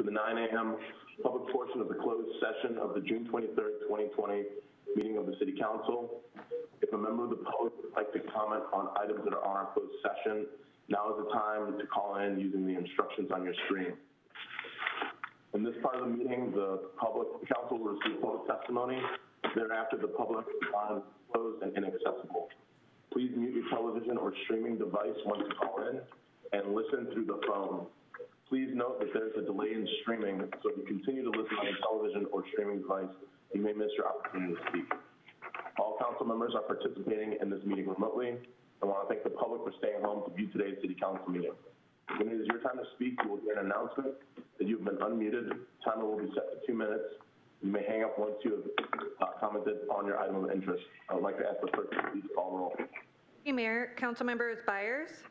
to the 9 a.m. public portion of the closed session of the June 23rd, 2020 meeting of the City Council. If a member of the public would like to comment on items that are on our closed session, now is the time to call in using the instructions on your screen. In this part of the meeting, the public, the council will receive public testimony. Thereafter, the public is closed and inaccessible. Please mute your television or streaming device once you call in and listen through the phone. Please note that there is a delay in streaming, so if you continue to listen on your television or streaming device, you may miss your opportunity to speak. All council members are participating in this meeting remotely. I want to thank the public for staying home to view today's city council meeting. When it is your time to speak, you will hear an announcement that you've been unmuted. Timer will be set to two minutes. You may hang up once you have uh, commented on your item of interest. I would like to ask the clerk to please call roll. You, Mayor. Council members Beiers?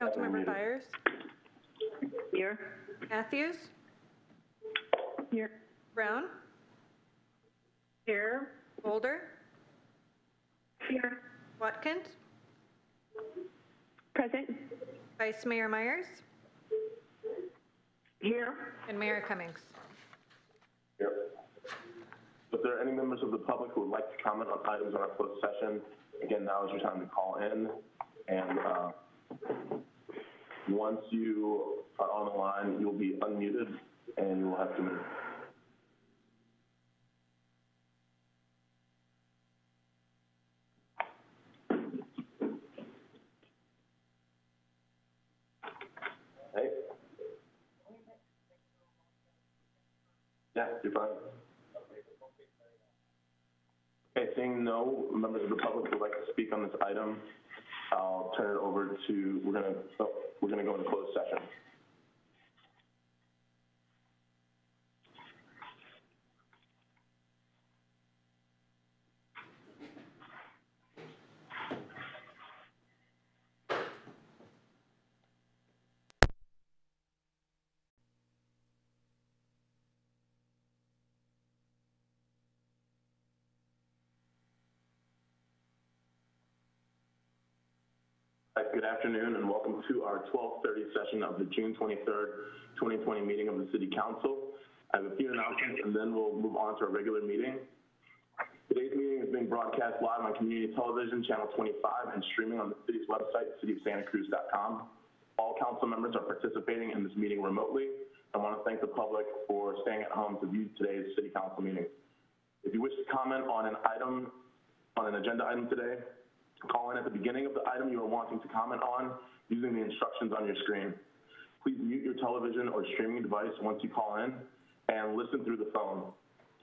Councilmember Unmuted. Beiers? Here. Mathews? Here. Brown? Here. Glover? Here. Watkins? Present. Vice Mayor Meyers? Here. And Mayor Cummings? Here. If there are any members of the public who would like to comment on items on our closed session, again, now is your time to call in. And uh, once you are on the line, you'll be unmuted and you will have to move. Hey. Yeah, you're fine. Okay, seeing no members of the public would like to speak on this item, I'll turn it over to, we're gonna, oh, we're gonna go into closed session. Hi, Good afternoon and welcome to our 12:30 session of the June 23rd, 2020 meeting of the City Council. I have a few announcements and then we'll move on to our regular meeting. Today's meeting is being broadcast live on community television, channel 25, and streaming on the city's website, cityofsantacruz.com. All council members are participating in this meeting remotely. I want to thank the public for staying at home to view today's city council meeting. If you wish to comment on an item, on an agenda item today, call in at the beginning of the item you are wanting to comment on using the instructions on your screen. Please mute your television or streaming device once you call in and listen through the phone.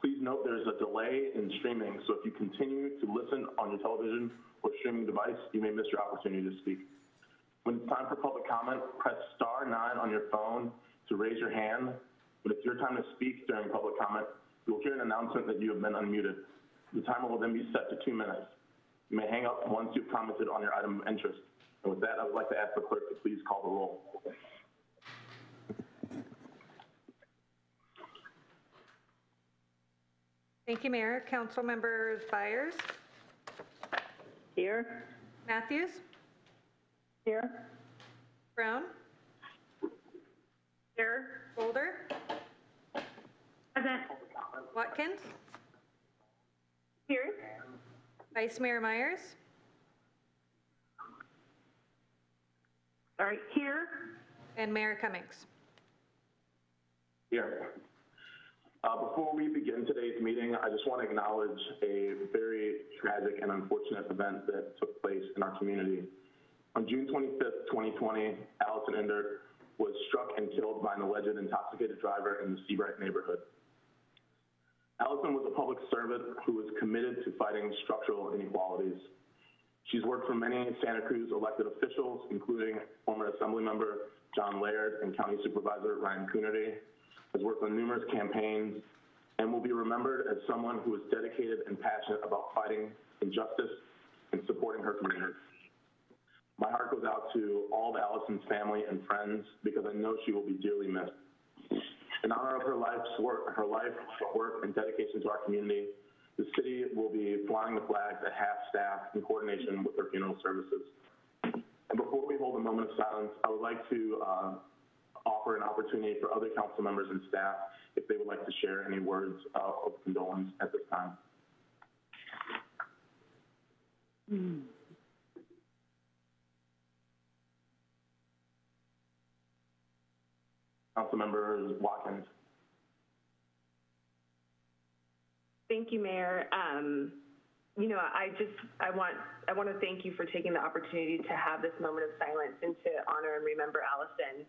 Please note there is a delay in streaming, so if you continue to listen on your television or streaming device, you may miss your opportunity to speak. When it's time for public comment, press star nine on your phone to raise your hand. When it's your time to speak during public comment, you will hear an announcement that you have been unmuted. The timer will then be set to two minutes. You may hang up once you've commented on your item of interest. And with that, I would like to ask the clerk to please call the roll. Thank you, Mayor. Council members Beiers? Here. Mathews? Here. Brown? Here. Glover? Present. Watkins? Here. Vice Mayor Meyers? All right. Here. And Mayor Cummings? Here. Uh, Before we begin today's meeting, I just want to acknowledge a very tragic and unfortunate event that took place in our community. On June 25th, 2020, Allison Endert was struck and killed by an alleged intoxicated driver in the Seabright neighborhood. Allison was a public servant who was committed to fighting structural inequalities. She's worked for many Santa Cruz elected officials, including former Assemblymember John Laird and County Supervisor Ryan Coonerty, has worked on numerous campaigns, and will be remembered as someone who is dedicated and passionate about fighting injustice and supporting her community. My heart goes out to all of Allison's family and friends because I know she will be dearly missed. In honor of her life's work, her life, work, and dedication to our community, the city will be flying the flags at half-staff in coordination with her funeral services. And before we hold a moment of silence, I would like to uh, offer an opportunity for other council members and staff if they would like to share any words uh, of condolence at this time. Councilmember Watkins. Thank you, Mayor. Um, you know, I just, I want, I want to thank you for taking the opportunity to have this moment of silence and to honor and remember Allison.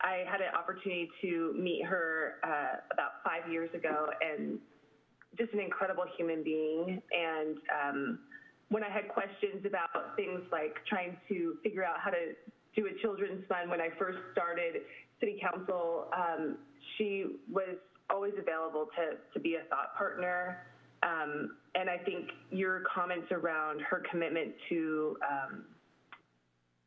I had an opportunity to meet her uh, about five years ago, and just an incredible human being. And um, when I had questions about things like trying to figure out how to do a children's fund when I first started city council, um, she was always available to, to be a thought partner. Um, and I think your comments around her commitment to um,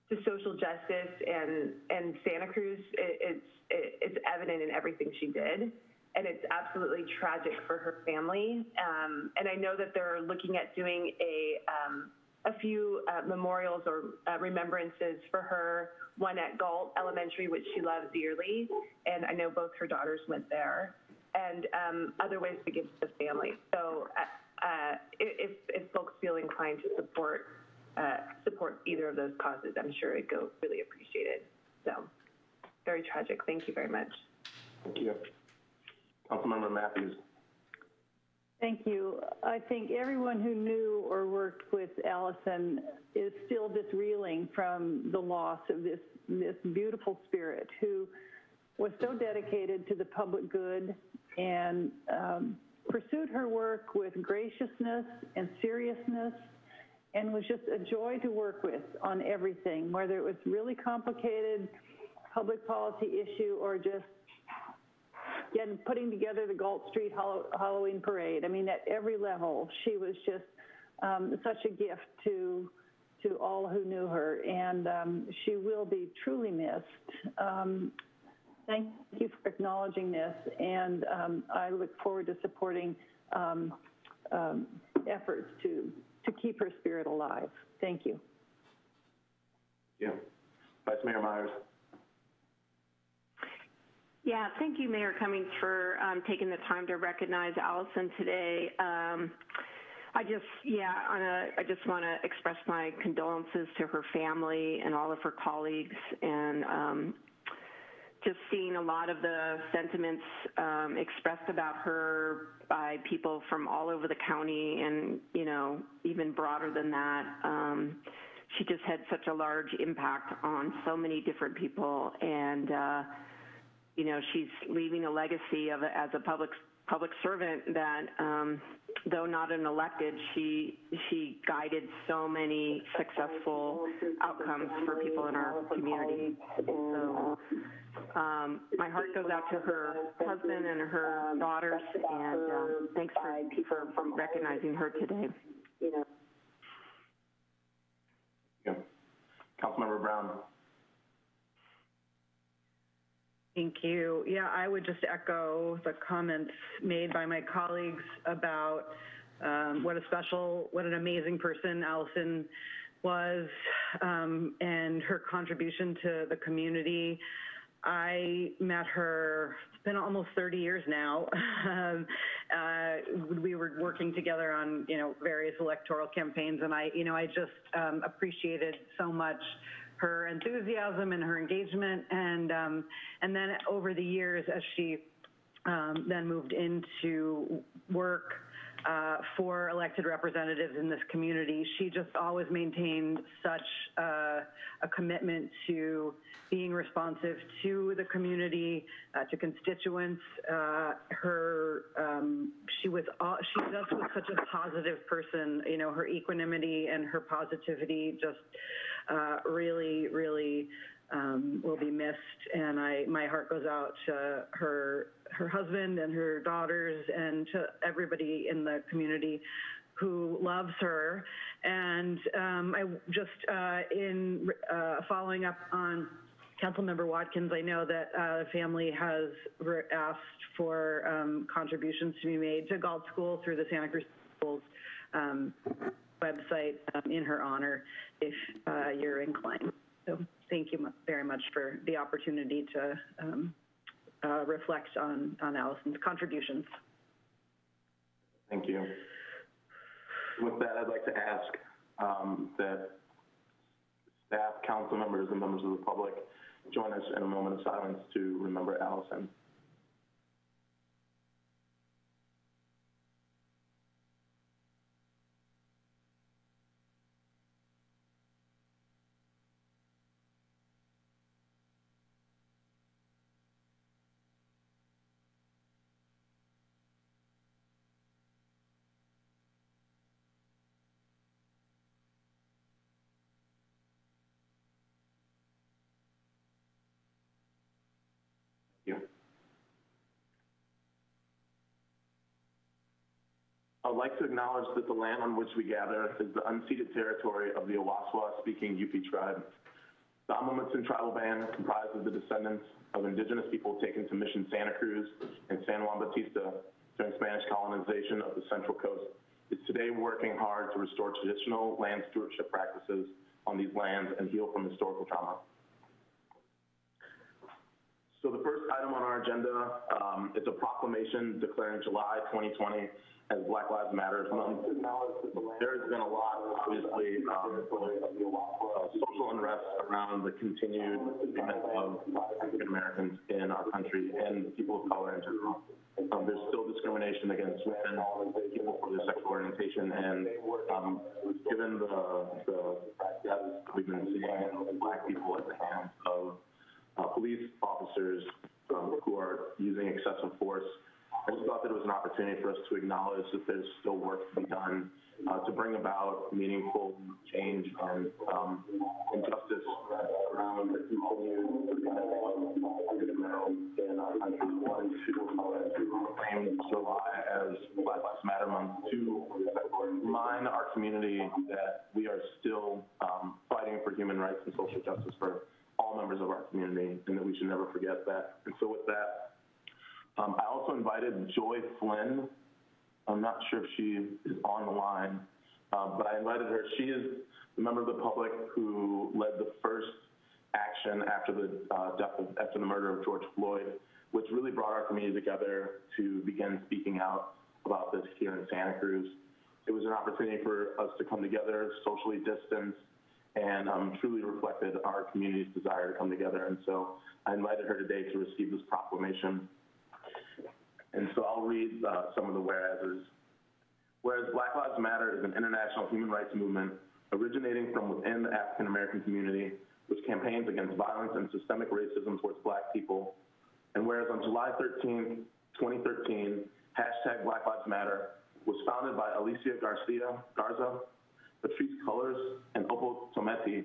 to social justice and and Santa Cruz, it, it's it, it's evident in everything she did, and it's absolutely tragic for her family. Um, and I know that they're looking at doing a um, a few uh, memorials or uh, remembrances for her. One at Galt Elementary, which she loves dearly, and I know both her daughters went there, and um, other ways to give to the family. So, uh, uh, if if folks feel inclined to support uh, support either of those causes, I'm sure it'd go really appreciated. So, very tragic. Thank you very much. Thank you. Councilmember Mathews. Thank you. I think everyone who knew or worked with Allison is still just reeling from the loss of this, this beautiful spirit who was so dedicated to the public good and um, pursued her work with graciousness and seriousness and was just a joy to work with on everything, whether it was really complicated public policy issue or just getting, putting together the Galt Street Hallow- Halloween Parade. I mean, at every level, she was just um, such a gift to to all who knew her, and um, she will be truly missed. Um, thank you for acknowledging this, and um, I look forward to supporting um, um, efforts to to keep her spirit alive. Thank you. Yeah. Vice Mayor Meyers. Yeah, thank you, Mayor Cummings, for um, taking the time to recognize Allison today. Um, I just, yeah, a, I just want to express my condolences to her family and all of her colleagues, and um, just seeing a lot of the sentiments um, expressed about her by people from all over the county, and you know, even broader than that. Um, she just had such a large impact on so many different people, and. Uh, you know, she's leaving a legacy of as a public public servant that, um, though not an elected, she she guided so many successful outcomes for people in our community. So, um, my heart goes out to her husband and her daughters, and um, thanks for, for recognizing her today. Yeah. Councilmember Brown. Thank you. Yeah, I would just echo the comments made by my colleagues about um, what a special, what an amazing person Allison was, um, and her contribution to the community. I met her, it's been almost 30 years now. Um, uh, we were working together on, you know, various electoral campaigns, and I, you know, I just um, appreciated so much her enthusiasm and her engagement, and um, and then over the years, as she um, then moved into work uh, for elected representatives in this community, she just always maintained such uh, a commitment to being responsive to the community, uh, to constituents. Uh, her, um, she was, all, she just was such a positive person. You know, her equanimity and her positivity just uh, really, really um, will be missed. And I, my heart goes out to her, her husband and her daughters and to everybody in the community who loves her. And um, I just, uh, in uh, following up on Councilmember Watkins, I know that uh, the family has asked for um, contributions to be made to Galt School through the Santa Cruz Schools um, website um, in her honor, if uh, you're inclined. So thank you very much for the opportunity to um, uh, reflect on, on Allison's contributions. Thank you. With that, I'd like to ask um, that staff, council members, and members of the public join us in a moment of silence to remember Allison. I'd like to acknowledge that the land on which we gather is the unceded territory of the Awaswas-speaking Uypi tribe. The Amah Mutsun tribal band, comprised of the descendants of indigenous people taken to Mission Santa Cruz and San Juan Bautista during Spanish colonization of the Central Coast, is today working hard to restore traditional land stewardship practices on these lands and heal from historical trauma. So the first item on our agenda um, is a proclamation declaring July 2020 as Black Lives Matter Month. There has been a lot, obviously, um, uh, social unrest around the continued treatment of African Americans in our country and people of color in general. Um, there's still discrimination against women people for their sexual orientation, and um, given the, the deaths we've been seeing black people at the hands of uh, police officers um, who are using excessive force. I just thought that it was an opportunity for us to acknowledge that there's still work to be done uh, to bring about meaningful change and um, injustice around the continued in our country. One, to, proclaim July as Black Lives Matter Month, to remind our community that we are still um, fighting for human rights and social justice for all members of our community, and that we should never forget that. And so with that, um, I also invited Joy Flynn. I'm not sure if she is on the line, uh, but I invited her. She is the member of the public who led the first action after the uh, death of, after the murder of George Floyd, which really brought our community together to begin speaking out about this here in Santa Cruz. It was an opportunity for us to come together, socially distanced, and um, truly reflected our community's desire to come together. And so I invited her today to receive this proclamation. And so I'll read uh, some of the whereases. Whereas Black Lives Matter is an international human rights movement originating from within the African American community, which campaigns against violence and systemic racism towards black people. And whereas on July 13, 2013, hashtag Black Lives Matter was founded by Alicia Garcia Garza, Patrisse Cullors, and Opal Tometi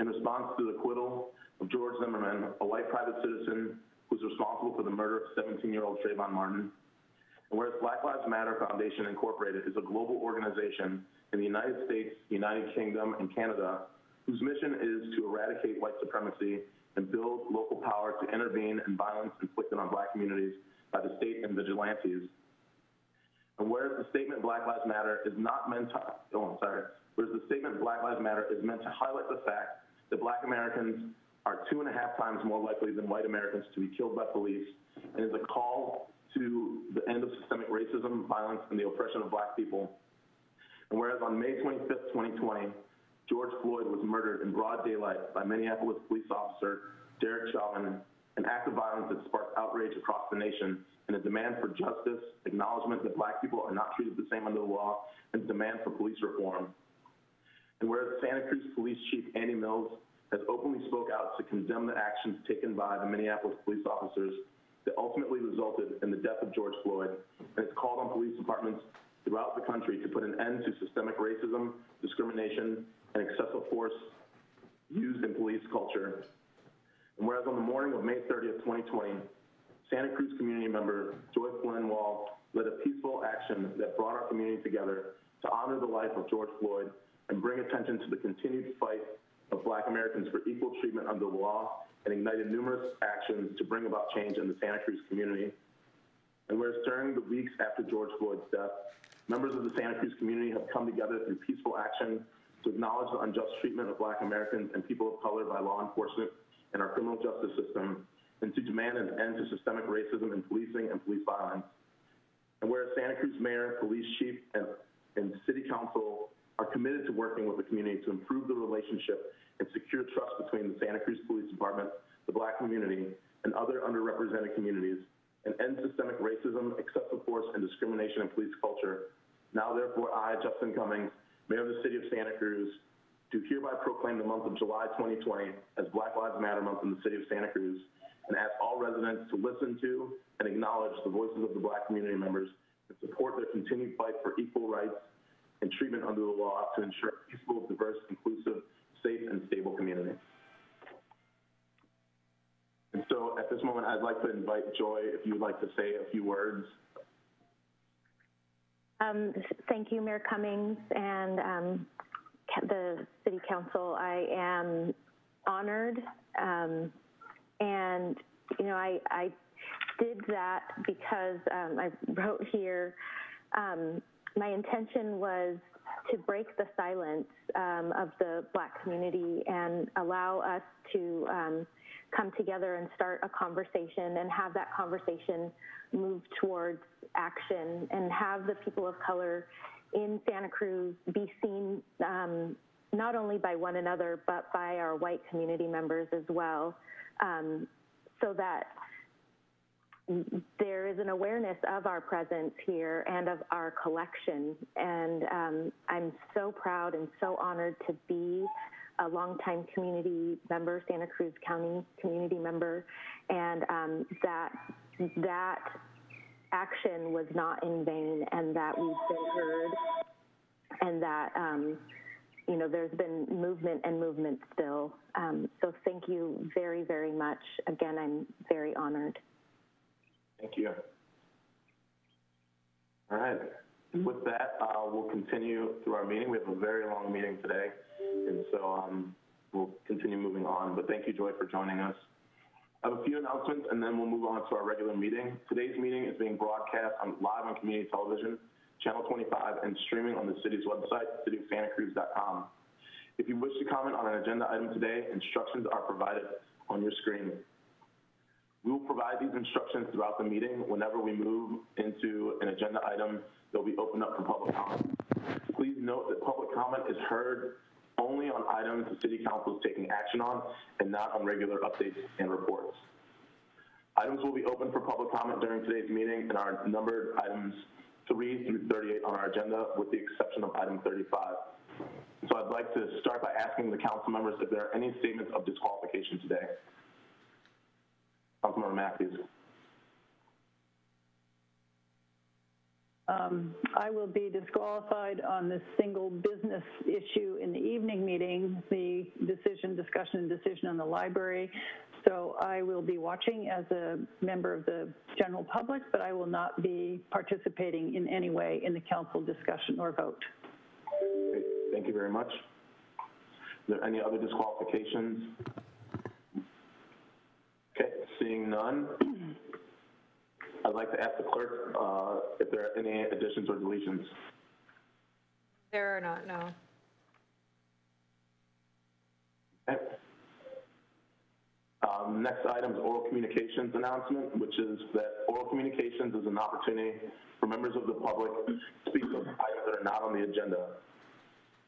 in response to the acquittal of George Zimmerman, a white private citizen who's responsible for the murder of 17-year-old Trayvon Martin. And whereas Black Lives Matter Foundation Incorporated is a global organization in the United States, United Kingdom, and Canada whose mission is to eradicate white supremacy and build local power to intervene in violence inflicted on black communities by the state and vigilantes. And whereas the statement Black Lives Matter is not meant to, oh, I'm sorry, whereas the statement Black Lives Matter is meant to highlight the fact that black Americans are two and a half times more likely than white Americans to be killed by police and is a call to the end of systemic racism, violence, and the oppression of black people. And whereas on May 25th, 2020, George Floyd was murdered in broad daylight by Minneapolis police officer Derek Chauvin, an act of violence that sparked outrage across the nation and a demand for justice, acknowledgement that black people are not treated the same under the law, and demand for police reform. And whereas Santa Cruz Police Chief Andy Mills has openly spoke out to condemn the actions taken by the Minneapolis police officers that ultimately resulted in the death of George Floyd, and it's called on police departments throughout the country to put an end to systemic racism, discrimination, and excessive force used in police culture. And whereas on the morning of May 30th, 2020, Santa Cruz community member Joy Flynn Wall led a peaceful action that brought our community together to honor the life of George Floyd and bring attention to the continued fight of black Americans for equal treatment under the law and ignited numerous actions to bring about change in the Santa Cruz community. And whereas during the weeks after George Floyd's death, members of the Santa Cruz community have come together through peaceful action to acknowledge the unjust treatment of Black Americans and people of color by law enforcement and our criminal justice system, and to demand an end to systemic racism in policing and police violence. And whereas Santa Cruz Mayor, Police Chief, and, and City Council are committed to working with the community to improve the relationship and secure trust between the Santa Cruz Police Department, the Black community, and other underrepresented communities, and end systemic racism, excessive force, and discrimination in police culture. Now therefore, I, Justin Cummings, Mayor of the City of Santa Cruz, do hereby proclaim the month of July 2020 as Black Lives Matter Month in the City of Santa Cruz, and ask all residents to listen to and acknowledge the voices of the Black community members and support their continued fight for equal rights and treatment under the law to ensure peaceful, diverse, inclusive, safe, and stable community. And so at this moment, I'd like to invite Joy, if you would like to say a few words. Um, thank you, Mayor Cummings and um, the City Council. I am honored, um, and you know, I, I did that because um, I wrote here. Um, my intention was to break the silence um, of the Black community and allow us to um, come together and start a conversation and have that conversation move towards action and have the people of color in Santa Cruz be seen um, not only by one another but by our white community members as well, um, so that there is an awareness of our presence here and of our collection. And um, I'm so proud and so honored to be a longtime community member, Santa Cruz County community member, and um, that that action was not in vain, and that we've been heard, and that um, you know there's been movement and movement still. Um, so thank you very, very much. Again, I'm very honored. Thank you. All right. With that, uh, we'll continue through our meeting. We have a very long meeting today, and so um, we'll continue moving on. But thank you, Joy, for joining us. I have a few announcements, and then we'll move on to our regular meeting. Today's meeting is being broadcast on, live on community television, Channel 25, and streaming on the city's website, cityofsantacruz.com. If you wish to comment on an agenda item today, instructions are provided on your screen. We will provide these instructions throughout the meeting. Whenever we move into an agenda item, they'll be opened up for public comment. Please note that public comment is heard only on items the city council is taking action on and not on regular updates and reports. Items will be open for public comment during today's meeting and are numbered items 3 through 38 on our agenda with the exception of item 35. So I'd like to start by asking the council members if there are any statements of disqualification today. Councilmember Mathews. Um, I will be disqualified on this single business issue in the evening meeting, the decision, discussion, and decision on the library. So I will be watching as a member of the general public, but I will not be participating in any way in the council discussion or vote. Great. Thank you very much. Are there any other disqualifications? Seeing none, I'd like to ask the clerk uh, if there are any additions or deletions. There are not, no. Okay. Um, Next item is oral communications announcement, which is that oral communications is an opportunity for members of the public to speak on items that are not on the agenda.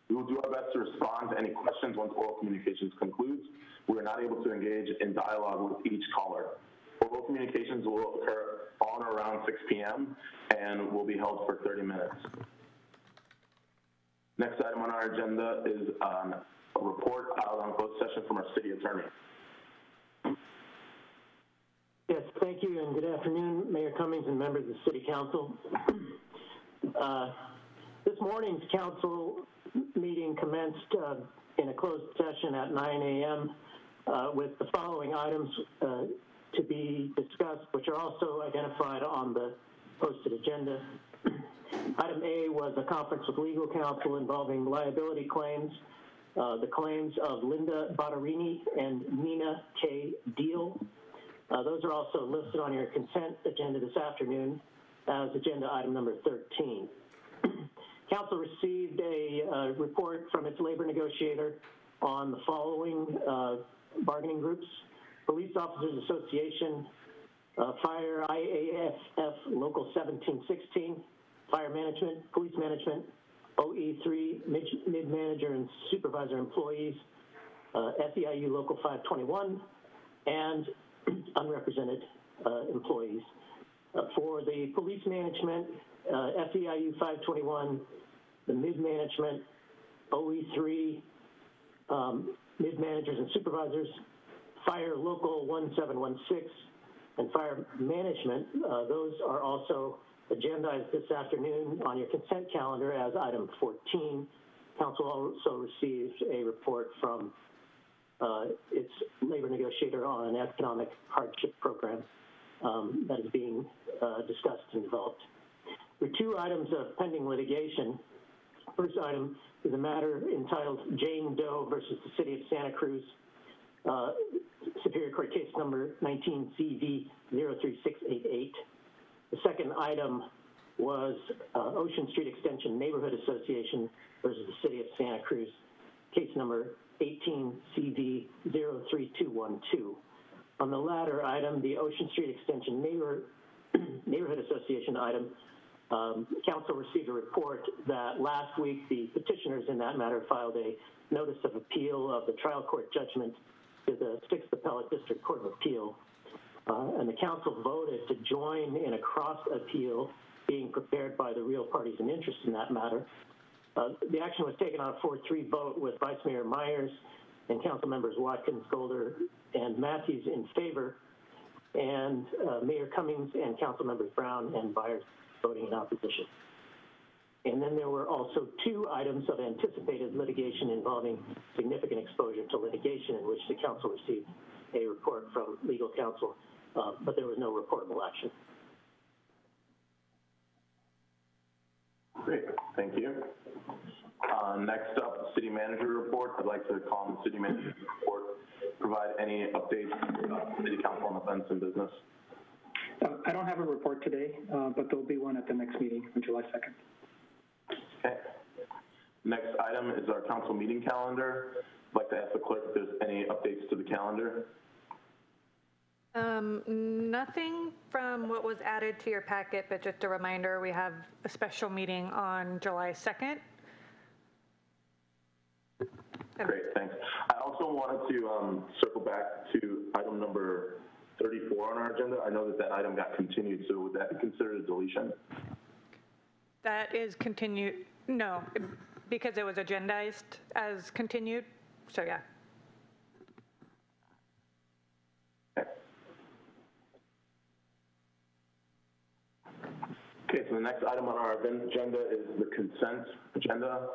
We will do our best to respond to any questions once oral communications concludes. We are not able to engage in dialogue with each caller. Oral communications will occur on or around 6 p.m. and will be held for 30 minutes. Next item on our agenda is um, a report out on closed session from our city attorney. Yes, thank you, and good afternoon, Mayor Cummings and members of the City Council. Uh, This morning's council meeting commenced uh, in a closed session at 9 a.m. uh, with the following items uh, to be discussed, which are also identified on the posted agenda. Item A was a conference with legal counsel involving liability claims, uh, the claims of Linda Bottarini and Nina K. Deal. Uh, Those are also listed on your consent agenda this afternoon as agenda item number 13. Council received a uh, report from its labor negotiator on the following uh, bargaining groups: Police Officers Association, uh, Fire IAFF Local 1716, Fire Management, Police Management, OE3 mid- Mid-Manager and Supervisor Employees, uh, Local 521, and unrepresented uh, employees. Uh, For the police management, SEIU 521, the mid-management, OE3, um, mid-managers and supervisors, Fire Local 1716, and Fire Management, uh, those are also agendized this afternoon on your consent calendar as item 14. Council also received a report from uh, its labor negotiator on an economic hardship program um, that is being uh, discussed and developed. There are two items of pending litigation. First item is a matter entitled Jane Doe versus the City of Santa Cruz, uh, Superior Court Case Number 19CV03688. The second item was uh, Ocean Street Extension Neighborhood Association versus the City of Santa Cruz, case number 18CV03212. On the latter item, the Ocean Street Extension Neighbor, Neighborhood Association item, um, council received a report that last week the petitioners in that matter filed a notice of appeal of the trial court judgment to the Sixth Appellate District Court of Appeal. Uh, and the council voted to join in a cross appeal being prepared by the real parties in interest in that matter. Uh, the action was taken on a 4-3 vote with Vice Mayor Meyers and council members Watkins, Glover, and Mathews in favor, and uh, Mayor Cummings and council members Brown and Beiers voting in opposition. And then there were also two items of anticipated litigation involving significant exposure to litigation in which the council received a report from legal counsel, uh, but there was no reportable action. Great, thank you. Uh, Next up, city manager report. I'd like to call on the city manager report, provide any updates, uh, city council on events and business. Uh, I don't have a report today, uh, but there'll be one at the next meeting on July 2nd. Okay. Next item is our council meeting calendar. I'd like to ask the clerk if there's any updates to the calendar. Um, nothing from what was added to your packet, but just a reminder, we have a special meeting on July 2nd. Great, thanks. I also wanted to um, circle back to item number 34 on our agenda. I know that that item got continued, so would that be considered a deletion? That is continued, no, because it was agendized as continued, so yeah. Okay, so the next item on our agenda is the consent agenda.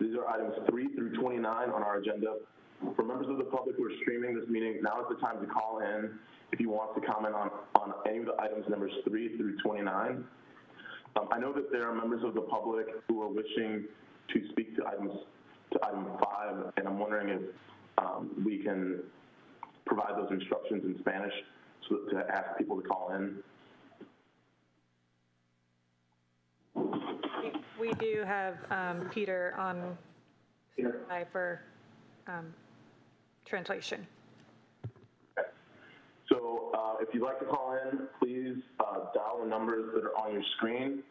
These are items 3 through 29 on our agenda. For members of the public who are streaming this meeting, now is the time to call in if you want to comment on, on any of the items numbers 3 through 29. Um, I know that there are members of the public who are wishing to speak to items, to item 5, and I'm wondering if um, we can provide those instructions in Spanish so that to ask people to call in. We- We do have um, Peter on standby for um, translation. So uh, if you'd like to call in, please uh, dial the numbers that are on your screen.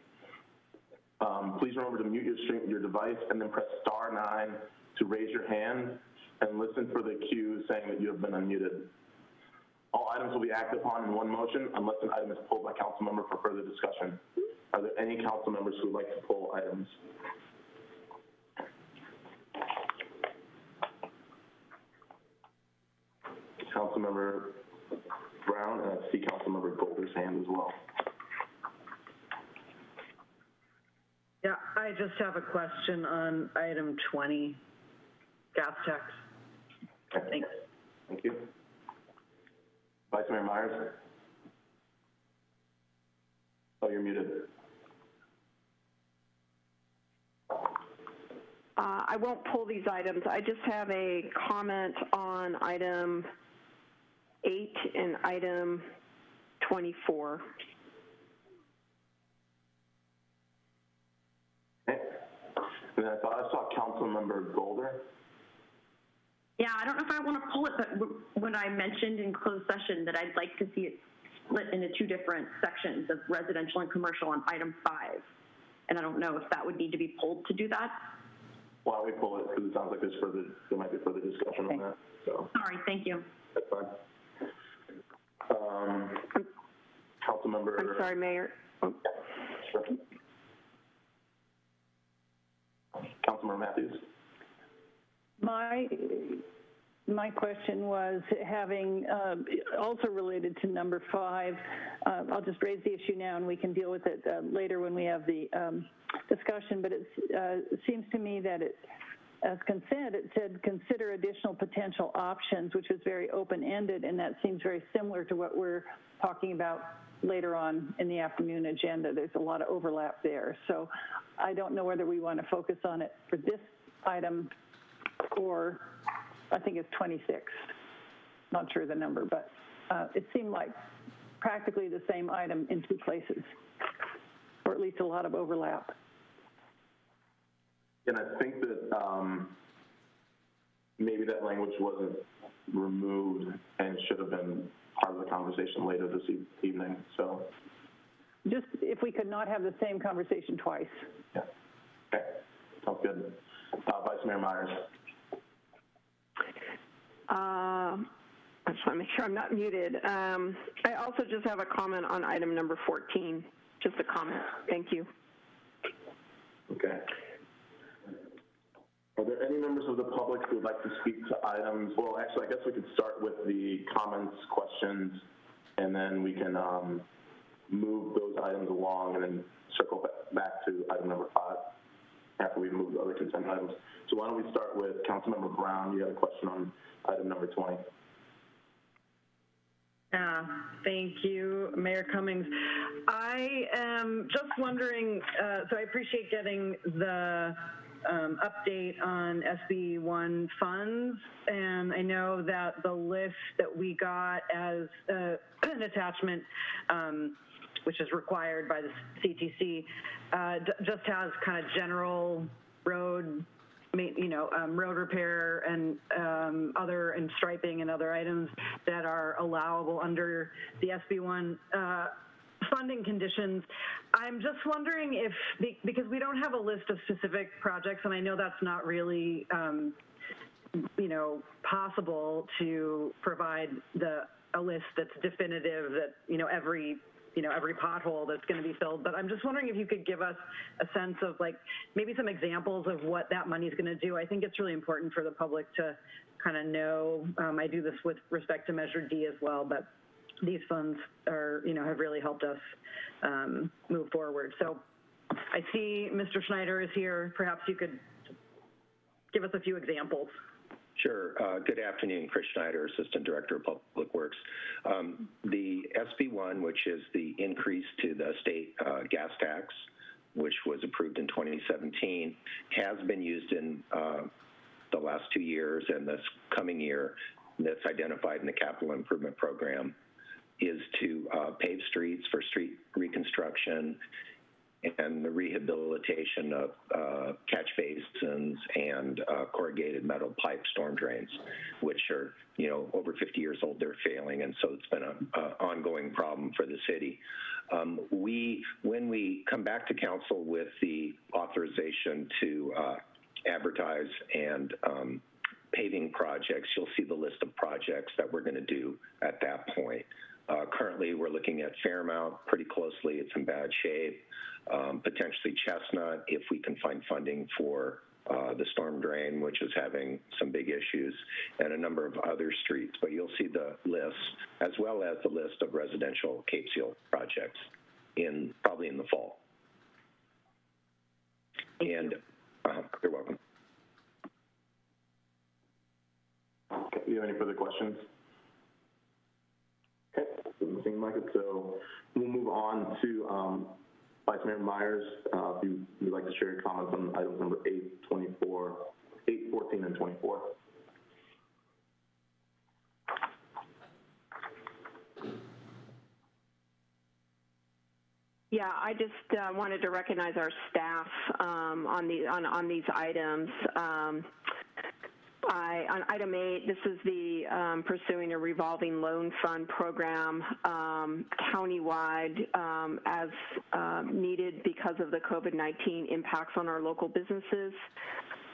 Um, Please remember to mute your stream, your device, and then press star nine to raise your hand and listen for the cue saying that you have been unmuted. All items will be acted upon in one motion unless an item is pulled by council member for further discussion. Are there any council members who would like to pull items? Councilmember Brown, and I see Councilmember Glover's hand as well. Yeah, I just have a question on item 20, gas tax. Thanks. Thank you. Vice Mayor Meyers? Oh, you're muted. Uh, I won't pull these items. I just have a comment on item eight and item 24. Okay. And I thought I saw Councilmember Glover. Yeah, I don't know if I want to pull it, but when I mentioned in closed session that I'd like to see it split into two different sections of residential and commercial on item five. And I don't know if that would need to be pulled to do that. Why don't we pull it, because it sounds like there's further, there might be further discussion on that, so Sorry, thank you. that's fine. Um, Councilmember. I'm sorry, Mayor. Oh, Sure. Councilmember Mathews? My, my question was having, um, also related to number five, uh, I'll just raise the issue now and we can deal with it uh, later when we have the um, discussion, but it's, uh, it seems to me that it, as consent, it said consider additional potential options, which is very open-ended, and that seems very similar to what we're talking about later on in the afternoon agenda. There's a lot of overlap there. So I don't know whether we want to focus on it for this item or I think it's 26. Not sure the number, but uh, it seemed like practically the same item in two places, or at least a lot of overlap. And I think that, um, maybe that language wasn't removed and should have been part of the conversation later this e- evening, so, Just if we could not have the same conversation twice. yeah. Okay, sounds good. Uh, Vice Mayor Meyers? Um, I just want to make sure I'm not muted. Um, I also just have a comment on item number 14, just a comment. Thank you. Okay. Are there any members of the public who would like to speak to items? Well, actually, I guess we could start with the comments, questions, and then we can um, move those items along and then circle back to item number five after we move the other consent items. So why don't we start with Councilmember Brown? You had a question on item number 20. Yeah, thank you, Mayor Cummings. I am just wondering, uh, so I appreciate getting the um, update on SB 1 funds, and I know that the list that we got as uh, an attachment, um, which is required by the CTC, uh, just has kind of general road you know, um, road repair and um, other, and striping and other items that are allowable under the SB1 uh, funding conditions. I'm just wondering if, because we don't have a list of specific projects, and I know that's not really, um, you know, possible to provide the, a list that's definitive that, you know, every you know, every pothole that's going to be filled. But I'm just wondering if you could give us a sense of like maybe some examples of what that money is going to do. I think it's really important for the public to kind of know. Um, I do this with respect to Measure D as well, but these funds are, you know, have really helped us um, move forward. So I see Mr. Schneiter is here. Perhaps you could give us a few examples. Sure. Uh, Good afternoon, Chris Schneiter, Assistant Director of Public Works. Um, The SB1, which is the increase to the state uh, gas tax, which was approved in 2017, has been used in uh, the last two years and this coming year that's identified in the capital improvement program is to uh, pave streets for street reconstruction and the rehabilitation of uh, catch basins and uh, corrugated metal pipe storm drains, which are, you know, over 50 years old, they're failing, and so it's been an ongoing problem for the city. Um, we, when we come back to council with the authorization to uh, advertise and um, paving projects, you'll see the list of projects that we're going to do at that point. Uh, currently, we're looking at Fairmount pretty closely. It's in bad shape. Um, potentially Chestnut, if we can find funding for uh, the storm drain, which is having some big issues, and a number of other streets. But you'll see the list, as well as the list of residential Cape Seal projects, in probably in the fall. and uh, you're welcome. Okay, do you have any further questions? Okay, doesn't seem like it, so we'll move on to um, Vice Mayor Meyers. Uh, If you would like to share your comments on items number 8, 24, 8, 14, and 24. Yeah, I just uh, wanted to recognize our staff um, on the on on these items. Um, I, on item eight, this is the um, pursuing a revolving loan fund program um, countywide um, as um, needed because of the COVID-19 impacts on our local businesses.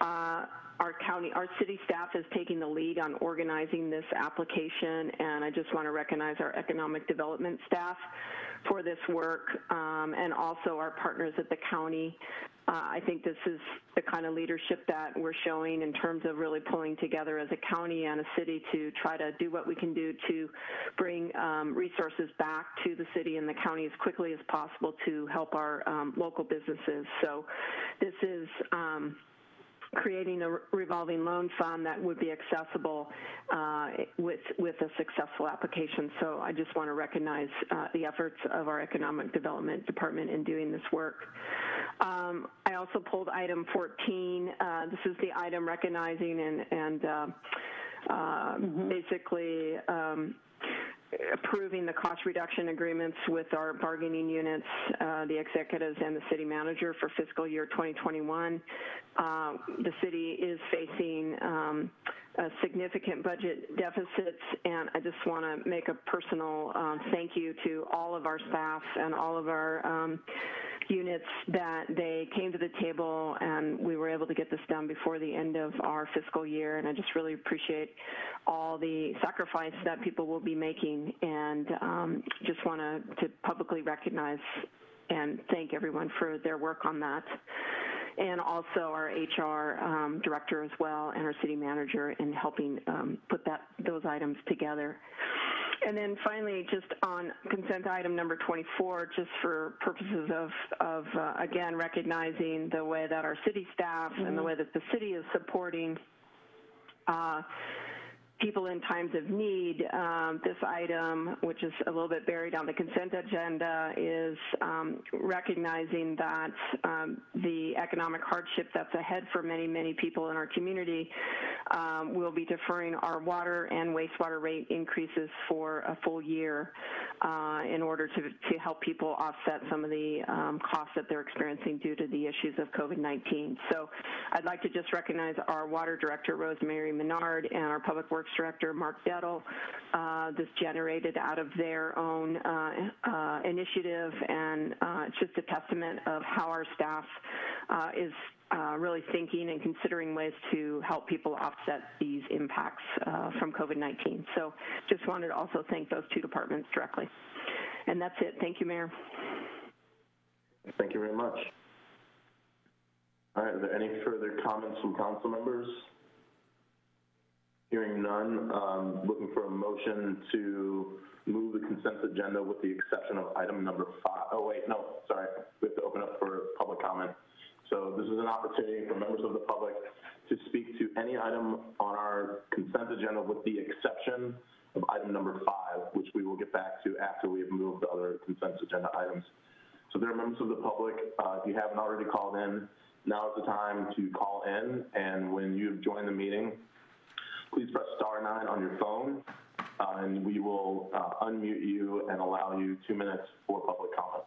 Uh, our county, our city staff is taking the lead on organizing this application, and I just want to recognize our economic development staff for this work, um, and also our partners at the county. Uh, I think this is the kind of leadership that we're showing in terms of really pulling together as a county and a city to try to do what we can do to bring um, resources back to the city and the county as quickly as possible to help our um, local businesses. So this is um, creating a revolving loan fund that would be accessible uh, with with a successful application. So I just want to recognize uh, the efforts of our economic development department in doing this work. Um, I also pulled item 14. Uh, this is the item recognizing and and uh, uh, basically. Um, approving the cost reduction agreements with our bargaining units, uh, the executives and the city manager for fiscal year 2021. Uh, the city is facing um, significant budget deficits, and I just want to make a personal um, thank you to all of our staff and all of our um, units that they came to the table and we were able to get this done before the end of our fiscal year. And I just really appreciate all the sacrifice that people will be making and um, just want to, publicly recognize and thank everyone for their work on that and also our HR um, director as well and our city manager in helping um, put that those items together. And then finally, just on consent item number 24, just for purposes of, of uh, again, recognizing the way that our city staff and the way that the city is supporting uh, people in times of need. Um, this item, which is a little bit buried on the consent agenda, is um, recognizing that um, the economic hardship that's ahead for many, many people in our community um, will be deferring our water and wastewater rate increases for a full year uh, in order to, to help people offset some of the um, costs that they're experiencing due to the issues of COVID-19. So I'd like to just recognize our water director, Rosemary Menard, and our public works director, Mark Dettle. Uh, this generated out of their own uh, uh, initiative, and uh, it's just a testament of how our staff uh, is really thinking and considering ways to help people offset these impacts from COVID-19. So just wanted to also thank those two departments directly. And that's it. Thank you, Mayor. Thank you very much. All right, are there any further comments from council members? Hearing none, um, looking for a motion to move the consent agenda with the exception of item number five. Oh, wait, no, sorry. We have to open up for public comment. So this is an opportunity for members of the public to speak to any item on our consent agenda with the exception of item number five, which we will get back to after we have moved the other consent agenda items. So there are members of the public, uh, if you haven't already called in, now is the time to call in, and when you've joined the meeting, please press star nine on your phone, uh, and we will uh, unmute you and allow you two minutes for public comment.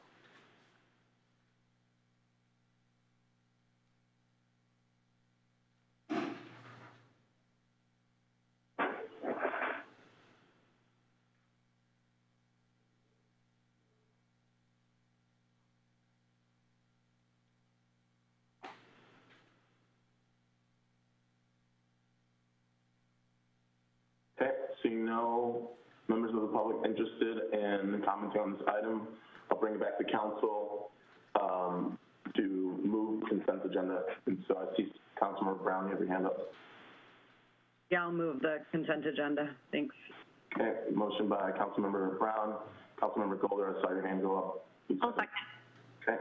Okay, seeing no members of the public interested in commenting on this item, I'll bring it back to council um, to move consent agenda. And so I see Councilmember Brown, you have your hand up. Yeah, I'll move the consent agenda. Thanks. Okay, motion by Councilmember Brown. Councilmember Glover, I saw your hand go up. Please I'll second. Okay.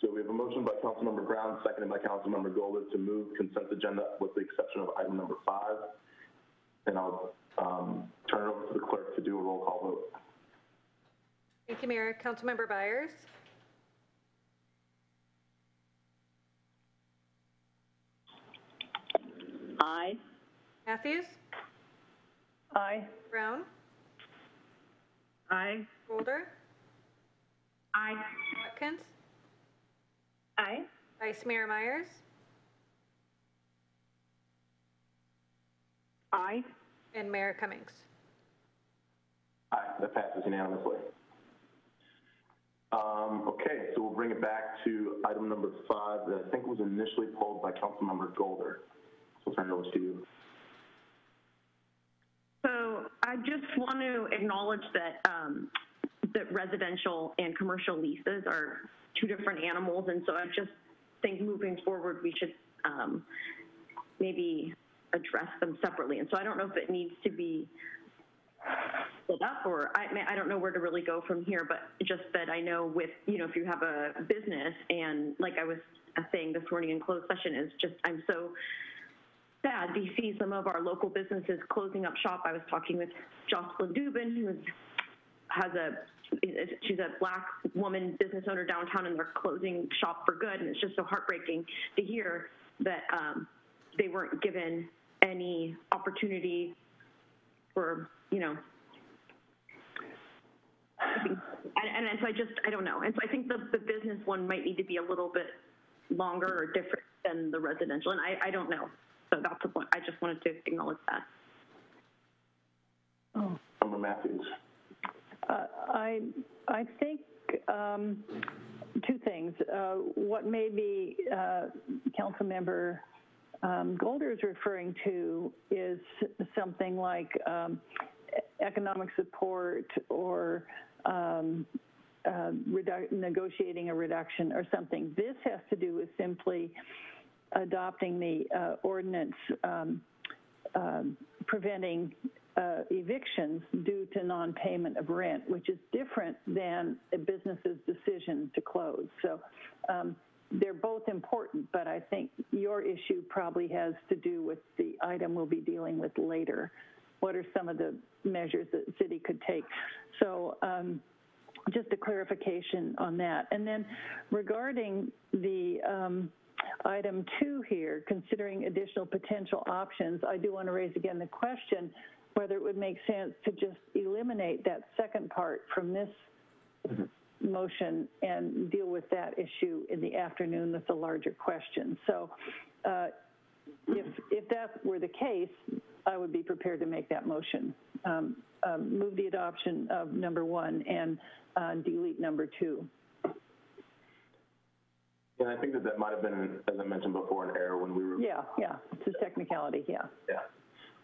So we have a motion by Councilmember Brown, seconded by Councilmember Glover to move consent agenda with the exception of item number five. And I'll um, turn it over to the clerk to do a roll call vote. Thank you, Mayor. Councilmember Beiers? Aye. Mathews? Aye. Brown? Aye. Glover? Aye. Watkins, Aye. Vice Mayor Meyers, Aye. And Mayor Cummings. Aye, that passes unanimously. Um, okay, so we'll bring it back to item number five that I think was initially pulled by Councilmember Glover. So I'll turn it over to you. So I just want to acknowledge that, um, that residential and commercial leases are two different animals. And so I just think moving forward, we should, um, maybe address them separately. And so I don't know if it needs to be split up or I I don't know where to really go from here, but just that I know with, you know, if you have a business and like I was saying this morning in closed session is just, I'm so sad to see some of our local businesses closing up shop. I was talking with Jocelyn Dubin, who has a, she's a black woman business owner downtown and they're closing shop for good. And it's just so heartbreaking to hear that um, they weren't given any opportunity for, you know, and, and, and so I just, I don't know. And so I think the, the business one might need to be a little bit longer or different than the residential. And I, I don't know. So that's the point. I just wanted to acknowledge that. Oh. Member Mathews. Uh, I, I think um, two things. Uh, what maybe uh, Councilmember um, Glover is referring to is something like um, economic support or um, uh, redu- negotiating a reduction or something. This has to do with simply adopting the uh, ordinance um, um, preventing uh, evictions due to non-payment of rent, which is different than a business's decision to close. So um, they're both important, but I think your issue probably has to do with the item we'll be dealing with later. What are some of the measures that the city could take? So um, just a clarification on that. And then regarding the um, item two here, considering additional potential options, I do want to raise again the question whether it would make sense to just eliminate that second part from this motion and deal with that issue in the afternoon with the larger question. So uh, if, if that were the case, I would be prepared to make that motion. Um, um, move the adoption of number one and uh, delete number two. And I think that that might have been, as I mentioned before, an error when we were. Yeah, yeah, it's a technicality, yeah. Yeah.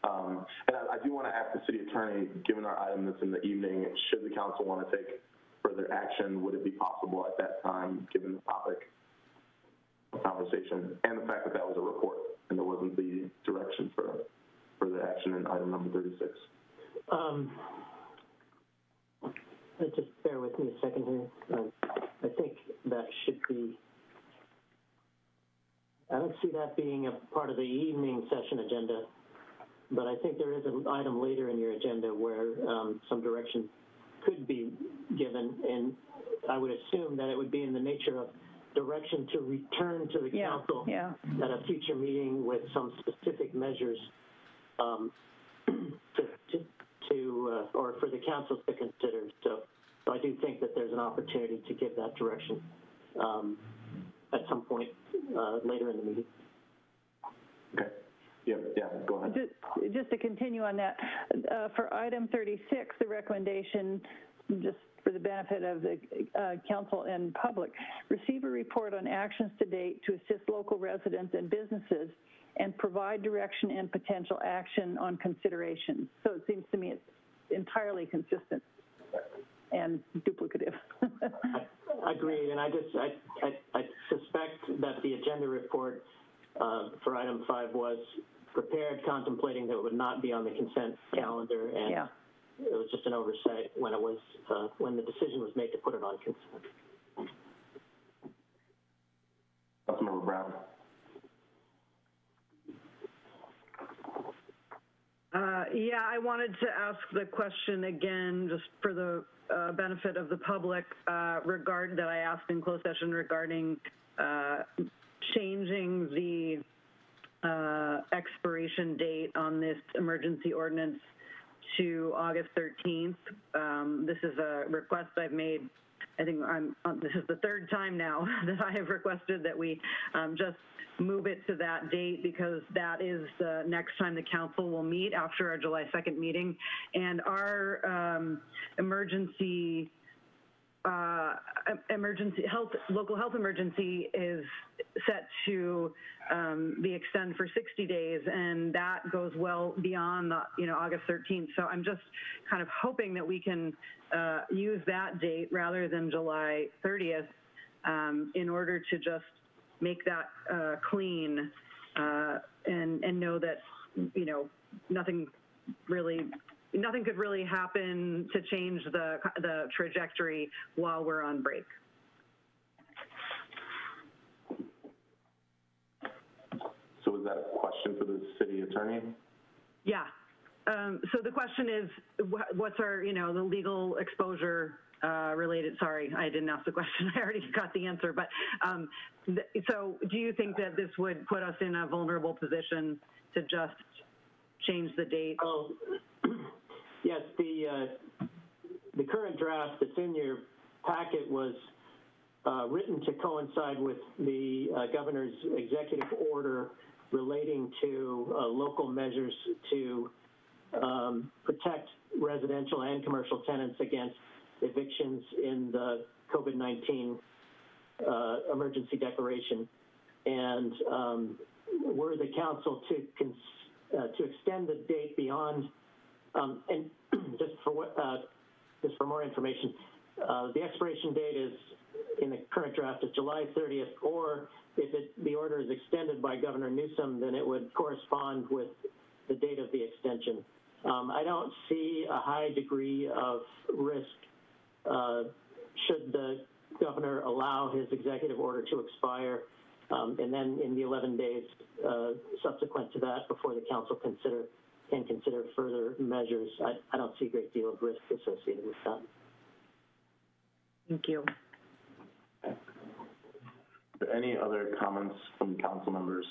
Um, and I, I do want to ask the city attorney, given our item that's in the evening, should the council want to take further action, would it be possible at that time, given the topic of conversation and the fact that that was a report and there wasn't the direction for further action in item number 36? Um, uh, just bear with me a second here. Uh, I think that should be, I don't see that being a part of the evening session agenda, but I think there is an item later in your agenda where um, some direction could be given, and I would assume that it would be in the nature of direction to return to the Yeah, council yeah. at a future meeting with some specific measures um, to, to, to uh, or for the council to consider. So, so I do think that there's an opportunity to give that direction um, at some point uh, later in the meeting. Okay. Yeah, yeah, go ahead. Just, just to continue on that, uh, for item 36, the recommendation, just for the benefit of the uh, council and public, receive a report on actions to date to assist local residents and businesses and provide direction and potential action on considerations. So it seems to me it's entirely consistent and duplicative. Agreed, and I just, I, I, I suspect that the agenda report uh, for item five was prepared contemplating that it would not be on the consent calendar, and Yeah. it was just an oversight when it was, uh, when the decision was made to put it on consent. Councilmember Brown. Uh, yeah, I wanted to ask the question again, just for the uh, benefit of the public, uh, regard that I asked in closed session regarding uh, changing the uh, expiration date on this emergency ordinance to August 13th. Um, this is a request I've made I think I'm, uh, this is the third time now that I have requested that we um, just move it to that date because that is the next time the council will meet after our July 2nd meeting. And our um, emergency uh, emergency health, local health emergency is set to um, be extended for 60 days, and that goes well beyond the, you know, August 13th. So I'm just kind of hoping that we can uh, use that date rather than July 30th um, in order to just make that uh, clean uh, and and know that you know nothing really nothing could really happen to change the, the trajectory while we're on break. So is that a question for the city attorney? Yeah. Um, so the question is, wh- what's our, you know, the legal exposure uh, related? Sorry, I didn't ask the question. I already got the answer. But um, th- so, do you think that this would put us in a vulnerable position to just change the date? Oh, yes, the, uh, the current draft that's in your packet was uh, written to coincide with the uh, governor's executive order relating to uh, local measures to um, protect residential and commercial tenants against evictions in the COVID-19 uh, emergency declaration. And um, were the council to uh, to extend the date beyond, um, and just for what, uh, just for more information, uh, the expiration date is in the current draft is July 30th, or if it, the order is extended by Governor Newsom, then it would correspond with the date of the extension. Um, I don't see a high degree of risk uh, should the governor allow his executive order to expire um, and then in the 11 days uh, subsequent to that, before the council consider can consider further measures, I, I don't see a great deal of risk associated with that. Thank you. Are any other comments from council members?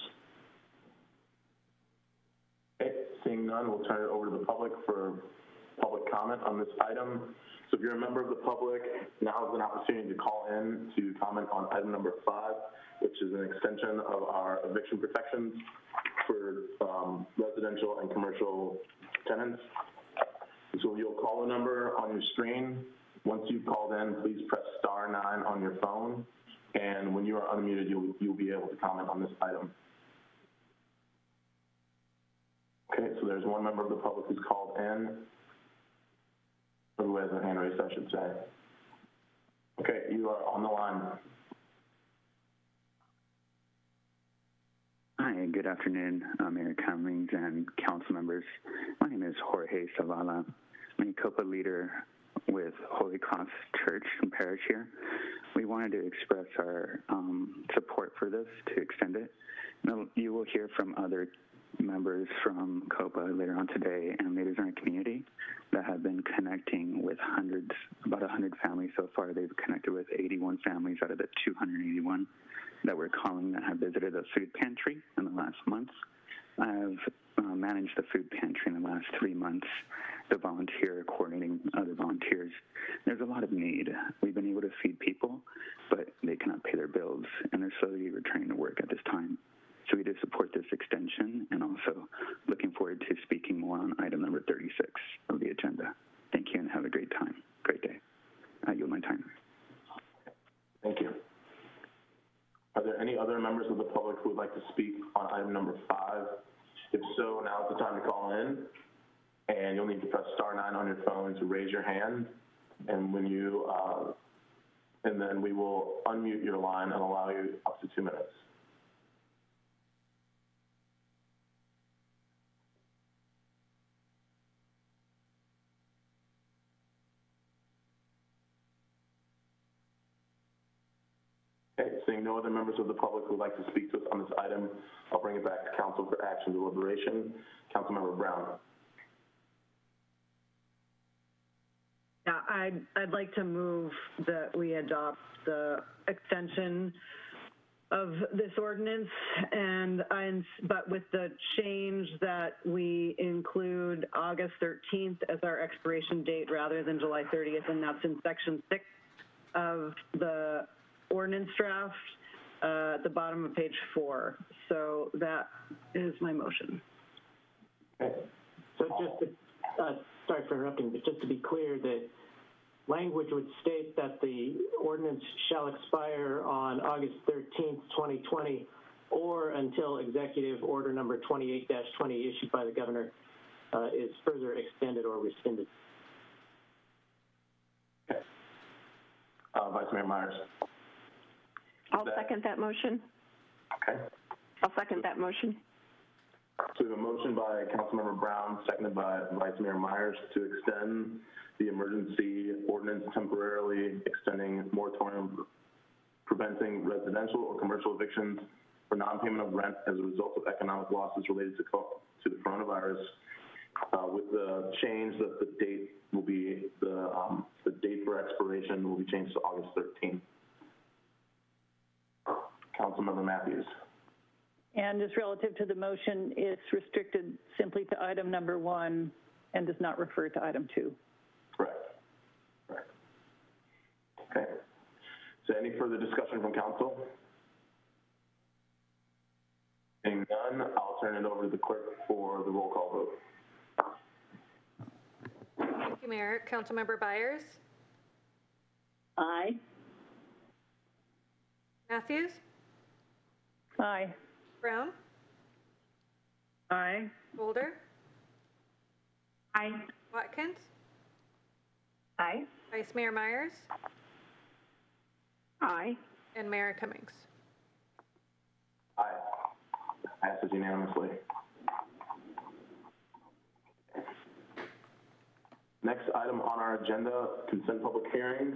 Okay, seeing none, we'll turn it over to the public for public comment on this item. So if you're a member of the public, now is an opportunity to call in to comment on item number five, which is an extension of our eviction protections for um, residential and commercial tenants. So you'll call the number on your screen. Once you've called in, please press star nine on your phone. And when you are unmuted, you'll, you'll be able to comment on this item. Okay, so there's one member of the public who's called in, who has a hand raised, I should say. Okay, you are on the line. Hi, good afternoon, Mayor Cummings and council members. My name is Jorge Zavala. I'm a COPA leader with Holy Cross Church and Parish here. We wanted to express our um, support for this to extend it. You will hear from other members from COPA later on today and leaders in our community that have been connecting with hundreds, about 100 families so far. They've connected with 81 families out of the 281 that we're calling that have visited the food pantry in the last month. I've uh, managed the food pantry in the last three months, the volunteer coordinating other volunteers. There's a lot of need. We've been able to feed people, but they cannot pay their bills, and they're slowly returning to work at this time. So we do support this extension and also looking forward to speaking more on item number 36 of the agenda. Thank you and have a great time. Great day. I yield my time. Thank you. Are there any other members of the public who would like to speak on item number five? If so, now is the time to call in, and you'll need to press star nine on your phone to raise your hand. And when you, uh, and then we will unmute your line and allow you up to two minutes. Okay, seeing no other members of the public who would like to speak to us on this item, I'll bring it back to council for action deliberation. Councilmember Brown. Yeah, I'd, I'd like to move that we adopt the extension of this ordinance and, and, but with the change that we include August 13th as our expiration date rather than July 30th, and that's in section six of the ordinance draft, uh, at the bottom of page four. So that is my motion. Okay. So just to, uh, sorry for interrupting, but just to be clear, the language would state that the ordinance shall expire on August 13th, 2020, or until Executive Order Number 28-20 issued by the governor uh, is further extended or rescinded. Uh, Vice Mayor Meyers. I'll That- second that motion. Okay. I'll second that motion. So we have a motion by Councilmember Brown, seconded by Vice Mayor Meyers to extend the emergency ordinance temporarily extending moratorium preventing residential or commercial evictions for non-payment of rent as a result of economic losses related to, co- to the coronavirus. Uh, with the change that the date will be, the, um, the date for expiration will be changed to August 13th. Councilmember Mathews. And just relative to the motion, it's restricted simply to item number one and does not refer to item two. Correct. Correct. Okay. So any further discussion from council? Seeing none, I'll turn it over to the clerk for the roll call vote. Thank you, Mayor. Councilmember Beiers? Aye. Mathews? Aye. Brown? Aye. Glover? Aye. Watkins? Aye. Vice Mayor Meyers? Aye. And Mayor Cummings? Aye. Passes unanimously. Next item on our agenda, consent public hearings.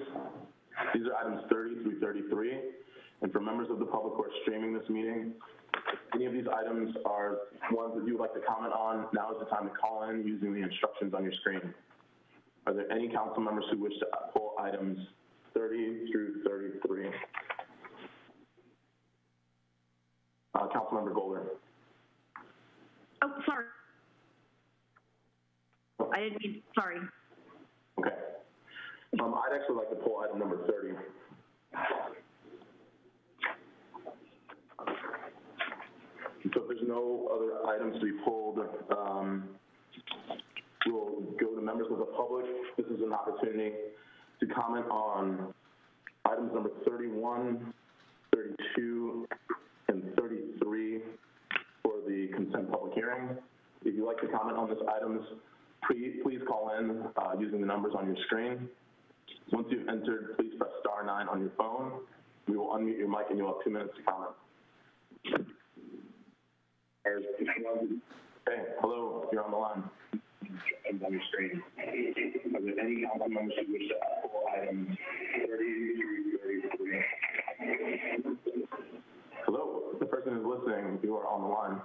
These are items 30 through 33. And for members of the public who are streaming this meeting, if any of these items are ones that you would like to comment on, now is the time to call in using the instructions on your screen. Are there any council members who wish to pull items 30 through 33? Uh, Councilmember Glover. Oh, sorry. I didn't mean, sorry. Okay. Um, I'd actually like to pull item number 30. So if there's no other items to be pulled, um, we'll go to members of the public. This is an opportunity to comment on items number 31, 32, and 33 for the consent public hearing. If you'd like to comment on these items, please, call in uh, using the numbers on your screen. Once you've entered, please press star nine on your phone. We will unmute your mic and you'll have two minutes to comment. Okay, hello, you're on the line. On your screen. Are there any council members who wish to pull items 30 through 33? Hello, the person who's listening, you are on the line.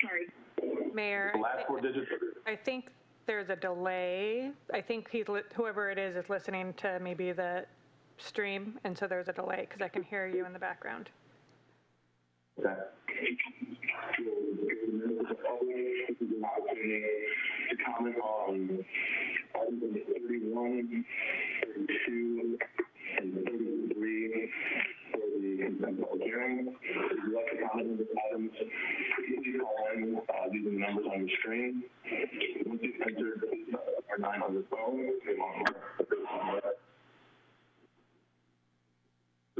Sorry. Mayor? The last four digits I think there's a delay. I think he's, whoever it is, is listening to maybe the stream, and so there's a delay, because I can hear you in the background. Okay. This is an opportunity to comment on items 31, 32, and 33 for the consent public hearing. If you'd like to comment on these items, please call in using the numbers on your screen. Once you've entered, please nine on your phone. We want more. This is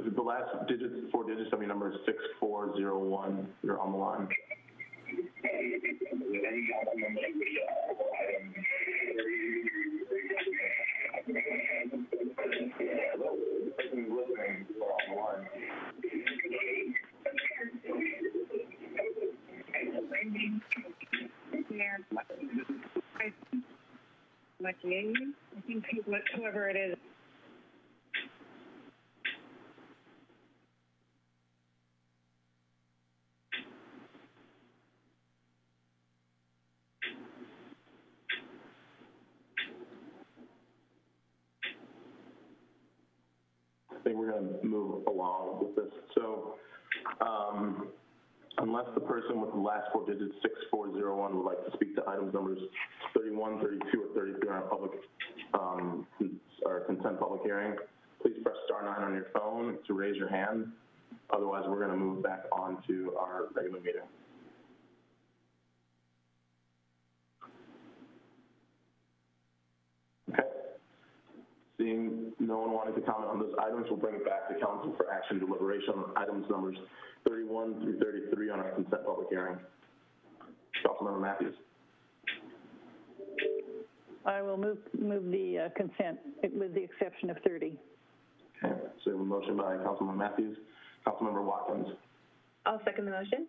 the last four digits of your number is 6401. You're on the line. I think whoever it is. Think we're going to move along with this. So, um, unless the person with the last four digits, 6401, would like to speak to items numbers 31 31, 32, or 33 on a public, um, or consent public hearing, please press star nine on your phone to raise your hand. Otherwise, we're going to move back on to our regular meeting. Okay. Seeing no one wanting to comment on those items, we'll bring it back to council for action deliberation on items numbers 31 through 33 on our consent public hearing. Councilmember Mathews. I will move, move the uh, consent with the exception of 30. Okay, so we have a motion by Councilmember Mathews, Councilmember Watkins. I'll second the motion.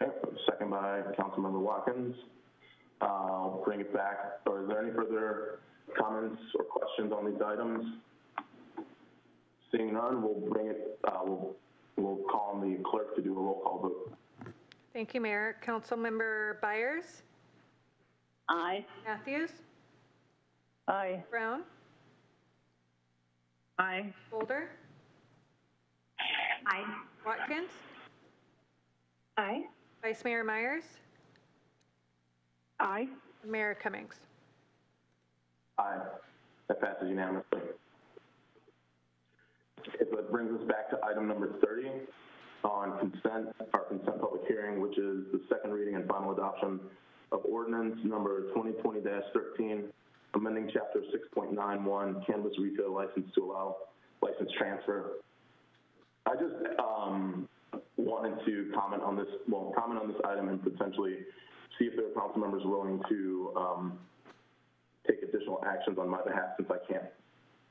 Okay, second by Councilmember Watkins. Uh, I'll bring it back, or is there any further comments or questions on these items? Seeing none, we'll bring it, uh, we'll, we'll call on the clerk to do a roll call vote. Thank you, Mayor. Councilmember Beiers? Aye. Mathews? Aye. Brown? Aye. Glover? Aye. Watkins? Aye. Vice Mayor Meyers? Aye. Mayor Cummings? Aye. That passes unanimously. It brings us back to item number 30 on consent, our consent public hearing, which is the second reading and final adoption of ordinance number 2020-13, amending chapter 6.91, cannabis retail license to allow license transfer. I just um, wanted to comment on this, well, comment on this item and potentially see if there are council members willing to um, take additional actions on my behalf since I can't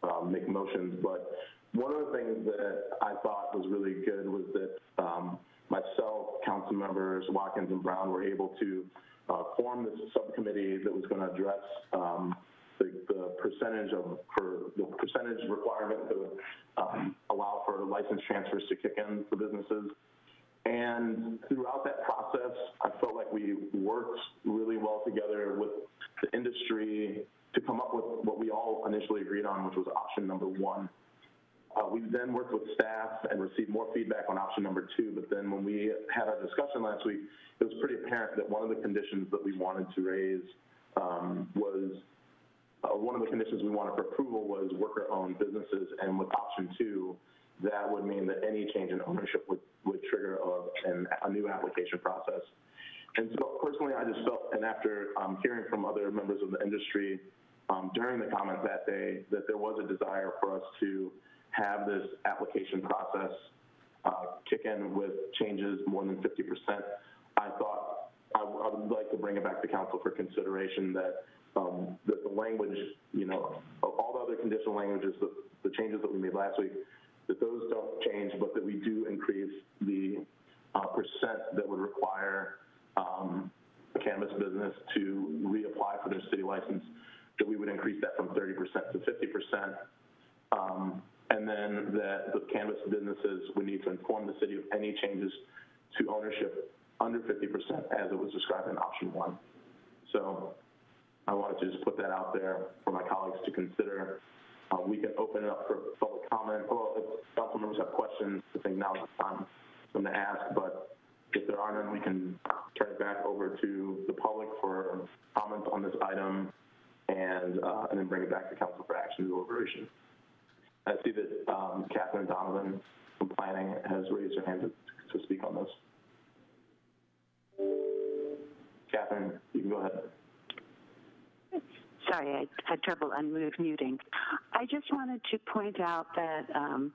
um, make motions. But one of the things that I thought was really good was that um, myself, council members Watkins and Brown were able to uh, form this subcommittee that was going to address um, the, the percentage of for the percentage requirement to um, allow for license transfers to kick in for businesses. And throughout that process, I felt like we worked really well together with the industry to come up with what we all initially agreed on, which was option number one. Uh, we then worked with staff and received more feedback on option number two, but then when we had our discussion last week, it was pretty apparent that one of the conditions that we wanted to raise um, was uh, one of the conditions we wanted for approval was worker-owned businesses, and with option two, that would mean that any change in ownership would, would trigger a, an, a new application process. And so personally, I just felt, and after um, hearing from other members of the industry um, during the comment that day, that there was a desire for us to have this application process uh, kick in with changes more than 50%. I thought I, I would like to bring it back to council for consideration that um, that the language, you know, of all the other conditional languages, the, the changes that we made last week, that those don't change, but that we do increase the uh, percent that would require um, a cannabis business to reapply for their city license, that we would increase that from 30% to 50%. Um, and then that the cannabis businesses would need to inform the city of any changes to ownership under 50% as it was described in option one. So I wanted to just put that out there for my colleagues to consider. Uh, we can open it up for public comment. Well, if council members have questions, I think now is the time for them to ask. But if there are none, we can turn it back over to the public for comments on this item and, uh, and then bring it back to council for action deliberation. I see that um, Catherine Donovan from planning has raised her hand to, to speak on this. Catherine, you can go ahead. Sorry, I had trouble unmuting. I just wanted to point out that um,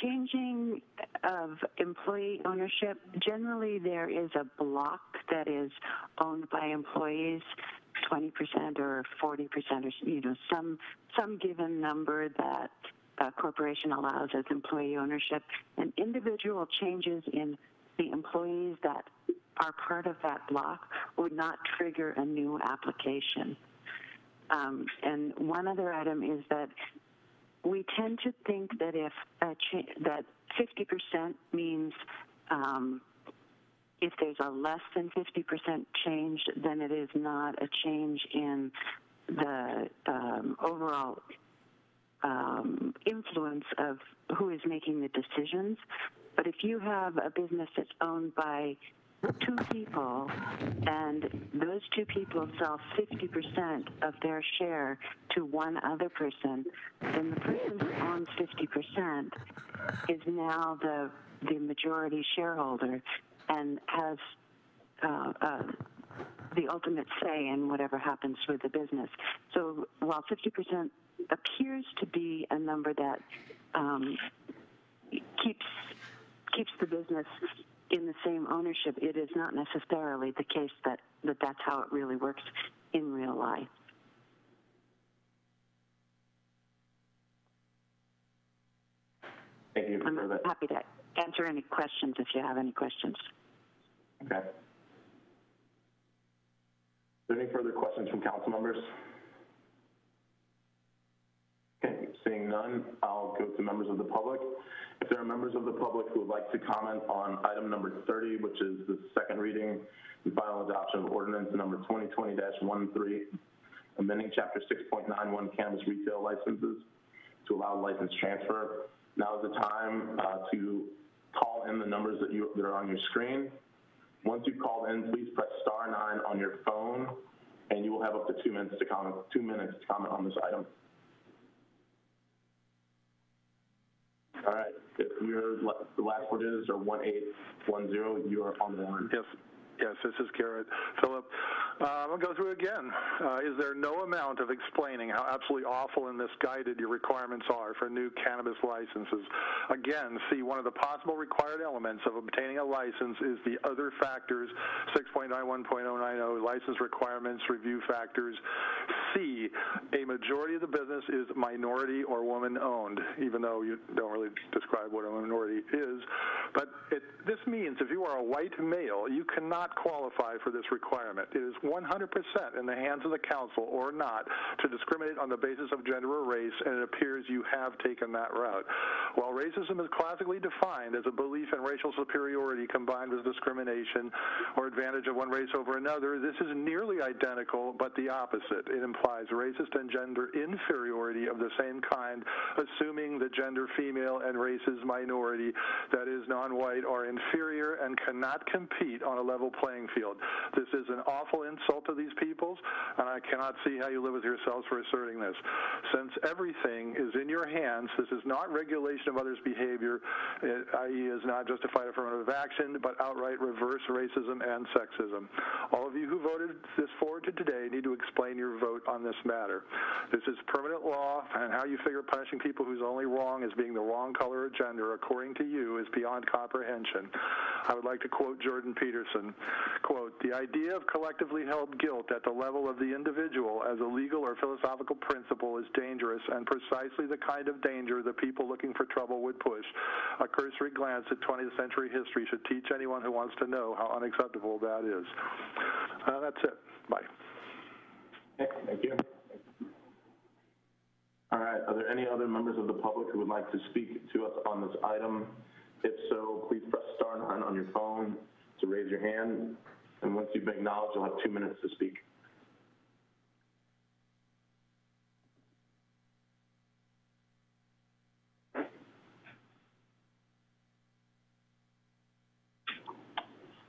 changing of employee ownership, generally there is a block that is owned by employees, 20% or 40% or, you know, some, some given number that a corporation allows as employee ownership. And individual changes in the employees that are part of that block would not trigger a new application. Um, and one other item is that we tend to think that if that 50% means um, if there's a less than 50% change, then it is not a change in the um, overall um, influence of who is making the decisions. But if you have a business that's owned by two people and those two people sell 50% of their share to one other person, then the person who owns 50% is now the, the majority shareholder and has uh, uh, the ultimate say in whatever happens with the business. So while 50% appears to be a number that um, keeps keeps the business in the same ownership, it is not necessarily the case that, that that's how it really works in real life. Thank you I'm that. happy to answer any questions if you have any questions. Okay. Are there any further questions from council members? Okay, seeing none, I'll go to members of the public. If there are members of the public who would like to comment on item number 30, which is the second reading and final adoption of ordinance number 2020-13, amending chapter 6.91 cannabis retail licenses to allow license transfer, now is the time uh, to call in the numbers that you, that are on your screen. Once you've called in, please press star nine on your phone, and you will have up to two minutes to comment, two minutes to comment on this item. All right, if your, the last four digits are 1810, you are on the line. Yes, yes, this is Garrett. Philip, uh, I'm going to go through again. Uh, is there no amount of explaining how absolutely awful and misguided your requirements are for new cannabis licenses? Again, see, one of the possible required elements of obtaining a license is the other factors, 6.91.090, license requirements, review factors. C, a majority of the business is minority or woman-owned, even though you don't really describe what a minority is. But it, this means if you are a white male, you cannot qualify for this requirement. It is 100% in the hands of the council or not to discriminate on the basis of gender or race, and it appears you have taken that route. While racism is classically defined as a belief in racial superiority combined with discrimination or advantage of one race over another, this is nearly identical, but the opposite. It implies racist and gender inferiority of the same kind, assuming that gender female and race is minority, that is non-white, are inferior and cannot compete on a level playing field. This is an awful insult to these peoples, and I cannot see how you live with yourselves for asserting this. Since everything is in your hands, this is not regulation of others' behavior, eh, i.e. is not justified affirmative action, but outright reverse racism and sexism. All of you who voted this forward to today need to explain your vote on this matter. This is permanent law, and how you figure punishing people whose only wrong is being the wrong color or gender, according to you, is beyond comprehension. I would like to quote Jordan Peterson, quote, the idea of collectively held guilt at the level of the individual as a legal or philosophical principle is dangerous and precisely the kind of danger the people looking for trouble would push. A cursory glance at 20th century history should teach anyone who wants to know how unacceptable that is. Uh, that's it. Bye. Thank you. All right, are there any other members of the public who would like to speak to us on this item? If so, please press star nine on your phone to raise your hand, and once you've been acknowledged, you'll have two minutes to speak.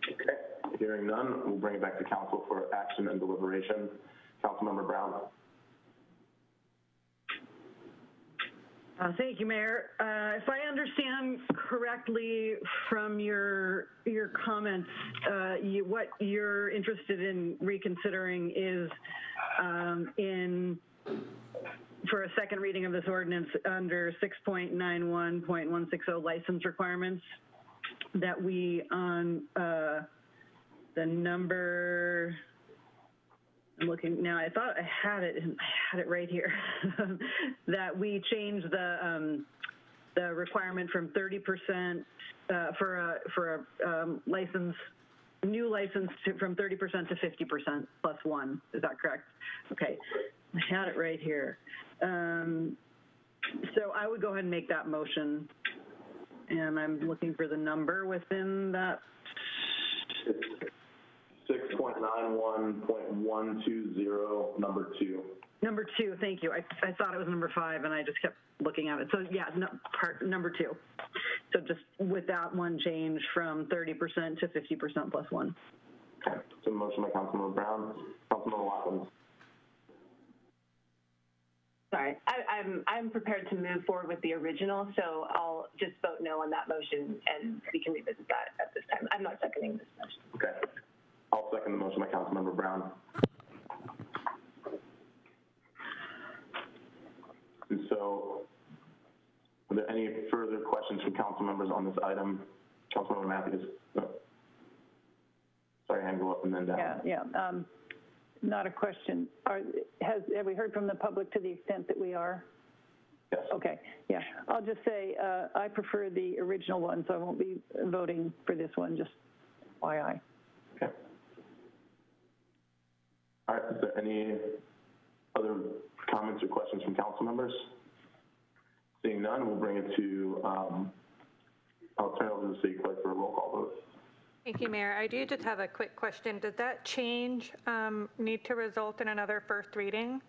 Okay, hearing none, we'll bring it back to council for action and deliberation. Councilmember Brown. Uh, Thank you, Mayor. Uh, If I understand correctly from your, your comments, uh, you- what you're interested in reconsidering is um, in, for a second reading of this ordinance under 6.91.160 license requirements, that we on uh, the number, I'm looking now. I thought I had it. I had it right here. that we change the um, the requirement from 30 percent uh, for a for a um, license new license to, from 30 percent to 50 percent plus one. Is that correct? Okay, I had it right here. Um, so I would go ahead and make that motion, and I'm looking for the number within that. 6.91.120, number two. Number two, thank you. I, I thought it was number five, and I just kept looking at it. So yeah, no, part number two. So just with that one change from 30% to 50% plus one. Okay, so motion by Councilmember Brown, Councilmember Watkins. Sorry, I, I'm, I'm prepared to move forward with the original, so I'll just vote no on that motion, and we can revisit that at this time. I'm not seconding this motion. Okay. I'll second the motion by Councilmember Brown. And so, are there any further questions from council members on this item? Councilmember Mathews? No. Sorry, hand go up and then down. Yeah, yeah. Um, not a question. Are, has, have we heard from the public to the extent that we are? Yes. Okay, yeah. I'll just say, uh, I prefer the original one, so I won't be voting for this one, just FYI. Okay. All right, is there any other comments or questions from council members? Seeing none, we'll bring it to, um, I'll turn it over to the city clerk for a roll call vote. Thank you, Mayor. I do just have a quick question. Does that change um, need to result in another first reading?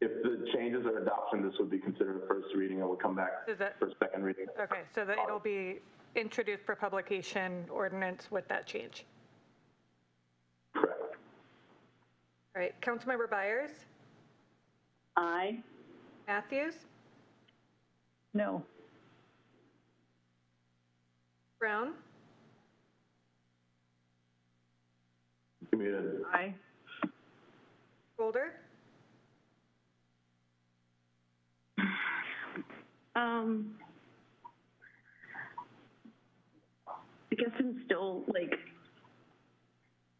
If the changes are adoption, this would be considered a first reading and would come back Is that- for second reading. Okay, so that it'll be introduced for publication ordinance with that change. Correct. All right, Councilmember Beiers? Aye. Mathews? No. Brown? You're. Aye. Glover? Um, I guess I'm still like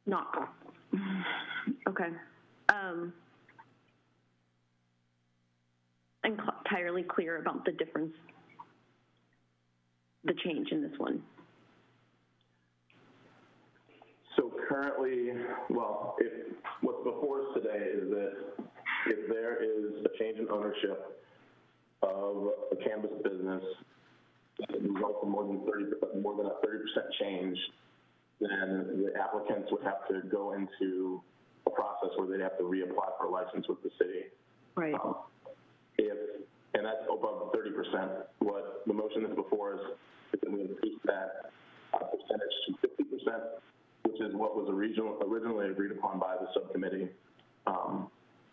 not okay. Um, I'm entirely clear about the difference, the change in this one. So currently, well, if, what's before us today is that if there is a change in ownership of a cannabis business that results in more than 30, more than a 30% change, then the applicants would have to go into a process where they'd have to reapply for a license with the city. Right. Um, If, and that's above 30%, what the motion that's before us is that we increase that uh, percentage to 50%, which is what was original, originally agreed upon by the subcommittee. Um,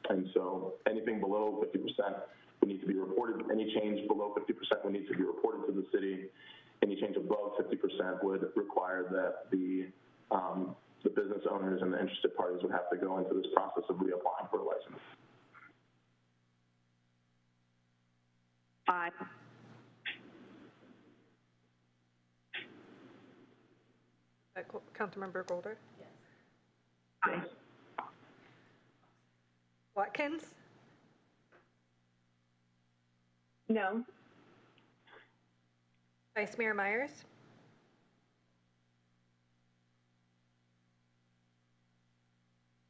and so anything below 50% would need to be reported. Any change below 50% would need to be reported to the city. Any change above 50% would require that the, um, the business owners and the interested parties would have to go into this process of reapplying for a license. Aye. Uh, Go- Councilmember Glover? Yes. Aye. Watkins? No? Vice Mayor Meyers?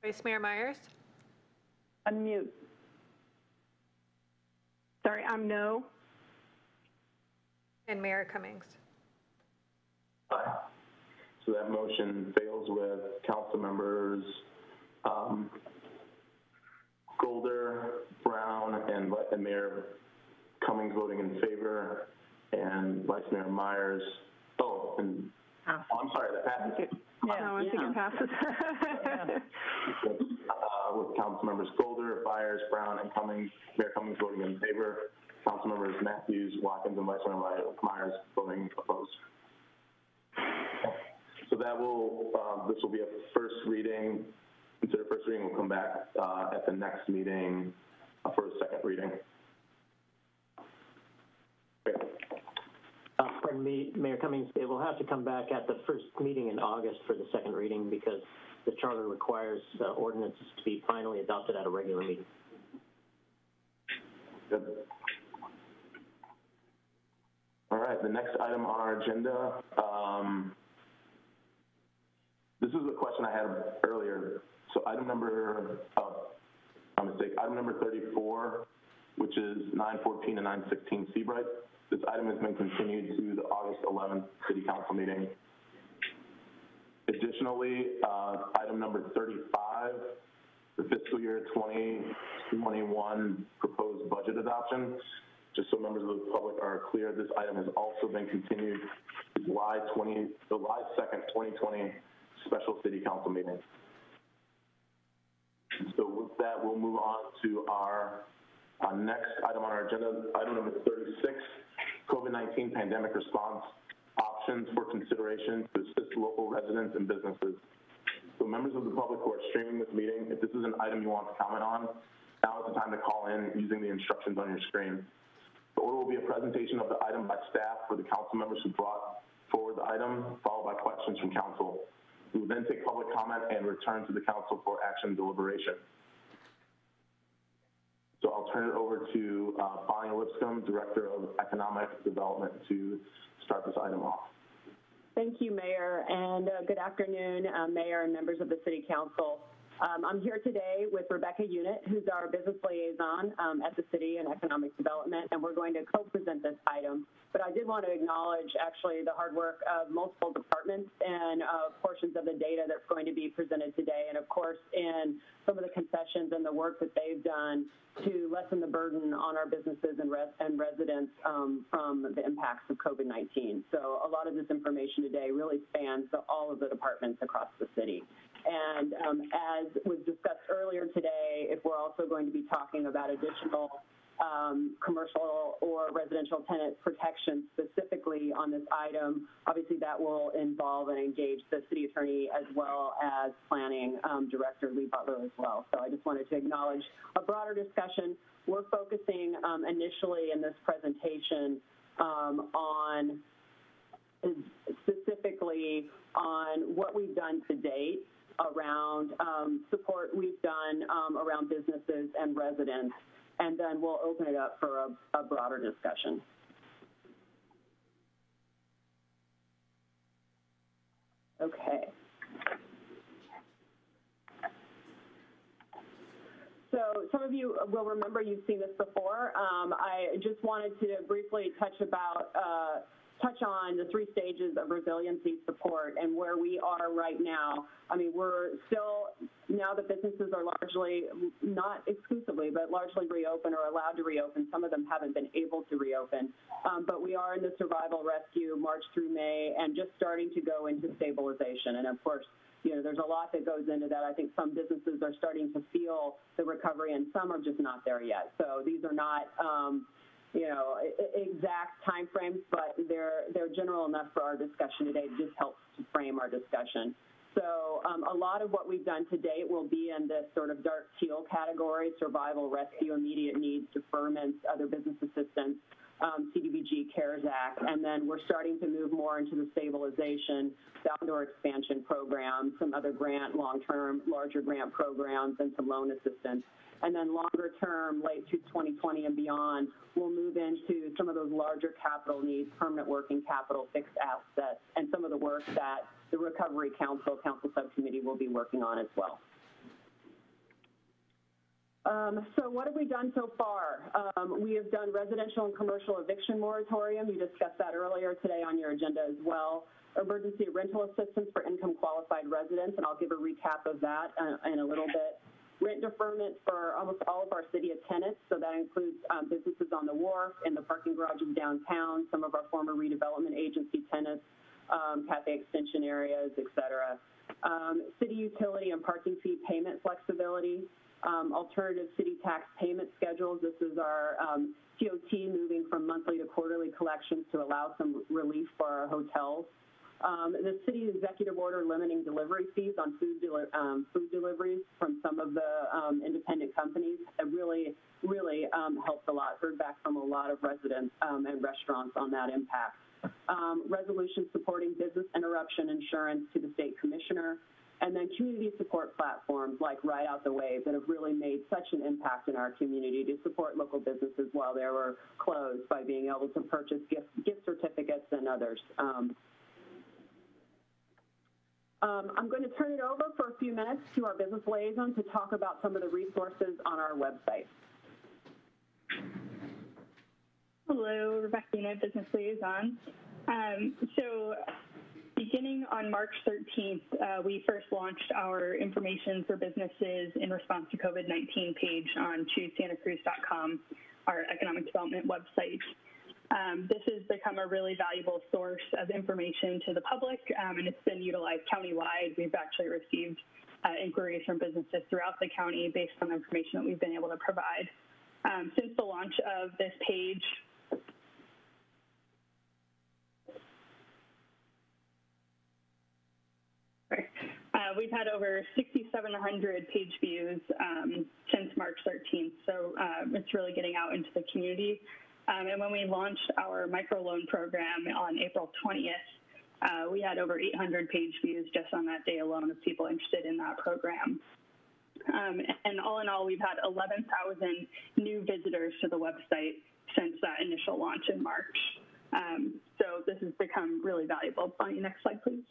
Vice Mayor Meyers? Unmute. Sorry, I'm no. And Mayor Cummings? Aye. So that motion fails with council members um, Glover, Brown, and and Mayor Cummings voting in favor, and Vice Mayor Meyers, oh, and, oh, I'm sorry, that passes. No, I think it passes. Uh, With council members Glover, Beiers, Brown, and Cummings, Mayor Cummings voting in favor, council members Mathews, Watkins, and Vice Mayor Meyers voting opposed. So that will, um, this will be a first reading, consider first reading, we'll come back uh, at the next meeting uh, for a second reading. Uh, pardon me, Mayor Cummings, it will have to come back at the first meeting in August for the second reading because the charter requires uh, ordinances to be finally adopted at a regular meeting. Good. All right, the next item on our agenda, um, this is a question I had earlier. So item number, oh, my mistake, item number 34, which is 914 and 916 Seabright. This item has been continued to the August 11th city council meeting. Additionally, uh, item number 35, the fiscal year 2021 proposed budget adoption. Just so members of the public are clear, this item has also been continued to July 20, July 2nd, 2020 special city council meeting. So with that, we'll move on to our uh, next item on our agenda, item number 36, COVID-19 pandemic response options for consideration to assist local residents and businesses. So members of the public who are streaming this meeting, if this is an item you want to comment on, now is the time to call in using the instructions on your screen. The order will be a presentation of the item by staff for the council members who brought forward the item, followed by questions from council. We will then take public comment and return to the council for action deliberation. So I'll turn it over to uh, Bonnie Lipscomb, Director of Economic Development, to start this item off. Thank you, Mayor, and uh, good afternoon, uh, Mayor and members of the City Council. Um, I'm here today with Rebecca Unitt, who's our business liaison um, at the City and Economic Development, and we're going to co-present this item. But I did want to acknowledge actually the hard work of multiple departments and uh, portions of the data that's going to be presented today, and of course in some of the concessions and the work that they've done to lessen the burden on our businesses and, res and residents um, from the impacts of COVID-19. So a lot of this information today really spans the, all of the departments across the city. And um, as was discussed earlier today, if we're also going to be talking about additional um, commercial or residential tenant protection specifically on this item, obviously that will involve and engage the city attorney as well as planning um, director Lee Butler as well. So I just wanted to acknowledge a broader discussion. We're focusing um, initially in this presentation um, on specifically on what we've done to date around um, support we've done um, around businesses and residents, and then we'll open it up for a, a broader discussion. Okay. So some of you will remember you've seen this before. Um, I just wanted to briefly touch about uh, touch on the three stages of resiliency support and where we are right now. I mean, we're still, now that businesses are largely, not exclusively, but largely reopened or allowed to reopen, some of them haven't been able to reopen. Um, but we are in the survival rescue March through May and just starting to go into stabilization. And of course, you know, there's a lot that goes into that. I think some businesses are starting to feel the recovery and some are just not there yet. So these are not, um, you know, exact timeframes, but they're, they're general enough for our discussion today. It just helps to frame our discussion. So um, a lot of what we've done to date will be in this sort of dark teal category, survival, rescue, immediate needs, deferments, other business assistance, um, CDBG, CARES Act, and then we're starting to move more into the stabilization, outdoor expansion program, some other grant, long-term, larger grant programs, and some loan assistance. And then longer term, late to 2020 and beyond, we'll move into some of those larger capital needs, permanent working capital, fixed assets, and some of the work that the Recovery Council, Council Subcommittee will be working on as well. Um, so what have we done so far? Um, we have done residential and commercial eviction moratorium. You discussed that earlier today on your agenda as well. Emergency rental assistance for income qualified residents, and I'll give a recap of that uh, in a little bit. Rent deferment for almost all of our city of tenants, so that includes um, businesses on the wharf, and the parking garages downtown, some of our former redevelopment agency tenants, um, cafe extension areas, et cetera. Um, city utility and parking fee payment flexibility, um, alternative city tax payment schedules. This is our um, moving from monthly to quarterly collections to allow some relief for our hotels. Um, the city executive order limiting delivery fees on food, deli um, food deliveries from some of the um, independent companies it really, really um, helped a lot. Heard back from a lot of residents um, and restaurants on that impact. Um, resolution supporting business interruption insurance to the state commissioner, and then community support platforms like Ride Out the Wave that have really made such an impact in our community to support local businesses while they were closed by being able to purchase gift, gift certificates and others. Um, um, I'm going to turn it over for a few minutes to our business liaison to talk about some of the resources on our website. Hello, Rebecca Business Liaison. Um, so beginning on March 13th, uh, we first launched our information for businesses in response to COVID-19 page on choosesantacruz.com. our economic development website. Um, this has become a really valuable source of information to the public, um, and it's been utilized countywide. We've actually received uh, inquiries from businesses throughout the county based on the information that we've been able to provide. Um, since the launch of this page, Uh, we've had over 6,700 page views um, since March 13th, so uh, it's really getting out into the community. Um, and when we launched our microloan program on April 20th, uh, we had over 800 page views just on that day alone of people interested in that program. Um, and all in all, we've had 11,000 new visitors to the website since that initial launch in March. Um, so this has become really valuable. Bonnie, next slide, please.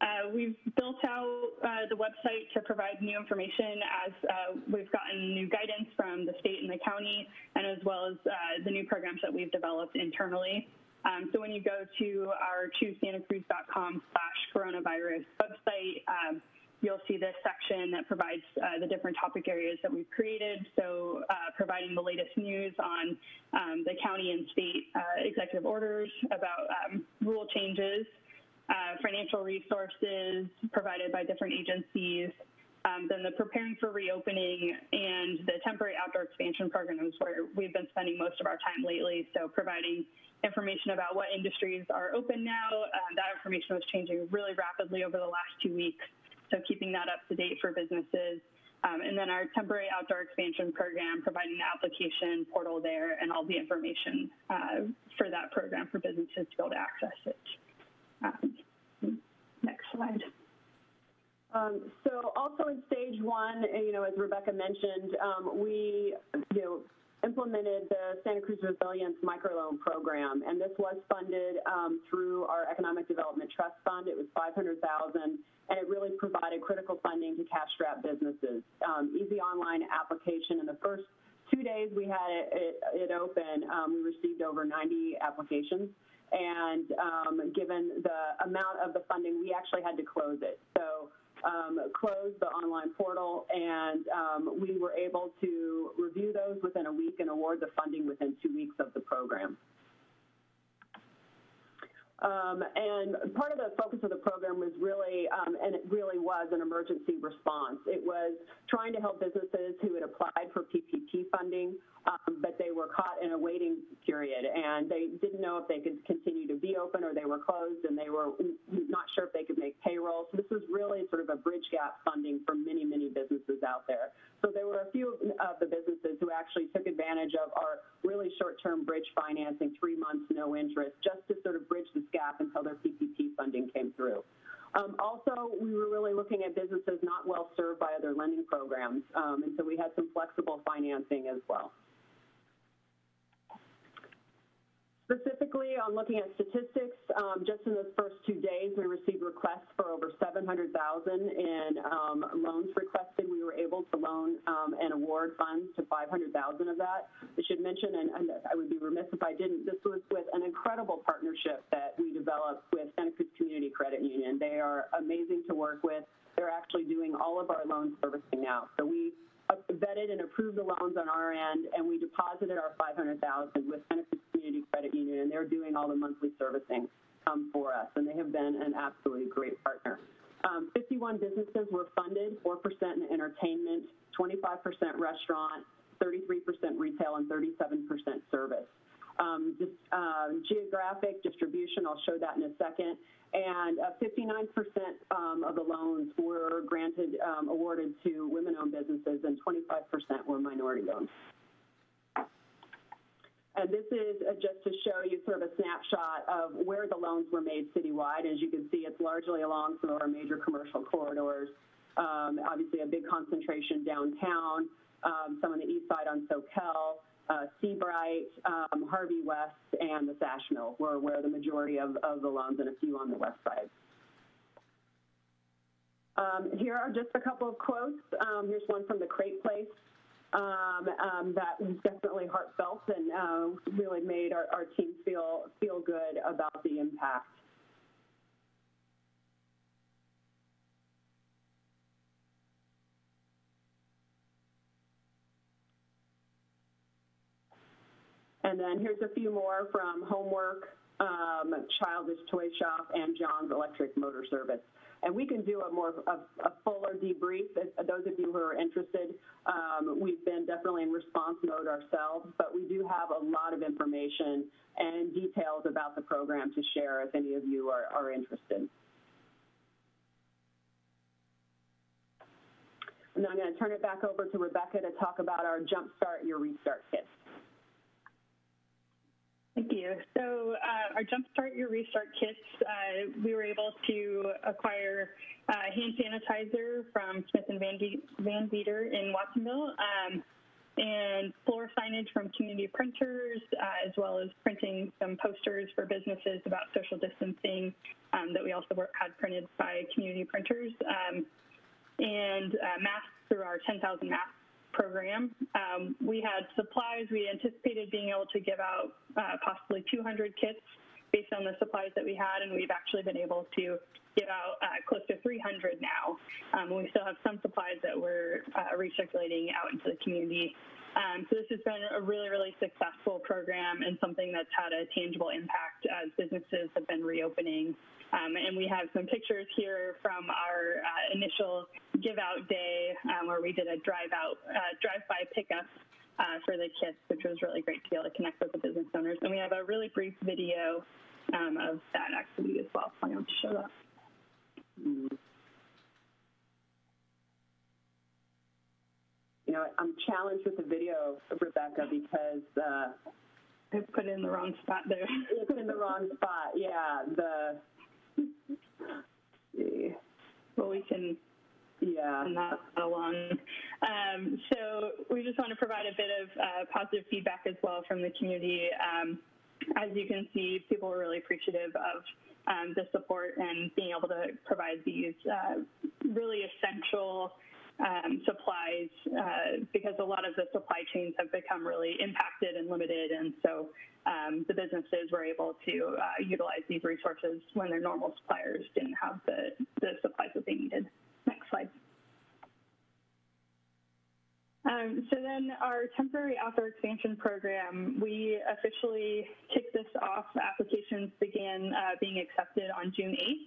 Uh, we've built out uh, the website to provide new information as uh, we've gotten new guidance from the state and the county, and as well as uh, the new programs that we've developed internally. Um, so when you go to our choosesantacruz.com slash coronavirus website, um, you'll see this section that provides uh, the different topic areas that we've created. So uh, providing the latest news on um, the county and state executive orders about um, rule changes, uh, financial resources provided by different agencies, um, then the preparing for reopening and the temporary outdoor expansion program is where we've been spending most of our time lately. So providing information about what industries are open now. Um, that information was changing really rapidly over the last two weeks. So keeping that up to date for businesses. Um, and then our temporary outdoor expansion program, providing the application portal there and all the information uh, for that program for businesses to be able to access it. Next slide. Um, so also in stage one, you know, as Rebecca mentioned, um, we, you know, implemented the Santa Cruz Resilience Microloan Program, and this was funded um, through our Economic Development Trust Fund. It was 500,000, and it really provided critical funding to cash-strapped businesses. Um, easy online application. In the first two days we had it, it, it open, um, we received over 90 applications. And um, given the amount of the funding, we actually had to close it. So um, close the online portal, and um, we were able to review those within a week and award the funding within two weeks of the program. Um, and part of the focus of the program was really, um, and it really was an emergency response. It was trying to help businesses who had applied for PPP funding, um, but they were caught in a waiting period and they didn't know if they could continue to be open or they were closed and they were not sure if they could make payroll. So this was really sort of a bridge gap funding for many, many businesses out there. So there were a few of the businesses who actually took advantage of our really short-term bridge financing, three months, no interest, just to sort of bridge this gap until their PPP funding came through. Um, also, we were really looking at businesses not well served by other lending programs, um, and so we had some flexible financing as well. Specifically on looking at statistics, um, just in those first two days, we received requests for over 700,000 in um, loans requested. We were able to loan um, and award funds to 500,000 of that. I should mention, and, and, I would be remiss if I didn't, this was with an incredible partnership that we developed with Santa Cruz Community Credit Union. They are amazing to work with. They're actually doing all of our loan servicing now. So we vetted and approved the loans on our end, and we deposited our 500,000 with Cruz Community Credit Union, and they're doing all the monthly servicing um, for us, and they have been an absolutely great partner. Um, 51 businesses were funded, 4% in entertainment, 25% restaurant, 33% retail, and 37% service. Um, uh, geographic distribution, I'll show that in a second and 59% uh, um, of the loans were granted, um, awarded to women-owned businesses, and 25% were minority-owned. And this is uh, just to show you sort of a snapshot of where the loans were made citywide. As you can see, it's largely along some of our major commercial corridors. Um, obviously, a big concentration downtown, um, some on the east side on Soquel, uh, Seabright, um, Harvey West, and the Sash Mill were where the majority of, of the loans and a few on the west side. Um, here are just a couple of quotes. Um, here's one from the Crepe Place um, um, that was definitely heartfelt and uh, really made our, our team feel feel good about the impact. And then here's a few more from Homework, um, Childish Toy Shop, and John's Electric Motor Service. And we can do a more a, a fuller debrief. Those of you who are interested, um, we've been definitely in response mode ourselves, but we do have a lot of information and details about the program to share if any of you are, are interested. And I'm going to turn it back over to Rebecca to talk about our Jumpstart Your Restart kits. Thank you. So uh, our Jumpstart Your Restart kits, uh, we were able to acquire uh, hand sanitizer from Smith and Van, De- Van Beater in Watsonville, um, and floor signage from community printers, uh, as well as printing some posters for businesses about social distancing um, that we also were, had printed by community printers, um, and uh, masks through our 10,000 masks program. Um, we had supplies. We anticipated being able to give out uh, possibly 200 kits based on the supplies that we had, and we've actually been able to give out uh, close to 300 now. Um, we still have some supplies that we're uh, recirculating out into the community. Um, so this has been a really, really successful program and something that's had a tangible impact as businesses have been reopening. Um, and we have some pictures here from our uh, initial give out day um, where we did a drive out, uh, drive by pickup uh, for the kits, which was really great to be able to connect with the business owners. And we have a really brief video um, of that activity as well. So I want to show that. You know, I'm challenged with the video, Rebecca, because uh, I put it in the wrong spot there. it's in the wrong spot. Yeah, the. Well, we can yeah. send that along. Um, so we just want to provide a bit of uh, positive feedback as well from the community. Um, as you can see, people were really appreciative of um, the support and being able to provide these uh, really essential um, supplies uh, because a lot of the supply chains have become really impacted and limited. And so um, the businesses were able to uh, utilize these resources when their normal suppliers didn't have the, the supplies that they needed. Next slide. Um, so then our temporary outdoor expansion program, we officially kicked this off. Applications began uh, being accepted on June 8th.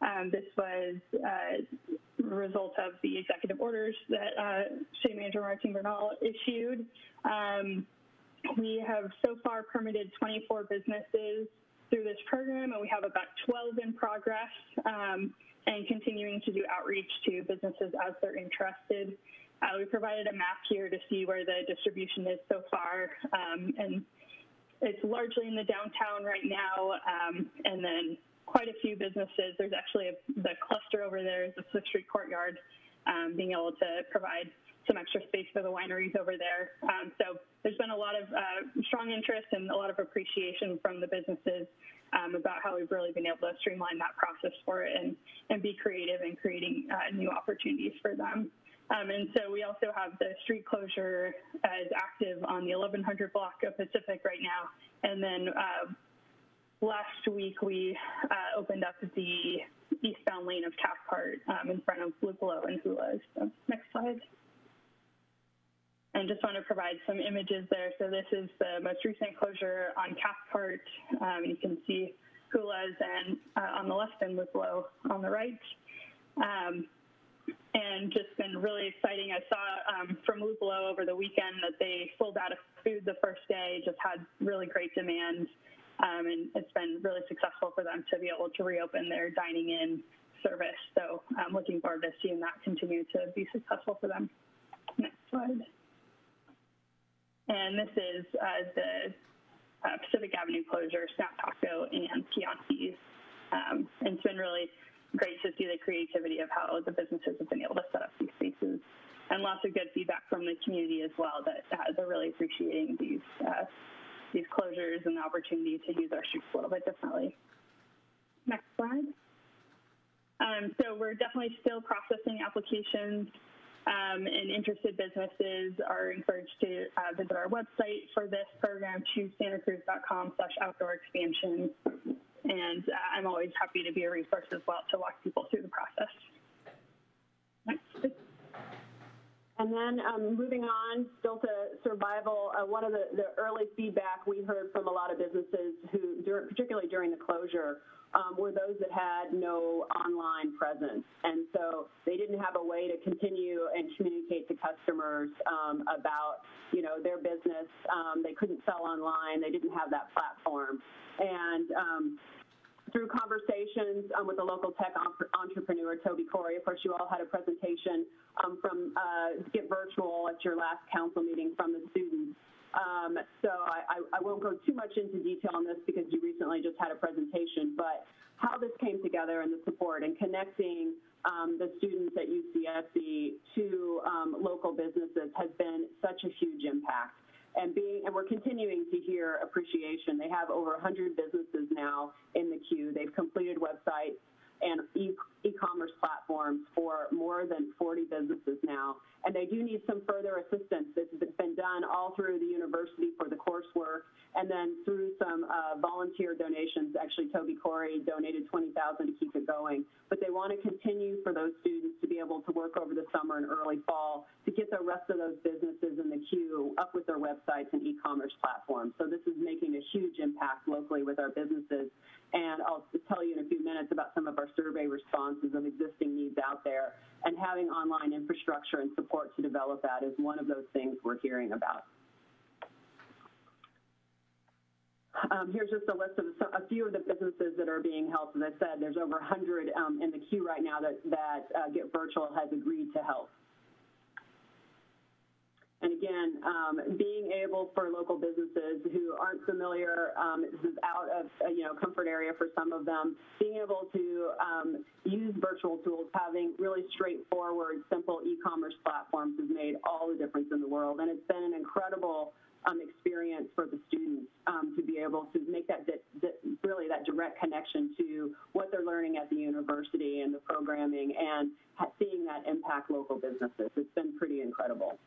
Um, this was uh, a result of the executive orders that uh, City Manager Martin Bernal issued. Um, we have so far permitted 24 businesses through this program, and we have about 12 in progress um, and continuing to do outreach to businesses as they're interested. Uh, we provided a map here to see where the distribution is so far, um, and it's largely in the downtown right now, um, and then quite a few businesses. There's actually a, the cluster over there is the Sixth Street Courtyard, um, being able to provide some extra space for the wineries over there. Um, so there's been a lot of uh, strong interest and a lot of appreciation from the businesses um, about how we've really been able to streamline that process for it and, and be creative in creating uh, new opportunities for them. Um, and so we also have the street closure as active on the 1100 block of Pacific right now. And then uh, last week we uh, opened up the eastbound lane of Cathcart um, in front of Lupulo and Hula's. So next slide. And just want to provide some images there. So this is the most recent closure on Cathcart. Um, you can see Hula's and uh, on the left and Lupulo on the right. Um, and just been really exciting. I saw um, from Lupulo over the weekend that they sold out of food the first day, just had really great demand. Um, and it's been really successful for them to be able to reopen their dining in service. So I'm looking forward to seeing that continue to be successful for them. Next slide. And this is uh, the uh, Pacific Avenue closure, Snap Taco, and Chianti's. Um, and it's been really great to see the creativity of how the businesses have been able to set up these spaces. And lots of good feedback from the community as well that uh, they're really appreciating these uh, these closures and the opportunity to use our streets a little bit differently. Next slide. Um, so we're definitely still processing applications um, and interested businesses are encouraged to uh, visit our website for this program, choosesantacruz.com slash outdoor expansion. And uh, I'm always happy to be a resource as well to walk people through the process. And then um, moving on, still to survival, uh, one of the, the early feedback we heard from a lot of businesses who, particularly during the closure, um, were those that had no online presence. And so they didn't have a way to continue and communicate to customers um, about, you know, their business. Um, they couldn't sell online. They didn't have that platform. And um, through conversations um, with the local tech entrepreneur, Toby Corey, of course, you all had a presentation um, from uh, Get Virtual at your last council meeting from the students. Um, so I, I, won't go too much into detail on this because you recently just had a presentation, but how this came together and the support and connecting um, the students at UCSC to um, local businesses has been such a huge impact and being and we're continuing to hear appreciation. They have over 100 businesses now in the queue. They've completed websites and e-commerce platforms for more than 40 businesses now. And they do need some further assistance. This has been done all through the university for the coursework and then through some uh, volunteer donations. Actually, Toby Corey donated 20000 to keep it going. But they want to continue for those students to be able to work over the summer and early fall to get the rest of those businesses in the queue up with their websites and e-commerce platforms. So this is making a huge impact locally with our businesses. And I'll tell you in a few minutes about some of our survey responses of existing needs out there. And having online infrastructure and support to develop that is one of those things we're hearing about. Um, here's just a list of some, a few of the businesses that are being helped. As I said, there's over 100 um, in the queue right now that, that uh, Get Virtual has agreed to help. And again, um, being able for local businesses who aren't familiar, um, this is out of uh, you know comfort area for some of them, being able to um, use virtual tools, having really straightforward, simple e-commerce platforms has made all the difference in the world. And it's been an incredible um, experience for the students um, to be able to make that, really that direct connection to what they're learning at the university and the programming and seeing that impact local businesses. It's been pretty incredible.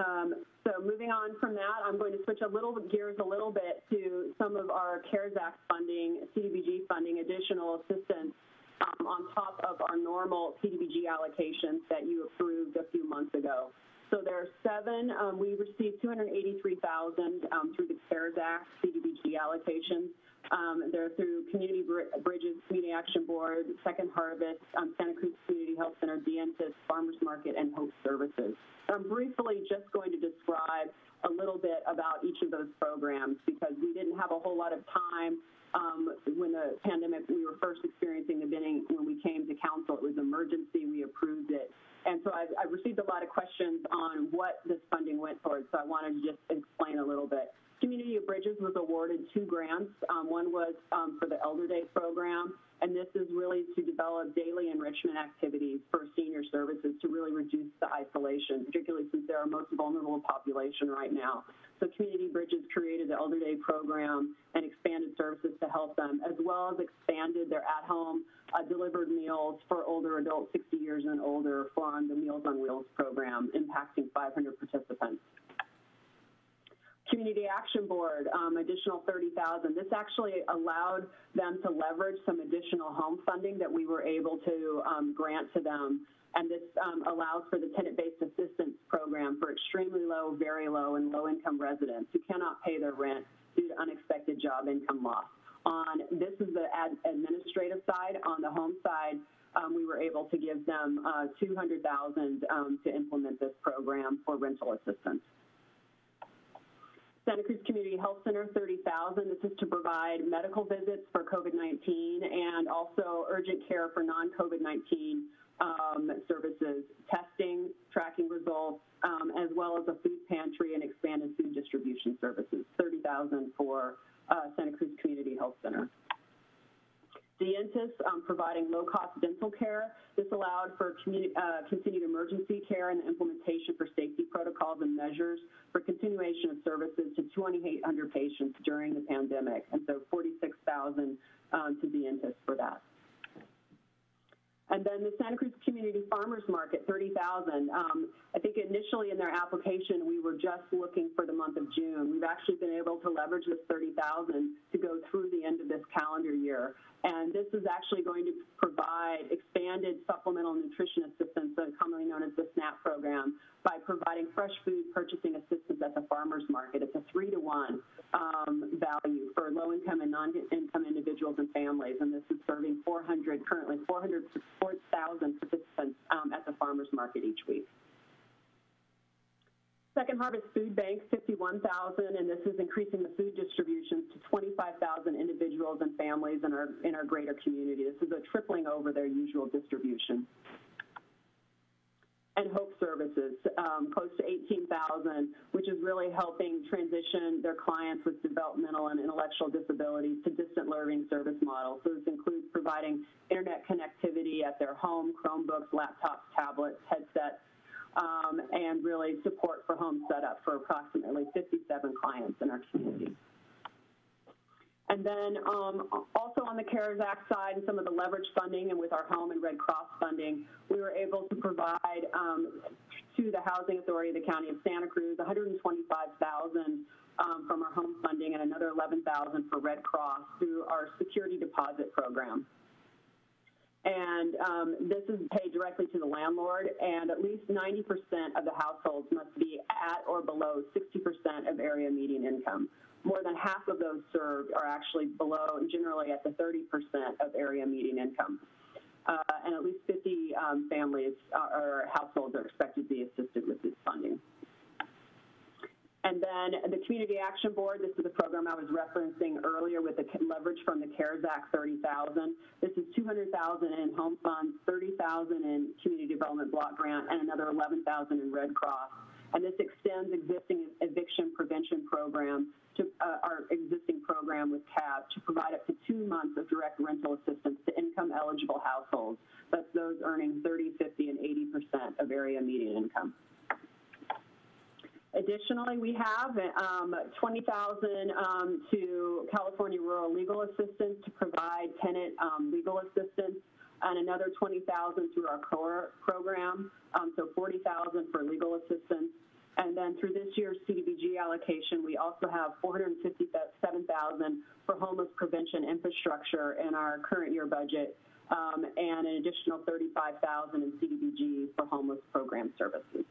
Um, so moving on from that, I'm going to switch a little gears a little bit to some of our CARES Act funding, CDBG funding, additional assistance um, on top of our normal CDBG allocations that you approved a few months ago. So there are seven. Um, we received 283,000 um, through the CARES Act CDBG allocations. Um, they're through Community Bridges, Community Action Board, Second Harvest, um, Santa Cruz Community Health Center, Dientes, Farmers Market, and Hope Services. I'm briefly just going to describe a little bit about each of those programs because we didn't have a whole lot of time um, when the pandemic, we were first experiencing the beginning when we came to council, it was emergency, we approved it. And so I've, I've received a lot of questions on what this funding went towards, so I wanted to just explain a little bit. Community of Bridges was awarded two grants. Um, one was um, for the Elder Day program, and this is really to develop daily enrichment activities for senior services to really reduce the isolation, particularly since they're our most vulnerable population right now. So Community Bridges created the Elder Day program and expanded services to help them, as well as expanded their at-home uh, delivered meals for older adults 60 years and older for on the Meals on Wheels program, impacting 500 participants. Community Action Board, um, additional 30,000. This actually allowed them to leverage some additional home funding that we were able to um, grant to them. And this um, allows for the tenant-based assistance program for extremely low, very low, and low-income residents who cannot pay their rent due to unexpected job income loss. On this is the ad administrative side. On the home side, um, we were able to give them uh, 200,000 um, to implement this program for rental assistance. Santa Cruz Community Health Center, 30,000. This is to provide medical visits for COVID-19 and also urgent care for non-COVID-19 um, services, testing, tracking results, um, as well as a food pantry and expanded food distribution services, 30,000 for uh, Santa Cruz Community Health Center. Dientes um, providing low-cost dental care. This allowed for uh, continued emergency care and the implementation for safety protocols and measures for continuation of services to 2,800 patients during the pandemic, and so 46,000 um, to Dientes for that. And then the Santa Cruz Community Farmers Market, 30,000. Um, I think initially in their application, we were just looking for the month of June. We've actually been able to leverage this 30,000 to go through the end of this calendar year. And this is actually going to provide expanded supplemental nutrition assistance, commonly known as the SNAP program, by providing fresh food purchasing assistance at the farmers market. It's a three to one um, value for low income and non income and families. And this is serving 400, currently 400,000 participants um, at the farmers market each week. Second Harvest Food Bank, 51,000, and this is increasing the food distributions to 25,000 individuals and families in our, in our greater community. This is a tripling over their usual distribution. And Hope Services, um, close to 18,000, which is really helping transition their clients with developmental and intellectual disabilities to distant learning service models. So this includes providing internet connectivity at their home, Chromebooks, laptops, tablets, headsets, um, and really support for home setup for approximately 57 clients in our community. And then um, also on the CARES Act side and some of the leverage funding and with our home and Red Cross funding, we were able to provide um, to the Housing Authority of the County of Santa Cruz 125,000 um, from our home funding and another 11,000 for Red Cross through our security deposit program and um, this is paid directly to the landlord, and at least 90% of the households must be at or below 60% of area median income. More than half of those served are actually below, generally at the 30% of area median income. Uh, and at least 50 um, families or households are expected to be assisted with this funding. And then the Community Action Board, this is the program I was referencing earlier with the leverage from the CARES Act 30,000. This is 200,000 in home funds, 30,000 in community development block grant, and another 11,000 in Red Cross. And this extends existing eviction prevention program to uh, our existing program with CAB to provide up to two months of direct rental assistance to income eligible households. That's those earning 30, 50, and 80% of area median income. Additionally, we have um, 20,000 um, to California Rural Legal Assistance to provide tenant um, legal assistance, and another 20,000 through our core program, um, so 40,000 for legal assistance. And then through this year's CDBG allocation, we also have 457,000 for homeless prevention infrastructure in our current year budget, um, and an additional 35,000 in CDBG for homeless program services.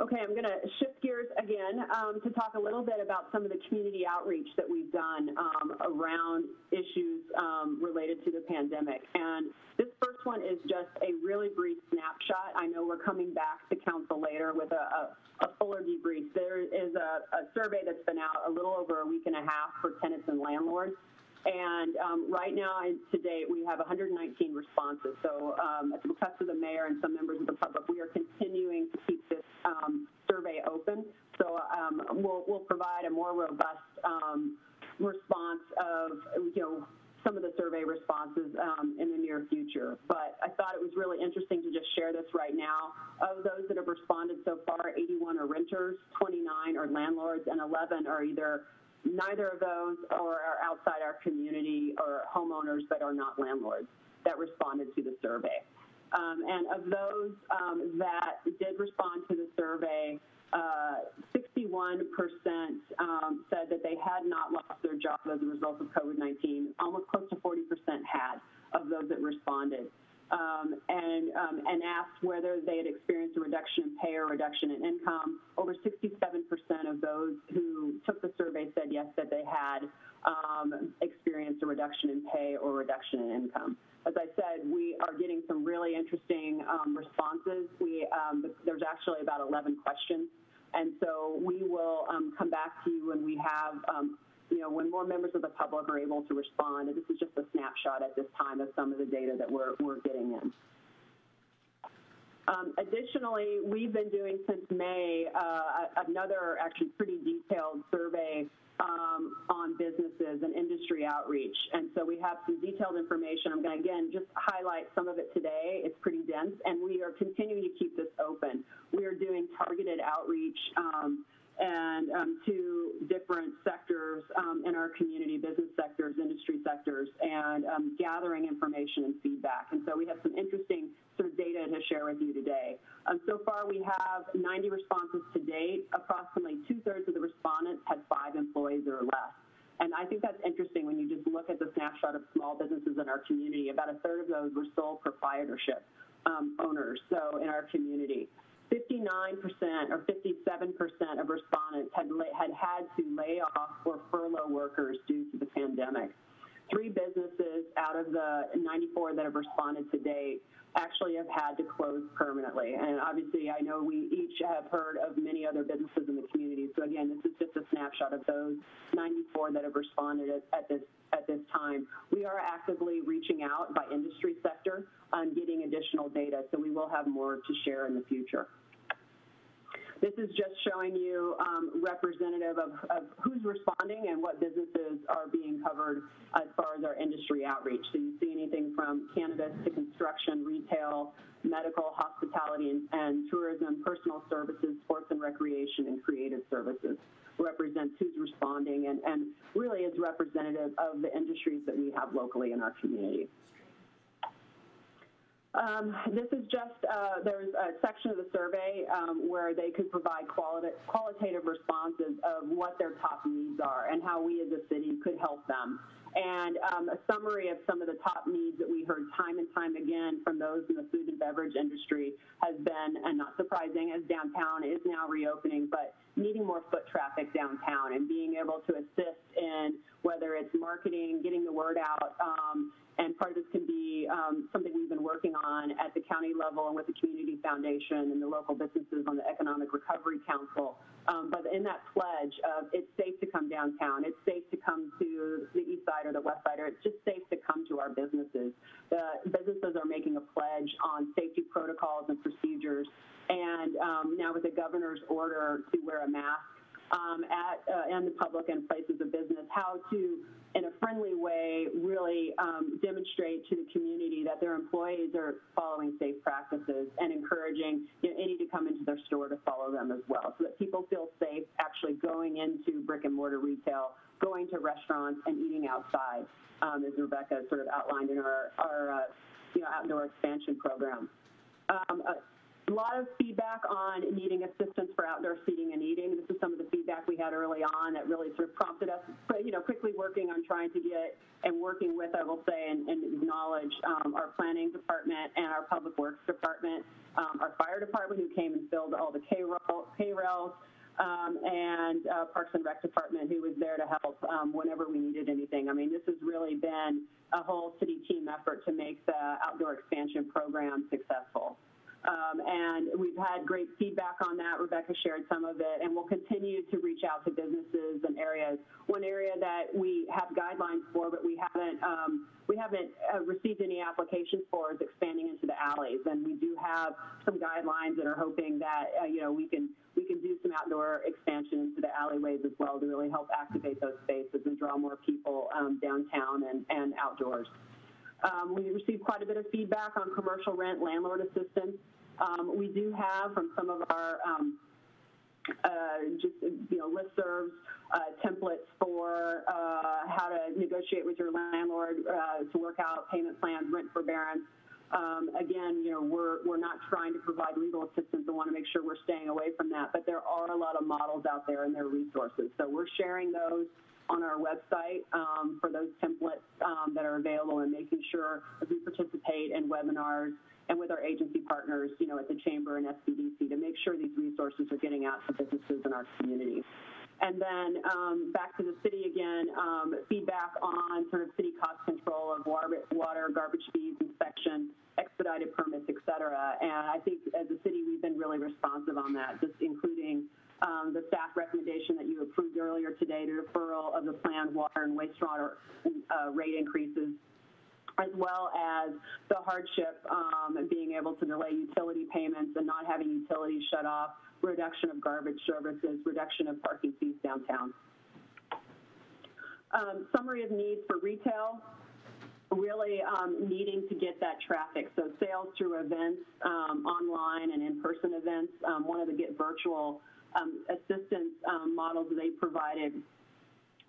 Okay, I'm going to shift gears again um, to talk a little bit about some of the community outreach that we've done um, around issues um, related to the pandemic. And this first one is just a really brief snapshot. I know we're coming back to council later with a, a, a fuller debrief. There is a, a survey that's been out a little over a week and a half for tenants and landlords. And um, right now, to date, we have 119 responses. So um, at the request of the mayor and some members of the public, we are continuing to keep this um, survey open. So um, we'll, we'll provide a more robust um, response of, you know, some of the survey responses um, in the near future. But I thought it was really interesting to just share this right now. Of those that have responded so far, 81 are renters, 29 are landlords, and 11 are either neither of those or are outside our community or homeowners that are not landlords that responded to the survey. Um, and of those um, that did respond to the survey, 61% uh, um, said that they had not lost their job as a result of COVID-19. Almost close to 40% had of those that responded um, and, um, and asked whether they had experienced a reduction in pay or reduction in income. Over 67% of those who took the survey said yes, that they had um, experienced a reduction in pay or reduction in income. As I said, we are getting some really interesting um, responses. We, um, there's actually about 11 questions. And so we will um, come back to you when we have you know, when more members of the public are able to respond. And this is just a snapshot at this time of some of the data that we're, we're getting in. Um, additionally, we've been doing since May uh, another actually pretty detailed survey um, on businesses and industry outreach. And so we have some detailed information. I'm going to, again, just highlight some of it today. It's pretty dense, and we are continuing to keep this open. We are doing targeted outreach um, and um, to different sectors um, in our community, business sectors, industry sectors, and um, gathering information and feedback. And so we have some interesting sort of data to share with you today. Um, so far, we have 90 responses to date. Approximately two-thirds of the respondents had five employees or less. And I think that's interesting when you just look at the snapshot of small businesses in our community. About a third of those were sole proprietorship um, owners, so in our community. 59% or 57% of respondents had, had had to lay off or furlough workers due to the pandemic. Three businesses out of the 94 that have responded to date actually have had to close permanently. And obviously, I know we each have heard of many other businesses in the community. So again, this is just a snapshot of those 94 that have responded at, at this at this time. We are actively reaching out by industry sector on getting additional data, so we will have more to share in the future. This is just showing you um, representative of, of, who's responding and what businesses are being covered as far as our industry outreach. So you see anything from cannabis to construction, retail, medical, hospitality and, and tourism, personal services, sports and recreation, and creative services represents who's responding and, and really is representative of the industries that we have locally in our community. Um, this is just, uh, there's a section of the survey um, where they could provide qualitative responses of what their top needs are and how we as a city could help them. And um, a summary of some of the top needs that we heard time and time again from those in the food and beverage industry has been, and not surprising as downtown is now reopening, but needing more foot traffic downtown and being able to assist in whether it's marketing, getting the word out, um, and part of this can be um, something we've been working on at the county level and with the Community Foundation and the local businesses on the Economic Recovery Council. Um, but in that pledge of it's safe to come downtown, it's safe to come to the east side or the west side, or it's just safe to come to our businesses. The businesses are making a pledge on safety protocols and procedures. And um, now with the governor's order to wear a mask um, at uh, in the public and places of business, how to in a friendly way, really um, demonstrate to the community that their employees are following safe practices and encouraging you know, any to come into their store to follow them as well, so that people feel safe actually going into brick and mortar retail, going to restaurants, and eating outside, um, as Rebecca sort of outlined in our, our uh, you know, outdoor expansion program. Um, uh, a lot of feedback on needing assistance for outdoor seating and eating. This is some of the feedback we had early on that really sort of prompted us, you know, quickly working on trying to get and working with, I will say, and, and acknowledge um, our planning department and our public works department, um, our fire department who came and filled all the K-rails, um, and uh, Parks and Rec department who was there to help um, whenever we needed anything. I mean, this has really been a whole city team effort to make the outdoor expansion program successful. Um, and we've had great feedback on that. Rebecca shared some of it, and we'll continue to reach out to businesses and areas. One area that we have guidelines for, but we haven't um, we haven't uh, received any applications for is expanding into the alleys, and we do have some guidelines that are hoping that uh, you know we can we can do some outdoor expansion into the alleyways as well to really help activate those spaces and draw more people um, downtown and, and outdoors. Um, we received quite a bit of feedback on commercial rent landlord assistance. Um, we do have from some of our um, uh, just you know listservs uh, templates for uh, how to negotiate with your landlord uh, to work out payment plans, rent forbearance. Um, again, you know, we're, we're not trying to provide legal assistance and want to make sure we're staying away from that, but there are a lot of models out there and there are resources. So we're sharing those on our website um, for those templates um, that are available and making sure as we participate in webinars and with our agency partners, you know, at the Chamber and SBDC to make sure these resources are getting out to businesses in our community. And then um, back to the city again, um, feedback on sort of city cost control of water, water, garbage fees, inspection, expedited permits, et cetera. And I think as a city, we've been really responsive on that, just including um, the staff recommendation that you approved earlier today, the deferral of the planned water and wastewater uh, rate increases as well as the hardship um, and being able to delay utility payments and not having utilities shut off, reduction of garbage services, reduction of parking fees downtown. Um, summary of needs for retail, really um, needing to get that traffic. So sales through events, um, online and in-person events, um, wanted to get virtual um, assistance um, models they provided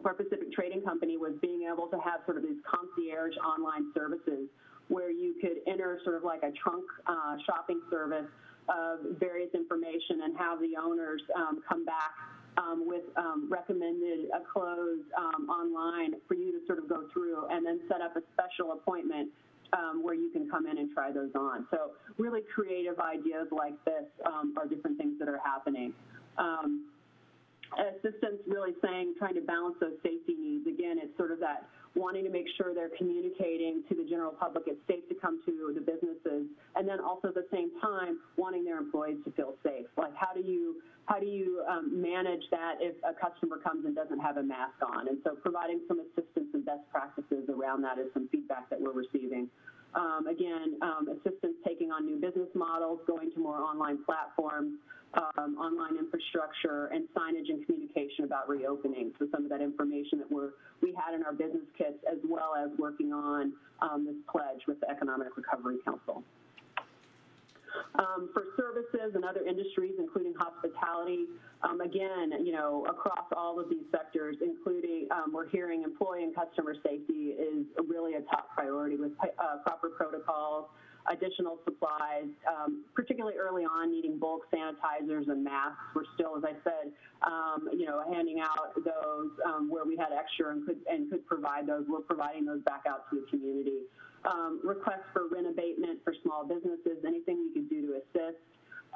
for Pacific Trading Company was being able to have sort of these concierge online services where you could enter sort of like a trunk uh, shopping service of various information and have the owners um, come back um, with um, recommended clothes um, online for you to sort of go through and then set up a special appointment um, where you can come in and try those on. So really creative ideas like this um, are different things that are happening. Um, assistance really saying, trying to balance those safety needs. Again, it's sort of that wanting to make sure they're communicating to the general public it's safe to come to the businesses, and then also at the same time wanting their employees to feel safe. Like how do you how do you um, manage that if a customer comes and doesn't have a mask on? And so providing some assistance and best practices around that is some feedback that we're receiving. Um, again, um, assistance taking on new business models, going to more online platforms, um, online infrastructure, and signage and communication about reopening. So some of that information that we're, we had in our business kits, as well as working on um, this pledge with the Economic Recovery Council. Um, for services and other industries, including hospitality, um, again, you know, across all of these sectors, including um, we're hearing employee and customer safety is really a top priority with uh, proper protocols, additional supplies, um, particularly early on needing bulk sanitizers and masks. We're still, as I said, um, you know, handing out those um, where we had extra and could, and could provide those. We're providing those back out to the community um, requests for rent abatement for small businesses, anything we could do to assist.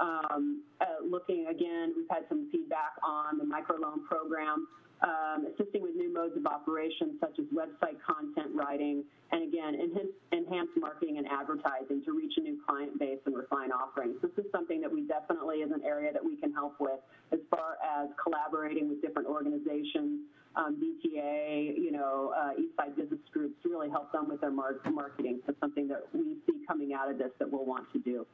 Um, uh, looking again, we've had some feedback on the microloan program, um, assisting with new modes of operation such as website content writing, and again, enhance, enhanced marketing and advertising to reach a new client base and refine offerings. This is something that we definitely is an area that we can help with as far as collaborating with different organizations, um, DTA, you know, uh, Eastside Business Groups to really help them with their mar marketing. So something that we see coming out of this that we'll want to do.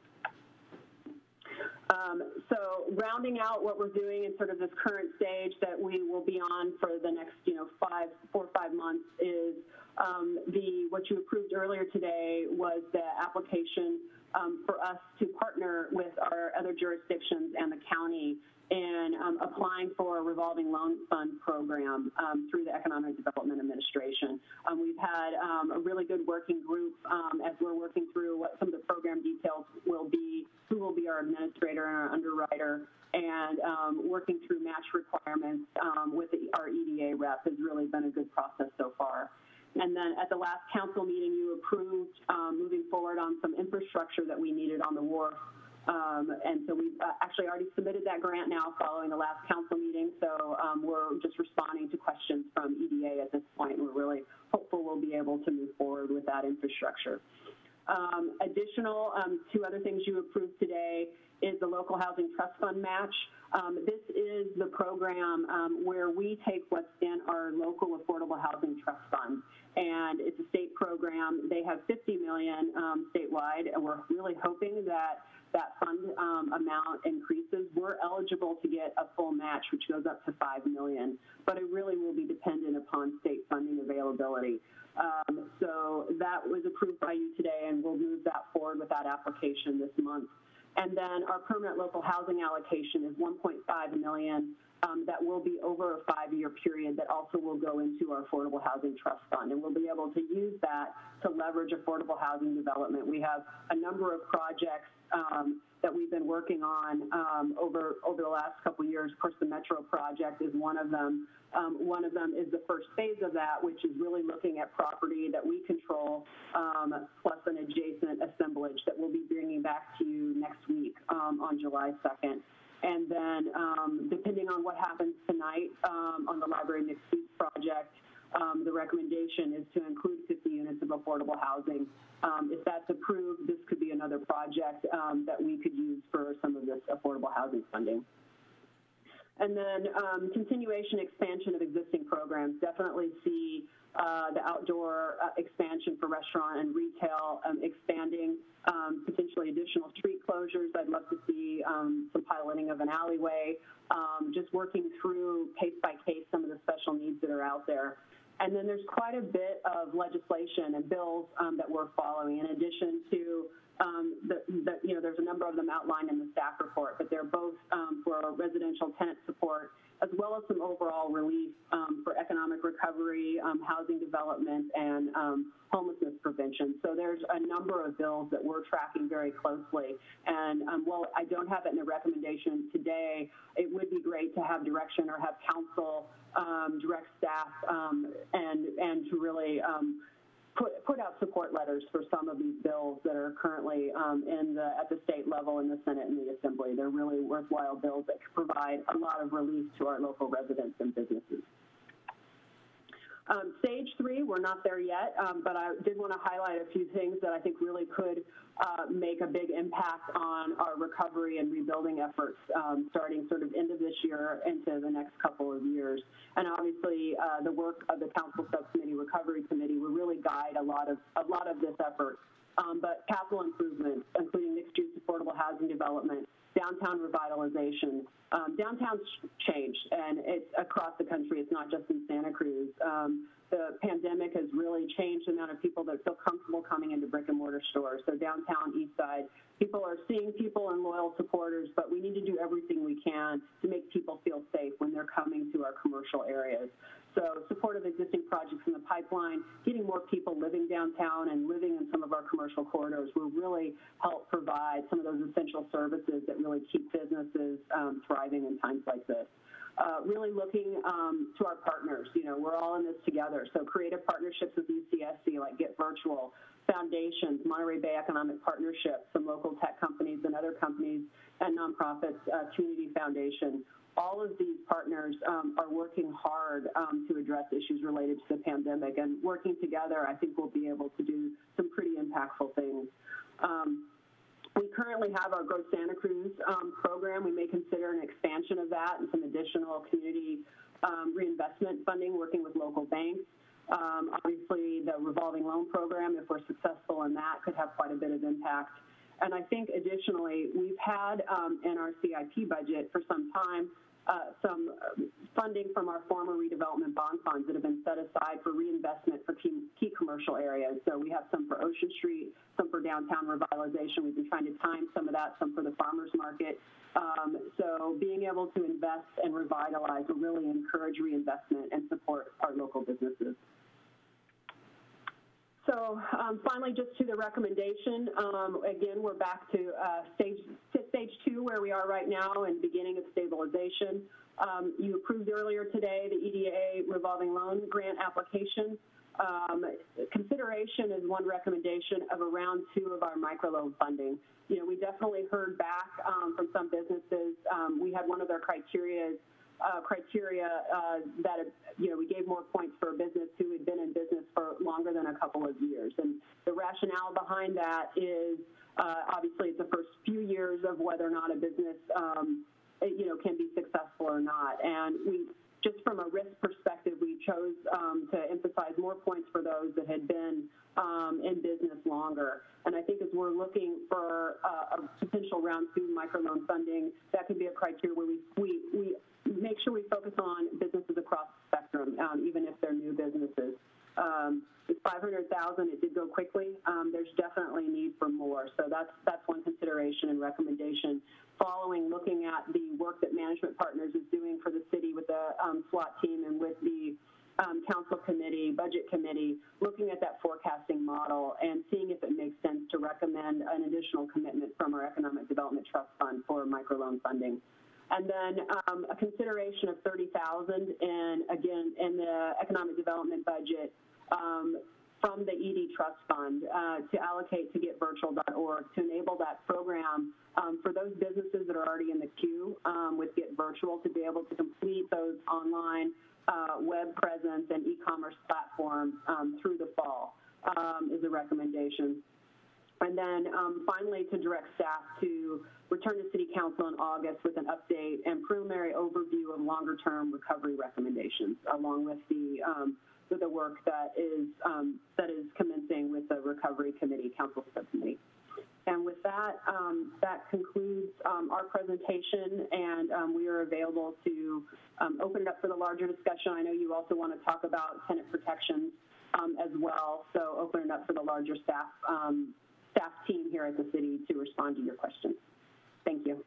Um, so rounding out what we're doing in sort of this current stage that we will be on for the next, you know, five, four or five months is um, the what you approved earlier today was the application um, for us to partner with our other jurisdictions and the county in um, applying for a revolving loan fund program um, through the Economic Development Administration. Um, we've had um, a really good working group um, as we're working through what some of the program details will be, who will be our administrator and our underwriter, and um, working through match requirements with the, our EDA rep has really been a good process so far. And then at the last council meeting, you approved moving forward on some infrastructure that we needed on the wharf um, and so we've uh, actually already submitted that grant now following the last council meeting. So um, we're just responding to questions from EDA at this point. We're really hopeful we'll be able to move forward with that infrastructure. Um, additional, um, two other things you approved today is the local housing trust fund match. Um, this is the program um, where we take what's in our local affordable housing trust fund, and it's a state program. They have 50 million statewide, and we're really hoping that that fund um, amount increases, we're eligible to get a full match, which goes up to five million. But it really will be dependent upon state funding availability. Um, so that was approved by you today, and we'll move that forward with that application this month. And then our permanent local housing allocation is 1.5 million. Um, that will be over a five-year period that also will go into our Affordable Housing Trust Fund. And we'll be able to use that to leverage affordable housing development. We have a number of projects um, that we've been working on um, over over the last couple years. Of course, the Metro project is one of them. Um, one of them is the first phase of that, which is really looking at property that we control, um, plus an adjacent assemblage that we'll be bringing back to you next week um, on July 2nd. And then, um, depending on what happens tonight on the library mixed use project, um, the recommendation is to include 50 units of affordable housing. Um, if that's approved, this could be another project um, that we could use for some of this affordable housing funding. And then um, continuation expansion of existing programs. Definitely see uh, the outdoor uh, expansion for restaurant and retail um, expanding, um, potentially additional street closures. I'd love to see some piloting of an alleyway, just working through case by case some of the special needs that are out there. And then there's quite a bit of legislation and bills um, that we're following. In addition to Um, the, the, you know, there's a number of them outlined in the staff report, but they're both um, for residential tenant support as well as some overall relief um, for economic recovery, um, housing development, and um, homelessness prevention. So there's a number of bills that we're tracking very closely. And um, while I don't have it in the recommendation today, it would be great to have direction or have council um, direct staff um, and and to really put, put out support letters for some of these bills that are currently um, in the, at the state level in the Senate and the Assembly. They're really worthwhile bills that could provide a lot of relief to our local residents and businesses. Um, stage three, we're not there yet, um, but I did want to highlight a few things that I think really could uh, make a big impact on our recovery and rebuilding efforts um, starting sort of end of this year into the next couple of years. And obviously, uh, the work of the Council Subcommittee Recovery Committee will really guide a lot of a lot of this effort. Um, but capital improvements, including mixed-use affordable housing development, downtown revitalization. Um, downtown's changed, and it's across the country. It's not just in Santa Cruz. Um, the pandemic has really changed the amount of people that feel comfortable coming into brick and mortar stores. So downtown, east side, people are seeing people and loyal supporters, but we need to do everything we can to make people feel safe when they're coming to our commercial areas. So support of existing projects in the pipeline, getting more people living downtown and living in some of our commercial corridors will really help provide some of those essential services that really keep businesses um, thriving in times like this. Uh, really looking um, to our partners. You know, we're all in this together. So creative partnerships with UCSC, like Get Virtual, foundations, Monterey Bay Economic Partnership, some local tech companies and other companies, and nonprofits, uh, Community Foundation. All of these partners um, are working hard um, to address issues related to the pandemic, and working together, I think we'll be able to do some pretty impactful things. Um, we currently have our Grow Santa Cruz um, program. We may consider an expansion of that and some additional community um, reinvestment funding, working with local banks. Um, obviously, the revolving loan program, if we're successful in that, could have quite a bit of impact. And I think additionally, we've had um, in our CIP budget for some time uh, some uh, funding from our former redevelopment bond funds that have been set aside for reinvestment for key, key, commercial areas. So we have some for Ocean Street, some for downtown revitalization. We've been trying to time some of that, some for the farmers market. Um, so being able to invest and revitalize will really encourage reinvestment and support our local businesses. So um, finally, just to the recommendation, um, again, we're back to uh, stage, stage two where we are right now and beginning of stabilization. Um, you approved earlier today the EDA revolving loan grant application. Um, consideration is one recommendation of around two of our microloan funding. You know, we definitely heard back um, from some businesses. Um, we had one of their criteria uh, criteria uh, that, you know, we gave more points for a business who had been in business for longer than a couple of years. And the rationale behind that is uh, obviously it's the first few years of whether or not a business, um, you know, can be successful or not. And we, just from a risk perspective, we chose um, to emphasize more points for those that had been um, in business longer. And I think as we're looking for uh, a potential round two microloan funding, that could be a criteria where we, we, we make sure we focus on businesses across the spectrum, um, even if they're new businesses. Um, it's 500,000. It did go quickly. Um, there's definitely need for more. So that's that's one consideration and recommendation. Following looking at the work that Management Partners is doing for the city with the um, SWAT team and with the um, council committee, budget committee, looking at that forecasting model and seeing if it makes sense to recommend an additional commitment from our Economic Development Trust Fund for microloan funding. And then um, a consideration of 30000 in, again, in the economic development budget um, from the ED Trust Fund uh, to allocate to getvirtual.org to enable that program um, for those businesses that are already in the queue um, with Get Virtual to be able to complete those online uh, web presence and e-commerce platforms um, through the fall um, is a recommendation. And then um, finally, to direct staff to return to City Council in August with an update and preliminary overview of longer-term recovery recommendations, along with the um, with the work that is um, that is commencing with the Recovery Committee, Council Subcommittee. And with that, um, that concludes um, our presentation, and um, we are available to open it up for the larger discussion. I know you also want to talk about tenant protections as well, so open it up for the larger staff staff team here at the city to respond to your questions. Thank you.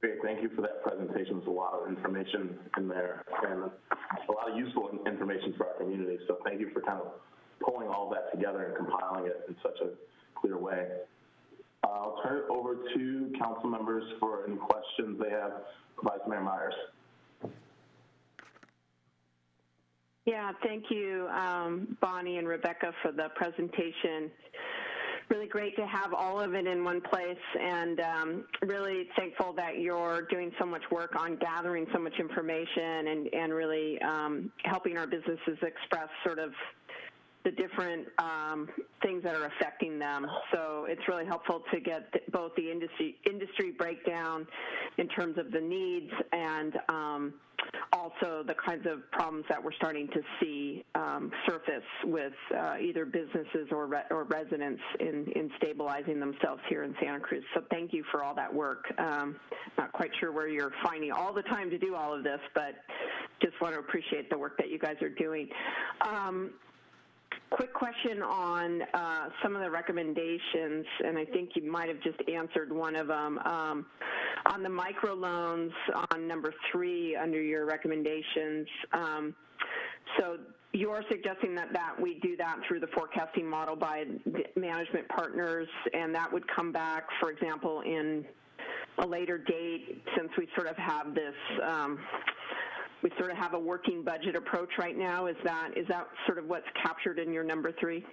Great, thank you for that presentation. There's a lot of information in there and a lot of useful information for our community. So thank you for kind of pulling all that together and compiling it in such a clear way. I'll turn it over to council members for any questions they have. Vice Mayor Meyers. Yeah, thank you, um, Bonnie and Rebecca, for the presentation. Really great to have all of it in one place, and um, really thankful that you're doing so much work on gathering so much information and, and really um, helping our businesses express sort of the different um, things that are affecting them. So it's really helpful to get th- both the industry industry breakdown in terms of the needs and um, also the kinds of problems that we're starting to see um, surface with uh, either businesses or re- or residents in in stabilizing themselves here in Santa Cruz. So thank you for all that work. Um, not quite sure where you're finding all the time to do all of this, but just want to appreciate the work that you guys are doing. Um, Quick question on uh, some of the recommendations, and I think you might have just answered one of them. Um, on the microloans on number three under your recommendations, um, so you're suggesting that, that we do that through the forecasting model by management partners, and that would come back, for example, in a later date since we sort of have this um, we sort of have a working budget approach right now. Is that is that sort of what's captured in your number three?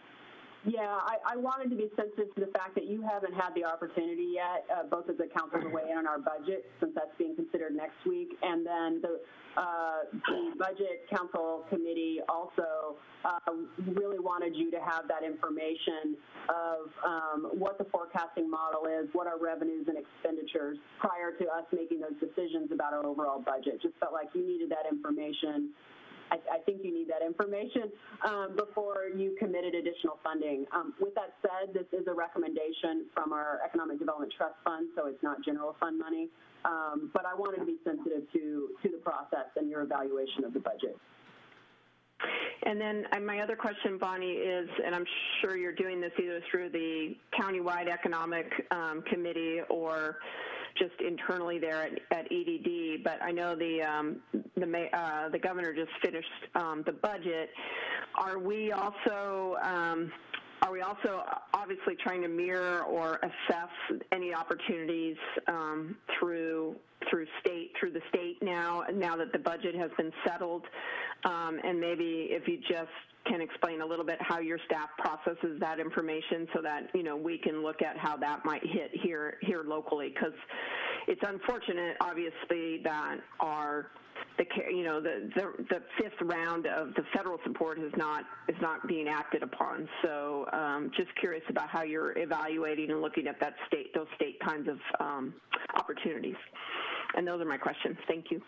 Yeah, I, I wanted to be sensitive to the fact that you haven't had the opportunity yet, uh, both as a council to weigh in on our budget, since that's being considered next week, and then the, uh, the budget council committee also uh, really wanted you to have that information of um, what the forecasting model is, what our revenues and expenditures prior to us making those decisions about our overall budget. Just felt like you needed that information I, I think you need that information um, before you committed additional funding. Um, with that said, this is a recommendation from our Economic Development Trust Fund, so it's not general fund money. Um, but I wanted to be sensitive to, to the process and your evaluation of the budget. And then uh, my other question, Bonnie, is, and I'm sure you're doing this either through the countywide economic um, committee or just internally there at, at EDD, but I know the um, the, uh, the governor just finished um, the budget. Are we also um, are we also obviously trying to mirror or assess any opportunities um, through through state through the state now now that the budget has been settled? Um, and maybe if you just can explain a little bit how your staff processes that information so that you know we can look at how that might hit here here locally. Because it's unfortunate obviously that our the you know the, the the fifth round of the federal support is not is not being acted upon. So um, just curious about how you're evaluating and looking at that state those state kinds of um, opportunities. And those are my questions. Thank you.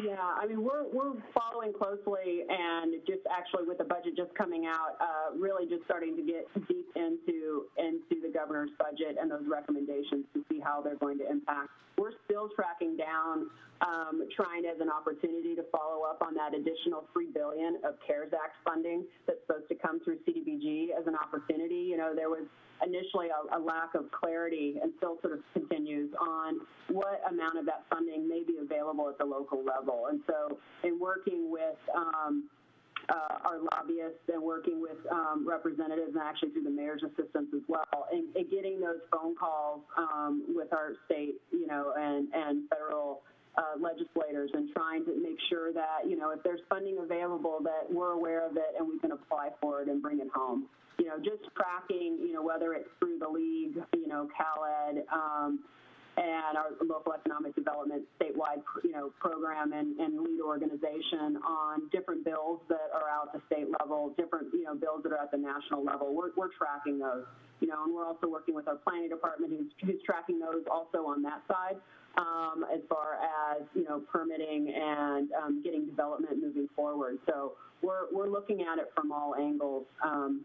Yeah, I mean, we're, we're following closely and just actually with the budget just coming out, uh, really just starting to get deep into, into the governor's budget and those recommendations to see how they're going to impact. We're still tracking down, um, trying as an opportunity to follow up on that additional 3 billion of CARES Act funding that's supposed to come through CDBG as an opportunity. You know, there was initially a, a, lack of clarity and still sort of continues on what amount of that funding may be available at the local level. And so in working with um, uh, our lobbyists and working with um, representatives and actually through the mayor's assistance as well, and, and getting those phone calls um, with our state, you know, and, and federal uh, legislators and trying to make sure that, you know, if there's funding available, that we're aware of it and we can apply for it and bring it home you know, just tracking, you know, whether it's through the league, you know, CalEd, um, and our local economic development statewide, you know, program and, and lead organization on different bills that are out at the state level, different, you know, bills that are at the national level. We're, we're tracking those, you know, and we're also working with our planning department who's, who's tracking those also on that side. Um, as far as you know, permitting and um, getting development moving forward. So we're we're looking at it from all angles. Um,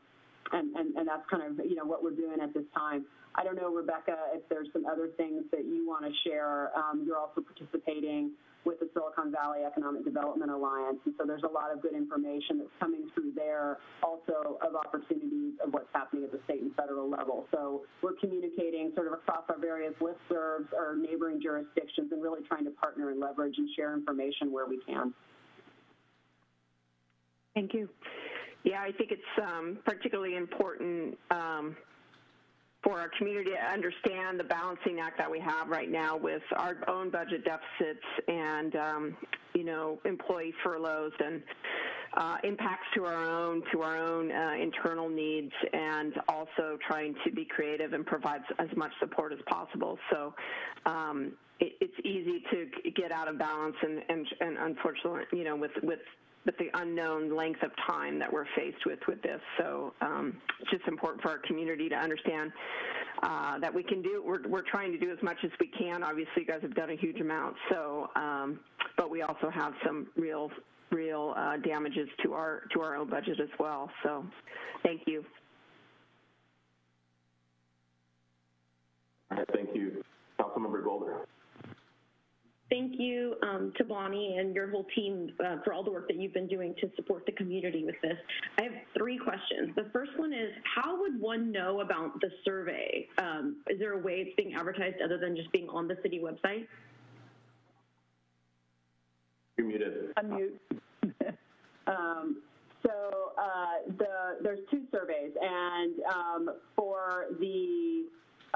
and, and, and that's kind of, you know, what we're doing at this time. I don't know, Rebecca, if there's some other things that you want to share. Um, you're also participating with the Silicon Valley Economic Development Alliance, and so there's a lot of good information that's coming through there also of opportunities of what's happening happening at the state and federal level. So we're communicating sort of across our various listservs or neighboring jurisdictions and really trying to partner and leverage and share information where we can. Thank you. Yeah, I think it's um, particularly important um, for our community to understand the balancing act that we have right now with our own budget deficits and, um, you know, employee furloughs and uh, impacts to our own to our own uh, internal needs, and also trying to be creative and provide as much support as possible. So. Um, it, it's easy to get out of balance, and, and, and unfortunately, you know, with with with the unknown length of time that we're faced with with this. So um, it's just important for our community to understand uh, that we can do, we're, we're trying to do as much as we can. Obviously, you guys have done a huge amount. So, um, but we also have some real, real uh, damages to our, to our own budget as well. So thank you. Thank you. Councilmember Golder. Thank you um, to Bonnie and your whole team uh, for all the work that you've been doing to support the community with this. I have three questions. The first one is, how would one know about the survey? Um, is there a way it's being advertised other than just being on the city website? You're muted. Unmute. um, so uh, the, there's two surveys, and um, for the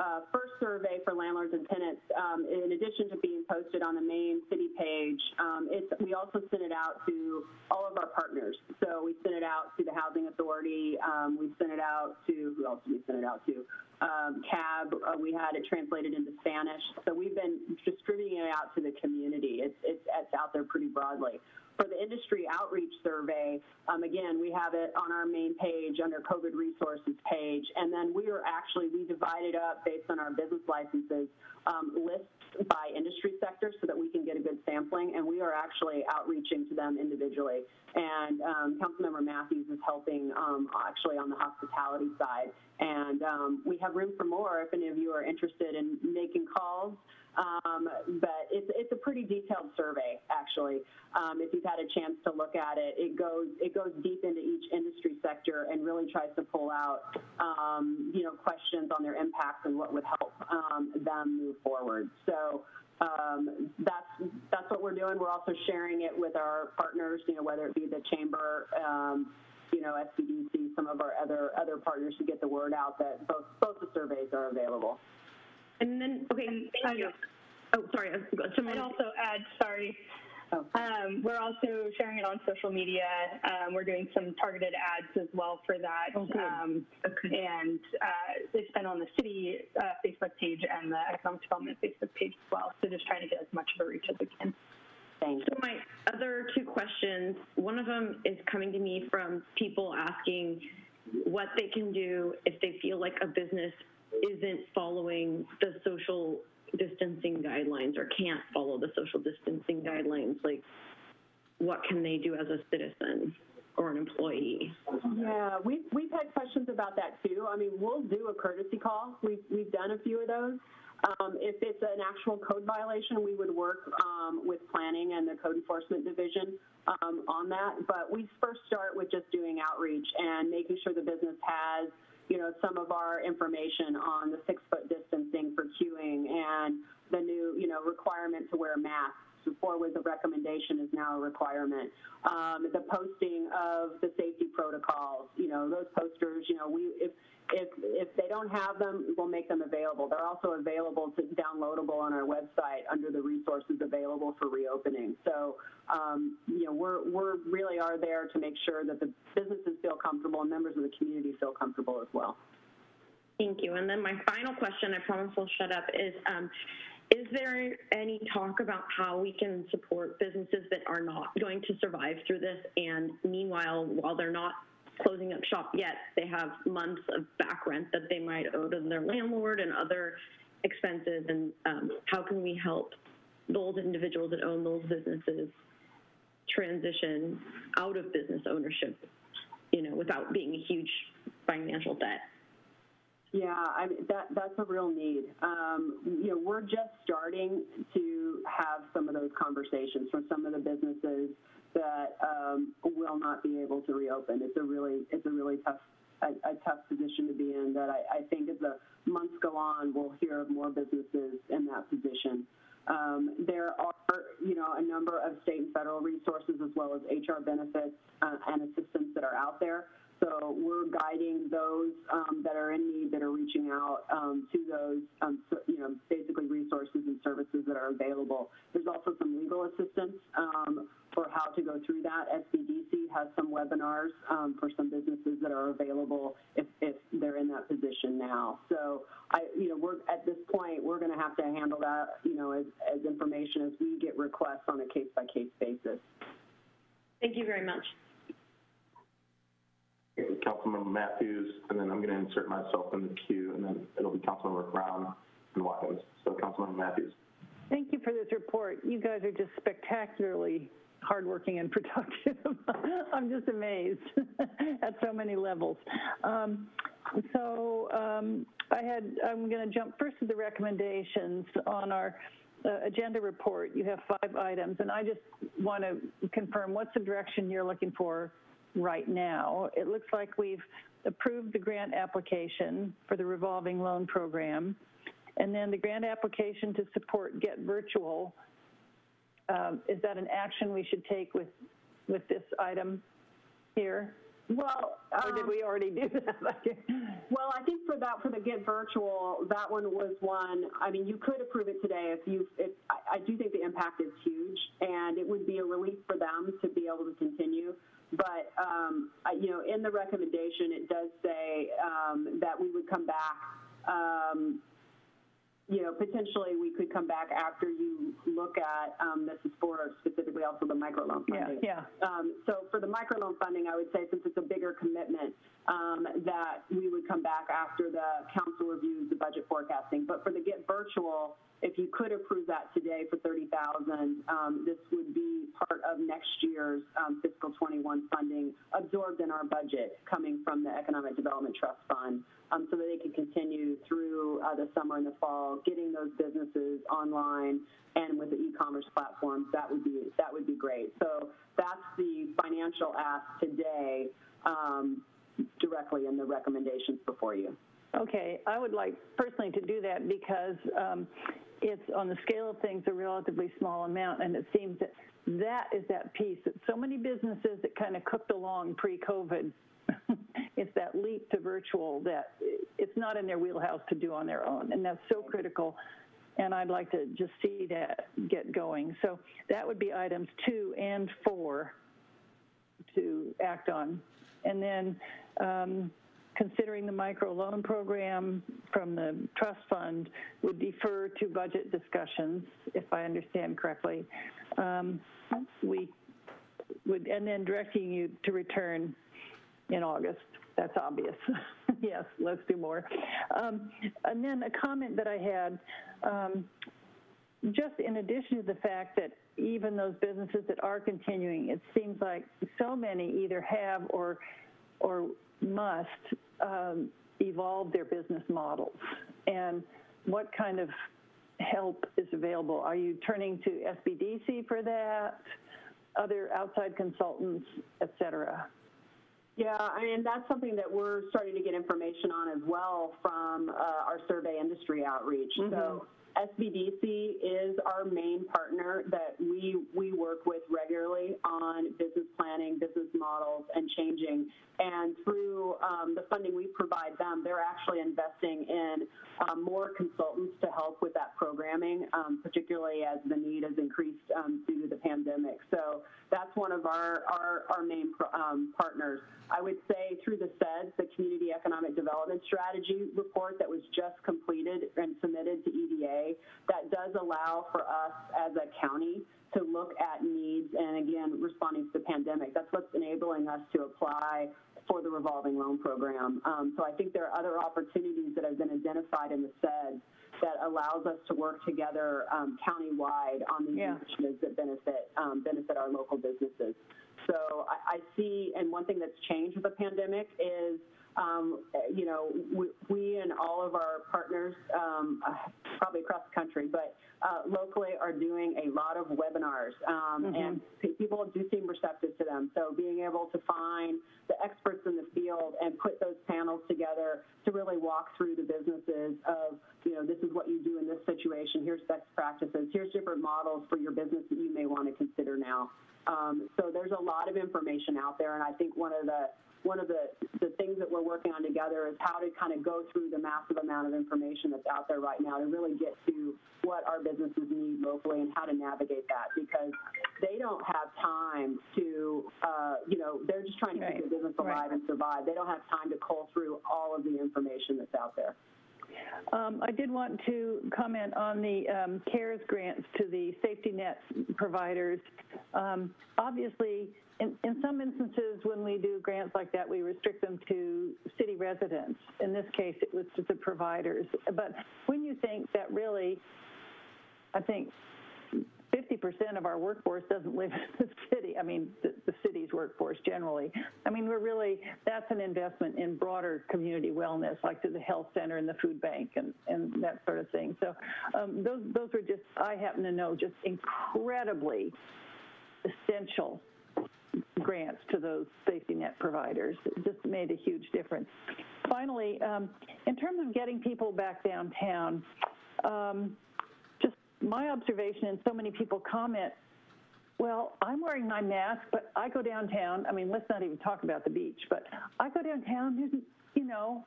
uh, first survey for landlords and tenants, um, in addition to being posted on the main city page, um, we also sent it out to all of our partners. So we sent it out to the Housing Authority. Um, we sent it out to, who else did we send it out to? Um, CAB, uh, we had it translated into Spanish. So we've been distributing it out to the community. It's, it's, it's out there pretty broadly. For the industry outreach survey, um, again, we have it on our main page under COVID resources page. And then we are actually, we divided up based on our business licenses um, lists by industry sector so that we can get a good sampling. And we are actually outreaching to them individually. And um, Councilmember Mathews is helping um, actually on the hospitality side. And um, we have room for more if any of you are interested in making calls. Um, but it's, it's a pretty detailed survey, actually. Um, if you've had a chance to look at it, it goes it goes deep into each industry sector and really tries to pull out um, you know questions on their impacts and what would help um, them move forward. So. Um, that's that's what we're doing. We're also sharing it with our partners, you know, whether it be the chamber, um, you know, SBDC, some of our other other partners to get the word out that both both the surveys are available. And then, okay, thank you. Oh, sorry. I'd also add, sorry, um, we're also sharing it on social media. Um, we're doing some targeted ads as well for that. Okay. Um, okay. And uh, it's been on the city uh, Facebook page and the Economic Development Facebook page as well. So just trying to get as much of a reach as we can. Thanks. So my other two questions, one of them is coming to me from people asking what they can do if they feel like a business isn't following the social distancing guidelines or can't follow the social distancing guidelines, like what can they do as a citizen or an employee? Yeah, we've, we've had questions about that too. I mean, we'll do a courtesy call. We've, we've done a few of those. Um, if it's an actual code violation, we would work um, with planning and the code enforcement division um, on that. But we first start with just doing outreach and making sure the business has you know, some of our information on the six foot distancing for queuing and the new, you know, requirement to wear masks. Before was a recommendation is now a requirement. Um, the posting of the safety protocols, you know, those posters, you know, we, if, if, if they don't have them, we'll make them available. They're also available to downloadable on our website under the resources available for reopening. So, um, you know, we're, we're really are there to make sure that the businesses feel comfortable and members of the community feel comfortable as well. Thank you. And then my final question, I promise we'll shut up, is um, is there any talk about how we can support businesses that are not going to survive through this and meanwhile, while they're not closing up shop yet, they have months of back rent that they might owe to their landlord and other expenses and um, how can we help those individuals that own those businesses transition out of business ownership, you know, without being a huge financial debt? Yeah, I mean, that that's a real need. Um, you know, we're just starting to have some of those conversations for some of the businesses that um, will not be able to reopen. It's a really it's a really tough a, a tough position to be in that I, I think as the months go on, we'll hear of more businesses in that position. Um, there are, you know, a number of state and federal resources as well as HR benefits uh, and assistance that are out there. So we're guiding those um, that are in need, that are reaching out um, to those, um, so, you know, basically resources and services that are available. There's also some legal assistance um, for how to go through that. SBDC has some webinars um, for some businesses that are available if, if they're in that position now. So I, you know, we're at this point, we're going to have to handle that, you know, as, as information as we get requests on a case by case basis. Thank you very much. Councilmember Mathews, and then I'm going to insert myself in the queue, and then it'll be Councilmember Brown and Watkins. So Councilmember Mathews. Thank you for this report. You guys are just spectacularly hardworking and productive. I'm just amazed at so many levels. Um, so um, I had, I'm going to jump first to the recommendations on our uh, agenda report. You have five items, and I just want to confirm what's the direction you're looking for right now. It looks like we've approved the grant application for the revolving loan program. And then the grant application to support Get Virtual, um, is that an action we should take with, with this item here? Well, Or did um, we already do that? Well, I think for that, for the Get Virtual, that one was one, I mean, you could approve it today if you, if, I, I do think the impact is huge, and it would be a relief for them to be able to continue. But, um, I, you know, in the recommendation, it does say, um, that we would come back, um, you know, potentially we could come back after you look at, um, this is for specifically also the microloan Yeah, funding. yeah. Um, so for the microloan funding, I would say since it's a bigger commitment, um, that we would come back after the council reviews the budget forecasting. But for the Get Virtual, if you could approve that today for 30000 um, this would be part of next year's um, fiscal 21 funding absorbed in our budget coming from the Economic Development Trust Fund um, so that they can continue through uh, the summer and the fall, getting those businesses online and with the e-commerce platforms, that would be, that would be great. So that's the financial ask today um, directly in the recommendations before you. Okay, I would like personally to do that because um, it's on the scale of things a relatively small amount, and it seems that that is that piece that so many businesses that kind of cooked along pre-COVID. it's that leap to virtual that it's not in their wheelhouse to do on their own, and that's so critical. And I'd like to just see that get going. So that would be items two and four to act on. And then um, considering the micro loan program from the trust fund would defer to budget discussions, if I understand correctly. Um, we would, and then directing you to return in August. That's obvious. yes, let's do more. Um, and then a comment that I had, um, just in addition to the fact that even those businesses that are continuing, it seems like so many either have or or must um, evolve their business models. And what kind of help is available? Are you turning to SBDC for that? Other outside consultants, et cetera? Yeah, I mean, that's something that we're starting to get information on as well from uh, our survey industry outreach. So SBDC is our main partner that we, we work with regularly on business planning, business models, and changing. And through um, the funding we provide them, they're actually investing in um, more consultants to help with that programming, um, particularly as the need has increased um, due to the pandemic. So that's one of our, our, our main um, partners. I would say through the CEDS, the Community Economic Development Strategy report that was just completed and submitted to EDA, that does allow for us as a county to look at needs and again, responding to the pandemic. That's what's enabling us to apply for the revolving loan program. Um, so I think there are other opportunities that have been identified in the CEDS that allows us to work together um, countywide on these Yeah. initiatives that benefit um, benefit our local businesses. So I, I see, and one thing that's changed with the pandemic is um, you know, we, we and all of our partners, um, uh, probably across the country, but uh, locally are doing a lot of webinars, um, Mhm. and pe- people do seem receptive to them. So being able to find the experts in the field and put those panels together to really walk through the businesses of, you know, this is what you do in this situation. Here's best practices. Here's different models for your business that you may want to consider now. Um, so there's a lot of information out there, and I think one of the one of the, the things that we're working on together is how to kind of go through the massive amount of information that's out there right now to really get to what our businesses need locally and how to navigate that because they don't have time to, uh, you know, they're just trying to keep their business alive and survive. They don't have time to cull through all of the information that's out there. Um, I did want to comment on the um, CARES grants to the safety net providers. Um, obviously, in, in some instances, when we do grants like that, we restrict them to city residents. In this case, it was to the providers. But when you think that really, I think 50% of our workforce doesn't live in the city. I mean, the, the city's workforce generally. I mean, we're really, that's an investment in broader community wellness, like to the health center and the food bank and, and that sort of thing. So um, those, those are just, I happen to know, just incredibly essential grants to those safety net providers. It just made a huge difference. Finally, um, in terms of getting people back downtown, um, just my observation, and so many people comment, well, I'm wearing my mask, but I go downtown. I mean, let's not even talk about the beach, but I go downtown, you know,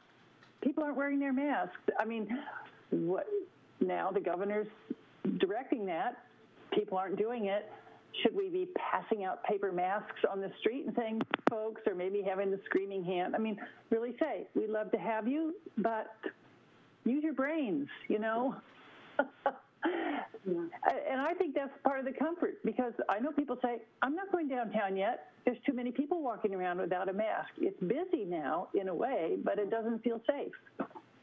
people aren't wearing their masks. I mean, what, now the governor's directing that, people aren't doing it. Should we be passing out paper masks on the street and saying, folks, or maybe having the screaming hand? I mean, really say, we'd love to have you, but use your brains, you know? And I think that's part of the comfort because I know people say, I'm not going downtown yet. There's too many people walking around without a mask. It's busy now in a way, but it doesn't feel safe.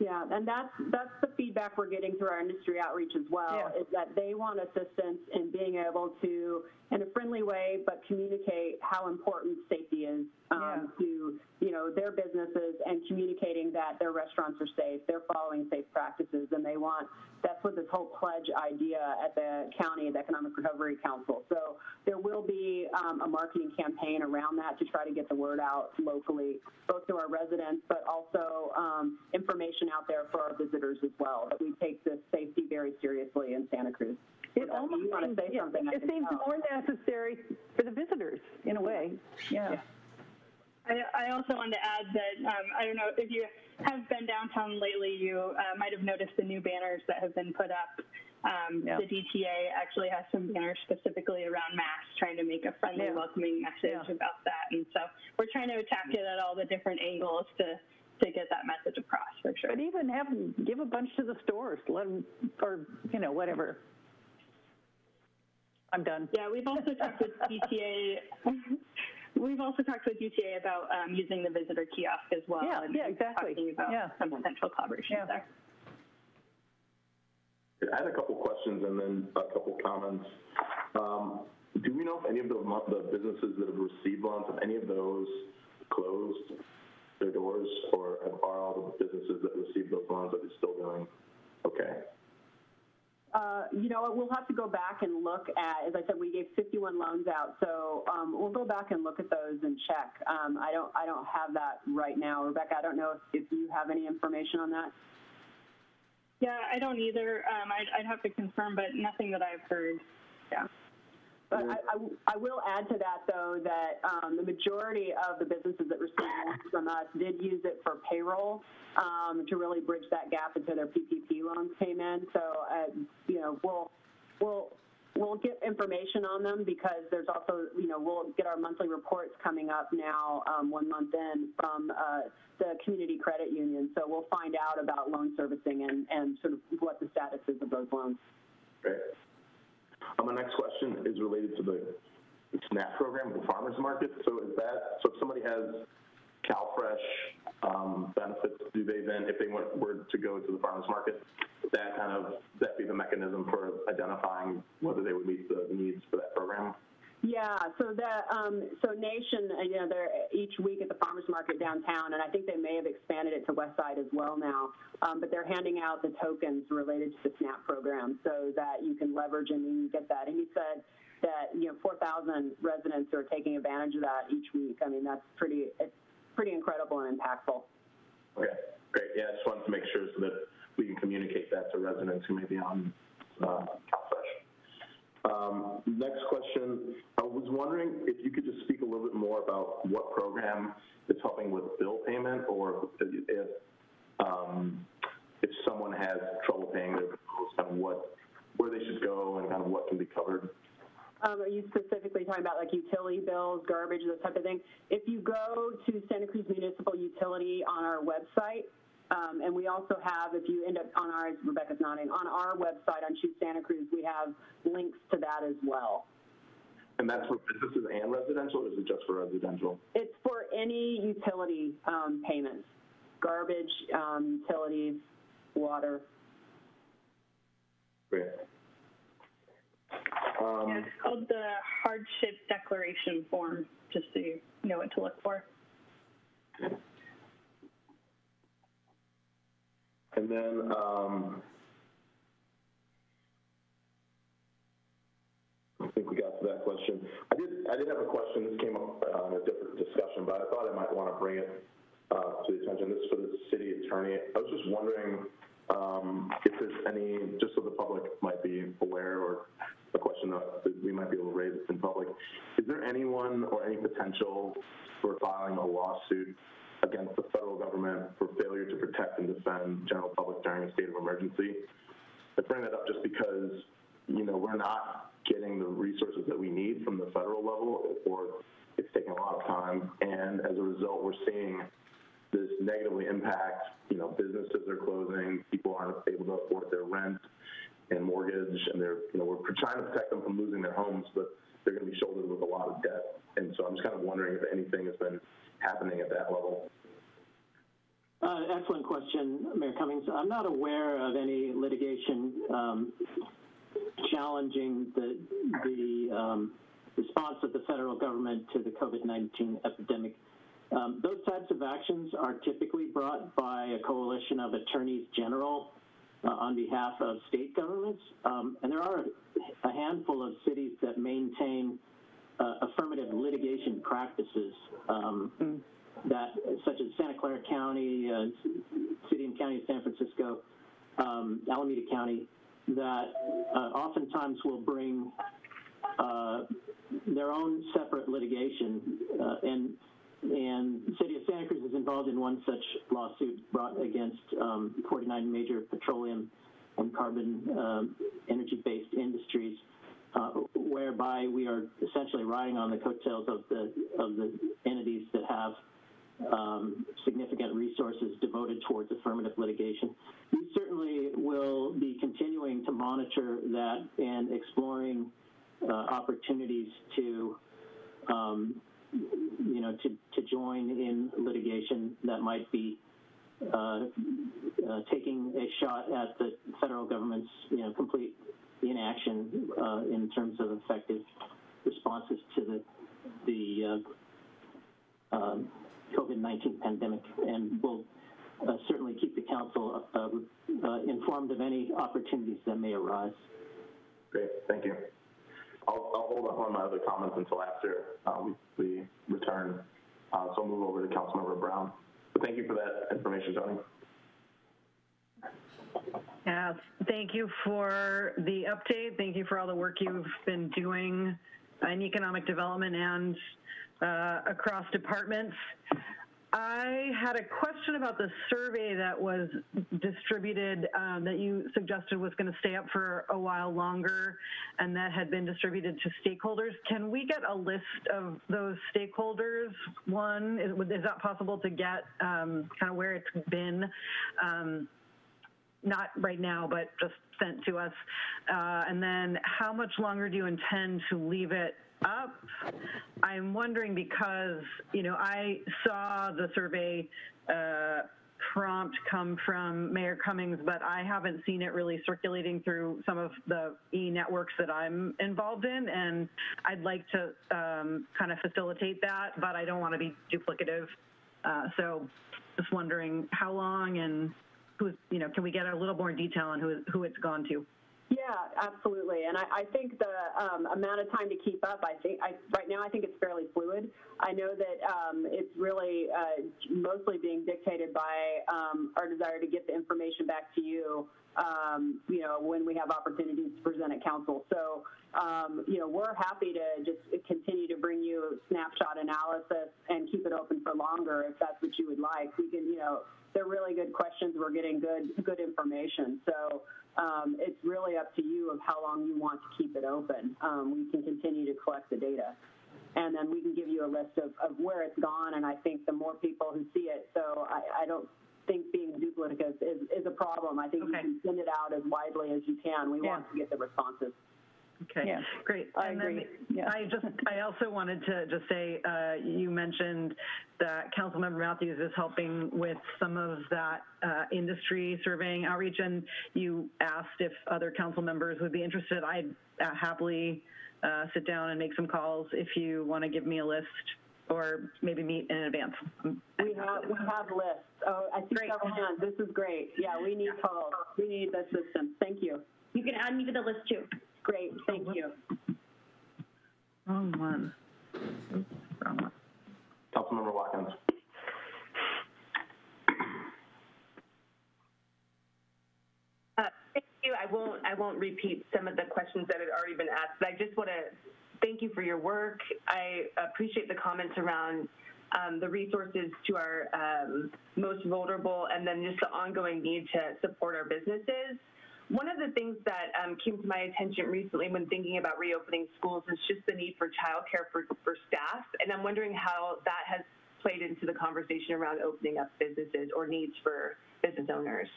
Yeah, and that's that's the feedback we're getting through our industry outreach as well. Is that they want assistance in being able to, in a friendly way, but communicate how important safety is um, to you know their businesses and communicating that their restaurants are safe, they're following safe practices, and they want. That's what this whole pledge idea at the county, the Economic Recovery Council. So there will be um, a marketing campaign around that to try to get the word out locally, both to our residents, but also um, information out there for our visitors as well. That we take this safety very seriously in Santa Cruz. It Rebecca, almost you want to seems, say yeah, something? It seems tell. more necessary for the visitors in a way. Yeah. I, I also wanted to add that um, I don't know if you have been downtown lately, you uh, might have noticed the new banners that have been put up. Um, The DTA actually has some banners specifically around masks, trying to make a friendly, Yeah. welcoming message about that. And so we're trying to attack it at all the different angles to to get that message across for sure. But even have them give a bunch to the stores, let them, or, you know, whatever. I'm done. Yeah, we've also talked with DTA. We've also talked with DTA about um, using the visitor kiosk as well. Yeah, and yeah, exactly. Talking about Yeah. some potential collaboration there. I had a couple questions and then a couple comments. Um, do we know if any of the, the businesses that have received loans, have any of those closed their doors, or are all the businesses that received those loans, are they still doing okay? Uh, you know we'll have to go back and look at, as I said, we gave 51 loans out, so um, we'll go back and look at those and check. Um, I don't, I don't have that right now. Rebecca, I don't know if, if you have any information on that. Yeah, I don't either. Um, I'd, I'd have to confirm, but nothing that I've heard. Yeah. But I, I, I will add to that, though, that um, the majority of the businesses that received loans from us did use it for payroll um, to really bridge that gap until their PPP loans came in. So, uh, you know, we'll, we'll, we'll get information on them because there's also, you know, we'll get our monthly reports coming up now, um, one month in from uh, the community credit union. So we'll find out about loan servicing and, and sort of what the status is of those loans. Great. Um, my next question is related to the SNAP program, the farmers market. So is that, so if somebody has CalFresh um, benefits, do they then, if they were to go to the farmers market, that kind of, that be the mechanism for identifying whether they would meet the needs for that program? Yeah, so that um, so Nation, uh, you know, they're each week at the farmers market downtown, and I think they may have expanded it to West Side as well now. Um, but they're handing out the tokens related to the SNAP program so that you can leverage and you get that. And he said that you know 4,000 residents are taking advantage of that each week. I mean, that's pretty it's pretty incredible and impactful. Okay, great. Yeah, I just wanted to make sure so that we can communicate that to residents who may be on uh. Um, next question, I was wondering if you could just speak a little bit more about what program is helping with bill payment or if, um, if someone has trouble paying their bills, kind of what, where they should go and kind of what can be covered. Um, are you specifically talking about like utility bills, garbage, that type of thing? If you go to Santa Cruz Municipal Utility on our website, um, and we also have, if you end up on ours, Rebecca's nodding, on our website on Choose Santa Cruz, we have links to that as well. And that's for businesses and residential, or is it just for residential? It's for any utility um, payments, garbage, um, utilities, water. Great. Um, Yeah, it's called the hardship declaration form, just so you know what to look for. And then, um, I think we got to that question. I did, I did have a question, this came up uh, in a different discussion, but I thought I might want to bring it uh, to the attention. This is for the city attorney. I was just wondering um, if there's any, just so the public might be aware, or a question that we might be able to raise in public, is there anyone or any potential for filing a lawsuit against the federal government for failure to protect and defend general public during a state of emergency. I bring that up just because, you know, we're not getting the resources that we need from the federal level, or it's taking a lot of time, and as a result, we're seeing this negatively impact, you know, businesses are closing, people aren't able to afford their rent and mortgage, and they're, you know, we're trying to protect them from losing their homes, but they're going to be shouldered with a lot of debt. And so I'm just kind of wondering if anything has been happening at that level. Uh, excellent question, Mayor Cummings. I'm not aware of any litigation um, challenging the, the um, response of the federal government to the COVID-19 epidemic. Um, those types of actions are typically brought by a coalition of attorneys general uh, on behalf of state governments. Um, and there are a handful of cities that maintain uh, affirmative litigation practices. Um, that, such as Santa Clara County, uh, City and County of San Francisco, um, Alameda County, that uh, oftentimes will bring uh, their own separate litigation. Uh, and and the City of Santa Cruz is involved in one such lawsuit brought against um, 49 major petroleum and carbon um, energy-based industries. Uh, whereby we are essentially riding on the coattails of the of the entities that have um, significant resources devoted towards affirmative litigation. We certainly will be continuing to monitor that and exploring uh, opportunities to, um, you know, to, to join in litigation that might be uh, uh, taking a shot at the federal government's, you know, complete inaction uh, in terms of effective responses to the the uh, um, COVID-19 pandemic, and we'll uh, certainly keep the council uh, uh, informed of any opportunities that may arise. Great, thank you. I'll, I'll hold up on my other comments until after uh, we, return. Uh, so I'll move over to Councilmember Brown. But thank you for that information, Tony. Yeah, thank you for the update. Thank you for all the work you've been doing in economic development and uh, across departments. I had a question about the survey that was distributed um, that you suggested was going to stay up for a while longer and that had been distributed to stakeholders. Can we get a list of those stakeholders? One, is, is that possible to get um, kind of where it's been? Um, not right now, but just sent to us. Uh, and then how much longer do you intend to leave it up? I'm wondering because, you know, I saw the survey uh, prompt come from Mayor Cummings, but I haven't seen it really circulating through some of the e-networks that I'm involved in, and I'd like to um, kind of facilitate that, but I don't want to be duplicative. Uh, so just wondering how long and who's, you know, can we get a little more detail on who, who it's gone to? Yeah, absolutely. And I, I think the um, amount of time to keep up, I think, I, right now, I think it's fairly fluid. I know that um, it's really uh, mostly being dictated by um, our desire to get the information back to you, um, you know, when we have opportunities to present at council. So, um, you know, we're happy to just continue to bring you snapshot analysis and keep it open for longer if that's what you would like. We can, you know, they're really good questions. We're getting good, good information. So, um, it's really up to you of how long you want to keep it open. Um, we can continue to collect the data. And then we can give you a list of, of where it's gone, and I think the more people who see it, so I, I don't think being duplicative is, is a problem. I think you can send it out as widely as you can. We want to get the responses. Okay, Yeah, great. I And then agree. Yeah. I just, I also wanted to just say, uh, you mentioned that Councilmember Mathews is helping with some of that uh, industry surveying outreach, and you asked if other council members would be interested. I'd uh, happily uh, sit down and make some calls if you want to give me a list or maybe meet in advance. We have, we have lists. Oh, I see several hands. This is great. Yeah, we need calls. We need the system. Thank you. You can add me to the list too. Great, thank you. Wrong one. Wrong one. Councilmember Watkins. Uh, Thank you. I won't, I won't repeat some of the questions that had already been asked, but I just want to thank you for your work. I appreciate the comments around um, the resources to our um, most vulnerable and then just the ongoing need to support our businesses. One of the things that um, came to my attention recently when thinking about reopening schools is just the need for childcare for, for staff. And I'm wondering how that has played into the conversation around opening up businesses or needs for business owners.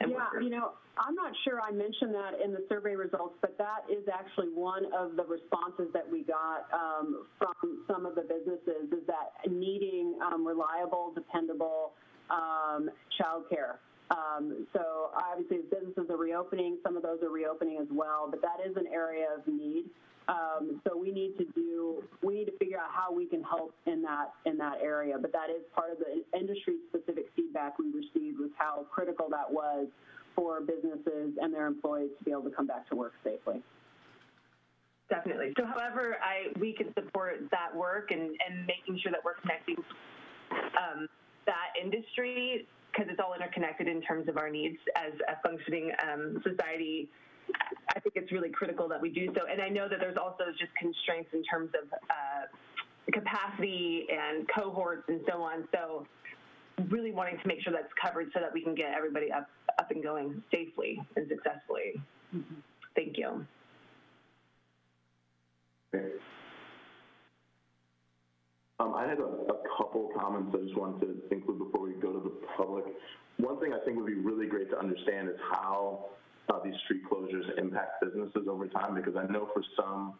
and Yeah, workers. you know, I'm not sure I mentioned that in the survey results, but that is actually one of the responses that we got um, from some of the businesses is that needing um, reliable, dependable um, childcare. Um, so obviously, businesses are reopening, some of those are reopening as well, but that is an area of need. Um, so we need to do, we need to figure out how we can help in that in that area. But that is part of the industry-specific feedback we received was how critical that was for businesses and their employees to be able to come back to work safely. Definitely. So however I, we can support that work and, and making sure that we're connecting um, that industry, because it's all interconnected in terms of our needs as a functioning um, society, I think it's really critical that we do so. And I know that there's also just constraints in terms of uh, capacity and cohorts and so on. So really wanting to make sure that's covered so that we can get everybody up, up and going safely and successfully. Thank you. Um, I had a, a couple comments I just wanted to include before we go to the public. One thing I think would be really great to understand is how uh, these street closures impact businesses over time, because I know for some,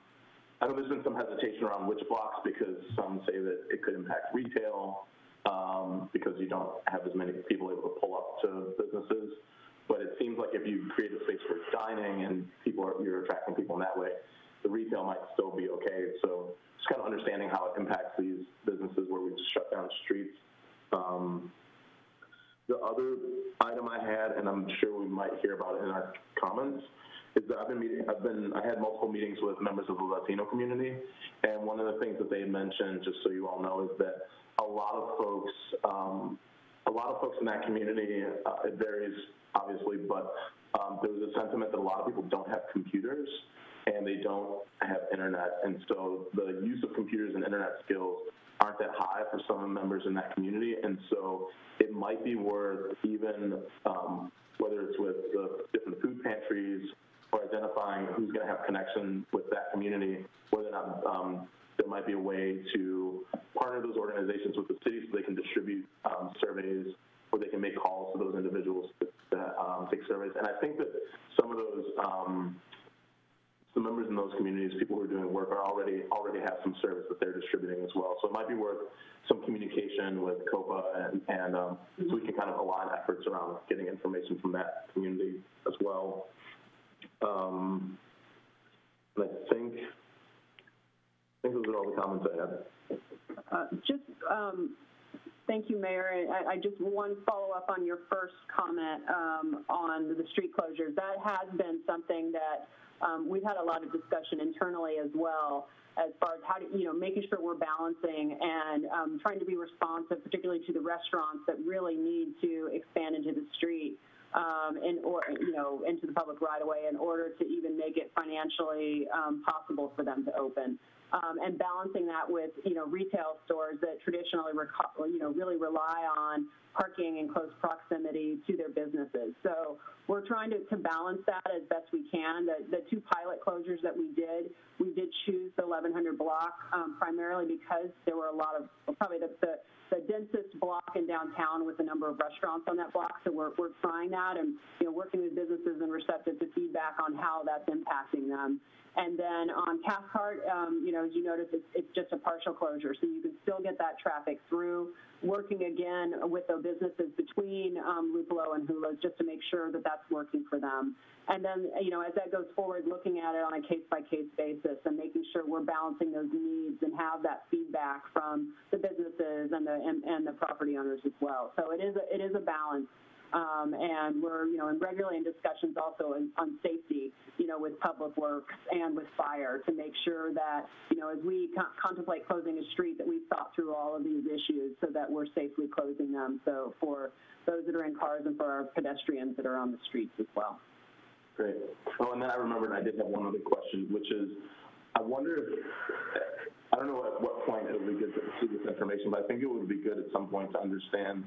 I know there's been some hesitation around which blocks because some say that it could impact retail um, because you don't have as many people able to pull up to businesses. But it seems like if you create a space for dining and people are, you're attracting people in that way, the retail might still be okay. So just kind of understanding how it impacts these businesses where we just shut down streets. Um, the other item I had, and I'm sure we might hear about it in our comments, is that I've been meeting, I've been, I had multiple meetings with members of the Latino community, and one of the things that they mentioned, just so you all know, is that a lot of folks, um, a lot of folks in that community, uh, it varies obviously, but um, there was a sentiment that a lot of people don't have computers and they don't have internet, and so the use of computers and internet skills aren't that high for some members in that community, and so it might be worth even um, whether it's with the different food pantries or identifying who's going to have connection with that community, whether or not um, there might be a way to partner those organizations with the city so they can distribute um, surveys or they can make calls to those individuals to, to um, take surveys. And I think that some of those um, some members in those communities, people who are doing work, are already already have some service that they're distributing as well. So it might be worth some communication with COPA, and, and um, so we can kind of align efforts around getting information from that community as well. Um, I think I think those are all the comments I had. Uh, Just, um, thank you, Mayor. I, I just, one follow-up on your first comment um, on the street closures. That has been something that um, we've had a lot of discussion internally as well as far as how to, you know, making sure we're balancing and um, trying to be responsive, particularly to the restaurants that really need to expand into the street um, or you know into the public right away in order to even make it financially um, possible for them to open. Um, and balancing that with you know retail stores that traditionally you know really rely on parking in close proximity to their businesses. So we're trying to, to balance that as best we can. The, the two pilot closures that we did, we did choose the 1100 block um, primarily because there were a lot of probably the, the the densest block in downtown with a number of restaurants on that block. So we're, we're trying that and, you know, working with businesses and receptive to feedback on how that's impacting them. And then on Cathcart, um, you know, as you notice, it's, it's just a partial closure. So you can still get that traffic through, working again with the businesses between um, and Hula just to make sure that that's working for them. And then, you know, as that goes forward, looking at it on a case-by-case basis and making sure we're balancing those needs and have that feedback from the businesses and the, and, and the property owners as well. So it is a, it is a balance. Um, and we're, you know, in regularly in discussions also in, on safety, you know, with Public Works and with fire to make sure that, you know, as we co contemplate closing a street, that we've thought through all of these issues so that we're safely closing them. So for those that are in cars and for our pedestrians that are on the streets as well. Great. Oh, and then I remembered I did have one other question, which is, I wonder if, I don't know at what point it would be good to see this information, but I think it would be good at some point to understand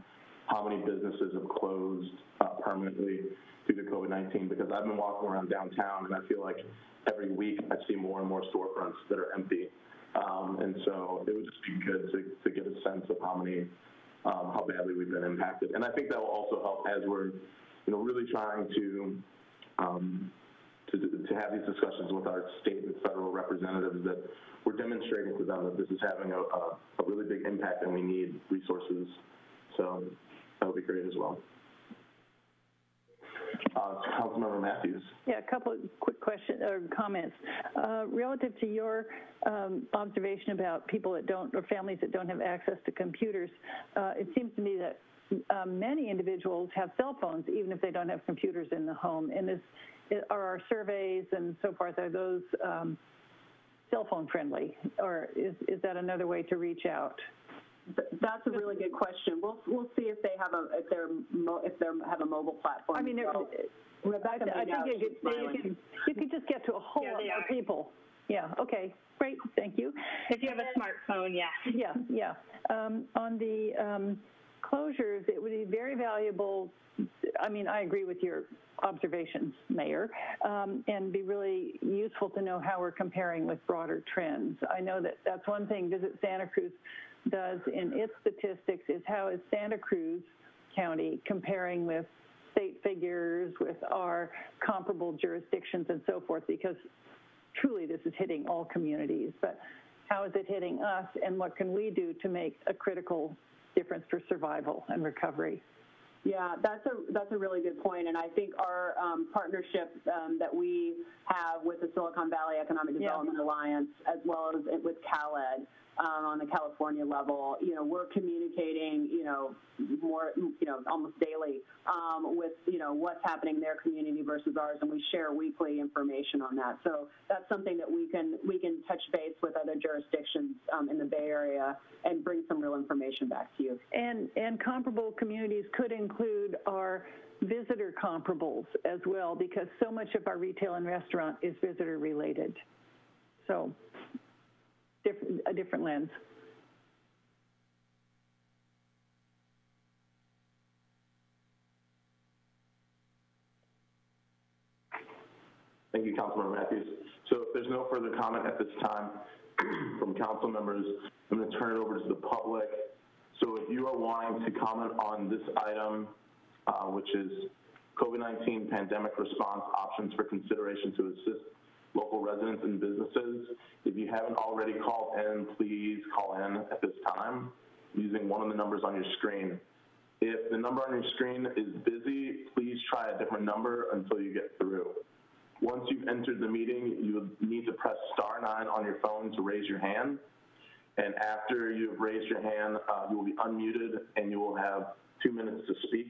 how many businesses have closed uh, permanently due to COVID-19, because I've been walking around downtown and I feel like every week I see more and more storefronts that are empty. Um, and so it would just be good to, to get a sense of how many, um, how badly we've been impacted. And I think that will also help as we're, you know, really trying to um, to, to have these discussions with our state and federal representatives that we're demonstrating to them that this is having a, a, a really big impact and we need resources. So that would be great as well. Uh, Councilmember Mathews. Yeah, a couple of quick questions or comments. Uh, relative to your um, observation about people that don't, or families that don't have access to computers, uh, it seems to me that um, many individuals have cell phones, even if they don't have computers in the home. And are our surveys and so forth, are those um, cell phone friendly? Or is, is that another way to reach out? That's a really good question. We'll we'll see if they have a if they're mo, if they have a mobile platform. I mean, well, Rebecca I, I think you could, you could you could just get to a whole Yeah, lot they more people. Yeah. Okay. Great. Thank you. If you have a smartphone, yeah. Yeah. Yeah. Um, on the um, closures, it would be very valuable. I mean, I agree with your observations, Mayor, um, and be really useful to know how we're comparing with broader trends. I know that that's one thing Visit Santa Cruz does in its statistics is how is Santa Cruz County comparing with state figures, with our comparable jurisdictions and so forth, because truly this is hitting all communities. But how is it hitting us, and what can we do to make a critical difference for survival and recovery? Yeah, that's a that's a really good point, and I think our um, partnership um, that we have with the Silicon Valley Economic Yeah. Development Alliance, as well as it- with CalEd um, on the California level, you know, we're communicating, you know, more, you know, almost daily um, with you know what's happening in their community versus ours, and we share weekly information on that. So that's something that we can we can touch base with other jurisdictions um, in the Bay Area and bring some real information back to you. And, and comparable communities could include our visitor comparables as well, because so much of our retail and restaurant is visitor related. So, different, a different lens. Thank you, Councilmember Mathews. So if there's no further comment at this time from council members, I'm going to turn it over to the public. So if you are wanting to comment on this item, uh, which is COVID-19 pandemic response options for consideration to assist local residents and businesses. If you haven't already called in, please call in at this time using one of the numbers on your screen. If the number on your screen is busy, please try a different number until you get through. Once you've entered the meeting, you need to press star nine on your phone to raise your hand. And after you've raised your hand, uh, you will be unmuted and you will have two minutes to speak.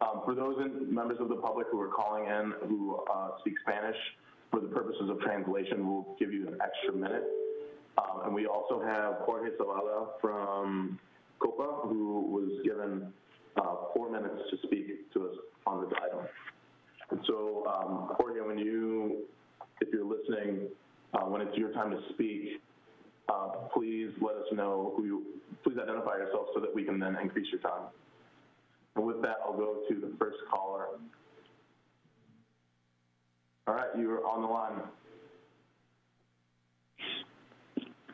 Um, for those in, members of the public who are calling in who uh, speak Spanish, for the purposes of translation, we'll give you an extra minute. Um, and we also have Jorge Zavala from COPA, who was given uh, four minutes to speak to us on this item. And so, um, Jorge, when you, if you're listening, uh, when it's your time to speak, uh, please let us know who you, please identify yourself so that we can then increase your time. And with that, I'll go to the first caller. All right, you are on the line.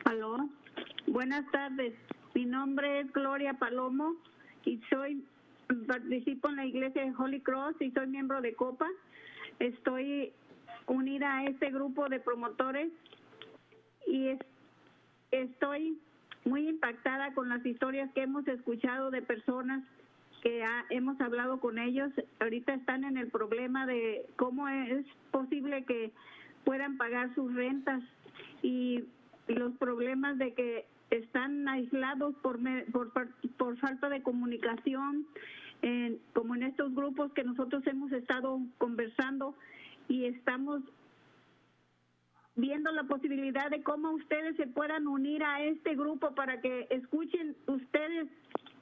Aló, buenas tardes. Mi nombre es Gloria Palomo y soy participo en la iglesia de Holy Cross y soy miembro de Copa. Estoy unida a este grupo de promotores y es- estoy muy impactada con las historias que hemos escuchado de personas que ha- hemos hablado con ellos. Ahorita están en el problema de cómo es posible que puedan pagar sus rentas y los problemas de que están aislados por, por, por falta de comunicación, en- como en estos grupos que nosotros hemos estado conversando y estamos viendo la posibilidad de cómo ustedes se puedan unir a este grupo para que escuchen ustedes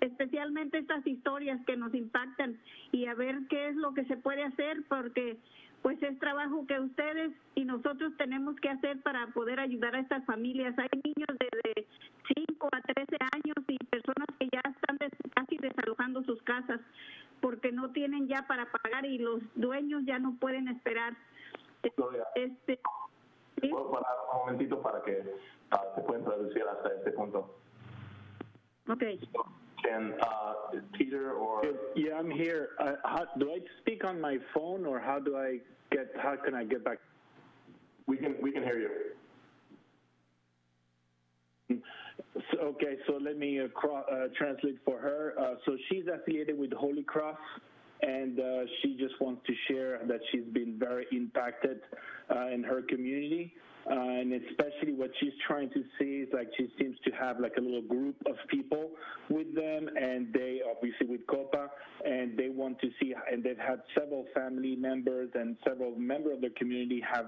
especialmente estas historias que nos impactan y a ver qué es lo que se puede hacer porque pues es trabajo que ustedes y nosotros tenemos que hacer para poder ayudar a estas familias. Hay niños desde 5 a 13 años y personas que ya están des- casi desalojando sus casas porque no tienen ya para pagar y los dueños ya no pueden esperar. Gloria, Este, ¿puedo parar un momentito para que se puedan traducir hasta este punto? Okay. Can uh, Peter or Yeah, I'm here. Uh, how, do I speak on my phone, or how do I get? How can I get back? we can we can hear you. So, okay, so let me uh, uh, translate for her. Uh, so she's affiliated with Holy Cross, and uh, she just wants to share that she's been very impacted uh, in her community. Uh, and especially what she's trying to see is like she seems to have like a little group of people with them, and they obviously with COPA, and they want to see, and they've had several family members and several members of the community have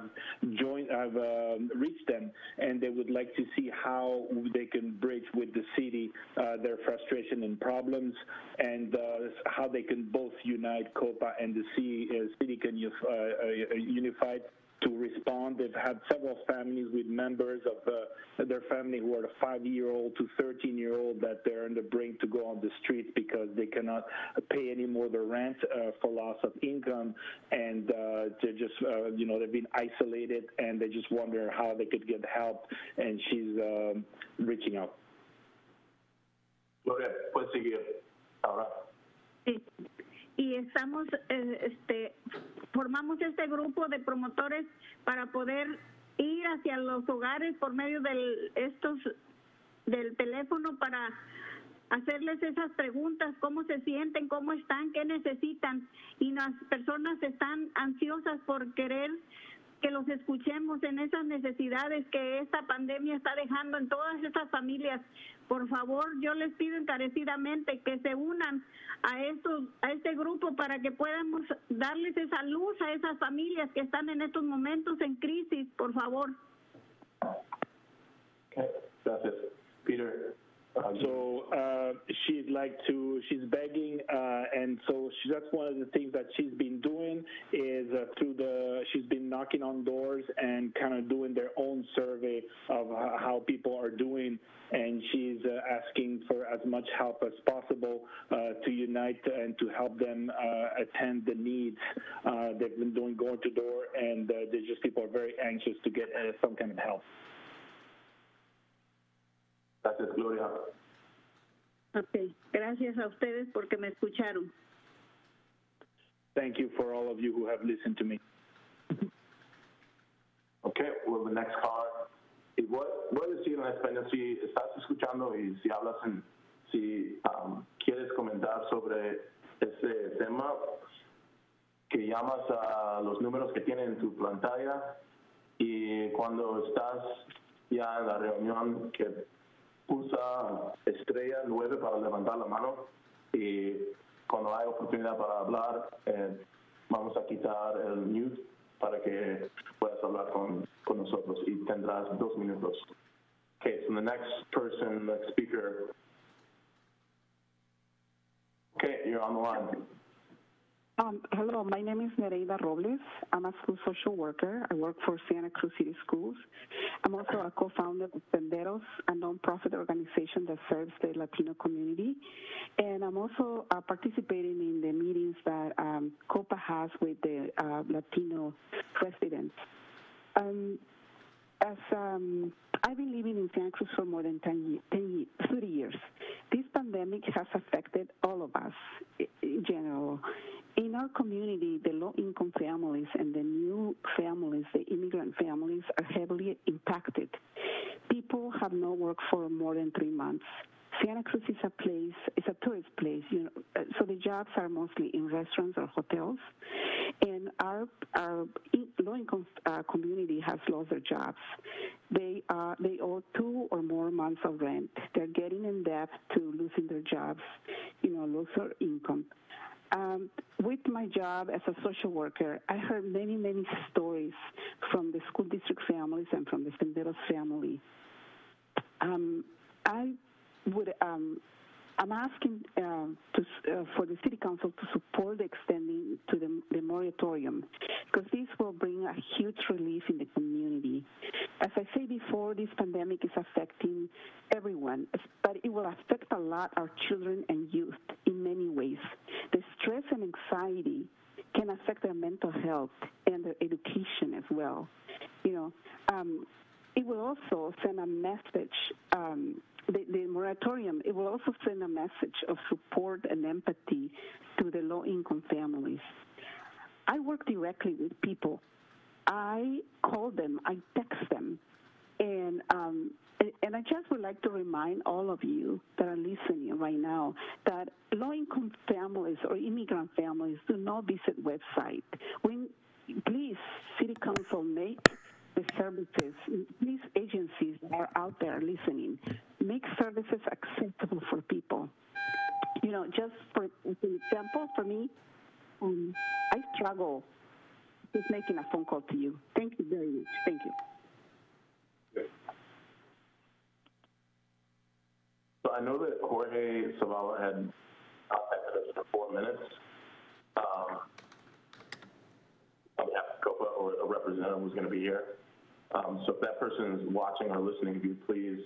joined, have um, reached them, and they would like to see how they can bridge with the city uh, their frustration and problems, and uh, how they can both unite COPA and the city, uh, city can uh, uh, unified to respond. They've had several families with members of uh, their family who are the five-year-old to 13-year-old that they're on the brink to go on the streets because they cannot pay any more the rent uh, for loss of income, and uh, they're just, uh, you know, they've been isolated and they just wonder how they could get help. And she's um, reaching out. Gloria, puedes seguir ahora. Sí. Y estamos, eh, este, formamos este grupo de promotores para poder ir hacia los hogares por medio del estos del teléfono para hacerles esas preguntas, cómo se sienten, cómo están, qué necesitan. Y las personas están ansiosas por querer que los escuchemos en esas necesidades que esta pandemia está dejando en todas estas familias. Por favor, yo les pido encarecidamente que se unan a estos, a este grupo para que podamos darles esa luz a esas familias que están en estos momentos en crisis, por favor. Gracias. Peter. So uh, she'd like to, she's begging, uh, and so she, that's one of the things that she's been doing is uh, through the, she's been knocking on doors and kind of doing their own survey of ho- how people are doing, and she's uh, asking for as much help as possible uh, to unite and to help them uh, attend the needs. Uh, they've been doing going to door, and uh, just people are very anxious to get some kind of help. Gracias, Gloria. Ok, gracias a ustedes porque me escucharon. Thank you for all of you who have listened to me. Okay, well, the next caller. Y voy, voy a decir en español si estás escuchando y si hablas en, si um, quieres comentar sobre este tema, que llamas a los números que tienen en tu pantalla y cuando estás ya en la reunión que pulsa estrella 9 para levantar la mano y cuando hay oportunidad para hablar, eh, vamos a quitar el mute para que puedas hablar con, con nosotros y tendrás dos minutos. Okay, so the next person, next speaker. Okay, you're on the line. Um, hello, my name is Nereida Robles. I'm a school social worker. I work for Santa Cruz City Schools. I'm also a co-founder of Senderos, a nonprofit organization that serves the Latino community. And I'm also uh, participating in the meetings that um, COPA has with the uh, Latino residents. Um, as um, I've been living in Santa Cruz for more than 10, 10 30 years, this pandemic has affected all of us in general. In our community, the low-income families and the new families, the immigrant families, are heavily impacted. People have no work for more than three months. Santa Cruz is a place, it's a tourist place, you know, so the jobs are mostly in restaurants or hotels, and our our low-income uh, community has lost their jobs. They uh, they owe two or more months of rent. They're getting in debt to losing their jobs, you know, lose their income. Um, with my job as a social worker, I heard many, many stories from the school district families and from the Senderos family. Um, I would um, I'm asking uh, to, uh, for the City Council to support the extending to the, the moratorium because this will bring a huge relief in the community. As I said before, this pandemic is affecting everyone, but it will affect a lot our children and youth in many ways. The stress and anxiety can affect their mental health and their education as well. You know, um, it will also send a message. Um, the, the, moratorium, it will also send a message of support and empathy to the low-income families. I work directly with people. I call them, I text them, and um, and I just would like to remind all of you that are listening right now that low-income families or immigrant families do not visit website. When please, City Council make the services, these agencies are out there listening, make services accessible for people. You know, just for example, for me, um, I struggle with making a phone call to you. Thank you very much. Thank you. So I know that Jorge Zavala had contacted us for four minutes. Um, on behalf of COPA or a representative was going to be here. Um, so if that person is watching or listening to you, please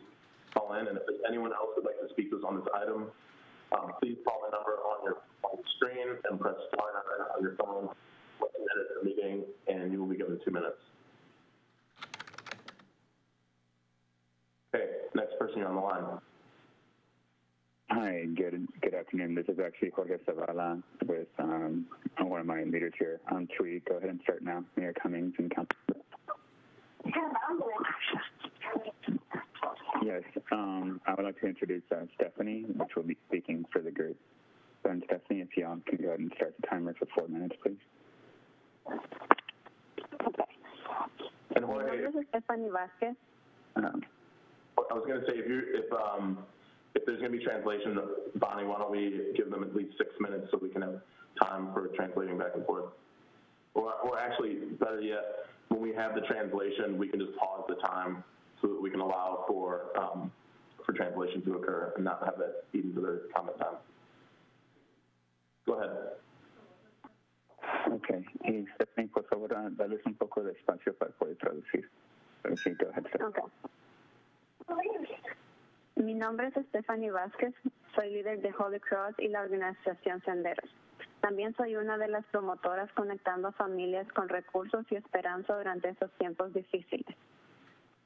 call in. And if there's anyone else who'd like to speak to us on this item, um, please call the number on your, screen and press star nine on your phone when you enter the meeting, and you will be given two minutes. Okay, next person you're on the line. Hi, good good afternoon. This is actually Jorge Zavala with um, one of my leaders here. Um, Tweet, go ahead and start now. Mayor Cummings and Council. Yes, um, I would like to introduce uh, Stephanie, which will be speaking for the group. So, Stephanie, if y'all can go ahead and start the timer for four minutes, please. And Jorge, This is Stephanie Vasquez. Um, I was going to say, if you if um, if there's going to be translation, Bonnie, why don't we give them at least six minutes so we can have time for translating back and forth? Or, or actually, better yet, when we have the translation, we can just pause the time so that we can allow for um, for translation to occur and not have that eat into their comment time. Go ahead. ok. Y Stephanie, por favor, ah, darles un poco de espacio para poder traducir. Sí, go ahead, Stephanie. Okay. Mi nombre es Stephanie Vázquez, soy líder de Holy Cross y la organización Senderos. También soy una de las promotoras conectando familias con recursos y esperanza durante estos tiempos difíciles.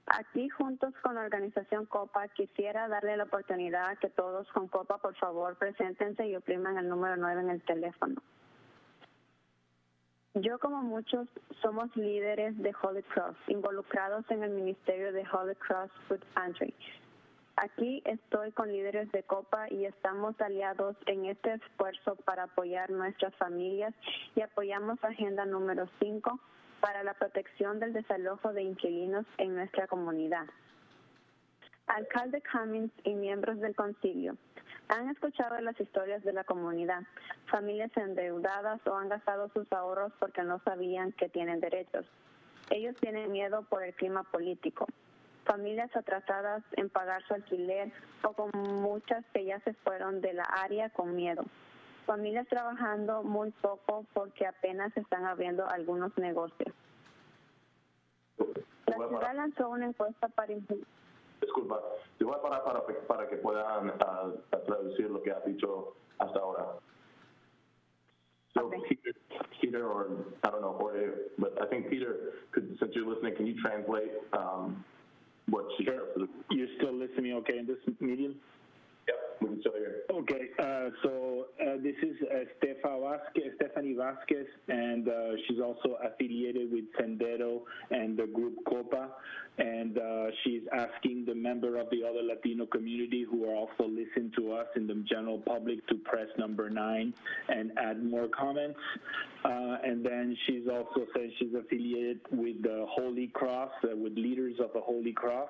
Aquí, juntos con la organización COPA, quisiera darle la oportunidad a que todos con COPA, por favor, preséntense y opriman el número 9 en el teléfono. Yo, como muchos, somos líderes de Holy Cross, involucrados en el ministerio de Holy Cross Food Pantry. Aquí estoy con líderes de Copa y estamos aliados en este esfuerzo para apoyar nuestras familias y apoyamos Agenda número 5 para la protección del desalojo de inquilinos en nuestra comunidad. Alcalde Cummings y miembros del concilio, han escuchado las historias de la comunidad, familias endeudadas o han gastado sus ahorros porque no sabían que tienen derechos. Ellos tienen miedo por el clima político. Familias atrasadas en pagar su alquiler o con muchas que ya se fueron de la área con miedo. Familias trabajando muy poco porque apenas están abriendo algunos negocios. La ciudad lanzó una encuesta para Disculpa, te voy a parar para, para que puedan uh, traducir lo que has dicho hasta ahora. So Peter, Peter, or I don't know, Jorge, but I think Peter, could, since you're listening, can you translate um, what she sure. You're still listening okay in this medium? Okay, uh, so uh, this is uh, Vasquez, Stephanie Vasquez, and uh, she's also affiliated with Sendero and the group Copa, and uh, she's asking the member of the other Latino community who are also listening to us in the general public to press number nine and add more comments. Uh, and then she's also said she's affiliated with the Holy Cross, with leaders of the Holy Cross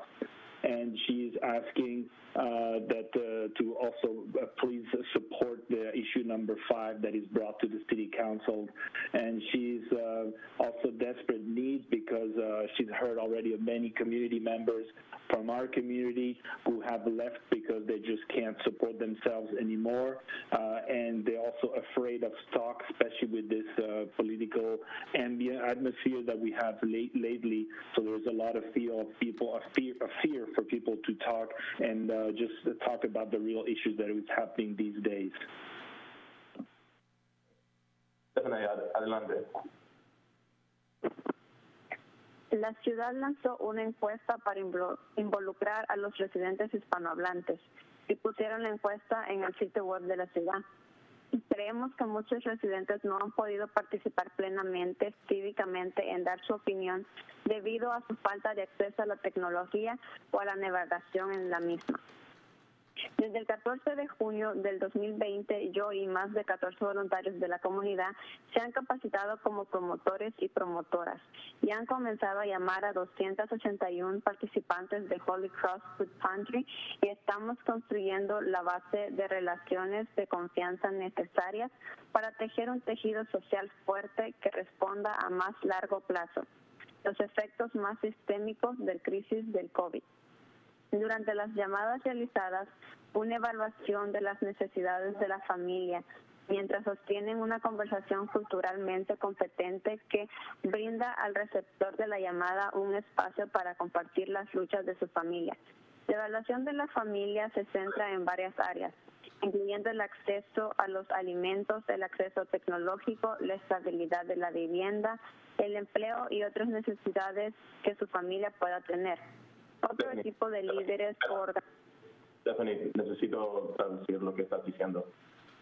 and she's asking uh, that uh, to also uh, please support the issue number five that is brought to the city council. And she's also desperate need because she's heard already of many community members from our community who have left because they just can't support themselves anymore. And they're also afraid of stock, especially with this political ambient atmosphere that we have late, lately. So there's a lot of fear of people, a fear, a fear for people to talk and uh, just talk about the real issues that is happening these days. Adelante. La ciudad lanzó una encuesta para involucrar a los residentes hispanohablantes y pusieron la encuesta en el sitio web de la ciudad. Creemos que muchos residentes no han podido participar plenamente, cívicamente, en dar su opinión debido a su falta de acceso a la tecnología o a la navegación en la misma. Desde el 14 de junio del 2020, yo y más de 14 voluntarios de la comunidad se han capacitado como promotores y promotoras y han comenzado a llamar a 281 participantes de Holy Cross Food Pantry y estamos construyendo la base de relaciones de confianza necesarias para tejer un tejido social fuerte que responda a más largo plazo los efectos más sistémicos del crisis del COVID. Durante las llamadas realizadas, una evaluación de las necesidades de la familia, mientras sostienen una conversación culturalmente competente que brinda al receptor de la llamada un espacio para compartir las luchas de su familia. La evaluación de la familia se centra en varias áreas, incluyendo el acceso a los alimentos, el acceso tecnológico, la estabilidad de la vivienda, el empleo y otras necesidades que su familia pueda tener otro tipo de líderes por... Stephanie, necesito traducir lo que estás diciendo.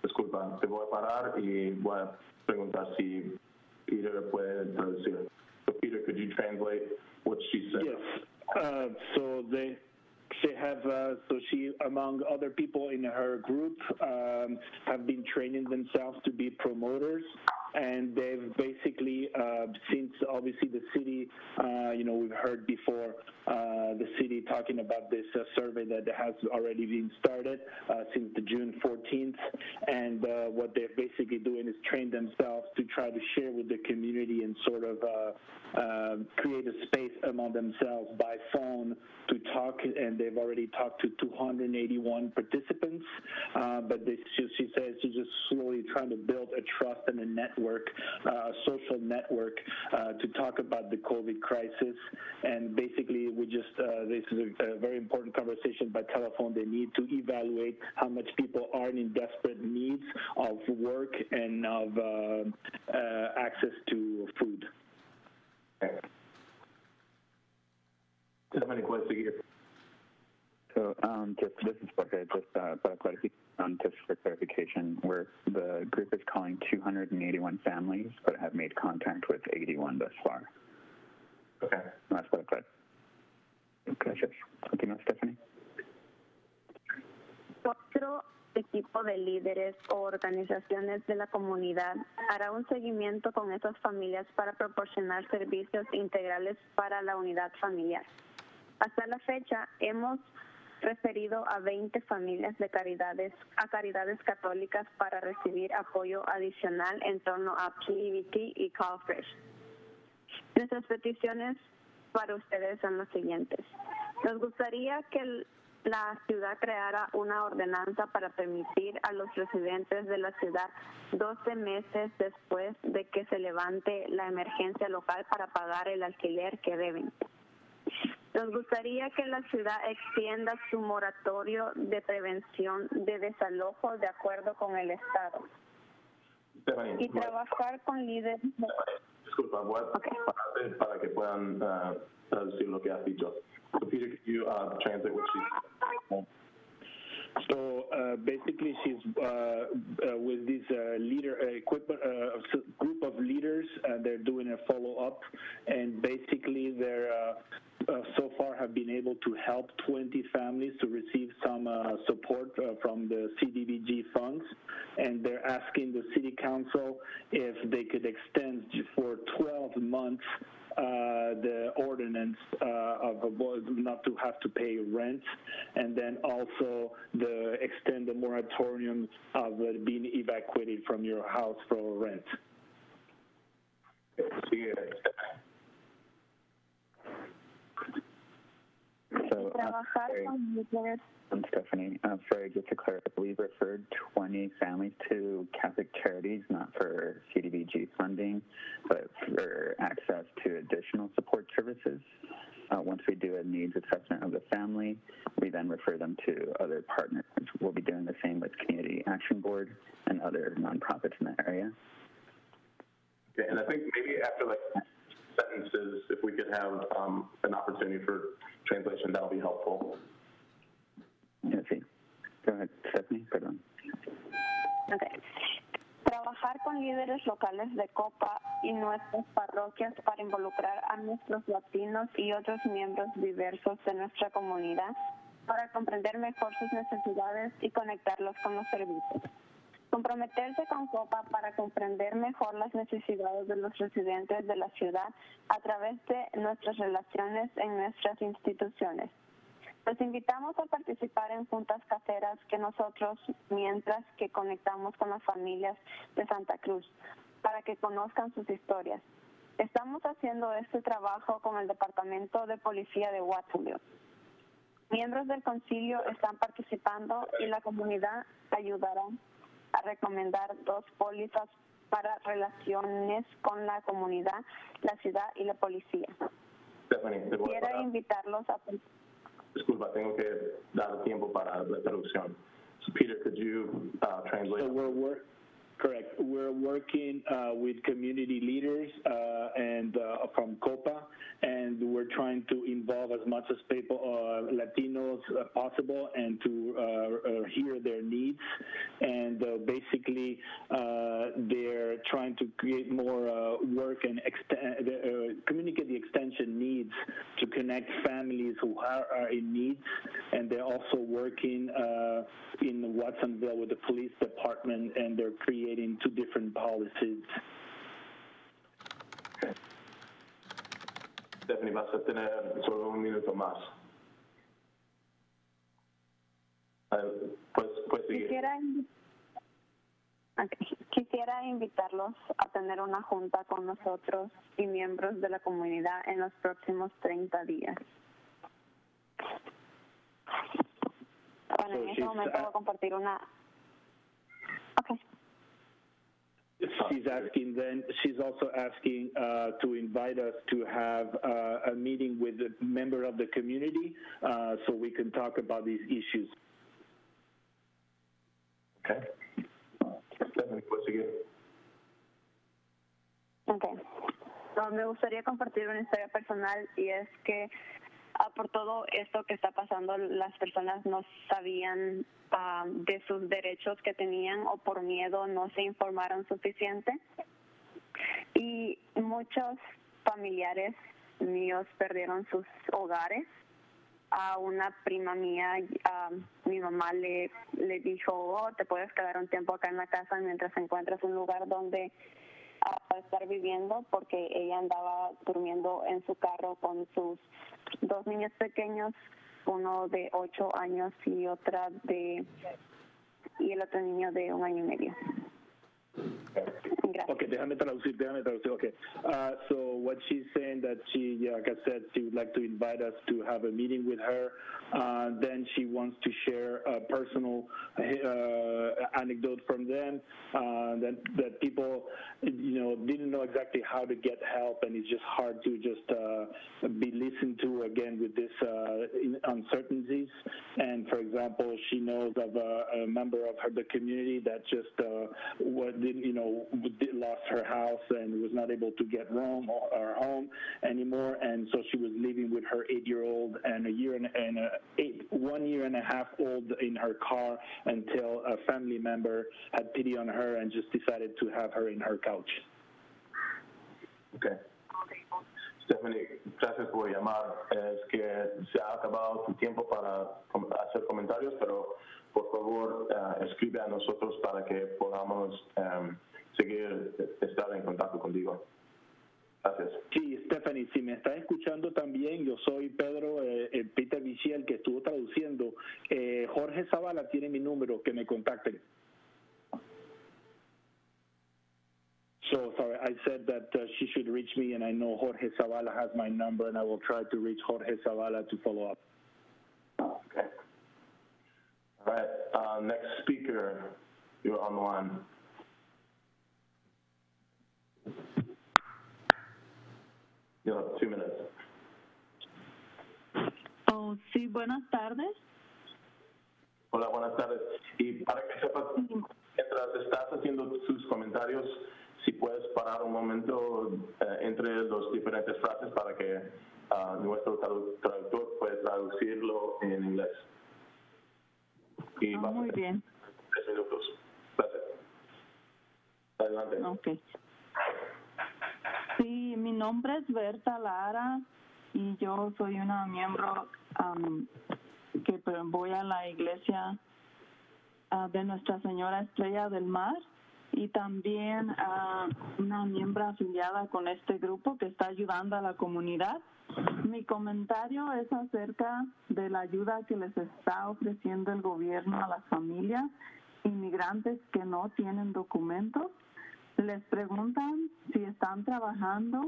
Disculpa, te voy a parar y voy a preguntar si Peter puede traducir. So Peter, could you translate what she said? Yes. Uh, so they they have uh, so she among other people in her group um, have been training themselves to be promoters and they've basically uh, since obviously the city, uh, you know, we've heard before uh, the city talking about this uh, survey that has already been started uh, since the June 14th, and uh, what they're basically doing is train themselves to try to share with the community and sort of create a space among themselves by phone to talk, and they've already talked to 281 participants, but they, she says she's just slowly trying to build a trust and a network network, uh, social network, uh, to talk about the COVID crisis. And basically, we just, uh, this is a, a, very important conversation by telephone. They need to evaluate how much people are in desperate needs of work and of uh, uh, access to food. Stephanie, puedes seguir. So um, just this is Jorge, just uh, para clarification, just for clarification, where the group is calling 281 families, but have made contact with 81 thus far. Okay. Más para clar. Gracias. Continúa, Stephanie. Otro equipo de líderes o organizaciones de la comunidad hará un seguimiento con esas familias para proporcionar servicios integrales para la unidad familiar. Hasta la fecha hemos referido a 20 familias de caridades a caridades católicas para recibir apoyo adicional en torno a PEBT y CallFresh. Nuestras peticiones para ustedes son las siguientes. Nos gustaría que la ciudad creara una ordenanza para permitir a los residentes de la ciudad 12 meses después de que se levante la emergencia local para pagar el alquiler que deben. Nos gustaría que la ciudad extienda su moratorio de prevención de desalojo de acuerdo con el Estado y trabajar con líderes. disculpa, voy a para que puedan uh, traducir lo que has dicho. So Peter, could you uh, translate what she So uh, basically, she's uh, uh, with this uh, leader uh, equipment uh, group of leaders. Uh, they're doing a follow up, and basically, they're so far have been able to help 20 families to receive some uh, support uh, from the CDBG funds, and they're asking the city council if they could extend for 12 months uh, the ordinance uh, of avoid not to have to pay rent, and then also the extend the moratorium of uh, being evacuated from your house for rent. So, uh, trabajar sorry, con líderes um, Stephanie, uh, sorry, just to clarify, we've referred 20 families to Catholic Charities, not for CDBG funding, but for access to additional support services. Uh, once we do a needs assessment of the family, we then refer them to other partners. We'll be doing the same with Community Action Board and other nonprofits in the area. Okay, and I think maybe after like sentences, if we could have um, an opportunity for translation, that'll be helpful. Yeah, sí. Go ahead, Stephanie, perdón. Trabajar con líderes locales de COPA y nuestras parroquias para involucrar a nuestros latinos y otros miembros diversos de nuestra comunidad para comprender mejor sus necesidades y conectarlos con los servicios. Comprometerse con COPA para comprender mejor las necesidades de los residentes de la ciudad a través de nuestras relaciones en nuestras instituciones. Los invitamos a participar en juntas caseras que nosotros, mientras que conectamos con las familias de Santa Cruz, para que conozcan sus historias. Estamos haciendo este trabajo con el Departamento de Policía de Waterloo. Miembros del concilio están participando y la comunidad ayudará a recomendar dos pólizas para relaciones con la comunidad, la ciudad y la policía. Stephanie, te voy a Quisiera parar. invitarlos a Disculpa, tengo que dar tiempo para la traducción. So Peter, could you uh, translate? So we're correct. We're working uh, with community leaders uh, and uh, from COPA, and we're trying to involve as much as people, uh, Latinos uh, possible, and to uh, hear their needs. And basically, they're trying to create more work and communicate the extension needs to connect families who are, are in need. And they're also working in Watsonville with the police department, and they're creating two different policies. Stephanie, vas a tener solo un minuto más. Uh, puedes, puedes seguir. Quisiera. Quisiera invitarlos a tener una junta con nosotros y miembros de la comunidad en los próximos 30 días. Bueno, en So este momento voy a compartir una... She's asking then, she's also asking uh, to invite us to have uh, a meeting with a member of the community uh, so we can talk about these issues. Okay. Stephanie, puedes seguir. Ok. No, me gustaría compartir una historia personal y es que a por todo esto que está pasando, las personas no sabían ah, de sus derechos que tenían o por miedo no se informaron suficiente. Y muchos familiares míos perdieron sus hogares. A una prima mía, ah, mi mamá le, le dijo, oh, te puedes quedar un tiempo acá en la casa mientras encuentras un lugar donde a estar viviendo porque ella andaba durmiendo en su carro con sus dos niños pequeños, uno de ocho años y otra de y el otro niño de un año y medio. Okay, déjame traducir, déjame traducir. Okay, uh, so what she's saying that she, like I said, she would like to invite us to have a meeting with her. Uh, then she wants to share a personal uh, anecdote from them uh, that that people, you know, didn't know exactly how to get help, and it's just hard to just uh, be listened to again with this uh, uncertainties. And for example, she knows of a, a member of her the community that just uh, what didn't, you know, lost her house and was not able to get home or home anymore, and so she was living with her eight-year-old and a year and, and a eight, one year and a half old in her car until a family member had pity on her and just decided to have her in her couch. Okay. Stephanie, gracias por llamar. Es que se ha acabado tu tiempo para hacer comentarios, pero por favor uh, escribe a nosotros para que podamos um, seguir estar en contacto contigo. Gracias. Sí, Stephanie, si me estás escuchando también, yo soy Pedro eh, eh Peter Michel, que estuvo traduciendo. Eh, Jorge Zavala tiene mi número, que me contacten. So sorry, I said that uh, she should reach me, and I know Jorge Zavala has my number, and I will try to reach Jorge Zavala to follow up. All right. Uh, next speaker, you're on the line. You have two minutes. Oh, sí, buenas tardes. Hola, buenas tardes. Y para que sepas, mientras estás haciendo sus comentarios, si puedes parar un momento eh, entre las diferentes frases para que uh, nuestro traductor pueda traducirlo en inglés. Y oh, muy bien. Tres minutos. Gracias. Adelante. Okay. Sí, mi nombre es Berta Lara y yo soy una miembro um, que voy a la iglesia uh, de Nuestra Señora Estrella del Mar y también uh, una miembro afiliada con este grupo que está ayudando a la comunidad. Mi comentario es acerca de la ayuda que les está ofreciendo el gobierno a las familias inmigrantes que no tienen documentos. Les preguntan si están trabajando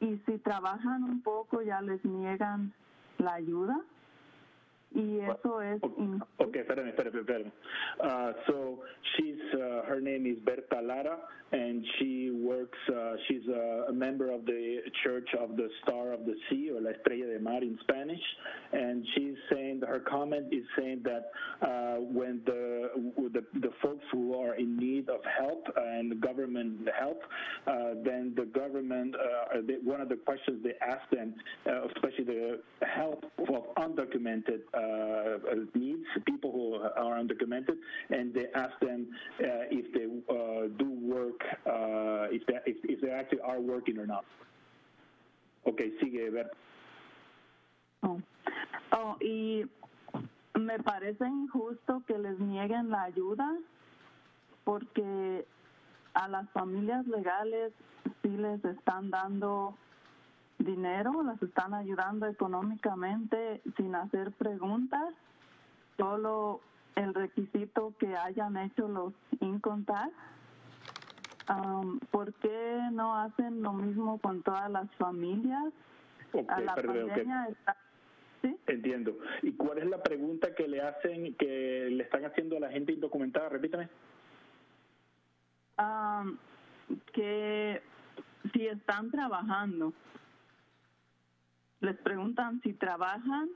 y si trabajan un poco ya les niegan la ayuda y eso es okay espérame espérame espérame. Uh, so she's uh, her name is Berta Lara and she works uh, she's a, a, member of the Church of the Star of the Sea or La Estrella de Mar in Spanish and she's saying her comment is saying that uh, when the, the the folks who are in need of help and government help uh, then the government uh, one of the questions they ask them especially the help of undocumented needs, people who are undocumented, and they ask them uh, if they uh, do work, if, they, if, if they actually are working or not. Okay, sigue, ver. Oh. oh, y me parece injusto que les nieguen la ayuda porque a las familias legales sí les están dando dinero, las están ayudando económicamente sin hacer preguntas, solo el requisito que hayan hecho los incontar. Um, ¿Por qué no hacen lo mismo con todas las familias? a la pandemia está... ¿Sí? Entiendo. ¿Y cuál es la pregunta que le hacen, que le están haciendo a la gente indocumentada? Repítame. Um, que si están trabajando les preguntan si trabajan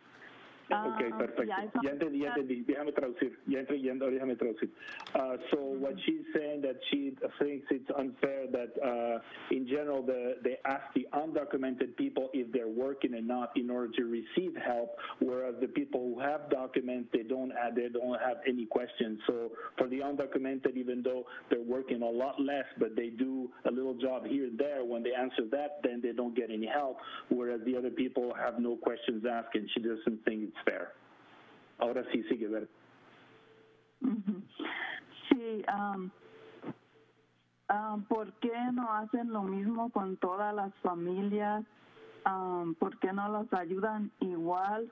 Okay, Ah, perfecto. ya, eso- Ya entendí, ya entendí. Déjame traducir. Ya entendí, ya déjame traducir. Uh, so what she's saying that she thinks it's unfair that uh, in general the, they ask the undocumented people if they're working or not in order to receive help, whereas the people who have documents they don't add, they don't have any questions. So for the undocumented, even though they're working a lot less, but they do a little job here and there, when they answer that, then they don't get any help, whereas the other people have no questions asked, and she doesn't think it's fair. Ahora sí sigue ver. Ujú. Sí, am, am, ¿por qué no hacen lo mismo con todas las familias? Am, ¿Por qué no los ayudan igual?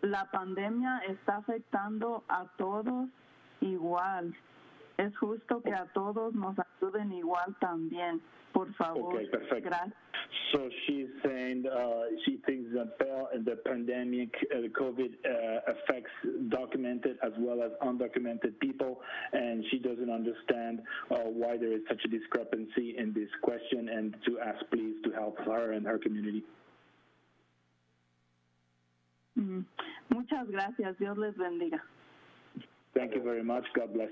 La pandemia está afectando a todos igual. Es justo que a todos nos ayuden igual también. Por favor. Okay, perfect. Gracias. So she's saying uh, she thinks that the- pandemic, uh, the COVID uh, affects documented as well as undocumented people, and she doesn't understand uh, why there is such a discrepancy in this question, and to ask please to help her and her community. Ujú. Muchas gracias. Dios les bendiga. Thank you very much. God bless.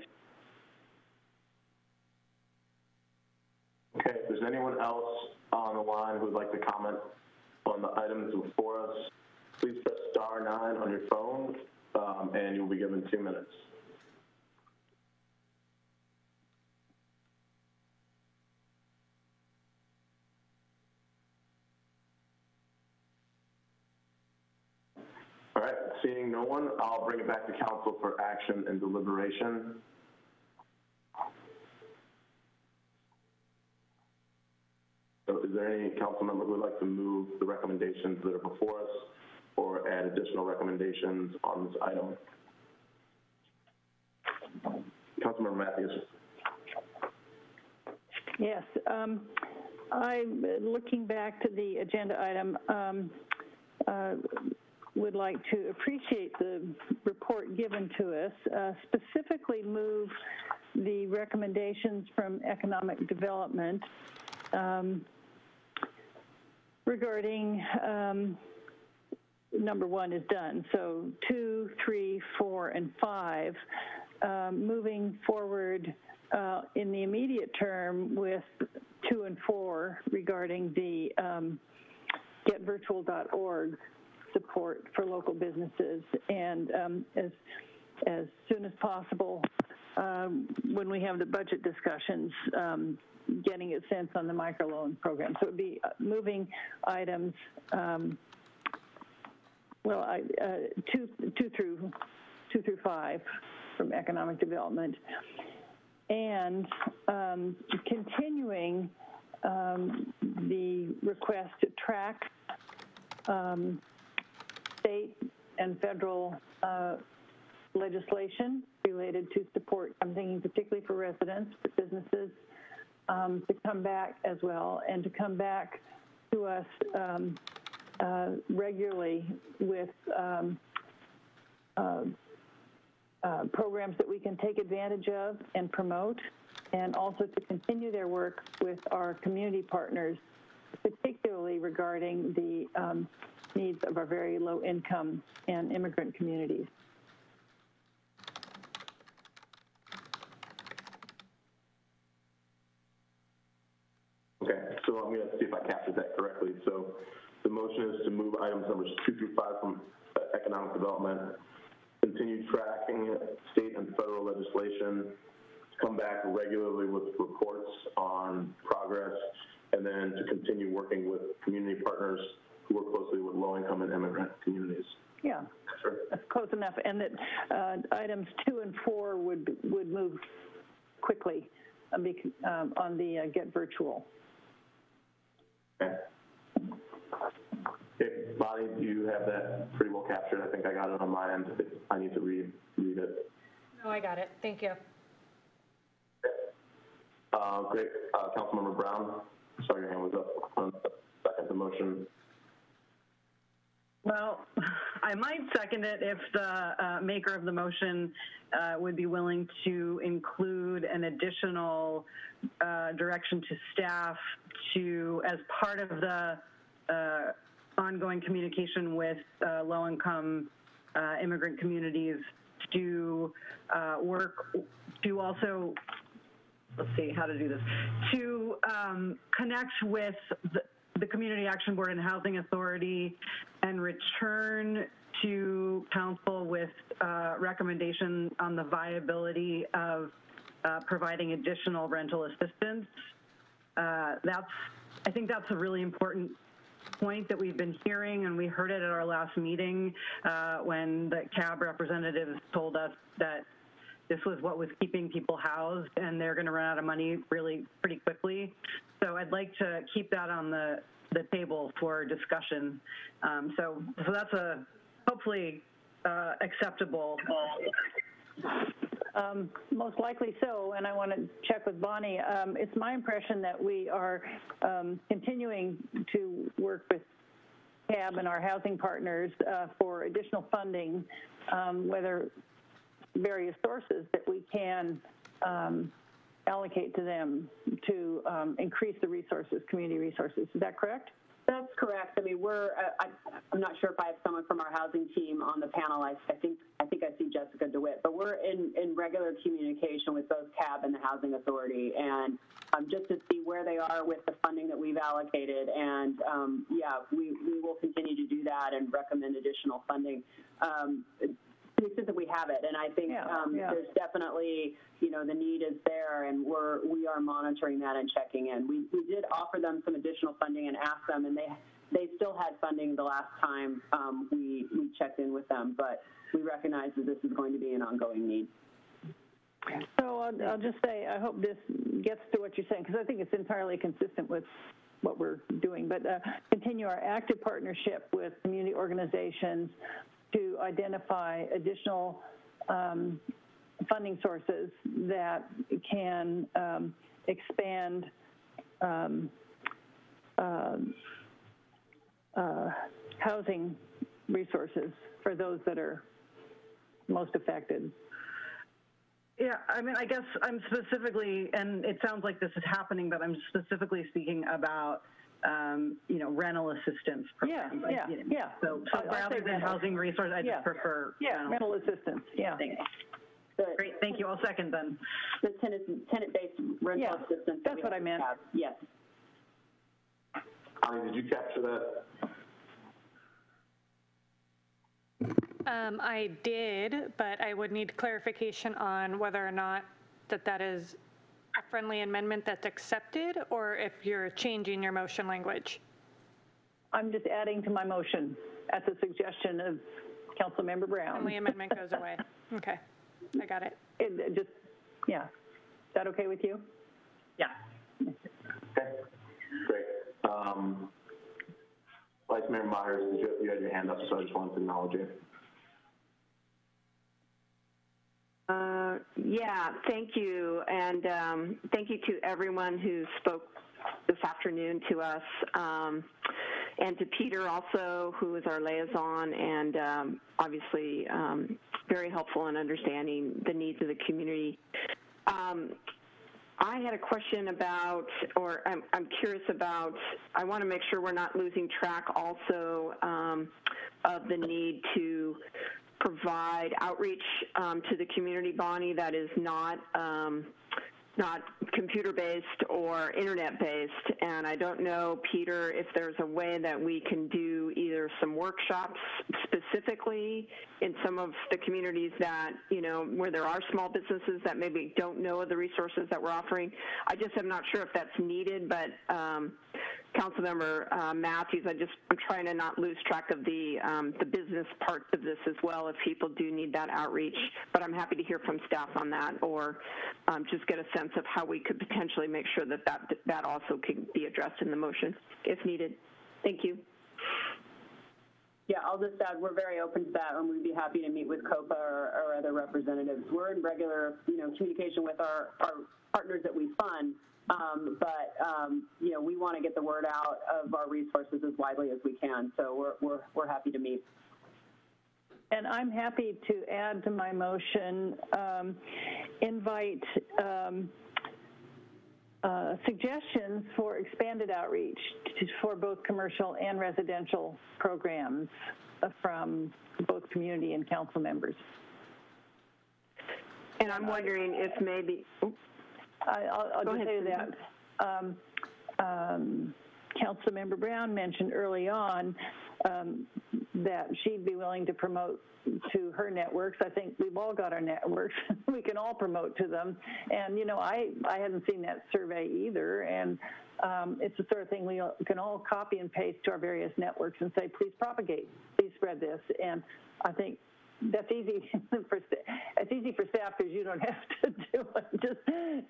Okay, if there's anyone else on the line who would like to comment on the items before us, please press star nine on your phone, um, and you'll be given two minutes. All right, seeing no one, I'll bring it back to council for action and deliberation. So is there any council member who would like to move the recommendations that are before us or add additional recommendations on this item? Councilmember Mathews. Yes, um, I'm looking back to the agenda item. Um, uh, would like to appreciate the report given to us, uh, specifically move the recommendations from economic development um, regarding um, number one is done. So two, three, four, and five, um, moving forward uh, in the immediate term with two and four regarding the um, getvirtual.org support for local businesses, and um, as as soon as possible, um, when we have the budget discussions, um, getting it sent on the microloan program. So it would be uh, moving items. Um, well, I, uh, two, two through two through five from economic development, and um, continuing um, the request to track um, state and federal uh, legislation related to support. I'm thinking particularly for residents, for businesses, um, to come back as well, and to come back to us um, uh, regularly with um, uh, uh, programs that we can take advantage of and promote, and also to continue their work with our community partners, particularly regarding the um, needs of our very low income and immigrant communities. Okay, so I'm going to see if I captured that correctly. So the motion is to move items numbers two through five from uh, economic development, continue tracking state and federal legislation, come back regularly with reports on progress, and then to continue working with community partners who work closely with low-income and immigrant communities. Yeah, that's close enough. And that uh, items two and four would would move quickly um, bec- um, on the uh, Get Virtual. Okay. Okay, Bonnie, do you have that pretty well captured? I think I got it on my end. If I need to read, read it. No, I got it. Thank you. Uh, great. Uh, Councilmember Brown, sorry, your hand was up. Um, Second the motion. Well, I might second it if the uh, maker of the motion uh, would be willing to include an additional uh, direction to staff to, as part of the uh, ongoing communication with uh, low-income uh, immigrant communities to uh, work, to also, let's see how to do this, to um, connect with the, the Community Action Board and Housing Authority and return to council with uh, recommendation on the viability of uh, providing additional rental assistance. Uh, that's, I think that's a really important point that we've been hearing, and we heard it at our last meeting uh, when the CAB representatives told us that this was what was keeping people housed, and they're going to run out of money really pretty quickly. So I'd like to keep that on the, the table for discussion. Um, so, so that's a hopefully uh, acceptable. Um, most likely so, and I want to check with Bonnie. Um, it's my impression that we are um, continuing to work with CAB and our housing partners uh, for additional funding, um, whether various sources that we can um, allocate to them to um, increase the resources, community resources. Is that correct? That's correct. I mean, we're, uh, I, I'm not sure if I have someone from our housing team on the panel. I, I think, I think I see Jessica DeWitt, but we're in, in regular communication with both CAB and the Housing Authority and um, just to see where they are with the funding that we've allocated. And um, yeah, we, we will continue to do that and recommend additional funding. Um, to the extent that we have it. And I think Yeah, um, yeah. there's definitely, you know, the need is there, and we're we are monitoring that and checking in. We we did offer them some additional funding and asked them, and they they still had funding the last time um, we we checked in with them, but we recognize that this is going to be an ongoing need. So I'll, I'll just say, I hope this gets to what you're saying, because I think it's entirely consistent with what we're doing, but uh, continue our active partnership with community organizations to identify additional um, funding sources that can um, expand um, um, uh, housing resources for those that are most affected. Yeah, I mean, I guess I'm specifically, and it sounds like this is happening, but I'm specifically speaking about, um, you know, rental assistance Yeah. Like, yeah, you know, yeah. So, so I'll- I'll rather say than rental. housing resource, I Yeah. just prefer. Yeah, rental assistance, yeah. Great, thank you. I'll second then. The tenant tenant-based rental Yeah, assistance. that's what I meant. Yes. Connie, did you capture that? Um, I did, but I would need clarification on whether or not that that is a friendly amendment that's accepted, or if you're changing your motion language. I'm just adding to my motion at the suggestion of Councilmember Brown. Friendly amendment goes away. Okay, I got it. It it just, yeah. Is that okay with you? Yeah. Okay, Great. Um, Vice Mayor Meyers, you, you had your hand up, so I just wanted to acknowledge you. Uh, yeah, thank you, and um, thank you to everyone who spoke this afternoon to us, um, and to Peter also, who is our liaison, and um, obviously um, very helpful in understanding the needs of the community. Um, I had a question about, or I'm, I'm curious about, I want to make sure we're not losing track also um, of the need to provide outreach um, to the community, Bonnie, that is not um, not computer-based or internet-based. And I don't know, Peter, if there's a way that we can do either some workshops specifically in some of the communities that, you know, where there are small businesses that maybe don't know of the resources that we're offering. I just am not sure if that's needed, but um, Councilmember uh, Mathews, I just I'm trying to not lose track of the um, the business parts of this as well. If people do need that outreach, but I'm happy to hear from staff on that, or um, just get a sense of how we could potentially make sure that that that also can be addressed in the motion if needed. Thank you. Yeah, I'll just add, we're very open to that, and we'd be happy to meet with COPA or, or other representatives. We're in regular, you know, communication with our, our partners that we fund, um, but, um, you know, we want to get the word out of our resources as widely as we can, so we're, we're, we're happy to meet. And I'm happy to add to my motion, um, invite um, uh, suggestions for expanded outreach to, for both commercial and residential programs. from both community and council members. And I'm wondering if maybe, I, I'll, I'll Go just ahead, say that, um, um, Councilmember Brown mentioned early on, um, that she'd be willing to promote to her networks. I think we've all got our networks. we can all promote to them. And, you know, I, I hadn't seen that survey either. And, um, it's the sort of thing we can all copy and paste to our various networks and say, please propagate, please spread this. And I think that's easy for it's easy for staff because you don't have to do it. Just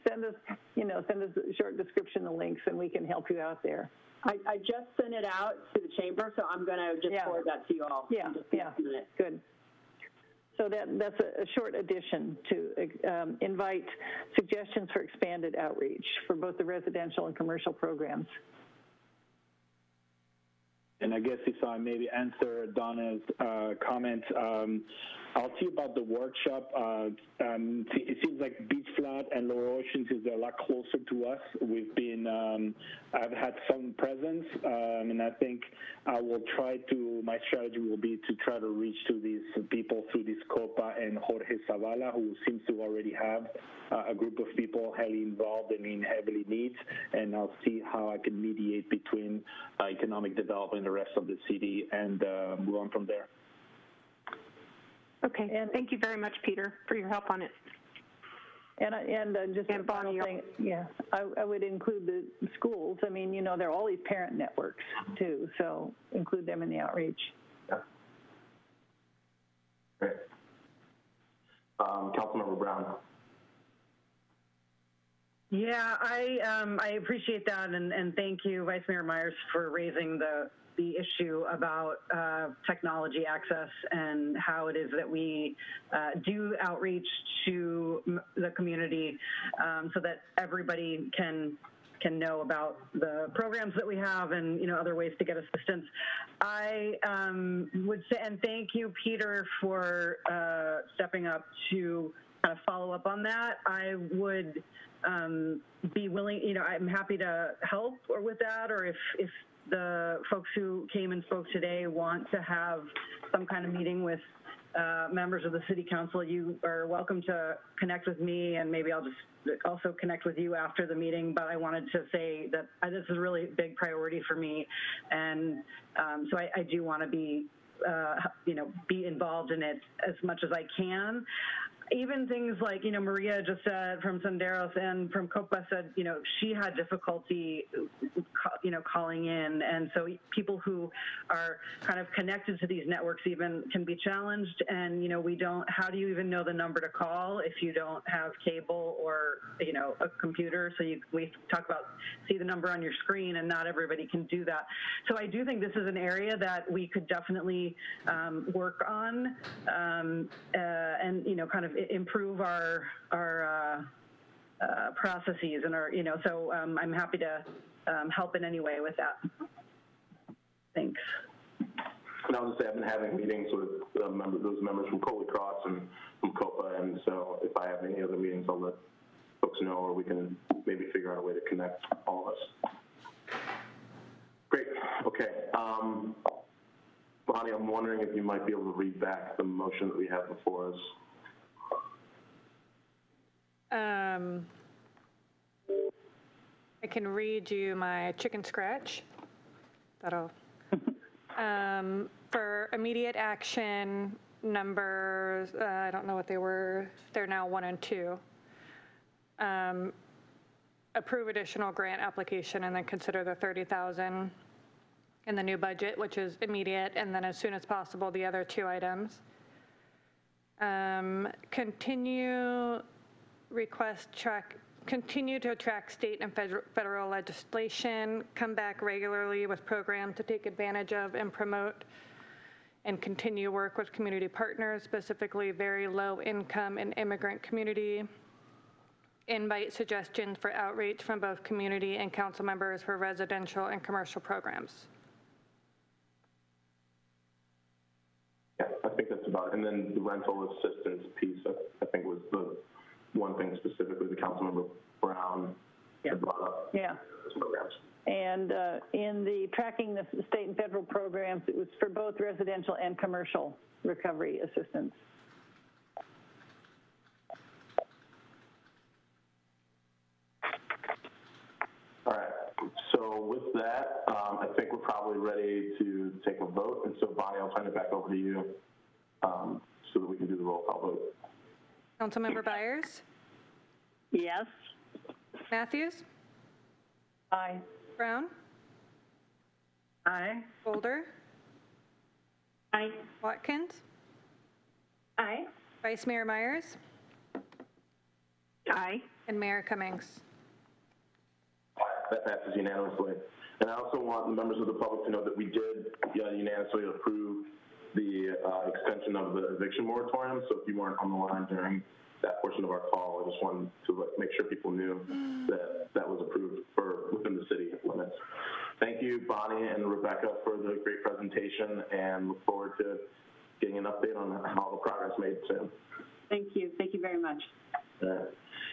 send us, you know, send us a short description, the links, and we can help you out there. I, I just sent it out to the chamber, so I'm going to just Yeah. forward that to you all. Yeah, in just yeah, a minute. good. So that that's a, a short addition to um, invite suggestions for expanded outreach for both the residential and commercial programs. And I guess if I maybe answer Donna's uh, comment, um, I'll see about the workshop. Uh, um, it seems like Beach Flat and Lower Oceans is a lot closer to us. We've been, um, I've had some presence, um, and I think I will try to, my strategy will be to try to reach to these people through this COPA and Jorge Zavala, who seems to already have uh, a group of people highly involved and in heavily needs, and I'll see how I can mediate between uh, economic development the rest of the city and uh, move on from there. Okay, And thank you very much, Peter, for your help on it. And, and uh, just a final thing, yeah, I, I would include the schools. I mean, you know, there are all these parent networks too, so include them in the outreach. Great. Um, Councilmember Brown. Yeah, I, um, I appreciate that, and, and thank you, Vice Mayor Meyers, for raising the, the issue about uh, technology access and how it is that we uh, do outreach to the community um, so that everybody can can know about the programs that we have and you know other ways to get assistance. I um, would say and thank you, Peter, for uh, stepping up to kind of follow up on that. I would um, be willing, you know, I'm happy to help or with that, or if if the folks who came and spoke today want to have some kind of meeting with uh, members of the city council, you are welcome to connect with me, and maybe I'll just also connect with you after the meeting. But I wanted to say that this is a really big priority for me, and um, so I, I do want to be, uh, you know, be involved in it as much as I can even things like, you know, Maria just said from Senderos and from Copa said, you know, she had difficulty, you know, calling in. And so people who are kind of connected to these networks even can be challenged. And, you know, we don't, how do you even know the number to call if you don't have cable or, you know, a computer? So you, we talk about see the number on your screen and not everybody can do that. So I do think this is an area that we could definitely um, work on um, uh, and, you know, kind of improve our, our uh, uh, processes and our, you know, so um, I'm happy to um, help in any way with that. Thanks. And I'll just say I've been having meetings with uh, those members from Holy Cross and from COPA, and so if I have any other meetings, I'll let folks know, or we can maybe figure out a way to connect all of us. Great. Okay. Um, Bonnie, I'm wondering if you might be able to read back the motion that we have before us. Um, I can read you my chicken scratch. That'll, um, for immediate action, numbers, uh, I don't know what they were, they're now one and two. Um, approve additional grant application and then consider the 30,000 in the new budget, which is immediate, and then as soon as possible, the other two items. Um, continue request track, continue to track state and feder- federal legislation, come back regularly with programs to take advantage of and promote, and continue work with community partners, specifically very low income and immigrant community. Invite suggestions for outreach from both community and council members for residential and commercial programs. Yeah, I think that's about it. And then the rental assistance piece, I think was the one thing specifically the Councilmember Brown had brought up. Yeah. Programs. And uh, in the tracking the state and federal programs, it was for both residential and commercial recovery assistance. All right, so with that, um, I think we're probably ready to take a vote. And so Bonnie, I'll turn it back over to you um, so that we can do the roll call vote. Councilmember Beiers? Yes. Mathews? Aye. Brown? Aye. Glover? Aye. Watkins? Aye. Vice Mayor Meyers? Aye. And Mayor Cummings? That passes unanimously. And I also want the members of the public to know that we did uh, unanimously approve the uh, extension of the eviction moratorium. So if you weren't on the line during that portion of our call, I just wanted to like, make sure people knew that that was approved for within the city limits. Thank you, Bonnie and Rebecca, for the great presentation, and look forward to getting an update on all the progress made soon. Thank you. Thank you very much. Right.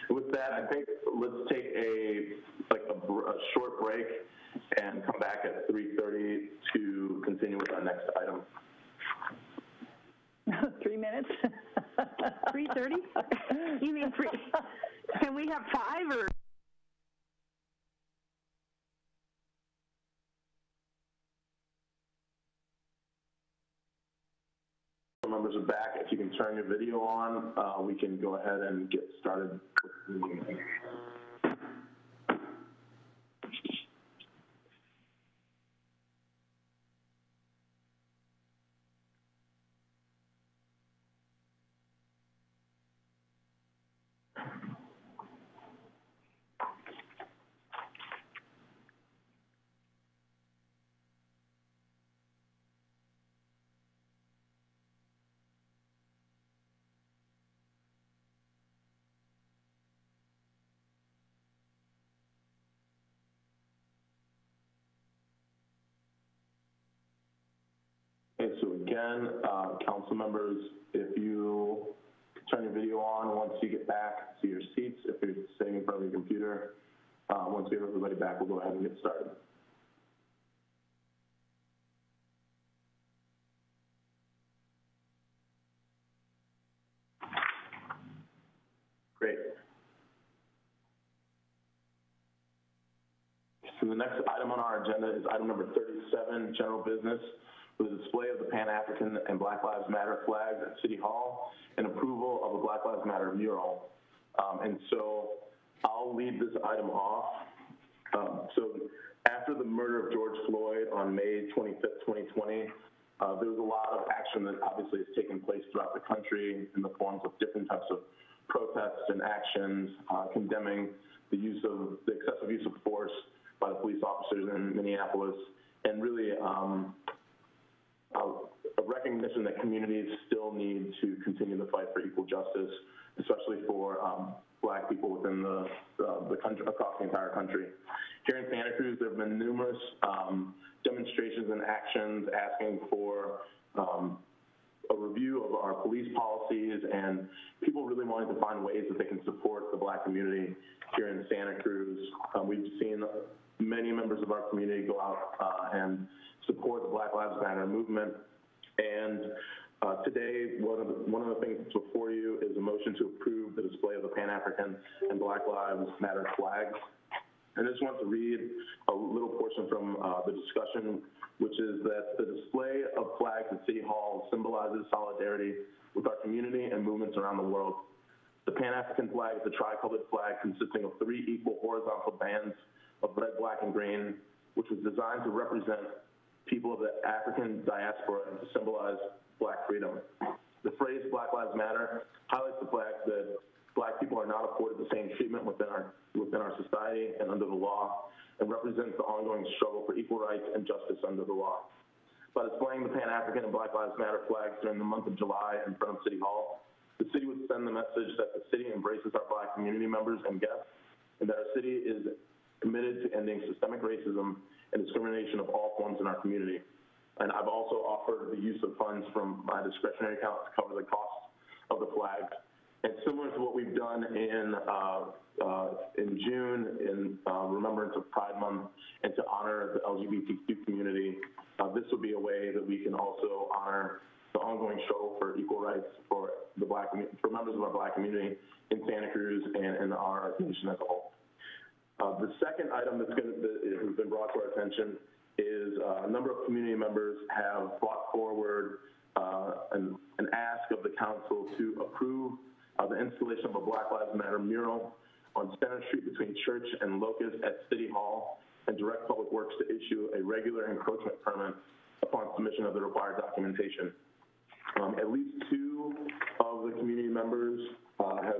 With that, I think let's take a like a, a short break and come back at 3:30 to continue with our next item. Three minutes? 3:30? You mean three? Can we have five or? Members are back. If you can turn your video on, uh, we can go ahead and get started So again, uh, council members, if you turn your video on once you get back to your seats, if you're sitting in front of your computer, uh, once we have everybody back, we'll go ahead and get started. Great. So the next item on our agenda is item number 37, general business, a display of the Pan-African and Black Lives Matter flags at City Hall and approval of a Black Lives Matter mural. Um, and so I'll lead this item off. Um, so after the murder of George Floyd on May 25th, 2020, uh, there was a lot of action that obviously has taken place throughout the country in the forms of different types of protests and actions uh, condemning the use of the excessive use of force by the police officers in Minneapolis, and really um, a a recognition that communities still need to continue the fight for equal justice, especially for um, black people within the, uh, the country, across the entire country. Here in Santa Cruz, there have been numerous um, demonstrations and actions asking for um, a review of our police policies and people really wanting to find ways that they can support the black community here in Santa Cruz. Um, we've seen many members of our community go out uh, and support the Black Lives Matter movement. And uh, today, one of, the, one of the things that's before you is a motion to approve the display of the Pan-African and Black Lives Matter flags. And I just want to read a little portion from uh, the discussion, which is that the display of flags at City Hall symbolizes solidarity with our community and movements around the world. The Pan-African flag is a tricolored flag consisting of three equal horizontal bands of red, black, and green, which was designed to represent people of the African diaspora and to symbolize black freedom. The phrase Black Lives Matter highlights the fact that black people are not afforded the same treatment within our, within our society and under the law, and represents the ongoing struggle for equal rights and justice under the law. By displaying the Pan-African and Black Lives Matter flags during the month of July in front of City Hall, the city would send the message that the city embraces our black community members and guests, and that our city is committed to ending systemic racism and discrimination of all forms in our community. And I've also offered the use of funds from my discretionary account to cover the cost of the flag. And similar to what we've done in, uh, uh, in June in uh, remembrance of Pride Month and to honor the LGBTQ community, uh, this would be a way that we can also honor the ongoing struggle for equal rights for the black, for members of our black community in Santa Cruz and in our nation as a whole. Uh, the second item that's going that has been brought to our attention is uh, a number of community members have brought forward uh, an, an ask of the council to approve uh, the installation of a Black Lives Matter mural on Center Street between Church and Locust at City Hall and direct Public Works to issue a regular encroachment permit upon submission of the required documentation. Um, at least two of the community members uh, have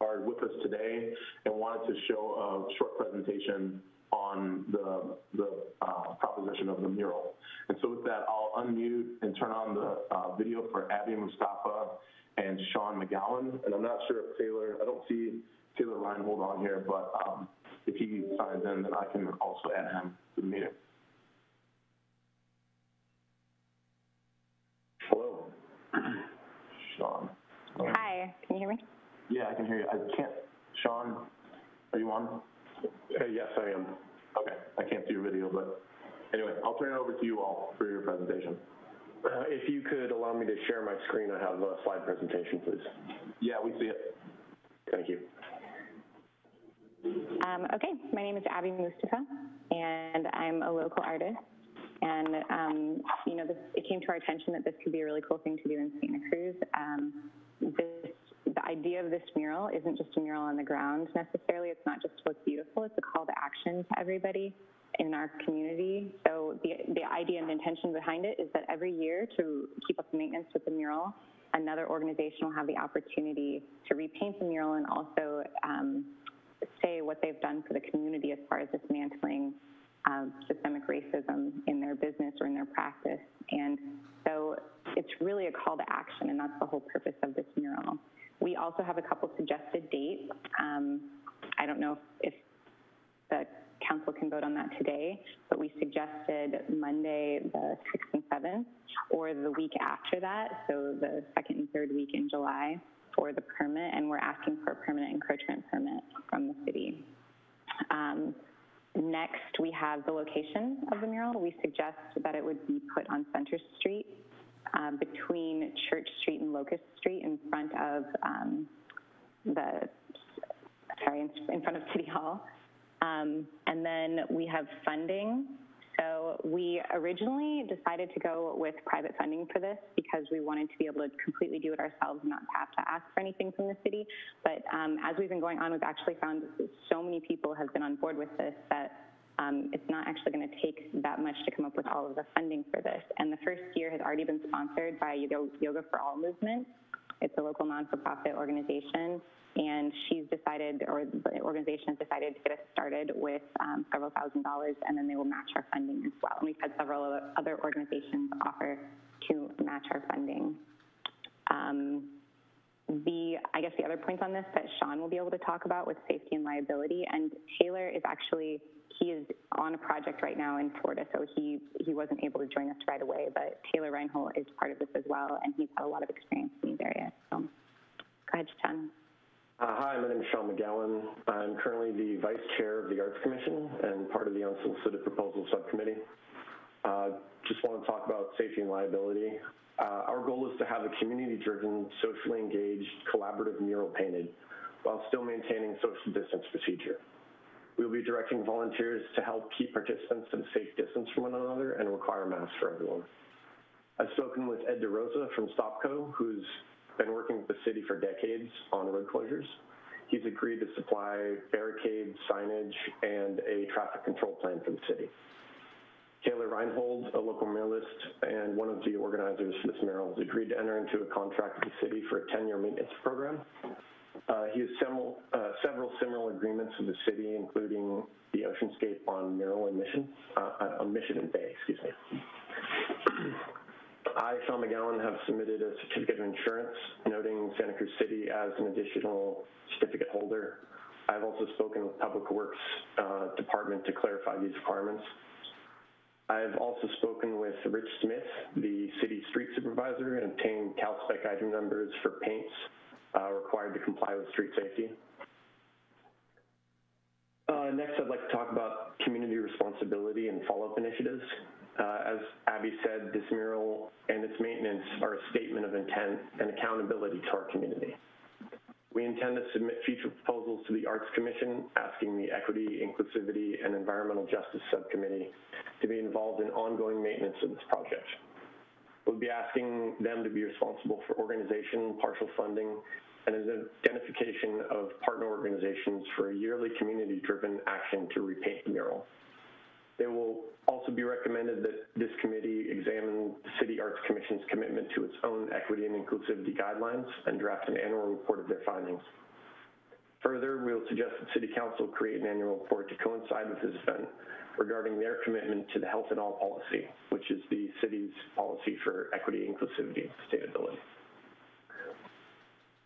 are with us today and wanted to show a short presentation on the, the uh, proposition of the mural. And so with that, I'll unmute and turn on the uh, video for Abby Mustafa and Sean McGowan. And I'm not sure if Taylor, I don't see Taylor Reinhold on here, but um, if he signs in, then I can also add him to the meeting. Hello. Sean. Hi, can you hear me? Yeah, I can hear you. I can't, Sean, are you on? yes, I am. Okay, I can't see your video, but anyway, I'll turn it over to you all for your presentation. Uh, If you could allow me to share my screen, I have a slide presentation, please. Yeah, we see it. Thank you. Um, okay, my name is Abby Mustafa, and I'm a local artist. And um, you know, this, it came to our attention that this could be a really cool thing to do in Santa Cruz. Um, this, the idea of this mural isn't just a mural on the ground necessarily. It's not just look beautiful. It's a call to action to everybody in our community. So the the idea and intention behind it is that every year to keep up the maintenance with the mural, another organization will have the opportunity to repaint the mural and also um, say what they've done for the community as far as dismantling um, systemic racism in their business or in their practice. And so it's really a call to action, and that's the whole purpose of this mural. We also have a couple suggested dates. Um, I don't know if, if the council can vote on that today, but we suggested Monday, the 6th and 7th, or the week after that, so the second and third week in July for the permit, and we're asking for a permanent encroachment permit from the city. Um, next, we have the location of the mural. We suggest that it would be put on Center Street uh, between Church Street and Locust Street in front of um, the, sorry, in, in front of City Hall. Um, and then we have funding. So we originally decided to go with private funding for this because we wanted to be able to completely do it ourselves and not have to ask for anything from the city. But um, as we've been going on, we've actually found so many people have been on board with this that um, it's not actually going to take that much to come up with all of the funding for this. And the first year has already been sponsored by Yoga, for All movement. It's a local non-for-profit organization, and she's decided, or the organization has decided to get us started with um, several thousand dollars, and then they will match our funding as well. And we've had several other organizations offer to match our funding. Um, the, I guess the other points on this that Sean will be able to talk about with safety and liability, and Taylor is actually, he is on a project right now in Florida, so he, he wasn't able to join us right away, but Taylor Reinhold is part of this as well, and he's had a lot of experience in these areas. So, go ahead. Uh, hi, my name is Sean McGowan. I'm currently the Vice Chair of the Arts Commission and part of the Unsolicited Proposal Subcommittee. Uh, just want to talk about safety and liability. Uh, our goal is to have a community-driven, socially engaged, collaborative mural painted while still maintaining social distance procedure. We will be directing volunteers to help keep participants at a safe distance from one another and require masks for everyone. I've spoken with Ed DeRosa from Stopco, who's been working with the city for decades on road closures. He's agreed to supply barricades, signage, and a traffic control plan for the city. Taylor Reinhold, a local muralist and one of the organizers for this mural, has agreed to enter into a contract with the city for a 10-year maintenance program. Uh, he has several, uh, several similar agreements with the city, including the Oceanscape on Mural and Mission, uh, on Mission Bay, excuse me. I, Sean McGowan, have submitted a certificate of insurance noting Santa Cruz City as an additional certificate holder. I've also spoken with Public Works uh, Department to clarify these requirements. I've also spoken with Rich Smith, the city street supervisor, and obtained CalSpec item numbers for paints uh, required to comply with street safety. Uh, next, I'd like to talk about community responsibility and follow-up initiatives. Uh, as Abby said, this mural and its maintenance are a statement of intent and accountability to our community. We intend to submit future proposals to the Arts Commission asking the Equity, Inclusivity, and Environmental Justice Subcommittee to be involved in ongoing maintenance of this project. We'll be asking them to be responsible for organization, partial funding, and an identification of partner organizations for a yearly community-driven action to repaint the mural. It will also be recommended that this committee examine the City Arts Commission's commitment to its own equity and inclusivity guidelines and draft an annual report of their findings. Further, we will suggest that City Council create an annual report to coincide with this event regarding their commitment to the Health in All policy, which is the city's policy for equity, inclusivity, and sustainability.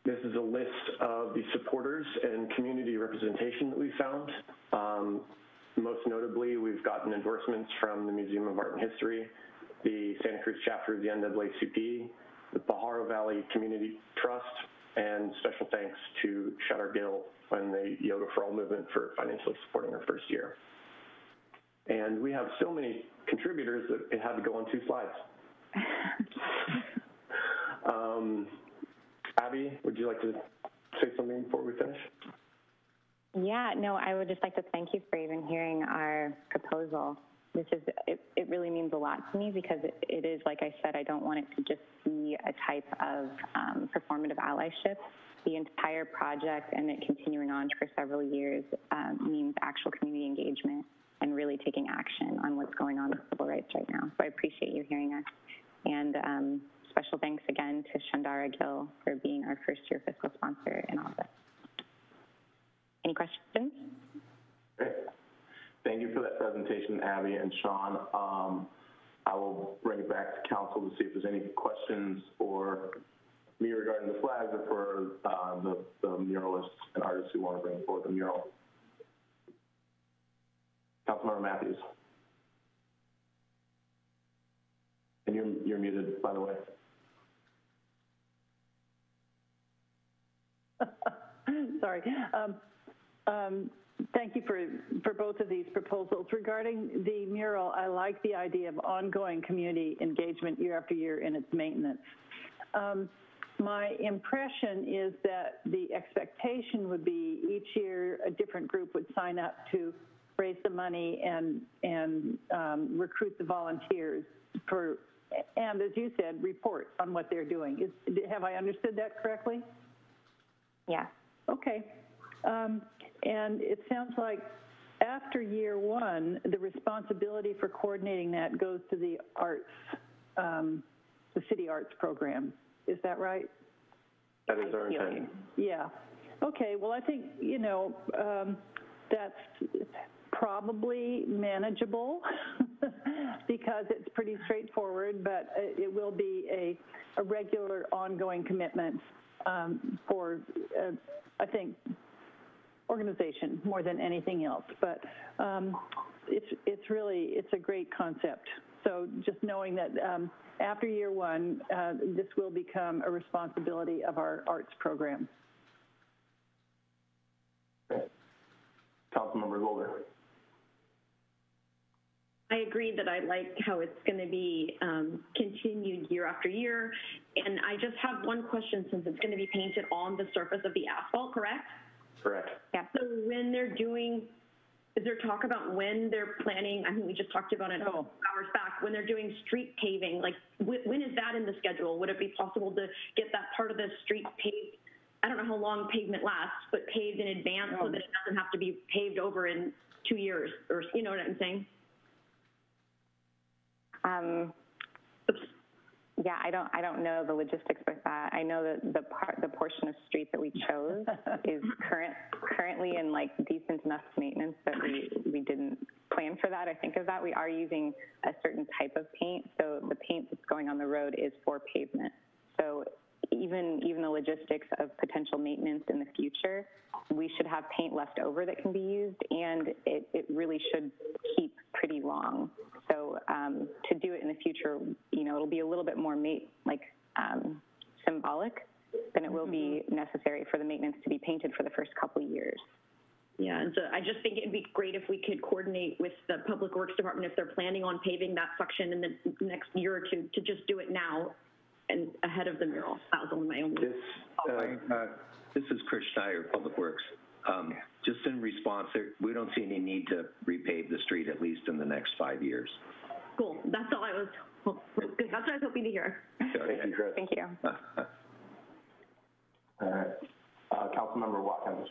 This is a list of the supporters and community representation that we found. Um, most notably, we've gotten endorsements from the Museum of Art and History, the Santa Cruz chapter of the NAACP, the Pajaro Valley Community Trust, and special thanks to Shutter Gill and the Yoga for All movement for financially supporting our first year. And we have so many contributors that it had to go on two slides. um, Abby, would you like to say something before we finish? Yeah, no, I would just like to thank you for even hearing our proposal. This is, it, it really means a lot to me because it, it is, like I said, I don't want it to just be a type of um, performative allyship. The entire project and it continuing on for several years um, means actual community engagement and really taking action on what's going on with civil rights right now. So I appreciate you hearing us. And um, special thanks again to Shandara Gill for being our first year fiscal sponsor in all of this. Any questions? Great. Thank you for that presentation, Abby and Sean. Um, I will bring it back to council to see if there's any questions for me regarding the flags or for uh, the, the muralists and artists who want to bring forward the mural. Councilmember Mathews. And you're, you're muted, by the way. Sorry. Um, um, thank you for, for both of these proposals. Regarding the mural, I like the idea of ongoing community engagement year after year in its maintenance. Um, my impression is that the expectation would be each year a different group would sign up to raise the money and, and um, recruit the volunteers for, and as you said, report on what they're doing. Is, have I understood that correctly? Yeah. Okay. Um, and it sounds like after year one, the responsibility for coordinating that goes to the arts, um, the city arts program. Is that right? That is our intent. Yeah. Okay. Well, I think, you know, um, that's probably manageable because it's pretty straightforward, but it will be a, a regular ongoing commitment um, for, uh, I think, organization more than anything else. But um, it's it's really it's a great concept. So just knowing that um, after year one, uh, this will become a responsibility of our arts program. Councilmember Glover. I agree that I like how it's going to be um, continued year after year. And I just have one question since it's going to be painted on the surface of the asphalt, correct? Correct. Yeah. So when they're doing, is there talk about when they're planning? I think we just talked about it oh. hours back. When they're doing street paving, like wh- when is that in the schedule? Would it be possible to get that part of the street paved? I don't know how long pavement lasts, but paved in advance so that it doesn't have to be paved over in two years, or you know what I'm saying? Um, yeah, I don't, I don't know the logistics with that. I know that the part, the portion of street that we chose is current, currently in like decent enough maintenance that we, we didn't plan for that. I think of that. We are using a certain type of paint, so the paint that's going on the road is for pavement. So even, even the logistics of potential maintenance in the future, we should have paint left over that can be used, and it, it really should keep pretty long. So um, to do it in the future, you know, it'll be a little bit more ma- like um, symbolic than it will be necessary for the maintenance to be painted for the first couple years. Yeah, and so I just think it'd be great if we could coordinate with the Public Works Department if they're planning on paving that section in the next year or two, to just do it now and ahead of the mural. That was only my own. This, uh, uh, this is Chris Schneiter, Public Works. Um, just in response, there, we don't see any need to repave the street at least in the next five years. Cool. That's all I was. That's what I was hoping to hear. Thank you, Chris. Thank you. All right. Uh, Councilmember Watkins.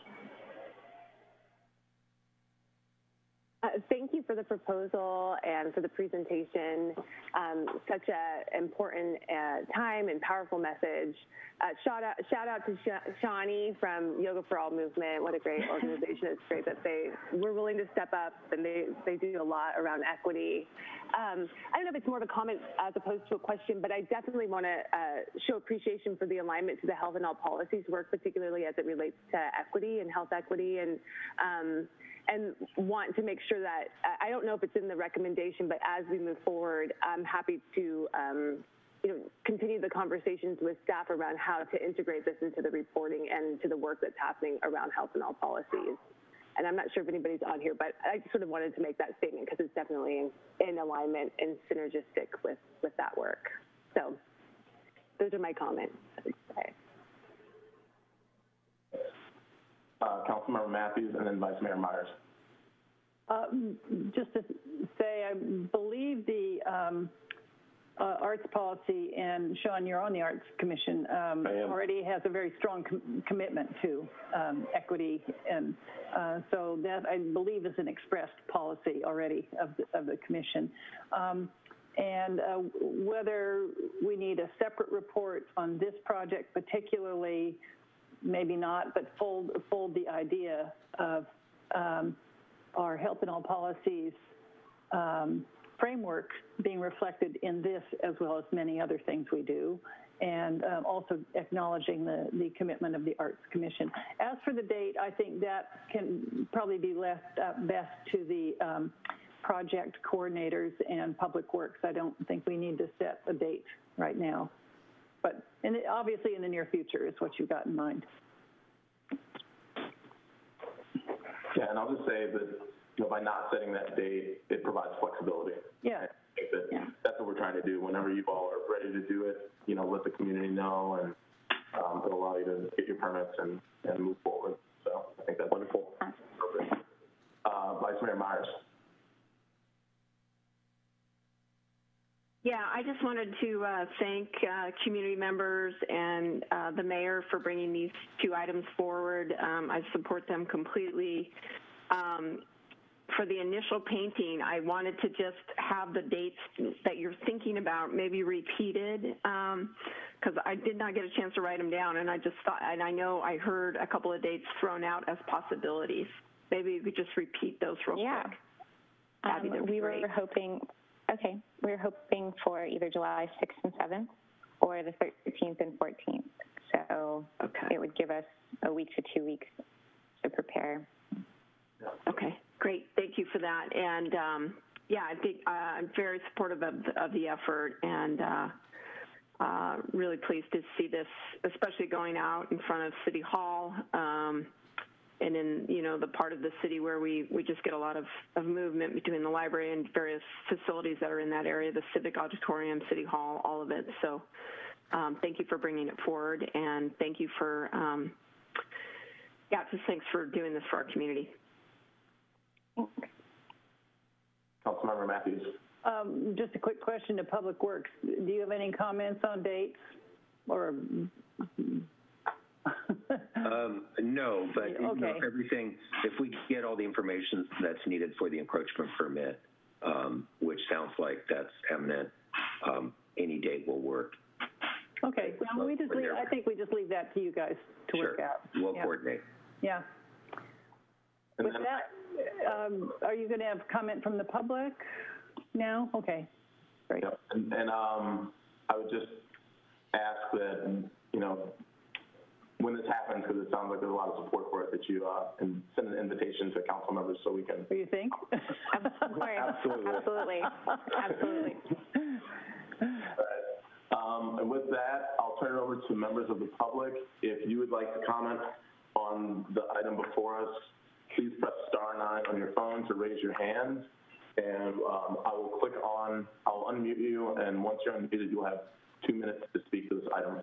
Uh, thank you for the proposal and for the presentation. Um, such an important uh, time and powerful message. Uh, shout out, shout out to Sh- Shawnee from Yoga for All movement. What a great organization! it's great that they were willing to step up and they they do a lot around equity. Um, I don't know if it's more of a comment as opposed to a question, but I definitely want to uh, show appreciation for the alignment to the health and all policies work, particularly as it relates to equity and health equity and. Um, and want to make sure that I don't know if it's in the recommendation, but as we move forward, I'm happy to um, you know continue the conversations with staff around how to integrate this into the reporting and to the work that's happening around health and all policies. And I'm not sure if anybody's on here, but I sort of wanted to make that statement because it's definitely in, in alignment and synergistic with with that work. So those are my comments. Uh, Councilmember Mathews, and then Vice Mayor Meyers. Uh, just to say, I believe the um, uh, arts policy, and Sean, you're on the Arts Commission, um, already has a very strong com- commitment to um, equity, and uh, so that I believe is an expressed policy already of the, of the commission. Um, and uh, whether we need a separate report on this project particularly maybe not, but fold, fold the idea of um, our health and all policies um, framework being reflected in this as well as many other things we do, and um, also acknowledging the, the commitment of the Arts Commission. As for the date, I think that can probably be left best to the um, project coordinators and public works. I don't think we need to set a date right now. But and it, obviously in the near future is what you've got in mind. Yeah, and I'll just say that you know by not setting that date, it provides flexibility. Yeah. That that's what we're trying to do. Whenever you all are ready to do it, you know, let the community know, and um, it'll allow you to get your permits and, and move forward. So I think that's wonderful. Uh, Vice Mayor Meyers. Yeah, I just wanted to uh, thank uh, community members and uh, the mayor for bringing these two items forward. Um, I support them completely. Um, for the initial painting, I wanted to just have the dates that you're thinking about maybe repeated because I did not get a chance to write them down, and I just thought, and I know I heard a couple of dates thrown out as possibilities. Maybe you could just repeat those real Yeah. quick. Um, that'd be we great. were hoping, okay, we're hoping for either July 6th and 7th or the 13th and 14th. So it would give us a week to two weeks to prepare. Okay, great. Thank you for that. And um, yeah, I think uh, I'm very supportive of the, of the effort and uh, uh, really pleased to see this, especially going out in front of City Hall um, and in you know the part of the city where we, we just get a lot of, of movement between the library and various facilities that are in that area, the Civic Auditorium, City Hall, all of it. So um, thank you for bringing it forward and thank you for, um, yeah, just thanks for doing this for our community. Councilmember Mathews. Um, just a quick question to Public Works. Do you have any comments on dates or? Um, no, but you know, Okay. everything, if we get all the information that's needed for the encroachment permit, um, which sounds like that's eminent, um, any date will work. Okay, well, we just leave, I think we just leave that to you guys to work Sure. out. We'll Yeah. coordinate. Yeah. With that, um, are you going to have comment from the public now? Okay, great. Yep. And, and um, I would just ask that, you know, when this happens, because it sounds like there's a lot of support for it, that you uh, can send an invitation to council members so we can. What do you think? Absolutely. Absolutely. Absolutely. Absolutely. Um, and with that, I'll turn it over to members of the public. If you would like to comment on the item before us, please press star nine on your phone to raise your hand. And um, I will click on, I'll unmute you, and once you're unmuted, you'll have two minutes to speak to this item.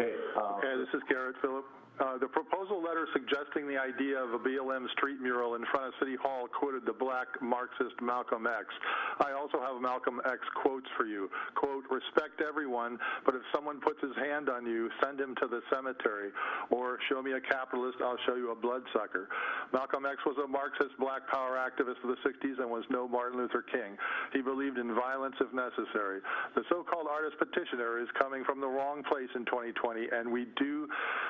Okay, um, Okay, this is Garrett Phillip. Uh, the proposal letter suggesting the idea of a BLM street mural in front of City Hall quoted the black Marxist Malcolm X. I also have Malcolm X quotes for you. Quote, respect everyone, but if someone puts his hand on you, send him to the cemetery. Or show me a capitalist, I'll show you a bloodsucker. Malcolm X was a Marxist black power activist of the 60s and was no Martin Luther King. He believed in violence if necessary. The so-called artist petitioner is coming from the wrong place in 2020, and we do,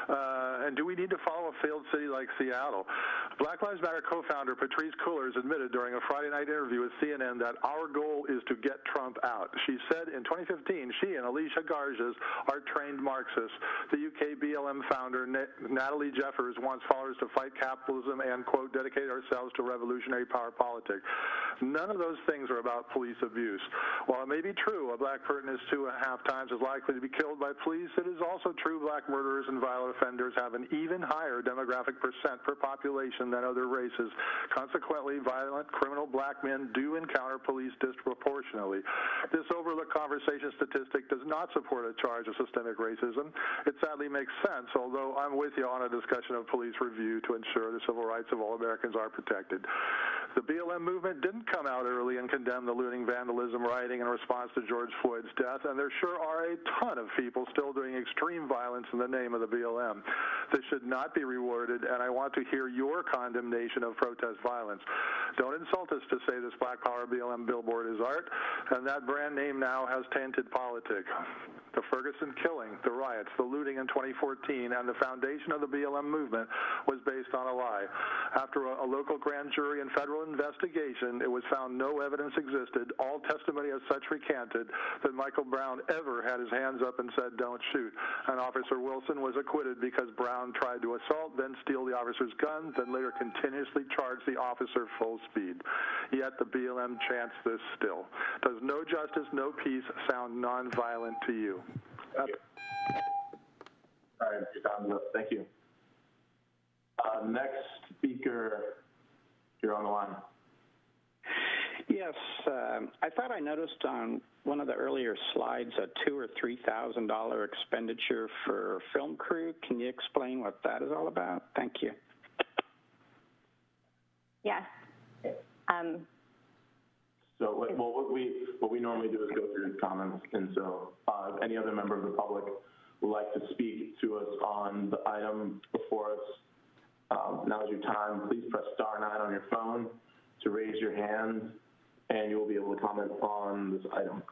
uh, and do we need to follow a failed city like Seattle? Black Lives Matter co-founder Patrisse Cullors admitted during a Friday night interview with CNN that our goal is to get Trump out. She said in 2015 she and Alicia Garza are trained Marxists. The UK BLM founder Natalie Jeffers wants followers to fight capitalism and, quote, dedicate ourselves to revolutionary power politics. None of those things are about police abuse. While it may be true a black person is two and a half times as likely to be killed by police, it is also true black murderers and violent offenders have an even higher demographic percent per population than other races. Consequently, violent criminal black men do encounter police disproportionately. This overlooked conversation statistic does not support a charge of systemic racism. It sadly makes sense, although I'm with you on a discussion of police review to ensure the civil rights of all Americans are protected. The BLM movement didn't come out early and condemn the looting, vandalism, rioting in response to George Floyd's death, and there sure are a ton of people still doing extreme violence in the name of the BLM. This should not be rewarded, and I want to hear your condemnation of protest violence. Don't insult us to say this Black Power BLM billboard is art, and that brand name now has tainted politics. The Ferguson killing, the riots, the looting in 2014, and the foundation of the BLM movement was based on a lie. After a, a local grand jury and federal investigation, it was found no evidence existed, all testimony as such recanted, that Michael Brown ever had his hands up and said, don't shoot. And Officer Wilson was acquitted because Brown tried to assault, then steal the officer's gun, then later continuously charged the officer full speed. Yet the BLM chants this still. Does no justice, no peace sound nonviolent to you? Your time's. Thank you. Uh, next speaker, you're on the line. Yes, um, I thought I noticed on one of the earlier slides a two or three thousand dollar expenditure for film crew. Can you explain what that is all about? Thank you. Yes. Um, So what, well, what we, what we normally do is go through comments, and so, uh, if any other member of the public would like to speak to us on the item before us, um, now is your time. Please press star nine on your phone to raise your hand, and you will be able to comment on this item.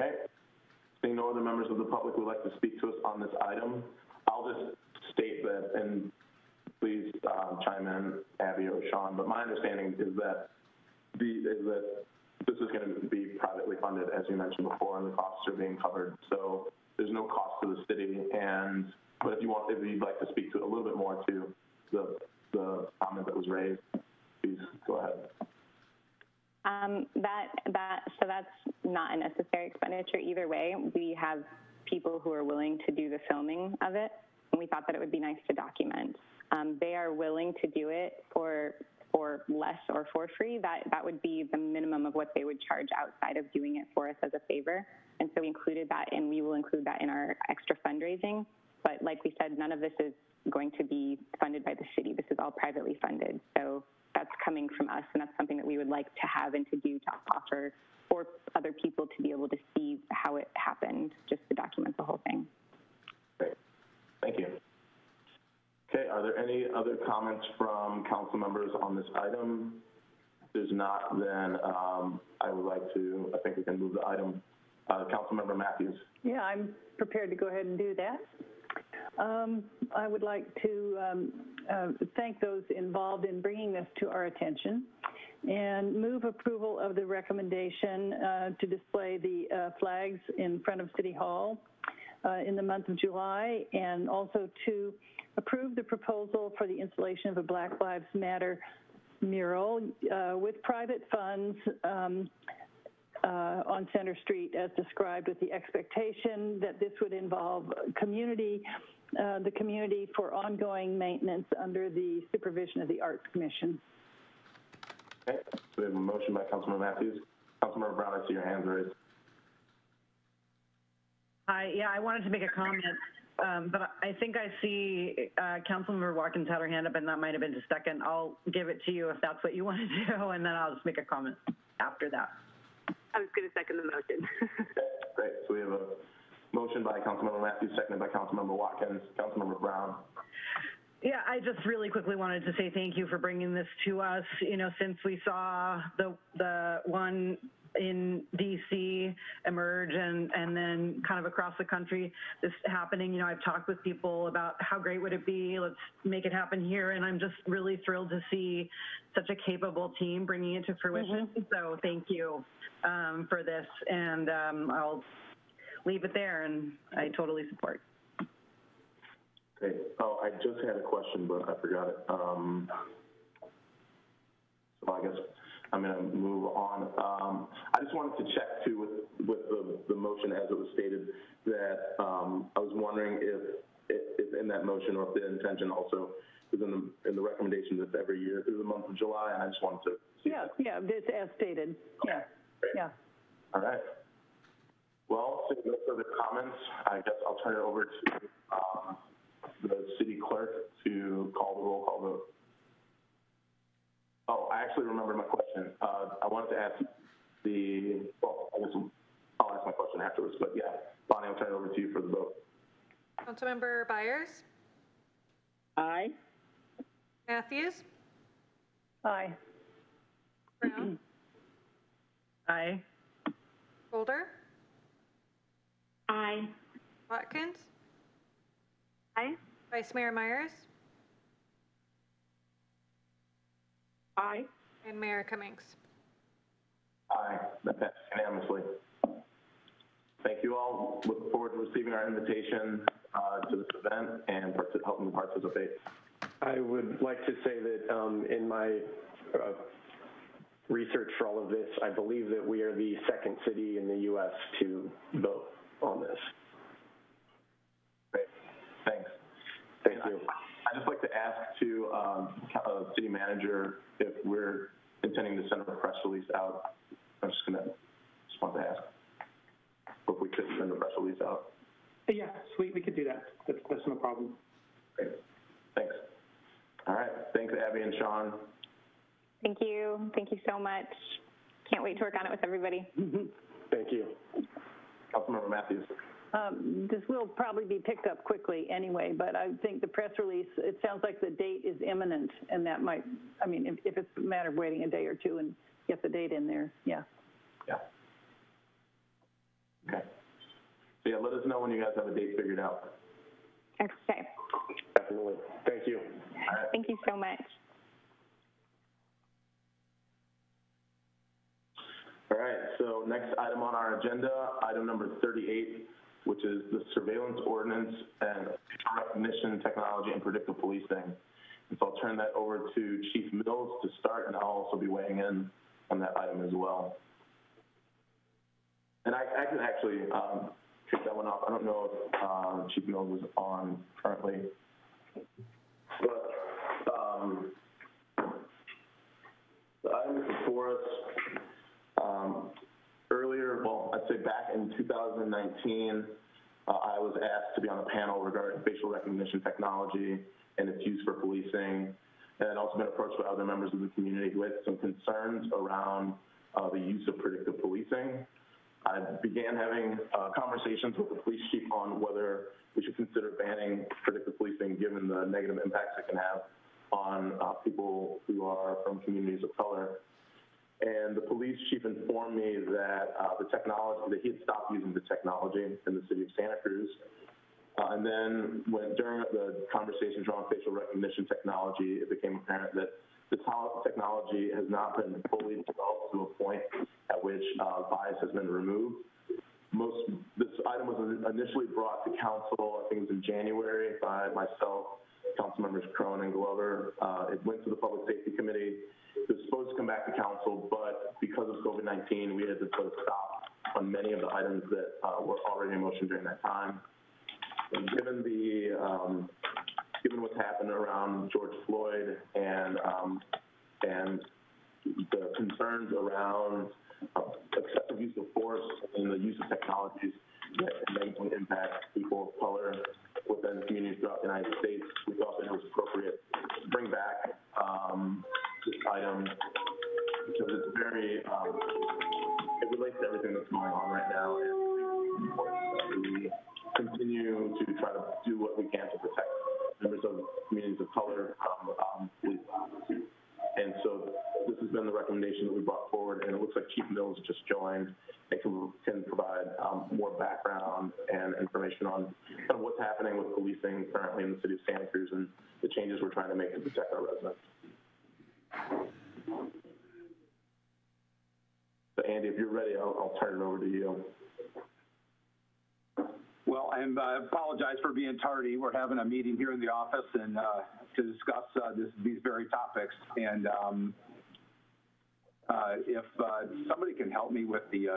Okay. Seeing no other members of the public would like to speak to us on this item, I'll just state that, and please um, chime in, Abby or Sean, but my understanding is that the, is that this is going to be privately funded, as you mentioned before, and the costs are being covered. So there's no cost to the city. And but if you want, if you'd like to speak to it a little bit more to the the comment that was raised, please go ahead. Um, that that so that's not a necessary expenditure either way. We have people who are willing to do the filming of it, and we thought that it would be nice to document. Um, they are willing to do it for for less or for free. That that would be the minimum of what they would charge outside of doing it for us as a favor. And so we included that, and we will include that in our extra fundraising. But like we said, none of this is going to be funded by the city. This is all privately funded. So that's coming from us, and that's something that we would like to have and to do to offer for other people to be able to see how it happened, just to document the whole thing. Great. Thank you. Okay, are there any other comments from council members on this item? If there's not, then um, I would like to, I think we can move the item. Uh, Councilmember Mathews. Yeah, I'm prepared to go ahead and do that. Um, I would like to um, uh, thank those involved in bringing this to our attention. and move approval of the recommendation uh, to display the uh, flags in front of City Hall uh, in the month of July, and also to approve the proposal for the installation of a Black Lives Matter mural uh, with private funds um, uh, on Center Street as described with the expectation that this would involve community, uh, the community for ongoing maintenance under the supervision of the Arts Commission. Okay, we have a motion by Councilmember Mathews. Councilmember Brown, I see your hands raised. Hi, yeah, I wanted to make a comment, um, but I think I see uh, Councilmember Watkins had her hand up, and that might have been just a second. I'll give it to you if that's what you want to do, and then I'll just make a comment after that. I was going to second the motion. Great, so we have a motion by Councilmember Mathews, seconded by Councilmember Watkins. Councilmember Brown. Yeah, I just really quickly wanted to say thank you for bringing this to us. You know, since we saw the the one in DC emerge and and then kind of across the country this happening, you know, I've talked with people about how great would it be, let's make it happen here and I'm just really thrilled to see such a capable team bringing it to fruition. So thank you um, for this and um, I'll leave it there and I totally support. Okay, oh, I just had a question, but I forgot it. Um, so I guess I'm gonna move on. Um, I just wanted to check too with, with the, the motion as it was stated, that, um, I was wondering if, if in that motion or if the intention also is in the, in the recommendation that every year through the month of July, and I just wanted to. Yeah, yeah, this as stated, yeah, yeah. All right. Well, since no further comments, I guess I'll turn it over to, um, the city clerk to call the roll call vote. Oh, I actually remembered my question. Uh, I wanted to ask the, well, I guess I'll ask my question afterwards, but yeah, Bonnie, I'll turn it over to you for the vote. Councilmember Byers? Aye. Mathews? Aye. Brown? Aye. Glover? Aye. Watkins? Aye. Vice Mayor Meyers? Aye. And Mayor Cummings? Aye, that passes unanimously. Thank you all. Look forward to receiving our invitation uh, to this event and part- helping participate. I would like to say that um, in my uh, research for all of this, I believe that we are the second city in the U.S. to vote on this. Great, thanks. Thank you. I'd just like to ask to um, uh, city manager if we're intending to send a press release out. I'm just gonna, just want to ask. If we could send a press release out. Yes, we, we could do that. That's, that's no problem. Great, thanks. All right, thanks Abby and Sean. Thank you. Thank you so much. Can't wait to work on it with everybody. Thank you. Councilmember Mathews. Um, This will probably be picked up quickly anyway, but I think the press release, it sounds like the date is imminent, and that might, I mean, if, if it's a matter of waiting a day or two and get the date in there, yeah. Yeah. Okay. So yeah, let us know when you guys have a date figured out. Okay. Definitely. Thank you. Thank you so much. All right, so next item on our agenda, item number 38, which is the surveillance ordinance and recognition technology and predictive policing. And so I'll turn that over to Chief Mills to start, and I'll also be weighing in on that item as well. And I, I can actually um, kick that one off. I don't know if um, Chief Mills is on currently. But um, the item before us um, say back in 2019, uh, I was asked to be on a panel regarding facial recognition technology and its use for policing, and also been approached by other members of the community who had some concerns around uh, the use of predictive policing. I began having uh, conversations with the police chief on whether we should consider banning predictive policing given the negative impacts it can have on uh, people who are from communities of color. And the police chief informed me that uh, the technology, that he had stopped using the technology in the city of Santa Cruz. Uh, and then when during the conversations around facial recognition technology, it became apparent that how technology has not been fully developed to a point at which uh, bias has been removed. Most, this item was initially brought to council, I think it was in January, by myself, council members Krohn and Glover. Uh, it went to the Public Safety Committee. It was supposed to come back to council, but because of COVID-19, we had to put a stop on many of the items that uh, were already in motion during that time. And given the um, given what's happened around George Floyd and um, and the concerns around uh, excessive use of force and the use of technologies that negatively impact people of color within communities throughout the United States, we thought that it was appropriate to bring back um, item because it's very, um, it relates to everything that's going on right now. And important that we continue to try to do what we can to protect members of communities of color um, violence. And so this has been the recommendation that we brought forward, and it looks like Chief Mills just joined and can, can provide um, more background and information on kind of what's happening with policing currently in the city of Santa Cruz and the changes we're trying to make to protect our residents. So Andy, if you're ready, I'll, I'll turn it over to you. Well, I uh, apologize for being tardy. We're having a meeting here in the office and uh, to discuss uh, this, these very topics. And um, uh, if uh, somebody can help me with the uh,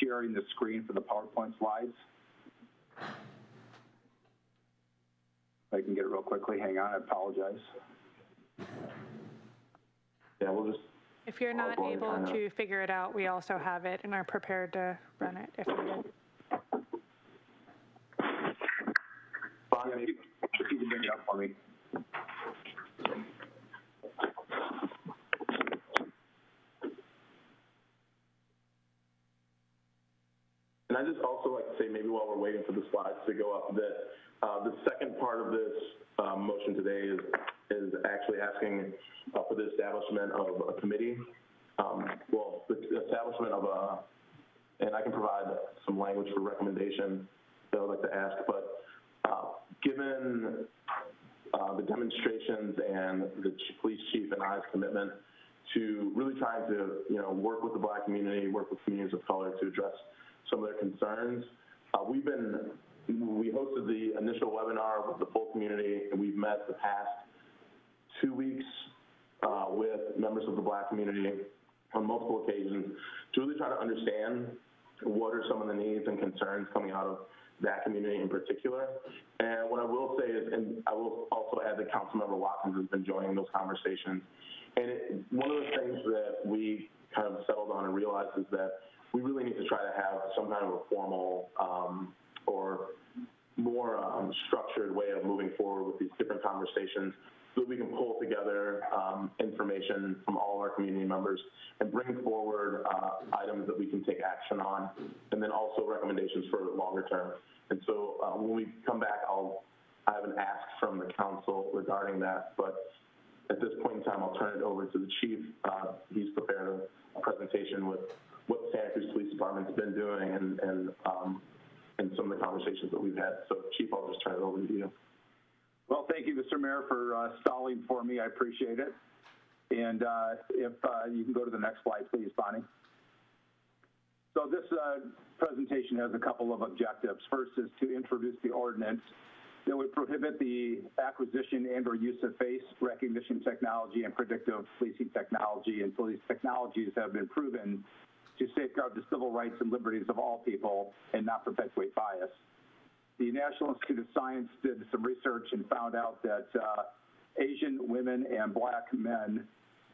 sharing the screen for the PowerPoint slides. I can get it real quickly. Hang on, I apologize. Yeah, we'll just. If you're not able to figure it out, we also have it and are prepared to run it if needed. Yeah, if if you can bring it up for me. And I just also like to say, maybe while we're waiting for the slides to go up, that uh, the second part of this um, motion today is is actually asking uh, for the establishment of a committee. Um, well, the establishment of a, and I can provide some language for recommendation that I'd like to ask, but uh, given uh, the demonstrations and the police chief and I's commitment to really trying to, you know, work with the black community, work with communities of color to address some of their concerns. Uh, we've been, we hosted the initial webinar with the full community, and we've met the past two weeks uh, with members of the black community on multiple occasions to really try to understand what are some of the needs and concerns coming out of that community in particular. And what I will say is, and I will also add that Councilmember Watkins has been joining those conversations. And it, one of the things that we kind of settled on and realized is that we really need to try to have some kind of a formal um, or more um, structured way of moving forward with these different conversations so we can pull together um, information from all of our community members and bring forward uh, items that we can take action on, and then also recommendations for the longer term. And so uh, when we come back, I'll I have an ask from the council regarding that, but at this point in time, I'll turn it over to the chief. Uh, he's prepared a, a, presentation with what Santa Cruz Police Department's been doing and and um, and some of the conversations that we've had. So, Chief, I'll just turn it over to you. Well, thank you, Mr. Mayor, for uh, stalling for me. I appreciate it. And uh, if uh, you can go to the next slide, please, Bonnie. So this uh, presentation has a couple of objectives. First is to introduce the ordinance that would prohibit the acquisition and or use of face recognition technology and predictive policing technology until these technologies have been proven to safeguard the civil rights and liberties of all people and not perpetuate bias the National Institute of Science did some research and found out that uh, Asian women and black men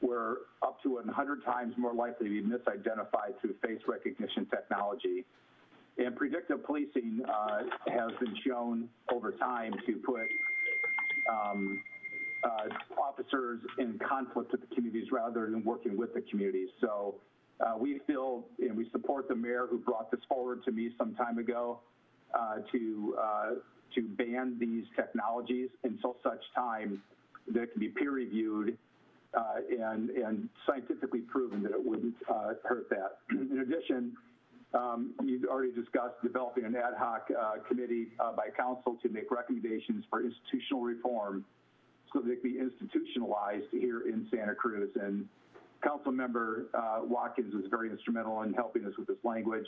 were up to 100 times more likely to be misidentified through face recognition technology. And predictive policing uh, has been shown over time to put um, uh, officers in conflict with the communities rather than working with the communities. So uh, we feel and we support the mayor who brought this forward to me some time ago uh, to uh, to ban these technologies until such time that it can be peer reviewed uh, and and scientifically proven that it wouldn't uh, hurt that. In addition, um, you've already discussed developing an ad hoc committee by council to make recommendations for institutional reform so they can be institutionalized here in Santa Cruz. And Councilmember uh, Watkins was very instrumental in helping us with this language,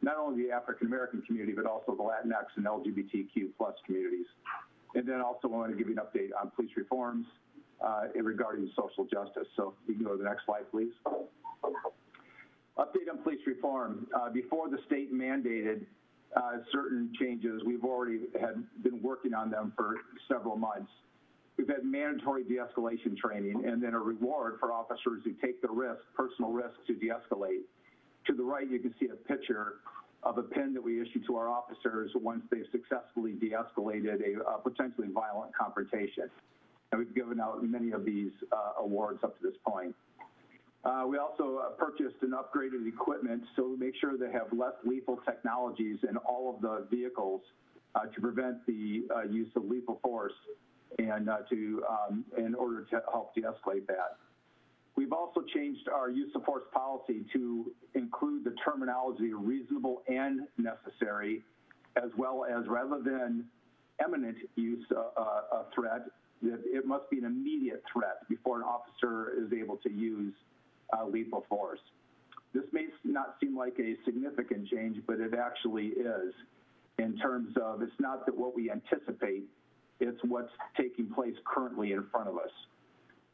not only the African American community, but also the Latinx and LGBTQ plus communities. And then also I want to give you an update on police reforms uh, regarding social justice. So you can go to the next slide, please. Update on police reform. Uh, before the state mandated uh, certain changes, we've already had been working on them for several months. We've had mandatory de-escalation training and then a reward for officers who take the risk, personal risk to de-escalate. To the right, you can see a picture of a pin that we issue to our officers once they've successfully de-escalated a, a, potentially violent confrontation. And we've given out many of these uh, awards up to this point. Uh, we also uh, purchased and upgraded equipment so we make sure they have less lethal technologies in all of the vehicles uh, to prevent the uh, use of lethal force and uh, to um, in order to help de-escalate that. We've also changed our use of force policy to include the terminology reasonable and necessary, as well as rather than imminent use uh, a threat, that it must be an immediate threat before an officer is able to use uh, lethal force. This may not seem like a significant change, but it actually is in terms of it's not that what we anticipate, it's what's taking place currently in front of us.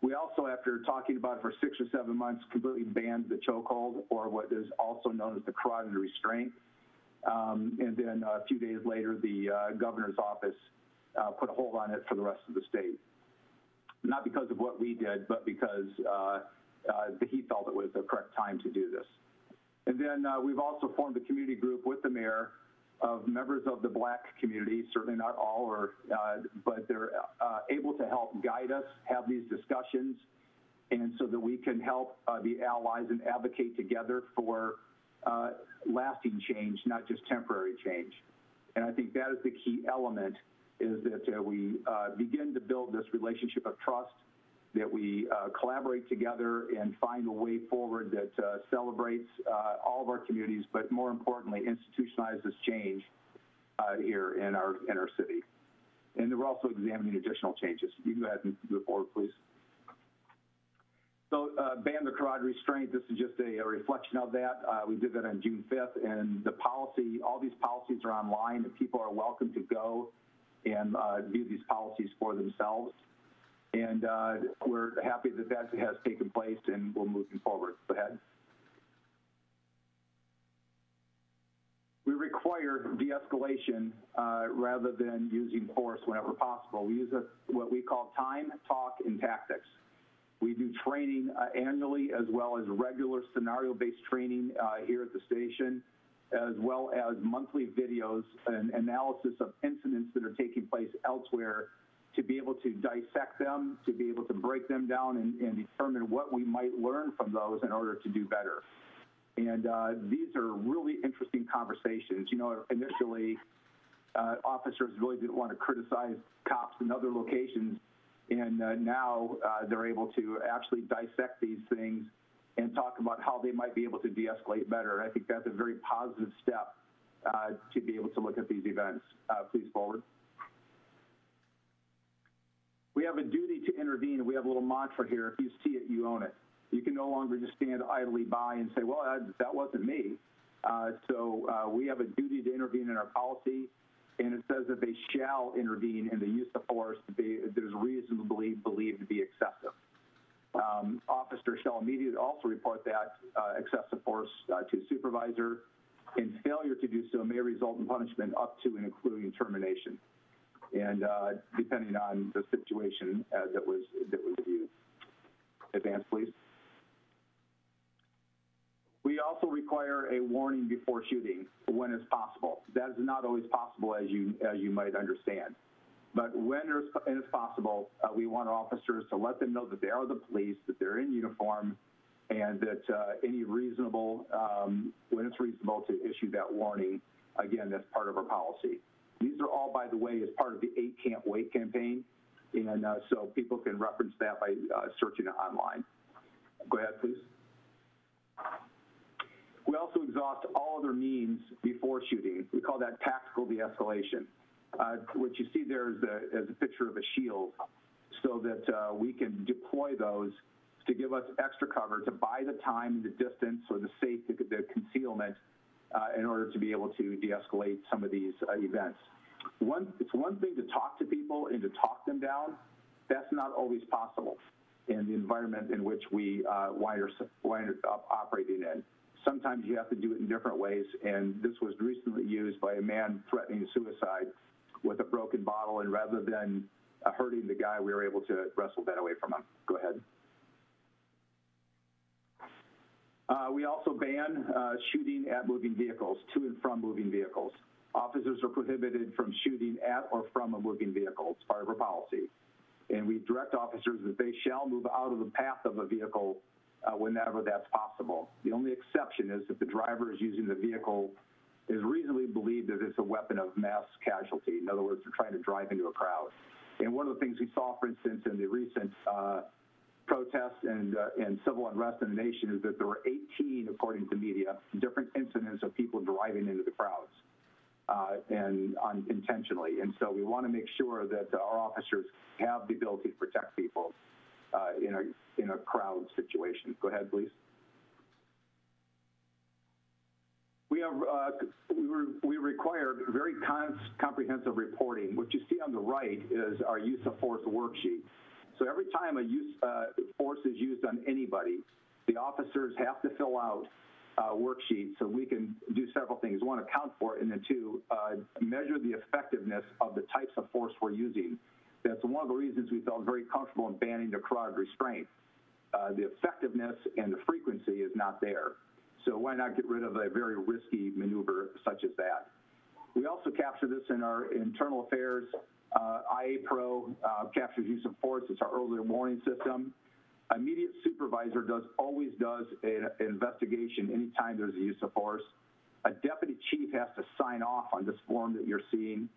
We also, after talking about it for six or seven months, completely banned the chokehold, or what is also known as the carotid restraint. Um, and then a few days later, the uh, governor's office uh, put a hold on it for the rest of the state. Not because of what we did, but because uh, uh, he felt it was the correct time to do this. And then uh, we've also formed a community group with the mayor of members of the black community, certainly not all, or, uh, but they're uh, able to help guide us, have these discussions, and so that we can help uh, be allies and advocate together for uh, lasting change, not just temporary change. And I think that is the key element, is that we begin to build this relationship of trust that we uh, collaborate together and find a way forward that uh, celebrates uh, all of our communities, but more importantly, institutionalizes change uh, here in our in our city. And we're also examining additional changes. You can go ahead and move forward, please. So, uh, ban the carotid restraint. This is just a, a reflection of that. Uh, we did that on June 5th, and the policy, all these policies are online, and people are welcome to go and view these policies for themselves and uh, we're happy that that has taken place and we're moving forward. Go ahead. We require de-escalation uh, rather than using force whenever possible. We use a, what we call time, talk, and tactics. We do training uh, annually as well as regular scenario-based training uh, here at the station, as well as monthly videos and analysis of incidents that are taking place elsewhere to be able to dissect them, to be able to break them down and, and determine what we might learn from those in order to do better. And uh, these are really interesting conversations. You know, initially, uh, officers really didn't want to criticize cops in other locations, and uh, now uh, they're able to actually dissect these things and talk about how they might be able to de-escalate better. And I think that's a very positive step uh, to be able to look at these events. Uh, please forward we have a duty to intervene. We have a little mantra here. If you see it, you own it. You can no longer just stand idly by and say, well, that, that wasn't me. Uh, so uh, we have a duty to intervene in our policy, and it says that they shall intervene in the use of force that, is reasonably believed to be excessive. Um, officers shall immediately also report that uh, excessive force uh, to supervisor, and failure to do so may result in punishment up to and including termination and uh, depending on the situation uh, that was that was viewed. Advance, please. We also require a warning before shooting when it's possible. That is not always possible, as you as you might understand. But when it's possible, uh, we want our officers to let them know that they are the police, that they're in uniform, and that uh, any reasonable, um, when it's reasonable to issue that warning, again, that's part of our policy. These are all, by the way, as part of the Eight Can't Wait campaign, and uh, so people can reference that by uh, searching it online. Go ahead, please. We also exhaust all other means before shooting. We call that tactical de-escalation. Uh, what you see there is a, is a picture of a shield. so that uh, we can deploy those to give us extra cover to buy the time, the distance, or the safety, the concealment in order to be able to de-escalate some of these uh, events. One, it's one thing to talk to people and to talk them down. That's not always possible in the environment in which we uh, wind, wind up operating in. Sometimes you have to do it in different ways, and this was recently used by a man threatening suicide with a broken bottle, and rather than uh, hurting the guy, we were able to wrestle that away from him. Go ahead. Uh, we also ban uh, shooting at moving vehicles, to and from moving vehicles. Officers are prohibited from shooting at or from a moving vehicle. It's part of our policy. And we direct officers that they shall move out of the path of a vehicle uh, whenever that's possible. The only exception is if the driver is using the vehicle is reasonably believed that it's a weapon of mass casualty. In other words, they're trying to drive into a crowd. And one of the things we saw, for instance, in the recent uh, protests and, uh, and civil unrest in the nation is that there were 18, according to media, different incidents of people driving into the crowds. Uh, and unintentionally. And so we want to make sure that our officers have the ability to protect people uh, in a in a crowd situation. Go ahead, please. We have uh, we, re we require very comprehensive reporting. What you see on the right is our use of force worksheet. So every time a use uh, force is used on anybody, the officers have to fill out uh, worksheet so we can do several things. One, account for it, and then two, uh, measure the effectiveness of the types of force we're using. That's one of the reasons we felt very comfortable in banning the carotid restraint. Uh, the effectiveness and the frequency is not there. So why not get rid of a very risky maneuver such as that? We also capture this in our internal affairs. Uh, IA Pro uh, captures use of force. It's our early warning system. Immediate supervisor does always does an investigation anytime there's a use of force. A deputy chief has to sign off on this form that you're seeing.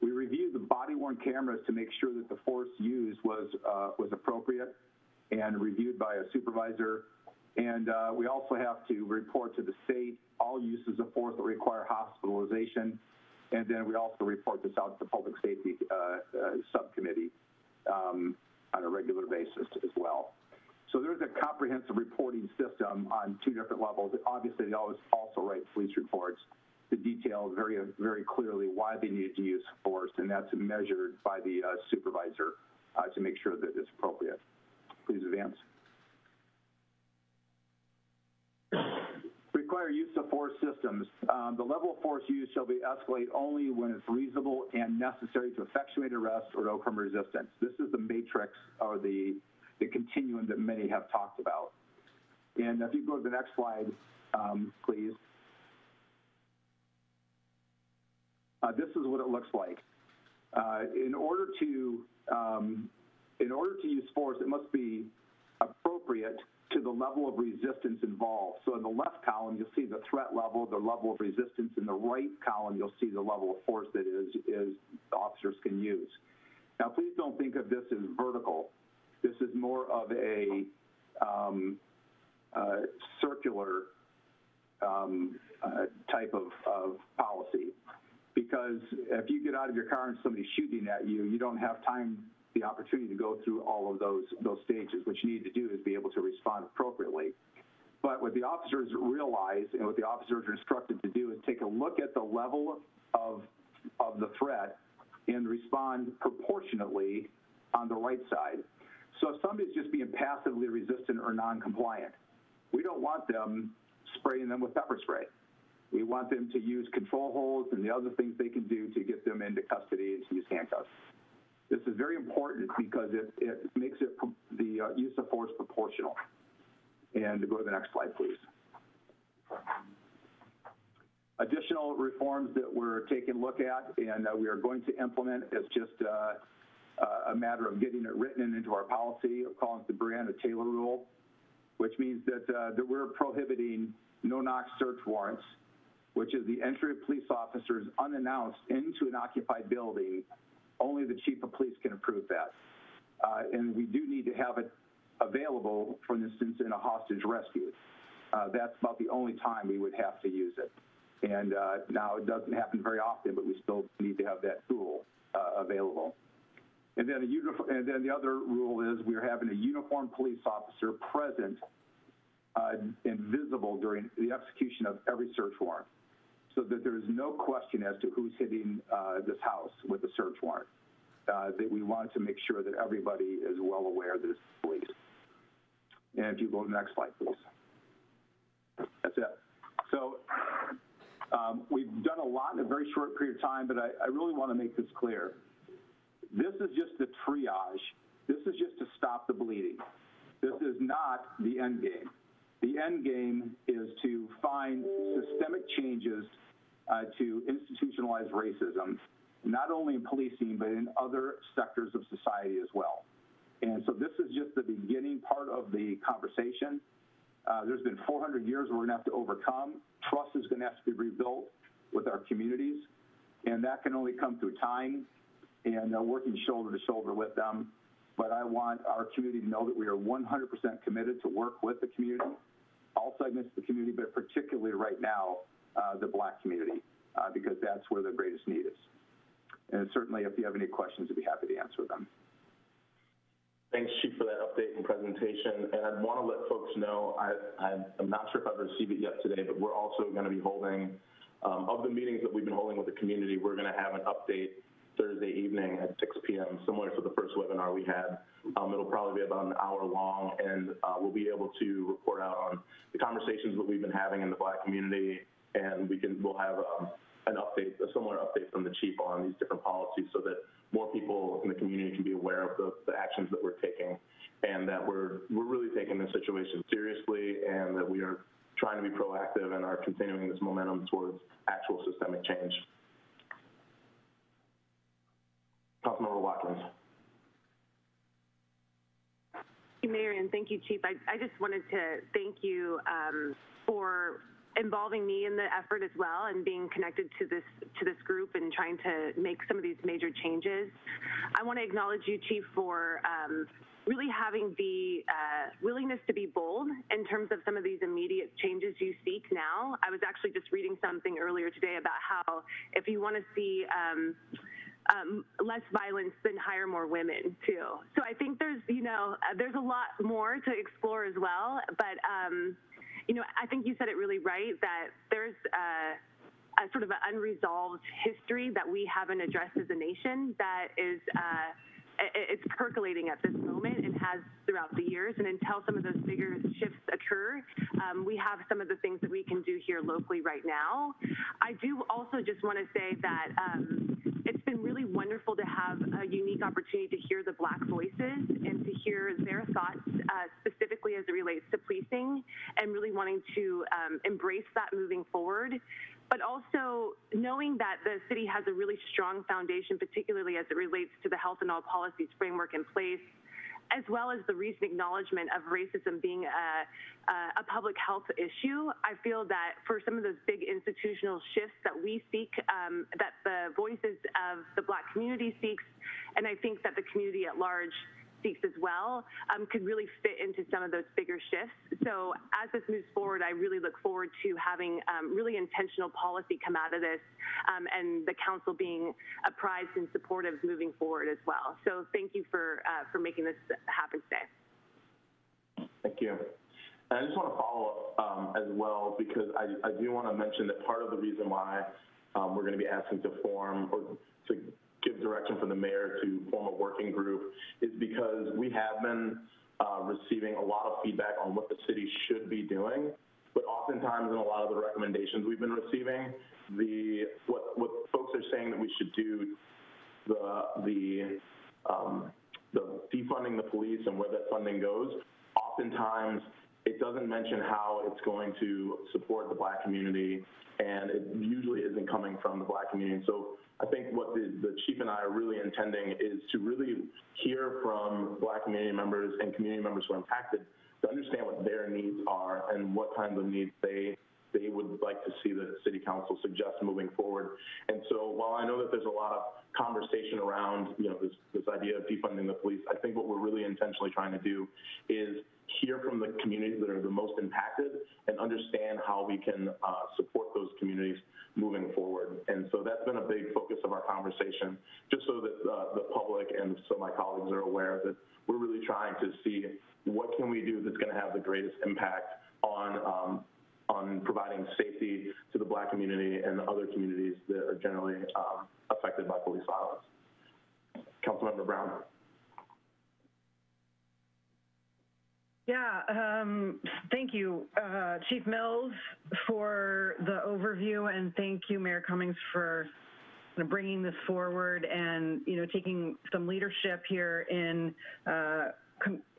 We review the body-worn cameras to make sure that the force used was uh, was appropriate and reviewed by a supervisor. And uh, we also have to report to the state all uses of force that require hospitalization. And then we also report this out to the Public Safety uh, uh Subcommittee um, on a regular basis as well. So there's a comprehensive reporting system on two different levels. Obviously, they always also write police reports to detail very, very clearly why they needed to use force, and that's measured by the uh, supervisor uh, to make sure that it's appropriate. Please advance. Require use of force systems. Um, the level of force used shall be escalate only when it's reasonable and necessary to effectuate arrest or overcome resistance. This is the matrix or the the continuum that many have talked about. And if you go to the next slide, um, please. Uh, this is what it looks like. Uh, in order to um, in order to use force, it must be appropriate to the level of resistance involved. So in the left column, you'll see the threat level, the level of resistance. In the right column, you'll see the level of force that is, is officers can use. Now, please don't think of this as vertical. This is more of a um, uh, circular um, uh, type of, of policy. Because if you get out of your car and somebody's shooting at you, you don't have time, the opportunity to go through all of those, those stages. What you need to do is be able to respond appropriately. But what the officers realize and what the officers are instructed to do is take a look at the level of, of the threat and respond proportionately on the right side. So if somebody's just being passively resistant or non-compliant, we don't want them spraying them with pepper spray. We want them to use control holds and the other things they can do to get them into custody and to use handcuffs. This is very important because it, it makes it the uh, use of force proportional. And go to the next slide, please. Additional reforms that we're taking a look at and uh, we are going to implement is just uh, uh, a matter of getting it written into our policy, calling it the Breonna Taylor rule, which means that, uh, that we're prohibiting no-knock search warrants, which is the entry of police officers unannounced into an occupied building. Only the chief of police can approve that. Uh, and we do need to have it available, for instance, in a hostage rescue. Uh, that's about the only time we would have to use it. And uh, now it doesn't happen very often, but we still need to have that tool uh, available. And then, a and then the other rule is we're having a uniformed police officer present uh, and visible during the execution of every search warrant, so that there is no question as to who's hitting uh, this house with the search warrant. Uh, that we wanted to make sure that everybody is well aware that it's police. And if you go to the next slide, please. That's it. So um, we've done a lot in a very short period of time, but I, I really want to make this clear. This is just the triage. This is just to stop the bleeding. This is not the end game. The end game is to find systemic changes uh, to institutionalize racism, not only in policing, but in other sectors of society as well. And so this is just the beginning part of the conversation. Uh, there's been 400 years we're going to have to overcome. Trust is going to have to be rebuilt with our communities, and that can only come through time and uh, working shoulder to shoulder with them. But I want our community to know that we are 100% committed to work with the community, all segments of the community, but particularly right now, the black community, uh, because that's where the greatest need is. And certainly, if you have any questions, I'd be happy to answer them. Thanks, Chief, for that update and presentation. And I'd want to let folks know, I, I'm not sure if I've received it yet today, but we're also going to be holding, um, of the meetings that we've been holding with the community, we're going to have an update Thursday evening at 6 p.m., similar to the first webinar we had. Um, it'll probably be about an hour long, and uh, we'll be able to report out on the conversations that we've been having in the Black community, and we can we'll have um, an update, a similar update from the chief on these different policies, so that more people in the community can be aware of the, the actions that we're taking, and that we're we're really taking this situation seriously, and that we are trying to be proactive and are continuing this momentum towards actual systemic change. Councilmember Watkins. And thank you, Chief. I, I just wanted to thank you um, for involving me in the effort as well and being connected to this to this group and trying to make some of these major changes. I want to acknowledge you, Chief, for um, really having the uh, willingness to be bold in terms of some of these immediate changes you seek now. I was actually just reading something earlier today about how if you want to see um, um, less violence, then hire more women too. So I think there's, you know, uh, there's a lot more to explore as well. But, um, you know, I think you said it really right that there's a, a sort of an unresolved history that we haven't addressed as a nation that is. Uh, it's percolating at this moment and has throughout the years. And until some of those bigger shifts occur, um, we have some of the things that we can do here locally right now. I do also just want to say that um, it's been really wonderful to have a unique opportunity to hear the Black voices and to hear their thoughts uh, specifically as it relates to policing and really wanting to um, embrace that moving forward. But also knowing that the city has a really strong foundation, particularly as it relates to the health and all policies framework in place, as well as the recent acknowledgement of racism being a, a, public health issue. I feel that for some of those big institutional shifts that we seek, um, that the voices of the Black community seeks, and I think that the community at large seeks as well um, could really fit into some of those bigger shifts. So as this moves forward, I really look forward to having um, really intentional policy come out of this um, and the council being apprised and supportive moving forward as well. So thank you for, uh, for making this happen today. Thank you. And I just want to follow up um, as well because I, I do want to mention that part of the reason why um, we're going to be asking to form or to give direction for the mayor to form a working group is because we have been uh, receiving a lot of feedback on what the city should be doing. But oftentimes in a lot of the recommendations we've been receiving, the what, what folks are saying that we should do, the, the, um, the defunding the police and where that funding goes, oftentimes it doesn't mention how it's going to support the black community and it usually isn't coming from the black community. So I think what the, the chief and I are really intending is to really hear from black community members and community members who are impacted to understand what their needs are and what kinds of needs they they would like to see the city council suggest moving forward. And so while I know that there's a lot of conversation around, you know, this, this idea of defunding the police, I think what we're really intentionally trying to do is hear from the communities that are the most impacted and understand how we can uh, support those communities moving forward. And so that's been a big focus of our conversation, just so that uh, the public and so my colleagues are aware that we're really trying to see what can we do that's going to have the greatest impact on um, on providing safety to the black community and other communities that are generally um, affected by police violence. Councilmember Brown. Yeah, um, thank you, uh, Chief Mills, for the overview, and thank you, Mayor Cummings, for bringing this forward and you know taking some leadership here in uh,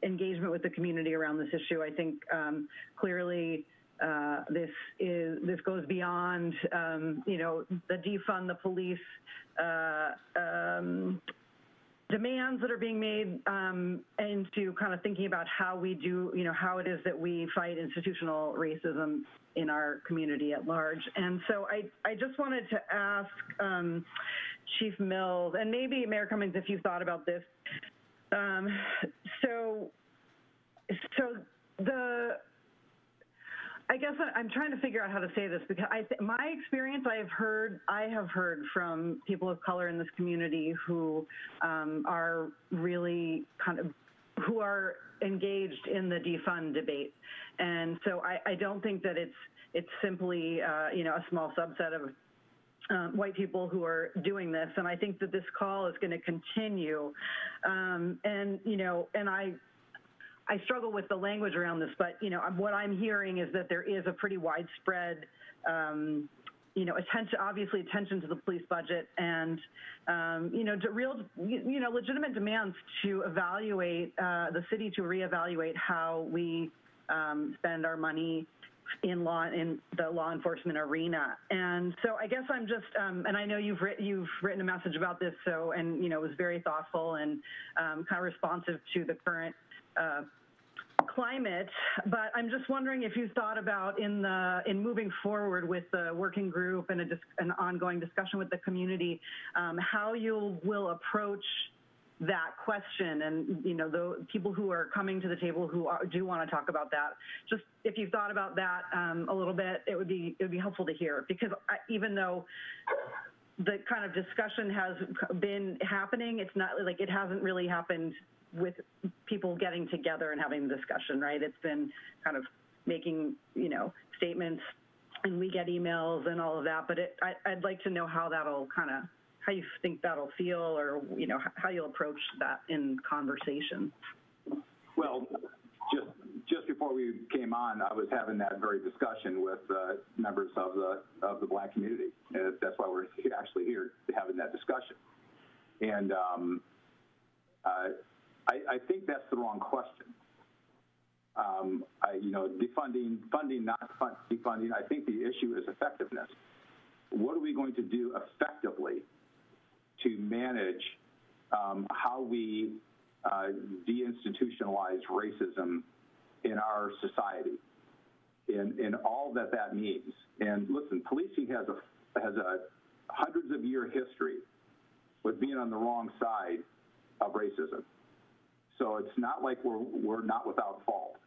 engagement with the community around this issue. I think um, clearly. Uh, this is this goes beyond um, you know the defund the police uh, um, demands that are being made um, into kind of thinking about how we do, you know, how it is that we fight institutional racism in our community at large. And so I, I just wanted to ask um, Chief Mills, and maybe Mayor Cummings, if you've thought about this. Um, so, so the I guess I'm trying to figure out how to say this because I, my experience, I have heard, I have heard from people of color in this community who um, are really kind of, who are engaged in the defund debate, and so I, I don't think that it's it's simply uh, you know a small subset of um, white people who are doing this, and I think that this call is going to continue. Um, and you know, and I I struggle with the language around this, but you know, what I'm hearing is that there is a pretty widespread, um, you know, attention, obviously attention to the police budget, and um, you know, real, you know, legitimate demands to evaluate uh, the city to reevaluate how we um, spend our money in law in the law enforcement arena. And so I guess I'm just, um, and I know you've you've written a message about this, so and you know, was very thoughtful and um, kind of responsive to the current uh, climate, but I'm just wondering if you thought about in the in moving forward with the working group and a, an ongoing discussion with the community, um, how you will approach that question and you know the people who are coming to the table who are, do want to talk about that. Just if you've thought about that um, a little bit it would be it would be helpful to hear because I, even though the kind of discussion has been happening it's not like it hasn't really happened with people getting together and having the discussion, right? It's been kind of making, you know, statements and we get emails and all of that, but it, I, I'd like to know how that'll kind of, how you think that'll feel or, you know, how you'll approach that in conversation. Well, just just before we came on, I was having that very discussion with uh, members of the of the black community, and that's why we're actually here having that discussion. And um, uh, I, I think that's the wrong question. Um, I, you know, defunding, funding, not fund, defunding. I think the issue is effectiveness. What are we going to do effectively to manage um, how we uh, deinstitutionalize racism in our society, and, and all that that means? And listen, policing has a has a hundreds of year history with being on the wrong side of racism. So it's not like we're, we're not without fault.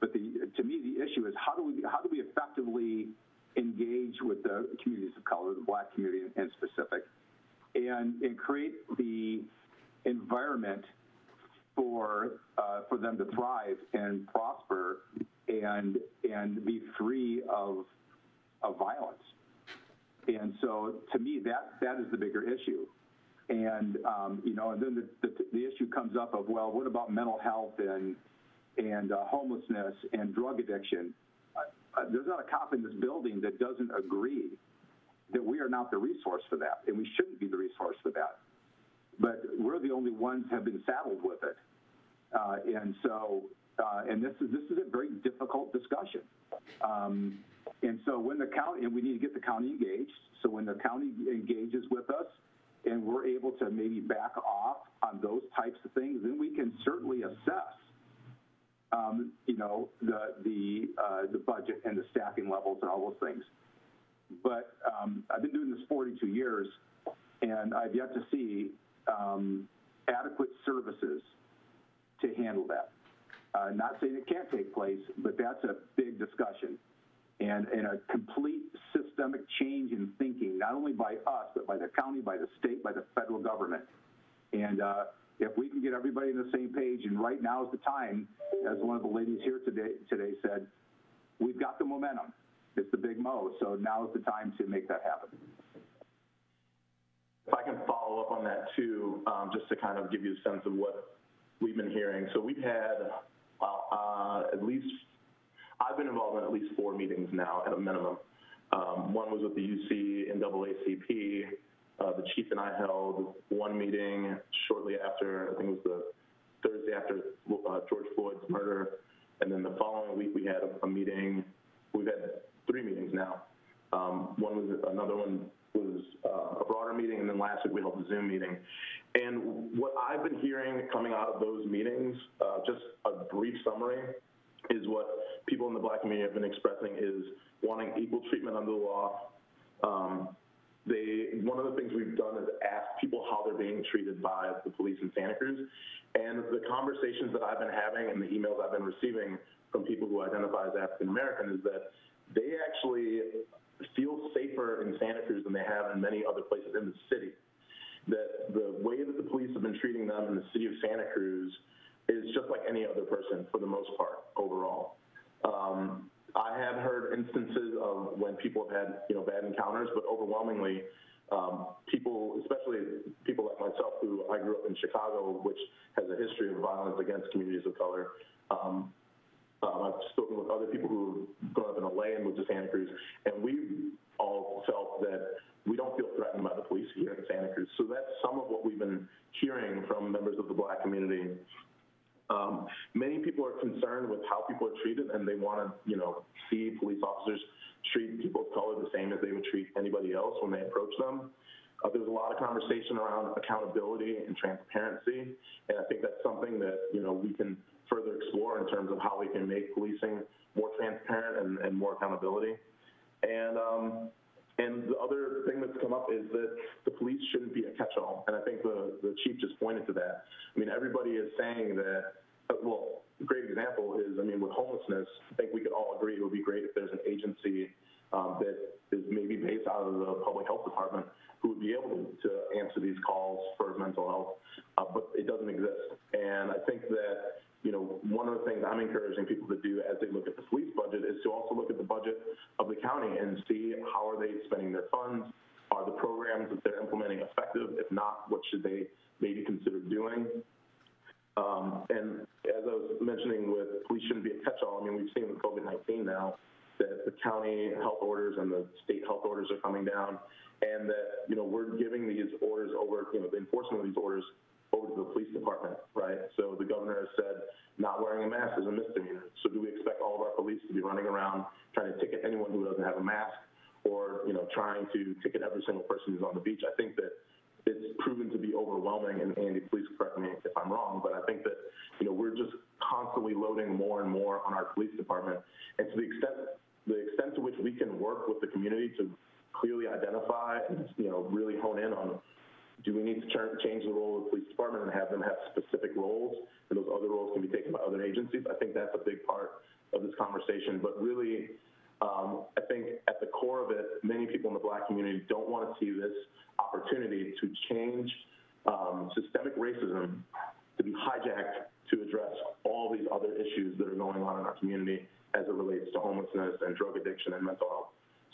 But the, to me, the issue is how do we, how do we effectively engage with the communities of color, the black community in specific, and, and create the environment for, uh, for them to thrive and prosper and, and be free of, of violence. And so to me, that, that is the bigger issue. And, um, you know, and then the, the, the, issue comes up of, well, what about mental health and, and uh, homelessness and drug addiction? Uh, uh, there's not a cop in this building that doesn't agree that we are not the resource for that, and we shouldn't be the resource for that. But we're the only ones have been saddled with it. Uh, and so, uh, and this is, this is a very difficult discussion. Um, and so when the county, and we need to get the county engaged. So when the county engages with us, and we're able to maybe back off on those types of things, then we can certainly assess, um, you know, the the uh, the budget and the staffing levels and all those things. But um, I've been doing this 42 years, and I've yet to see um, adequate services to handle that. Uh, not saying it can't take place, but that's a big discussion. And, and a complete systemic change in thinking, not only by us, but by the county, by the state, by the federal government. And uh, if we can get everybody on the same page, and right now is the time, as one of the ladies here today, today said, we've got the momentum. It's the big mo, so now is the time to make that happen. If I can follow up on that too, um, just to kind of give you a sense of what we've been hearing. So we've had, well, uh, at least, I've been involved in at least four meetings now at a minimum. Um, one was with the UC NAACP. Uh, the chief and I held one meeting shortly after, I think it was the Thursday after uh, George Floyd's murder. And then the following week we had a, a meeting. We've had three meetings now. Um, one was, another one was uh, a broader meeting, and then last week we held a Zoom meeting. And what I've been hearing coming out of those meetings, uh, just a brief summary, is what people in the black community have been expressing is wanting equal treatment under the law. Um, they, one of the things we've done is ask people how they're being treated by the police in Santa Cruz. And the conversations that I've been having and the emails I've been receiving from people who identify as African American is that they actually feel safer in Santa Cruz than they have in many other places in the city. That the way that the police have been treating them in the city of Santa Cruz is just like any other person for the most part overall. Um, I have heard instances of when people have had you know bad encounters, but overwhelmingly, um, people, especially people like myself, who I grew up in Chicago, which has a history of violence against communities of color. Um, um, I've spoken with other people who have grown up in LA and moved to Santa Cruz, and we all felt that we don't feel threatened by the police here in Santa Cruz. So that's some of what we've been hearing from members of the black community. Um, many people are concerned with how people are treated, and they want to, you know, see police officers treat people of color the same as they would treat anybody else when they approach them. Uh, there's a lot of conversation around accountability and transparency, and I think that's something that you know we can further explore in terms of how we can make policing more transparent and, and more accountability. And um, and the other thing that's come up is that the police shouldn't be a catch-all, and I think the the chief just pointed to that. I mean, everybody is saying that. uh, Well, a great example is, I mean, with homelessness, I think we could all agree it would be great if there's an agency um, that is maybe based out of the public health department who would be able to, answer these calls for mental health, uh, but it doesn't exist. And I think that you know, one of the things I'm encouraging people to do as they look at the police budget is to also look at the budget of the county and see how are they spending their funds, are the programs that they're implementing effective? If not, what should they maybe consider doing? Um, and as I was mentioning with police shouldn't be a catch-all, I mean, we've seen with COVID-19 now that the county health orders and the state health orders are coming down and that, you know, we're giving these orders over, you know, the enforcement of these orders over to the police department, right? So the governor has said not wearing a mask is a misdemeanor. So do we expect all of our police to be running around trying to ticket anyone who doesn't have a mask or, you know, trying to ticket every single person who's on the beach? I think that it's proven to be overwhelming, and Andy, please correct me if I'm wrong, but I think that, you know, we're just constantly loading more and more on our police department. And to the extent, the extent to which we can work with the community to clearly identify and, you know, really hone in on do we need to change the role of the police department and have them have specific roles, and those other roles can be taken by other agencies? I think that's a big part of this conversation. But really, um, I think at the core of it, many people in the black community don't want to see this opportunity to change um, systemic racism to be hijacked to address all these other issues that are going on in our community as it relates to homelessness and drug addiction and mental health.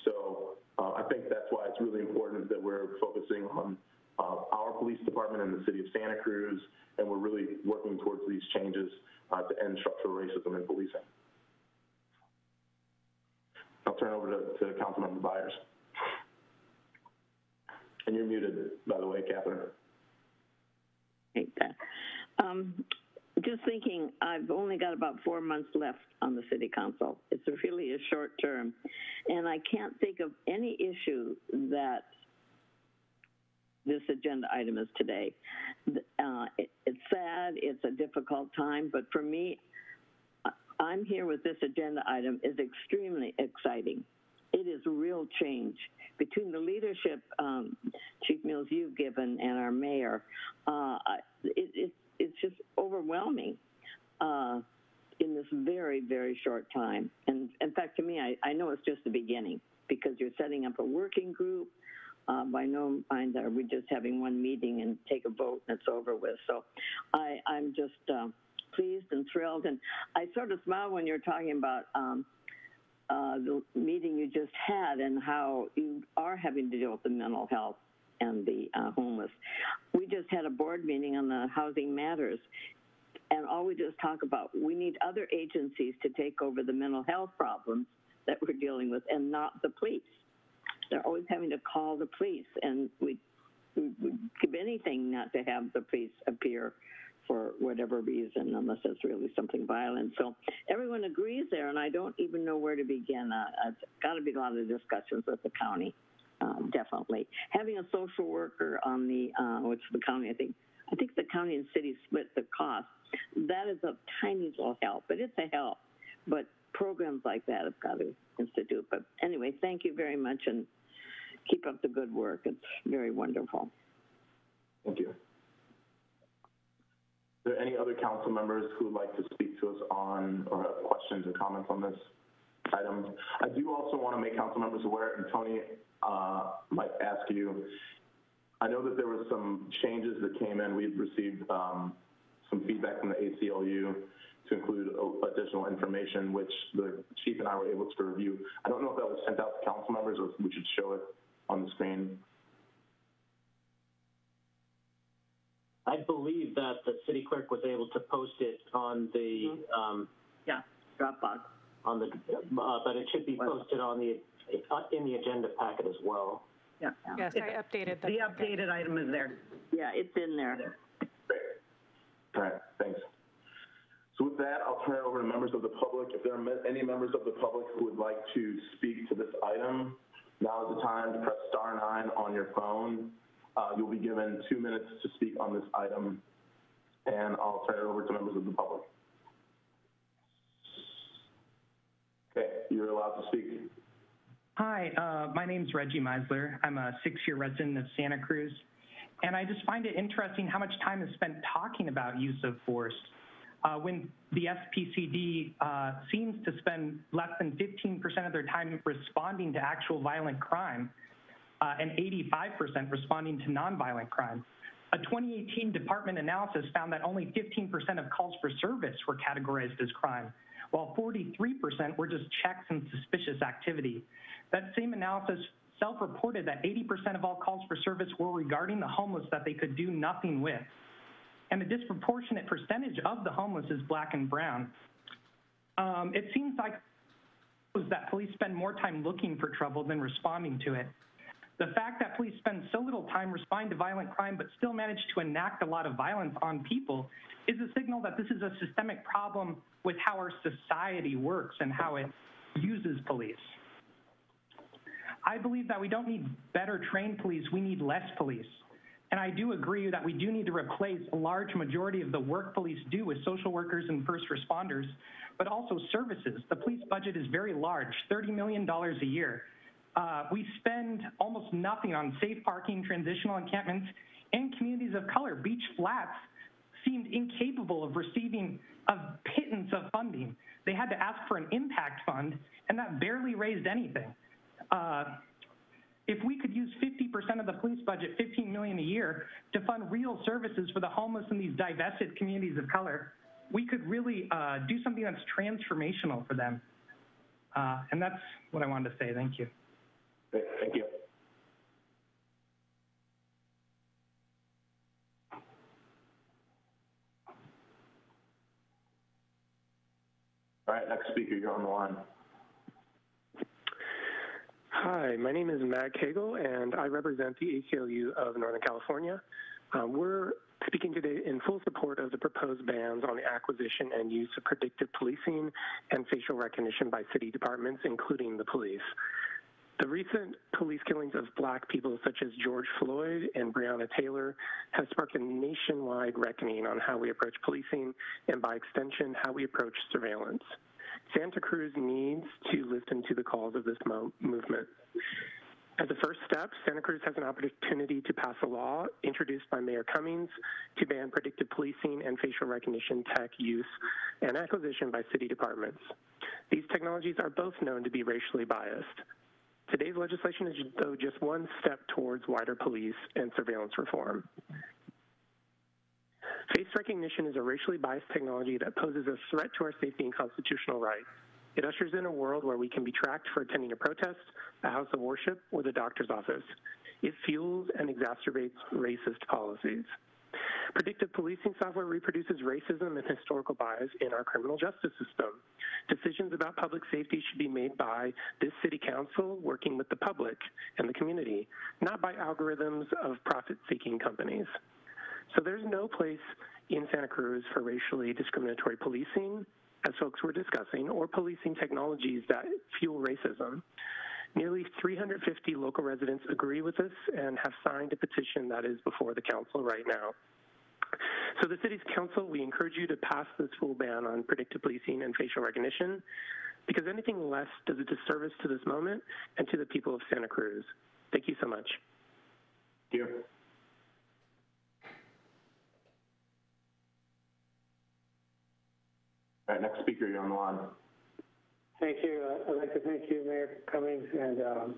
So uh, I think that's why it's really important that we're focusing on uh, our police department in the city of Santa Cruz, and we're really working towards these changes uh, to end structural racism in policing. I'll turn over to, to Councilmember Beiers. And you're muted, by the way, Catherine. Hate that. Um, just thinking, I've only got about four months left on the city council. It's really a short term. And I can't think of any issue that this agenda item is today. Uh, it, it's sad, it's a difficult time, but for me, I'm here with this agenda item is extremely exciting. It is real change between the leadership, um, Chief Mills, you've given, and our mayor. Uh, it, it, it's just overwhelming. Uh, in this very, very short time. And in fact, to me, I, I know it's just the beginning because you're setting up a working group. Uh, by no means are we just having one meeting and take a vote and it's over with. So I, I'm just uh, pleased and thrilled. And I sort of smile when you're talking about um, uh, the meeting you just had and how you are having to deal with the mental health and the uh, homeless. We just had a board meeting on the housing matters, and all we just talk about, we need other agencies to take over the mental health problems that we're dealing with and not the police. They're always having to call the police, and we, would give anything not to have the police appear for whatever reason, unless it's really something violent. So everyone agrees there, and I don't even know where to begin. Uh, it's got to be a lot of discussions with the county, um, definitely. Having a social worker on the, uh, which the county, I think, I think the county and city split the cost. That is a tiny little help, but it's a help. But programs like that have got to institute. But anyway, thank you very much, and keep up the good work. It's very wonderful. Thank you. Are there any other council members who would like to speak to us on or have questions or comments on this item? I do also want to make council members aware, and Tony uh, might ask you, I know that there were some changes that came in. We've received um, some feedback from the ACLU to include additional information, which the chief and I were able to review. I don't know if that was sent out to council members or if we should show it on the screen. I believe that the city clerk was able to post it on the, um, Yeah, Dropbox. on the, uh, but it should be posted on the, uh, in the agenda packet as well. Yeah. Yes, I updated the. The updated item is there. Yeah, it's in there. All right, thanks. So with that, I'll turn it over to members of the public. If there are any members of the public who would like to speak to this item, now is the time to press star nine on your phone. Uh, you'll be given two minutes to speak on this item, and I'll turn it over to members of the public. Okay, you're allowed to speak. Hi, uh, my name's Reggie Meisler. I'm a six-year resident of Santa Cruz, and I just find it interesting how much time is spent talking about use of force uh, when the SPCD uh, seems to spend less than 15% of their time responding to actual violent crime uh, and 85% responding to nonviolent crime. A 2018 department analysis found that only 15% of calls for service were categorized as crime, while 43% were just checks and suspicious activity. That same analysis self-reported that 80% of all calls for service were regarding the homeless that they could do nothing with. And a disproportionate percentage of the homeless is black and brown. Um, it seems like that police spend more time looking for trouble than responding to it. The fact that police spend so little time responding to violent crime but still manage to enact a lot of violence on people is a signal that this is a systemic problem with how our society works and how it uses police. I believe that we don't need better trained police, we need less police. And I do agree that we do need to replace a large majority of the work police do with social workers and first responders, but also services. The police budget is very large, $30 million a year. Uh, we spend almost nothing on safe parking, transitional encampments, and communities of color. Beach Flats seemed incapable of receiving a pittance of funding. They had to ask for an impact fund, and that barely raised anything. Uh, if we could use 50% of the police budget, 15 million a year, to fund real services for the homeless in these divested communities of color, we could really uh, do something that's transformational for them. Uh, and that's what I wanted to say. Thank you. Thank you. All right, next speaker, you're on the line. Hi, my name is Matt Cagle, and I represent the ACLU of Northern California. Um, we're speaking today in full support of the proposed bans on the acquisition and use of predictive policing and facial recognition by city departments, including the police. The recent police killings of black people such as George Floyd and Breonna Taylor have sparked a nationwide reckoning on how we approach policing and by extension, how we approach surveillance. Santa Cruz needs to listen to the calls of this mo movement. As a first step, Santa Cruz has an opportunity to pass a law introduced by Mayor Cummings to ban predictive policing and facial recognition tech use and acquisition by city departments. These technologies are both known to be racially biased. Today's legislation is, though, just one step towards wider police and surveillance reform. Face recognition is a racially biased technology that poses a threat to our safety and constitutional rights. It ushers in a world where we can be tracked for attending a protest, a house of worship, or the doctor's office. It fuels and exacerbates racist policies. Predictive policing software reproduces racism and historical bias in our criminal justice system. Decisions about public safety should be made by this city council working with the public and the community, not by algorithms of profit-seeking companies. So there's no place in Santa Cruz for racially discriminatory policing, as folks were discussing, or policing technologies that fuel racism. Nearly 350 local residents agree with this and have signed a petition that is before the council right now. So the city's council, we encourage you to pass this full ban on predictive policing and facial recognition because anything less does a disservice to this moment and to the people of Santa Cruz. Thank you so much. Thank you. All right, next speaker, you're on the line. Thank you. Uh, I'd like to thank you, Mayor Cummings and um,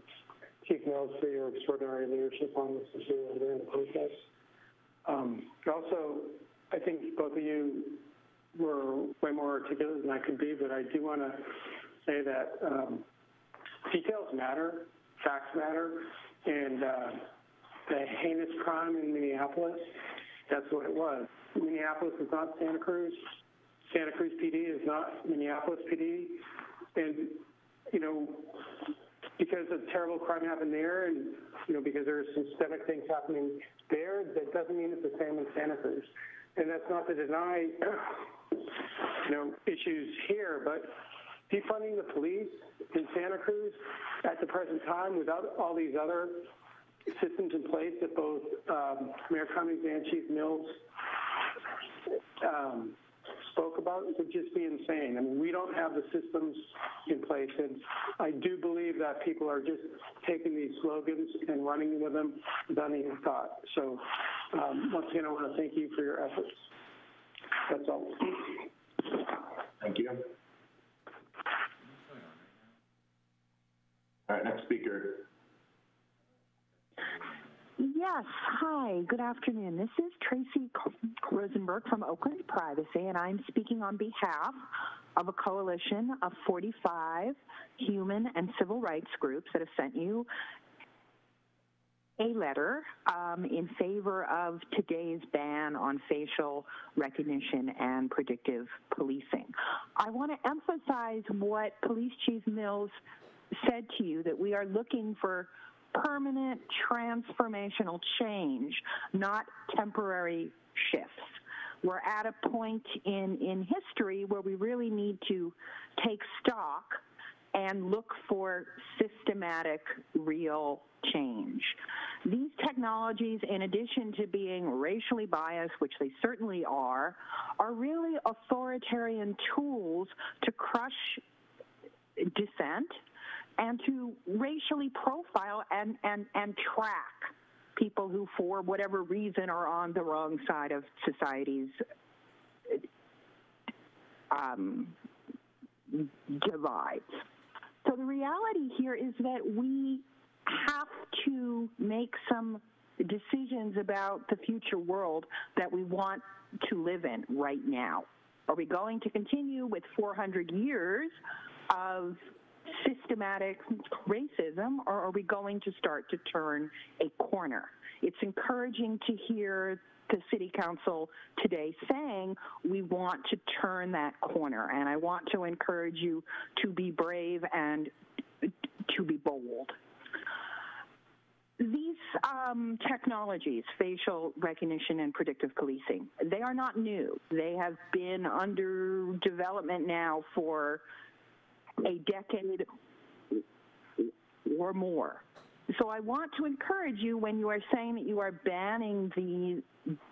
Chief Mills, for your extraordinary leadership on this issue during the process. Um, also, I think both of you were way more articulate than I could be, but I do want to say that um, details matter, facts matter, and uh, the heinous crime in Minneapolis, that's what it was. Minneapolis is not Santa Cruz. Santa Cruz PD is not Minneapolis PD. And, you know, because a terrible crime happened there and, you know, because there are systemic things happening there, that doesn't mean it's the same in Santa Cruz. And that's not to deny, you know, issues here, but defunding the police in Santa Cruz at the present time without all these other systems in place that both um, Mayor Cummings and Chief Mills um, spoke about would just be insane. I mean, we don't have the systems in place, and I do believe that people are just taking these slogans and running with them without any thought. So, um, once again, I want to thank you for your efforts. That's all. Thank you. All right, next speaker. Yes, hi, good afternoon. This is Tracy Rosenberg from Oakland Privacy, and I'm speaking on behalf of a coalition of 45 human and civil rights groups that have sent you a letter um, in favor of today's ban on facial recognition and predictive policing. I want to emphasize what Police Chief Mills said to you that we are looking for permanent transformational change, not temporary shifts. We're at a point in, in history where we really need to take stock and look for systematic, real change. These technologies, in addition to being racially biased, which they certainly are, are really authoritarian tools to crush dissent and to racially profile and, and, and track people who, for whatever reason, are on the wrong side of society's um, divides. So the reality here is that we have to make some decisions about the future world that we want to live in right now. Are we going to continue with 400 years of systematic racism, or are we going to start to turn a corner? It's encouraging to hear the city council today saying we want to turn that corner, and I want to encourage you to be brave and to be bold. These um, technologies, facial recognition and predictive policing, they are not new. They have been under development now for a decade or more. So I want to encourage you when you are saying that you are banning the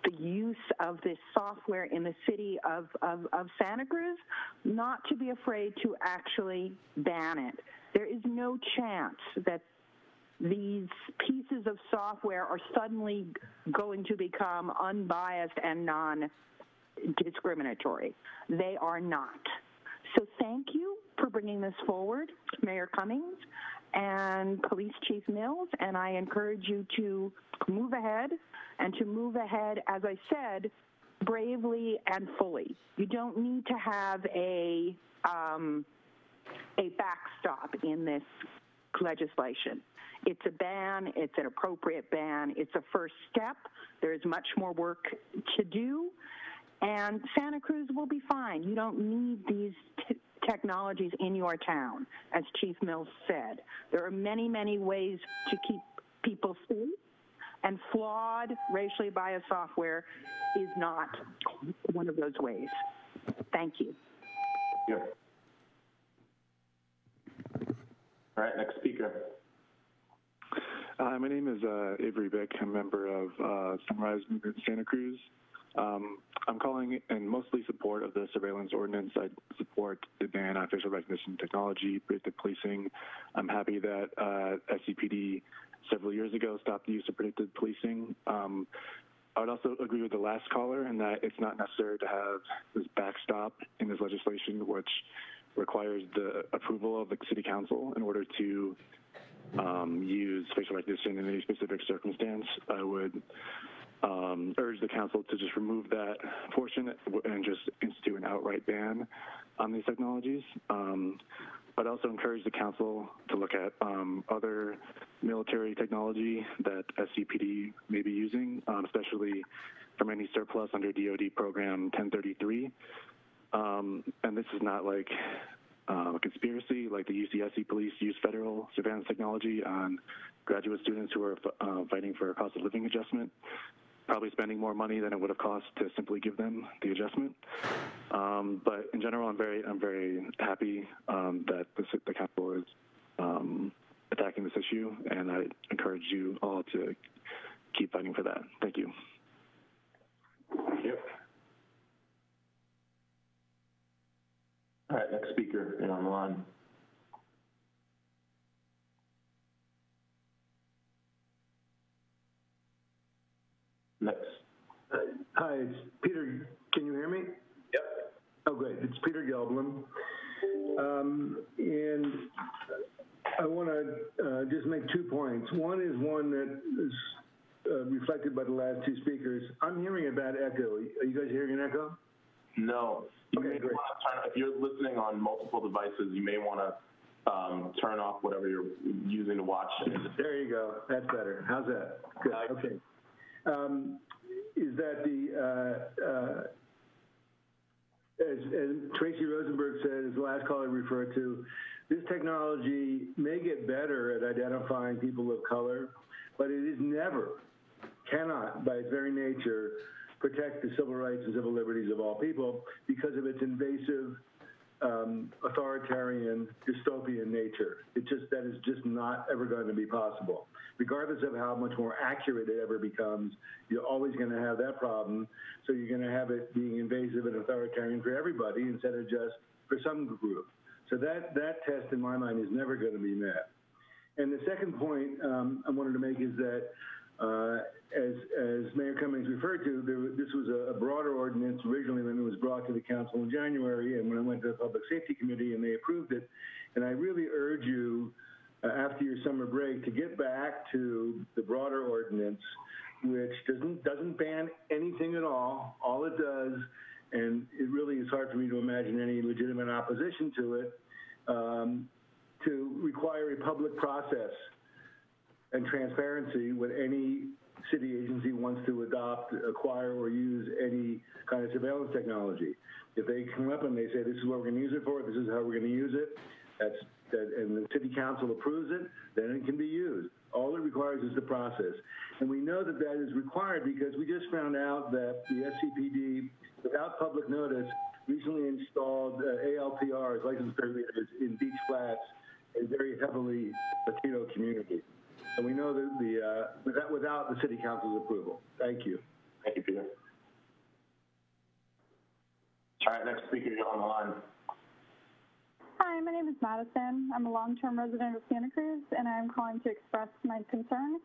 the use of this software in the city of, of, of Santa Cruz, not to be afraid to actually ban it. There is no chance that these pieces of software are suddenly going to become unbiased and non-discriminatory. They are not. So thank you for bringing this forward, Mayor Cummings and Police Chief Mills, and I encourage you to move ahead and to move ahead, as I said, bravely and fully. You don't need to have a um, a backstop in this legislation. It's a ban, it's an appropriate ban, it's a first step. There is much more work to do, and Santa Cruz will be fine. You don't need these t- technologies in your town, as Chief Mills said. There are many, many ways to keep people safe, and flawed, racially biased software is not one of those ways. Thank you. Yeah. All right, next speaker. Hi, my name is uh, Avery Bick. I'm a member of uh, Sunrise Movement Santa Cruz. Um, I'm calling in mostly support of the surveillance ordinance. I support the ban on facial recognition technology, predictive policing. I'm happy that uh, SCPD several years ago stopped the use of predictive policing. Um, I would also agree with the last caller in that it's not necessary to have this backstop in this legislation, which requires the approval of the city council in order to um, use facial recognition in any specific circumstance. I would um, urge the council to just remove that portion and just institute an outright ban on these technologies. Um, I'd also encourage the council to look at um, other military technology that SCPD may be using, um, especially from any surplus under DoD program 1033. Um, and this is not like uh, a conspiracy, like the UCSC police use federal surveillance technology on graduate students who are uh, fighting for a cost of living adjustment probably spending more money than it would have cost to simply give them the adjustment. Um, but in general, I'm very, I'm very happy um, that the, the council is um, attacking this issue, and I encourage you all to keep fighting for that. Thank you. You. All right, next speaker, on the line. Next. Hi, it's Peter. Can you hear me? Yep. Oh, great. It's Peter Gelblum. Um, and I want to uh, just make two points. One is one that is uh, reflected by the last two speakers. I'm hearing a bad echo. Are you guys hearing an echo? No. You may want to turn, if you're listening on multiple devices, you may want to um, turn off whatever you're using to watch. There you go. That's better. How's that? Good. Okay. Um, is that the, uh, uh, as, as, Tracy Rosenberg said, as the last caller referred to, this technology may get better at identifying people of color, but it is never, cannot, by its very nature, protect the civil rights and civil liberties of all people because of its invasive, um, authoritarian, dystopian nature. It just that is just not ever going to be possible. Regardless of how much more accurate it ever becomes, you're always going to have that problem. So you're going to have it being invasive and authoritarian for everybody instead of just for some group. So that that test, in my mind, is never going to be met. And the second point um, I wanted to make is that as, as Mayor Cummings referred to, there, this was a, a, broader ordinance originally when it was brought to the council in January and when I went to the Public Safety Committee and they approved it. And I really urge you, uh, after your summer break, to get back to the broader ordinance, which doesn't, doesn't ban anything at all. All it does, and it really is hard for me to imagine any legitimate opposition to it, um, to require a public process and transparency when any city agency wants to adopt, acquire, or use any kind of surveillance technology. If they come up and they say, this is what we're going to use it for, this is how we're going to use it, that's, that, and the city council approves it, then it can be used. All it requires is the process. And we know that that is required because we just found out that the SCPD, without public notice, recently installed uh, ALPRs, license plate readers, in Beach Flats, a very heavily Latino community. And we know that the, uh, without, without the city council's approval. Thank you. Thank you, Peter. All right, next speaker, you're on the line. Hi, my name is Madison. I'm a long-term resident of Santa Cruz, and I'm calling to express my concern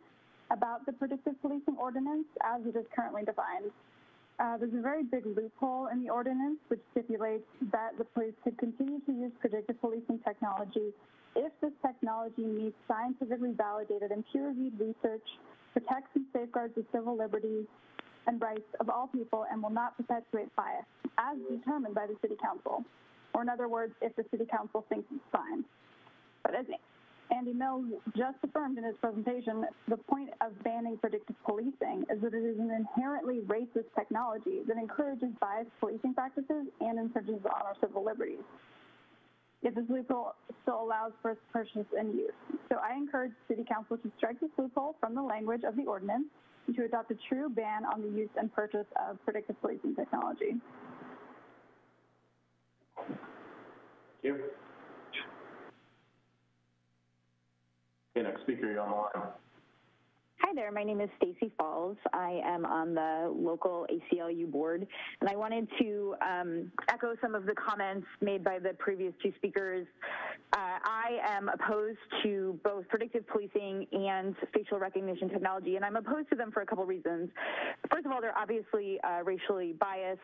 about the predictive policing ordinance as it is currently defined. Uh, there's a very big loophole in the ordinance which stipulates that the police could continue to use predictive policing technology if this technology meets scientifically validated and peer-reviewed research, protects and safeguards the civil liberties and rights of all people, and will not perpetuate bias, as determined by the City Council. Or in other words, if the City Council thinks it's fine. But as Andy Mills just affirmed in his presentation, the point of banning predictive policing is that it is an inherently racist technology that encourages biased policing practices and infringes on our civil liberties. Yet this loophole still allows for its purchase and use. So I encourage City Council to strike this loophole from the language of the ordinance and to adopt a true ban on the use and purchase of predictive policing technology. Thank you. Okay, next speaker, you're on the line. Hi there, my name is Stacy Falls. I am on the local ACLU board, and I wanted to um, echo some of the comments made by the previous two speakers. Uh, I am opposed to both predictive policing and facial recognition technology, and I'm opposed to them for a couple reasons. First of all, they're obviously uh, racially biased,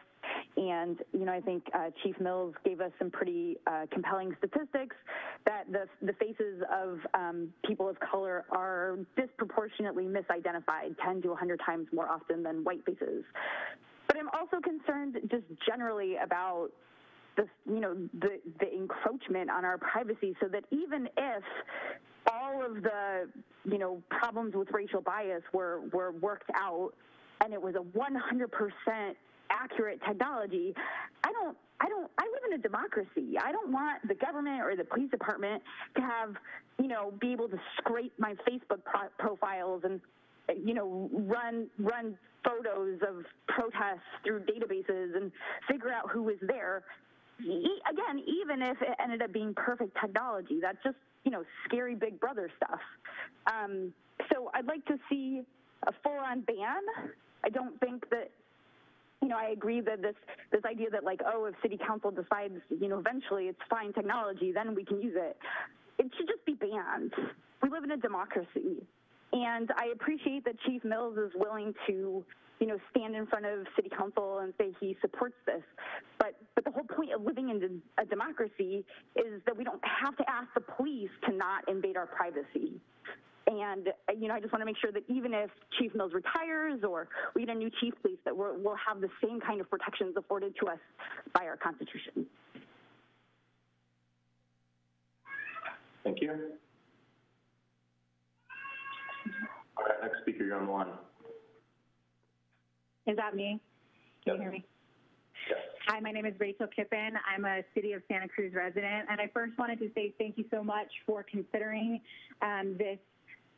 and you know I think uh, Chief Mills gave us some pretty uh, compelling statistics that the the faces of um, people of color are disproportionately misidentified 10 to 100 times more often than white faces. But I'm also concerned just generally about the you know the the encroachment on our privacy so that even if all of the you know problems with racial bias were were worked out and it was a 100% accurate technology i don't i don't i live in a democracy. I don't want the government or the police department to have you know be able to scrape my facebook pro- profiles and you know run run photos of protests through databases and figure out who was there. E- again even if it ended up being perfect technology that's just you know scary big brother stuff. Um, so i'd like to see a full on ban. I don't think that you know, I agree that this this idea that like, oh, if city council decides, you know, eventually it's fine technology, then we can use it. It should just be banned. We live in a democracy, and I appreciate that Chief Mills is willing to, you know, stand in front of city council and say he supports this. But but the whole point of living in a democracy is that we don't have to ask the police to not invade our privacy. And, uh, you know, I just want to make sure that even if Chief Mills retires or we get a new chief police, that we're, we'll have the same kind of protections afforded to us by our Constitution. Thank you. All right, next speaker, you're on the line. Is that me? Can you hear me? Yes. Hi, my name is Rachel Kippen. I'm a City of Santa Cruz resident, and I first wanted to say thank you so much for considering um, this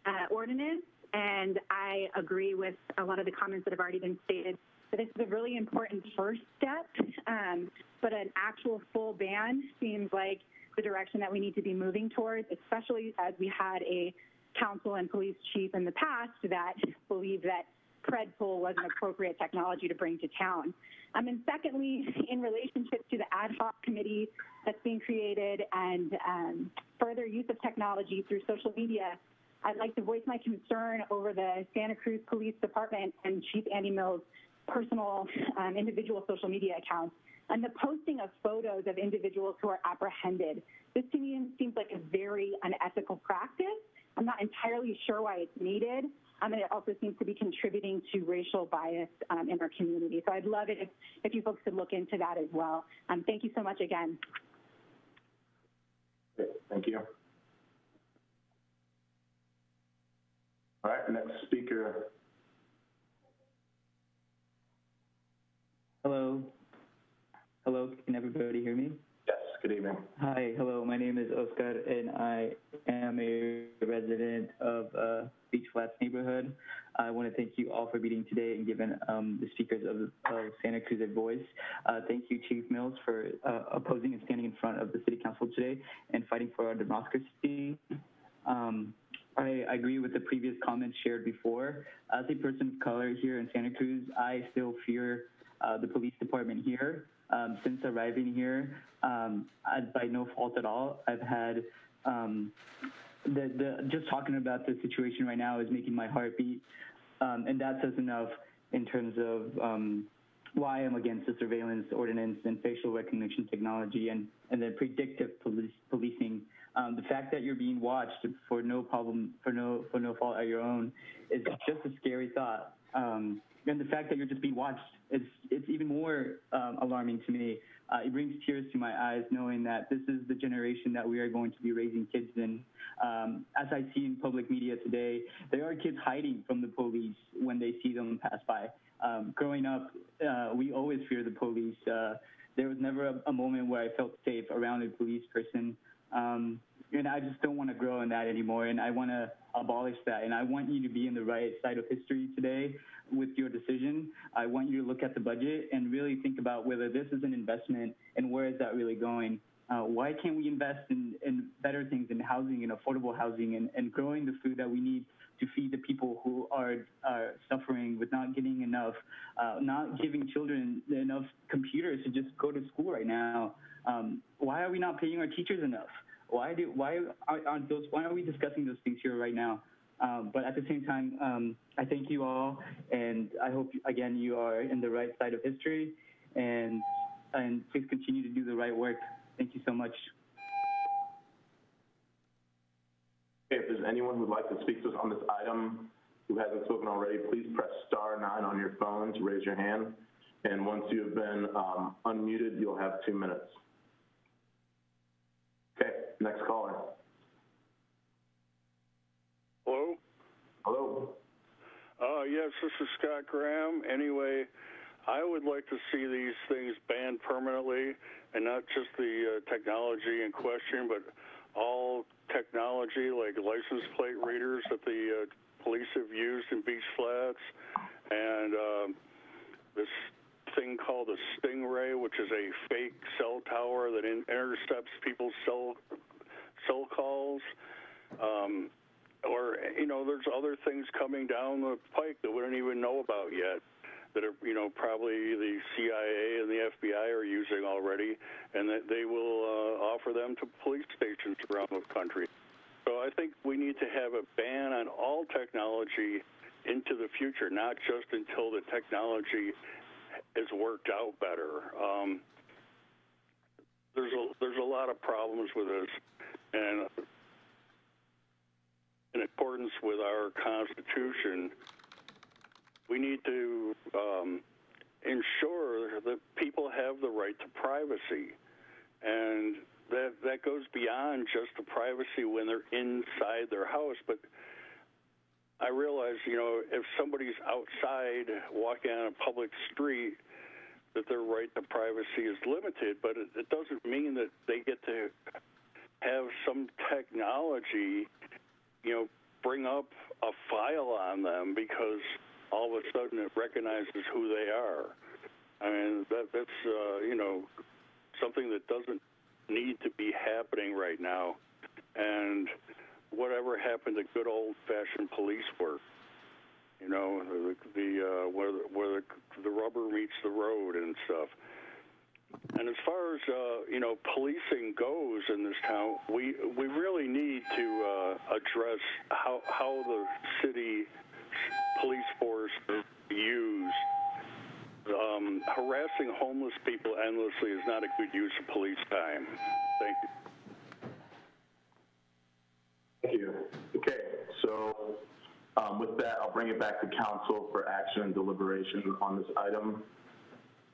uh, ordinance, and I agree with a lot of the comments that have already been stated. But this is a really important first step, um, but an actual full ban seems like the direction that we need to be moving towards, especially as we had a council and police chief in the past that believed that PredPol was an appropriate technology to bring to town. Um, and secondly, in relationship to the ad hoc committee that's being created and um, further use of technology through social media, I'd like to voice my concern over the Santa Cruz Police Department and Chief Andy Mills' personal um, individual social media accounts and the posting of photos of individuals who are apprehended. This to me seems like a very unethical practice. I'm not entirely sure why it's needed. Um, and it also seems to be contributing to racial bias um, in our community. So I'd love it if, if you folks could look into that as well. Um, thank you so much again. Great, Thank you. All right, next speaker. Hello. Hello, can everybody hear me? Yes, good evening. Hi, hello, my name is Oscar and I am a resident of uh, Beach Flats neighborhood. I want to thank you all for meeting today and giving um, the speakers of, of Santa Cruz a voice. Uh, thank you, Chief Mills, for uh, opposing and standing in front of the City Council today and fighting for our democracy. Um, I, agree with the previous comments shared before. As a person of color here in Santa Cruz, I still fear uh, the police department here. um, since arriving here, um, I, by no fault at all, I've had um, the, the just talking about the situation right now is making my heart beat, um, and that says enough in terms of um, why I'm against the surveillance ordinance and facial recognition technology and and then predictive police, policing. Um, the fact that you're being watched for no problem, for no for no fault of your own, is just a scary thought. Um, and the fact that you're just being watched is it's even more um, alarming to me. Uh, it brings tears to my eyes knowing that this is the generation that we are going to be raising kids in. Um, as I see in public media today, there are kids hiding from the police when they see them pass by. Um, growing up, uh, we always fear the police. Uh, there was never a, a, moment where I felt safe around a police person. Um, and I just don't want to grow in that anymore. And I want to abolish that. And I want you to be in the right side of history today with your decision. I want you to look at the budget and really think about whether this is an investment and where is that really going. Uh, why can't we invest in, in better things in housing and affordable housing and, and growing the food that we need to feed the people who are, are suffering with not getting enough, uh, not giving children enough computers to just go to school right now? Um, why are we not paying our teachers enough? Why do why aren't those why are we discussing those things here right now? Um, but at the same time, um, I thank you all, and I hope again you are in the right side of history, and and please continue to do the right work. Thank you so much. If there's anyone who'd like to speak to us on this item who hasn't spoken already, please press star nine on your phone to raise your hand. And once you have been um, unmuted, you'll have two minutes. Next caller. Hello? Hello? Uh, yes, this is Scott Graham. Anyway, I would like to see these things banned permanently and not just the uh, technology in question, but all technology like license plate readers that the uh, police have used in Beach Flats and um, this thing called a Stingray, which is a fake cell tower that in- intercepts people's cell cell calls. Um, or you know, there's other things coming down the pike that we don't even know about yet. That are you know probably the CIA and the FBI are using already, and that they will uh, offer them to police stations around the country. So I think we need to have a ban on all technology into the future, not just until the technology is worked out better. Um, there's a there's a lot of problems with this, and in accordance with our Constitution, we need to um, ensure that people have the right to privacy, and that that goes beyond just the privacy when they're inside their house, but I realize, you know, if somebody's outside walking on a public street, that their right to privacy is limited, but it, it doesn't mean that they get to have some technology, you know, bring up a file on them because all of a sudden it recognizes who they are. I mean, that, that's, uh, you know, something that doesn't need to be happening right now. And whatever happened to good old fashioned police work? You know, the, the uh, where, the, where the, the rubber meets the road and stuff. And as far as uh, you know, policing goes in this town, we we really need to uh, address how how the city police force is used. Um, harassing homeless people endlessly is not a good use of police time. Thank you. Thank you. Okay, so um, with that, I'll bring it back to council for action and deliberation on this item.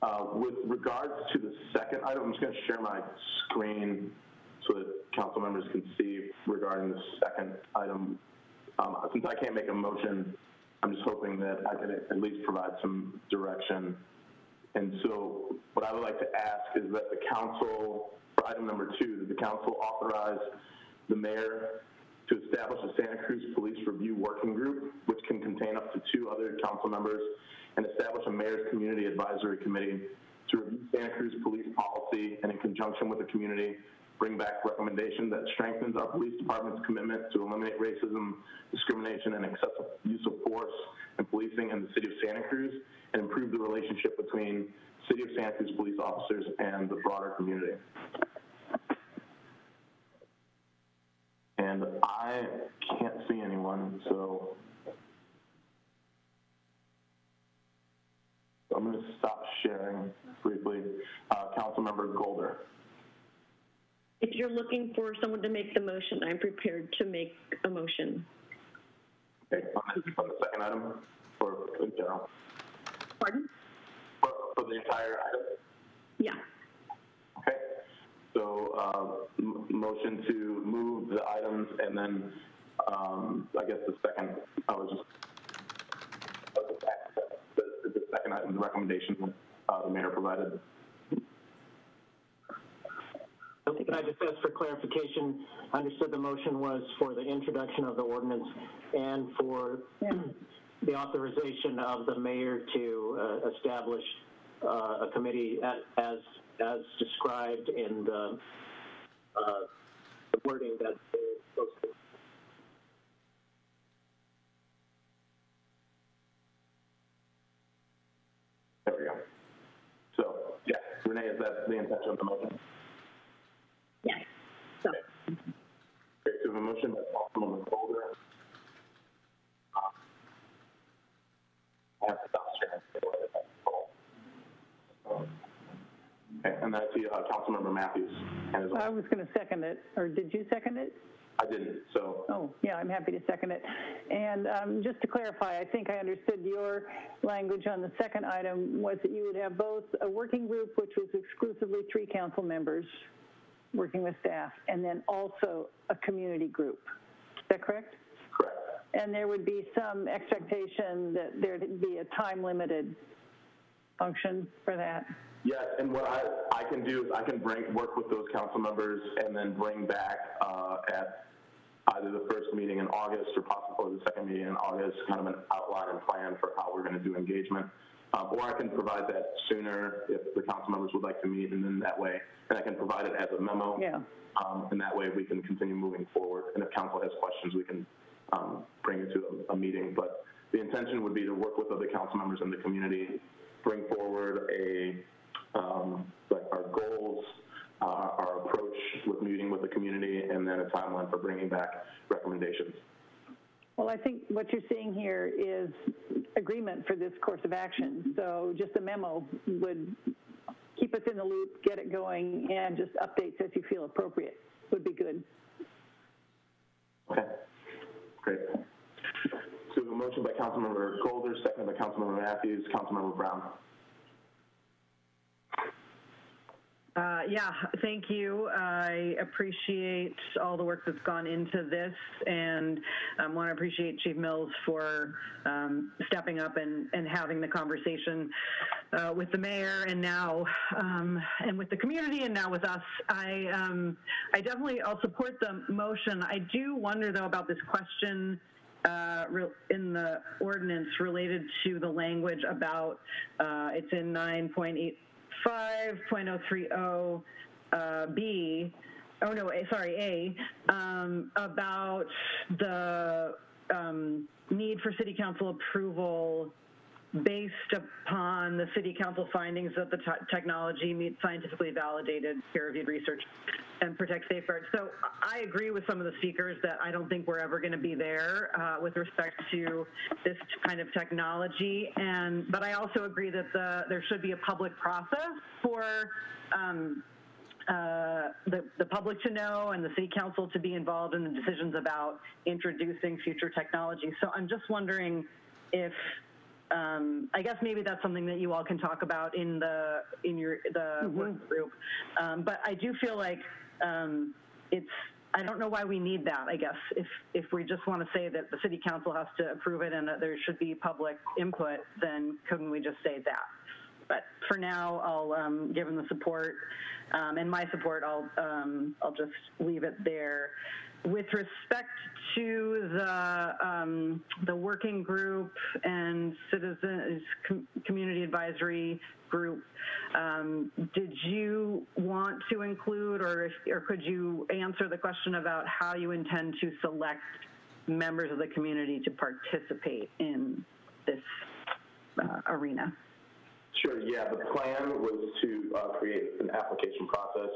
Uh, with regards to the second item, I'm just going to share my screen so that council members can see regarding the second item. Um, since I can't make a motion, I'm just hoping that I can at least provide some direction. And so what I would like to ask is that the council, for item number two, that the council authorize the mayor to establish a Santa Cruz Police Review Working Group, which can contain up to two other council members, and establish a Mayor's Community Advisory Committee to review Santa Cruz police policy and in conjunction with the community, bring back recommendation that strengthens our police department's commitment to eliminate racism, discrimination, and excessive use of force in policing in the city of Santa Cruz, and improve the relationship between city of Santa Cruz police officers and the broader community. And I can't see anyone, so I'm going to stop sharing briefly. Uh, Councilmember Golder. If you're looking for someone to make the motion, I'm prepared to make a motion. Okay, on the, on the second item, or in general? Pardon? For, for the entire item? Yeah. Okay, so, uh, m- motion to move the items and then, um, I guess the second, I was just, uh, the, the, the the recommendation, uh, the mayor provided. Can I just ask for clarification? I understood the motion was for the introduction of the ordinance and for the authorization of the mayor to uh, establish uh, a committee a- as, as described in the uh, the wording that is posted. There we go. So, yeah, Renee, is that the intention of the motion? Yes. So. Great, so we have a motion by Councilwoman Golder. Uh, I have to stop sharing. Okay, and then I see uh, Councilmember Mathews. And I was going to second it, or did you second it? I didn't, so Oh, yeah, I'm happy to second it. And um, just to clarify, I think I understood your language on the second item was that you would have both a working group, which was exclusively three council members working with staff, and then also a community group. Is that correct? Correct. And there would be some expectation that there'd be a time-limited function for that? Yes, and what I, I can do is I can bring, work with those council members and then bring back, uh, at either the first meeting in August or possibly the second meeting in August, kind of an outline and plan for how we're gonna do engagement. Um, or I can provide that sooner if the council members would like to meet, and then that way, and I can provide it as a memo. Yeah. Um, and that way we can continue moving forward, and if council has questions, we can, um, bring it to a, a meeting. But the intention would be to work with other council members in the community, bring forward a, um, like our goals, uh, our approach with meeting with the community, and then a timeline for bringing back recommendations. Well, I think what you're seeing here is agreement for this course of action. So just a memo would keep us in the loop, get it going, and just updates as you feel appropriate would be good. Okay, great. So a motion by Councilmember Golder, second by Councilmember Mathews, Councilmember Brown. Uh, yeah, thank you. I appreciate all the work that's gone into this and um, want to appreciate Chief Mills for um, stepping up and, and having the conversation uh, with the mayor and now, um, and with the community and now with us. I, um, I definitely, I'll support the motion. I do wonder though about this question uh, in the ordinance related to the language about, uh, it's in 9.8 5.030 uh, B, oh no, A- sorry, A, um, about the um, need for city council approval based upon the city council findings that the te- technology meets scientifically validated peer-reviewed research and protect safeguards. So I agree with some of the speakers that I don't think we're ever going to be there uh, with respect to this kind of technology. And but I also agree that the there should be a public process for. Um, uh, the, the public to know and the city council to be involved in the decisions about introducing future technology. So I'm just wondering if um, I guess maybe that's something that you all can talk about in the in your the work group. Um, but I do feel like um, it's I don't know why we need that. I guess if if we just want to say that the city council has to approve it and that there should be public input, then couldn't we just say that? But for now, I'll um, given the support um, and my support, I'll um, I'll just leave it there. With respect to the, um, the working group and citizens, com- community advisory group, um, did you want to include, or, if, or could you answer the question about how you intend to select members of the community to participate in this uh, arena? Sure, yeah, the plan was to uh, create an application process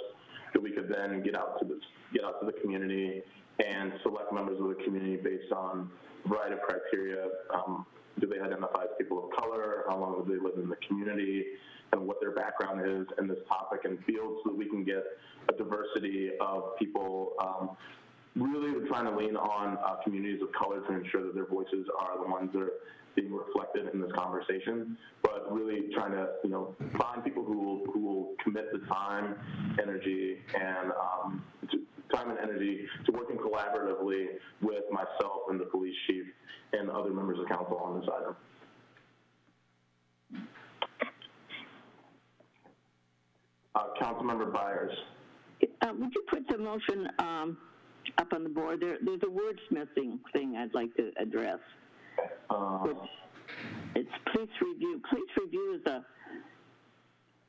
that we could then get out to the, get out to the community and select members of the community based on a variety of criteria. Um, do they identify as people of color? How long have they lived in the community? And what their background is in this topic and field so that we can get a diversity of people um, really we're trying to lean on uh, communities of color to ensure that their voices are the ones that are being reflected in this conversation, but really trying to, you know, find people who will, who will commit the time, energy, and um, to, time and energy to working collaboratively with myself and the police chief and other members of council on this item. Uh, Councilmember Beiers. Uh, would you put the motion um, up on the board? There, there's a wordsmithing thing I'd like to address. Uh, It's police review. Police review is a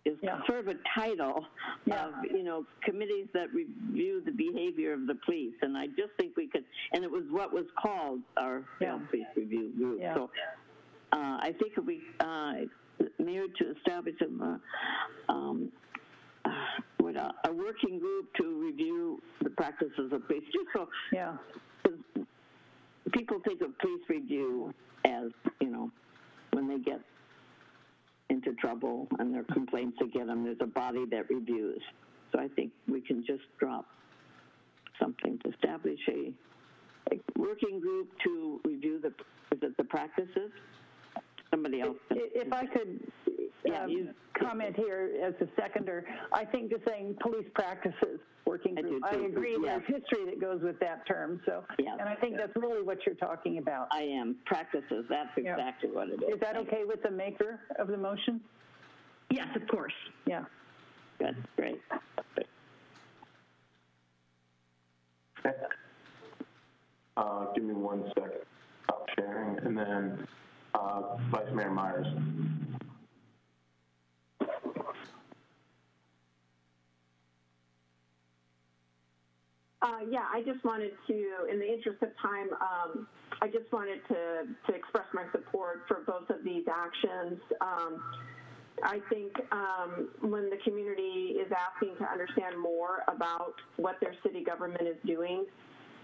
is sort of a title of you know committees that review the behavior of the police, and I just think we could. And it was what was called our know, police review group. Yeah. So uh, I think if we uh, mayor to establish a uh, um, uh, what a, a working group to review the practices of police, just so yeah. people think of police review as you know when they get into trouble and their complaints against them, there's a body that reviews. So I think we can just drop something to establish a, a working group to review the the practices. Somebody else. can- If I could Yeah, um, you- comment here as a seconder, I think just saying police practices working group, I too. agree, Yeah. there's history that goes with that term, so. Yeah. And I think that's really what you're talking about. I am practices. That's Yeah. exactly what it is. Is that okay with the maker of the motion? Yes, of course. Yeah. Good, great. Uh, give me one second. Stop sharing, and then uh, Vice Mayor Meyers. Uh, yeah, I just wanted to, in the interest of time, um, I just wanted to, to express my support for both of these actions. Um, I think um, when the community is asking to understand more about what their city government is doing,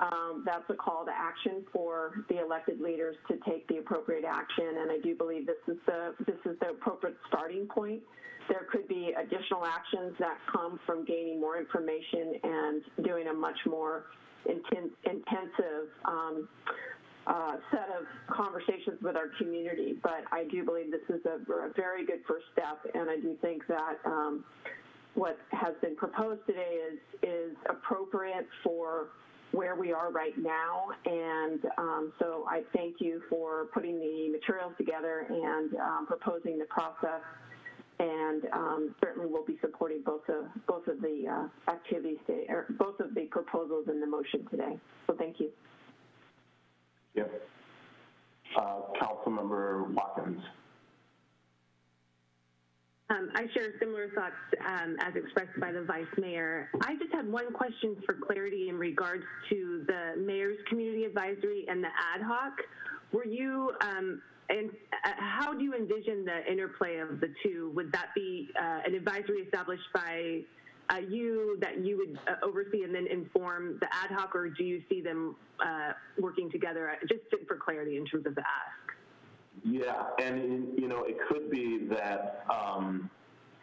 um, that's a call to action for the elected leaders to take the appropriate action. And I do believe this is the this is the appropriate starting point. There could be additional actions that come from gaining more information and doing a much more intense, intensive um, uh, set of conversations with our community. But I do believe this is a, a very good first step, and I do think that um, what has been proposed today is is appropriate for where we are right now. And um, so I thank you for putting the materials together and um, proposing the process. And um, certainly we'll be supporting both of both of the uh, activities today, or both of the proposals in the motion today. So thank you. Yep. Uh, Councilmember Watkins. Um, I share similar thoughts um, as expressed by the vice mayor. I just had one question for clarity in regards to the mayor's community advisory and the ad hoc. Were you, um, and uh, how do you envision the interplay of the two? Would that be uh, an advisory established by uh, you that you would uh, oversee and then inform the ad hoc, or do you see them uh, working together? Just for clarity in terms of the ask. Yeah, and you know, it could be that um,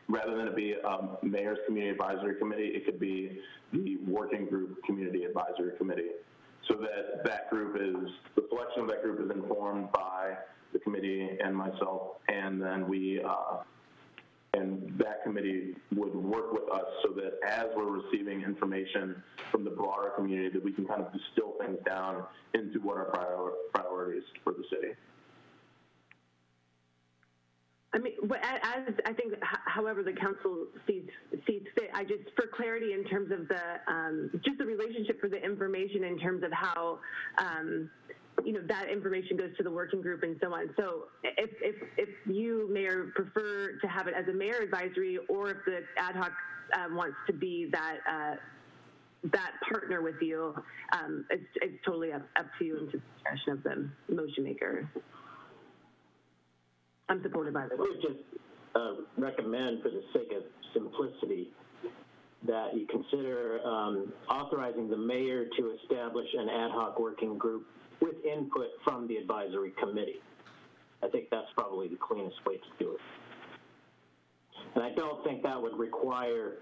rather than it be a mayor's community advisory committee, it could be the working group community advisory committee. So that that group is the selection of that group is informed by the committee and myself, and then we uh, and that committee would work with us so that as we're receiving information from the broader community, that we can kind of distill things down into what our prior, priorities for the city. I mean, as, I think, however the council sees, sees fit, I just, for clarity in terms of the, um, just the relationship for the information in terms of how, um, you know, that information goes to the working group and so on. So if, if, if you, Mayor, prefer to have it as a mayor advisory, or if the ad hoc um, wants to be that, uh, that partner with you, um, it's, it's totally up, up to you and to the discretion of the motion maker. I'm supported by the I would just uh, recommend, for the sake of simplicity, that you consider um, authorizing the mayor to establish an ad hoc working group with input from the advisory committee. I think that's probably the cleanest way to do it. And I don't think that would require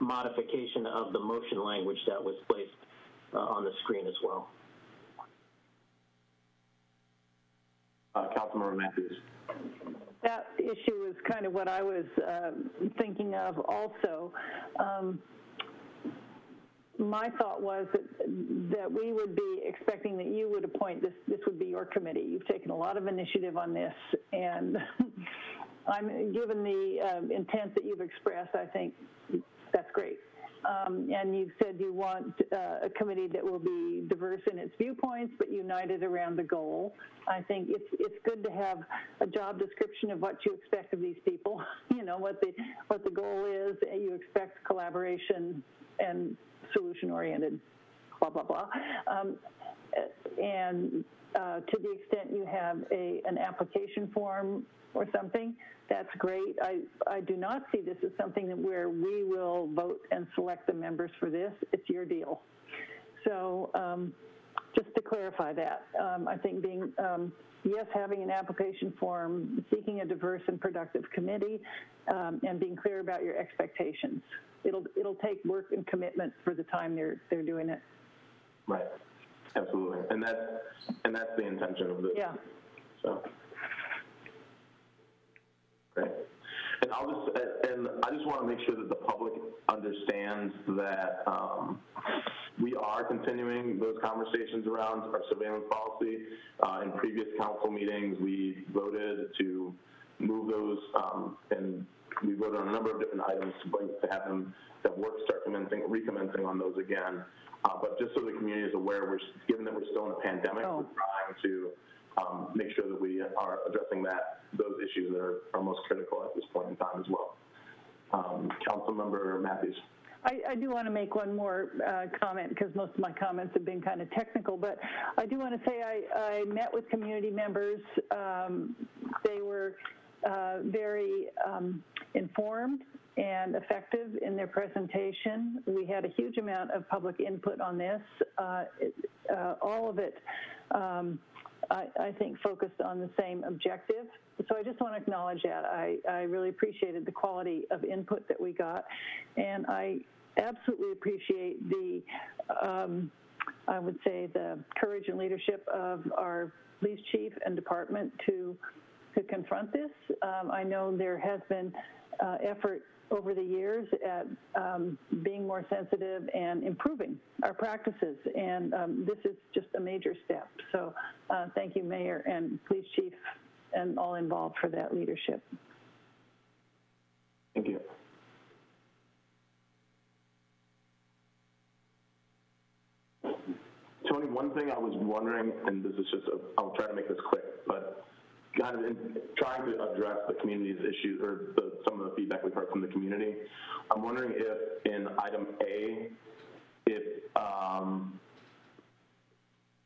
modification of the motion language that was placed uh, on the screen as well. Uh, Councilmember Mathews. That issue is kind of what I was um, thinking of also. Um, my thought was that, that we would be expecting that you would appoint this, this would be your committee. You've taken a lot of initiative on this, and I'm, given the um, intent that you've expressed, I think that's great. Um, and you've said you want uh, a committee that will be diverse in its viewpoints, but united around the goal. I think it's it's good to have a job description of what you expect of these people. You know what the what the goal is. You expect collaboration and solution oriented. Blah blah blah. Um, and uh, to the extent you have a an application form or something, that's great. I, I do not see this as something where we will vote and select the members for this. It's your deal. So um, just to clarify that, um, I think being, um, yes, having an application form, seeking a diverse and productive committee, um, and being clear about your expectations. It'll, it'll take work and commitment for the time they're, they're doing it. Right. Absolutely. And that's, and that's the intention of this. Yeah. So. Great. And I'll just, and I just want to make sure that the public understands that um, we are continuing those conversations around our surveillance policy. Uh, in previous council meetings, we voted to move those, um, and we voted on a number of different items to bring, to have them, that work start commencing, recommencing on those again. Uh, but just so the community is aware, we're, given that we're still in a pandemic, we're trying to um, make sure that we are addressing that, those issues that are, are most critical at this point in time as well. Um, Councilmember Mathews. I, I do want to make one more uh, comment because most of my comments have been kind of technical, but I do want to say I, I met with community members. Um, they were uh, very um, informed and effective in their presentation. We had a huge amount of public input on this. Uh, it, uh, all of it, um, I, I, think, focused on the same objective. So I just want to acknowledge that. I, I really appreciated the quality of input that we got, and I absolutely appreciate the, um, I would say, the courage and leadership of our police chief and department to to confront this. Um, I know there has been uh, effort over the years at um, being more sensitive and improving our practices, and um, this is just a major step. So uh, thank you, Mayor and Police Chief and all involved for that leadership. Thank you. Tony, one thing I was wondering, and this is just, a, I'll try to make this quick, but kind of in trying to address the community's issues or the, some of the feedback we've heard from the community. I'm wondering if in item A, if um,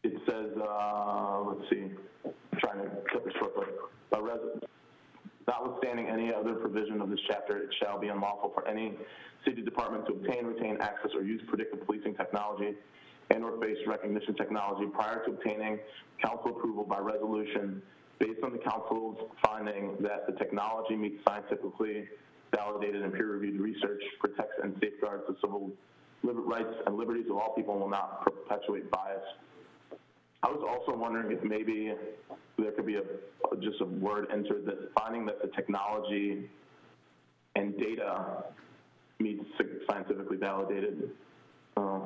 it says, uh, let's see, I'm trying to cut this short, but a resident, notwithstanding any other provision of this chapter, it shall be unlawful for any city department to obtain, retain, access, or use predictive policing technology and or face recognition technology prior to obtaining council approval by resolution based on the council's finding that the technology meets scientifically validated and peer-reviewed research, protects and safeguards the civil rights and liberties of all people and will not perpetuate bias. I was also wondering if maybe there could be a, just a word entered that finding that the technology and data meets scientifically validated. Uh,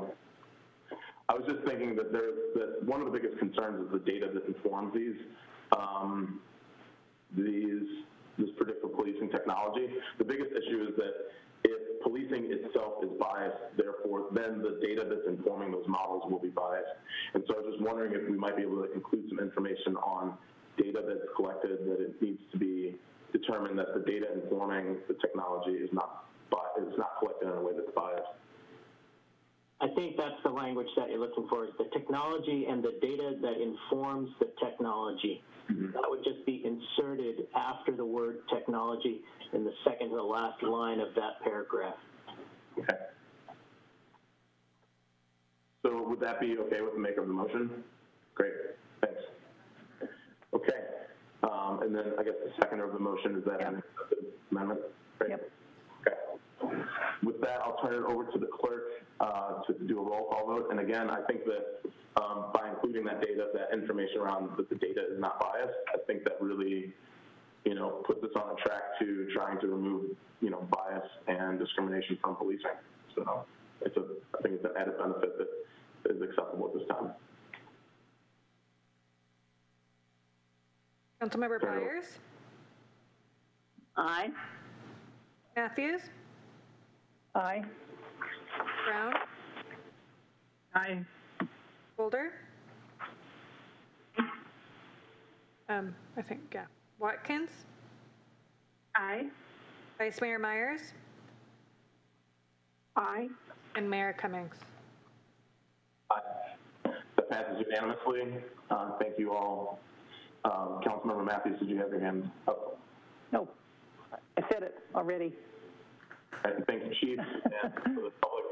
I was just thinking that there, that one of the biggest concerns is the data that informs these um, these this predictive policing technology. The biggest issue is that if policing itself is biased, therefore, then the data that's informing those models will be biased. And so I was just wondering if we might be able to include some information on data that's collected, that it needs to be determined that the data informing the technology is not, is not collected in a way that's biased. I think that's the language that you're looking for, is the technology and the data that informs the technology. That would just be inserted after the word technology in the second to the last line of that paragraph. Okay. So would that be okay with the maker of the motion? Great, thanks. Okay, um, and then I guess the second of the motion, is that an accepted amendment? Yep. Okay. With that, I'll turn it over to the clerk, uh, to do a roll call vote. And again, I think that, um, by including that data, that information around that the data is not biased, I think that really, you know, puts us on a track to trying to remove, you know, bias and discrimination from policing. So it's a, I think it's an added benefit that is acceptable at this time. Councilmember Beiers? Aye. Mathews? Aye. Brown? Aye. Golder? Um, I think, yeah. Watkins? Aye. Vice Mayor Meyers? Aye. And Mayor Cummings? Aye. That passes unanimously. Uh, Thank you all. Um, Councilmember Mathews, did you have your hand up? No, I said it already. And thank you, Chief, and for the public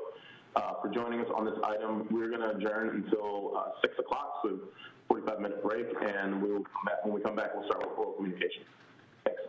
uh, for joining us on this item. We're going to adjourn until uh, 6 o'clock, so 45-minute break, and we'll come back, when we come back, we'll start with oral communication. Thanks.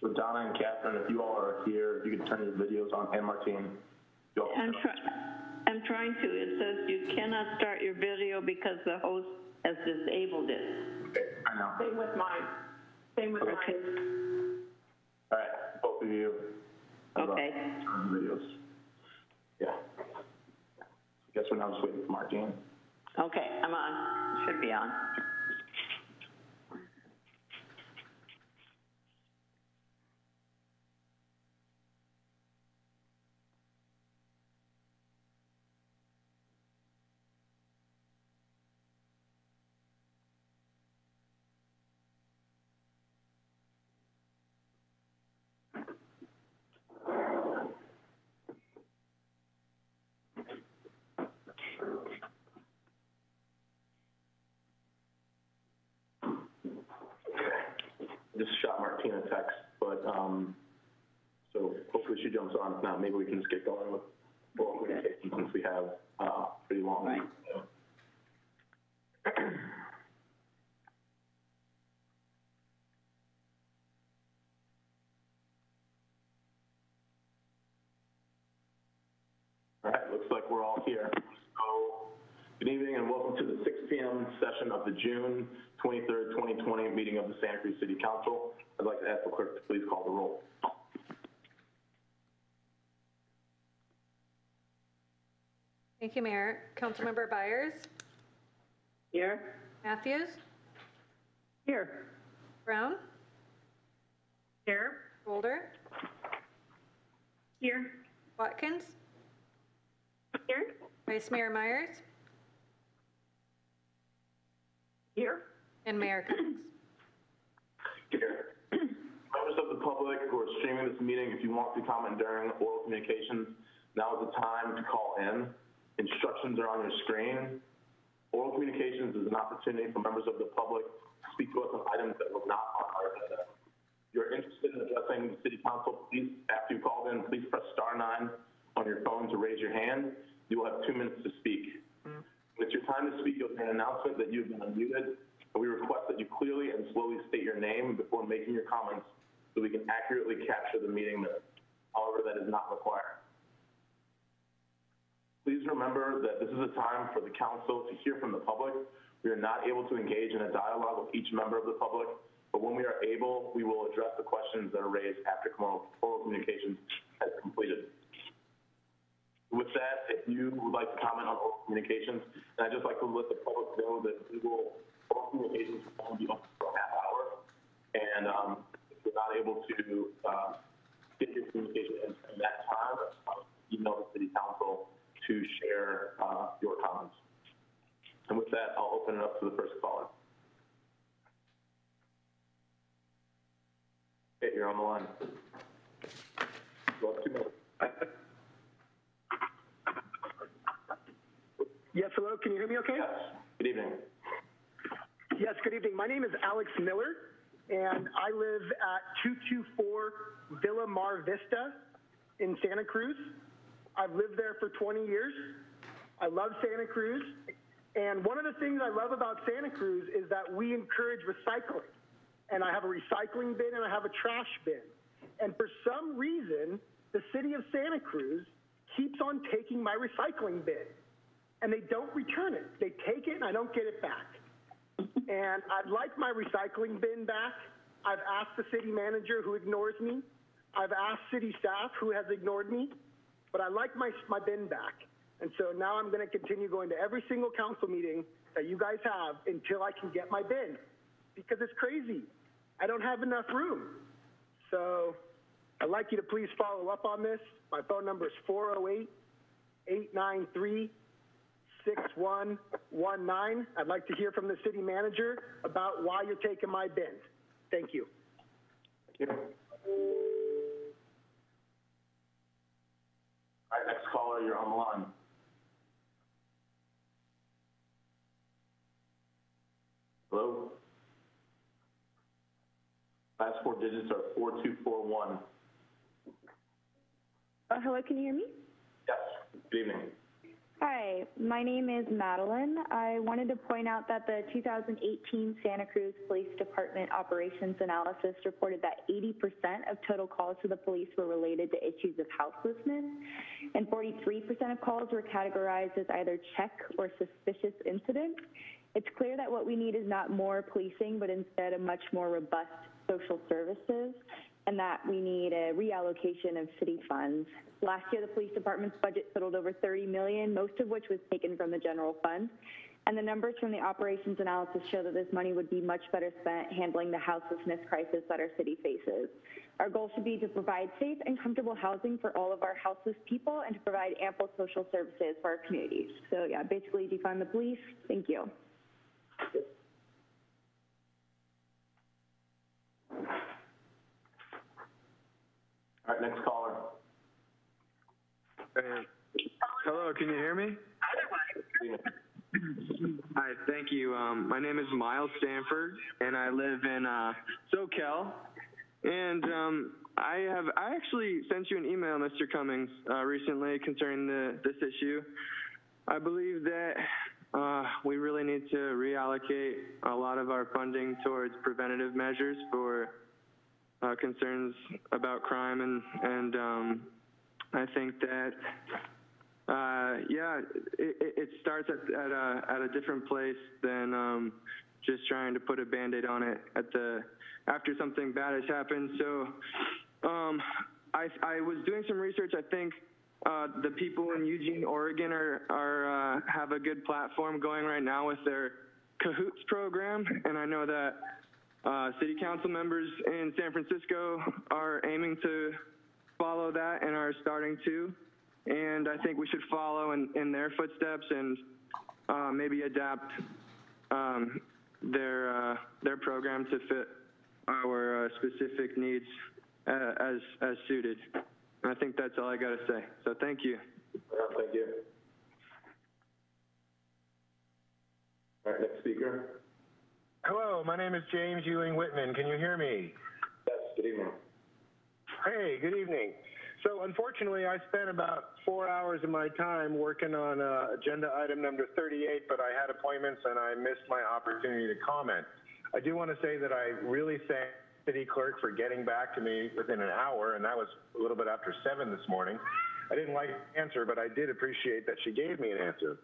So Donna and Catherine, if you all are here, if you could turn your videos on, and Martine. you I'm try, I'm trying to. It says you cannot start your video because the host has disabled it. Okay, I know. Same with mine. Same with mine. All right, both of you. Okay. Turn the videos. Yeah. Guess we're now just waiting for Martine. Okay, I'm on. Should be on. response now. Maybe we can just get going with oral communication since we have uh, pretty long. Right. All right, looks like we're all here. So, good evening and welcome to the 6 p.m. session of the June 23rd, 2020 meeting of the Santa Cruz City Council. I'd like to ask the clerk to please call the roll. Thank you, Mayor. Councilmember Beiers? Here. Mathews? Here. Brown? Here. Golder? Here. Watkins? Here. Vice Mayor Meyers? Here. And Mayor Cox. Here. Members of the public who are streaming this meeting, if you want to comment during oral communications, now is the time to call in. Instructions are on your screen. Oral communications is an opportunity for members of the public to speak to us on items that were not on our agenda. If you're interested in addressing the city council, please, after you called in, please press star nine on your phone to raise your hand. You will have two minutes to speak. Mm-hmm. When it's your time to speak, you'll hear an announcement that you've been unmuted, and we request that you clearly and slowly state your name before making your comments so we can accurately capture the meeting minutes. However, that is not required. Please remember that this is a time for the council to hear from the public. We are not able to engage in a dialogue with each member of the public, but when we are able, we will address the questions that are raised after oral communications has completed. With that, if you would like to comment on oral communications, and I'd just like to let the public know that we will, oral communications will only be open for a half hour. And um, if you're not able to uh, get your communication in, in that time, uh, email the city council to share uh, your comments. And with that, I'll open it up to the first caller. Okay, you're on the line. You two minutes. Yes, hello, can you hear me okay? Yes, good evening. Yes, good evening. My name is Alex Miller, and I live at 224 Villa Mar Vista in Santa Cruz. I've lived there for 20 years. I love Santa Cruz. And one of the things I love about Santa Cruz is that we encourage recycling. And I have a recycling bin and I have a trash bin. And for some reason, the city of Santa Cruz keeps on taking my recycling bin. And they don't return it. They take it and I don't get it back. and I'd like my recycling bin back. I've asked the city manager who ignores me. I've asked city staff who has ignored me but I like my, my bin back. And so now I'm going to continue going to every single council meeting that you guys have until I can get my bin because it's crazy. I don't have enough room. So I'd like you to please follow up on this. My phone number is 408 893 6119. I'd like to hear from the city manager about why you're taking my bin. Thank you. Thank you. All right, next caller, you're on the line. Hello? Last four digits are 4241. Uh, hello, can you hear me? Yes, good evening. Hi, my name is Madeline. I wanted to point out that the 2018 Santa Cruz Police Department operations analysis reported that 80% of total calls to the police were related to issues of houselessness, and 43% of calls were categorized as either check or suspicious incidents. It's clear that what we need is not more policing, but instead a much more robust social services, and that we need a reallocation of city funds. Last year, the police department's budget totaled over 30 million, most of which was taken from the general fund. And the numbers from the operations analysis show that this money would be much better spent handling the houselessness crisis that our city faces. Our goal should be to provide safe and comfortable housing for all of our houseless people and to provide ample social services for our communities. So yeah, basically defund the police. Thank you. All right, next caller. Hello, can you hear me? Hi, thank you. Um, my name is Miles Stanford, and I live in uh, SoCal. And um, I have I actually sent you an email, Mr. Cummings, uh, recently concerning the, this issue. I believe that uh, we really need to reallocate a lot of our funding towards preventative measures for uh, concerns about crime, and and um, I think that uh, yeah, it, it, starts at, at, a, at a different place than um, just trying to put a band-aid on it at the after something bad has happened. So um, I, I was doing some research. I think uh, the people in Eugene, Oregon, are, are uh, have a good platform going right now with their Cahoots program, and I know that uh, city council members in San Francisco are aiming to follow that and are starting to. And I think we should follow in, in their footsteps and uh, maybe adapt um, their uh, their program to fit our uh, specific needs uh, as as suited. And I think that's all I got to say. So thank you. thank you. All right, next speaker. Hello, my name is James Ewing Whitman. Can you hear me? Yes, good evening. Hey, good evening. So unfortunately, I spent about four hours of my time working on uh, agenda item number 38, but I had appointments and I missed my opportunity to comment. I do want to say that I really thank city clerk for getting back to me within an hour, and that was a little bit after seven this morning. I didn't like the answer, but I did appreciate that she gave me an answer.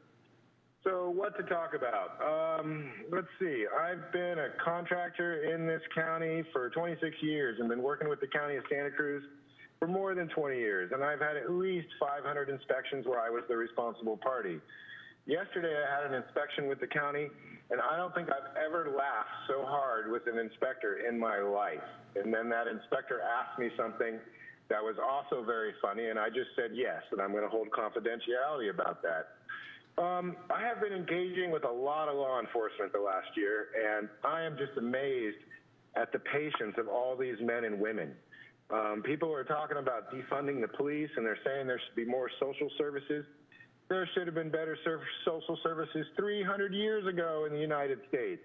So what to talk about? Um, let's see. I've been a contractor in this county for 26 years and been working with the county of Santa Cruz for more than 20 years, and I've had at least 500 inspections where I was the responsible party. Yesterday, I had an inspection with the county, and I don't think I've ever laughed so hard with an inspector in my life. And then that inspector asked me something that was also very funny, and I just said yes, and I'm going to hold confidentiality about that. Um, I have been engaging with a lot of law enforcement the last year, and I am just amazed at the patience of all these men and women. Um, people are talking about defunding the police, and they're saying there should be more social services. There should have been better social services 300 years ago in the United States.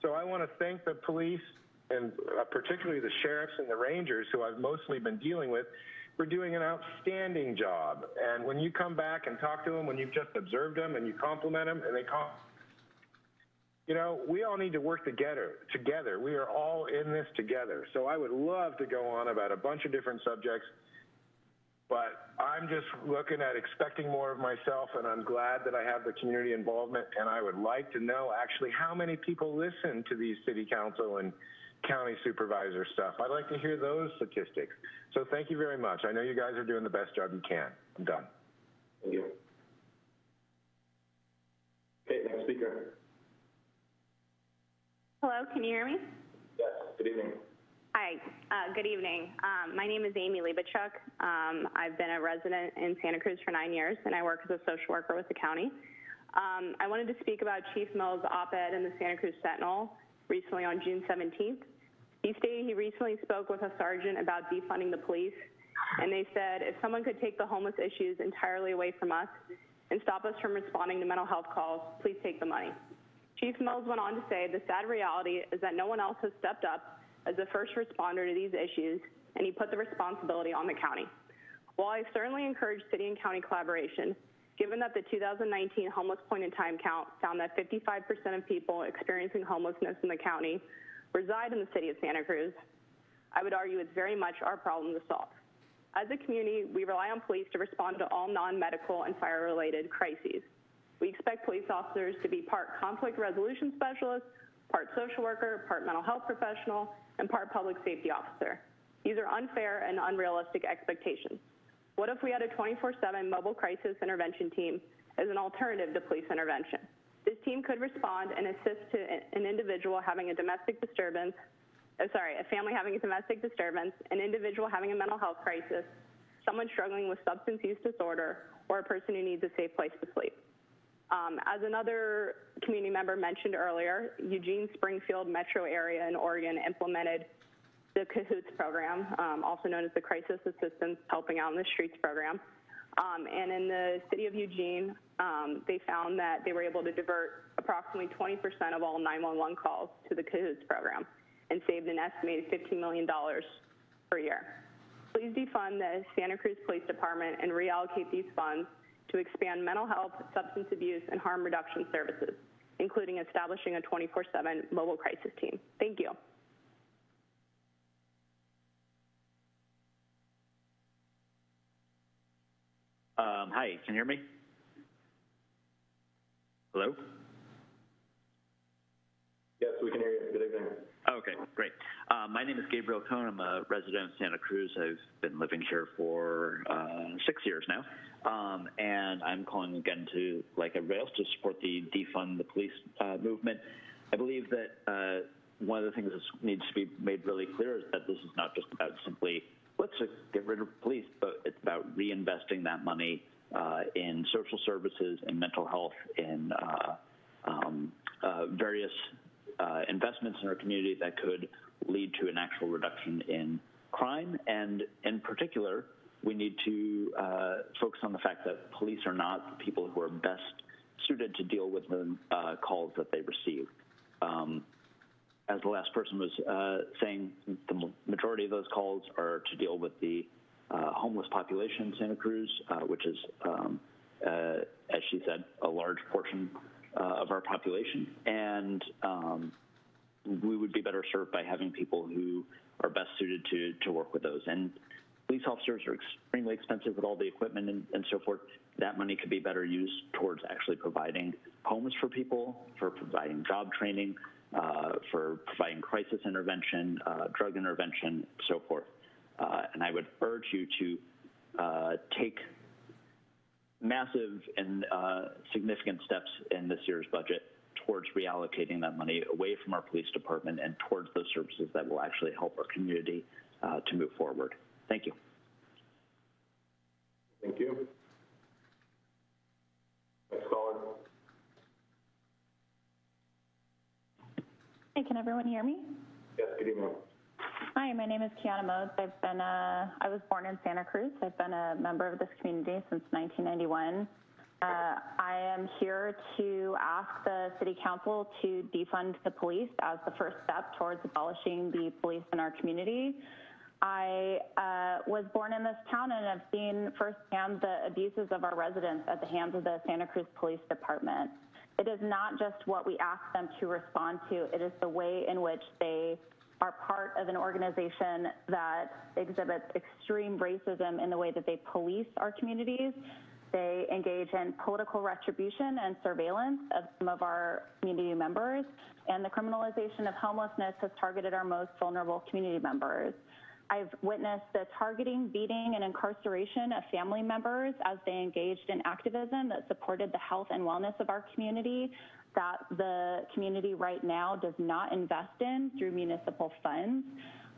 So I want to thank the police, and uh, particularly the sheriffs and the rangers, who I've mostly been dealing with, for doing an outstanding job. And when you come back and talk to them, when you've just observed them and you compliment them and they come, you know, we all need to work together. Together, we are all in this together. So I would love to go on about a bunch of different subjects, but I'm just looking at expecting more of myself, and I'm glad that I have the community involvement. And I would like to know actually how many people listen to these city council and county supervisor stuff. I'd like to hear those statistics. So thank you very much. I know you guys are doing the best job you can. I'm done. Thank you. Okay, next speaker. Hello, can you hear me? Yes, good evening. Hi, uh, good evening. Um, my name is Amy Liebachuk. Um, I've been a resident in Santa Cruz for nine years, and I work as a social worker with the county. Um, I wanted to speak about Chief Mills' op-ed in the Santa Cruz Sentinel recently on June 17th. He stated he recently spoke with a sergeant about defunding the police, and they said if someone could take the homeless issues entirely away from us and stop us from responding to mental health calls, please take the money. Chief Mills went on to say the sad reality is that no one else has stepped up as the first responder to these issues, and he put the responsibility on the county. While I certainly encourage city and county collaboration, given that the 2019 homeless point in time count found that 55% of people experiencing homelessness in the county reside in the city of Santa Cruz, I would argue it's very much our problem to solve. As a community, we rely on police to respond to all non-medical and fire-related crises. We expect police officers to be part conflict resolution specialist, part social worker, part mental health professional, and part public safety officer. These are unfair and unrealistic expectations. What if we had a 24-7 mobile crisis intervention team as an alternative to police intervention? This team could respond and assist to an individual having a domestic disturbance, oh, sorry, a family having a domestic disturbance, an individual having a mental health crisis, someone struggling with substance use disorder, or a person who needs a safe place to sleep. Um, as another community member mentioned earlier, Eugene Springfield metro area in Oregon implemented the Cahoots program, um, also known as the Crisis Assistance Helping Out in the Streets program. Um, and in the city of Eugene, um, they found that they were able to divert approximately 20% of all 911 calls to the Cahoots program and saved an estimated $15 million per year. Please defund the Santa Cruz Police Department and reallocate these funds to expand mental health, substance abuse, and harm reduction services, including establishing a 24-7 mobile crisis team. Thank you. Um, hi, can you hear me? Hello? Yes, we can hear you. Good evening. Okay, great. Um, my name is Gabriel Cohn. I'm a resident of Santa Cruz. I've been living here for uh, six years now. Um, and I'm calling again to, like everybody else, to support the defund the police uh, movement. I believe that uh, one of the things that needs to be made really clear is that this is not just about simply let's get rid of police, but it's about reinvesting that money uh, in social services, in mental health, in uh, um, uh, various uh, investments in our community that could lead to an actual reduction in crime. And in particular, we need to uh, focus on the fact that police are not the people who are best suited to deal with the uh, calls that they receive. Um, as the last person was uh, saying, the majority of those calls are to deal with the uh, homeless population in Santa Cruz, uh, which is, um, uh, as she said, a large portion uh, of our population. And um, we would be better served by having people who are best suited to, to work with those. And police officers are extremely expensive with all the equipment and, and so forth. That money could be better used towards actually providing homes for people, for providing job training, for providing crisis intervention, uh, drug intervention, so forth. Uh, and I would urge you to uh, take massive and uh, significant steps in this year's budget towards reallocating that money away from our police department and towards those services that will actually help our community uh, to move forward. Thank you. Thank you. Next caller. Hey, can everyone hear me? Yes, good evening. Hi, my name is Kiana Modes. I've been a, I was born in Santa Cruz. I've been a member of this community since 1991. Uh, I am here to ask the City Council to defund the police as the first step towards abolishing the police in our community. I uh, was born in this town and have seen firsthand the abuses of our residents at the hands of the Santa Cruz Police Department. It is not just what we ask them to respond to, it is the way in which they are part of an organization that exhibits extreme racism in the way that they police our communities. They engage in political retribution and surveillance of some of our community members, and the criminalization of homelessness has targeted our most vulnerable community members. I've witnessed the targeting, beating, and incarceration of family members as they engaged in activism that supported the health and wellness of our community that the community right now does not invest in through municipal funds.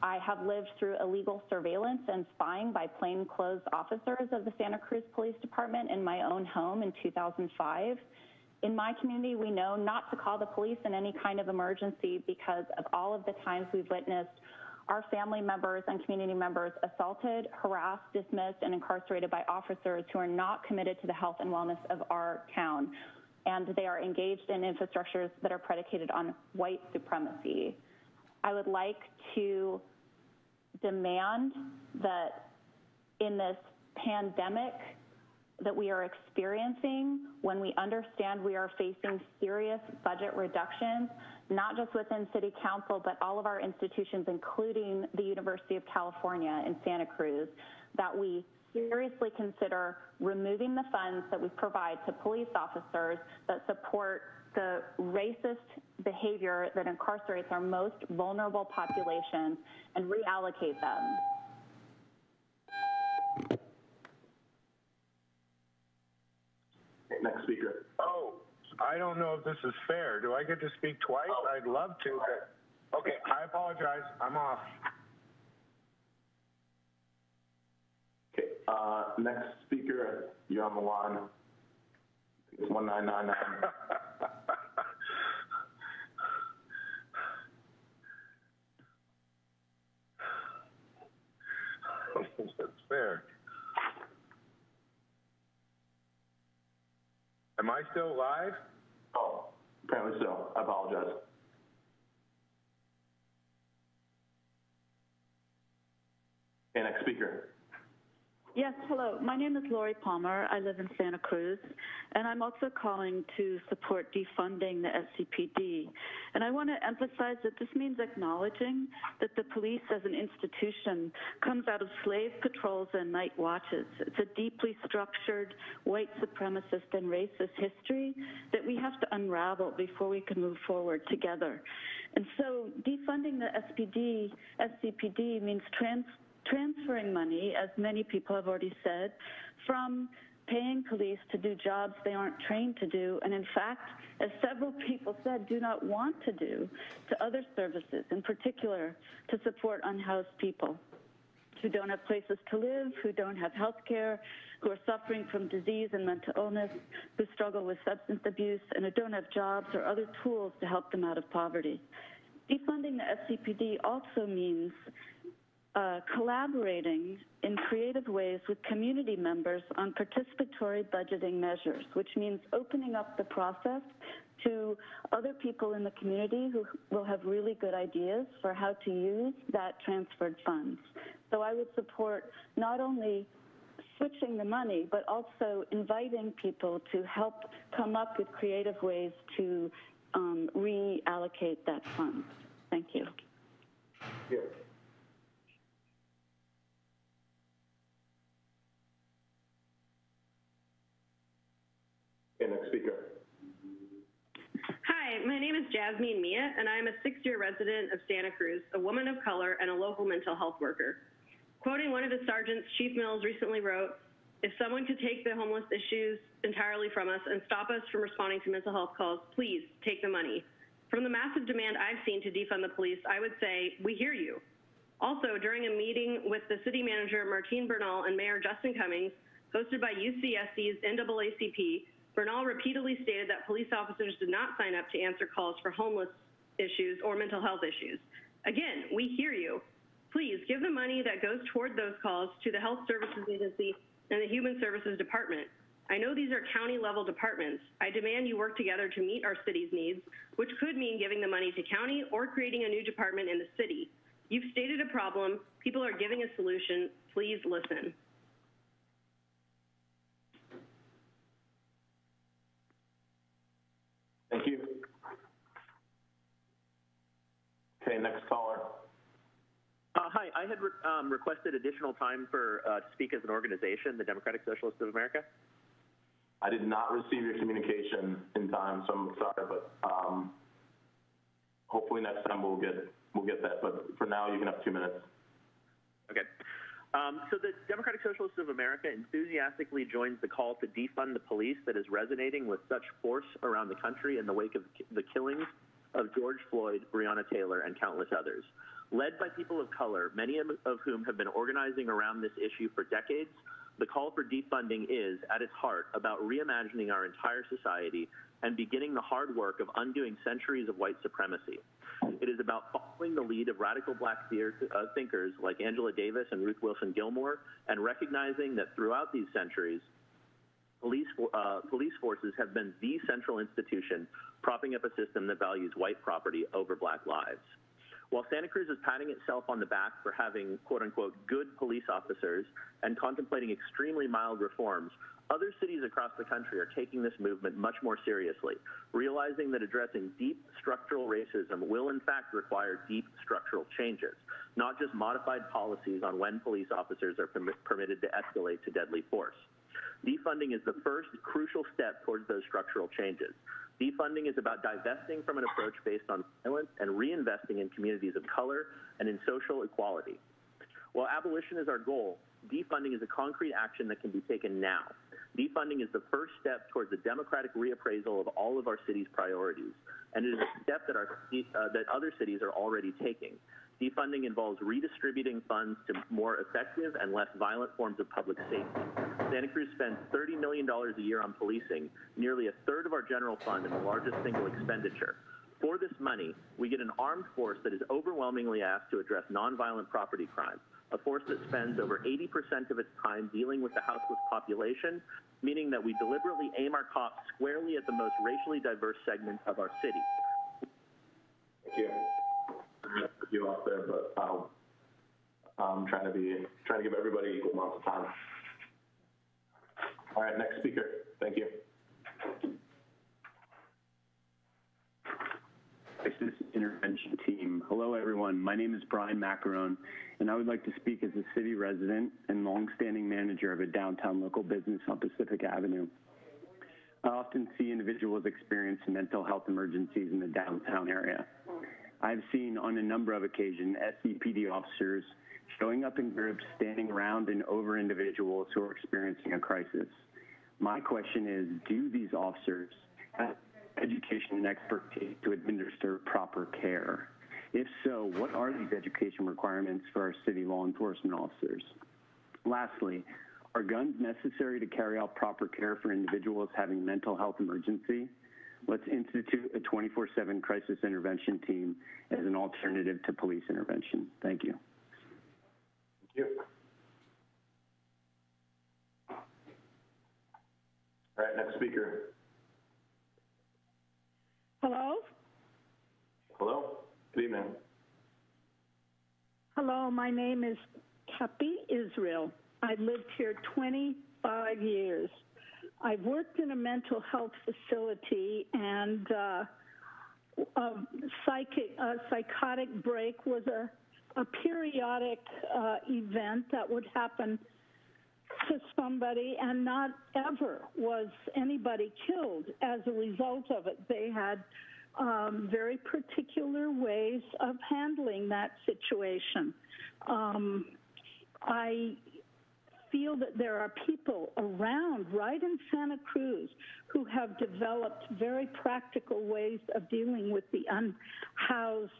I have lived through illegal surveillance and spying by plainclothes officers of the Santa Cruz Police Department in my own home in 2005. In my community, we know not to call the police in any kind of emergency because of all of the times we've witnessed our family members and community members assaulted, harassed, dismissed, and incarcerated by officers who are not committed to the health and wellness of our town. And they are engaged in infrastructures that are predicated on white supremacy. I would like to demand that in this pandemic that we are experiencing, when we understand we are facing serious budget reductions, not just within City Council, but all of our institutions, including the University of California in Santa Cruz, that we seriously consider removing the funds that we provide to police officers that support the racist behavior that incarcerates our most vulnerable populations and reallocate them. Next speaker. Oh, I don't know if this is fair. Do I get to speak twice? I'd love to, but, okay, I apologize. I'm off. Okay, uh, next speaker, you're on the line. It's 1999. That's fair. Am I still live? Apparently so. I apologize. Okay, next speaker. Yes, hello. My name is Lori Palmer. I live in Santa Cruz, and I'm also calling to support defunding the SCPD. And I want to emphasize that this means acknowledging that the police as an institution comes out of slave patrols and night watches. It's a deeply structured white supremacist and racist history that we have to unravel before we can move forward together. And so defunding the SPD, SCPD means trans transferring money, as many people have already said, from paying police to do jobs they aren't trained to do, and in fact, as several people said, do not want to do, to other services, in particular to support unhoused people who don't have places to live, who don't have health care, who are suffering from disease and mental illness, who struggle with substance abuse, and who don't have jobs or other tools to help them out of poverty. Defunding the SCPD also means uh, collaborating in creative ways with community members on participatory budgeting measures, which means opening up the process to other people in the community who will have really good ideas for how to use that transferred funds. So I would support not only switching the money, but also inviting people to help come up with creative ways to um, reallocate that fund. Thank you. Yeah. Okay, next speaker. My name is Jasmine Mia, and I am a six-year resident of Santa Cruz, a woman of color, and a local mental health worker. Quoting one of his sergeants, Chief Mills recently wrote, if someone could take the homeless issues entirely from us and stop us from responding to mental health calls, please take the money. From the massive demand I've seen to defund the police, I would say, we hear you. Also, during a meeting with the city manager, Martín Bernal, and Mayor Justin Cummings, hosted by UCSC's NAACP, Bernal repeatedly stated that police officers did not sign up to answer calls for homeless issues or mental health issues. Again, we hear you. Please give the money that goes toward those calls to the Health Services Agency and the Human Services Department. I know these are county level departments. I demand you work together to meet our city's needs, which could mean giving the money to county or creating a new department in the city. You've stated a problem. People are giving a solution. Please listen. Thank you. Okay, next caller. Uh, hi, I had re um, requested additional time for uh, to speak as an organization, the Democratic Socialists of America. I did not receive your communication in time, so I'm sorry, but um, hopefully next time we'll get we'll get that. But for now, you can have two minutes. Okay. Um, so the Democratic Socialists of America enthusiastically joins the call to defund the police that is resonating with such force around the country in the wake of the killings of George Floyd, Breonna Taylor, and countless others. Led by people of color, many of whom have been organizing around this issue for decades, the call for defunding is, at its heart, about reimagining our entire society and beginning the hard work of undoing centuries of white supremacy. It is about following the lead of radical black uh, thinkers like Angela Davis and Ruth Wilson Gilmore and recognizing that throughout these centuries, police, uh, police forces have been the central institution propping up a system that values white property over black lives. While Santa Cruz is patting itself on the back for having quote unquote good police officers and contemplating extremely mild reforms, other cities across the country are taking this movement much more seriously, realizing that addressing deep structural racism will in fact require deep structural changes, not just modified policies on when police officers are perm permitted to escalate to deadly force. Defunding is the first crucial step towards those structural changes. Defunding is about divesting from an approach based on violence and reinvesting in communities of color and in social equality. While abolition is our goal, defunding is a concrete action that can be taken now. Defunding is the first step towards the democratic reappraisal of all of our city's priorities, and it is a step that, our, uh, that other cities are already taking. Defunding involves redistributing funds to more effective and less violent forms of public safety. Santa Cruz spends $30 million a year on policing, nearly a third of our general fund and the largest single expenditure. For this money, we get an armed force that is overwhelmingly asked to address nonviolent property crime, a force that spends over 80% of its time dealing with the houseless population, meaning that we deliberately aim our cops squarely at the most racially diverse segments of our city. Thank you you off there, but um, I'm trying to be trying to give everybody equal amounts of time. All right, next speaker. Thank you. Crisis Intervention Team. Hello, everyone. My name is Brian Macaron, and I would like to speak as a city resident and longstanding manager of a downtown local business on Pacific Avenue. I often see individuals experience mental health emergencies in the downtown area. I've seen on a number of occasions SCPD officers showing up in groups, standing around and over individuals who are experiencing a crisis. My question is, do these officers have education and expertise to administer proper care? If so, what are these education requirements for our city law enforcement officers? Lastly, are guns necessary to carry out proper care for individuals having mental health emergency? Let's institute a 24-7 crisis intervention team as an alternative to police intervention. Thank you. Thank you. All right, next speaker. Hello? Hello? Good evening. Hello, my name is Kapi Israel. I've lived here 25 years. I've worked in a mental health facility, and uh, a, psychic, a psychotic break was a, a periodic uh, event that would happen to somebody, and not ever was anybody killed as a result of it. They had um, very particular ways of handling that situation. Um, I feel that there are people around right in Santa Cruz who have developed very practical ways of dealing with the unhoused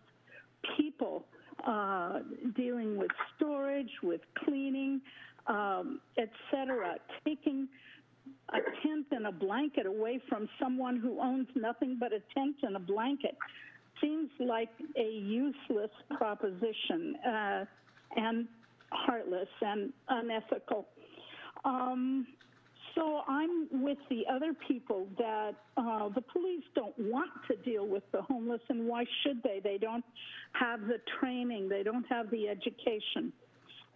people, uh, dealing with storage, with cleaning, um, etc. Taking a tent and a blanket away from someone who owns nothing but a tent and a blanket seems like a useless proposition uh, and heartless and unethical. Um, so I'm with the other people that uh, the police don't want to deal with the homeless, and why should they? They don't have the training, they don't have the education.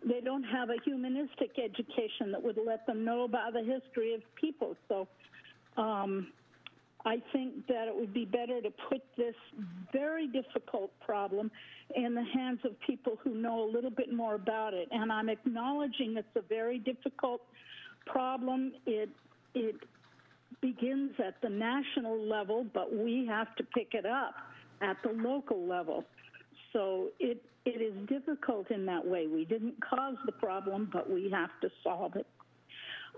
They don't have a humanistic education that would let them know about the history of people. So um, I think that it would be better to put this very difficult problem in the hands of people who know a little bit more about it. And I'm acknowledging it's a very difficult problem. It it begins at the national level, but we have to pick it up at the local level. So it it is difficult in that way. We didn't cause the problem, but we have to solve it.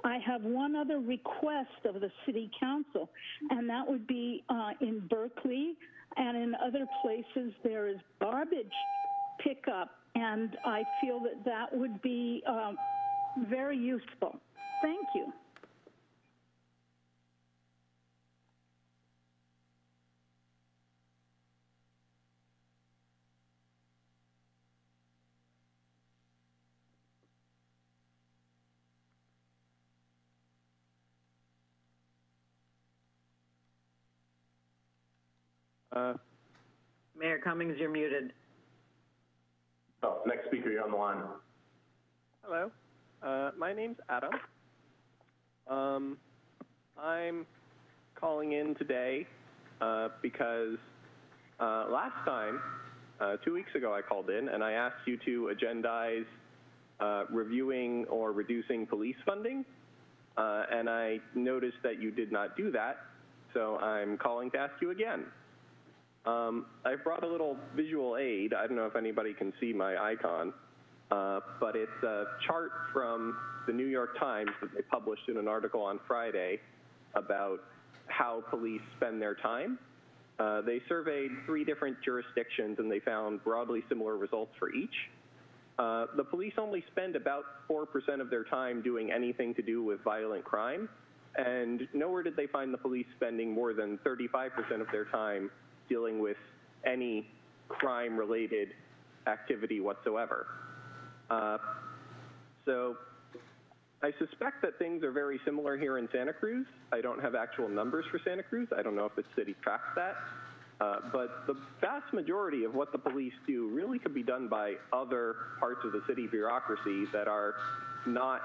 I have one other request of the City Council, and that would be uh, in Berkeley and in other places there is garbage pickup, and I feel that that would be um, very useful. Thank you. Uh, Mayor Cummings, you're muted. Oh, next speaker, you're on the line. hello. Uh, my name's Adam. Um, I'm calling in today uh, because uh, last time, uh, two weeks ago, I called in and I asked you to agendize uh, reviewing or reducing police funding, uh, and I noticed that you did not do that, so I'm calling to ask you again. Um, I've brought a little visual aid. I don't know if anybody can see my icon, uh, but it's a chart from the New York Times that they published in an article on Friday about how police spend their time. Uh, they surveyed three different jurisdictions and they found broadly similar results for each. Uh, the police only spend about 4% of their time doing anything to do with violent crime, and nowhere did they find the police spending more than 35% of their time dealing with any crime related activity whatsoever. Uh, so I suspect that things are very similar here in Santa Cruz. I don't have actual numbers for Santa Cruz. I don't know if the city tracks that. Uh, but the vast majority of what the police do really could be done by other parts of the city bureaucracy that are not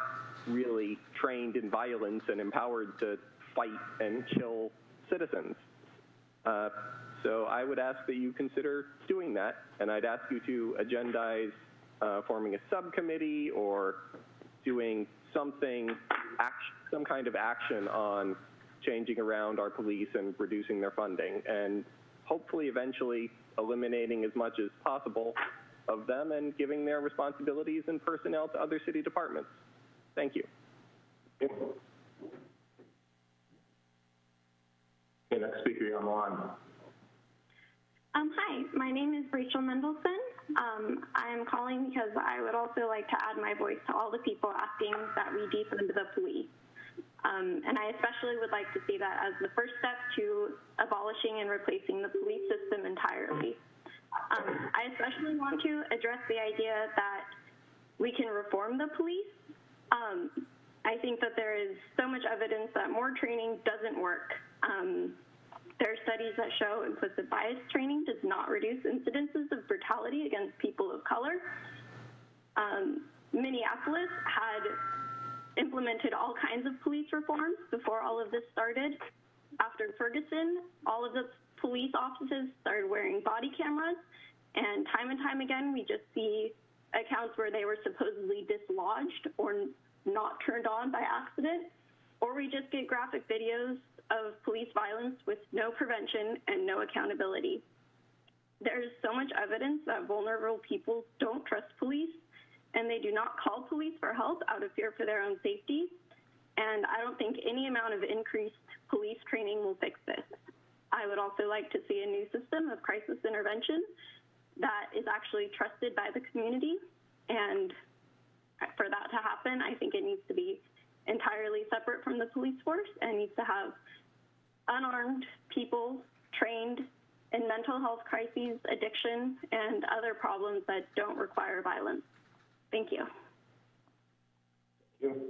really trained in violence and empowered to fight and kill citizens. Uh, so I would ask that you consider doing that, and I'd ask you to agendize uh, forming a subcommittee or doing something, act- some kind of action on changing around our police and reducing their funding, and hopefully eventually eliminating as much as possible of them and giving their responsibilities and personnel to other city departments. Thank you. Okay, next speaker, on the line. Um, hi, my name is Rachel Mendelson. Um, I'm calling because I would also like to add my voice to all the people asking that we defund the police. Um, and I especially would like to see that as the first step to abolishing and replacing the police system entirely. Um, I especially want to address the idea that we can reform the police. Um, I think that there is so much evidence that more training doesn't work. There are studies that show implicit bias training does not reduce incidences of brutality against people of color. Um, Minneapolis had implemented all kinds of police reforms before all of this started. After Ferguson, all of the police offices started wearing body cameras, and time and time again, we just see accounts where they were supposedly dislodged or not turned on by accident, or we just get graphic videos of police violence with no prevention and no accountability. There's so much evidence that vulnerable people don't trust police and they do not call police for help out of fear for their own safety. And I don't think any amount of increased police training will fix this. I would also like to see a new system of crisis intervention that is actually trusted by the community. And for that to happen, I think it needs to be entirely separate from the police force and needs to have unarmed people trained in mental health crises, addiction, and other problems that don't require violence. Thank you. Thank you.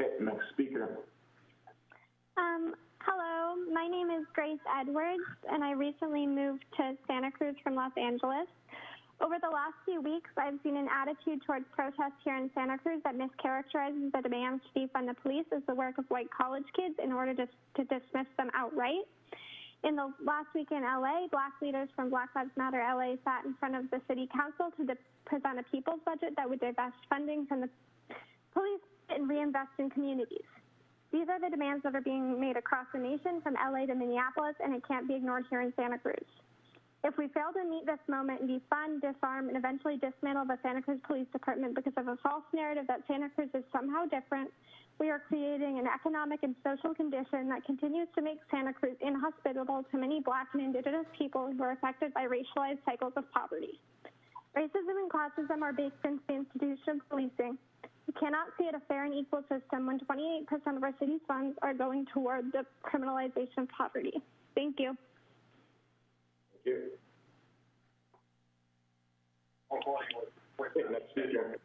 Okay, next speaker. Um, hello, my name is Grace Edwards, and I recently moved to Santa Cruz from Los Angeles. Over the last few weeks, I've seen an attitude towards protests here in Santa Cruz that mischaracterizes the demands to defund the police as the work of white college kids in order to, to dismiss them outright. In the last week in LA, black leaders from Black Lives Matter LA sat in front of the city council to present a people's budget that would divest funding from the police and reinvest in communities. These are the demands that are being made across the nation from LA to Minneapolis, and it can't be ignored here in Santa Cruz. If we fail to meet this moment and defund, disarm, and eventually dismantle the Santa Cruz Police Department because of a false narrative that Santa Cruz is somehow different, we are creating an economic and social condition that continues to make Santa Cruz inhospitable to many black and indigenous people who are affected by racialized cycles of poverty. Racism and classism are baked into the institution of policing. We cannot see it a fair and equal system when 28% of our city's funds are going toward the criminalization of poverty. Thank you. You.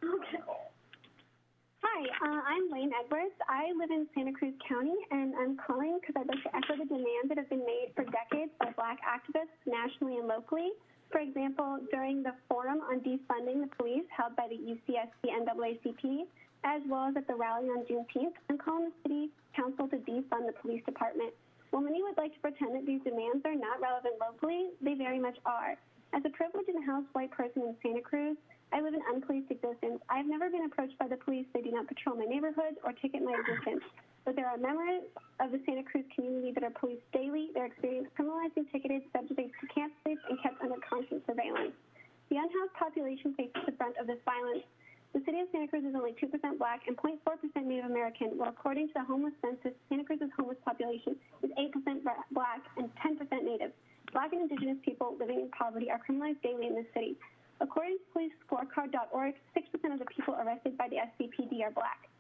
Okay. Hi, uh, I'm Lane Edwards. I live in Santa Cruz County, and I'm calling because I'd like to echo the demands that have been made for decades by Black activists nationally and locally. For example, during the forum on defunding the police held by the UCSC NAACP, as well as at the rally on Juneteenth, I'm calling the City Council to defund the police department. While many would like to pretend that these demands are not relevant locally, they very much are. As a privileged and housed white person in Santa Cruz, I live an unpoliced existence. I have never been approached by the police. They do not patrol my neighborhood or ticket my existence. But there are members of the Santa Cruz community that are policed daily. They're experienced criminalized and ticketed, subjected to camp and kept under constant surveillance. The unhoused population faces the brunt of this violence. The city of Santa Cruz is only 2% black and 0.4% Native American, while according to the homeless census, Santa Cruz's homeless population is 8% black and 10% Native. Black and indigenous people living in poverty are criminalized daily in this city. According to policescorecard.org, 6% of the people arrested by the SCPD are black.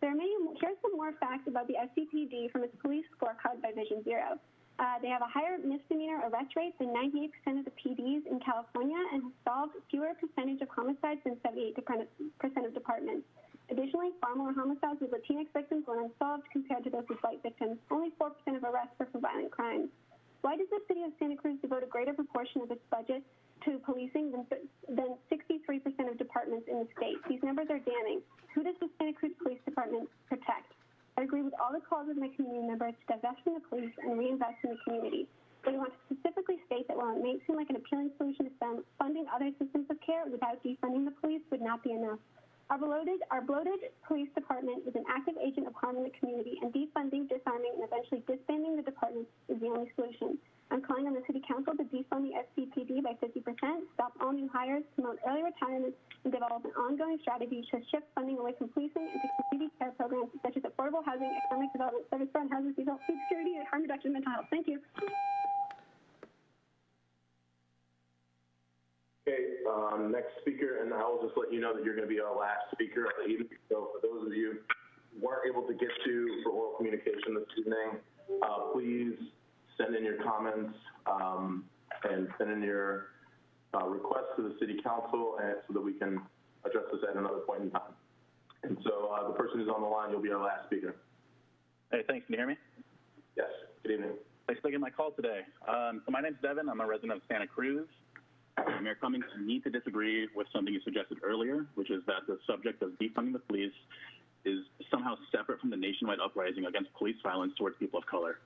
There are many, here's some more facts about the SCPD from its police scorecard by Vision Zero. Uh, they have a higher misdemeanor arrest rate than 98% of the PDs in California and have solved fewer percentage of homicides than 78% of departments. Additionally, far more homicides with Latinx victims were unsolved compared to those with white victims. Only 4% of arrests were for violent crimes. Why does the city of Santa Cruz devote a greater proportion of its budget to policing than, than 63% of departments in the state. These numbers are damning. Who does the Santa Cruz Police Department protect? I agree with all the calls of my community members to divest from the police and reinvest in the community. But I want to specifically state that while it may seem like an appealing solution to fund, funding other systems of care without defunding the police would not be enough. Our bloated, our bloated police department is an active agent of harm in the community, and defunding, disarming, and eventually disbanding the department is the only solution. I'm calling on the City Council to defund the SCPD by 50%, stop all new hires, promote early retirement, and develop an ongoing strategy to shift funding away from policing into community care programs such as affordable housing, economic development, service front housing, food security, and harm reduction, mental health. Thank you. Okay, um, next speaker, and I will just let you know that you're going to be our last speaker of the evening. So for those of you who weren't able to get to for oral communication this evening, uh, please send in your comments um, and send in your uh, requests to the city council and so that we can address this at another point in time. And so uh, the person who's on the line, you'll be our last speaker. Hey, thanks. Can you hear me? Yes. Good evening. Thanks for taking my call today. Um, so my name's Devin. I'm a resident of Santa Cruz. Mayor Cummings, I need to disagree with something you suggested earlier, which is that the subject of defunding the police is somehow separate from the nationwide uprising against police violence towards people of color.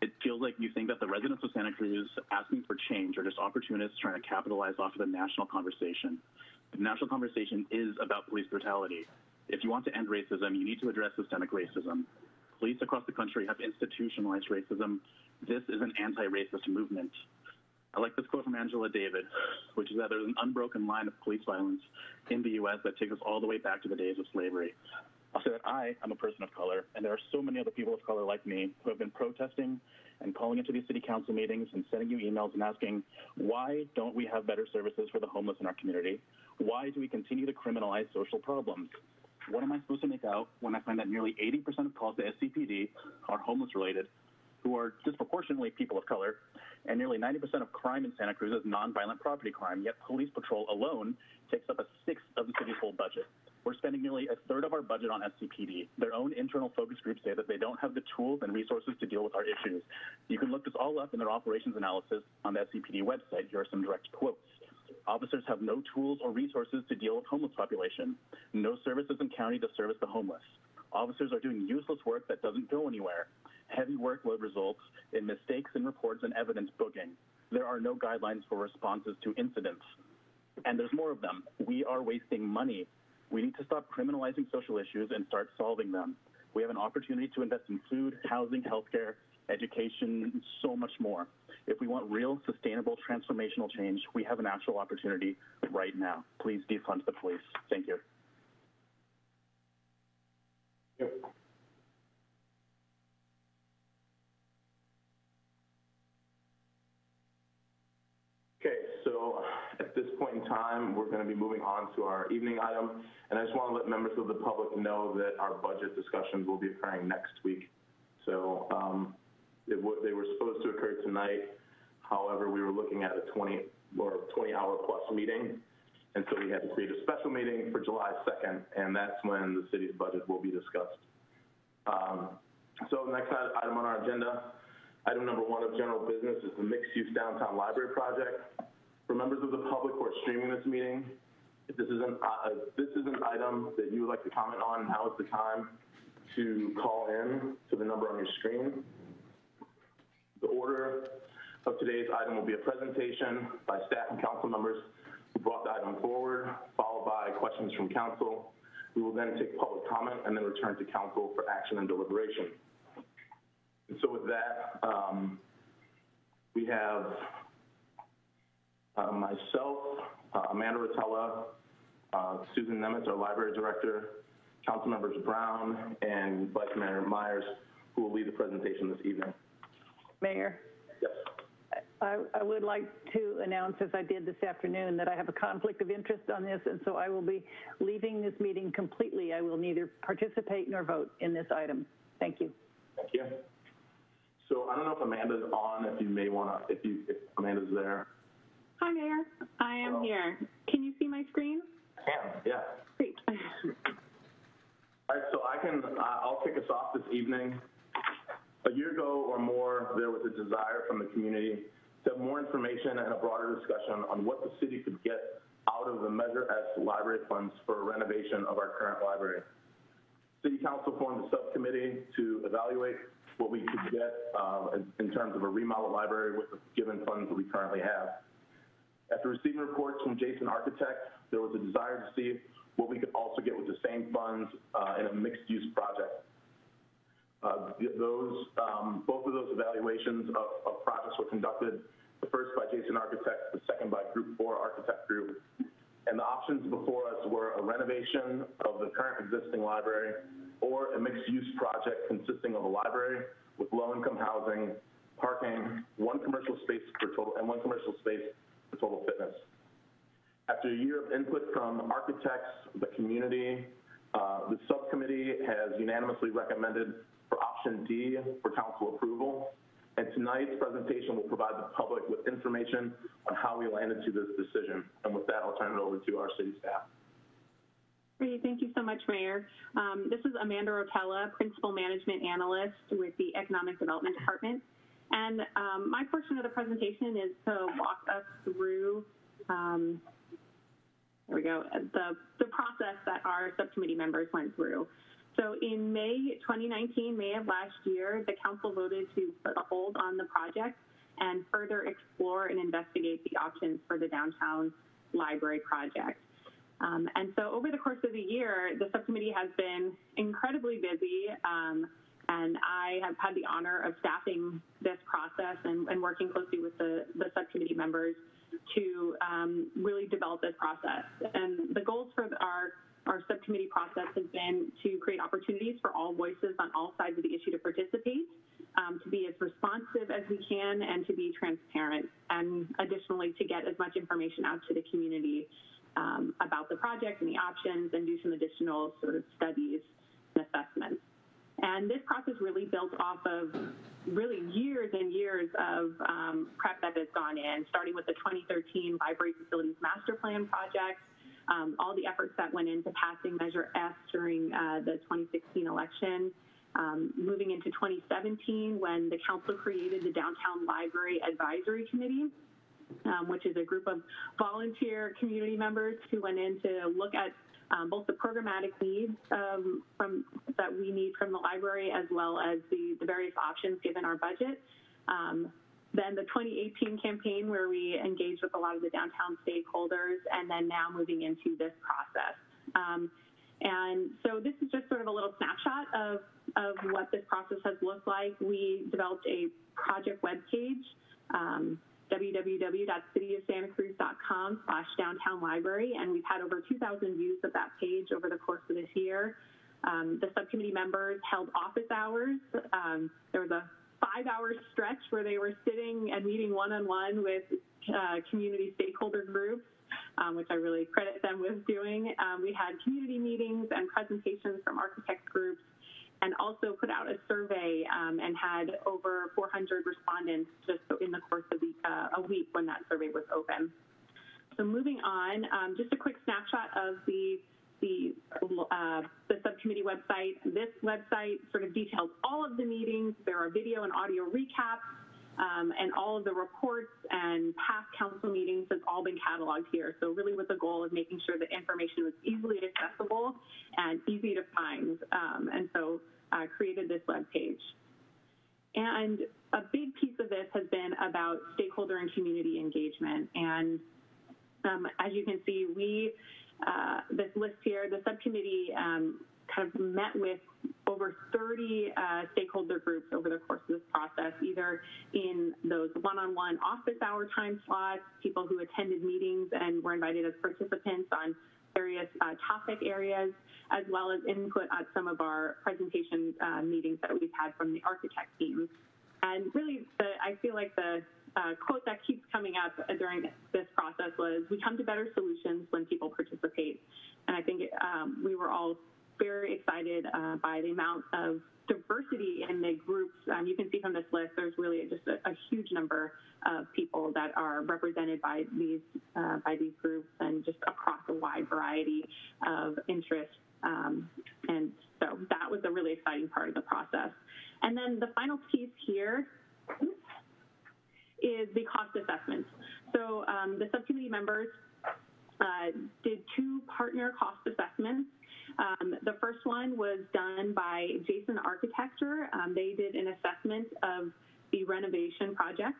It feels like you think that the residents of Santa Cruz asking for change are just opportunists trying to capitalize off of the national conversation. The national conversation is about police brutality. If you want to end racism, you need to address systemic racism. Police across the country have institutionalized racism. This is an anti-racist movement. I like this quote from Angela Davis, which is that there's an unbroken line of police violence in the U.S. that takes us all the way back to the days of slavery. I'll say that I am a person of color, and there are so many other people of color like me who have been protesting and calling into these city council meetings and sending you emails and asking, why don't we have better services for the homeless in our community? Why do we continue to criminalize social problems? What am I supposed to make out when I find that nearly 80% of calls to SCPD are homeless related, who are disproportionately people of color, and nearly 90% of crime in Santa Cruz is nonviolent property crime, yet police patrol alone takes up a sixth of the city's whole budget. We're spending nearly a third of our budget on SCPD. Their own internal focus groups say that they don't have the tools and resources to deal with our issues. You can look this all up in their operations analysis on the SCPD website. Here are some direct quotes. Officers have no tools or resources to deal with homeless population. No services in county to service the homeless. Officers are doing useless work that doesn't go anywhere. Heavy workload results in mistakes in reports and evidence booking. There are no guidelines for responses to incidents. And there's more of them. We are wasting money. We need to stop criminalizing social issues and start solving them. We have an opportunity to invest in food, housing, healthcare, education, and so much more. If we want real, sustainable, transformational change, we have an actual opportunity right now. Please defund the police. Thank you. Okay, so at this point in time, we're going to be moving on to our evening item. And I just want to let members of the public know that our budget discussions will be occurring next week. So um, they were supposed to occur tonight. However, we were looking at a 20 or 20 hour plus meeting. And so we had to create a special meeting for July 2nd, and that's when the city's budget will be discussed. Um, so next item on our agenda, item number one of general business is the mixed-use downtown library project. For members of the public who are streaming this meeting, if this is an, uh, this is an item that you would like to comment on, now is the time to call in to the number on your screen. The order of today's item will be a presentation by staff and council members who brought the item forward, followed by questions from council. We will then take public comment and then return to council for action and deliberation. And so with that, um, we have uh, myself, uh, Amanda Rotella, uh, Susan Nemitz, our library director, council members Brown and Vice Mayor Meyers, who will lead the presentation this evening. Mayor? Yes. I, I would like to announce, as I did this afternoon, that I have a conflict of interest on this, and so I will be leaving this meeting completely. I will neither participate nor vote in this item. Thank you. Thank you. So I don't know if Amanda's on, if you may want to, if you, if Amanda's there. Hi, Mayor. I am here. Can you see my screen? Can, yeah. Great. All right, so I can, I'll kick us off this evening. A year ago or more, there was a desire from the community to to have more information and a broader discussion on what the city could get out of the Measure S library funds for renovation of our current library. City Council formed a subcommittee to evaluate what we could get uh, in, in terms of a remodeled library with the given funds that we currently have. After receiving reports from Jason Architect, there was a desire to see what we could also get with the same funds uh, in a mixed-use project. Uh, those, um, both of those evaluations of, of projects were conducted, the first by Jason Architect, the second by Group 4 Architect Group. And the options before us were a renovation of the current existing library or a mixed-use project consisting of a library with low-income housing, parking, one commercial space for total, and one commercial space for total fitness. After a year of input from architects, the community, uh, the subcommittee has unanimously recommended for option D for council approval. And tonight's presentation will provide the public with information on how we landed to this decision. And with that, I'll turn it over to our city staff. Great, thank you so much, Mayor. Um, this is Amanda Rotella, Principal Management Analyst with the Economic Development Department. And um, my portion of the presentation is to walk us through, um, there we go, the, the process that our subcommittee members went through. So in May 2019, May of last year, the council voted to put a hold on the project and further explore and investigate the options for the downtown library project. Um, and so over the course of the year, the subcommittee has been incredibly busy, um, and I have had the honor of staffing this process and, and working closely with the, the subcommittee members to um, really develop this process. And the goals for our our subcommittee process has been to create opportunities for all voices on all sides of the issue to participate, um, to be as responsive as we can, and to be transparent, and additionally to get as much information out to the community um, about the project and the options and do some additional sort of studies and assessments. And this process really built off of really years and years of um, prep that has gone in, starting with the 2013 Library Facilities Master Plan project, um, all the efforts that went into passing Measure S during uh, the 2016 election, um, moving into 2017 when the council created the Downtown Library Advisory Committee, um, which is a group of volunteer community members who went in to look at um, both the programmatic needs um, from that we need from the library as well as the, the various options given our budget. Um, then the 2018 campaign where we engaged with a lot of the downtown stakeholders and then now moving into this process. Um, and so this is just sort of a little snapshot of, of what this process has looked like. We developed a project webpage, um, www.cityofsantacruz.com slash downtown library, and we've had over 2,000 views of that page over the course of this year. Um, the subcommittee members held office hours. Um, there was a five-hour stretch where they were sitting and meeting one-on-one with uh, community stakeholder groups, um, which I really credit them with doing. Um, we had community meetings and presentations from architect groups and also put out a survey um, and had over 400 respondents just in the course of the, uh, a week when that survey was open. So moving on, um, just a quick snapshot of the the, uh, the subcommittee website. This website sort of details all of the meetings. There are video and audio recaps, um, and all of the reports and past council meetings has all been cataloged here. So really with the goal of making sure that information was easily accessible and easy to find. Um, and so uh, created this web page. And a big piece of this has been about stakeholder and community engagement. And um, as you can see, we uh, this list here, the subcommittee um, kind of met with over 30 uh, stakeholder groups over the course of this process, either in those one-on-one office hour time slots, people who attended meetings and were invited as participants on various uh, topic areas, as well as input at some of our presentation uh, meetings that we've had from the architect team. And really, the, I feel like the uh, quote that keeps coming up during this process was, we come to better solutions when people participate. And I think um, we were all very excited uh, by the amount of diversity in the groups. Um, you can see from this list, there's really just a, a, huge number of people that are represented by these uh, by these groups, and just across a wide variety of interests. Um, and so that was a really exciting part of the process. And then the final piece here is the cost assessments. So um, the subcommittee members uh, did two partner cost assessments. Um, the first one was done by Jason Architecture. Um, they did an assessment of the renovation project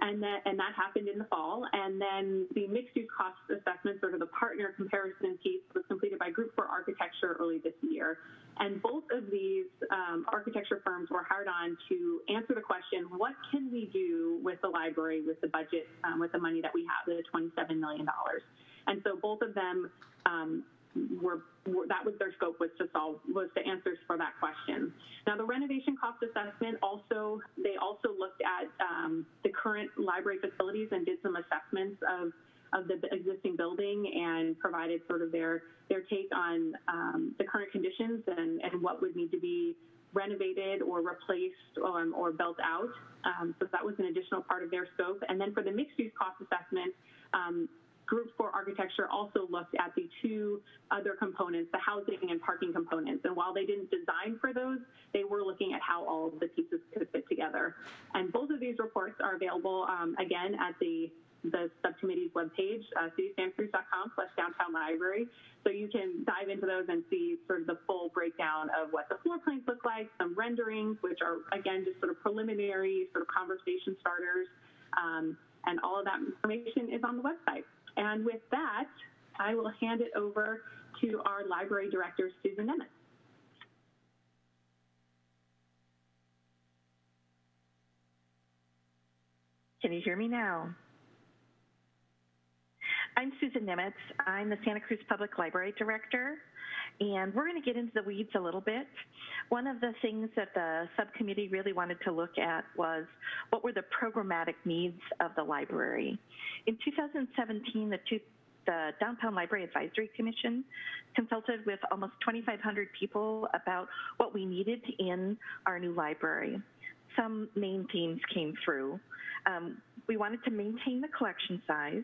and that and that happened in the fall. And then the mixed use cost assessment, sort of the partner comparison piece, was completed by Group 4 Architecture early this year. And both of these um, architecture firms were hired on to answer the question: What can we do with the library with the budget, um, with the money that we have, the $27 million? And so both of them um, were, were, that was their scope was to solve was the answers for that question. Now the renovation cost assessment also they also looked at um, the current library facilities and did some assessments of of the existing building and provided sort of their their take on um, the current conditions and, and what would need to be renovated or replaced um, or built out. Um, so that was an additional part of their scope. And then for the mixed use cost assessment, um, Group 4 Architecture also looked at the two other components, the housing and parking components. And while they didn't design for those, they were looking at how all of the pieces could fit together. And both of these reports are available, um, again, at the the subcommittee's webpage, uh, citysantacruz.com slash downtown library. So you can dive into those and see sort of the full breakdown of what the floor plans look like, some renderings, which are, again, just sort of preliminary sort of conversation starters. Um, and all of that information is on the website. And with that, I will hand it over to our library director, Susan Nemitz. Can you hear me now? I'm Susan Nemitz. I'm the Santa Cruz Public Library Director, and we're going to get into the weeds a little bit. One of the things that the subcommittee really wanted to look at was what were the programmatic needs of the library. In 2017, the, two, the Downtown Library Advisory Commission consulted with almost 2,500 people about what we needed in our new library. Some main themes came through. Um, we wanted to maintain the collection size.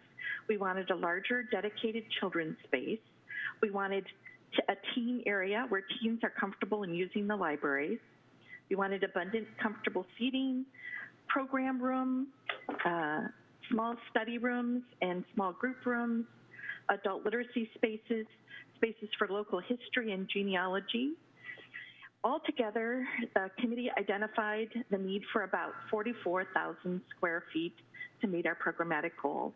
We wanted a larger dedicated children's space. We wanted a teen area where teens are comfortable in using the libraries. We wanted abundant, comfortable seating, program room, uh, small study rooms and small group rooms, adult literacy spaces, spaces for local history and genealogy. Altogether, the committee identified the need for about 44,000 square feet to meet our programmatic goals.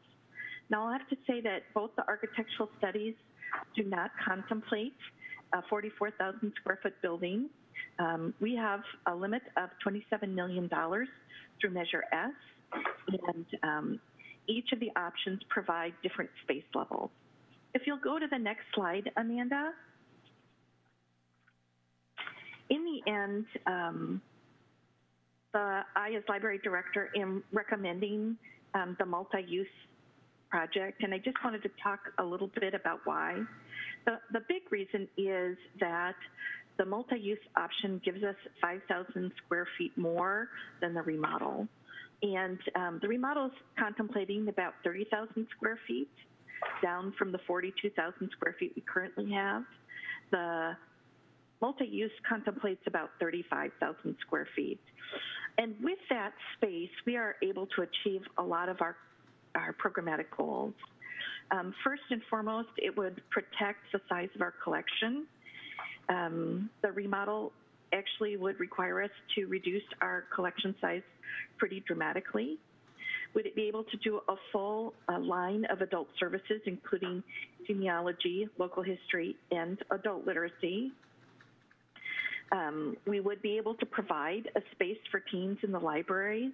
Now, I'll have to say that both the architectural studies do not contemplate a 44,000 square foot building. Um, we have a limit of $27 million through Measure S, and um, each of the options provide different space levels. If you'll go to the next slide, Amanda. In the end, um, the, I, as library director, am recommending um, the multi-use project, and I just wanted to talk a little bit about why. The, the big reason is that the multi-use option gives us 5,000 square feet more than the remodel. And um, the remodel is contemplating about 30,000 square feet, down from the 42,000 square feet we currently have. The multi-use contemplates about 35,000 square feet. And with that space, we are able to achieve a lot of our our programmatic goals. Um, first and foremost, it would protect the size of our collection. Um, the remodel actually would require us to reduce our collection size pretty dramatically. Would it be able to do a full uh, line of adult services, including genealogy, local history, and adult literacy? Um, we would be able to provide a space for teens in the libraries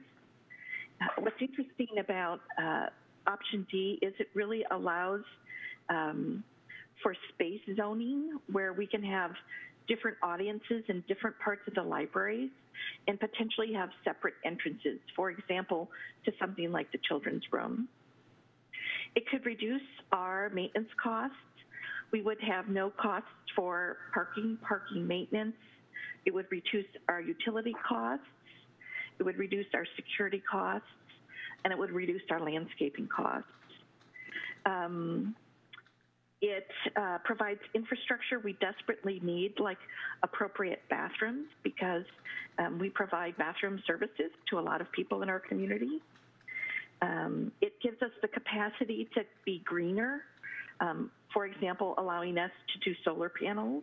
what's interesting about uh, option D is it really allows um, for space zoning where we can have different audiences in different parts of the libraries and potentially have separate entrances, for example, to something like the children's room. It could reduce our maintenance costs. We would have no costs for parking, parking maintenance. It would reduce our utility costs. It would reduce our security costs, and it would reduce our landscaping costs. Um, it uh, provides infrastructure we desperately need, like appropriate bathrooms, because um, we provide bathroom services to a lot of people in our community. Um, it gives us the capacity to be greener, um, for example, allowing us to do solar panels.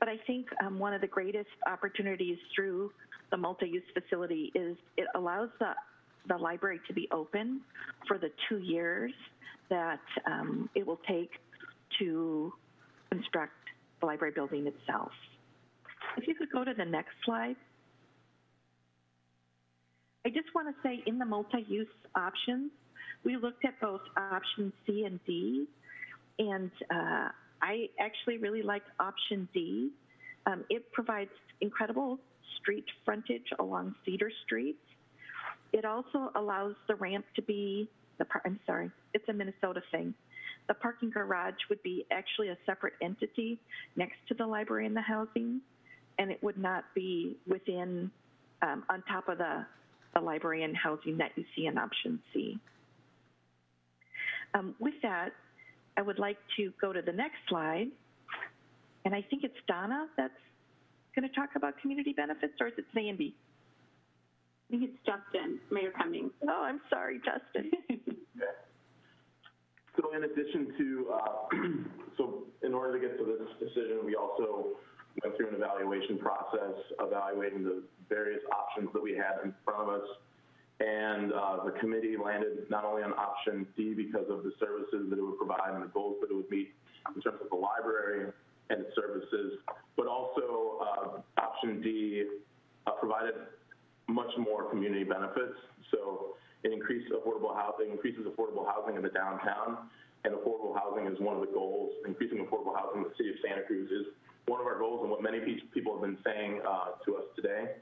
But I think um, one of the greatest opportunities through the multi-use facility is it allows the, the library to be open for the two years that um, it will take to construct the library building itself. If you could go to the next slide. I just want to say in the multi-use options, we looked at both option C and D, and uh, I actually really liked option D. Um, it provides incredible street frontage along Cedar Street. It also allows the ramp to be the par- I'm sorry, it's a Minnesota thing. The parking garage would be actually a separate entity next to the library and the housing, and it would not be within um, on top of the, the library and housing that you see in option C. Um, with that, I would like to go to the next slide. And I think it's Donna that's going to talk about community benefits, or is it Sandy? I think it's Justin, Mayor Cummings. Oh, I'm sorry, Justin. So in addition to, uh, so in order to get to this decision, we also went through an evaluation process, evaluating the various options that we had in front of us. And uh, the committee landed not only on option D because of the services that it would provide and the goals that it would meet in terms of the library and services, but also uh, option D uh, provided much more community benefits. So it increased affordable housing, increases affordable housing in the downtown, and affordable housing is one of the goals. Increasing affordable housing in the city of Santa Cruz is one of our goals, and what many people have been saying uh, to us today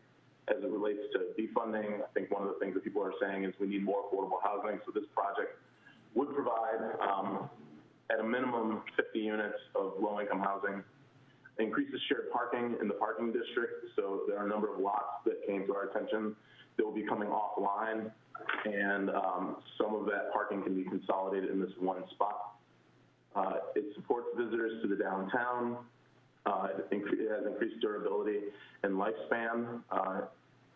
as it relates to defunding. I think one of the things that people are saying is we need more affordable housing. So this project would provide, um, at a minimum, 50 units of low-income housing increases shared parking in the parking district. So there are a number of lots that came to our attention that will be coming offline, and um, some of that parking can be consolidated in this one spot. Uh, it supports visitors to the downtown. Uh, it, has increased durability and lifespan uh,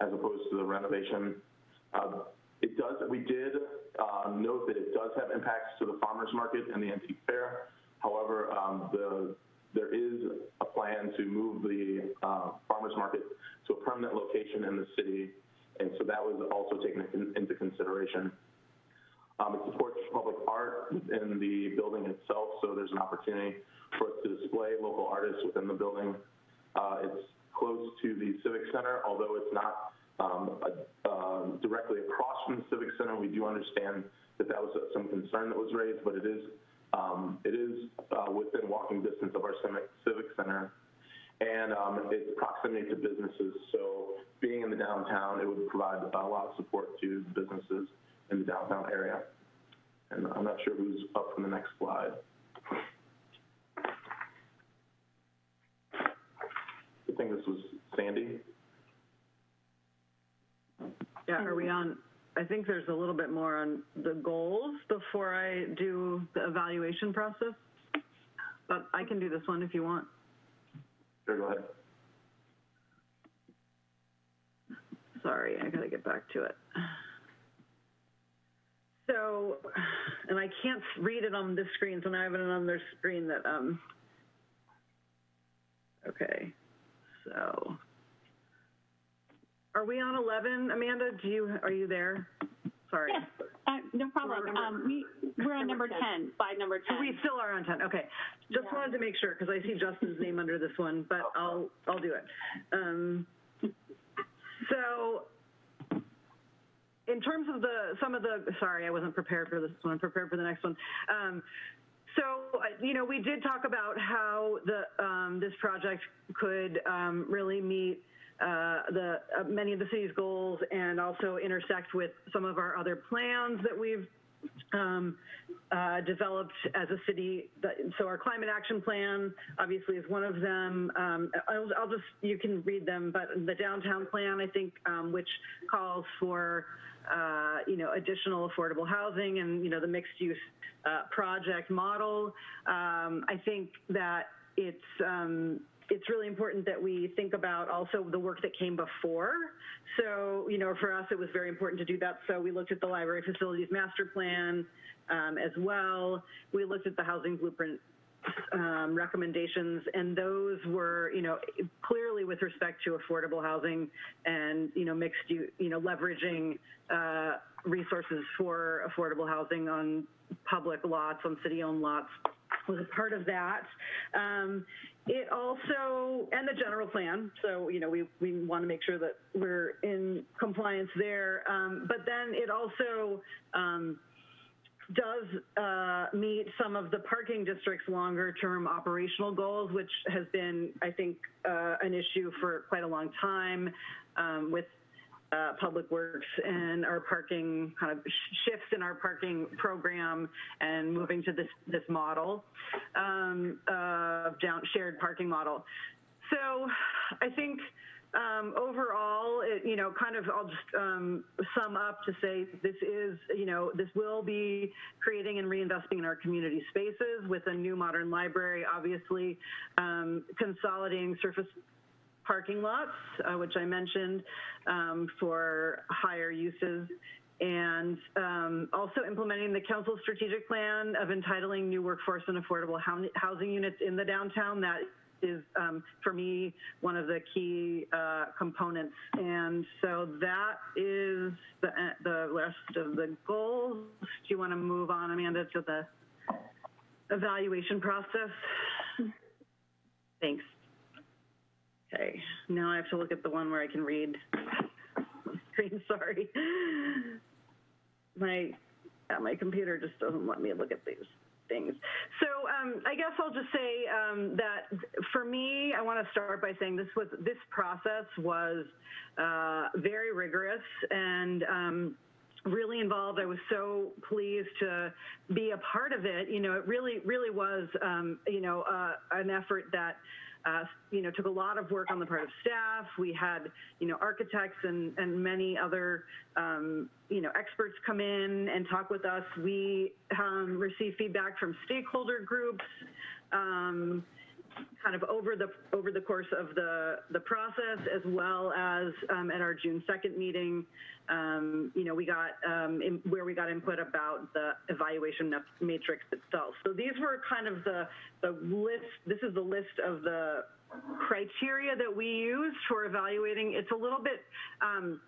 as opposed to the renovation. Uh, it does. We did uh, note that it does have impacts to the farmers market and the antique fair. However, um, the there is a plan to move the uh, farmers market to a permanent location in the city, and so that was also taken in, into consideration. Um, it supports public art in the building itself, so there's an opportunity for us to display local artists within the building. Uh, it's close to the Civic Center, although it's not um, uh, directly across from the Civic Center. We do understand that that was uh, some concern that was raised, but it is um, it is uh, within walking distance of our civic, civic center, and um, it's proximity to businesses. So being in the downtown, it would provide a lot of support to businesses in the downtown area. And I'm not sure who's up from the next slide. I think this was Sandy. Yeah, are we on, I think there's a little bit more on the goals before I do the evaluation process. But I can do this one if you want. Sure, go ahead. Sorry, I gotta get back to it. So, and I can't read it on this screen, so now I have it on another screen that, um, okay, so. Are we on 11, Amanda? Do you, are you there? Sorry. Yes, uh, no problem. We're on Um, we, we're on number 10, slide number 10. We still are on 10, okay. Just wanted to make sure, because I see Justin's name under this one, but I'll, I'll do it. Um, so, in terms of the, some of the, sorry, I wasn't prepared for this one, I'm prepared for the next one. Um, so, uh, you know, we did talk about how the, um, this project could um, really meet uh, the, uh, many of the city's goals and also intersect with some of our other plans that we've um, uh, developed as a city. So our climate action plan obviously is one of them. Um, I'll, I'll, just, you can read them, but the downtown plan, I think, um, which calls for, uh, you know, additional affordable housing and, you know, the mixed use uh, project model. Um, I think that it's, um, it's really important that we think about also the work that came before. So, you know, for us, it was very important to do that. So we looked at the library facilities master plan um, as well. We looked at the housing blueprint um, recommendations, and those were, you know, clearly with respect to affordable housing and, you know, mixed, you, know, leveraging uh, resources for affordable housing on public lots, on city-owned lots was a part of that. Um, it also, and the general plan, so, you know, we, we want to make sure that we're in compliance there. Um, but then it also, um, does uh, meet some of the parking district's longer term operational goals, which has been, I think, uh, an issue for quite a long time um, with uh, Public Works and our parking kind of shifts in our parking program and moving to this this model um, of down shared parking model. So I think um, overall, it, you know, kind of, I'll just um, sum up to say this is, you know, this will be creating and reinvesting in our community spaces with a new modern library, obviously, um, consolidating surface parking lots, uh, which I mentioned, um, for higher uses. And um, also implementing the council strategic plan of entitling new workforce and affordable housing units in the downtown. That is, um, for me, one of the key uh, components. And so that is the, the rest of the goals. Do you want to move on, Amanda, to the evaluation process? Thanks. Okay, now I have to look at the one where I can read. Screen, sorry. My, yeah, my computer just doesn't let me look at these things. So um, I guess I'll just say um, that for me, I want to start by saying this was this process was uh, very rigorous and. Um, really involved. I was so pleased to be a part of it. You know, it really, really was, um, you know, uh, an effort that uh, you know, took a lot of work on the part of staff. We had, you know, architects and, and many other, um, you know, experts come in and talk with us. We um, received feedback from stakeholder groups. Um, kind of over the over the course of the the process, as well as um, at our June 2nd meeting, um, you know, we got um, in, where we got input about the evaluation matrix itself. So these were kind of the the list. This is the list of the criteria that we used for evaluating. It's a little bit um,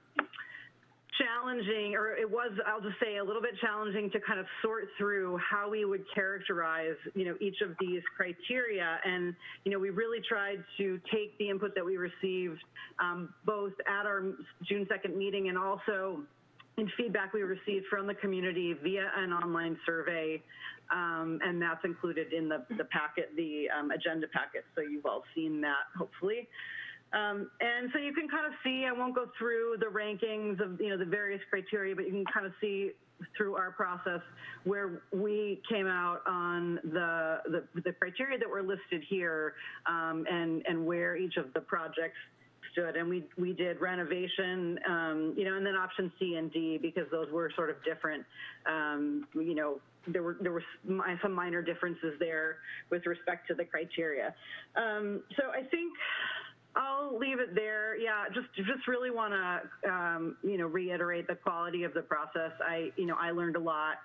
challenging, or it was, I'll just say, a little bit challenging to kind of sort through how we would characterize, you know, each of these criteria. And, you know, we really tried to take the input that we received um, both at our June 2nd meeting and also in feedback we received from the community via an online survey. Um, and that's included in the, the packet, the um, agenda packet. So you've all seen that, hopefully. Um, and so you can kind of see, I won't go through the rankings of, you know, the various criteria, but you can kind of see through our process where we came out on the, the, the criteria that were listed here um, and, and where each of the projects stood. And we, we did renovation, um, you know, and then option C and D because those were sort of different, um, you know, there were there were some minor differences there with respect to the criteria. Um, so I think I'll leave it there. Yeah, just just really want to um, you know reiterate the quality of the process. I you know I learned a lot.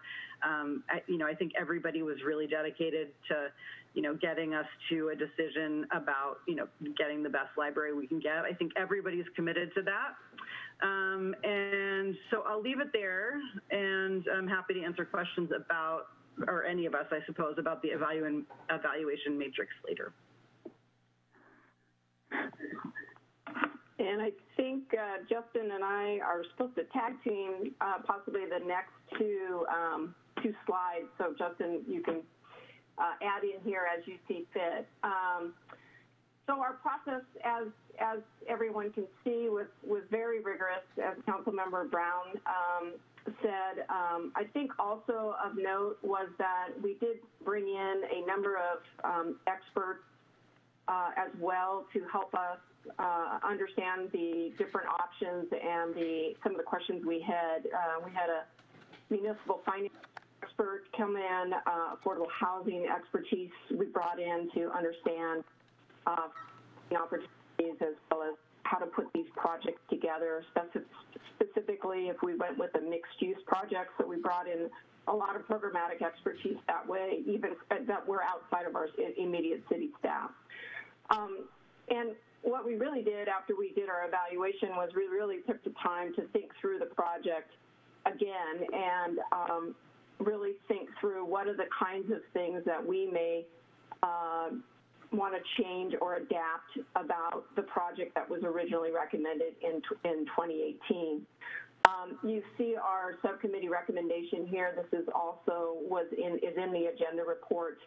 Um, I, you know I think everybody was really dedicated to you know getting us to a decision about you know getting the best library we can get. I think everybody's committed to that. Um, and so I'll leave it there, and I'm happy to answer questions about or any of us, I suppose, about the evaluation evaluation matrix later. And I think uh, Justin and I are supposed to tag team uh, possibly the next two um, two slides. So Justin, you can uh, add in here as you see fit. Um, so our process, as as everyone can see, was was very rigorous, as Councilmember Brown um, said. Um, I think also of note was that we did bring in a number of um, experts uh, as well to help us uh, understand the different options and the some of the questions we had. Uh, we had a municipal finance expert come in, uh, affordable housing expertise we brought in to understand uh, opportunities as well as how to put these projects together. Specifically, if we went with a mixed-use project, so we brought in a lot of programmatic expertise that way, even that were outside of our immediate city staff. Um, and what we really did after we did our evaluation was we really took the time to think through the project again and um, really think through what are the kinds of things that we may uh, want to change or adapt about the project that was originally recommended in, in 2018. Um, you see our subcommittee recommendation here. This is also was in is in the agenda report.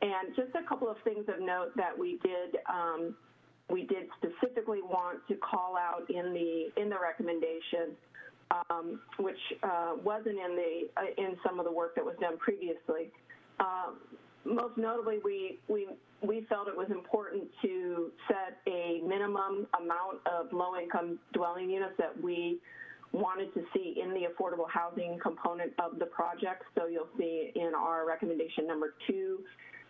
And just a couple of things of note that we did um, we did specifically want to call out in the in the recommendation, um, which uh, wasn't in the uh, in some of the work that was done previously. Um, most notably, we we we felt it was important to set a minimum amount of low-income dwelling units that we wanted to see in the affordable housing component of the project. So you'll see in our recommendation number two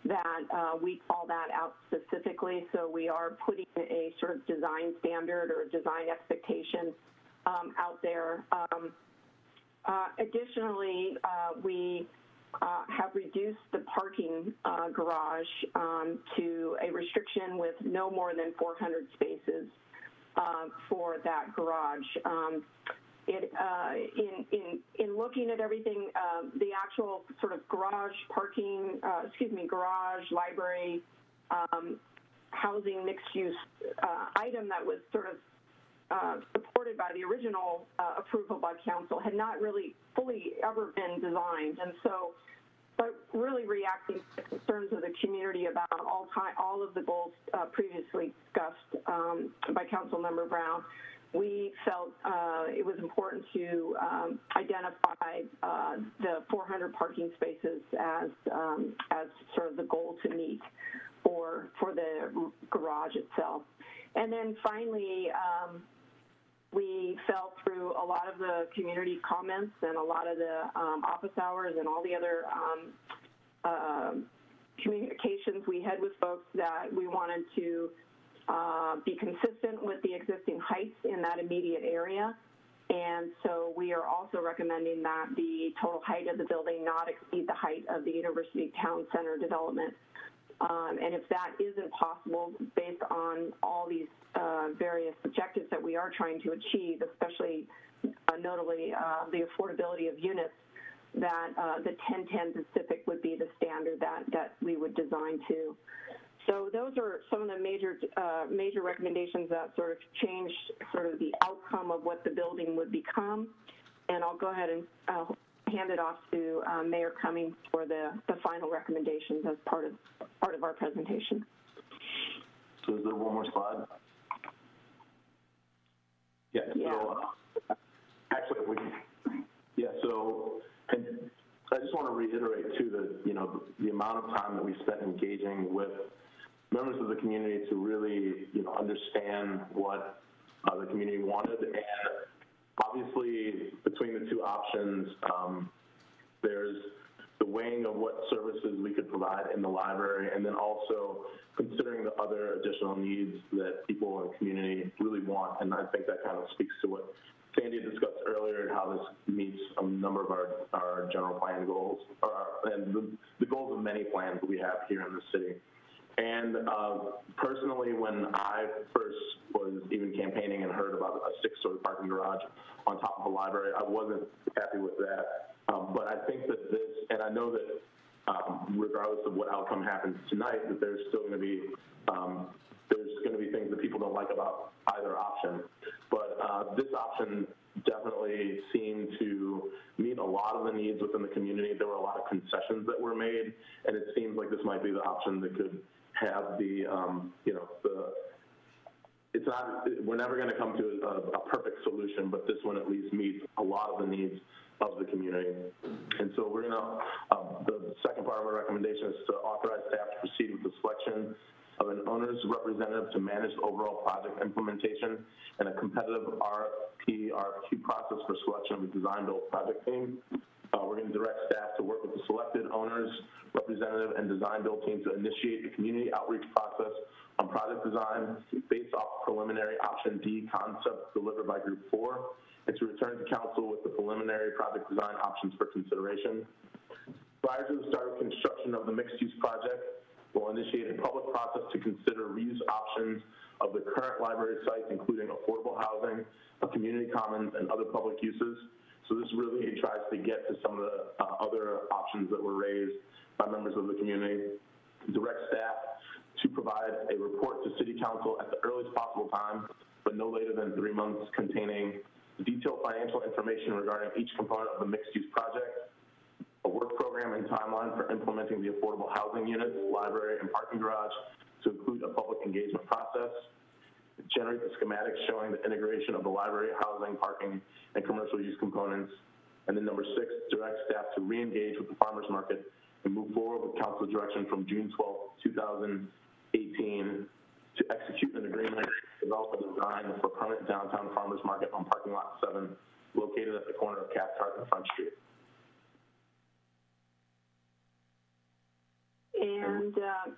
that uh, we call that out specifically. So we are putting a sort of design standard or design expectation um, out there. Um, uh, additionally, uh, we uh, have reduced the parking uh, garage um, to a restriction with no more than 400 spaces uh, for that garage. It, uh, in, in, in looking at everything, um, the actual sort of garage parking, uh, excuse me, garage, library, um, housing mixed use uh, item that was sort of uh, supported by the original uh, approval by council had not really fully ever been designed. And so, but really reacting to concerns of the community about all time, all of the goals uh, previously discussed um, by Council Member Brown, we felt uh, it was important to um, identify uh, the 400 parking spaces as um, as sort of the goal to meet for for the garage itself. And then finally, um, we felt through a lot of the community comments and a lot of the um, office hours and all the other um, uh, communications we had with folks that we wanted to uh, be consistent with the existing heights in that immediate area. And so we are also recommending that the total height of the building not exceed the height of the University Town Center development. Um, and if that isn't possible based on all these uh, various objectives that we are trying to achieve, especially uh, notably uh, the affordability of units, that uh, the 1010 Pacific would be the standard that, that we would design to. So those are some of the major uh, major recommendations that sort of changed sort of the outcome of what the building would become. And I'll go ahead and uh, hand it off to uh, Mayor Cummings for the, the final recommendations as part of part of our presentation. So is there one more slide? Yeah, yeah. so, uh, actually, we, yeah, so, and I just want to reiterate too that, you know, the amount of time that we spent engaging with members of the community to really, you know, understand what uh, the community wanted. And obviously, between the two options, um, there's the weighing of what services we could provide in the library, and then also considering the other additional needs that people in the community really want. And I think that kind of speaks to what Sandy discussed earlier and how this meets a number of our, our general plan goals, or and the, the goals of many plans that we have here in the city. And uh, personally, when I first was even campaigning and heard about a six-story parking garage on top of a library, I wasn't happy with that. Um, but I think that this, and I know that um, regardless of what outcome happens tonight, that there's still going to be um, there's going to be things that people don't like about either option. But uh, this option definitely seemed to meet a lot of the needs within the community. There were a lot of concessions that were made, and it seems like this might be the option that could have the, um, you know, the, it's not, we're never going to come to a, a perfect solution, but this one at least meets a lot of the needs of the community. And so we're going to, um, the second part of our recommendation is to authorize staff to proceed with the selection of an owner's representative to manage the overall project implementation and a competitive RFP, RFQ process for selection of a design build project team. Uh, we're going to direct staff to work with the selected owners, representative, and design build team to initiate the community outreach process on project design based off preliminary option D concept delivered by Group 4, and to return to council with the preliminary project design options for consideration. Prior to the start of construction of the mixed-use project, we'll initiate a public process to consider reuse options of the current library sites, including affordable housing, a community commons, and other public uses. So this really tries to get to some of the uh, other options that were raised by members of the community. Direct staff to provide a report to City Council at the earliest possible time, but no later than three months, containing detailed financial information regarding each component of the mixed-use project, a work program and timeline for implementing the affordable housing units, library, and parking garage to include a public engagement process, generate the schematics showing the integration of the library, housing, parking, and commercial use components. And then number six, direct staff to re-engage with the farmers market and move forward with council direction from June 12, 2018 to execute an agreement to develop a design for permanent downtown farmers market on parking lot seven located at the corner of Cathcart and Front Street. And uh,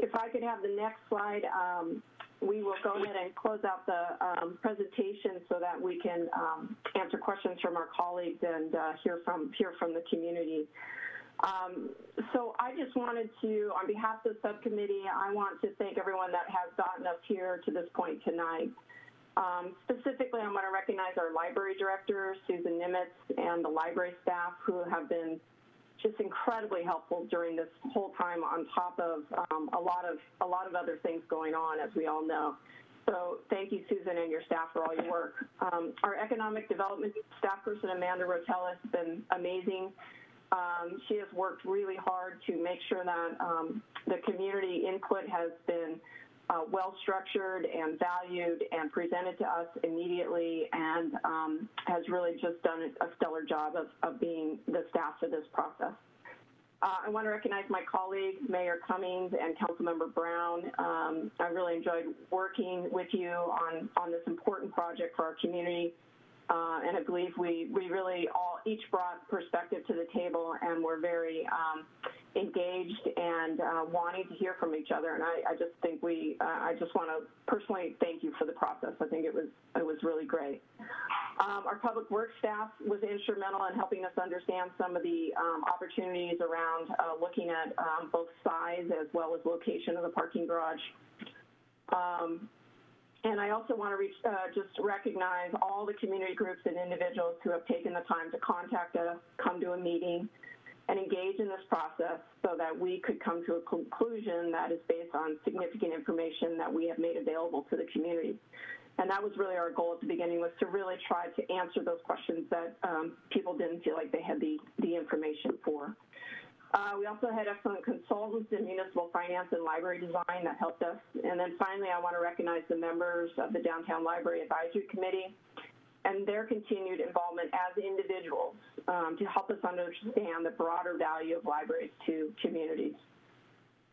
if I could have the next slide, um, we will go ahead and close out the um, presentation so that we can um, answer questions from our colleagues and uh, hear from hear from the community. Um, so I just wanted to, on behalf of the subcommittee, I want to thank everyone that has gotten us here to this point tonight. Um, specifically, I want to recognize our library director, Susan Nemitz, and the library staff who have been just incredibly helpful during this whole time on top of um, a lot of a lot of other things going on, as we all know. So thank you, Susan, and your staff for all your work. Um, our economic development staff person, Amanda Rotella, has been amazing. Um, she has worked really hard to make sure that um, the community input has been uh, well structured and valued and presented to us immediately and um, has really just done a stellar job of, of being the staff for this process. Uh, I want to recognize my colleagues, Mayor Cummings and Councilmember Brown. Um, I really enjoyed working with you on, on this important project for our community. Uh, and I believe we, we really all each brought perspective to the table and were very um, engaged and uh, wanting to hear from each other. And I, I just think we, uh, I just want to personally thank you for the process. I think it was it was really great. Um, our public works staff was instrumental in helping us understand some of the um, opportunities around uh, looking at um, both size as well as location of the parking garage. Um, and I also want to reach, uh, just recognize all the community groups and individuals who have taken the time to contact us, come to a meeting, and engage in this process so that we could come to a conclusion that is based on significant information that we have made available to the community. And that was really our goal at the beginning was to really try to answer those questions that um, people didn't feel like they had the, the information for. Uh, we also had excellent consultants in municipal finance and library design that helped us. And then finally, I want to recognize the members of the Downtown Library Advisory Committee and their continued involvement as individuals um, to help us understand the broader value of libraries to communities.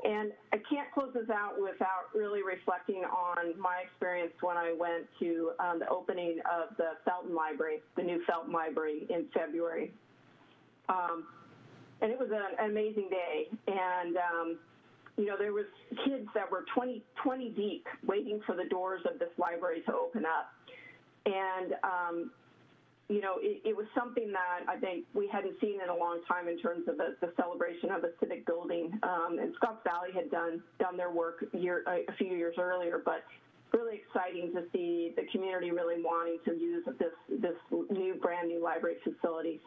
And I can't close this out without really reflecting on my experience when I went to um, the opening of the Felton Library, the new Felton Library in February. Um, and it was an amazing day. And um, you know, there was kids that were 20, 20 deep waiting for the doors of this library to open up. And, um, you know, it, it, was something that I think we hadn't seen in a long time in terms of the, the celebration of a civic building. Um, and Scotts Valley had done done their work year, a few years earlier, but really exciting to see the community really wanting to use this this new brand new library facility.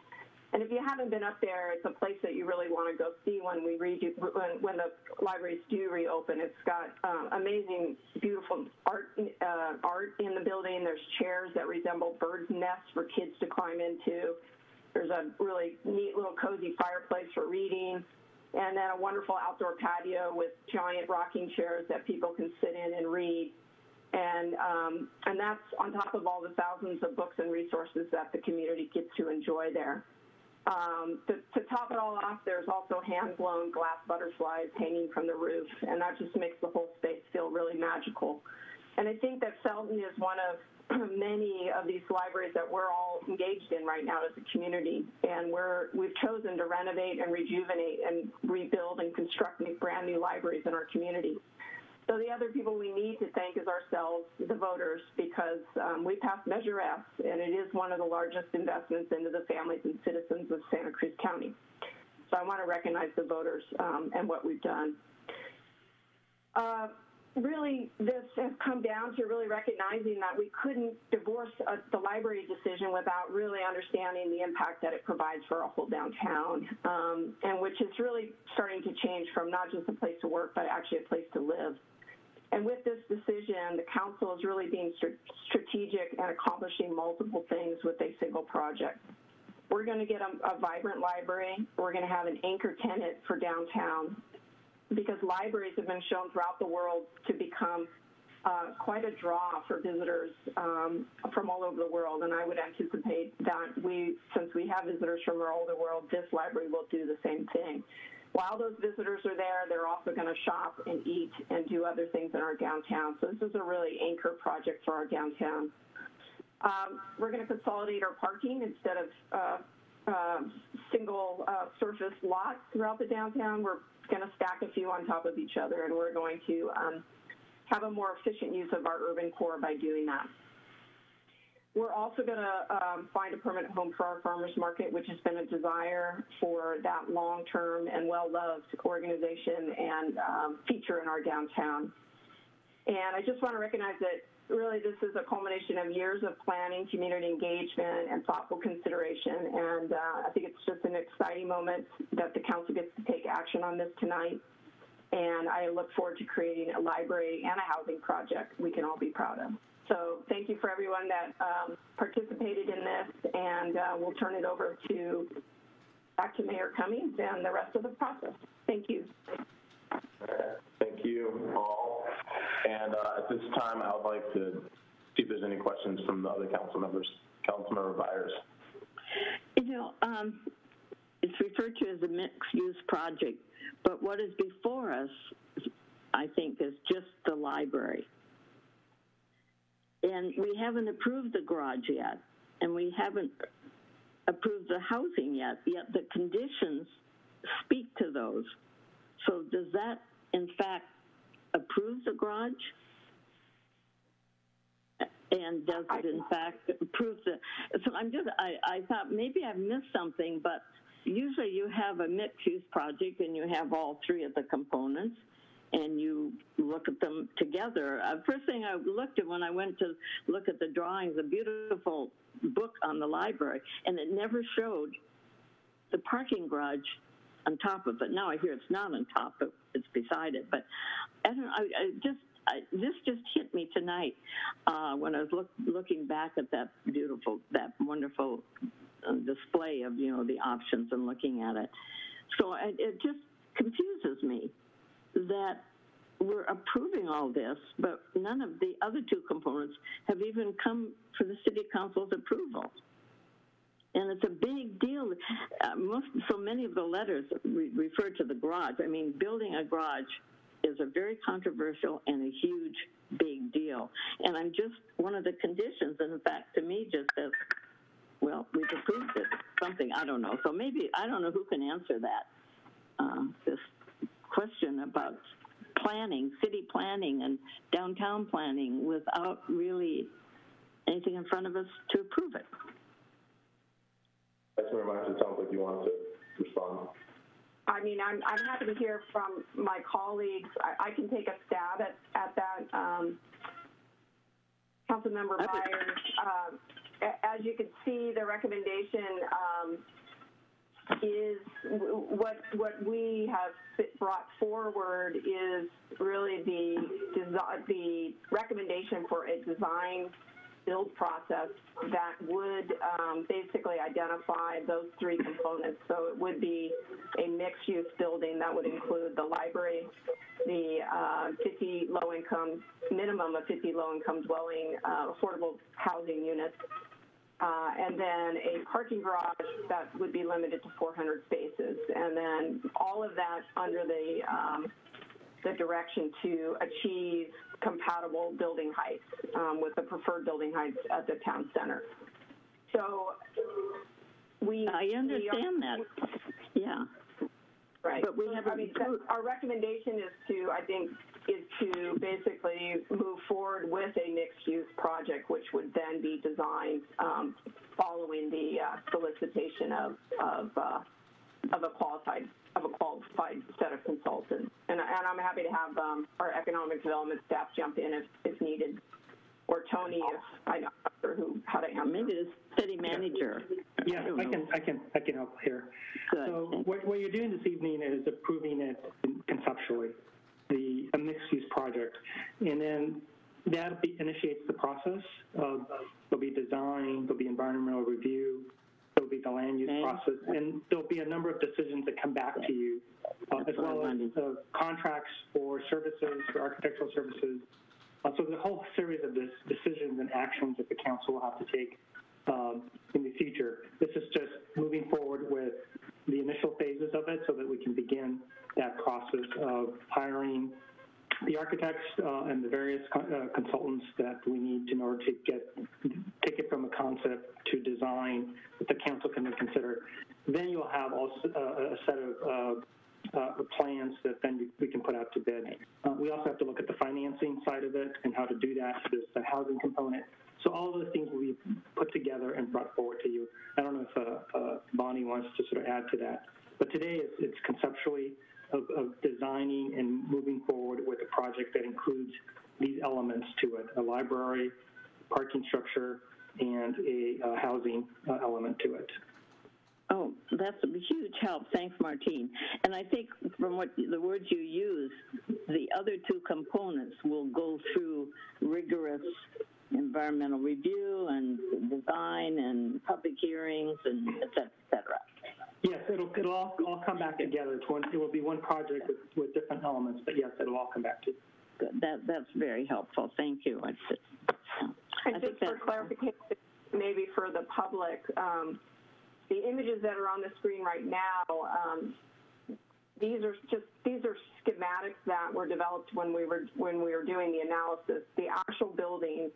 And if you haven't been up there, it's a place that you really want to go see when we when, when the libraries do reopen. It's got um, amazing, beautiful art uh, art in the building. There's chairs that resemble birds' nests for kids to climb into. There's a really neat little cozy fireplace for reading, and then a wonderful outdoor patio with giant rocking chairs that people can sit in and read. And um, and that's on top of all the thousands of books and resources that the community gets to enjoy there. Um, to, to, top it all off, there's also hand-blown glass butterflies hanging from the roof, and that just makes the whole space feel really magical. And I think that Felton is one of many of these libraries that we're all engaged in right now as a community, and we're we've chosen to renovate and rejuvenate and rebuild and construct new, brand new libraries in our community. So the other people we need to thank is ourselves, the voters, because um, we passed Measure S, and it is one of the largest investments into the families and citizens of Santa Cruz County. So I want to recognize the voters um, and what we've done. Uh, really, this has come down to really recognizing that we couldn't divorce uh, the library decision without really understanding the impact that it provides for our whole downtown, um, and which is really starting to change from not just a place to work, but actually a place to live. And with this decision, the council is really being st strategic and accomplishing multiple things with a single project. We're going to get a, a vibrant library. We're going to have an anchor tenant for downtown because libraries have been shown throughout the world to become uh, quite a draw for visitors um, from all over the world. And I would anticipate that we, since we have visitors from all over the world, this library will do the same thing. While those visitors are there, they're also going to shop and eat and do other things in our downtown. So this is a really anchor project for our downtown. Um, we're going to consolidate our parking instead of uh, uh, single uh, surface lots throughout the downtown. We're going to stack a few on top of each other, and we're going to um, have a more efficient use of our urban core by doing that. We're also going to um, find a permanent home for our farmers market, which has been a desire for that long-term and well-loved organization and um, feature in our downtown. And I just want to recognize that really this is a culmination of years of planning, community engagement, and thoughtful consideration. And uh, I think it's just an exciting moment that the council gets to take action on this tonight. And I look forward to creating a library and a housing project we can all be proud of. So thank you for everyone that um, participated in this, and uh, we'll turn it over to back to Mayor Cummings and the rest of the process. Thank you. Thank you all. And uh, at this time, I would like to see if there's any questions from the other council members. Councilmember Beiers. You know, um, it's referred to as a mixed-use project, but what is before us, I think, is just the library. And we haven't approved the garage yet, and we haven't approved the housing yet, yet the conditions speak to those. So does that, in fact, approve the garage? And does it, in fact, approve the, so I'm just, I, I thought maybe I've missed something, but usually you have a mixed-use project and you have all three of the components and you look at them together. Uh, first thing I looked at when I went to look at the drawings, a beautiful book on the library, and it never showed the parking garage on top of it. Now I hear it's not on top, of, it's beside it. But I don't. I, I just I, this just hit me tonight uh, when I was look, looking back at that beautiful, that wonderful uh, display of you know the options and looking at it. So I, it just confuses me that we're approving all this, but none of the other two components have even come for the city council's approval. And it's a big deal. Uh, most, so many of the letters re refer to the garage. I mean, building a garage is a very controversial and a huge, big deal. And I'm just one of the conditions, and in fact, to me, just says, well, we've approved it, something, I don't know. So maybe, I don't know who can answer that, uh, this question about planning, city planning and downtown planning without really anything in front of us to approve it. Councilmember Meyers, it sounds like you want to respond. I mean, I'm, I'm happy to hear from my colleagues. I, I can take a stab at, at that. Um, Councilmember Beiers, um, as you can see, the recommendation um, is what what we have brought forward is really the the recommendation for a design build process that would um, basically identify those three components. So it would be a mixed-use building that would include the library, the uh, 50 low-income, minimum of 50 low-income dwelling, uh, affordable housing units, uh, and then a parking garage that would be limited to 400 spaces. And then all of that under the um, the direction to achieve compatible building heights um, with the preferred building heights at the town center. So we. I we are- understand that. Yeah. Right. But we So, haven't I mean, our recommendation is to, I think, is to basically move forward with a mixed-use project, which would then be designed um, following the uh, solicitation of, of, uh, of a qualified, of a qualified set of consultants. And, I- and I'm happy to have um, our economic development staff jump in if, if needed, or Tony if, I know, or who, how to answer. Maybe the city manager. Yeah, I can, I can, I can help here. So what, what you're doing this evening is approving it conceptually, the, a mixed-use project. And then that be- initiates the process of, there'll be design, there'll be environmental review, there'll be the land use process, and there'll be a number of decisions that come back to you, uh, as well as uh, contracts for services, for architectural services. Uh, So there's a whole series of this decisions and actions that the council will have to take um, in the future. This is just moving forward with the initial phases of it so that we can begin that process of hiring the architects uh, and the various co- uh, consultants that we need in order to get, take it from a concept to design that the council can consider. Then you'll have also uh, a set of uh, uh, plans that then we- can put out to bid. Uh, We also have to look at the financing side of it and how to do that. There's the housing component. So all those things will be put together and brought forward to you. I don't know if Bonnie wants to sort of add to that. But today, it's, it's conceptually of, of designing and moving forward with a project that includes these elements to it, a library, parking structure, and a uh, housing uh, element to it. Oh, that's a huge help. Thanks, Martín. And I think from what the words you use, the other two components will go through rigorous environmental review and design and public hearings and et cetera, et cetera. Yes, it'll, it'll all, all come back together. It's one, it will be one project with, with different elements, but yes, it'll all come back to. Good. That, that's very helpful. Thank you. I just- And I just think for clarification, maybe for the public, um, the images that are on the screen right now, um, these are just, these are schematics that were developed when we were, when we were doing the analysis. The actual building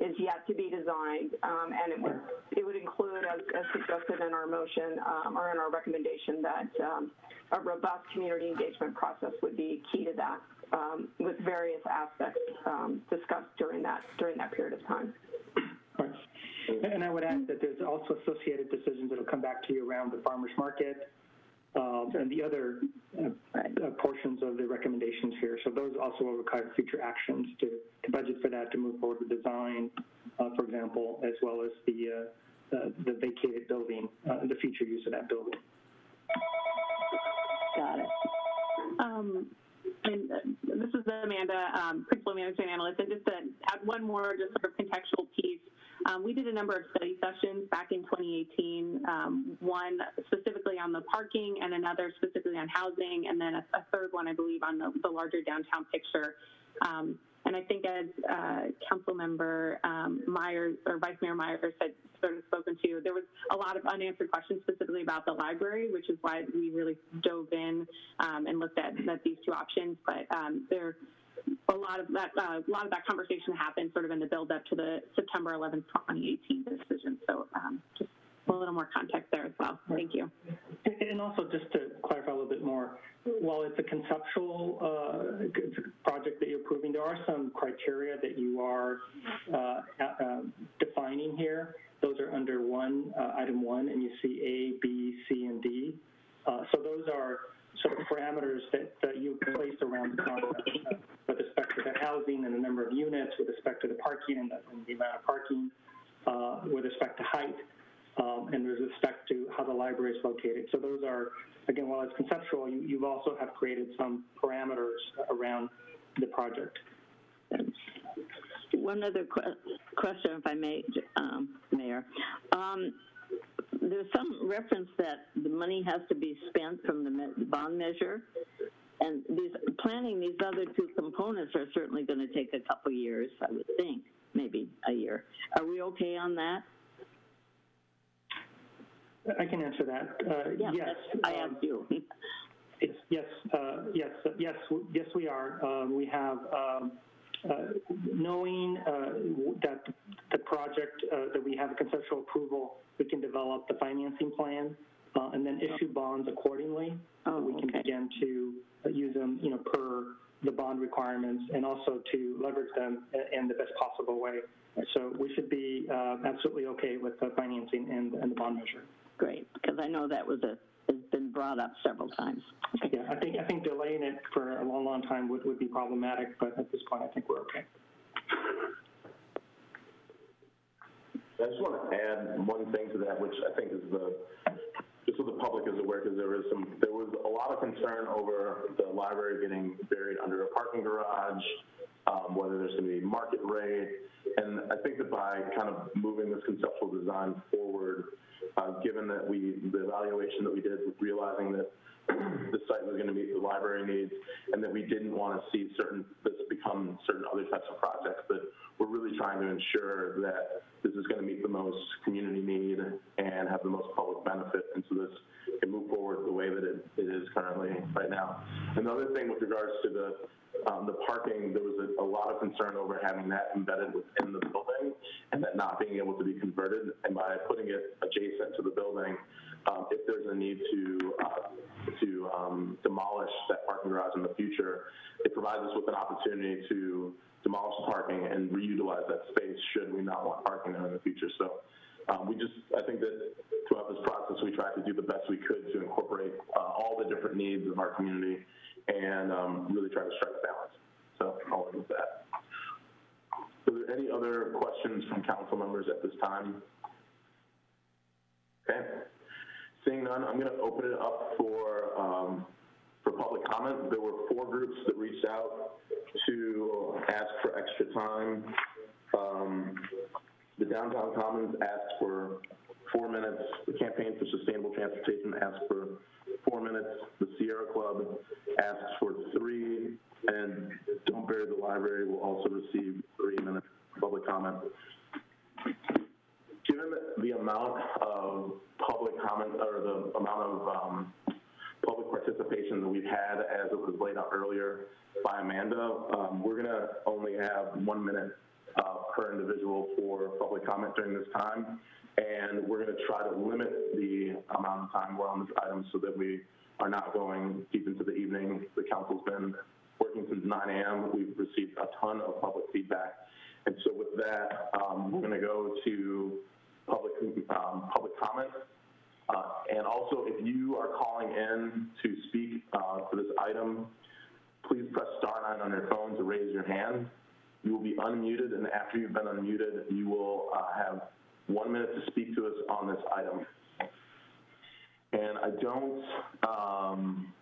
is yet to be designed, um, and it would, it would include, as, as suggested in our motion, um, or in our recommendation, that, um, a robust community engagement process would be key to that, um, with various aspects, um, discussed during that, during that period of time. And I would add that there's also associated decisions that'll come back to you around the farmer's market um, and the other uh, uh, portions of the recommendations here. So those also will require future actions to, to budget for that, to move forward with design, uh, for example, as well as the, uh, uh, the vacated building, uh, the future use of that building. Got it. Um, and uh, this is Amanda, um, Principal Management Analyst, and just to add one more just sort of contextual piece. Um, we did a number of study sessions back in 2018, um, one specifically on the parking and another specifically on housing, and then a, a third one, I believe, on the, the larger downtown picture. Um, and I think as uh, Council Member um, Meyers or Vice Mayor Meyers had sort of spoken to, there was a lot of unanswered questions specifically about the library, which is why we really dove in um, and looked at, at these two options. But um, there, a lot of that, uh, a lot of that conversation happened sort of in the build up to the September 11th, 2018 decision. So um, just a little more context there as well. Thank you. And also, just to clarify a little bit more, while it's a conceptual uh, it's a project that you're approving, there are some criteria that you are uh, uh, defining here. Those are under one, uh, item one, and you see A, B, C, and D. Uh, so those are sort of parameters that, that you place around the concept with respect to the housing and the number of units, with respect to the parking and the, and the amount of parking, uh, with respect to height, um, and with respect to how the library is located. So those are, again, while it's conceptual, you, you also have created some parameters around the project. One other que- question, if I may, um, Mayor. Um, there's some reference that the money has to be spent from the bond measure, and these planning these other two components are certainly going to take a couple years, I would think, maybe a year. Are we okay on that? I can answer that. Uh, Yeah, yes. I um, asked you. Yes. yes, uh, yes, yes, yes, we are. Um, we have, um, uh, knowing uh, that the project, uh, that we have a conceptual approval, we can develop the financing plan uh, and then issue bonds accordingly. so we can begin to use them, you know, per the bond requirements and also to leverage them in the best possible way. So we should be uh, absolutely okay with the financing and, and the bond measure. Great, because I know that was a, has been brought up several times. Yeah, I think, I think delaying it for a long, long time would, would be problematic, but at this point, I think we're okay. I just want to add one thing to that, which I think is the, just so the public is aware, because there is some, there was a lot of concern over the library getting buried under a parking garage, um, whether there's going to be market rate. And I think that by kind of moving this conceptual design forward, uh, given that we, the evaluation that we did, realizing that the site was going to meet the library needs, and that we didn't want to see certain, this become certain other types of projects, but we're really trying to ensure that this is going to meet the most community need and have the most public benefit, and so this can move forward the way that it, it is currently right now. Another thing with regards to the um, the parking, there was a, a lot of concern over having that embedded within the building and that not being able to be converted. And by putting it adjacent to the building, um, if there's a need to uh, to um, demolish that parking garage in the future, it provides us with an opportunity to demolish the parking and reutilize that space should we not want parking there in the future. So um, we just, I think that throughout this process, we tried to do the best we could to incorporate uh, all the different needs of our community and um, really try to strike a balance. So I'll end with that. Are there any other questions from council members at this time? Okay. Seeing none, I'm going to open it up for um, for public comment. There were four groups that reached out to ask for extra time. Um, the Downtown Commons asked for four minutes. The Campaign for Sustainable Transportation asked for four minutes. The Sierra Club asked for three, and Don't Bury the Library will also receive three minutes of public comment. Given the amount of public comment, or the amount of um, public participation that we've had as it was laid out earlier by Amanda, um, we're going to only have one minute uh, per individual for public comment during this time. And we're going to try to limit the amount of time we're on this item so that we are not going deep into the evening. The council's been working since 9 a.m. We've received a ton of public feedback. And so with that, um, we're going to go to public, um, public comment. Uh, and also, if you are calling in to speak uh, for this item, please press star nine on your phone to raise your hand. You will be unmuted, and after you've been unmuted, you will uh, have one minute to speak to us on this item. And I don't, um,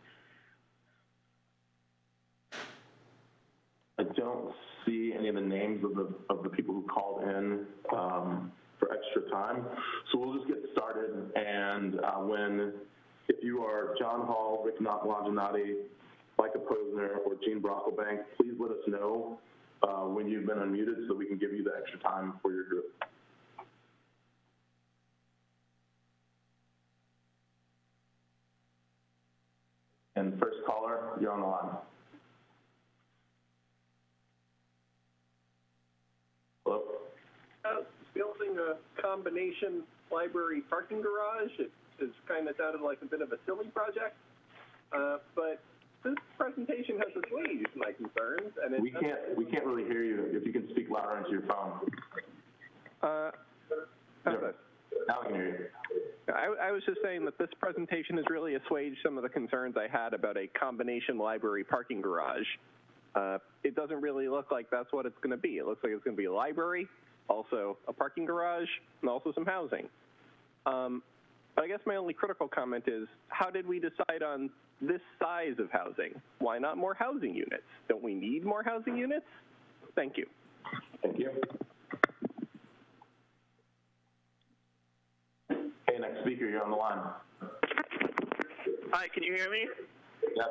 I don't see any of the names of the, of the people who called in um, for extra time. So we'll just get started. And uh, when, if you are John Hall, Rick Longinotti, Micah Posner, or Jean Brocklebank, please let us know uh, when you've been unmuted so we can give you the extra time for your group. And first caller, you're on the line. Hello? Uh, building a combination library parking garage it is kind of sounded like a bit of a silly project, uh, but this presentation has assuaged my concerns, and it We can't, we can't really hear you. If you can speak louder into your phone. Uh, There. Now I can hear you. I, I was just saying that this presentation has really assuaged some of the concerns I had about a combination library parking garage. Uh, it doesn't really look like that's what it's going to be. It looks like it's going to be a library, also a parking garage, and also some housing. Um, but I guess my only critical comment is, how did we decide on this size of housing? Why not more housing units? Don't we need more housing units? Thank you. Thank you. Okay, next speaker, you're on the line. Hi, can you hear me? Yes.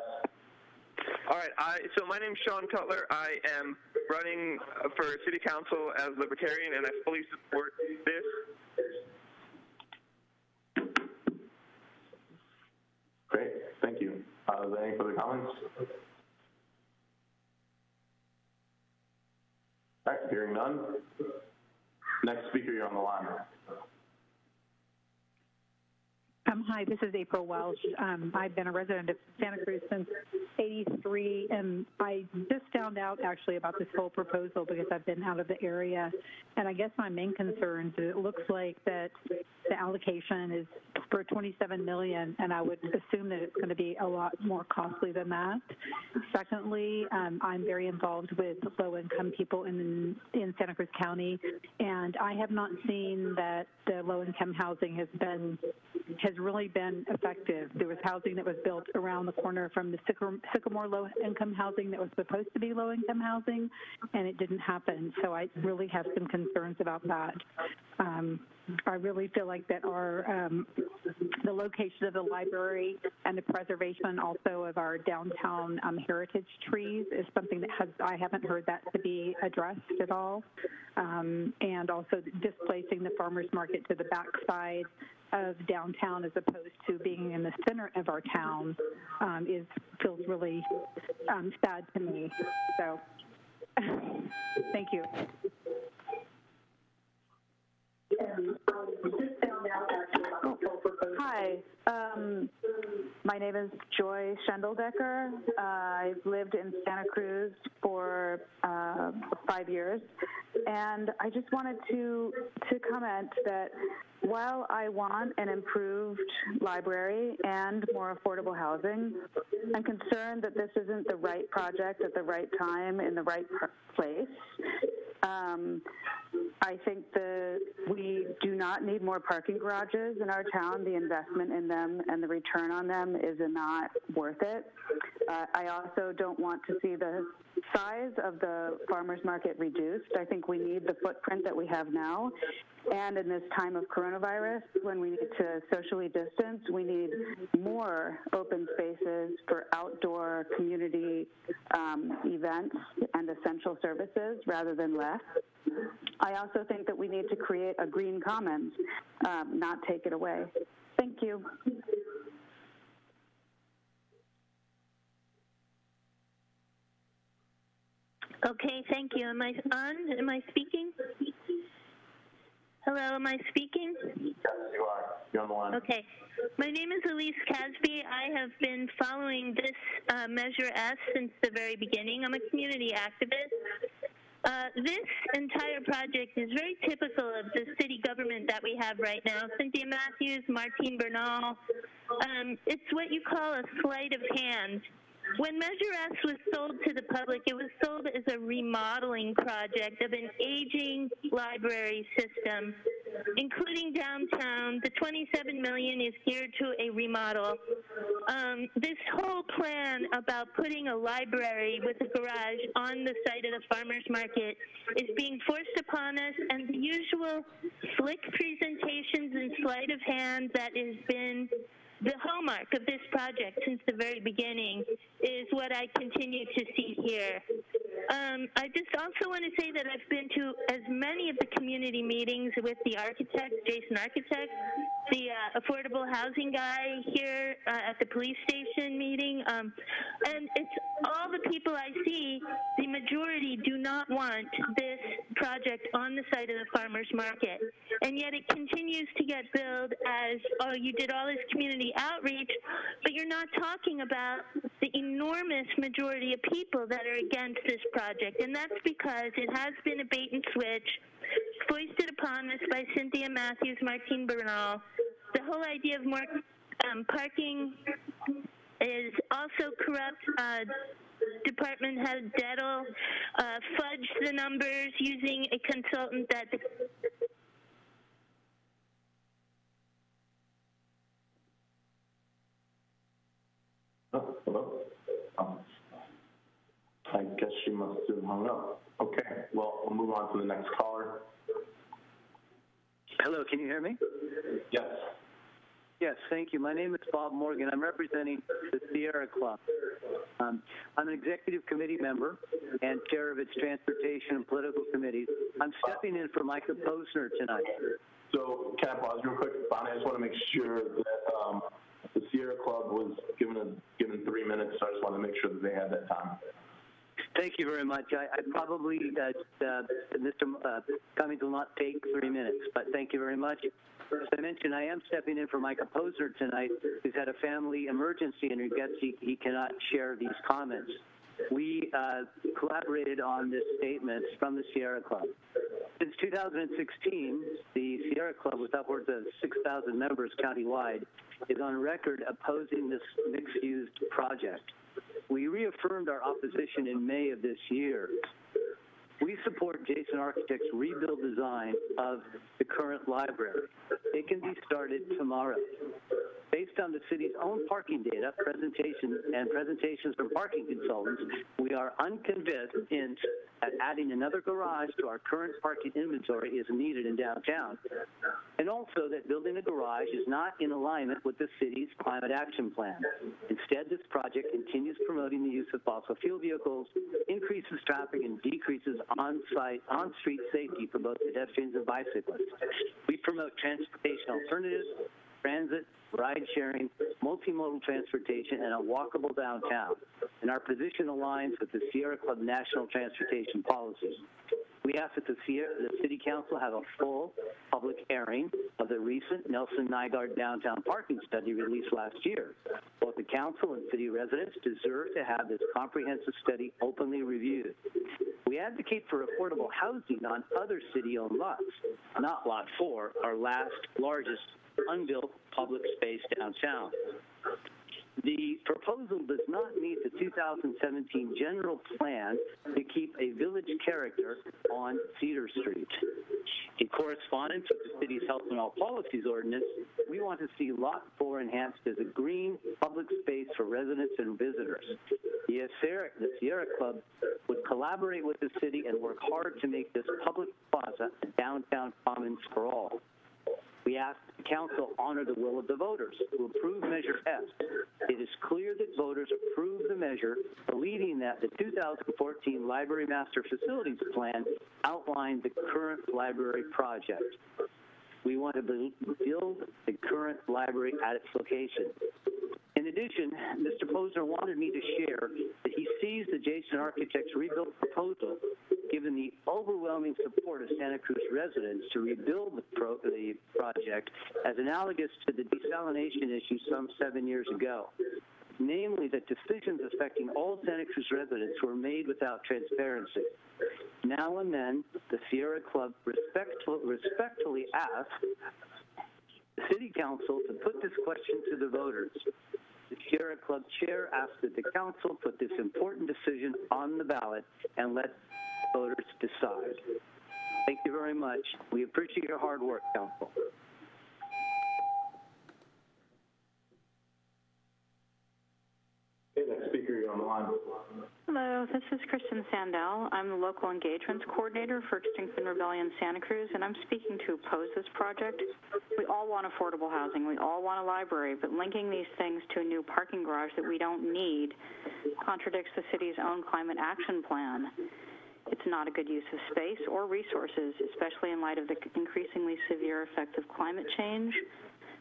All right. I, so my name's Sean Cutler. I am running uh, for city council as libertarian, and I fully support this. Great. Great, thank you. Uh, is there any further comments? All right, hearing none. Next speaker, you're on the line. Um, hi, this is April Welch. Um, I've been a resident of Santa Cruz since 83, and I just found out actually about this whole proposal because I've been out of the area. And I guess my main concern is it looks like that the allocation is for 27 million, and I would assume that it's going to be a lot more costly than that. Secondly, um, I'm very involved with low-income people in in Santa Cruz County, and I have not seen that the low-income housing has been has really been effective. There was housing that was built around the corner from the Sycamore low-income housing that was supposed to be low-income housing, and it didn't happen. So I really have some concerns about that. Um, I really feel like that our um, the location of the library and the preservation also of our downtown um, heritage trees is something that has I haven't heard that to be addressed at all, um, and also displacing the farmers market to the backside of downtown as opposed to being in the center of our town um, is feels really um, sad to me. So, thank you. Hi, um, my name is Joy Schendeldecker. Uh, I've lived in Santa Cruz for uh, five years, and I just wanted to to comment that while I want an improved library and more affordable housing, I'm concerned that this isn't the right project at the right time in the right place. Um, I think that we do not need more parking garages in our town. The investment in them and the return on them is not worth it. Uh, I also don't want to see the size of the farmers market reduced. I think we need the footprint that we have now. And in this time of coronavirus, when we need to socially distance, we need more open spaces for outdoor community um, events and essential services rather than less. I also think that we need to create a green commons, um, not take it away. Thank you. Okay, thank you. Am I on? Am I speaking? Hello, am I speaking? Yes, you are. You're on the line. Okay. My name is Elise Casby. I have been following this uh, Measure S since the very beginning. I'm a community activist. Uh, this entire project is very typical of the city government that we have right now. Cynthia Mathews, Martín Bernal. Um, it's what you call a sleight of hand. When Measure S was sold to the public, it was sold as a remodeling project of an aging library system, including downtown. The 27 million is geared to a remodel. Um, this whole plan about putting a library with a garage on the site of the farmers market is being forced upon us, and the usual slick presentations and sleight of hand that has been the hallmark of this project since the very beginning is what I continue to see here. Um, I just also want to say that I've been to as many of the community meetings with the architect, Jason Architect, the uh, affordable housing guy here uh, at the police station meeting, um, and it's all the people I see, the majority do not want this project on the site of the farmer's market. And yet it continues to get billed as, oh, you did all this community outreach, but you're not talking about the enormous majority of people that are against this project. And that's because it has been a bait and switch foisted upon us by Cynthia Mathews, Martín Bernal. The whole idea of more um, parking is also corrupt. Uh, department head Dettle uh, fudged the numbers using a consultant that Oh, hello? Um, I guess she must have hung up. Okay, well, we'll move on to the next caller. Hello, can you hear me? Yes. Yes, thank you. My name is Bob Morgan. I'm representing the Sierra Club. Um, I'm an executive committee member and chair of its transportation and political committees. I'm stepping in for Micah Posner tonight. So, can I pause real quick? Bonnie, I just want to make sure that um, the Sierra Club was given a, given three minutes, so I just wanted to make sure that they had that time. Thank you very much. I, I probably, uh, uh, Mr. Uh, Cummings will not take three minutes, but thank you very much. As I mentioned, I am stepping in for Micah Posner tonight, who's had a family emergency and regrets he, he cannot share these comments. We uh, collaborated on this statement from the Sierra Club. Since 2016, the Sierra Club, with upwards of 6,000 members countywide, is on record opposing this mixed-use project. We reaffirmed our opposition in May of this year. We support Jason Architect's rebuild design of the current library. It can be started tomorrow. Based on the city's own parking data, presentations, and presentations from parking consultants, we are unconvinced that adding another garage to our current parking inventory is needed in downtown, and also that building a garage is not in alignment with the city's climate action plan. Instead, this project continues promoting the use of fossil fuel vehicles, increases traffic, and decreases on-site, on-street safety for both pedestrians and bicyclists. We promote transportation alternatives, transit, ride sharing, multimodal transportation, and a walkable downtown. And our position aligns with the Sierra Club national transportation policy. We ask that the, Sierra, the City Council have a full public airing of the recent Nelson Nygaard downtown parking study released last year. Both the Council and City residents deserve to have this comprehensive study openly reviewed. We advocate for affordable housing on other city-owned lots, not Lot 4, our last largest unbuilt public space downtown. The proposal does not meet the 2017 general plan to keep a village character on Cedar Street. In correspondence with the city's health and all policies ordinance, we want to see Lot 4 enhanced as a green public space for residents and visitors. The Sierra, the Sierra Club would collaborate with the city and work hard to make this public plaza a downtown commons for all. We ask the council honor the will of the voters who approve Measure S. It is clear that voters approved the measure, believing that the 2014 Library Master Facilities Plan outlined the current library project. We want to build the current library at its location. In addition, Mr. Posner wanted me to share that he sees the Jason Architects rebuild proposal, given the overwhelming support of Santa Cruz residents to rebuild the, pro the project, as analogous to the desalination issue some seven years ago namely that decisions affecting all Santa Cruz residents were made without transparency. Now and then, the Sierra Club respectful, respectfully asks the City Council to put this question to the voters. The Sierra Club chair asked that the council put this important decision on the ballot and let voters decide. Thank you very much. We appreciate your hard work, council. Okay, next speaker, you're on the line. Hello, this is Kristen Sandell. I'm the local engagements coordinator for Extinction Rebellion Santa Cruz, and I'm speaking to oppose this project. We all want affordable housing. We all want a library, but linking these things to a new parking garage that we don't need contradicts the city's own climate action plan. It's not a good use of space or resources, especially in light of the increasingly severe effects of climate change.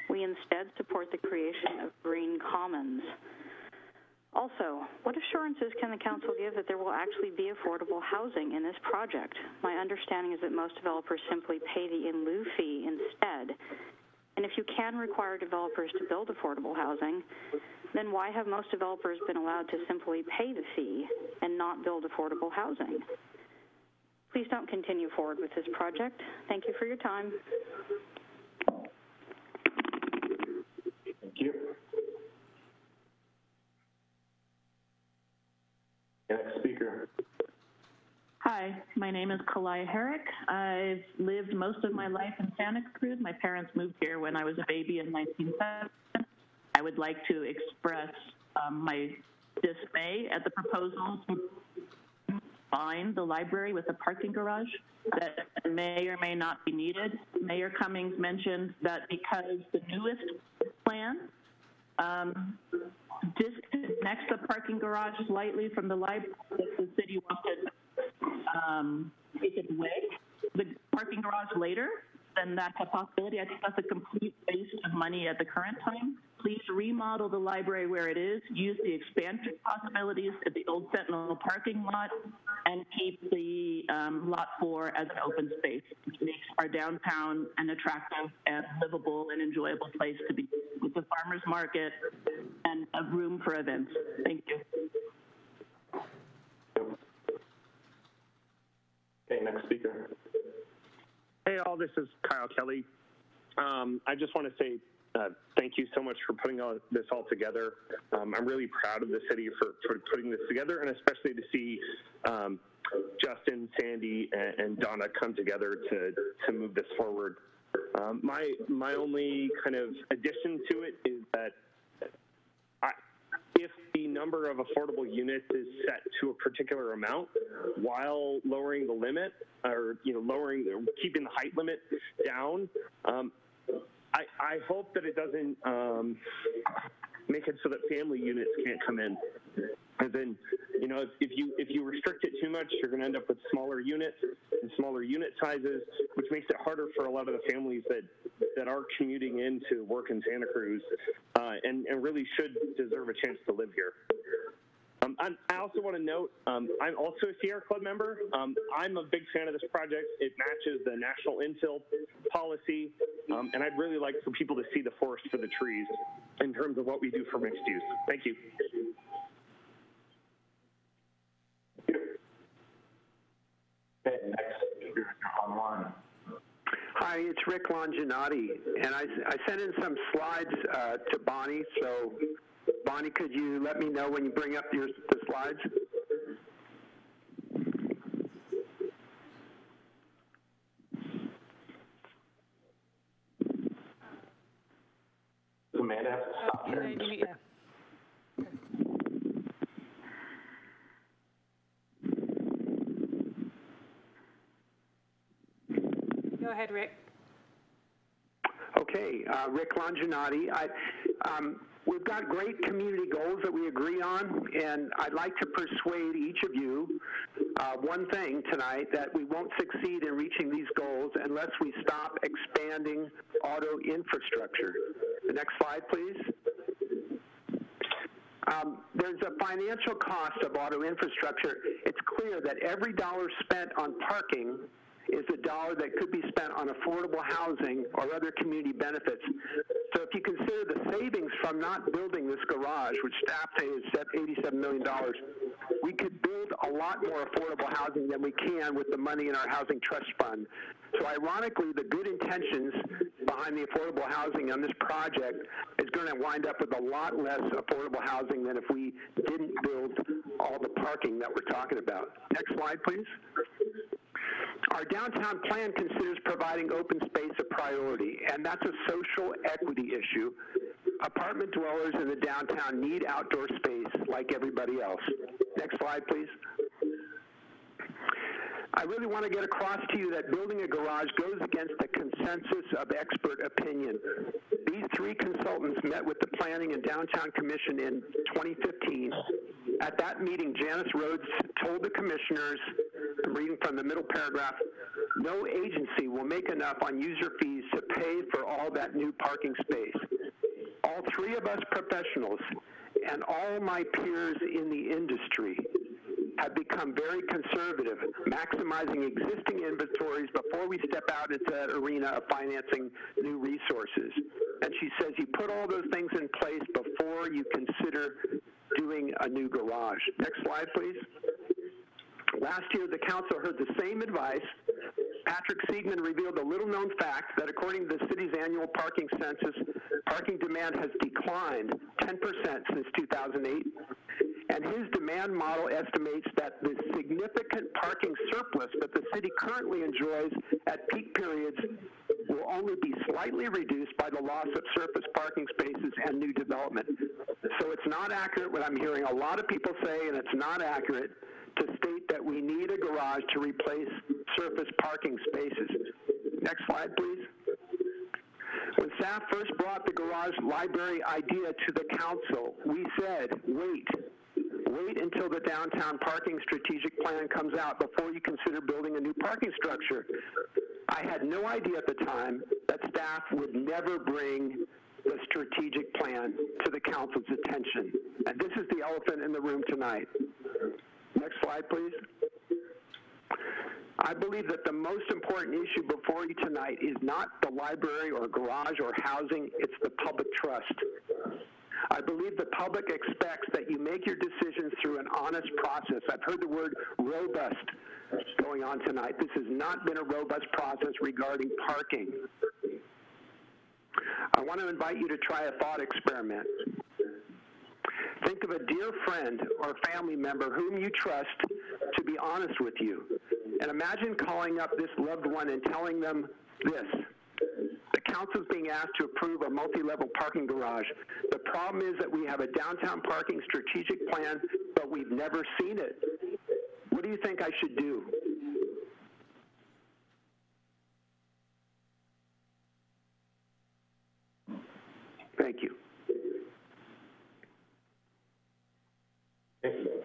We instead support the creation of green commons. Also, what assurances can the council give that there will actually be affordable housing in this project? My understanding is that most developers simply pay the in lieu fee instead. And if you can require developers to build affordable housing, then why have most developers been allowed to simply pay the fee and not build affordable housing? Please don't continue forward with this project. Thank you for your time. Thank you. Next speaker. Hi, my name is Kalaya Herrick. I've lived most of my life in Santa Cruz. My parents moved here when I was a baby in 1970. I would like to express um, my dismay at the proposal to combine the library with a parking garage that may or may not be needed. Mayor Cummings mentioned that because the newest plan um, disconnects the parking garage slightly from the library, the city wants to um, take it the parking garage later, then that's a possibility. I think that's a complete waste of money at the current time. Please remodel the library where it is, use the expansion possibilities at the old Sentinel parking lot, and keep the um, lot four as an open space. It makes our downtown an attractive and livable and enjoyable place to be with the farmer's market and a room for events. Thank you. Okay, next speaker. Hey, all, this is Kyle Kelly. Um, I just want to say uh, thank you so much for putting all this all together. Um, I'm really proud of the city for, for putting this together, and especially to see um, Justin, Sandy, and, and, Donna come together to, to move this forward. Um, my my only kind of addition to it is that the number of affordable units is set to a particular amount while lowering the limit or you know lowering keeping the height limit down um, I, I hope that it doesn't um, make it so that family units can't come in. And then, you know, if, if you if you restrict it too much, you're going to end up with smaller units and smaller unit sizes, which makes it harder for a lot of the families that that are commuting in to work in Santa Cruz, uh, and and really should deserve a chance to live here. Um, i also want to note, um, I'm also a Sierra Club member. Um, I'm a big fan of this project. It matches the national infill policy, um, and I'd really like for people to see the forest for the trees in terms of what we do for mixed use. Thank you. Okay, next speaker online. Hi, it's Rick Longinotti, and I, I sent in some slides uh, to Bonnie, so Bonnie, could you let me know when you bring up your, the slides? Amanda have to stop Go ahead, Rick. Okay, uh, Rick Longinotti. I, um, we've got great community goals that we agree on, and I'd like to persuade each of you uh, one thing tonight that we won't succeed in reaching these goals unless we stop expanding auto infrastructure. The next slide, please. Um, there's a financial cost of auto infrastructure. It's clear that every dollar spent on parking is a dollar that could be spent on affordable housing or other community benefits. So if you consider the savings from not building this garage, which staff say is $87 million, we could build a lot more affordable housing than we can with the money in our housing trust fund. So ironically, the good intentions behind the affordable housing on this project is going to wind up with a lot less affordable housing than if we didn't build all the parking that we're talking about. Next slide, please. Our downtown plan considers providing open space a priority, and that's a social equity issue. Apartment dwellers in the downtown need outdoor space like everybody else. Next slide, please. I really want to get across to you that building a garage goes against the consensus of expert opinion. These three consultants met with the Planning and Downtown Commission in 2015. At that meeting, Janice Rhodes told the commissioners, Reading from the middle paragraph, no agency will make enough on user fees to pay for all that new parking space. All three of us professionals and all my peers in the industry have become very conservative, maximizing existing inventories before we step out into that arena of financing new resources. And she says you put all those things in place before you consider doing a new garage. Next slide, please. Last year, the council heard the same advice. Patrick Siegman revealed a little known fact that according to the city's annual parking census, parking demand has declined 10% since 2008. And his demand model estimates that the significant parking surplus that the city currently enjoys at peak periods will only be slightly reduced by the loss of surface parking spaces and new development. So it's not accurate what I'm hearing a lot of people say, and it's not accurate to state that we need a garage to replace surface parking spaces. Next slide, please. When staff first brought the garage library idea to the council, we said, wait, wait until the downtown parking strategic plan comes out before you consider building a new parking structure. I had no idea at the time that staff would never bring the strategic plan to the council's attention. And this is the elephant in the room tonight. Next slide, please. I believe that the most important issue before you tonight is not the library or garage or housing, it's the public trust. I believe the public expects that you make your decisions through an honest process. I've heard the word robust going on tonight. This has not been a robust process regarding parking. I want to invite you to try a thought experiment. Think of a dear friend or family member whom you trust to be honest with you. And imagine calling up this loved one and telling them this. The council is being asked to approve a multi-level parking garage. The problem is that we have a downtown parking strategic plan, but we've never seen it. What do you think I should do? Thank you. Eh,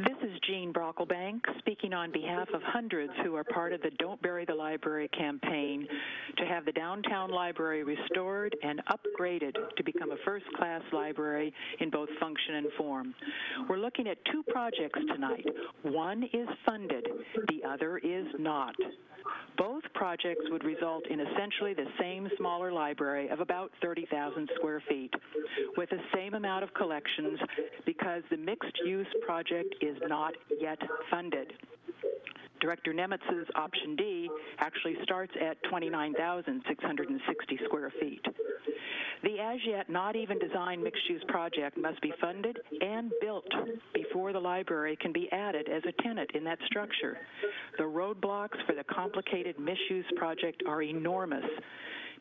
This is Jean Brocklebank speaking on behalf of hundreds who are part of the Don't Bury the Library campaign to have the downtown library restored and upgraded to become a first class library in both function and form. We're looking at two projects tonight. One is funded, the other is not. Both projects would result in essentially the same smaller library of about 30,000 square feet with the same amount of collections because the mixed use project is not yet funded. Director Nemitz's option D actually starts at 29,660 square feet. The as yet not even designed mixed use project must be funded and built before the library can be added as a tenant in that structure. The roadblocks for the complicated misuse project are enormous.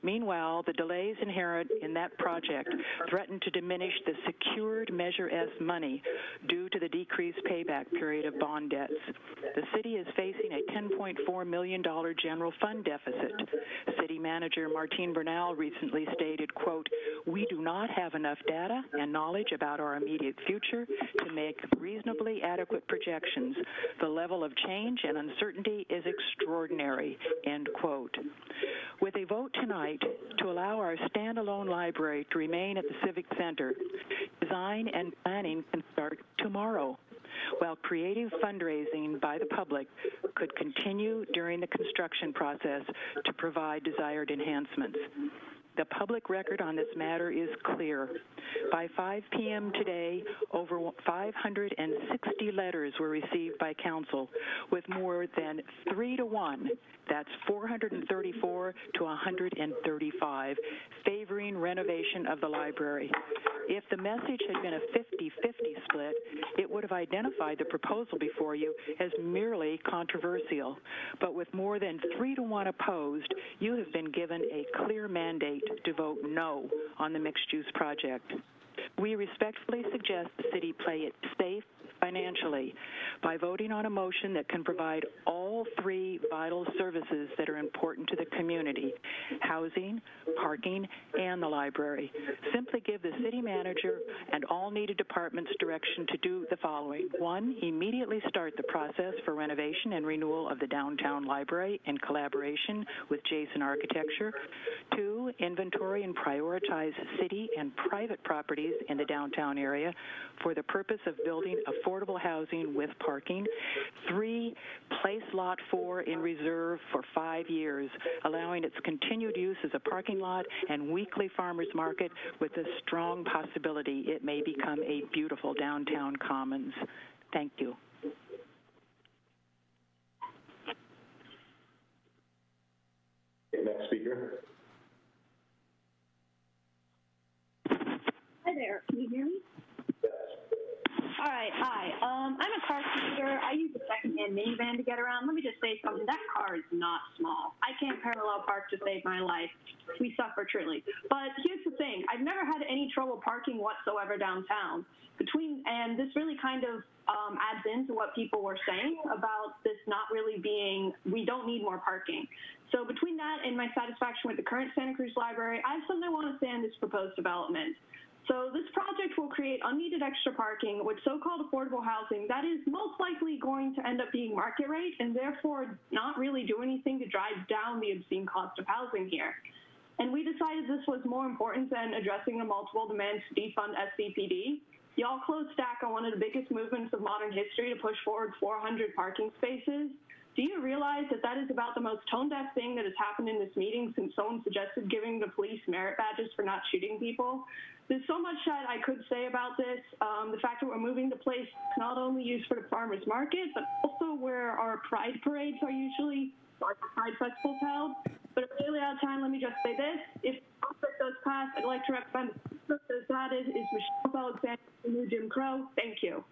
Meanwhile, the delays inherent in that project threaten to diminish the secured Measure S money due to the decreased payback period of bond debts. The city is facing a $10.4 million general fund deficit. City manager Martín Bernal recently stated, quote, we do not have enough data and knowledge about our immediate future to make reasonably adequate projections. The level of change and uncertainty is extraordinary, end quote. With a vote tonight to allow our standalone library to remain at the Civic Center, design and planning can start tomorrow while creative fundraising by the public could continue during the construction process to provide desired enhancements. The public record on this matter is clear. By 5 p.m. today, over 560 letters were received by council, with more than three to one, that's 434 to 135, favoring renovation of the library. If the message had been a 50 50 split, it would have identified the proposal before you as merely controversial. But with more than three to one opposed, you have been given a clear mandate to vote no on the mixed use project. We respectfully suggest the city play it safe financially by voting on a motion that can provide all three vital services that are important to the community housing, parking, and the library. Simply give the city manager and all needed departments direction to do the following. One, immediately start the process for renovation and renewal of the downtown library in collaboration with Jason Architecture. Two, inventory and prioritize city and private properties in the downtown area for the purpose of building affordable housing with parking. Three, place Lot 4 in reserve for five years, allowing its continued use as a parking lot and weekly farmers market with a strong possibility it may become a beautiful downtown commons. Thank you. Next speaker. Hi there. Can you hear me? All right. Hi. Um, I'm a car commuter. I use a secondhand minivan to get around. Let me just say something. That car is not small. I can't parallel park to save my life. We suffer truly. But here's the thing. I've never had any trouble parking whatsoever downtown. Between and this really kind of um, adds into what people were saying about this not really being. We don't need more parking. So between that and my satisfaction with the current Santa Cruz Library, I have something I want to say on this proposed development. So this project will create unneeded extra parking with so-called affordable housing that is most likely going to end up being market rate and therefore not really do anything to drive down the obscene cost of housing here. And we decided this was more important than addressing the multiple demands to defund SCPD. Y'all closed stack on one of the biggest movements of modern history to push forward 400 parking spaces. Do you realize that that is about the most tone-deaf thing that has happened in this meeting since someone suggested giving the police merit badges for not shooting people? There's so much that I could say about this. Um, the fact that we're moving the place not only used for the farmers market, but also where our pride parades are usually, our pride festivals held. But if really out of time, let me just say this. If this does pass, I'd like to recommend that that is, is Michelle Alexander, the new Jim Crow. Thank you.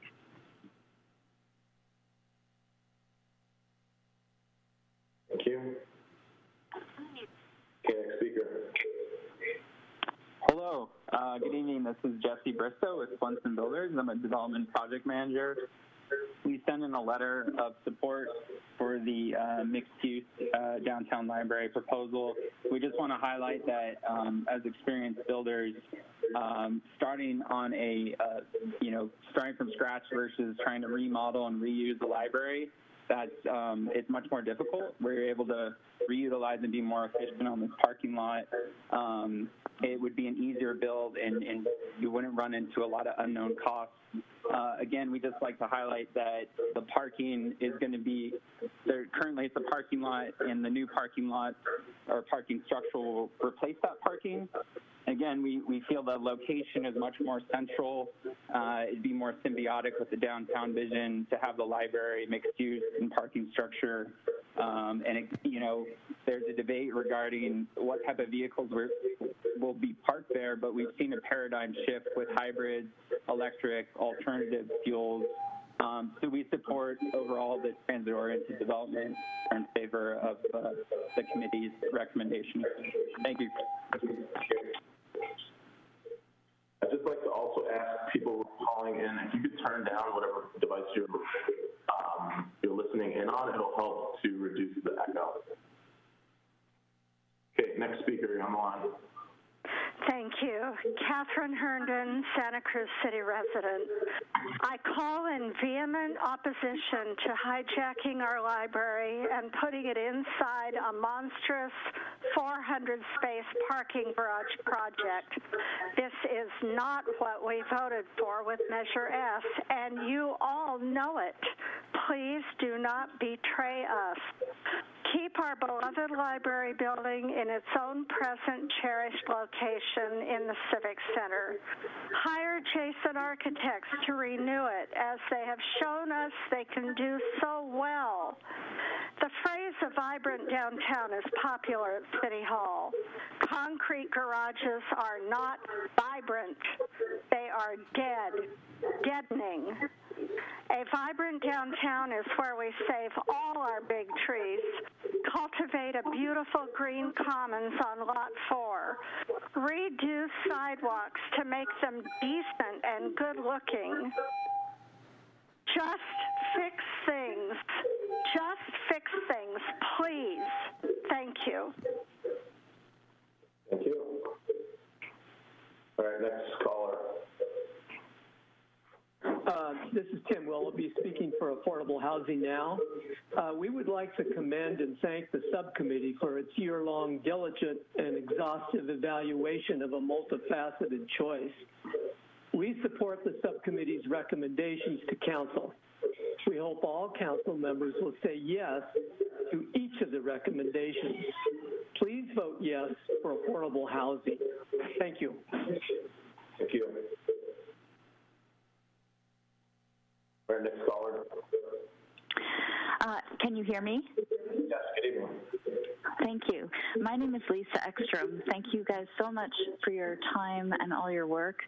Thank you. Okay, next speaker. Hello, uh, good evening. This is Jesse Bristow with Swenson Builders. I'm a development project manager. We sent in a letter of support for the uh, mixed-use uh, downtown library proposal. We just want to highlight that um, as experienced builders, um, starting on a, uh, you know, starting from scratch versus trying to remodel and reuse the library, that's um, it's much more difficult. We're able to reutilize and be more efficient on this parking lot. Um, it would be an easier build, and, and you wouldn't run into a lot of unknown costs. Uh, again, we just like to highlight that the parking is going to be there. Currently, it's a parking lot, and the new parking lot or parking structure will replace that parking. Again, we, we feel the location is much more central. Uh, it'd be more symbiotic with the downtown vision to have the library, mixed use, and parking structure. Um, and, it, you know, there's a debate regarding what type of vehicles will be parked there, but we've seen a paradigm shift with hybrids, electric, alternative fuels. Um, so we support overall the transit-oriented development in favor of uh, the committee's recommendation. Thank you. I'd just like to also ask people calling in if you could turn down whatever device you're um, you're listening in on. It'll help to reduce the echo. Okay, next speaker, you're on. Thank you. Catherine Herndon, Santa Cruz City resident. I call in vehement opposition to hijacking our library and putting it inside a monstrous 400 space parking garage project. This is not what we voted for with Measure S, and you all know it. Please do not betray us. Keep our beloved library building in its own present cherished location in the Civic Center. Hire Jason Architects to renew it as they have shown us they can do so well. The phrase a vibrant downtown is popular at City Hall. Concrete garages are not vibrant, they are dead, deadening. A vibrant downtown is where we save all our big trees, cultivate a beautiful green commons on Lot 4, redo sidewalks to make them decent and good looking. Just fix things. Just fix things, please. Thank you. Thank you. All right, next caller. Uh, this is Tim Willoughby speaking for Affordable Housing Now. Uh, we would like to commend and thank the subcommittee for its year-long diligent and exhaustive evaluation of a multifaceted choice. We support the subcommittee's recommendations to council. We hope all council members will say yes to each of the recommendations. Please vote yes for affordable housing. Thank you. Thank you. Right, next caller. Uh, can you hear me? Yes, good evening. Thank you. My name is Lisa Ekstrom. Thank you guys so much for your time and all your work.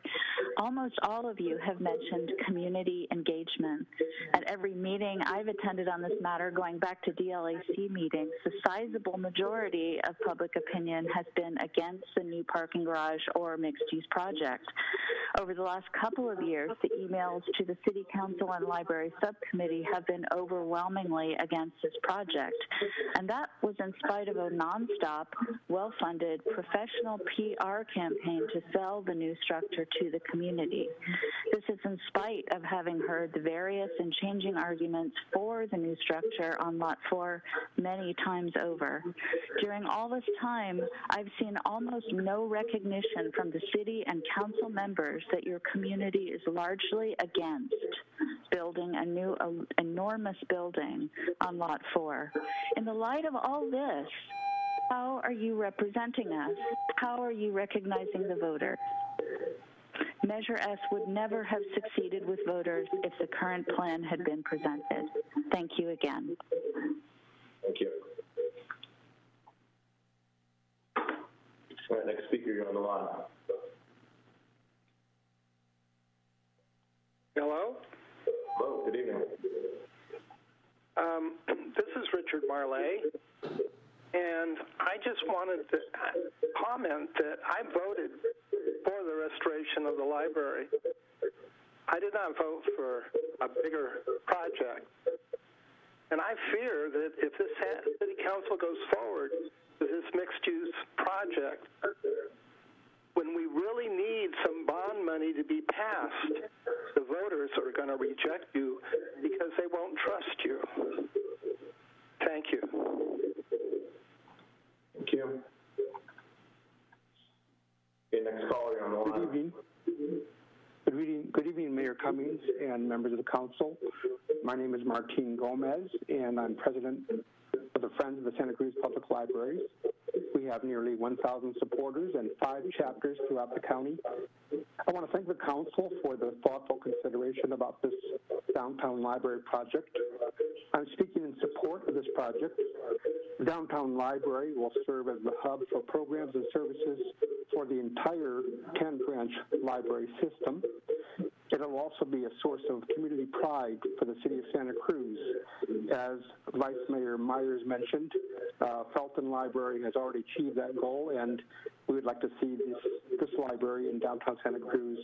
Almost all of you have mentioned community engagement. At every meeting I've attended on this matter, going back to DLAC meetings, the sizable majority of public opinion has been against the new parking garage or mixed use project. Over the last couple of years, the emails to the City Council and Library Subcommittee have been overwhelmingly against this project. And that was in spite of a nonstop, well-funded, professional PR campaign to sell the new structure to the community. This is in spite of having heard the various and changing arguments for the new structure on Lot 4 many times over. During all this time, I've seen almost no recognition from the city and council members that your community is largely against building a new enormous building on Lot 4. In the light of all this, how are you representing us? How are you recognizing the voters? Measure S would never have succeeded with voters if the current plan had been presented. Thank you again. Thank you. All right, next speaker, you're on the line. Hello? Hello, good evening. Um, this is Richard Marley, and I just wanted to comment that I voted for the restoration of the library. I did not vote for a bigger project. And I fear that if this city council goes forward with this mixed-use project, when we really need some bond money to be passed, the voters are going to reject you because they won't trust you. Thank you. Thank you. Okay, next caller, on the line. Good evening. Good evening, good evening, Mayor Cummings and members of the council. My name is Martin Gomez, and I'm president of the Friends of the Santa Cruz Public Libraries. We have nearly 1,000 supporters and five chapters throughout the county. I want to thank the council for the thoughtful consideration about this downtown library project. I'm speaking in support of this project. The downtown library will serve as the hub for programs and services for the entire 10 branch library system. It'll also be a source of community pride for the city of Santa Cruz. As Vice Mayor Meyers mentioned, uh, Felton Library has already achieved that goal, and we would like to see this, this library in downtown Santa Cruz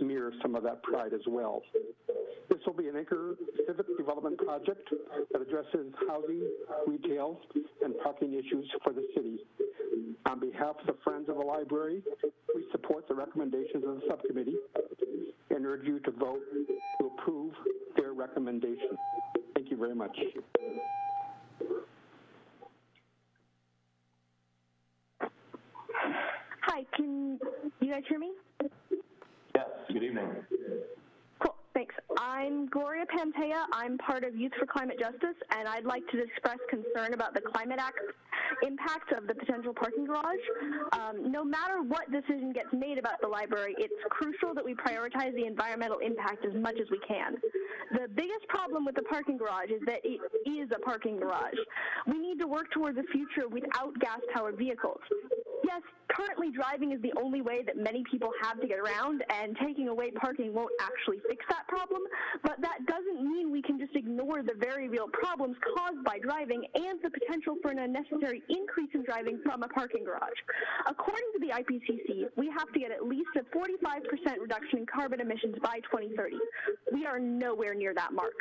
mirror some of that pride as well. This will be an anchor civic development project that addresses housing, retail, and parking issues for the city. On behalf of the Friends of the Library, we support the recommendations of the subcommittee and urge you to vote to approve their recommendation. Thank you very much. Hi, can you guys hear me? Yes, good evening. Cool, thanks. I'm Gloria Pantea. I'm part of Youth for Climate Justice, and I'd like to express concern about the Climate Act impact of the potential parking garage. Um, no matter what decision gets made about the library, it's crucial that we prioritize the environmental impact as much as we can. The biggest problem with the parking garage is that it is a parking garage. We need to work towards a future without gas-powered vehicles. Yes, currently driving is the only way that many people have to get around, and taking away parking won't actually fix that problem, but that doesn't mean we can just ignore the very real problems caused by driving and the potential for an unnecessary increase in driving from a parking garage. According to the IPCC, we have to get at least a 45% reduction in carbon emissions by 2030. We are nowhere near that mark.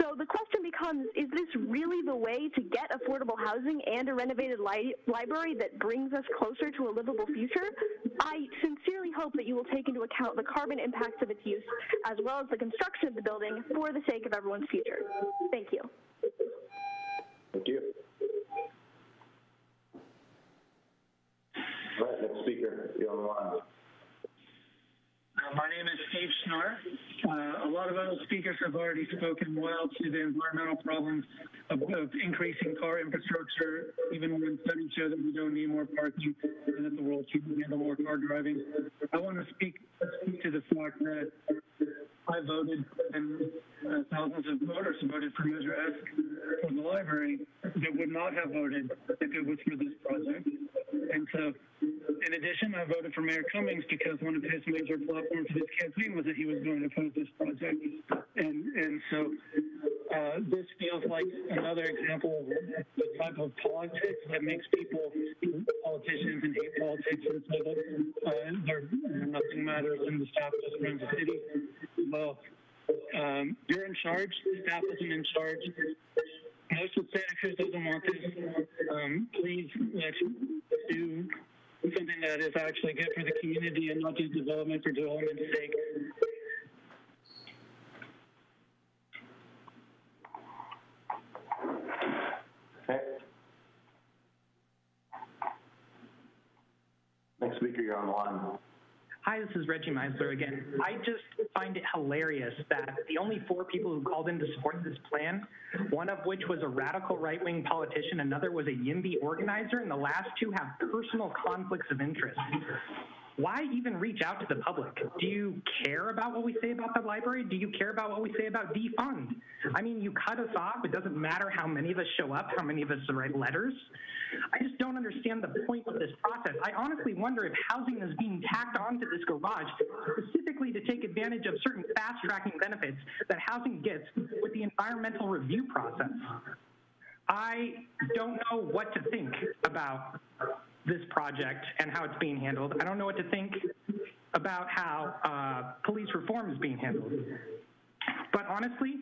So the question becomes, is this really the way to get affordable housing and a renovated li library that brings us closer to a livable future? I sincerely hope that you will take into account the carbon impacts of its use, as well as the construction of the building for the sake of everyone's future. Thank you. Thank you. All right, next speaker, you're on the line. Uh, my name is Steve Schnarr. Uh, a lot of other speakers have already spoken well to the environmental problems of, of, increasing car infrastructure, even when studies show that we don't need more parking and that the world can handle more car driving. I want to speak, to the fact that I voted and uh, thousands of voters voted for Measure S for the library that would not have voted if it was for this project. And so, in addition, I voted for Mayor Cummings because one of his major platforms for this campaign was that he was going to oppose this project. And and so, uh, this feels like another example of the type of politics that makes people politicians and hate politics and say that uh, nothing matters and the staff just runs the city. Well, um, you're in charge. The staff isn't in charge. Most of Santa Cruz doesn't want this, um, please let's do something that is actually good for the community and not just development for development's sake. Okay. Next speaker, you're on the line. Hi, this is Reggie Meisler again. I just find it hilarious that the only four people who called in to support this plan, one of which was a radical right-wing politician, another was a YIMBY organizer, and the last two have personal conflicts of interest. Why even reach out to the public? Do you care about what we say about the library? Do you care about what we say about defund? I mean, you cut us off. It doesn't matter how many of us show up, how many of us write letters. I just don't understand the point of this process. I honestly wonder if housing is being tacked onto this garage specifically to take advantage of certain fast tracking benefits that housing gets with the environmental review process. I don't know what to think about this project and how it's being handled. I don't know what to think about how uh, police reform is being handled. But honestly,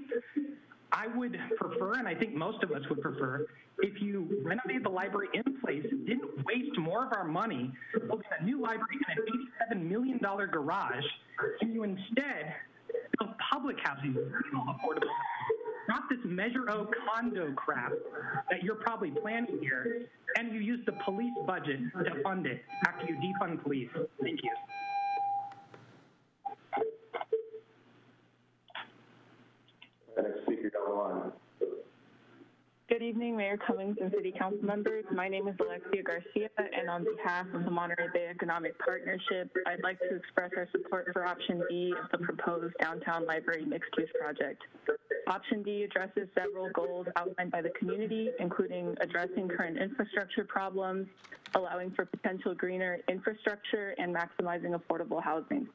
I would prefer, and I think most of us would prefer, if you renovate the library in place, didn't waste more of our money building a new library in an $87 million garage, and you instead build public housing, affordable, not this Measure O condo crap that you're probably planning here, and you use the police budget to fund it after you defund police. Thank you. Line. Good evening, Mayor Cummings and City Council members. My name is Alexia Garcia, and on behalf of the Monterey Bay Economic Partnership, I'd like to express our support for option D of the proposed downtown library mixed-use project. Option D addresses several goals outlined by the community, including addressing current infrastructure problems, allowing for potential greener infrastructure, and maximizing affordable housing.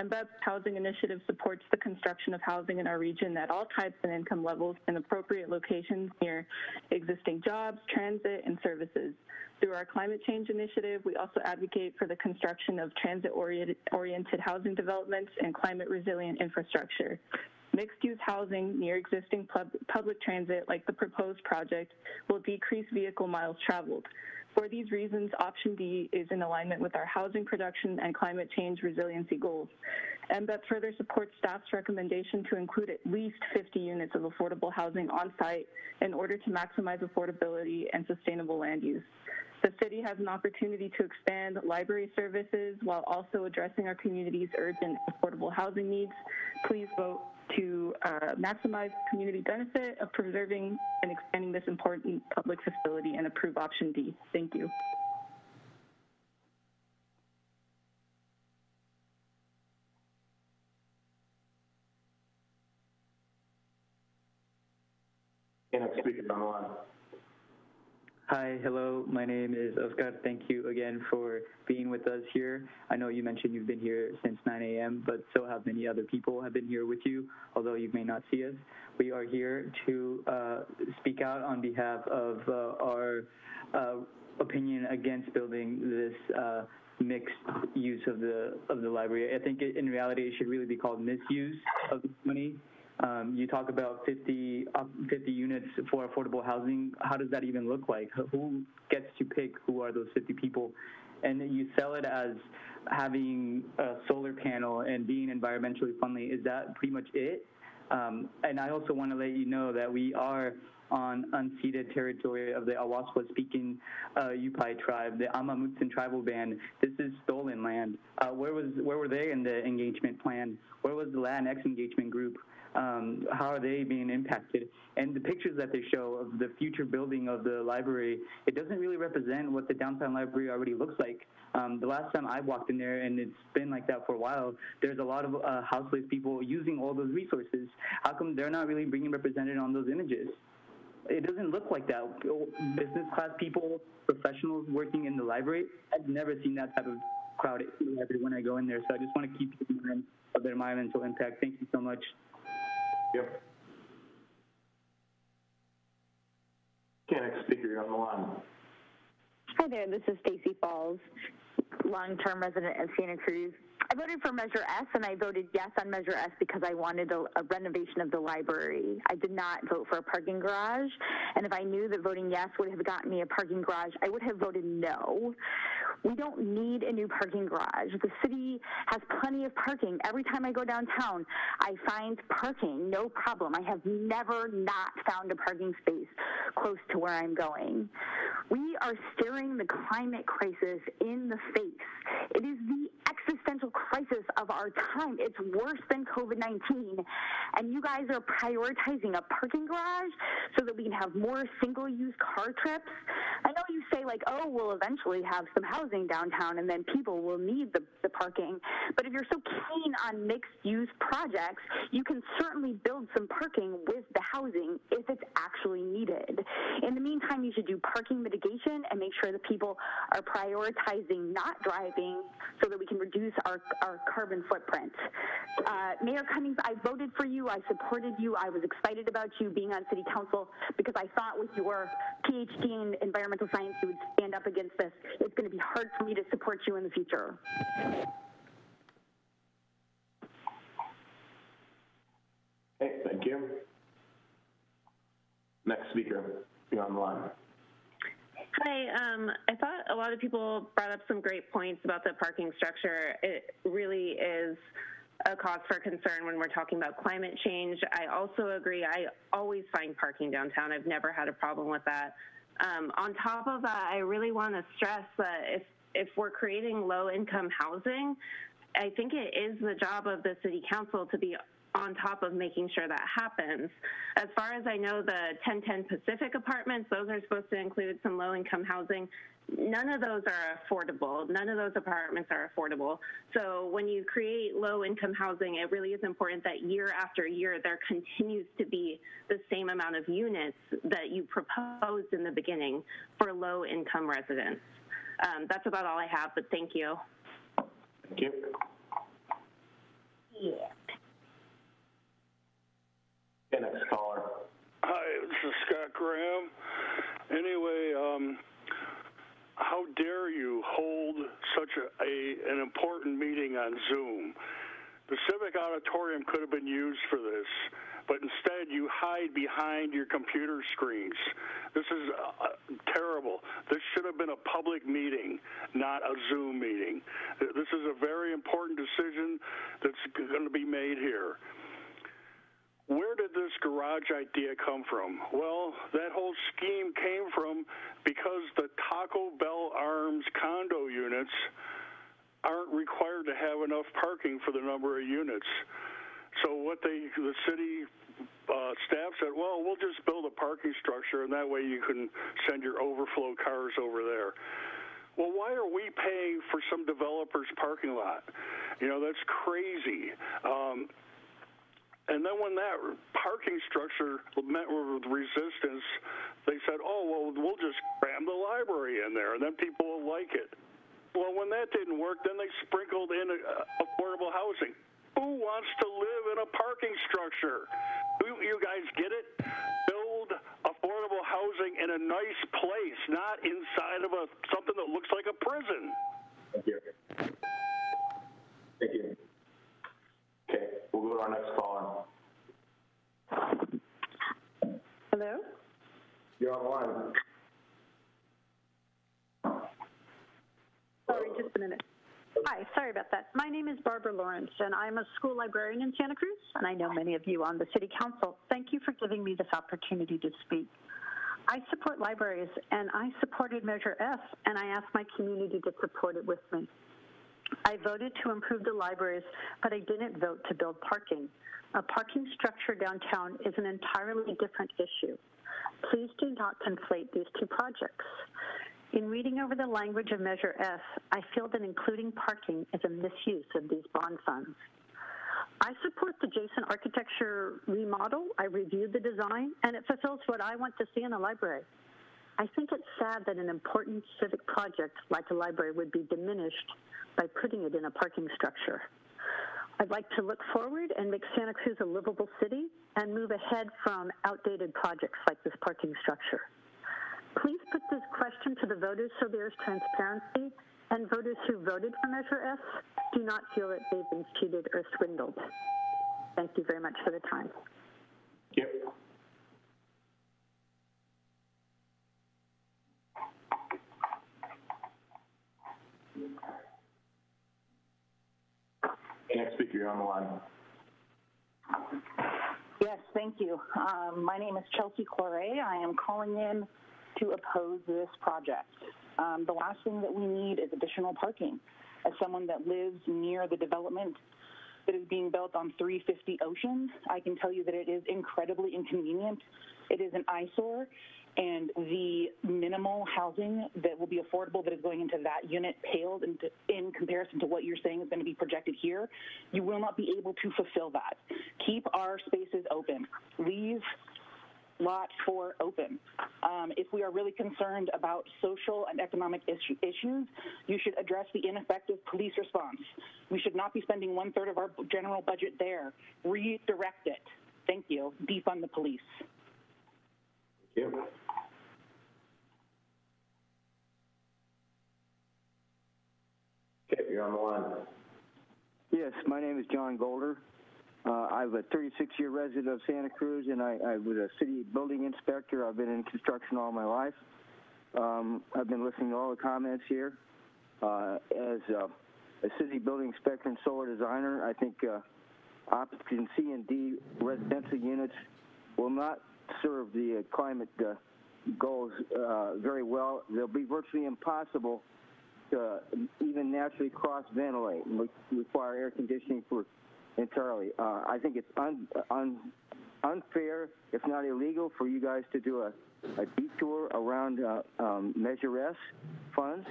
MBEP's housing initiative supports the construction of housing in our region at all types and income levels in appropriate locations near existing jobs, transit, and services. Through our climate change initiative, we also advocate for the construction of transit-oriented housing developments and climate-resilient infrastructure. Mixed-use housing near existing pub public transit, like the proposed project, will decrease vehicle miles traveled. For these reasons, option D is in alignment with our housing production and climate change resiliency goals. MBEP further supports staff's recommendation to include at least 50 units of affordable housing on site in order to maximize affordability and sustainable land use. The city has an opportunity to expand library services while also addressing our community's urgent affordable housing needs. Please vote to uh, maximize community benefit of preserving and expanding this important public facility and approve option D. Thank you. On the line. Hi, hello. My name is Oscar. Thank you again for being with us here. I know you mentioned you've been here since 9 a.m., but so have many other people have been here with you, although you may not see us. We are here to uh, speak out on behalf of uh, our uh, opinion against building this uh, mixed use of the of the library. I think in reality it should really be called misuse of money. Um, you talk about 50, up 50 units for affordable housing. How does that even look like? Who gets to pick who are those 50 people? And you sell it as having a solar panel and being environmentally friendly. Is that pretty much it? Um, and I also want to let you know that we are on unceded territory of the Awaswas speaking uh, Uypi tribe, the Amah Mutsun tribal band. This is stolen land. Uh, where was where were they in the engagement plan? Where was the Land X engagement group? Um, how are they being impacted? And the pictures that they show of the future building of the library, it doesn't really represent what the downtown library already looks like. Um, the last time I walked in there, and it's been like that for a while, there's a lot of uh, houseless people using all those resources. How come they're not really being represented on those images? It doesn't look like that. Business class people, professionals working in the library, I've never seen that type of crowd when I go in there. So I just want to keep in mind of their environmental impact. Thank you so much. Yep. Next speaker, you're on the line. Hi there, this is Stacy Falls, long-term resident of Santa Cruz. I voted for Measure S, and I voted yes on Measure S because I wanted a, a, renovation of the library. I did not vote for a parking garage, and if I knew that voting yes would have gotten me a parking garage, I would have voted no. We don't need a new parking garage. The city has plenty of parking. Every time I go downtown, I find parking, no problem. I have never not found a parking space close to where I'm going. We are staring the climate crisis in the face. It is the existential crisis of our time. It's worse than COVID 19. And you guys are prioritizing a parking garage so that we can have more single use car trips. I know you say, like, oh, we'll eventually have some housing downtown and then people will need the, the parking. But if you're so keen on mixed use projects, you can certainly build some parking with the housing if it's actually needed. In the meantime, you should do parking mitigation and make sure that people are prioritizing not driving so that we can reduce our, our carbon footprint. Uh, Mayor Cummings, I voted for you. I supported you. I was excited about you being on city council because I thought with your PhD in environmental science, you would stand up against this. It's going to be hard for me to support you in the future. Okay, thank you. Next speaker, you're on the line. Hi, um, I thought a lot of people brought up some great points about the parking structure. It really is a cause for concern when we're talking about climate change. I also agree, I always find parking downtown. I've never had a problem with that. Um, on top of that, I really want to stress that if, if we're creating low income housing, I think it is the job of the city council to be on top of making sure that happens. As far as I know, the 1010 Pacific apartments, those are supposed to include some low income housing. None of those are affordable. None of those apartments are affordable. So when you create low income housing, it really is important that year after year there continues to be the same amount of units that you proposed in the beginning for low income residents. Um, that's about all I have, but thank you. Thank you. Yeah. Next caller. Hi, this is Scott Graham. Anyway, um, how dare you hold such a, a, an important meeting on Zoom? The Civic Auditorium could have been used for this, but instead you hide behind your computer screens. This is uh, terrible. This should have been a public meeting, not a Zoom meeting. This is a very important decision that's going to be made here. Where did this garage idea come from? Well, that whole scheme came from because the Taco Bell Arms condo units aren't required to have enough parking for the number of units. So what they, the city uh, staff said, well, we'll just build a parking structure, and that way you can send your overflow cars over there. Well, why are we paying for some developer's parking lot? You know, that's crazy. Um, and then when that parking structure met with resistance, they said, oh, well, we'll just cram the library in there, and then people will like it. Well, when that didn't work, then they sprinkled in affordable housing. Who wants to live in a parking structure? You, you guys get it? Build affordable housing in a nice place, not inside of a something that looks like a prison. Thank you. Thank you. We'll go to our next caller. Hello? You're on line. Sorry, just a minute. Hi, sorry about that. My name is Barbara Lawrence, and I'm a school librarian in Santa Cruz, and I know many of you on the City Council. Thank you for giving me this opportunity to speak. I support libraries, and I supported Measure F, and I asked my community to support it with me. I voted to improve the libraries, but I didn't vote to build parking. A parking structure downtown is an entirely different issue. Please do not conflate these two projects. In reading over the language of Measure F, I feel that including parking is a misuse of these bond funds. I support the Jason architecture remodel. I reviewed the design, and it fulfills what I want to see in a library. I think it's sad that an important civic project like a library would be diminished by putting it in a parking structure. I'd like to look forward and make Santa Cruz a livable city and move ahead from outdated projects like this parking structure. Please put this question to the voters so there's transparency and voters who voted for Measure S do not feel that they've been cheated or swindled. Thank you very much for the time. Yep. Next speaker, you're on the line. Yes, thank you. Um, my name is Chelsea Claret. I am calling in to oppose this project. Um, the last thing that we need is additional parking. As someone that lives near the development that is being built on 350 Ocean, I can tell you that it is incredibly inconvenient. It is an eyesore, and the minimal housing that will be affordable that is going into that unit paled into, in comparison to what you're saying is going to be projected here. You will not be able to fulfill that. Keep our spaces open. Leave lot four open. Um, if we are really concerned about social and economic issue, issues, you should address the ineffective police response. We should not be spending one third of our general budget there. Redirect it. Thank you. Defund the police. You. Okay, you're on the line. Yes, my name is John Golder. Uh, I'm a 36-year resident of Santa Cruz, and I, I was a city building inspector. I've been in construction all my life. Um, I've been listening to all the comments here. Uh, as a city building inspector and solar designer, I think uh, option C and D residential units will not serve the uh, climate uh, goals uh, very well. They'll be virtually impossible to even naturally cross ventilate and re- require air conditioning for entirely. I think it's un, un, unfair, if not illegal, for you guys to do a, a detour around um, Measure S funds,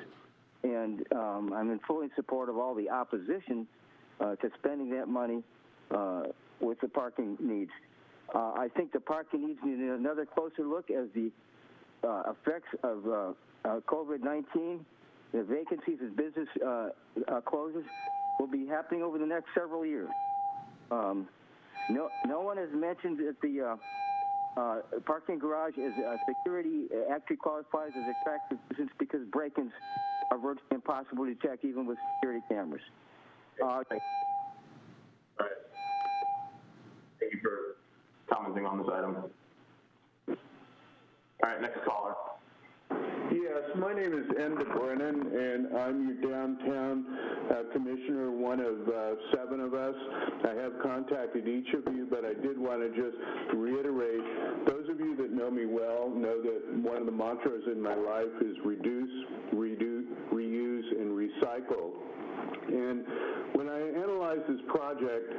and um, I'm in full support of all the opposition uh, to spending that money uh, with the parking needs. Uh, I think the parking needs another closer look as the uh, effects of uh, uh, COVID-19, the vacancies as business uh, uh, closes, will be happening over the next several years. Um, no, no one has mentioned that the parking garage is security actually qualifies as attractive business because break-ins are virtually impossible to detect even with security cameras. Uh, All right. Thank you for commenting on this item. All right, next caller. Yes, my name is Enda Brennan, and I'm your downtown uh, commissioner, one of uh, seven of us. I have contacted each of you, but I did want to just reiterate, those of you that know me well know that one of the mantras in my life is reduce, redo, reuse, and recycle. And when I analyze this project,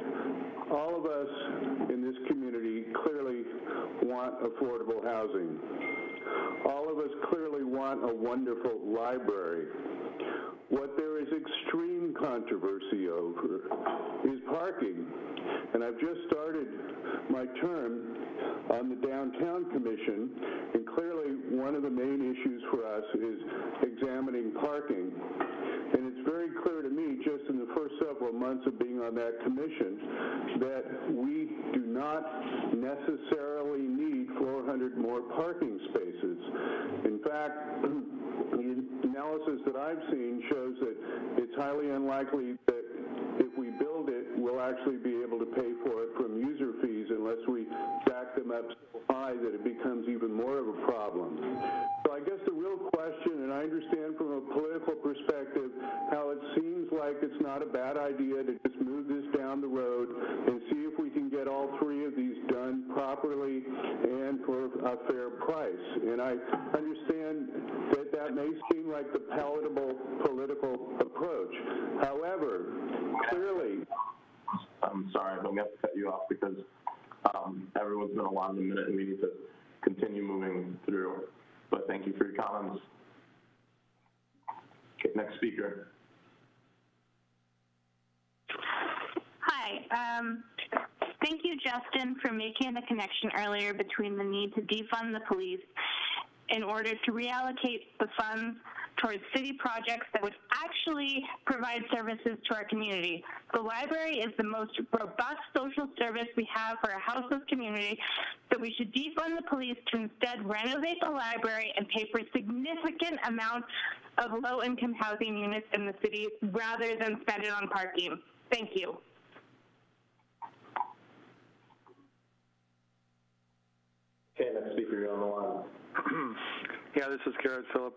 all of us in this community clearly want affordable housing. All of us clearly want a wonderful library. What there is extreme controversy over is parking. And I've just started my term on the Downtown Commission, and clearly one of the main issues for us is examining parking. And it's very clear to me, just in the several months of being on that commission, that we do not necessarily need 400 more parking spaces. In fact, the analysis that I've seen shows that it's highly unlikely that if we build it, we'll actually be able to pay for it from user fees unless we up high that it becomes even more of a problem. So I guess the real question, and I understand from a political perspective how it seems like it's not a bad idea to just move this down the road and see if we can get all three of these done properly and for a fair price. And I understand that that may seem like the palatable political approach. However, clearly, I'm sorry, I'm going to have to cut you off because um, everyone's been allotted a minute and we need to continue moving through. But thank you for your comments. Okay, next speaker. Hi. Um, thank you, Justin, for making the connection earlier between the need to defund the police in order to reallocate the funds towards city projects that would actually provide services to our community. The library is the most robust social service we have for a houseless community, so we should defund the police to instead renovate the library and pay for significant amounts of low-income housing units in the city rather than spend it on parking. Thank you. Okay, next speaker, you're on the line. Yeah, this is Garrett Phillip.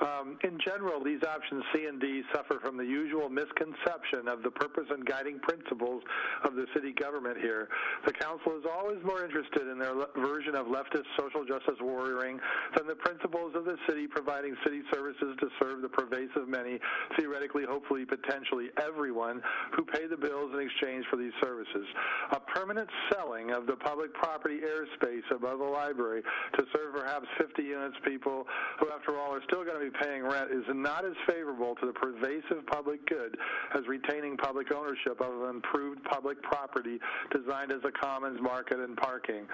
Um, in general, these options C and D suffer from the usual misconception of the purpose and guiding principles of the city government here. The council is always more interested in their le- version of leftist social justice warrioring than the principles of the city providing city services to serve the pervasive many, theoretically, hopefully, potentially everyone who pay the bills in exchange for these services. A permanent selling of the public property airspace above the library to serve perhaps 50 units people who, after all, are still going to be paying rent is not as favorable to the pervasive public good as retaining public ownership of improved public property designed as a commons market and parking.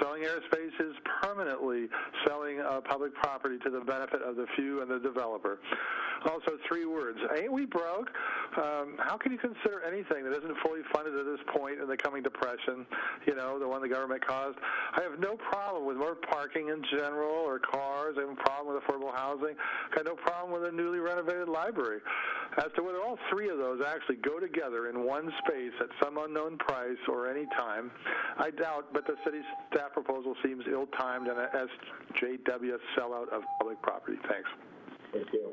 Selling airspace is permanently selling uh, public property to the benefit of the few and the developer. Also, three words. Ain't we broke? Um, how can you consider anything that isn't fully funded at this point in the coming depression, you know, the one the government caused? I have no problem with more parking in general or cars. I have no problem with affordable housing. I have no problem with a newly renovated library. As to whether all three of those actually go together in one space at some unknown price or any time, I doubt, but the city's staff proposal seems ill-timed and a SJW sellout of public property. Thanks. Thank you.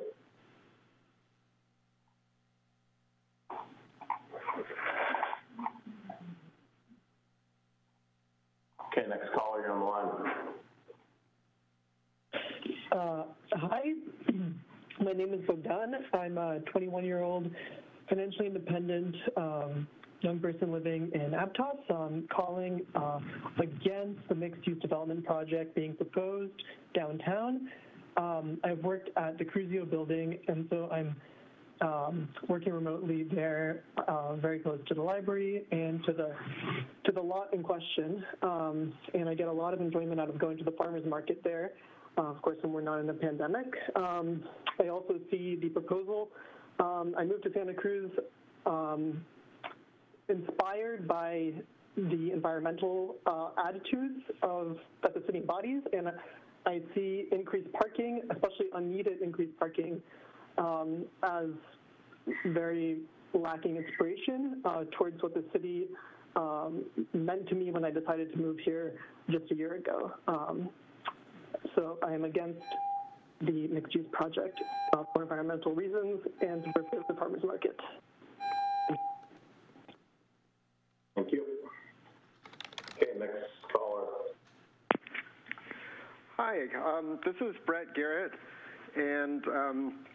Okay, next caller, you're on the line. Uh, hi, my name is Bogdan. I'm a 21 year old financially independent um, young person living in Aptos. I'm calling uh, against the mixed use development project being proposed downtown. Um, I've worked at the Cruzio building, and so I'm um, working remotely there, uh, very close to the library and to the to the lot in question. Um, and I get a lot of enjoyment out of going to the farmers market there. Uh, of course, when we're not in a pandemic. Um, I also see the proposal. Um, I moved to Santa Cruz um, inspired by the environmental uh, attitudes of that the city embodies, and I see increased parking, especially unneeded increased parking, um, as very lacking inspiration uh, towards what the city um, meant to me when I decided to move here just a year ago. Um, so I am against the mixed-use project uh, for environmental reasons and for the farmers market. Thank you. Okay, next caller. Hi, um, this is Brett Garrett, and um,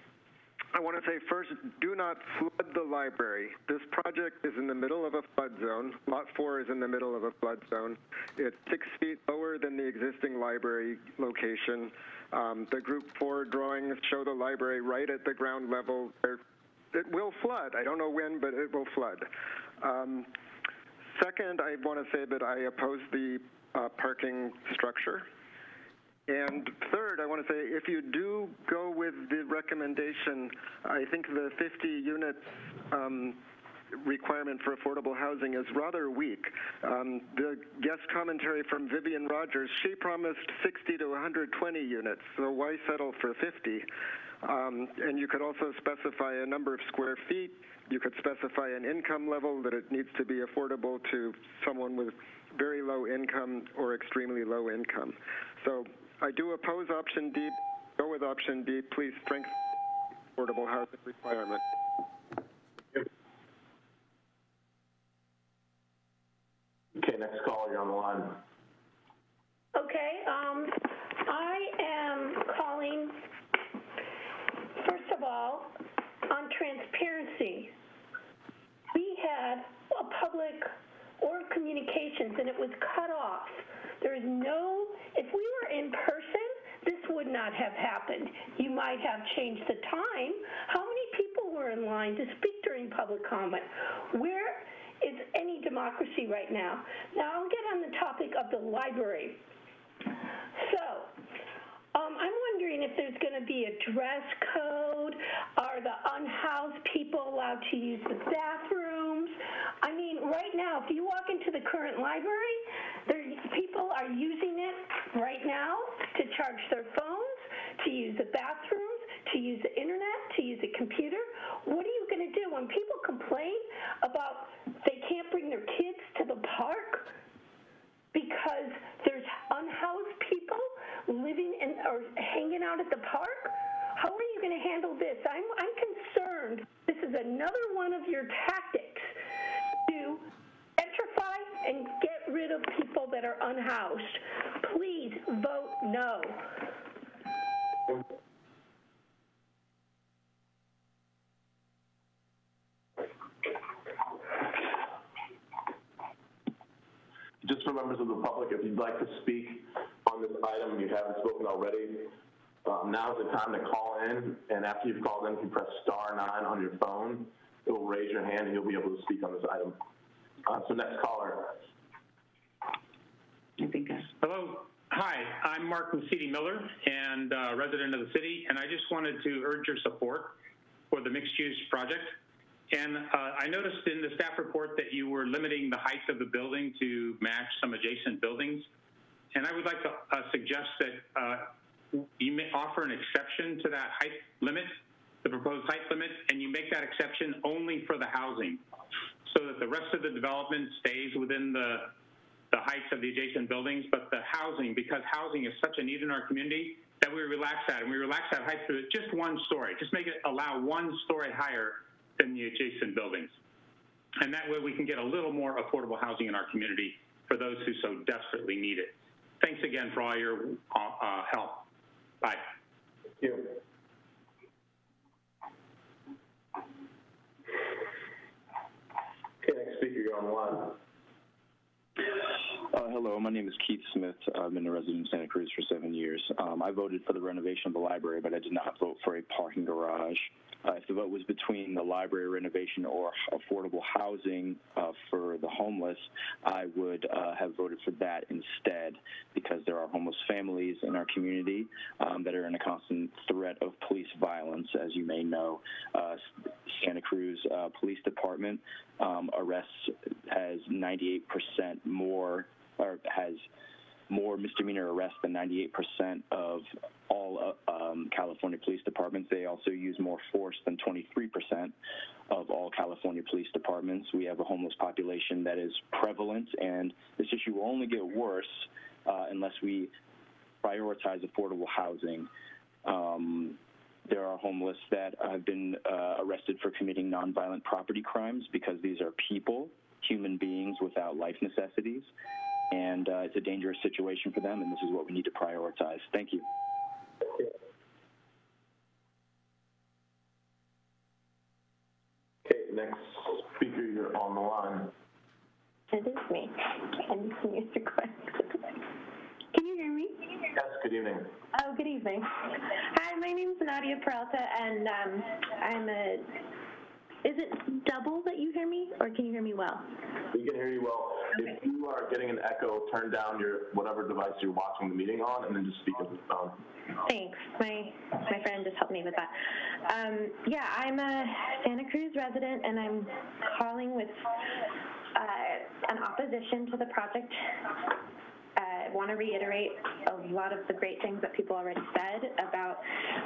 I want to say first, do not flood the library. This project is in the middle of a flood zone. Lot 4 is in the middle of a flood zone. It's six feet lower than the existing library location. Um, the Group 4 drawings show the library right at the ground level. It will flood. I don't know when, but it will flood. Um, second, I want to say that I oppose the uh, parking structure. And third, I want to say if you do go with the recommendation, I think the 50 units um, requirement for affordable housing is rather weak. Um, the guest commentary from Vivian Rogers, she promised 60 to 120 units, so why settle for 50? Um, and you could also specify a number of square feet. You could specify an income level that it needs to be affordable to someone with very low income or extremely low income. So I do oppose option D. Go with option D. Please strengthen affordable housing requirement. Okay, next caller, you're on the line. Okay, um, I am calling, first of all, on transparency. We had a public or communications and it was cut off. There is no, if we were in person, this would not have happened. You might have changed the time. How many people were in line to speak during public comment? Where is any democracy right now? Now, I'll get on the topic of the library. So, um, I'm wondering if there's going to be a dress code. Are the unhoused people allowed to use the bathrooms? I mean, right now, if you walk into the current library, there, people are using it right now to charge their phones, to use the bathrooms, to use the internet, to use a computer. What are you going to do when people complain about they can't bring their kids to the park because there's unhoused people living in or hanging out at the park? How are you going to handle this? I'm, I'm concerned this is another one of your tactics to gentrify and get rid of people that are unhoused. Please vote no. Just for members of the public, if you'd like to speak on this item, you haven't spoken already, um, now is the time to call in, and after you've called in, if you press star nine on your phone, it will raise your hand and you'll be able to speak on this item. Uh, so next caller. I think I... Hello. Hi, I'm Mark Mesiti Miller and uh, resident of the city, and I just wanted to urge your support for the mixed use project. And uh, I noticed in the staff report that you were limiting the height of the building to match some adjacent buildings. And I would like to uh, suggest that uh, you may offer an exception to that height limit, the proposed height limit, and you make that exception only for the housing so that the rest of the development stays within the, the heights of the adjacent buildings, but the housing, because housing is such a need in our community, that we relax that, and we relax that height to just one story. Just make it allow one story higher than the adjacent buildings. And that way we can get a little more affordable housing in our community for those who so desperately need it. Thanks again for all your uh, uh, help. Bye. Thank you. Okay, next speaker, you're on the line. Uh, hello, my name is Keith Smith. I've been a resident in Santa Cruz for seven years. Um, I voted for the renovation of the library, but I did not vote for a parking garage. Uh, if the vote was between the library renovation or affordable housing uh, for the homeless, I would uh, have voted for that instead because there are homeless families in our community um, that are in a constant threat of police violence, as you may know. Uh, Santa Cruz uh, Police Department um, arrests has 98% more or has more misdemeanor arrests than 98% of all uh, um, California police departments. They also use more force than 23% of all California police departments. We have a homeless population that is prevalent, and this issue will only get worse uh, unless we prioritize affordable housing. Um, there are homeless that have been uh, arrested for committing nonviolent property crimes because these are people, human beings without life necessities and uh, it's a dangerous situation for them, and this is what we need to prioritize. Thank you. Okay, next speaker, you're on the line. It is me. And Mr. Quinn. Can you hear me? Yes, good evening. Oh, good evening. Hi, my name is Nadia Peralta, and um, I'm a. Is it double that you hear me, or can you hear me well? We can hear you well. If you are getting an echo, turn down your whatever device you're watching the meeting on, and then just speak over the phone. Thanks. My my friend just helped me with that. Um, yeah, I'm a Santa Cruz resident, and I'm calling with uh, an opposition to the project. I want to reiterate a lot of the great things that people already said about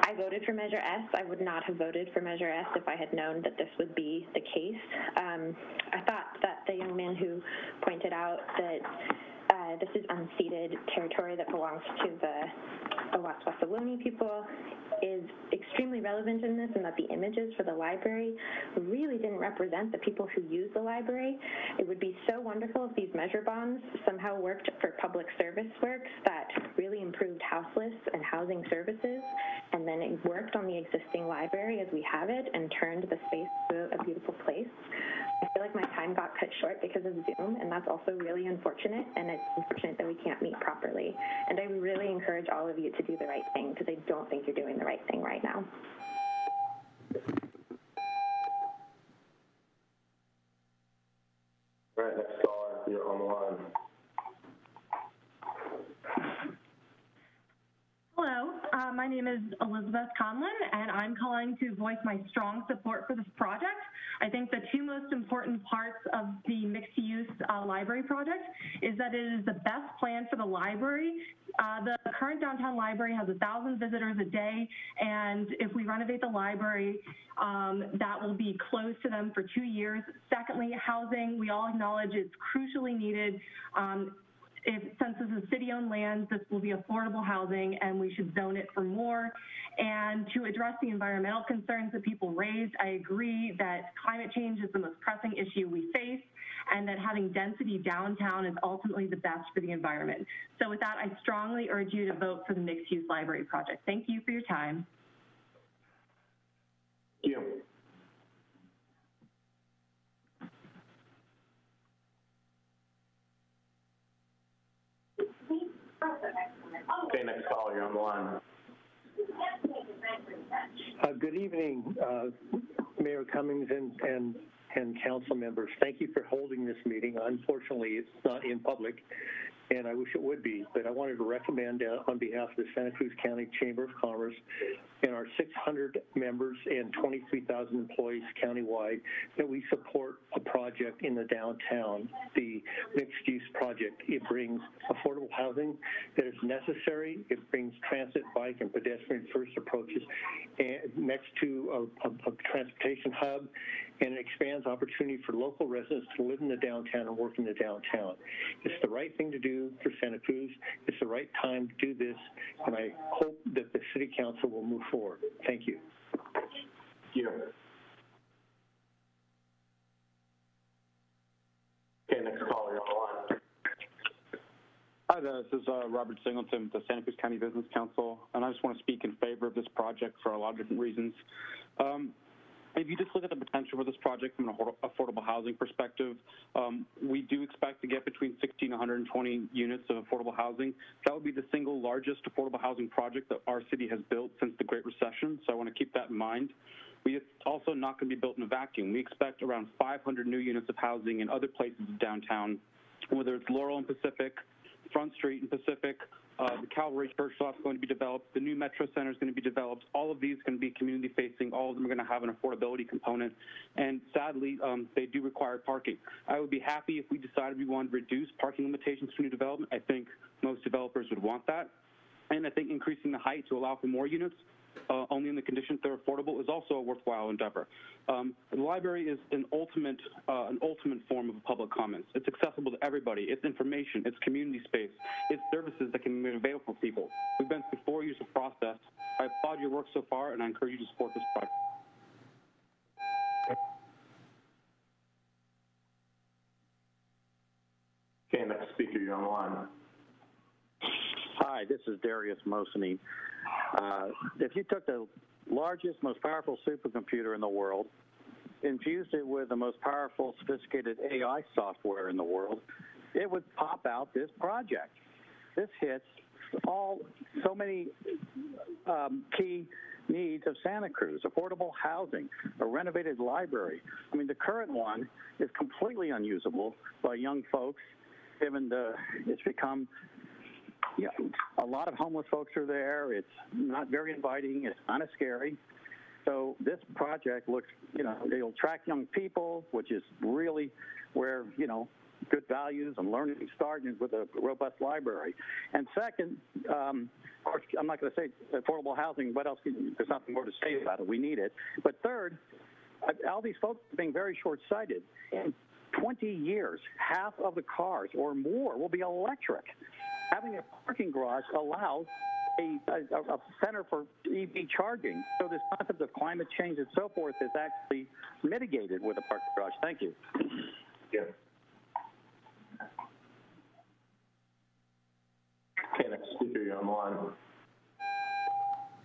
I voted for Measure S. I would not have voted for Measure S if I had known that this would be the case. Um, I thought that the young man who pointed out that this is unceded territory that belongs to the Waswasalloni people is extremely relevant in this and that the images for the library really didn't represent the people who use the library. It would be so wonderful if these measure bonds somehow worked for public service works that really improved houseless and housing services and then it worked on the existing library as we have it and turned the space to a beautiful place. I feel like my time got cut short because of Zoom, and that's also really unfortunate, and it's unfortunate that we can't meet properly. And I really encourage all of you to do the right thing because I don't think you're doing the right thing right now. All right, next caller, you're on the line. Hello, uh, my name is Elizabeth Conlon, and I'm calling to voice my strong support for this project. I think the two most important parts of the mixed-use uh, library project is that it is the best plan for the library. Uh, the current downtown library has a thousand visitors a day, and if we renovate the library, um, that will be closed to them for two years. Secondly, housing, we all acknowledge it's crucially needed. Um, if, since this is city-owned land, this will be affordable housing and we should zone it for more. And to address the environmental concerns that people raised, I agree that climate change is the most pressing issue we face and that having density downtown is ultimately the best for the environment. So with that, I strongly urge you to vote for the mixed-use library project. Thank you for your time. Thank you. Okay, next caller, you're on the line. Uh, good evening, uh, Mayor Cummings and, and, and council members. Thank you for holding this meeting. Unfortunately, it's not in public, and I wish it would be, but I wanted to recommend uh, on behalf of the Santa Cruz County Chamber of Commerce and our 600 members and 23,000 employees countywide that we support a project in the downtown, the mixed-use project. It brings affordable housing that is necessary. It brings transit, bike, and pedestrian-first approaches next to a, a, a transportation hub, and it expands opportunity for local residents to live in the downtown and work in the downtown. It's the right thing to do for Santa Cruz. It's the right time to do this, and I hope that the City Council will move forward. Thank you. Thank you. Okay, next caller, on the line. Hi there, this is uh, Robert Singleton with the Santa Cruz County Business Council, and I just want to speak in favor of this project for a lot of different reasons. Um, if you just look at the potential for this project from an affordable housing perspective, um, we do expect to get between 60 and 120 units of affordable housing. That would be the single largest affordable housing project that our city has built since the Great Recession, so I want to keep that in mind. We also not going to be built in a vacuum. We expect around 500 new units of housing in other places downtown, whether it's Laurel and Pacific, Front Street and Pacific, uh, the Calvary Church lot is going to be developed. The new Metro Center is going to be developed. All of these are going to be community facing. All of them are going to have an affordability component. And sadly, um, they do require parking. I would be happy if we decided we wanted to reduce parking limitations for new development. I think most developers would want that. And I think increasing the height to allow for more units uh, only in the conditions they're affordable is also a worthwhile endeavor. Um, the library is an ultimate, uh, an ultimate form of public comments. It's accessible to everybody. It's information. It's community space. It's services that can be available for people. We've been through four years of process. I applaud your work so far, and I encourage you to support this project. Okay, next speaker, you're on the line. Hi, this is Darius Mosany. Uh, if you took the largest, most powerful supercomputer in the world, infused it with the most powerful, sophisticated AI software in the world, it would pop out this project. This hits all so many um, key needs of Santa Cruz, affordable housing, a renovated library. I mean, the current one is completely unusable by young folks, given the, it's become yeah, a lot of homeless folks are there. It's not very inviting. It's kind of scary. So this project looks, you know, it'll attract young people, which is really where, you know, good values and learning start with a robust library. And second, um, of course, I'm not going to say affordable housing. What else? Can, there's nothing more to say about it. We need it. But third, all these folks are being very short-sighted. In 20 years, half of the cars or more will be electric having a parking garage allows a, a, a, center for EV charging. So this concept of climate change and so forth is actually mitigated with a parking garage. Thank you. Yeah. Okay, next speaker, you're on the line.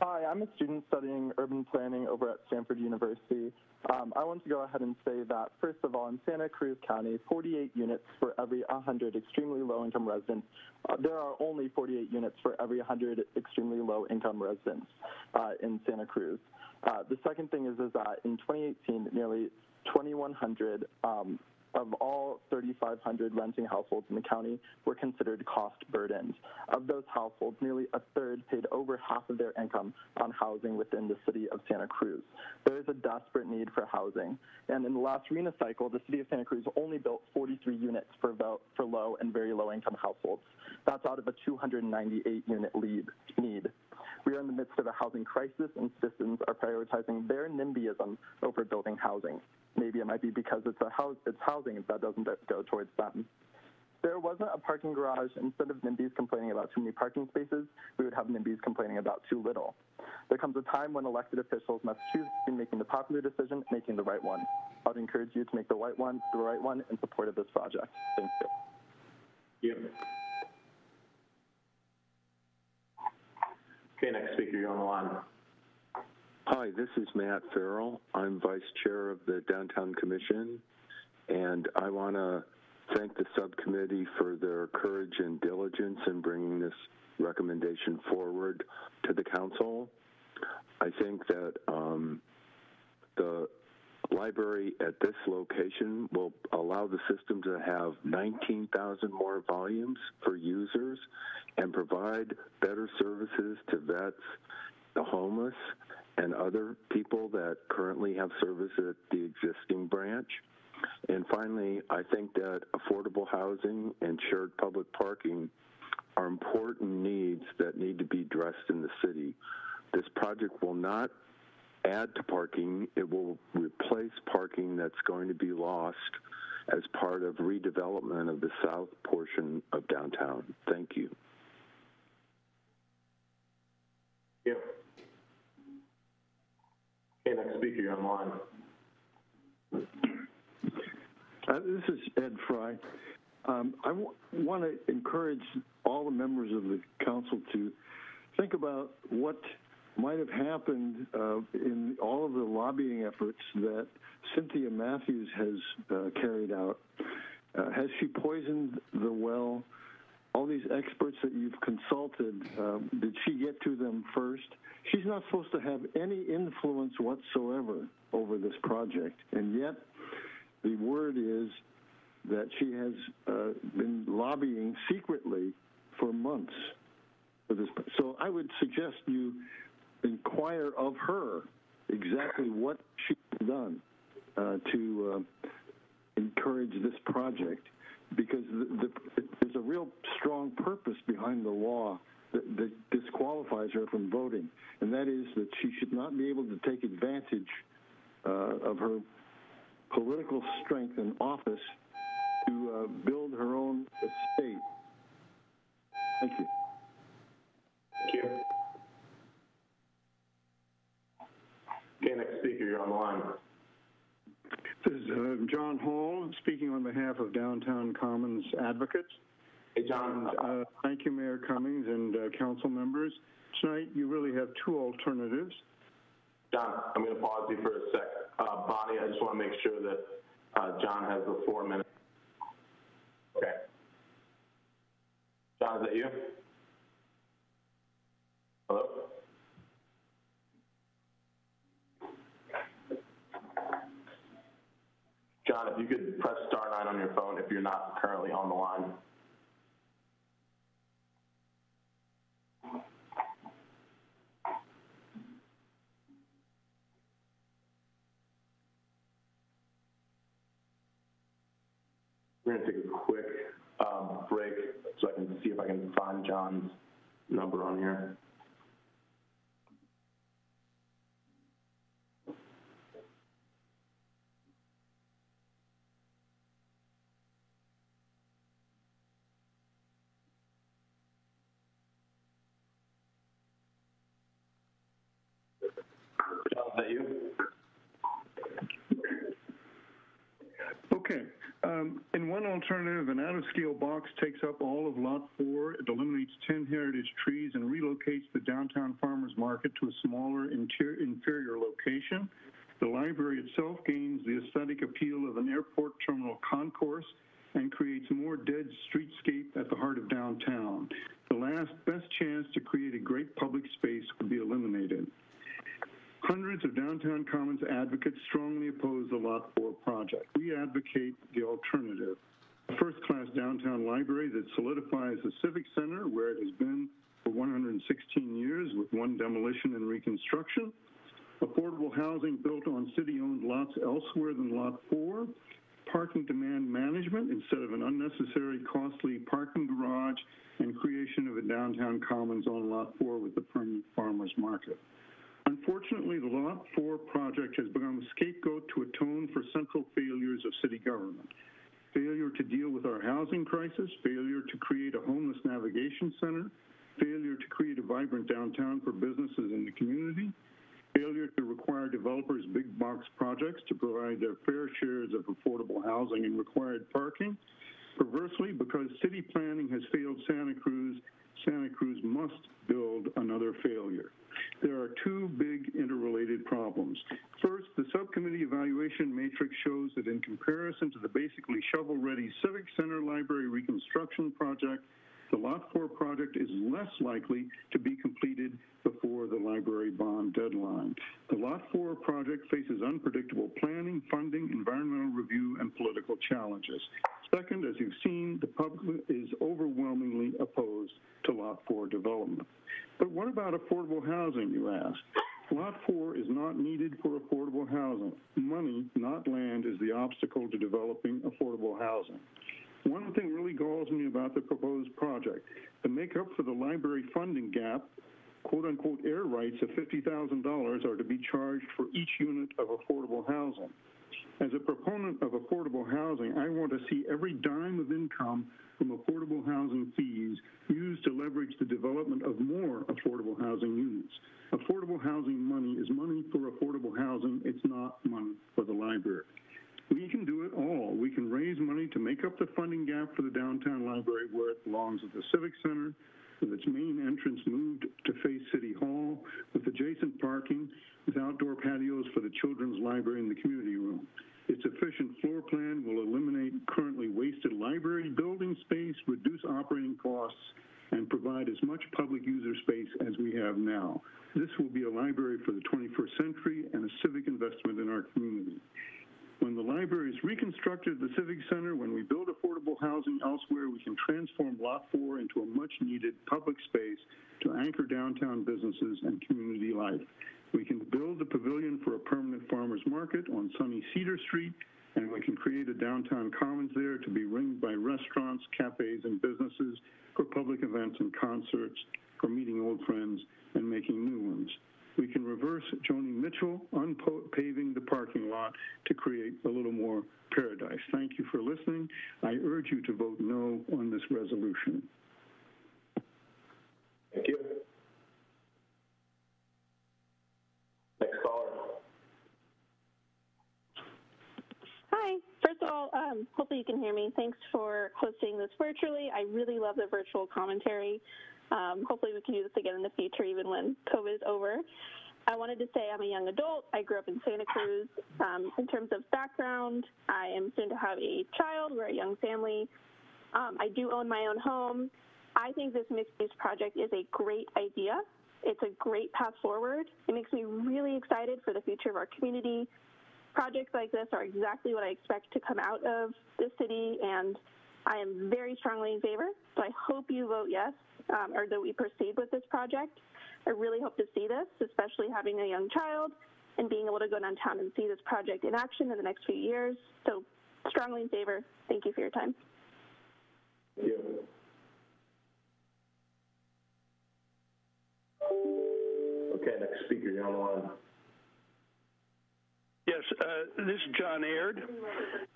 Hi, I'm a student studying urban planning over at Stanford University. Um, I want to go ahead and say that, first of all, in Santa Cruz County, 48 units for every 100 extremely low-income residents. Uh, there are only 48 units for every 100 extremely low-income residents uh, in Santa Cruz. Uh, the second thing is, is that in 2018, nearly 2,100 um, of all 3,500 renting households in the county were considered cost burdened. Of those households, nearly a third paid over half of their income on housing within the city of Santa Cruz. There is a desperate need for housing. And in the last RHNA cycle, the city of Santa Cruz only built 43 units for, for low and very low income households. That's out of a 298 unit lead, need. We are in the midst of a housing crisis, and citizens are prioritizing their NIMBYism over building housing. Maybe it might be because it's, a house, it's housing that doesn't go towards them. There wasn't a parking garage. Instead of NIMBYs complaining about too many parking spaces, we would have NIMBYs complaining about too little. There comes a time when elected officials must choose between making the popular decision and making the right one. I would encourage you to make the right one, the right one in support of this project. Thank you. Yep. Okay, next speaker, you're on the line. Hi, this is Matt Farrell. I'm Vice Chair of the Downtown Commission, and I want to thank the subcommittee for their courage and diligence in bringing this recommendation forward to the council. I think that um, the library at this location will allow the system to have 19,000 more volumes for users and provide better services to vets, the homeless, and other people that currently have service at the existing branch. And finally, I think that affordable housing and shared public parking are important needs that need to be addressed in the city. This project will not add to parking, it will replace parking that's going to be lost as part of redevelopment of the south portion of downtown. Thank you. Yep. Okay, next speaker, you're on line. Uh, this is Ed Fry. Um, I want to encourage all the members of the council to think about what might have happened uh, in all of the lobbying efforts that Cynthia Mathews has uh, carried out. Uh, has she poisoned the well? All these experts that you've consulted, uh, did she get to them first? She's not supposed to have any influence whatsoever over this project, and yet the word is that she has uh, been lobbying secretly for months for this. So I would suggest you inquire of her exactly what she's done uh, to uh, encourage this project because the, the, there's a real strong purpose behind the law that, that, disqualifies her from voting, and that is that she should not be able to take advantage uh, of her political strength and office to uh, build her own estate. Thank you. Thank you. Okay, next speaker, you're on the line. This is uh, John Hall speaking on behalf of Downtown Commons Advocates. Hey, John. And, uh, thank you, Mayor Cummings and uh, council members. Tonight, you really have two alternatives. John, I'm going to pause you for a sec. Uh, Bonnie, I just want to make sure that uh, John has the four minutes. Okay. John, is that you? Hello? John, if you could press star nine on your phone if you're not currently on the line. We're going to take a quick um, break so I can see if I can find John's number on here. John, is that you? Okay. Um, in one alternative, an out-of-scale box takes up all of Lot 4. It eliminates 10 heritage trees and relocates the downtown farmers market to a smaller, inferior location. The library itself gains the aesthetic appeal of an airport terminal concourse and creates more dead streetscape at the heart of downtown. The last best chance to create a great public space would be eliminated. Hundreds of downtown commons advocates strongly oppose the Lot 4 project. We advocate the alternative, a first-class downtown library that solidifies the Civic Center where it has been for 116 years with one demolition and reconstruction, affordable housing built on city-owned lots elsewhere than Lot 4, parking demand management instead of an unnecessary costly parking garage, and creation of a downtown commons on Lot 4 with the permanent farmers market. Unfortunately, the Lot 4 project has become a scapegoat to atone for central failures of city government. Failure to deal with our housing crisis, failure to create a homeless navigation center, failure to create a vibrant downtown for businesses in the community, failure to require developers big box projects to provide their fair shares of affordable housing and required parking. Perversely, because city planning has failed Santa Cruz, Santa Cruz must build another failure. There are two big interrelated problems. First, the subcommittee evaluation matrix shows that in comparison to the basically shovel-ready Civic Center Library reconstruction project, the Lot 4 project is less likely to be completed before the library bond deadline. The Lot 4 project faces unpredictable planning, funding, environmental review, and political challenges. Second, as you've seen, the public is overwhelmingly opposed to Lot 4 development. But what about affordable housing, you ask? Lot 4 is not needed for affordable housing. Money, not land, is the obstacle to developing affordable housing. One thing really galls me about the proposed project. To make up for the library funding gap, quote unquote air rights of $50,000 are to be charged for each unit of affordable housing. As a proponent of affordable housing, I want to see every dime of income from affordable housing fees used to leverage the development of more affordable housing units. Affordable housing money is money for affordable housing, it's not money for the library. We can do it all. We can raise money to make up the funding gap for the downtown library where it belongs at the Civic Center, with its main entrance moved to face City Hall, with adjacent parking, with outdoor patios for the children's library and the community room. Its efficient floor plan will eliminate currently wasted library building space, reduce operating costs, and provide as much public user space as we have now. This will be a library for the 21st century and a civic investment in our community. When the library is reconstructed at the Civic Center, when we build affordable housing elsewhere, we can transform Lot 4 into a much needed public space to anchor downtown businesses and community life. We can build a pavilion for a permanent farmer's market on sunny Cedar Street, and we can create a downtown commons there to be ringed by restaurants, cafes, and businesses for public events and concerts, for meeting old friends and making new ones. We can reverse Joni Mitchell unpaving the parking lot to create a little more paradise. Thank you for listening. I urge you to vote no on this resolution. Thank you. Next caller. Hi. First of all, um, hopefully you can hear me. Thanks for hosting this virtually. I really love the virtual commentary. Um, hopefully we can do this again in the future, even when COVID is over. I wanted to say I'm a young adult. I grew up in Santa Cruz. Um, in terms of background, I am soon to have a child. We're a young family. Um, I do own my own home. I think this mixed use project is a great idea. It's a great path forward. It makes me really excited for the future of our community. Projects like this are exactly what I expect to come out of the city, and I am very strongly in favor. So I hope you vote yes um, or that we proceed with this project. I really hope to see this, especially having a young child and being able to go downtown and see this project in action in the next few years. So strongly in favor. Thank you for your time. Thank you. Okay, next speaker, you're on the line. Yes, uh, this is John Aird,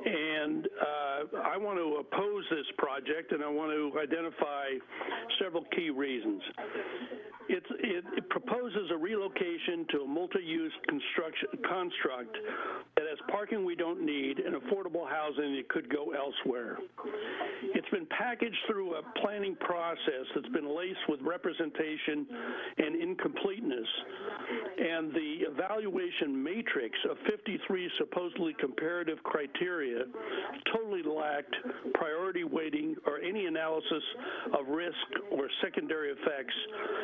and uh, I want to oppose this project, and I want to identify several key reasons. It, it, proposes a relocation to a multi-use construct that has parking we don't need and affordable housing that could go elsewhere. It's been packaged through a planning process that's been laced with representation and incompleteness. And the evaluation matrix of 53 supposedly comparative criteria totally lacked priority weighting or any analysis of risk or secondary effects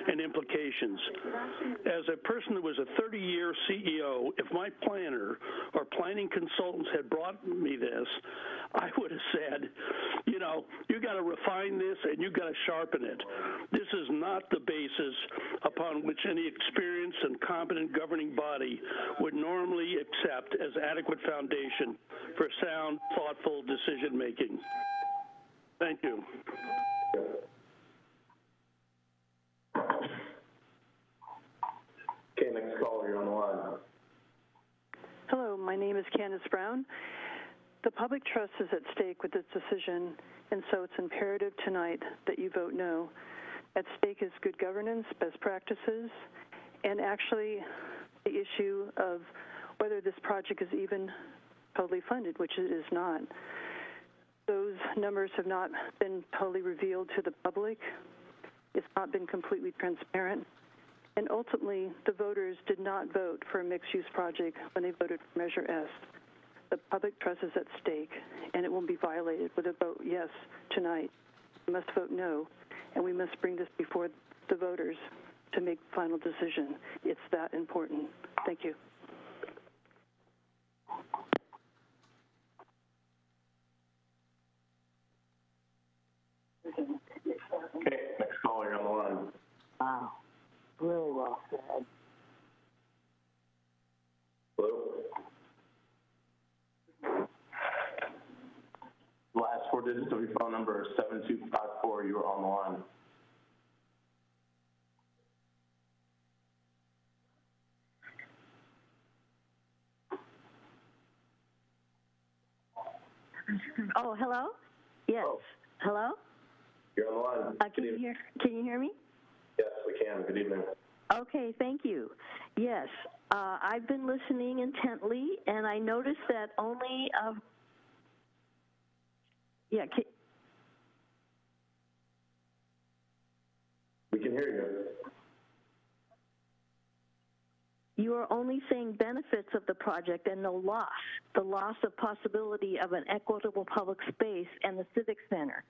and implications. As a person who was a 30-year CEO, if my planner or planning consultants had brought me this, I would have said, you know, you got to refine this and you got to sharpen it. This is not the basis upon which any experienced and competent governing body would normally accept as adequate foundation for sound, thoughtful decision making. Thank you. Okay, next caller, you're on the line. Hello, my name is Candace Brown. The public trust is at stake with this decision, and so it's imperative tonight that you vote no. At stake is good governance, best practices, and actually the issue of whether this project is even totally funded, which it is not. Those numbers have not been totally revealed to the public. It's not been completely transparent. And ultimately, the voters did not vote for a mixed-use project when they voted for Measure S. The public trust is at stake, and it will be violated with a vote yes tonight. We must vote no, and we must bring this before the voters to make final decision. It's that important. Thank you. Okay, next caller, you're on the line. Wow. Really well said. Hello? Last four digits of your phone number are 7254. You are on the line. Oh, hello? Yes. Hello? You're on the line. Uh, can you hear? Can you hear me? Yes, we can. Good evening. Okay, thank you. Yes, uh, I've been listening intently, and I noticed that only of yeah. Can, We can hear you. You are only saying benefits of the project and no loss, the loss of possibility of an equitable public space and the Civic Center.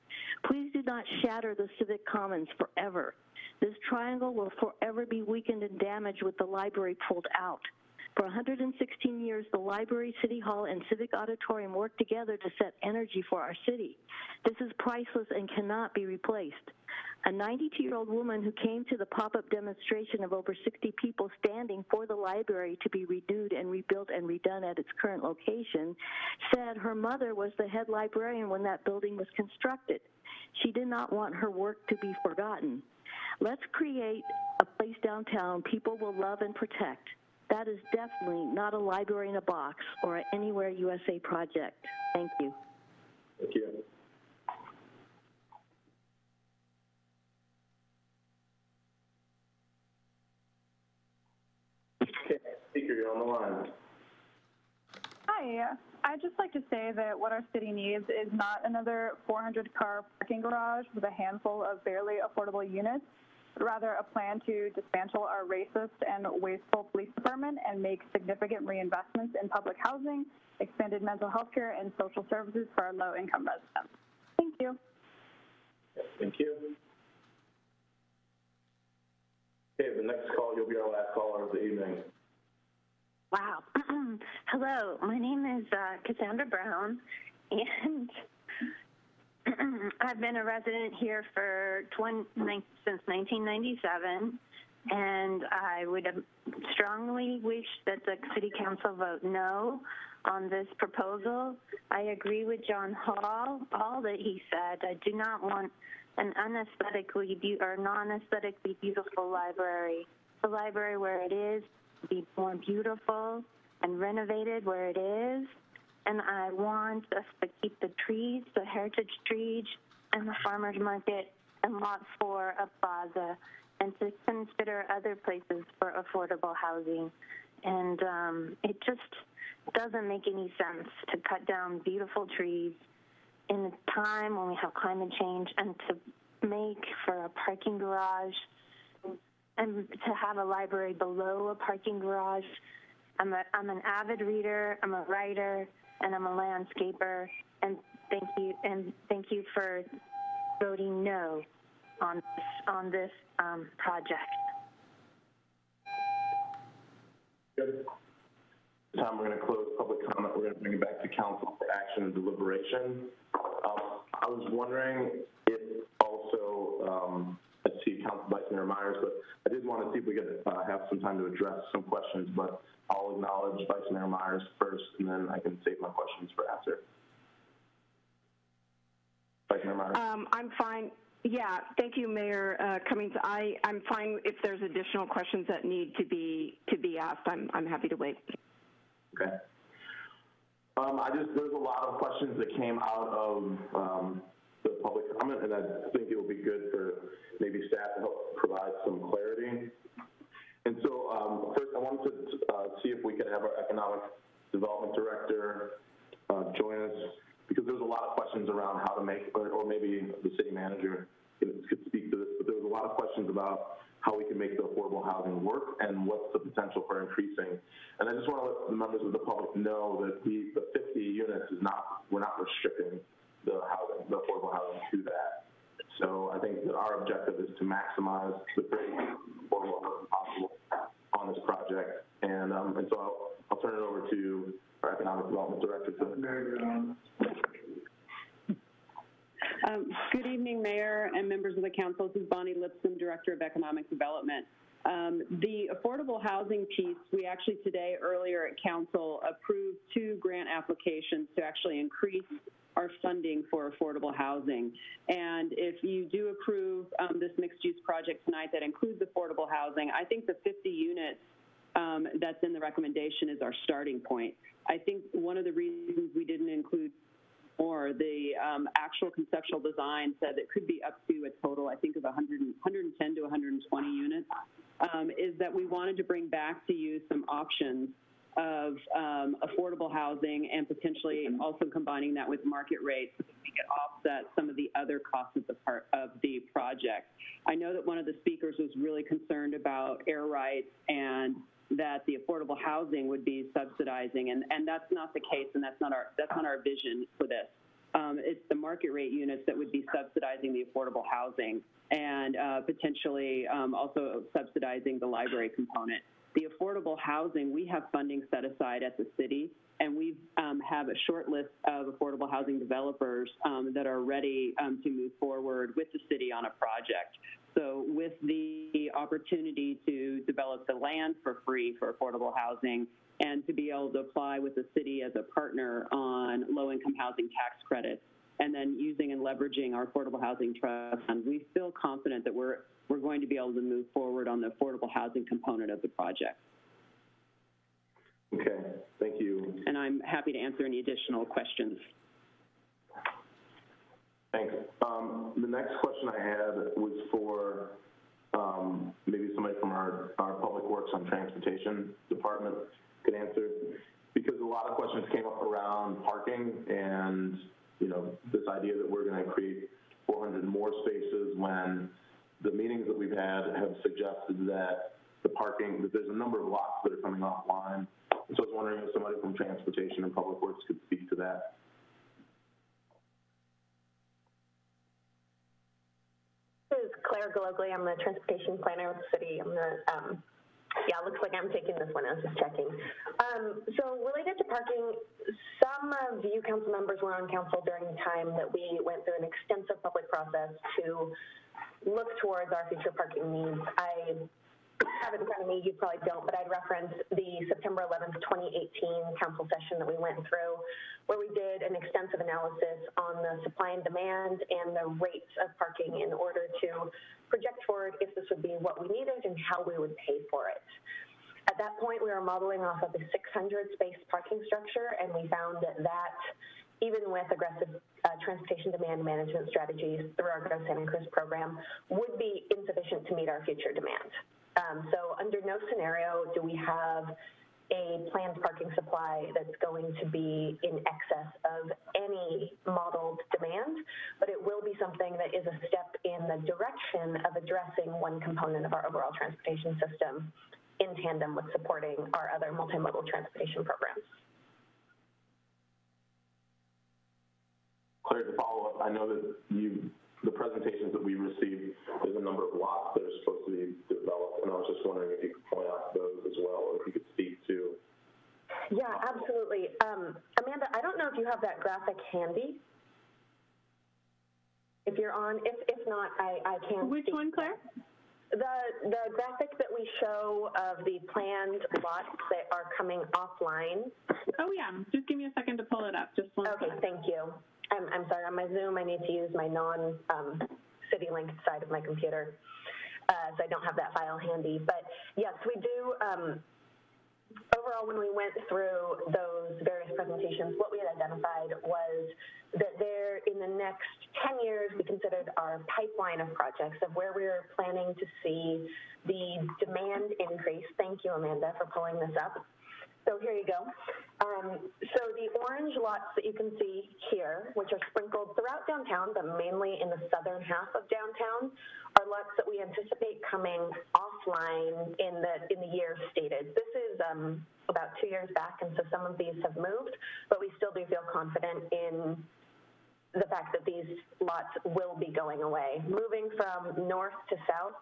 Please do not shatter the Civic Commons forever. This triangle will forever be weakened and damaged with the library pulled out. For 116 years, the library, city hall, and civic auditorium worked together to set energy for our city. This is priceless and cannot be replaced. A 92-year-old woman who came to the pop-up demonstration of over 60 people standing for the library to be renewed and rebuilt and redone at its current location said her mother was the head librarian when that building was constructed. She did not want her work to be forgotten. Let's create a place downtown people will love and protect. That is definitely not a library in a box or an Anywhere USA project. Thank you. Thank you. Okay, speaker, you're on the line. Hi. I'd just like to say that what our city needs is not another 400 car parking garage with a handful of barely affordable units, but rather a plan to dismantle our racist and wasteful police department and make significant reinvestments in public housing, expanded mental health care, and social services for our low income residents. Thank you. Thank you. Okay, the next call, you'll be our last caller of the evening. Wow. Hello, my name is uh, Cassandra Brown, and I've been a resident here for 20, since 1997, and I would um, strongly wish that the City Council vote no on this proposal. I agree with John Hall, all that he said. I do not want an unaesthetically be- or non-aesthetically beautiful library. The library where it is be more beautiful and renovated where it is. And I want us to keep the trees, the heritage trees, and the farmer's market and lot four of Plaza, and to consider other places for affordable housing. And um, it just doesn't make any sense to cut down beautiful trees in a time when we have climate change and to make for a parking garage and to have a library below a parking garage. I'm, a, I'm an avid reader, I'm a writer, and I'm a landscaper. And thank you, and thank you for voting no on this, on this um, project. Good. Time we're going to close public comment. We're going to bring it back to council for action and deliberation. Um, I was wondering if also, um, I see Council Vice Mayor Meyers, but I did want to see if we could uh, have some time to address some questions, but I'll acknowledge Vice Mayor Meyers first, and then I can save my questions for after. Vice Mayor Meyers. Um, I'm fine. Yeah, thank you, Mayor uh, Cummings. I, I'm fine if there's additional questions that need to be to be asked. I'm, I'm happy to wait. Okay. Um, I just, there's a lot of questions that came out of, um, the public comment, and I think it would be good for maybe staff to help provide some clarity. And so, um, first, I wanted to, uh, see if we could have our economic development director, uh, join us, because there's a lot of questions around how to make, or, or maybe the city manager could speak to this, but there was a lot of questions about how we can make the affordable housing work and what's the potential for increasing. And I just want to let the members of the public know that the 50 units is not, we're not restricting the housing, the affordable housing to that. So I think that our objective is to maximize the housing possible on this project. And, um, and so I'll, I'll turn it over to our economic development director to. Um, good evening, Mayor and members of the council. This is Bonnie Lipscomb, Director of Economic Development. Um, the affordable housing piece, we actually today, earlier at council, approved two grant applications to actually increase our funding for affordable housing. And if you do approve um, this mixed-use project tonight that includes affordable housing, I think the 50 units um, that's in the recommendation is our starting point. I think one of the reasons we didn't include more, the um, actual conceptual design said it could be up to a total, I think, of 100, 110 to 120 units, um, is that we wanted to bring back to you some options of um, affordable housing and potentially also combining that with market rates so we could offset some of the other costs of the part of the project. I know that one of the speakers was really concerned about air rights and that the affordable housing would be subsidizing, and, and that's not the case, and that's not our that's not our vision for this. Um, it's the market rate units that would be subsidizing the affordable housing and uh, potentially um, also subsidizing the library component. The affordable housing, we have funding set aside at the city, and we um, have a short list of affordable housing developers um, that are ready um, to move forward with the city on a project. So with the opportunity to develop the land for free for affordable housing and to be able to apply with the city as a partner on low-income housing tax credits, and then using and leveraging our affordable housing trust fund, we feel confident that we're we're going to be able to move forward on the affordable housing component of the project. Okay, thank you. And I'm happy to answer any additional questions. Thanks. Um, the next question I had was for maybe somebody from our, our Public Works and Transportation Department could answer, because a lot of questions came up around parking and, you know, this idea that we're going to create 400 more spaces when the meetings that we've had have suggested that the parking, that there's a number of lots that are coming offline. So I was wondering if somebody from Transportation and Public Works could speak to that. Is I'm the transportation planner with the city. I'm the, um, yeah, looks like I'm taking this one. I was just checking. Um, so related to parking, some of you council members were on council during the time that we went through an extensive public process to look towards our future parking needs. I have in front of me, you probably don't, but I'd reference the September 11th, 2018 council session that we went through, where we did an extensive analysis on the supply and demand and the rates of parking in order to project forward if this would be what we needed and how we would pay for it. At that point, we were modeling off of a 600 space parking structure, and we found that that even with aggressive uh, transportation demand management strategies through our Go Santa Cruz program, would be insufficient to meet our future demand. Um, so under no scenario do we have a planned parking supply that's going to be in excess of any modeled demand, but it will be something that is a step in the direction of addressing one component of our overall transportation system in tandem with supporting our other multimodal transportation programs. Claire, to follow up, I know that you, the presentations that we received, there's a number of lots that are supposed to be developed, and I was just wondering if you could point out those as well, or if you could speak to. Yeah, absolutely. Um, Amanda, I don't know if you have that graphic handy. If you're on, if, if not, I, I can. Which one, Claire? The, the graphic that we show of the planned lots that are coming offline. Oh, yeah. Just give me a second to pull it up. Just one Okay, second. thank you. I'm, I'm sorry, on my Zoom, I need to use my non, um, city linked side of my computer. Uh, so I don't have that file handy, but yes, we do, um, overall, when we went through those various presentations, what we had identified was that there, in the next 10 years, we considered our pipeline of projects of where we were planning to see the demand increase. Thank you, Amanda, for pulling this up. So here you go. Um, so the orange lots that you can see here, which are sprinkled throughout downtown, but mainly in the southern half of downtown, are lots that we anticipate coming offline in the in the year stated. This is um, about two years back, and so some of these have moved, but we still do feel confident in the fact that these lots will be going away. Moving from north to south,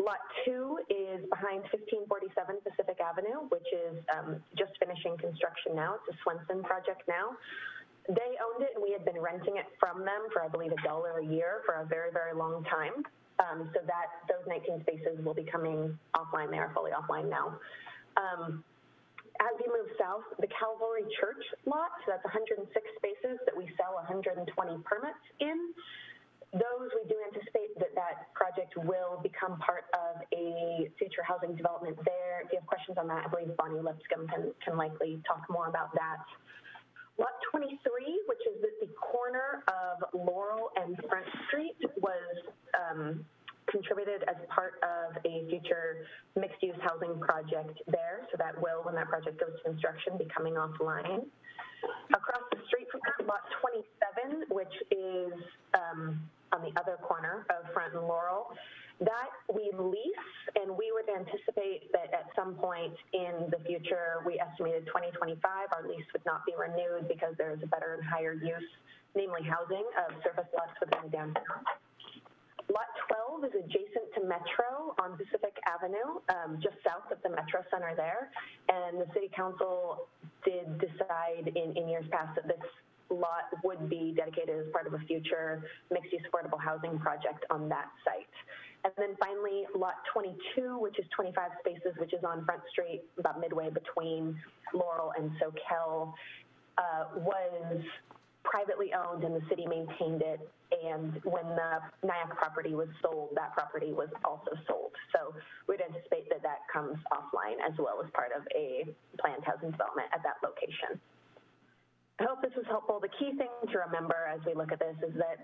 Lot 2 is behind 1547 Pacific Avenue, which is um, just finishing construction now. It's a Swenson project now. They owned it, and we had been renting it from them for, I believe, a dollar a year for a very, very long time. Um, so that those 19 spaces will be coming offline. They are fully offline now. Um, as you move south, the Calvary Church lot, so that's 106 spaces that we sell 120 permits in. Those, we do anticipate that that project will become part of a future housing development there. If you have questions on that, I believe Bonnie Lipscomb can, can likely talk more about that. Lot 23, which is at the corner of Laurel and Front Street, was um, contributed as part of a future mixed-use housing project there. So that will, when that project goes to construction, be coming offline. Across the street from that, lot 27, which is um, on the other corner of Front and Laurel, that we lease, and we would anticipate that at some point in the future, we estimated 2025, our lease would not be renewed because there is a better and higher use, namely housing of surface lots within downtown. Lot 12 is adjacent to Metro on Pacific Avenue, um, just south of the Metro Center there. And the City Council did decide in, in years past that this lot would be dedicated as part of a future mixed-use affordable housing project on that site. And then finally, Lot 22, which is 25 spaces, which is on Front Street, about midway between Laurel and Soquel, uh, was privately owned and the city maintained it. And when the Nyack property was sold, that property was also sold. So we'd anticipate that that comes offline as well as part of a planned housing development at that location. I hope this was helpful. The key thing to remember as we look at this is that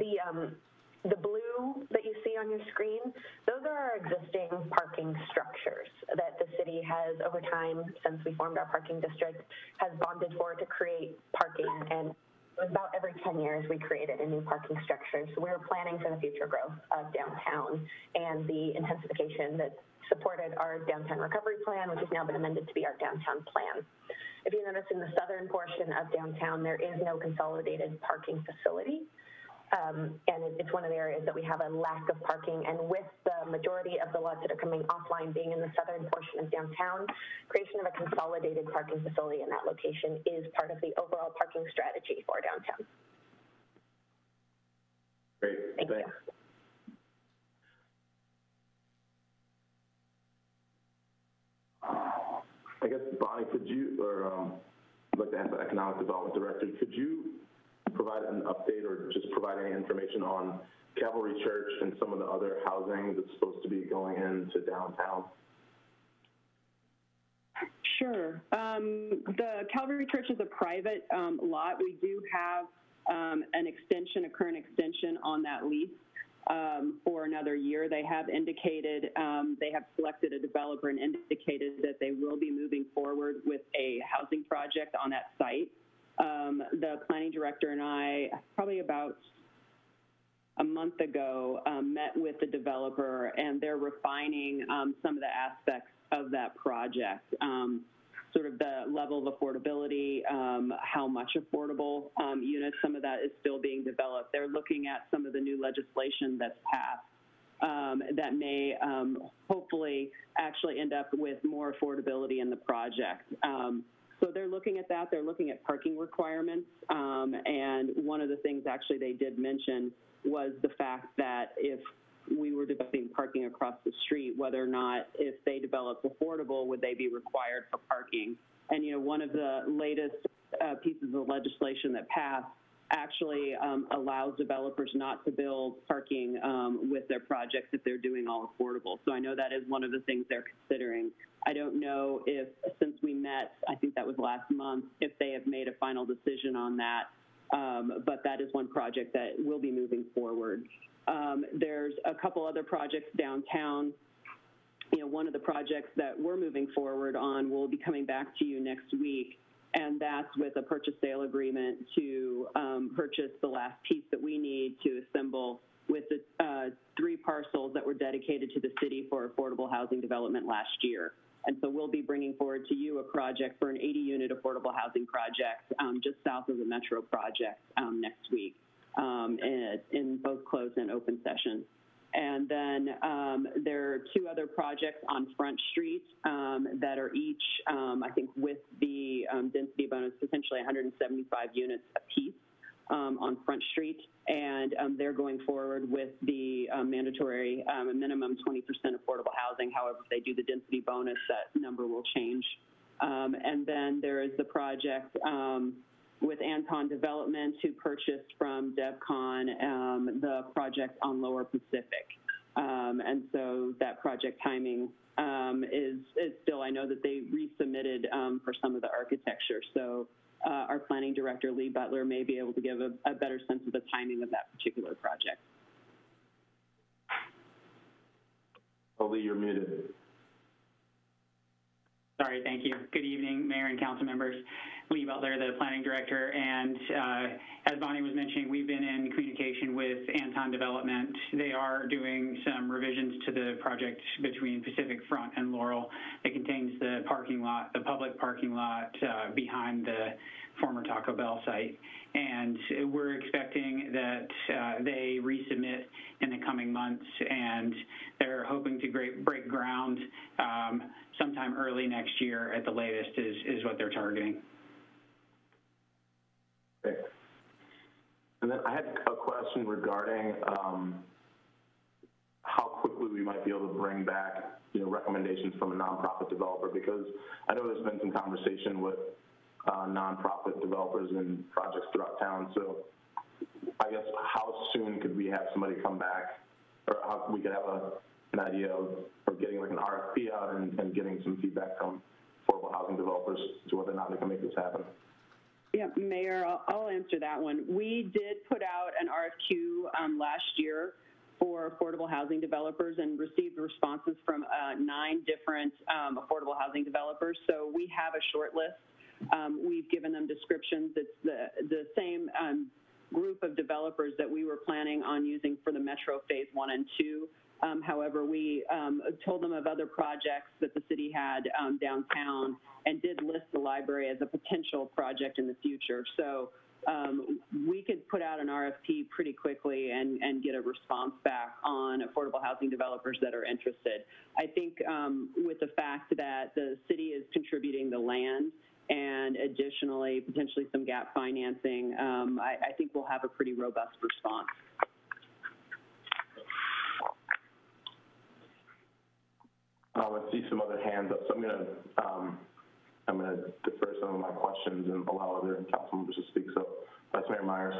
the um, the blue that you see on your screen, those are our existing parking structures that the city has over time since we formed our parking district has bonded for to create parking and about every 10 years we created a new parking structure. So we were planning for the future growth of downtown and the intensification that supported our downtown recovery plan, which has now been amended to be our downtown plan. If you notice in the southern portion of downtown, there is no consolidated parking facility. Um, and it's one of the areas that we have a lack of parking. And with the majority of the lots that are coming offline being in the southern portion of downtown, creation of a consolidated parking facility in that location is part of the overall parking strategy for downtown. Great, Thank thanks. I guess, Bonnie, could you, or um, I'd like to ask the Economic Development Director, could you provide an update or just provide any information on Cavalry Church and some of the other housing that's supposed to be going into downtown? Sure. Um, the Calvary Church is a private um, lot. We do have um, an extension, a current extension on that lease. um, for another year. They have indicated, um, they have selected a developer and indicated that they will be moving forward with a housing project on that site. Um, the planning director and I, probably about a month ago, um, met with the developer and they're refining um, some of the aspects of that project. Um, sort of the level of affordability, um, how much affordable um, units, some of that is still being developed. They're looking at some of the new legislation that's passed um, that may um, hopefully actually end up with more affordability in the project. Um, so they're looking at that. They're looking at parking requirements. Um, and one of the things actually they did mention was the fact that if we were developing parking across the street, whether or not if they developed affordable, would they be required for parking? And, you know, one of the latest uh, pieces of legislation that passed actually um, allows developers not to build parking um, with their projects if they're doing all affordable. So I know that is one of the things they're considering. I don't know if, since we met, I think that was last month, if they have made a final decision on that. Um, but that is one project that will be moving forward. Um, there's a couple other projects downtown. You know, one of the projects that we're moving forward on will be coming back to you next week, and that's with a purchase sale agreement to um, purchase the last piece that we need to assemble with the uh, three parcels that were dedicated to the city for affordable housing development last year. And so we'll be bringing forward to you a project for an 80 unit affordable housing project um, just south of the Metro project um, next week um, in, in, both closed and open session. And then um, there are two other projects on Front Street um, that are each, um, I think, with the um, density bonus, potentially 175 units apiece um, on Front Street. And they're going forward with the mandatory minimum 20% affordable housing. However, if they do the density bonus, that number will change. and then there is the project with Anton Development, who purchased from DevCon um, the project on Lower Pacific. Um, and so that project timing um, is, is, still, I know that they resubmitted um, for some of the architecture. So uh, our planning director, Lee Butler, may be able to give a, a better sense of the timing of that particular project. Oh, Lee, you're muted. Sorry, thank you. Good evening, Mayor and council members. Lee Butler, the planning director, and uh, as Bonnie was mentioning, we've been in communication with Anton Development. They are doing some revisions to the project between Pacific Front and Laurel. It contains the parking lot, the public parking lot uh, behind the former Taco Bell site. And we're expecting that uh, they resubmit in the coming months, and they're hoping to break ground um, sometime early next year at the latest is, is what they're targeting. Okay. And then I had a question regarding um, how quickly we might be able to bring back, you know, recommendations from a nonprofit developer because I know there's been some conversation with uh, nonprofit developers and projects throughout town. So I guess how soon could we have somebody come back or how we could have a, an idea of getting like an RFP out and, and getting some feedback from affordable housing developers to whether or not they can make this happen? Yeah, Mayor, I'll, I'll answer that one. We did put out an RFQ um, last year for affordable housing developers and received responses from uh, nine different um, affordable housing developers. So we have a short list. Um, we've given them descriptions. It's the, the same um, group of developers that we were planning on using for the Metro Phase 1 and 2. Um, however, we um, told them of other projects that the city had um, downtown and did list the library as a potential project in the future. So um, we could put out an RFP pretty quickly and, and, get a response back on affordable housing developers that are interested. I think um, with the fact that the city is contributing the land and additionally potentially some gap financing, um, I, I think we'll have a pretty robust response. Um, I see some other hands up, so I'm going to um, I'm going to defer some of my questions and allow other council members to speak. So, Vice Mayor Meyers.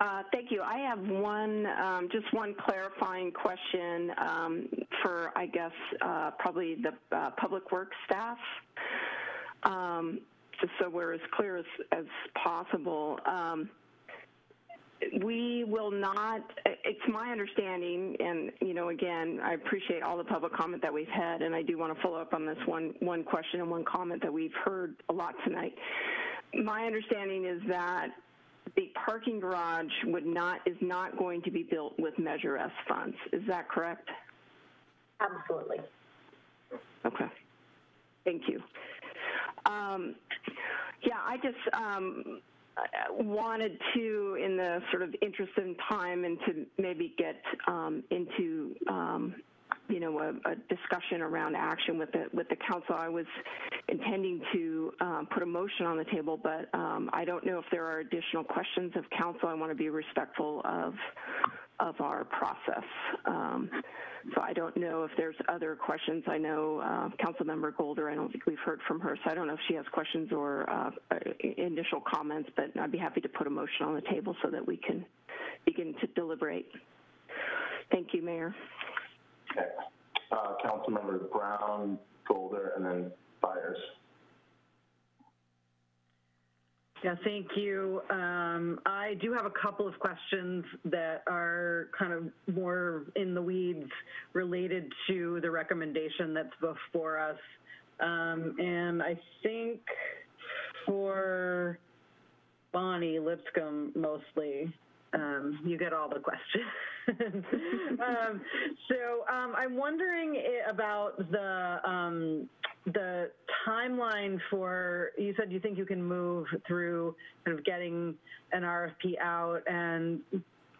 Uh, thank you. I have one, um, just one clarifying question um, for, I guess, uh, probably the uh, public works staff. Um, just so we're as clear as, as possible, um, we will not, it's my understanding, and, you know, again, I appreciate all the public comment that we've had, and I do want to follow up on this one, one question and one comment that we've heard a lot tonight. My understanding is that the parking garage would not, is not going to be built with Measure S funds. Is that correct? Absolutely. Okay. Thank you. Um, yeah, I just um, wanted to, in the sort of interest in time, and to maybe get um, into, um, you know, a, a, discussion around action with the with the council. I was intending to um, put a motion on the table, but um, I don't know if there are additional questions of council. I want to be respectful of of our process. Um, so I don't know if there's other questions. I know uh, Councilmember Golder, I don't think we've heard from her, so I don't know if she has questions or uh, initial comments, but I'd be happy to put a motion on the table so that we can begin to deliberate. Thank you, Mayor. Okay. Uh, Brown, Golder, and then Beiers. Yeah, thank you. Um, I do have a couple of questions that are kind of more in the weeds related to the recommendation that's before us. Um, and I think for Bonnie Lipscomb mostly, um, you get all the questions. um, so um, I'm wondering about the um, the timeline for. You said you think you can move through kind of getting an RFP out and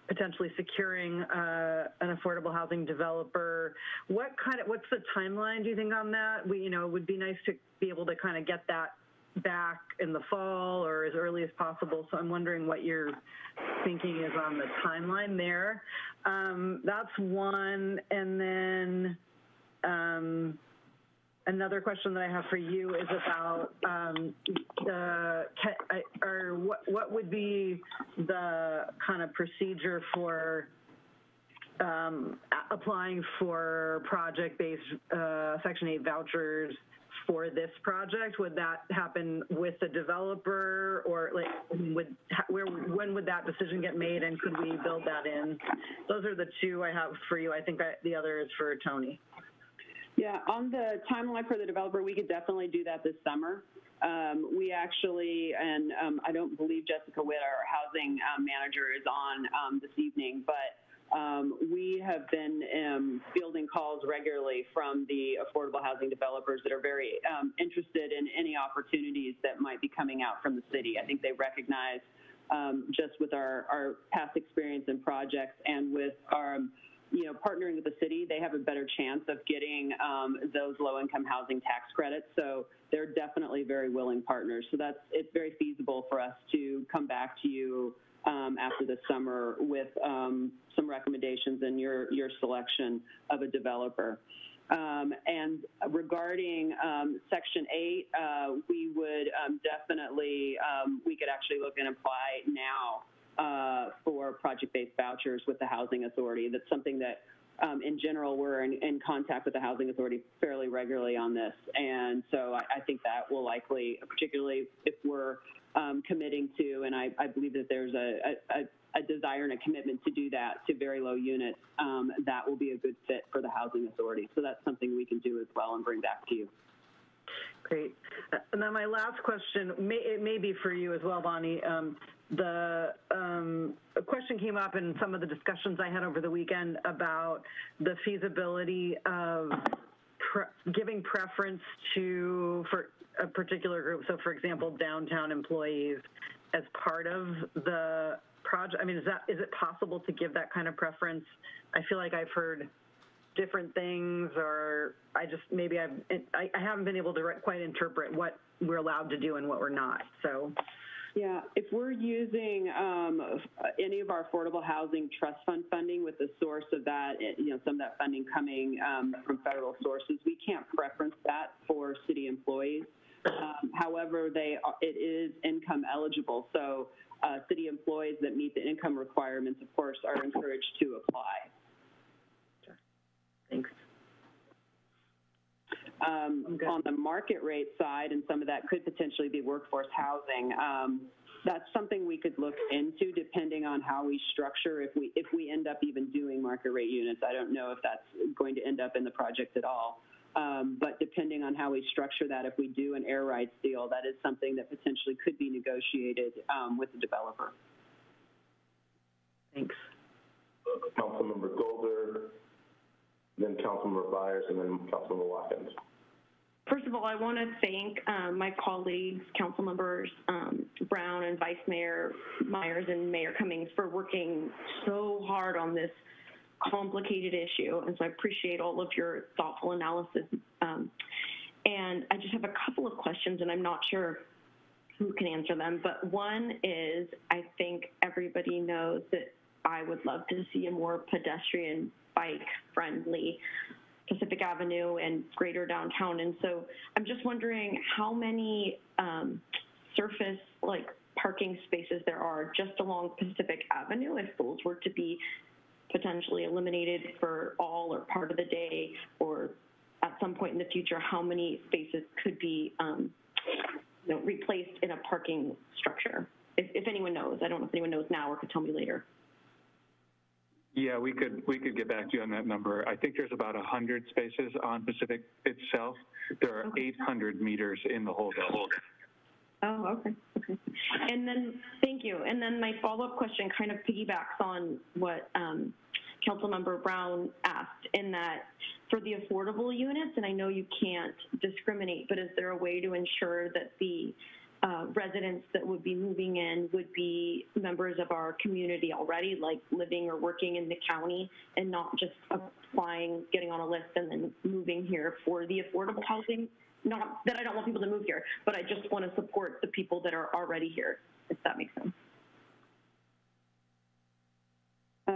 potentially securing uh, an affordable housing developer. What kind of what's the timeline? Do you think on that? We you know it would be nice to be able to kind of get that back in the fall or as early as possible. So I'm wondering what your thinking is on the timeline there. Um, that's one. And then um, another question that I have for you is about um, the, or what, what would be the kind of procedure for um, applying for project-based uh, Section 8 vouchers for this project? Would that happen with the developer or like would, where, when would that decision get made and could we build that in? Those are the two I have for you. I think I, the other is for Tony. Yeah, on the timeline for the developer, we could definitely do that this summer. Um, we actually, and um, I don't believe Jessica Witt, our housing um, manager, is on um, this evening, but um, we have been um, fielding calls regularly from the affordable housing developers that are very um, interested in any opportunities that might be coming out from the city. I think they recognize um, just with our, our past experience in projects and with our you know, partnering with the city, they have a better chance of getting um, those low-income housing tax credits. So they're definitely very willing partners. So that's it's very feasible for us to come back to you um, after the summer with um, some recommendations and your, your selection of a developer. Um, and regarding um, Section 8, uh, we would um, definitely, um, we could actually look and apply now uh, for project-based vouchers with the Housing Authority. That's something that um, in general, we're in, in, contact with the Housing Authority fairly regularly on this. And so I, I think that will likely, particularly if we're um, committing to, and I, I, believe that there's a, a, a, desire and a commitment to do that to very low units, um, that will be a good fit for the Housing Authority. So that's something we can do as well and bring back to you. Great. And then my last question, may, it may be for you as well, Bonnie. Um, the um, question came up in some of the discussions I had over the weekend about the feasibility of pre giving preference to for a particular group. So, for example, downtown employees as part of the project. I mean, is that is it possible to give that kind of preference? I feel like I've heard different things, or I just maybe I've I, I haven't been able to quite interpret what we're allowed to do and what we're not. So. Yeah, if we're using um, any of our affordable housing trust fund funding with the source of that, you know, some of that funding coming um, from federal sources, we can't preference that for city employees. Um, however, they are, it is income eligible, so uh, city employees that meet the income requirements, of course, are encouraged to apply. Thanks. Um, On the market rate side, and some of that could potentially be workforce housing, um, that's something we could look into depending on how we structure, if we, if we end up even doing market rate units. I don't know if that's going to end up in the project at all. Um, But depending on how we structure that, if we do an air rights deal, that is something that potentially could be negotiated um, with the developer. Thanks. Councilmember Golder, then Councilmember Beiers, and then Councilmember Watkins. First of all, I want to thank um, my colleagues, council members um, Brown and Vice Mayor Meyers and Mayor Cummings for working so hard on this complicated issue. And so I appreciate all of your thoughtful analysis. Um, and I just have a couple of questions, and I'm not sure who can answer them. But one is I think everybody knows that I would love to see a more pedestrian bike friendly Pacific Avenue and greater downtown. And so I'm just wondering how many um, surface like parking spaces there are just along Pacific Avenue if those were to be potentially eliminated for all or part of the day or at some point in the future, how many spaces could be um, you know, replaced in a parking structure? If, if anyone knows, I don't know if anyone knows now or could tell me later. Yeah, we could, we could get back to you on that number. I think there's about 100 spaces on Pacific itself. There are 800 meters in the holdup. Oh, okay, okay. And then, thank you. And then my follow-up question kind of piggybacks on what um, Councilmember Brown asked in that for the affordable units, and I know you can't discriminate, but is there a way to ensure that the uh, residents that would be moving in would be members of our community already, like living or working in the county, and not just applying, getting on a list, and then moving here for the affordable housing? Not that I don't want people to move here, but I just want to support the people that are already here, if that makes sense.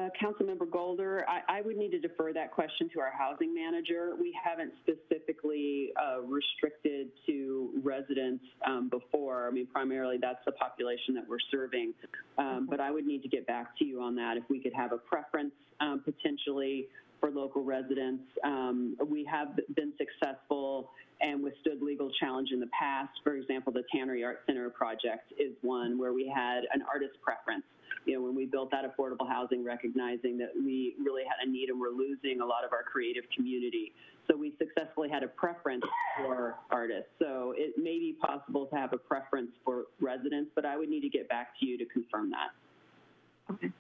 Uh, Councilmember Golder, I, I would need to defer that question to our housing manager. We haven't specifically uh, restricted to residents um, before. I mean, primarily that's the population that we're serving. Um, but I would need to get back to you on that if we could have a preference um, potentially for local residents. Um, we have been successful and withstood legal challenge in the past. For example, the Tannery Art Center project is one where we had an artist preference you know, when we built that affordable housing, recognizing that we really had a need and we're losing a lot of our creative community. So we successfully had a preference for artists. So it may be possible to have a preference for residents, but I would need to get back to you to confirm that. Okay.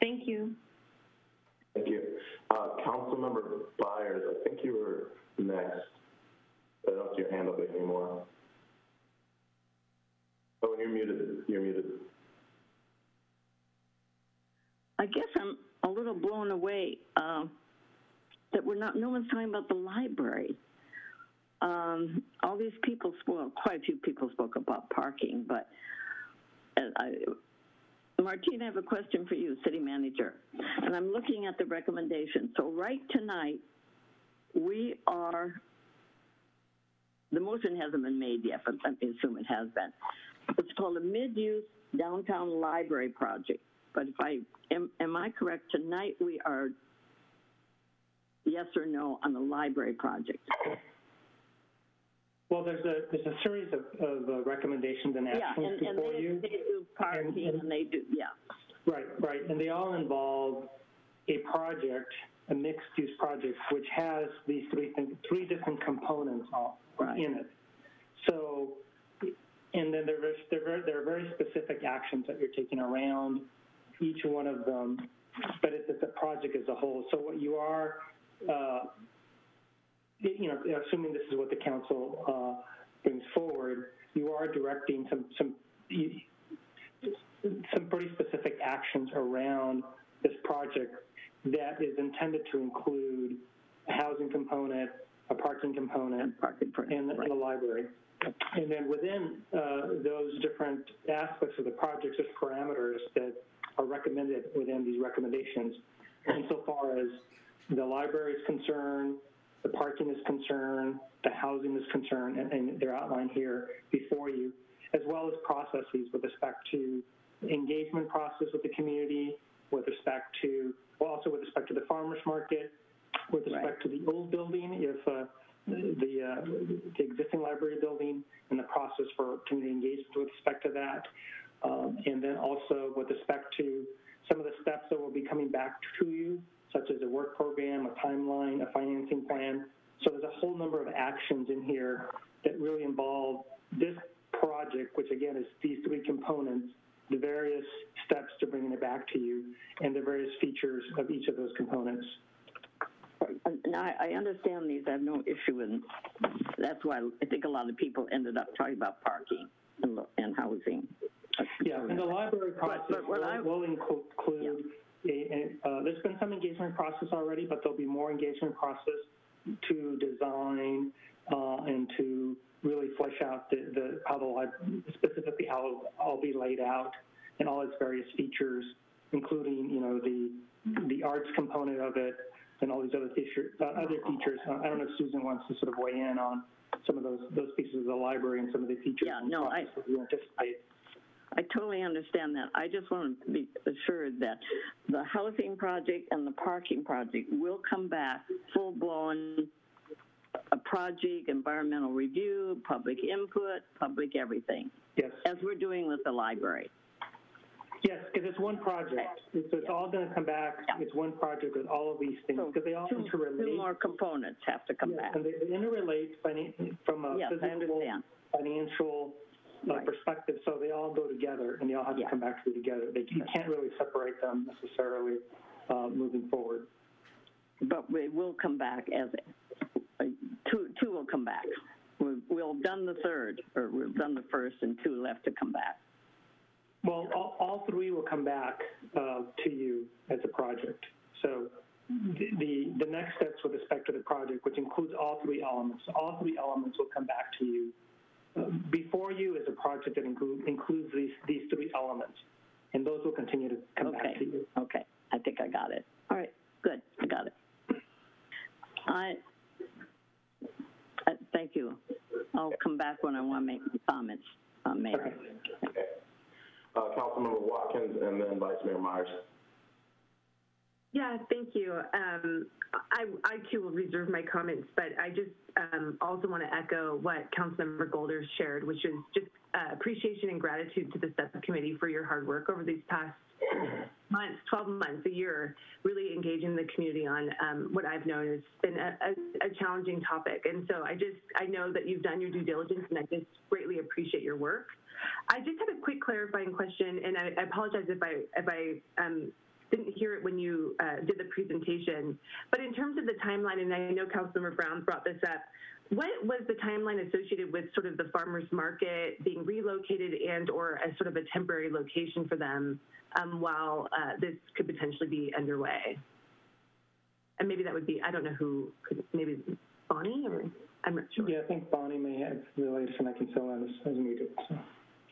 Thank you. Thank you. Uh, Councilmember Beiers, I think you were next. I don't see your hand up anymore. Oh, and you're muted. You're muted. I guess I'm a little blown away uh, that we're not. No one's talking about the library. Um, all these people, well, quite a few people spoke about parking, but I, Martín, I have a question for you, city manager, and I'm looking at the recommendation. So right tonight, we are. The motion hasn't been made yet, but I assume it has been. It's called a mid-use downtown library project. But if I am, am I correct? Tonight we are yes or no on the library project. Well, there's a there's a series of, of uh, recommendations and actions yeah, and, and before they, you. they do parking and, and they do yeah. Right, right, and they all involve a project, a mixed-use project, which has these three things, three different components all right. in it. So, and then there are, there, are, there are very specific actions that you're taking around each one of them, but it's, it's a project as a whole. So what you are, uh, you know, assuming this is what the council uh, brings forward, you are directing some some some pretty specific actions around this project that is intended to include a housing component, a parking component, and, parking and, right. the library. And then within uh, those different aspects of the project, there's parameters that are recommended within these recommendations. Insofar as the library is concerned, the parking is concerned, the housing is concerned, and, and they're outlined here before you, as well as processes with respect to engagement process with the community, with respect to, well, also with respect to the farmers market, with respect right. to the old building, if uh, the, uh, the existing library building and the process for community engagement with respect to that. Um, and then also with respect to some of the steps that will be coming back to you, such as a work program, a timeline, a financing plan. So there's a whole number of actions in here that really involve this project, which again is these three components, the various steps to bringing it back to you, and the various features of each of those components. And I, understand these, I have no issue with, that's why I think a lot of people ended up talking about parking and, and housing. Yeah, and the library process but what will, I- will include, a, uh, there's been some engagement process already, but there'll be more engagement process to design, uh, and to really flesh out the, the, how the, specifically how it'll all be laid out and all its various features, including, you know, the, the arts component of it and all these other features, uh, other features. I don't know if Susan wants to sort of weigh in on some of those, those pieces of the library and some of the features. Yeah, no, I- you anticipate. I totally understand that. I just want to be assured that the housing project and the parking project will come back full-blown, a project, environmental review, public input, public everything. Yes. As we're doing with the library. Yes, because it's one project. It's, it's all going to come back. It's one project with all of these things, because they all Two, interrelate. two more components have to come Yes, back. And they interrelate from a Yes, I physical, understand. financial uh, perspective, so they all go together, and they all have to come back to together. They, you can't really separate them necessarily uh, moving forward. But we will come back as, uh, two, two will come back. We- We'll have done the third, or we've done the first, and two left to come back. Well, all, all three will come back uh, to you as a project. So the, the, the next steps with respect to the project, which includes all three elements, all three elements will come back to you. Before you is a project that include, includes these, these three elements, and those will continue to come back to you. Okay, I think I got it. All right, good, I got it. I, uh, thank you. I'll come back when I want to make comments, uh, Mayor. Uh, Councilmember Watkins and then Vice Mayor Meyers. Yeah, thank you. Um, I, I too will reserve my comments, but I just um, also want to echo what Councilmember Golder's shared, which is just uh, appreciation and gratitude to the subcommittee for your hard work over these past months, 12 months, a year, really engaging the community on um, what I've known has been a, a, a challenging topic. And so I just, I know that you've done your due diligence and I just greatly appreciate your work. I just had a quick clarifying question, and I, I apologize if I, if I um, didn't hear it when you uh, did the presentation. But in terms of the timeline, and I know Councilmember Brown brought this up, what was the timeline associated with sort of the farmers market being relocated and or as sort of a temporary location for them um, while uh, this could potentially be underway? And maybe that would be, I don't know who, could, maybe Bonnie or, I'm not sure. Yeah, I think Bonnie may have the latest, and I can fill in as, as needed. So.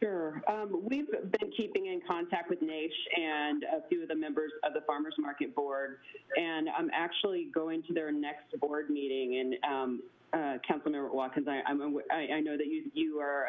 Sure. Um, we've been keeping in contact with Nesh and a few of the members of the Farmers Market Board, and I'm actually going to their next board meeting. And um, uh, Councilmember Watkins, I, I, I know that you you are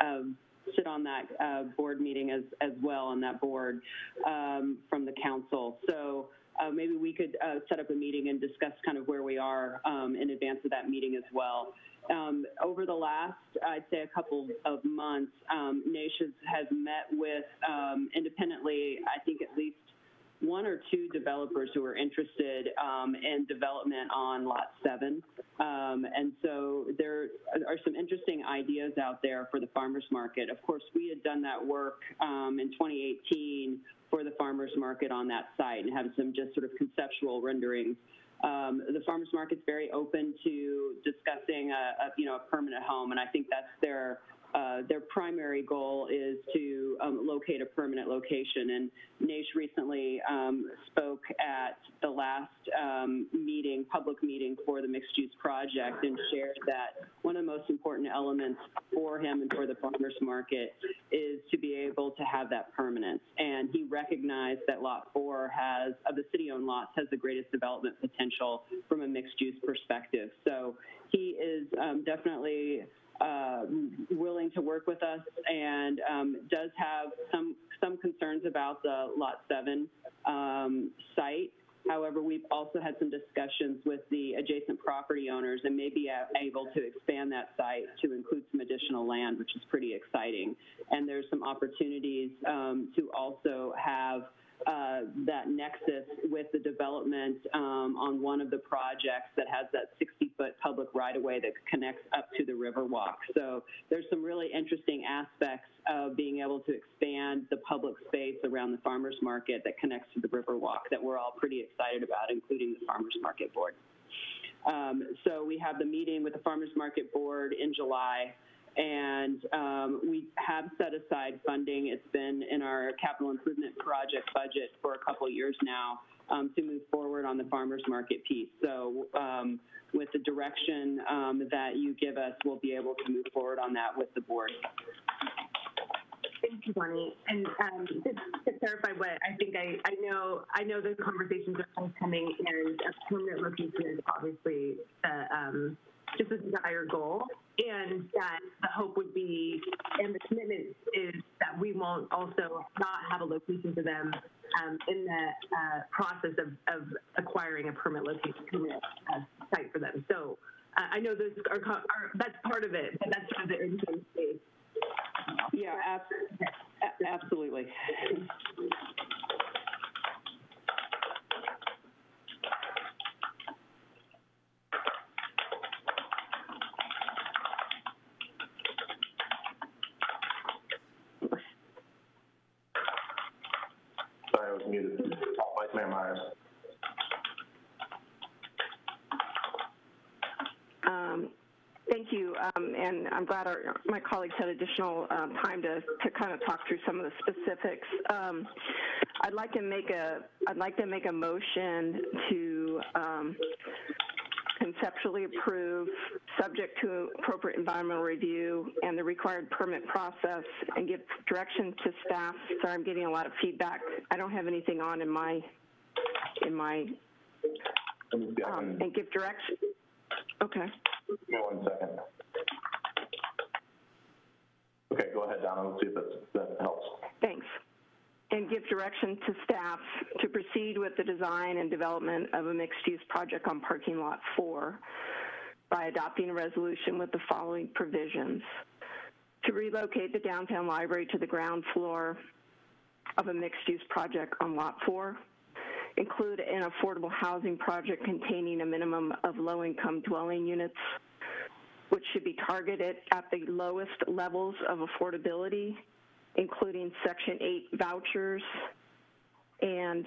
uh, um, sit on that uh, board meeting as as well on that board um, from the council. So. Uh, maybe we could uh, set up a meeting and discuss kind of where we are um, in advance of that meeting as well. Um, over the last, I'd say, a couple of months, um, Nations has met with um, independently, I think at least one or two developers who are interested um, in development on Lot 7. Um, and so there are some interesting ideas out there for the farmers market. Of course, we had done that work in 2018 for the farmers market on that site and have some just sort of conceptual renderings. Um, the farmers market's very open to discussing a, a, you know a permanent home, and I think that's their uh, their primary goal is to um, locate a permanent location. And Nesh recently um, spoke at the last um, meeting, public meeting for the mixed use project, and shared that one of the most important elements for him and for the farmers market is to be able to have that permanence. And he recognized that Lot 4 has, of the city owned lots, has the greatest development potential from a mixed use perspective. So he is um, definitely uh, willing to work with us and um, does have some some concerns about the Lot 7 um, site. However, we've also had some discussions with the adjacent property owners and may be able to expand that site to include some additional land, which is pretty exciting. And there's some opportunities um, to also have uh, that nexus with the development um, on one of the projects that has that 60-foot public right-of-way that connects up to the Riverwalk. So there's some really interesting aspects of being able to expand the public space around the farmers market that connects to the Riverwalk that we're all pretty excited about, including the farmers market board. Um, so we have the meeting with the farmers market board in July and um, we have set aside funding. It's been in our capital improvement project budget for a couple years now um, to move forward on the farmers market piece. So um, with the direction um, that you give us, we'll be able to move forward on that with the board. Thank you, Bonnie. And um, just to clarify what I think I, I know, I know the conversations are forthcoming and a permanent location is obviously the, um, just a desire goal. And that the hope would be, and the commitment is that we won't also not have a location for them um, in the uh, process of, of acquiring a permit location, uh, site for them. So uh, I know those are, are, that's part of it, but that's sort of the intent space. Yeah, ab- absolutely. Sorry, I was muted. Vice Mayor Meyers. Um, Thank you, um, and I'm glad our, my colleagues had additional um, time to, to kind of talk through some of the specifics. Um, I'd like to make a I'd like to make a motion to um, conceptually approve, subject to appropriate environmental review and the required permit process, and give direction to staff. Sorry, I'm getting a lot of feedback. I don't have anything on in my in my um, and give direction. Okay. Give me one second. Okay, go ahead, Donna. Let's see if that's, that helps. Thanks. And give direction to staff to proceed with the design and development of a mixed-use project on parking lot four by adopting a resolution with the following provisions. To relocate the downtown library to the ground floor of a mixed-use project on lot four. Include an affordable housing project containing a minimum of low-income dwelling units, which should be targeted at the lowest levels of affordability, including Section 8 vouchers. And,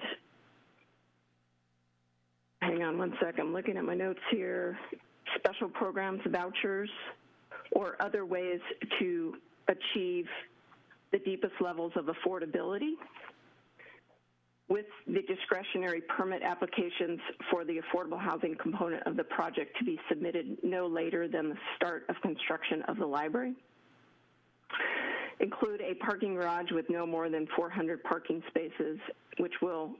hang on one second, I'm looking at my notes here, special programs vouchers, or other ways to achieve the deepest levels of affordability with the discretionary permit applications for the affordable housing component of the project to be submitted no later than the start of construction of the library. Include a parking garage with no more than 400 parking spaces, which will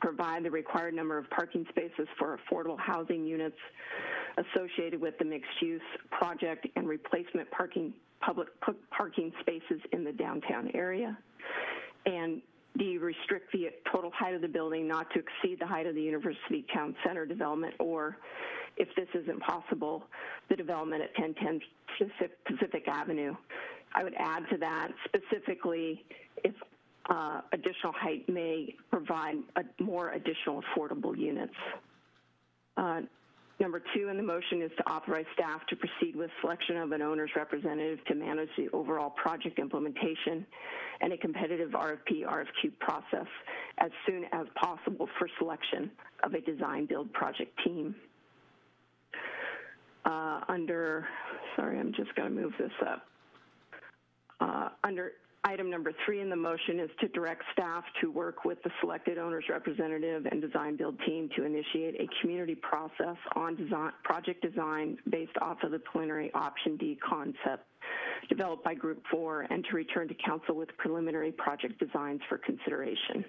provide the required number of parking spaces for affordable housing units associated with the mixed-use project and replacement parking, public parking spaces in the downtown area. And D, restrict the total height of the building not to exceed the height of the University Town Center development, or if this isn't possible, the development at 1010 Pacific, Avenue. I would add to that specifically if uh, additional height may provide more additional affordable units. Uh, Number two in the motion is to authorize staff to proceed with selection of an owner's representative to manage the overall project implementation and a competitive RFP, RFQ process as soon as possible for selection of a design build project team. Uh, under, sorry, I'm just going to move this up. Uh, under Item number three in the motion is to direct staff to work with the selected owner's representative and design build team to initiate a community process on design, project design based off of the preliminary option D concept developed by Group 4 and to return to council with preliminary project designs for consideration.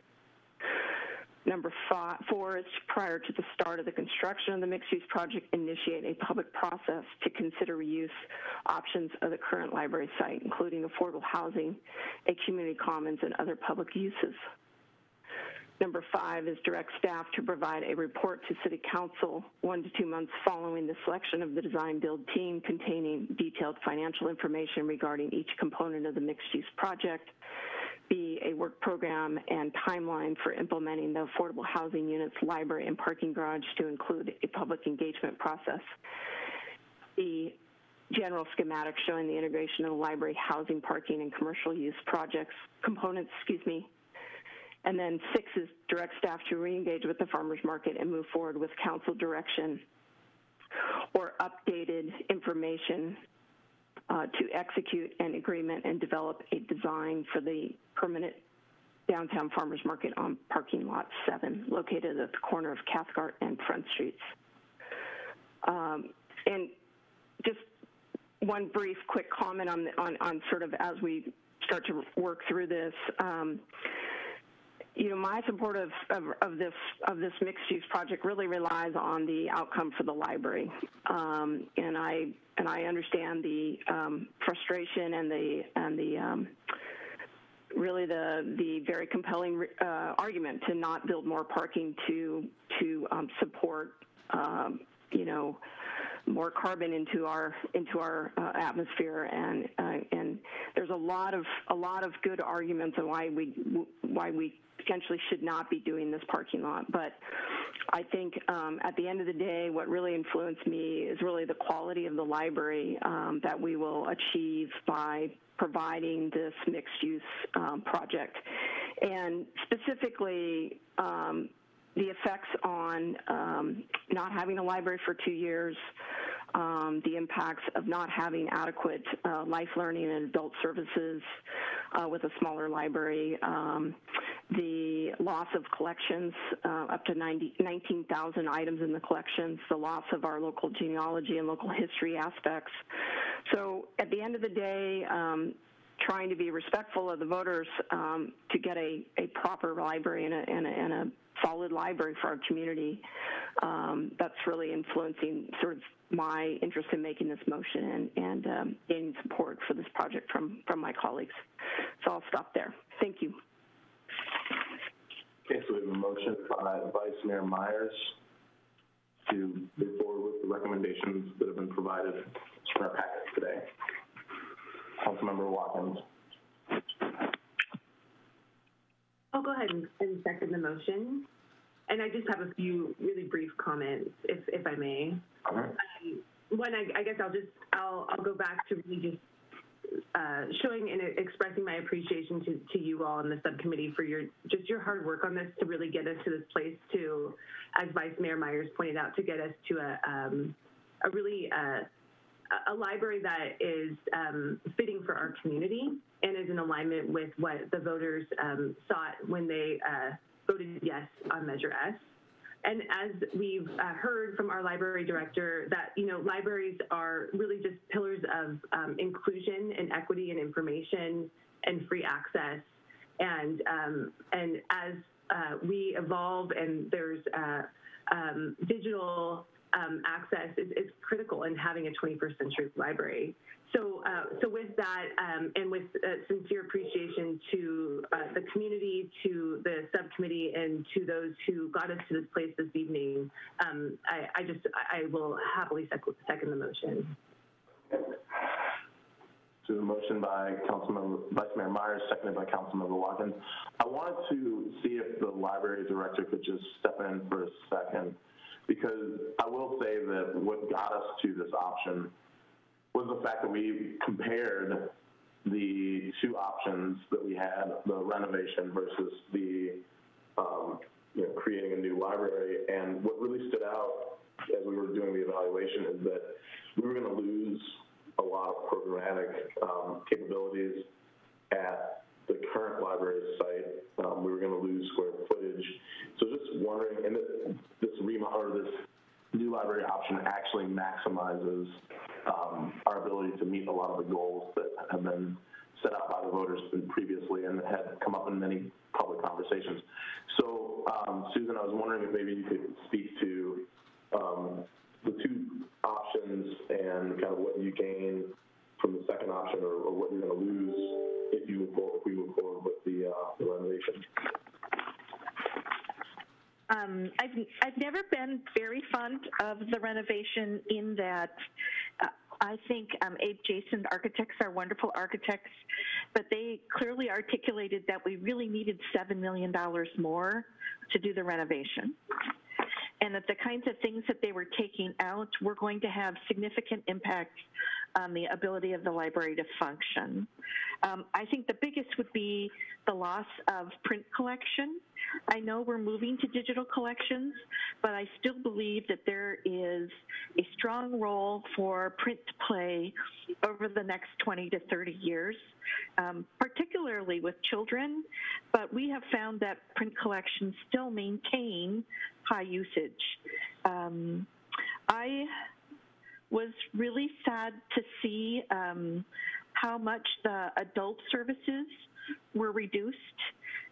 Number five, four is prior to the start of the construction of the mixed-use project, initiate a public process to consider reuse options of the current library site, including affordable housing, a community commons, and other public uses. number five is direct staff to provide a report to City Council one to two months following the selection of the design build team containing detailed financial information regarding each component of the mixed-use project. B, a work program and timeline for implementing the affordable housing units, library, and parking garage to include a public engagement process. The general schematic showing the integration of the library, housing, parking, and commercial use projects, components, excuse me. And then six is direct staff to re-engage with the farmer's market and move forward with council direction or updated information uh, to execute an agreement and develop a design for the permanent downtown farmers market on parking lot 7, located at the corner of Cathcart and Front Streets. Um, and just one brief quick comment on, the, on, on sort of as we start to work through this. Um, you know, my support of, of, of, this of this mixed use project really relies on the outcome for the library, um, and I and I understand the um, frustration and the and the um, really the the very compelling uh, argument to not build more parking to to um, support um, you know more carbon into our into our uh, atmosphere. And uh, and there's a lot of a lot of good arguments on why we why we potentially should not be doing this parking lot. But I think um, at the end of the day what really influenced me is really the quality of the library um, that we will achieve by providing this mixed use um, project. And specifically um, the effects on um, not having a library for two years, um, the impacts of not having adequate uh, life learning and adult services uh, with a smaller library, um, the loss of collections, uh, up to 19,000 items in the collections, the loss of our local genealogy and local history aspects. So at the end of the day, um, trying to be respectful of the voters um, to get a, a proper library and a, and a, and a solid library for our community. Um, that's really influencing sort of my interest in making this motion and, and um, gaining support for this project from, from my colleagues. So I'll stop there. Thank you. Okay, so we have a motion by Vice Mayor Meyers to move forward with the recommendations that have been provided in our packet today. Councilmember Watkins. I'll go ahead and, and second the motion. And I just have a few really brief comments, if, if I may. All right. Um, one, I, I guess I'll just, I'll, I'll go back to really just uh, showing and expressing my appreciation to, to you all in the subcommittee for your just your hard work on this to really get us to this place to, as Vice Mayor Meyers pointed out, to get us to a, um, a really uh, a library that is um, fitting for our community and is in alignment with what the voters um, sought when they uh, voted yes on Measure S. And as we've uh, heard from our library director, that you know libraries are really just pillars of um, inclusion and equity and information and free access. And um, and as uh, we evolve and there's uh, um, digital um, access is, is, critical in having a 21st century library. So, uh, so with that, um, and with uh, sincere appreciation to uh, the community, to the subcommittee, and to those who got us to this place this evening, um, I, I, just I will happily second the motion. So the motion by Councilmember Vice Mayor Meyers, seconded by Councilmember Watkins. I wanted to see if the library director could just step in for a second because I will say that what got us to this option was the fact that we compared the two options that we had, the renovation versus the, um, you know, creating a new library. And what really stood out as we were doing the evaluation is that we were going to lose a lot of programmatic um, capabilities at the current library site. Um, we were going to lose square footage. So just wondering, and this, this remodel or this new library option actually maximizes um, our ability to meet a lot of the goals that have been set out by the voters previously and had come up in many public conversations. So, um, Susan, I was wondering if maybe you could speak to um, the two options and kind of what you gain from the second option or, or what you're going to lose Um, I've, I've never been very fond of the renovation in that uh, I think um, Abe Jason architects are wonderful architects, but they clearly articulated that we really needed $7 million more to do the renovation. And that the kinds of things that they were taking out were going to have significant impacts on the ability of the library to function. Um, I think the biggest would be the loss of print collection. I know we're moving to digital collections, but I still believe that there is a strong role for print to play over the next 20 to 30 years, um, particularly with children. But we have found that print collections still maintain high usage. Um, I was really sad to see um, how much the adult services were reduced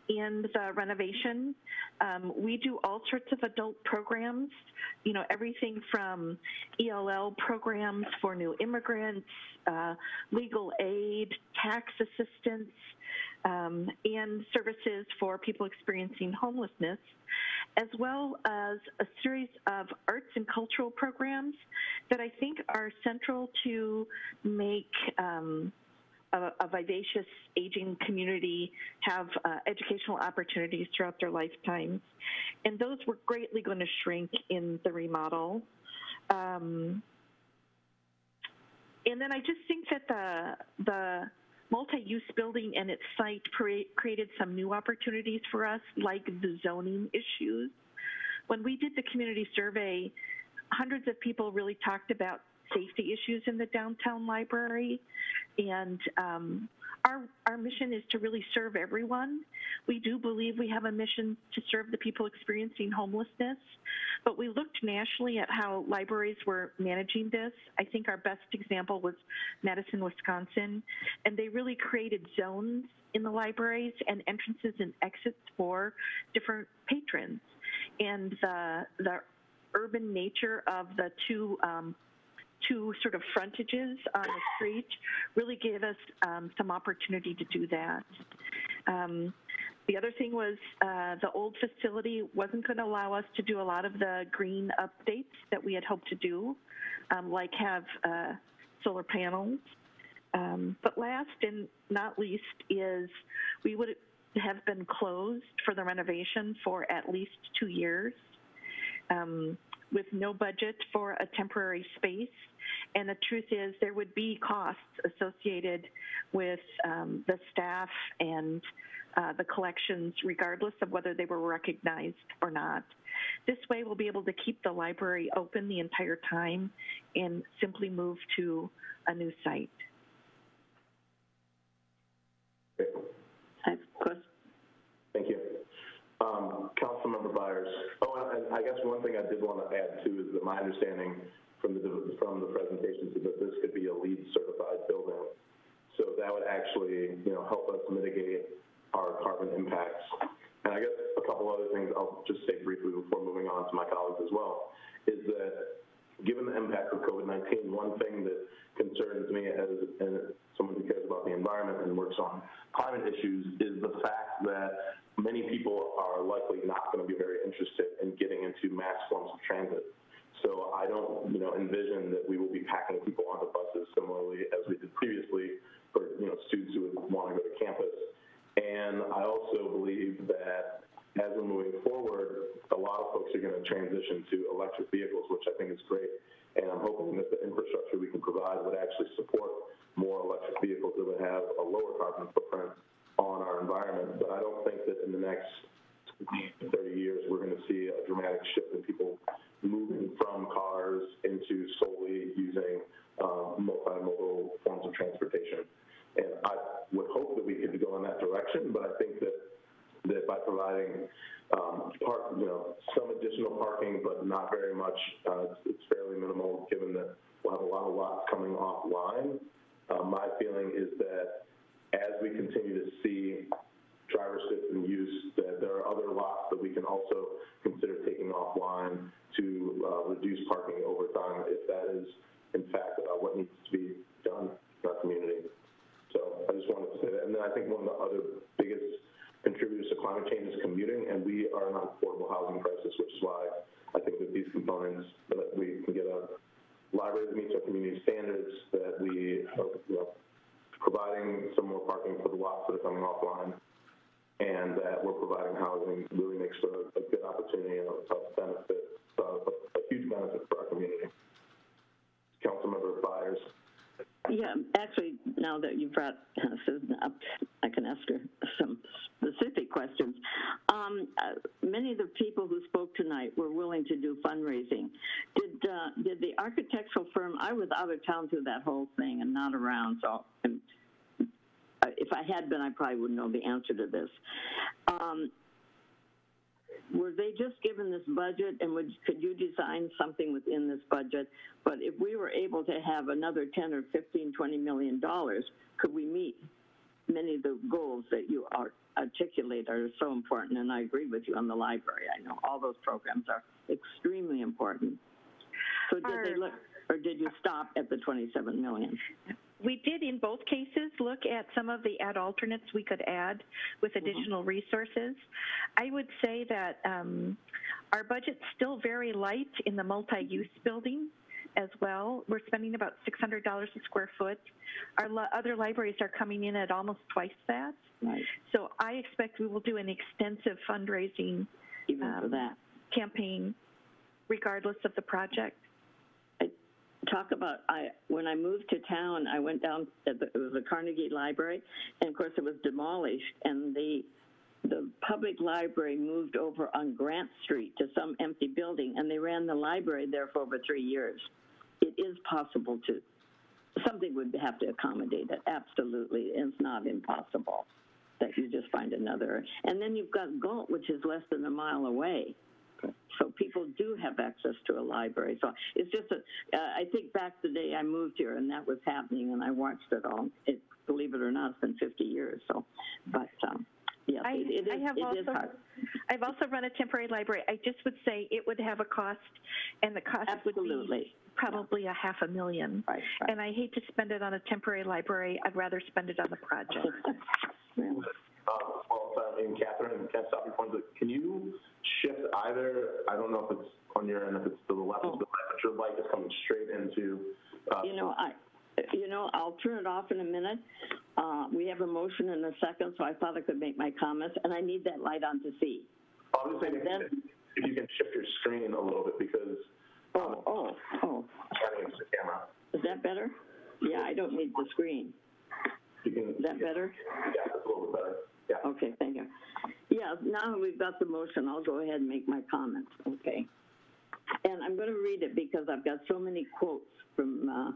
in the renovation. Um, we do all sorts of adult programs, you know, everything from ELL programs for new immigrants, uh, legal aid, tax assistance, um, and services for people experiencing homelessness, as well as a series of arts and cultural programs that I think are central to make um, a, a, vivacious aging community have uh, educational opportunities throughout their lifetimes. And those were greatly going to shrink in the remodel. Um, and then I just think that the, the multi-use building and its site created some new opportunities for us, like the zoning issues. When we did the community survey, hundreds of people really talked about safety issues in the downtown library. And um, our, our mission is to really serve everyone. We do believe we have a mission to serve the people experiencing homelessness, but we looked nationally at how libraries were managing this. I think our best example was Madison, Wisconsin, and they really created zones in the libraries and entrances and exits for different patrons. And the, the urban nature of the two um, two sort of frontages on the street really gave us um, some opportunity to do that. Um, the other thing was uh, the old facility wasn't going to allow us to do a lot of the green updates that we had hoped to do, um, like have uh, solar panels. Um, but last and not least is we would have been closed for the renovation for at least two years. Um, with no budget for a temporary space. And the truth is, there would be costs associated with um, the staff and uh, the collections, regardless of whether they were recognized or not. This way, we'll be able to keep the library open the entire time and simply move to a new site. Thank you. Um, Councilmember Beiers. Oh, and I guess one thing I did want to add too is that my understanding from the from the presentations is that this could be a LEED certified building. So that would actually, you know, help us mitigate our carbon impacts. And I guess a couple other things I'll just say briefly before moving on to my colleagues as well is that given the impact of COVID-19, one thing that concerns me as, as someone who cares about the environment and works on climate issues is the fact that many people are likely not going to be very interested in getting into mass forms of transit. So I don't, you know, envision that we will be packing people onto buses similarly as we did previously for, you know, students who would want to go to campus. And I also believe that as we're moving forward, a lot of folks are going to transition to electric vehicles, which I think is great. And I'm hoping that the infrastructure we can provide would actually support more electric vehicles that would have a lower carbon footprint on our environment. But I don't think that in the next 30 years we're going to see a dramatic shift in people moving from cars into solely using um, multimodal forms of transportation. And I would hope that we could go in that direction, but I think that that by providing um, park, you know, some additional parking, but not very much, uh, it's, it's fairly minimal given that we'll have a lot of lots coming offline. Uh, my feeling is that as we continue to see driver assistance use, that there are other lots that we can also consider taking offline to uh, reduce parking over time if that is, in fact, uh, what needs to be done in our community. So I just wanted to say that. And then I think one of the other biggest contributors to climate change is commuting, and we are in an affordable housing crisis, which is why I think that these components, that we can get a library that meets our community standards, that we you know, providing some more parking for the lots that are coming offline, and that we're providing housing really makes for a, a good opportunity and a, benefit, a, a huge benefit for our community. Councilmember Beiers. Yeah, actually, now that you brought uh, Susan up, I can ask her some specific questions. Um, uh, many of the people who spoke tonight were willing to do fundraising. Did uh, did the architectural firm? I was out of town through that whole thing and not around, so um, uh, if I had been, I probably wouldn't know the answer to this. Um, were they just given this budget and would, could you design something within this budget? But if we were able to have another 10 or 15, 20 million dollars, could we meet many of the goals that you are, articulate are so important? And I agree with you on the library. I know all those programs are extremely important. So did they look, or did you stop at the 27 million? We did in both cases look at some of the ad alternates we could add with additional resources. I would say that um, our budget's still very light in the multi-use building as well. We're spending about $600 a square foot. Our other libraries are coming in at almost twice that. Right. So I expect we will do an extensive fundraising um, that. campaign regardless of the project. Talk about I when I moved to town, I went down. It was the Carnegie Library, and of course it was demolished, and the the public library moved over on Grant Street to some empty building, and they ran the library there for over three years. It is possible to. Something would have to accommodate it. Absolutely, it's not impossible that you just find another. And then you've got Galt, which is less than a mile away. So people do have access to a library. So it's just a, uh, I think back the day I moved here and that was happening and I watched it all. It, believe it or not, it's been 50 years. So, but, um, yes, I, it, it I is, have it also, is hard. I've also run a temporary library. I just would say it would have a cost, and the cost would be Absolutely. probably a half a million. Right, right. And I hate to spend it on a temporary library. I'd rather spend it on the project. Well, uh, and Catherine, can't stop but can you shift either, I don't know if it's on your end, if it's to the left of the but your light is coming straight into, uh, You know, I, you know, I'll turn it off in a minute. Uh, we have a motion in a second, so I thought I could make my comments, and I need that light on to see. I'm just saying, if if you can shift your screen a little bit, because. Oh, oh, oh. The camera. Is that better? Yeah, I don't need the screen. You can. Is that better? Yeah, that's a little bit better. Yeah. Okay, thank you. Yeah, now we've got the motion, I'll go ahead and make my comments, okay? And I'm going to read it because I've got so many quotes from, uh,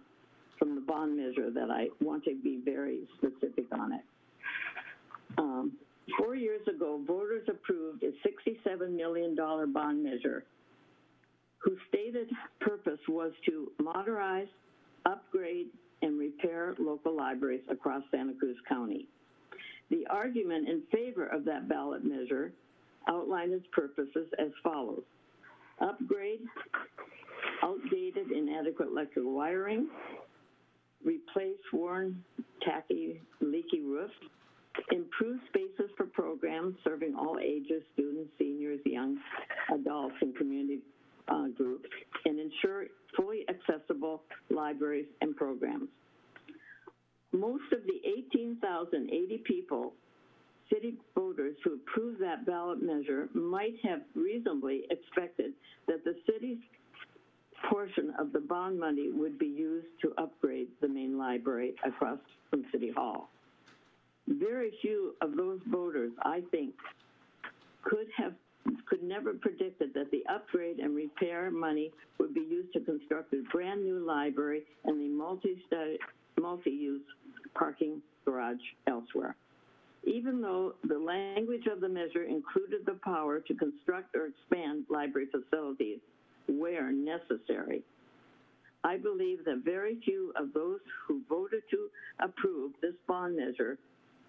from the bond measure that I want to be very specific on it. Um, Four years ago, voters approved a $67 million bond measure whose stated purpose was to modernize, upgrade, and repair local libraries across Santa Cruz County. The argument in favor of that ballot measure outlined its purposes as follows. Upgrade outdated, inadequate electrical wiring, replace worn, tacky, leaky roofs, improve spaces for programs serving all ages, students, seniors, young adults, and community uh, groups, and ensure fully accessible libraries and programs. Most of the 18,080 people, city voters who approved that ballot measure might have reasonably expected that the city's portion of the bond money would be used to upgrade the main library across from City Hall. Very few of those voters, I think, could have could never predicted that the upgrade and repair money would be used to construct a brand new library and the multi multi-use parking garage elsewhere. Even though the language of the measure included the power to construct or expand library facilities where necessary, I believe that very few of those who voted to approve this bond measure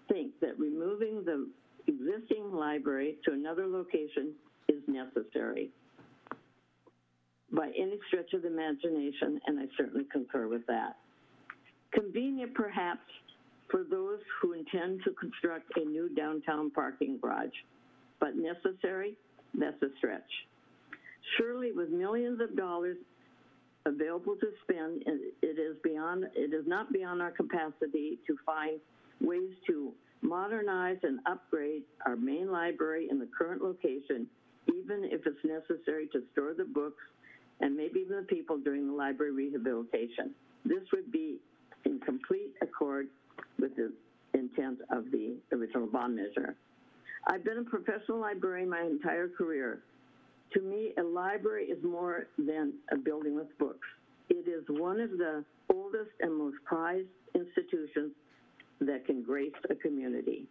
think that removing the existing library to another location is necessary by any stretch of the imagination, and I certainly concur with that. Convenient, perhaps, for those who intend to construct a new downtown parking garage, but necessary, that's a stretch. Surely, with millions of dollars available to spend, it is beyond, it is not beyond our capacity to find ways to modernize and upgrade our main library in the current location, even if it's necessary to store the books and maybe even the people during the library rehabilitation. This would be in complete accord with the intent of the original bond measure. I've been a professional librarian my entire career. To me, a library is more than a building with books. It is one of the oldest and most prized institutions that can grace a community.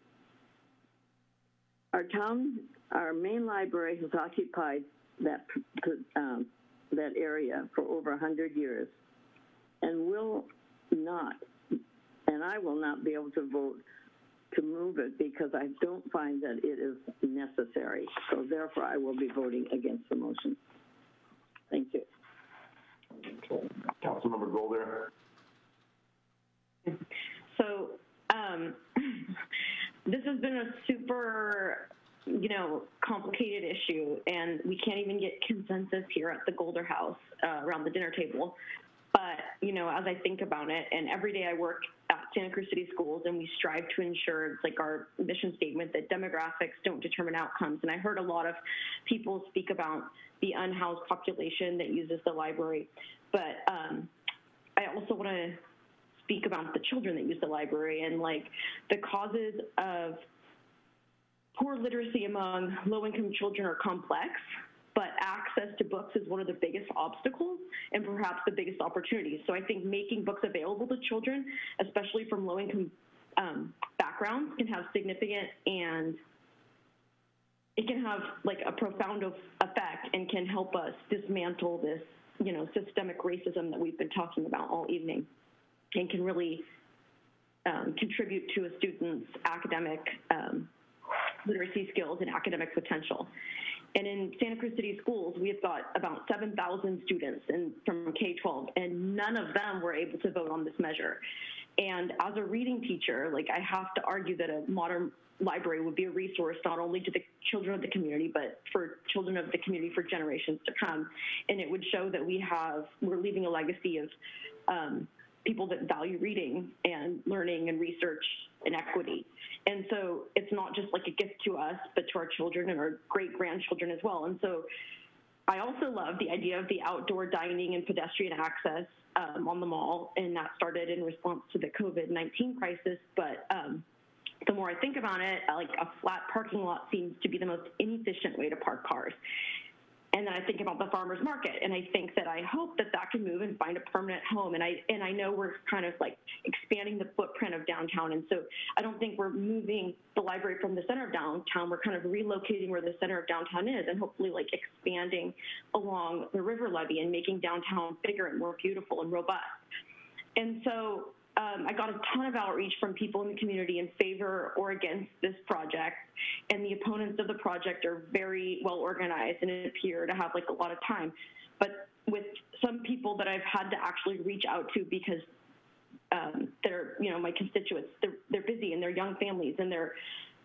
Our town, our main library has occupied that, um, that area for over 100 years and will not, and I will not be able to vote to move it because I don't find that it is necessary. So therefore, I will be voting against the motion. Thank you. Councilmember Golder. So, um, this has been a super, you know, complicated issue, and we can't even get consensus here at the Golder House uh, around the dinner table. But, you know, as I think about it, and every day I work at Santa Cruz City Schools, and we strive to ensure it's like our mission statement that demographics don't determine outcomes. And I heard a lot of people speak about the unhoused population that uses the library. But um, I also want to speak about the children that use the library and like the causes of poor literacy among low-income children are complex, but access to books is one of the biggest obstacles and perhaps the biggest opportunities. So I think making books available to children, especially from low-income um, backgrounds, can have significant and it can have like a profound effect and can help us dismantle this, you know, systemic racism that we've been talking about all evening and can really um, contribute to a student's academic um, literacy skills and academic potential. And in Santa Cruz City schools, we have got about 7,000 students in, from K-12, and none of them were able to vote on this measure. And as a reading teacher, like I have to argue that a modern library would be a resource not only to the children of the community, but for children of the community for generations to come. And it would show that we have, we're leaving a legacy of um, people that value reading and learning and research and equity. And so it's not just like a gift to us, but to our children and our great grandchildren as well. And so I also love the idea of the outdoor dining and pedestrian access um, on the mall, and that started in response to the COVID 19 crisis. But um, the more I think about it, like a flat parking lot seems to be the most inefficient way to park cars. And then I think about the farmers market, and I think that I hope that that can move and find a permanent home. And I and I know we're kind of like expanding the footprint of downtown, and so I don't think we're moving the library from the center of downtown. We're kind of relocating where the center of downtown is, and hopefully like expanding along the river levee and making downtown bigger and more beautiful and robust. And so um, I got a ton of outreach from people in the community in favor or against this project, and the opponents of the project are very well organized and appear to have like a lot of time. But with some people that I've had to actually reach out to because um, they're, you know, my constituents, they're, they're busy and they're young families and they're,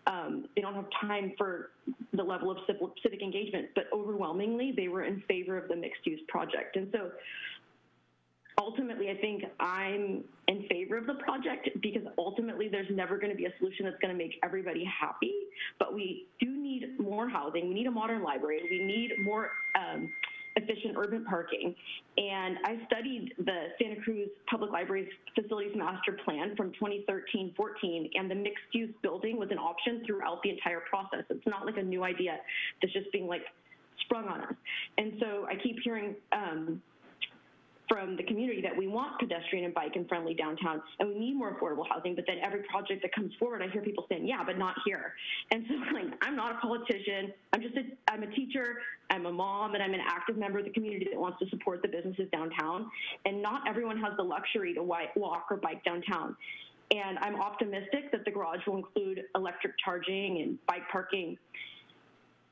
um, they don't have time for the level of civic engagement, but overwhelmingly they were in favor of the mixed use project. And so ultimately, I think I'm in favor of the project because ultimately there's never going to be a solution that's going to make everybody happy. But we do need more housing. We need a modern library. We need more um, efficient urban parking. And I studied the Santa Cruz Public Library's facilities master plan from 2013-14, and the mixed-use building was an option throughout the entire process. It's not like a new idea that's just being like sprung on us. And so I keep hearing um, from the community that we want pedestrian and bike and friendly downtown and we need more affordable housing. But then every project that comes forward, I hear people saying, yeah, but not here. And so like, I'm not a politician. I'm just a, I'm a teacher. I'm a mom and I'm an active member of the community that wants to support the businesses downtown. And not everyone has the luxury to walk or bike downtown. And I'm optimistic that the garage will include electric charging and bike parking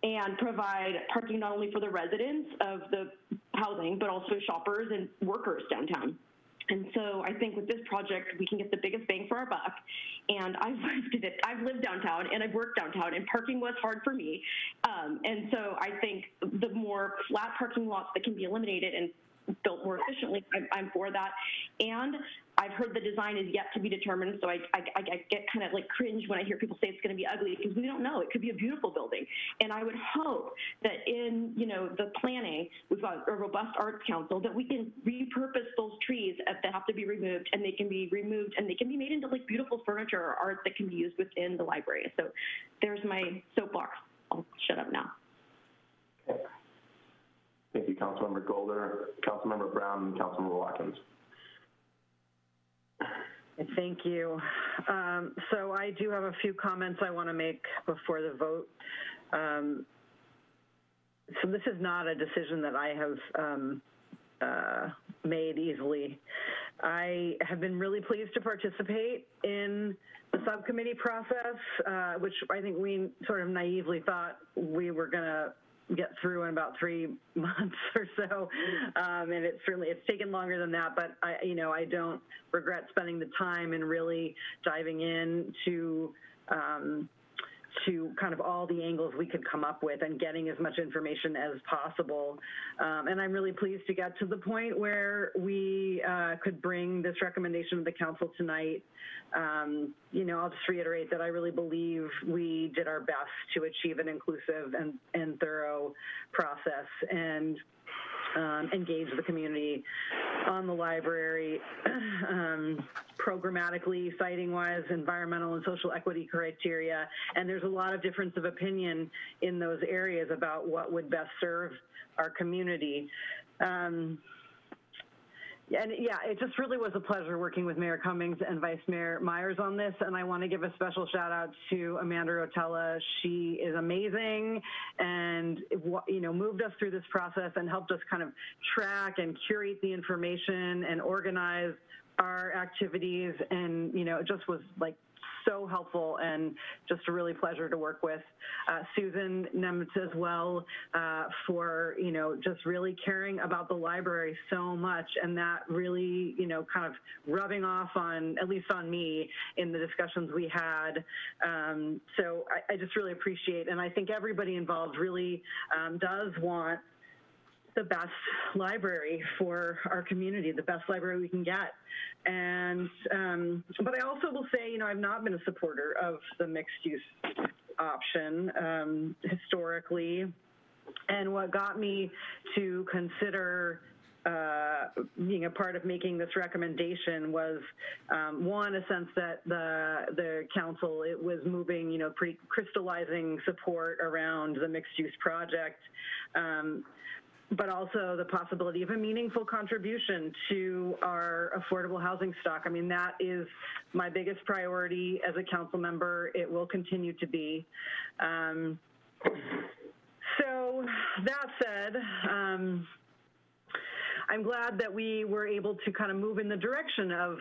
and provide parking not only for the residents of the housing, but also shoppers and workers downtown. And so I think with this project, we can get the biggest bang for our buck. And I've lived it. I've lived downtown and I've worked downtown, and parking was hard for me. Um, and so I think the more flat parking lots that can be eliminated and built more efficiently, I'm, I'm for that. And I've heard the design is yet to be determined, so I, I, I get kind of like cringe when I hear people say it's going to be ugly because we don't know. It could be a beautiful building, and I would hope that in you know the planning, we've got a robust arts council that we can repurpose those trees that have to be removed, and they can be removed and they can be made into like beautiful furniture or art that can be used within the library. So there's my soapbox. I'll shut up now. Thank you, Councilmember Golder, Councilmember Brown, and Councilmember Watkins. Thank you. Um, so I do have a few comments I want to make before the vote. Um, so this is not a decision that I have um, uh, made easily. I have been really pleased to participate in the subcommittee process, uh, which I think we sort of naively thought we were going to get through in about three months or so. Um, and it's certainly, it's taken longer than that, but I, you know, I don't regret spending the time and really diving in to, um, to kind of all the angles we could come up with and getting as much information as possible. Um, and I'm really pleased to get to the point where we uh, could bring this recommendation to the council tonight. Um, you know, I'll just reiterate that I really believe we did our best to achieve an inclusive and, and thorough process and um, engage the community on the library um, programmatically, siting-wise, environmental and social equity criteria. And there's a lot of difference of opinion in those areas about what would best serve our community. Um, and yeah, it just really was a pleasure working with Mayor Cummings and Vice Mayor Meyers on this. And I want to give a special shout out to Amanda Rotella. She is amazing and, you know, moved us through this process and helped us kind of track and curate the information and organize our activities. And, you know, it just was like so helpful and just a really pleasure to work with. Uh, Susan Nemitz as well uh, for, you know, just really caring about the library so much and that really, you know, kind of rubbing off on, at least on me in the discussions we had. Um, so I, I, just really appreciate, and I think everybody involved really um, does want the best library for our community, the best library we can get. And, um, but I also will say, you know, I've not been a supporter of the mixed use option um, historically. And what got me to consider uh, being a part of making this recommendation was um, one a sense that the the council it was moving you know pretty crystallizing support around the mixed use project um, but also the possibility of a meaningful contribution to our affordable housing stock. I mean, that is my biggest priority as a council member. It will continue to be. Um, so that said, um, I'm glad that we were able to kind of move in the direction of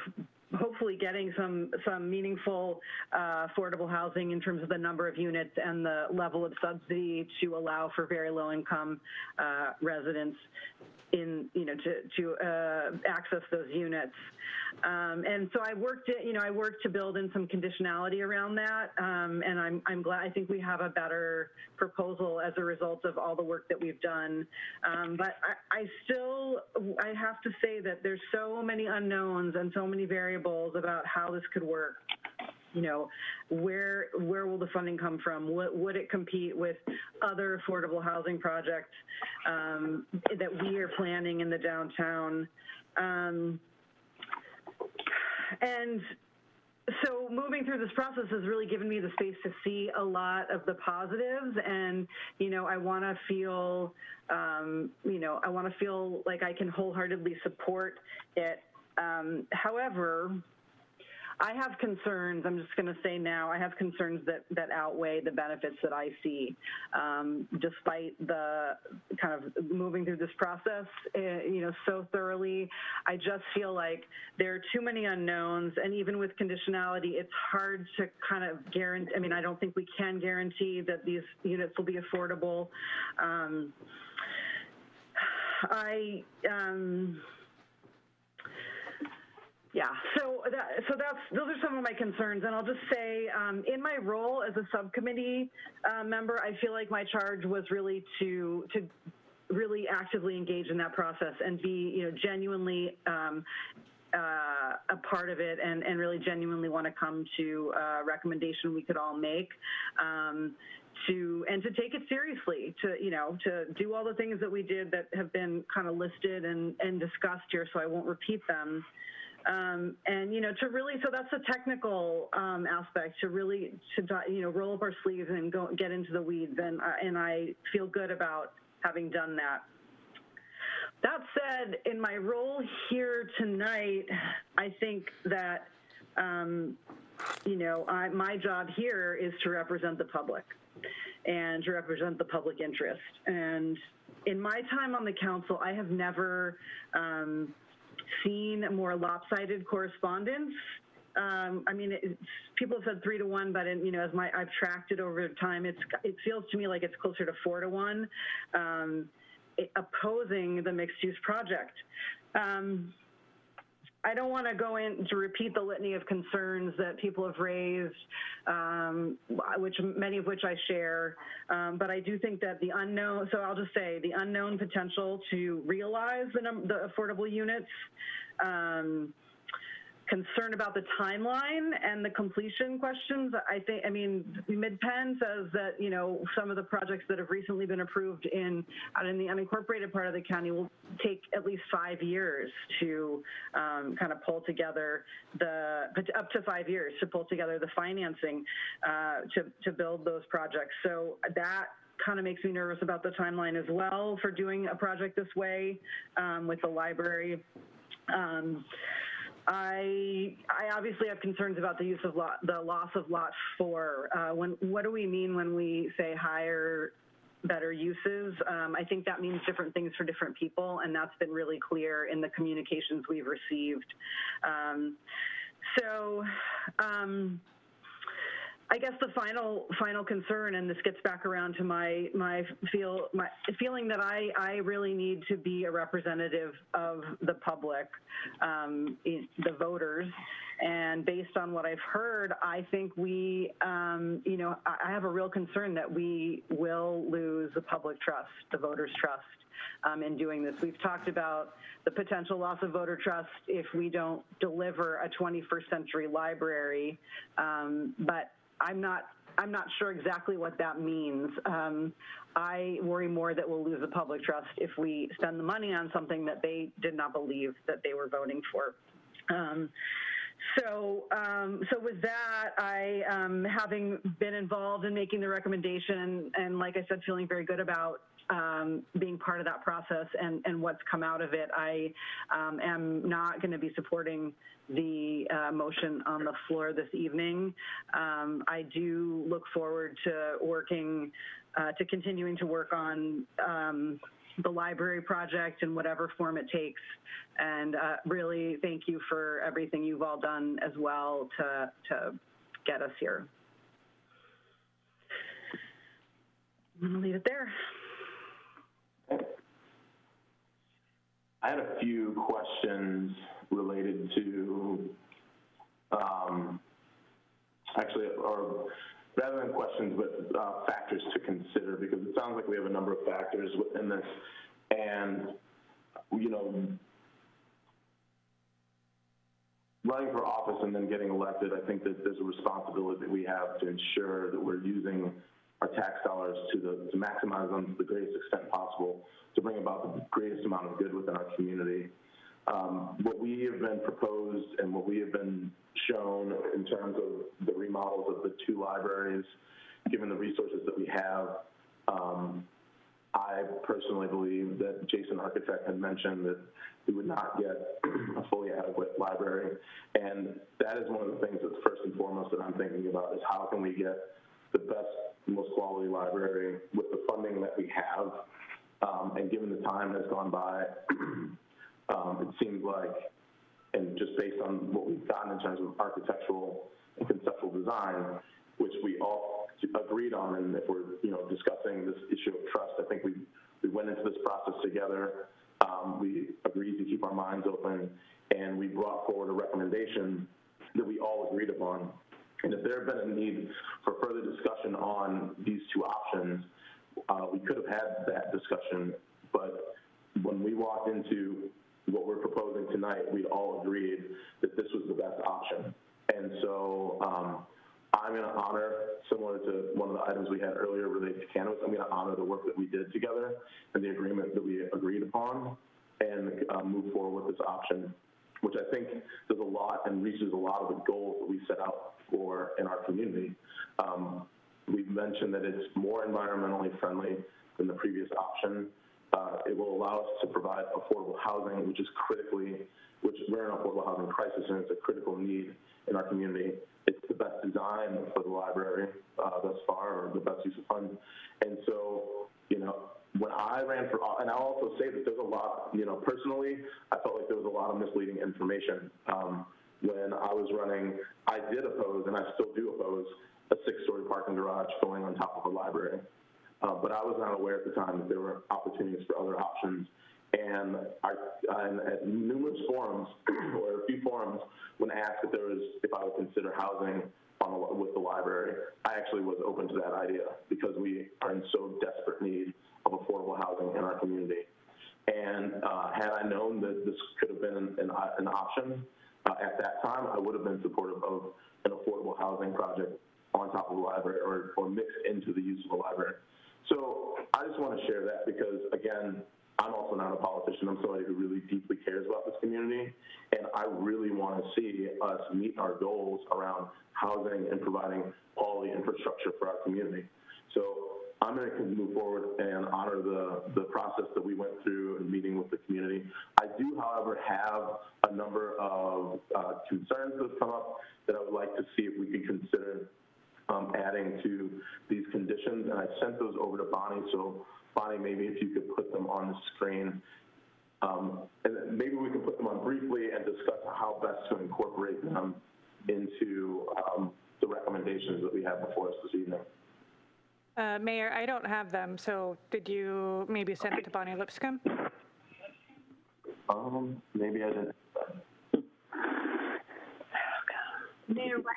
hopefully getting some some meaningful uh, affordable housing in terms of the number of units and the level of subsidy to allow for very low income uh, residents in you know to to uh, access those units. Um, and so I worked it, you know, I worked to build in some conditionality around that. Um, and I'm, I'm glad, I think we have a better proposal as a result of all the work that we've done. Um, but I, I still, I have to say that there's so many unknowns and so many variables about how this could work you know, where where will the funding come from? What, would it compete with other affordable housing projects um, that we are planning in the downtown? Um, and so moving through this process has really given me the space to see a lot of the positives and you know i want to feel um, you know i want to feel like i can wholeheartedly support it um, however I have concerns. I'm just going to say now, I have concerns that that outweigh the benefits that I see, um, despite the kind of moving through this process, uh, you know, so thoroughly. I just feel like there are too many unknowns, and even with conditionality, it's hard to kind of guarantee. I mean, I don't think we can guarantee that these units will be affordable. Um, I. Um, Yeah, so that, so that's, those are some of my concerns, and I'll just say, um, in my role as a subcommittee, uh, member, I feel like my charge was really to, to really actively engage in that process and be, you know, genuinely, um, uh, a part of it and, and really genuinely want to come to a recommendation we could all make. Um, to and to take it seriously to you know to do all the things that we did that have been kind of listed and and discussed here so i won't repeat them um, and you know to really so that's the technical um, aspect to really to you know roll up our sleeves and go get into the weeds and uh, and i feel good about having done that that said, in my role here tonight, I think that, um, you know, I, my job here is to represent the public and to represent the public interest. And in my time on the council, I have never um, seen more lopsided correspondence. Um, I mean, people have said three to one, but in, you know, as my I've tracked it over time, it's it feels to me like it's closer to four to one. Um, opposing the mixed use project. Um, I don't want to go in to repeat the litany of concerns that people have raised, um, which many of which I share. Um, but I do think that the unknown, so I'll just say the unknown potential to realize the, the affordable units, um, concern about the timeline and the completion questions. I think, I mean, MidPen says that, you know, some of the projects that have recently been approved in, out in the unincorporated part of the county will take at least five years to um, kind of pull together the, up to five years to pull together the financing uh, to, to build those projects. So that kind of makes me nervous about the timeline as well for doing a project this way um, with the library. Um, I I obviously have concerns about the use of lot, the loss of lot four. Uh, when what do we mean when we say higher, better uses? Um, I think that means different things for different people, and that's been really clear in the communications we've received. Um, so. Um, I guess the final final concern, and this gets back around to my my feel my feeling that I I really need to be a representative of the public, um, the voters, and based on what I've heard, I think we um, you know I have a real concern that we will lose the public trust, the voters' trust. Um, in doing this. We've talked about the potential loss of voter trust if we don't deliver a 21st century library, um, but I'm not I'm not sure exactly what that means. Um, I worry more that we'll lose the public trust if we spend the money on something that they did not believe that they were voting for. Um, so, um, so with that, I, um, having been involved in making the recommendation, and like I said, feeling very good about um, being part of that process and, and what's come out of it, I um, am not going to be supporting the uh, motion on the floor this evening. Um, I do look forward to working, uh, to continuing to work on um, the library project in whatever form it takes. And uh, really thank you for everything you've all done as well to, to get us here. I'm going to leave it there. I had a few questions related to, um, actually, or rather than questions, but uh, factors to consider, because it sounds like we have a number of factors within this. And, you know, running for office and then getting elected, I think that there's a responsibility that we have to ensure that we're using our tax dollars to, the, to maximize them to the greatest extent possible to bring about the greatest amount of good within our community. Um, what we have been proposed and what we have been shown in terms of the remodels of the two libraries, given the resources that we have, um, I personally believe that Jason Architect had mentioned that we would not get a fully adequate library. And that is one of the things that's first and foremost that I'm thinking about is how can we get the best, most quality library with the funding that we have um, and given the time that's gone by, um, it seems like, and just based on what we've gotten in terms of architectural and conceptual design, which we all agreed on, and if we're you know discussing this issue of trust, I think we we went into this process together. Um, we agreed to keep our minds open, and we brought forward a recommendation that we all agreed upon. And if there had been a need for further discussion on these two options, uh, we could have had that discussion. But when we walked into what we're proposing tonight, we all agreed that this was the best option. And so um, I'm going to honor, similar to one of the items we had earlier related to cannabis, I'm going to honor the work that we did together and the agreement that we agreed upon and uh, move forward with this option, which I think does a lot and reaches a lot of the goals that we set out in our community. Um, we've mentioned that it's more environmentally friendly than the previous option. Uh, it will allow us to provide affordable housing, which is critically, which we're in an affordable housing crisis and it's a critical need in our community. It's the best design for the library uh, thus far, or the best use of funds. And so, you know, when I ran for, and I'll also say that there's a lot, you know, personally, I felt like there was a lot of misleading information. Um, when I was running, I did oppose, and I still do oppose, a six-story parking garage going on top of a library. Uh, but I was not aware at the time that there were opportunities for other options. And I, and at numerous forums, or a few forums, when asked if there was, if I would consider housing on with the library, I actually was open to that idea because we are in so desperate need of affordable housing in our community. And uh, had I known that this could have been an, an, an option uh, at that time, I would have been supportive of an affordable housing project on top of the library or, or mixed into the use of a library. So I just want to share that because, again, I'm also not a politician. I'm somebody who really deeply cares about this community. And I really want to see us meet our goals around housing and providing quality infrastructure for our community. So I'm going to move forward and honor the, the process that we went through in meeting with the community. I do, however, have a number of uh, concerns that have come up that I would like to see if we could consider um, adding to these conditions. And I sent those over to Bonnie. So Bonnie, maybe if you could put them on the screen. Um, and maybe we can put them on briefly and discuss how best to incorporate them into um, the recommendations that we have before us this evening. Uh, Mayor, I don't have them, so did you maybe send it to Bonnie Lipscomb? Um, maybe I didn't. Mayor, why,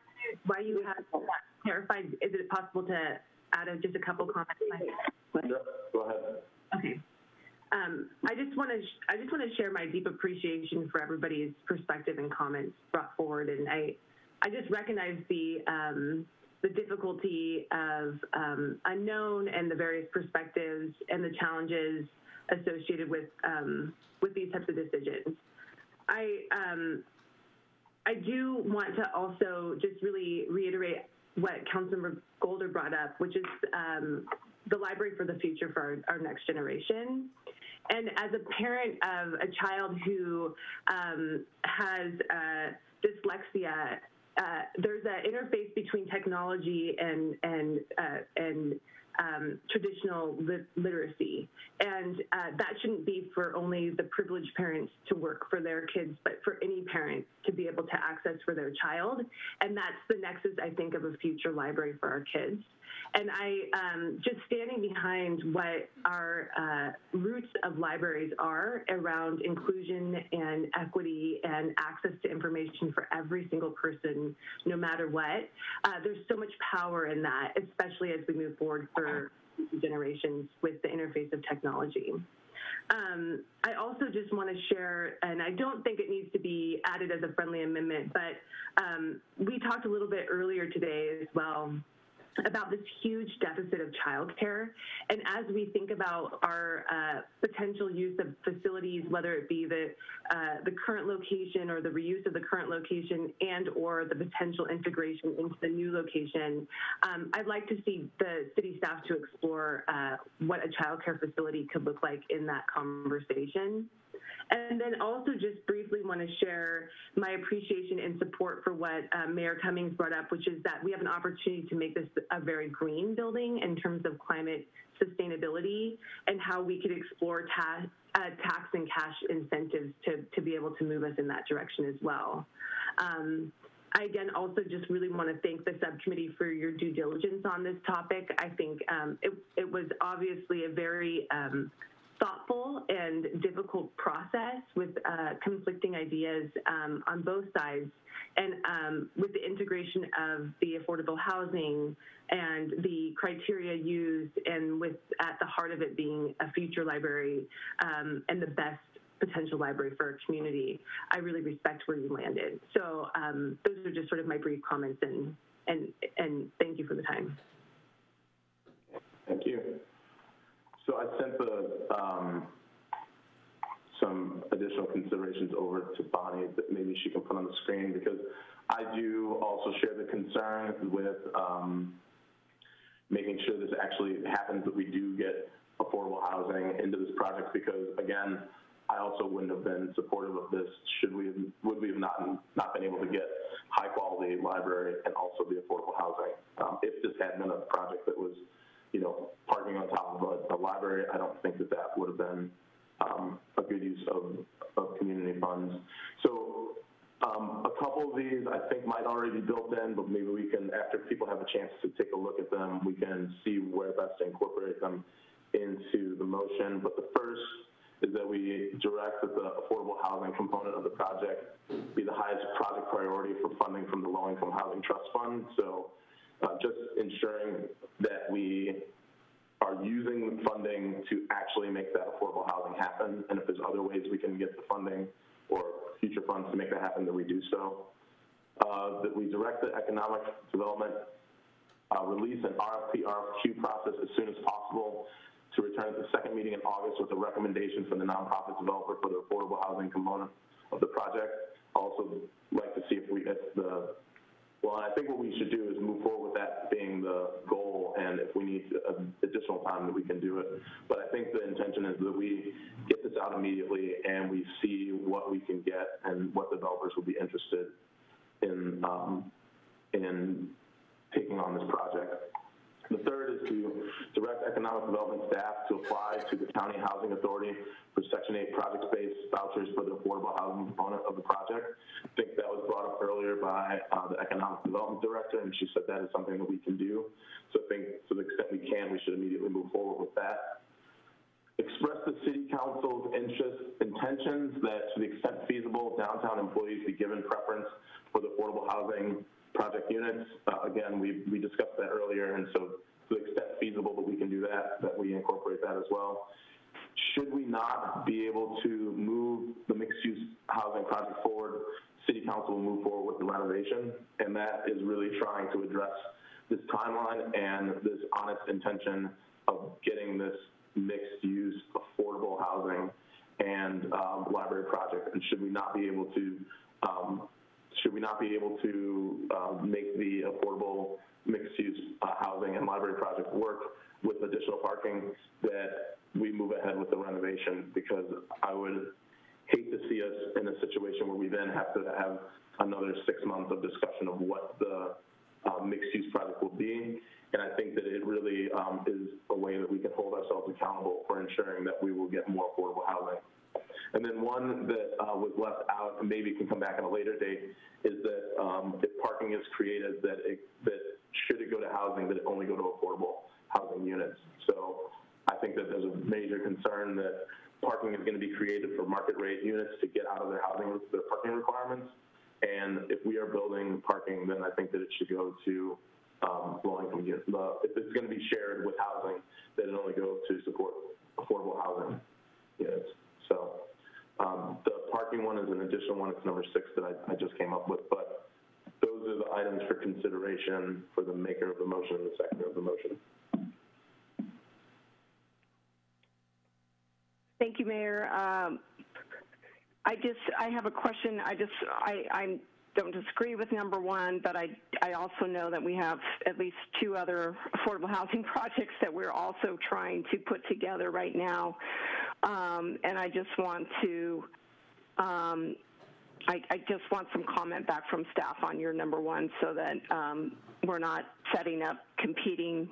why you have that clarified, is it possible to add a, just a couple comments? Sure, go ahead. Okay. Um, I just want to I just want to share my deep appreciation for everybody's perspective and comments brought forward, and I I just recognize the um, the difficulty of um, unknown and the various perspectives and the challenges associated with um, with these types of decisions. I um, I do want to also just really reiterate what Councilmember Golder brought up, which is um, the library for the future for our, our, next generation. And as a parent of a child who um, has uh, dyslexia, uh, there's an interface between technology and and uh, and um, traditional lit literacy. And uh, that shouldn't be for only the privileged parents to work for their kids, but for any parent to be able to access for their child. And that's the nexus, I think, of a future library for our kids. And I, um, just standing behind what our uh, roots of libraries are around inclusion and equity and access to information for every single person, no matter what, uh, there's so much power in that, especially as we move forward for generations with the interface of technology. Um, I also just want to share, and I don't think it needs to be added as a friendly amendment, but um, we talked a little bit earlier today as well about this huge deficit of childcare. And as we think about our uh, potential use of facilities, whether it be the uh, the current location or the reuse of the current location and or the potential integration into the new location, um, I'd like to see the city staff to explore uh, what a childcare facility could look like in that conversation. And then also just briefly want to share my appreciation and support for what uh, Mayor Cummings brought up, which is that we have an opportunity to make this a very green building in terms of climate sustainability and how we could explore ta uh, tax and cash incentives to, to be able to move us in that direction as well. Um, I again also just really want to thank the subcommittee for your due diligence on this topic. I think um, it, it was obviously a very um, thoughtful and difficult process with uh, conflicting ideas um, on both sides. And um, with the integration of the affordable housing and the criteria used, and with at the heart of it being a future library um, and the best potential library for our community, I really respect where you landed. So um, those are just sort of my brief comments, and and and thank you for the time. Thank you. So I sent the, um, some additional considerations over to Bonnie that maybe she can put on the screen because I do also share the concern with um, making sure this actually happens, that we do get affordable housing into this project because, again, I also wouldn't have been supportive of this should we have, would we have not not been able to get high quality library and also the affordable housing. Um, if this had been a project that was, you know, parking on top of a, a library, I don't think that that would have been um, a good use of, of community funds. So um, a couple of these I think might already be built in, but maybe we can, after people have a chance to take a look at them, we can see where best to incorporate them into the motion. But the first is that we direct that the affordable housing component of the project be the highest project priority for funding from the Low Income Housing Trust Fund. So uh, just ensuring that we are using the funding to actually make that affordable housing happen. And if there's other ways we can get the funding or future funds to make that happen, that we do so. Uh, that we direct the economic development uh, release an RFP, RFQ process as soon as possible to return at the second meeting in August with a recommendation from the nonprofit developer for the affordable housing component of the project. Also like to see if we, if the, well, I think what we should do is move forward with that being the goal, and if we need additional time, that we can do it. But I think the intention is that we get this out immediately and we see what we can get and what developers will be interested in, um, in taking on this project. The third is to direct economic development staff to apply to the county housing authority for Section 8 project-based vouchers for the affordable housing component of the project. I think that was brought up earlier by uh, the economic development director, and she said that is something that we can do. So I think to the extent we can, we should immediately move forward with that. Express the city council's interest, intentions that to the extent feasible, downtown employees be given preference for the affordable housing project units. Uh, again, we, we discussed that earlier, and so to the extent feasible that we can do that, that we incorporate that as well. Should we not be able to move the mixed-use housing project forward, City Council will move forward with the renovation, and that is really trying to address this timeline and this honest intention of getting this mixed-use affordable housing and um, library project. And should we not be able to um, should we not be able to uh, make the affordable mixed-use uh, housing and library project work with additional parking, that we move ahead with the renovation because I would hate to see us in a situation where we then have to have another six months of discussion of what the uh, mixed-use project will be. And I think that it really um, is a way that we can hold ourselves accountable for ensuring that we will get more affordable housing. And then one that uh, was left out, and maybe can come back at a later date, is that um, if parking is created, that it, that should it go to housing, that it only go to affordable housing units. So I think that there's a major concern that parking is going to be created for market rate units to get out of their housing, their parking requirements. And if we are building parking, then I think that it should go to um, low income units. if it's going to be shared with housing, then it only go to support affordable housing units. So um, the parking one is an additional one. It's number six that I, I just came up with, but those are the items for consideration for the maker of the motion and the seconder of the motion. Thank you, Mayor. Um, I just, I have a question. I just, I, I don't disagree with number one, but I, I also know that we have at least two other affordable housing projects that we're also trying to put together right now. Um, and I just want to, um, I, I, just want some comment back from staff on your number one so that um, we're not setting up competing.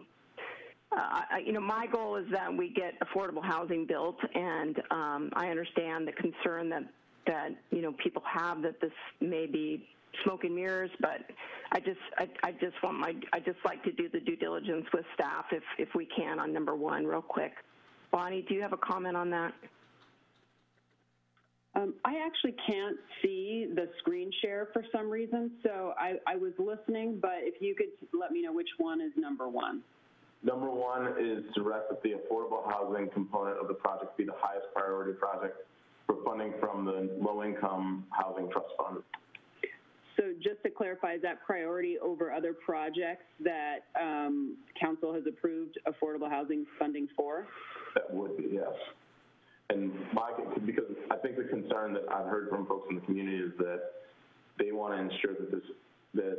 Uh, you know, my goal is that we get affordable housing built, and um, I understand the concern that that you know people have that this may be smoke and mirrors, but I just I, I just want my I just like to do the due diligence with staff if if we can on number one real quick. Bonnie, do you have a comment on that? Um, I actually can't see the screen share for some reason, so I, I was listening, but if you could let me know which one is number one. Number one is to rest that the affordable housing component of the project be the highest priority project for funding from the low-income housing trust fund. So just to clarify, is that priority over other projects that um, council has approved affordable housing funding for? That would be, yes. And my, because I think the concern that I've heard from folks in the community is that they want to ensure that this, that,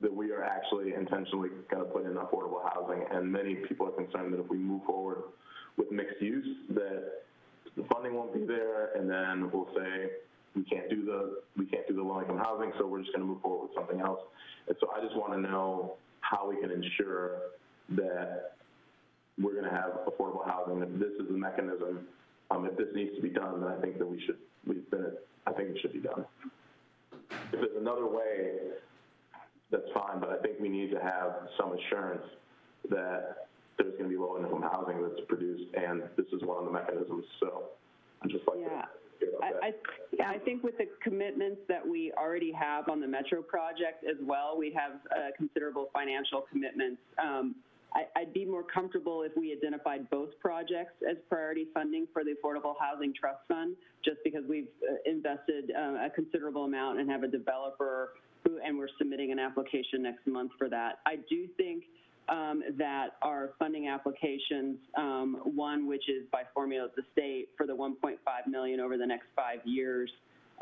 that we are actually intentionally going to put in affordable housing. And many people are concerned that if we move forward with mixed use, that the funding won't be there, and then we'll say, we can't do the, we can't do the low-income housing, so we're just going to move forward with something else. And so I just want to know how we can ensure that we're going to have affordable housing. If this is the mechanism, um, if this needs to be done, then I think that we should, we, then it, I think it should be done. If there's another way, that's fine, but I think we need to have some assurance that there's going to be low-income housing that's produced, and this is one of the mechanisms. So I'd just like Yeah. to hear about that. I, I, yeah, I think with the commitments that we already have on the Metro project as well, we have uh, considerable financial commitments. Um, I, I'd be more comfortable if we identified both projects as priority funding for the Affordable Housing Trust Fund, just because we've uh, invested uh, a considerable amount and have a developer who, and we're submitting an application next month for that. I do think um, that our funding applications, um, one which is by formula of the state for the 1.5 million over the next five years,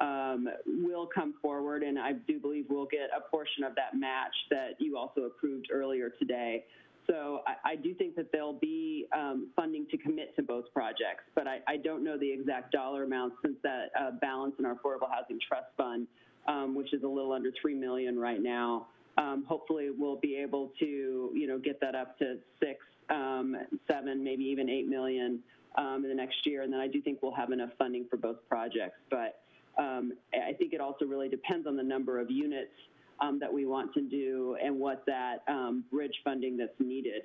um, will come forward, and I do believe we'll get a portion of that match that you also approved earlier today. So I, I do think that there'll be um, funding to commit to both projects, but I, I don't know the exact dollar amount since that uh, balance in our Affordable Housing Trust Fund, um, which is a little under three million right now. Um, hopefully, we'll be able to, you know, get that up to six, um, seven, maybe even eight million um, in the next year, and then I do think we'll have enough funding for both projects. But um, I think it also really depends on the number of units um, that we want to do and what that um, bridge funding that's needed.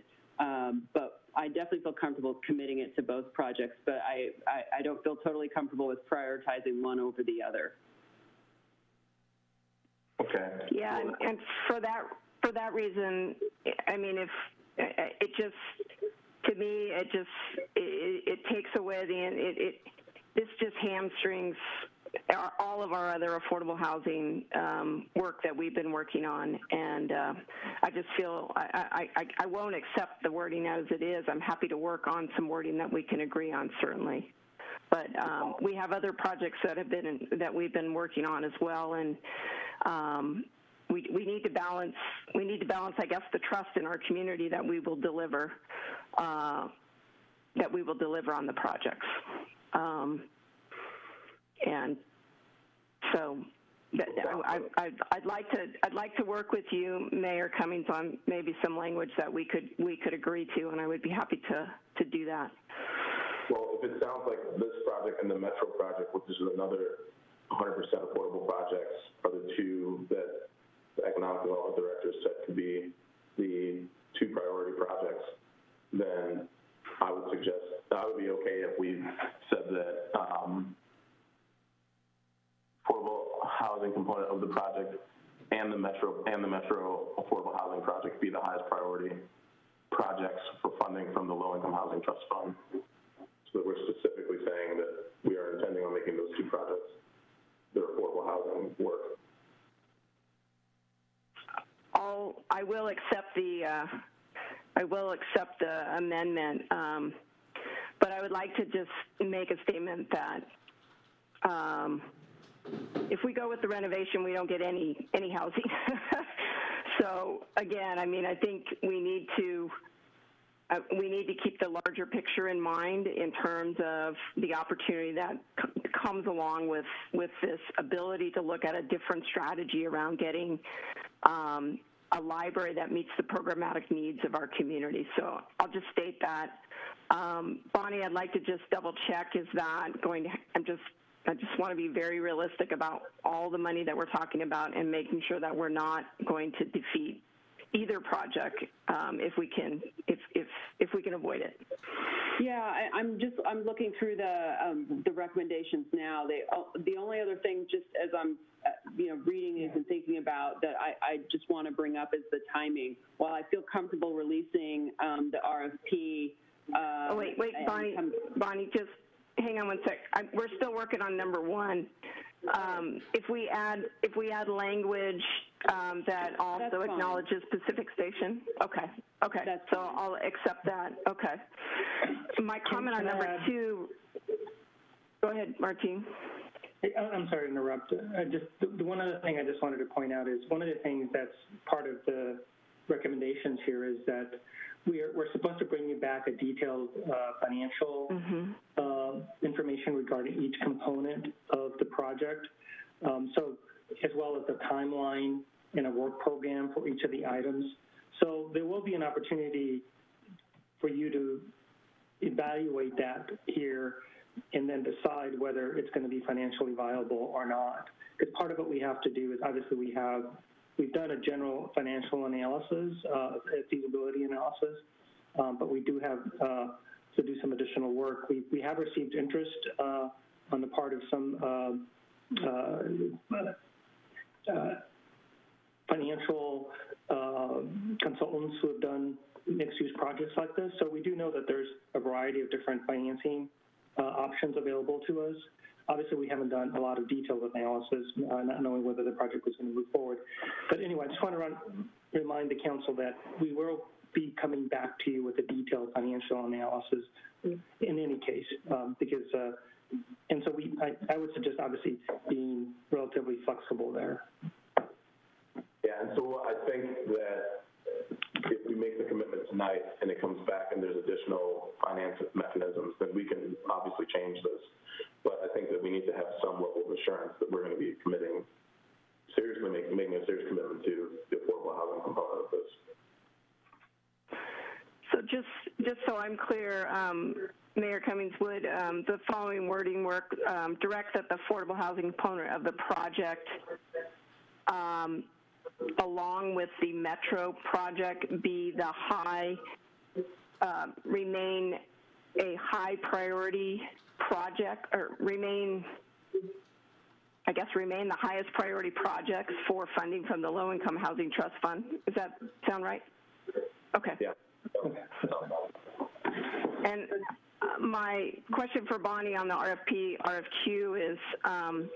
But I definitely feel comfortable committing it to both projects, but I, I, I don't feel totally comfortable with prioritizing one over the other. Okay. Yeah, and, and for that for that reason, I mean, if it just to me, it just it, it takes away the it, it this just hamstrings our, all of our other affordable housing um, work that we've been working on, and uh, I just feel I, I, I won't accept the wording as it is. I'm happy to work on some wording that we can agree on, certainly. But um, we have other projects that have been in, that we've been working on as well, and um, we, we need to balance we need to balance, I guess, the trust in our community that we will deliver uh, that we will deliver on the projects. Um, and so I, I'd like to I'd like to work with you, Mayor Cummings, on maybe some language that we could we could agree to, and I would be happy to to do that. Well, if it sounds like this project and the Metro project, which is another 100% affordable projects, are the two that the economic development director said could be the two priority projects, then I would suggest I would be okay if we said that um, affordable housing component of the project and the metro and the metro affordable housing project be the highest priority projects for funding from the low income housing trust fund. So that we're specifically saying that we are intending on making those two projects their affordable housing work. I'll, I will accept the, uh, I will accept the amendment, um, but I would like to just make a statement that um, if we go with the renovation, we don't get any any housing. so again, I mean, I think we need to uh, we need to keep the larger picture in mind in terms of the opportunity that c- comes along with with this ability to look at a different strategy around getting um, a library that meets the programmatic needs of our community. So I'll just state that. Um, Bonnie, I'd like to just double check, is that going to, I'm just, I just want to be very realistic about all the money that we're talking about and making sure that we're not going to defeat either project um, if we can if if if we can avoid it. Yeah, I, I'm just I'm looking through the um, the recommendations now. They oh, the only other thing, just as I'm uh, you know reading these and thinking about that, I, I just want to bring up is the timing. While I feel comfortable releasing um, the RFP. Um, oh wait, wait, Bonnie, Bonnie, just hang on one sec. I, we're still working on number one. Um, if we add if we add language um, that also acknowledges Pacific Station, okay, okay. That's so I'll accept that. Okay. My comment on number two. Go ahead, Martín. Hey, I- I'm sorry to interrupt. I just the, the one other thing I just wanted to point out is one of the things that's part of the recommendations here is that we are, we're supposed to bring you back a detailed uh, financial uh, information regarding each component of the project. Um, so, as well as the timeline and a work program for each of the items. So there will be an opportunity for you to evaluate that here and then decide whether it's going to be financially viable or not. Because part of what we have to do is obviously we have We've done a general financial analysis, uh, feasibility analysis, um, but we do have uh, to do some additional work. We, we have received interest uh, on the part of some uh, uh, uh, financial consultants who have done mixed-use projects like this. So we do know that there's a variety of different financing options available to us. Obviously, we haven't done a lot of detailed analysis, uh, not knowing whether the project was going to move forward. But anyway, I just want to run, remind the council that we will be coming back to you with a detailed financial analysis in any case, um, because, uh, and so we, I, I would suggest obviously being relatively flexible there. Yeah, and so I think that if we make the commitment tonight and it comes back and there's additional finance mechanisms, then we can obviously change this. But I think that we need to have some level of assurance that we're going to be committing, seriously making, making a serious commitment to the affordable housing component of this. So just just so I'm clear, um, Mayor Cummings, would um, the following wording work um, direct that the affordable housing component of the project, um, along with the metro project, be the high uh, remain a high priority project or remain I guess remain the highest priority projects for funding from the Low Income Housing Trust Fund. Does that sound right? Okay. Yeah. And uh, my question for Bonnie on the RFP, RFQ is, um,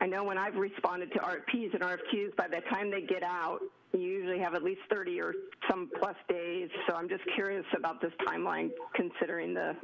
I know when I've responded to RFPs and RFQs, by the time they get out, you usually have at least 30 or some plus days. So I'm just curious about this timeline, considering the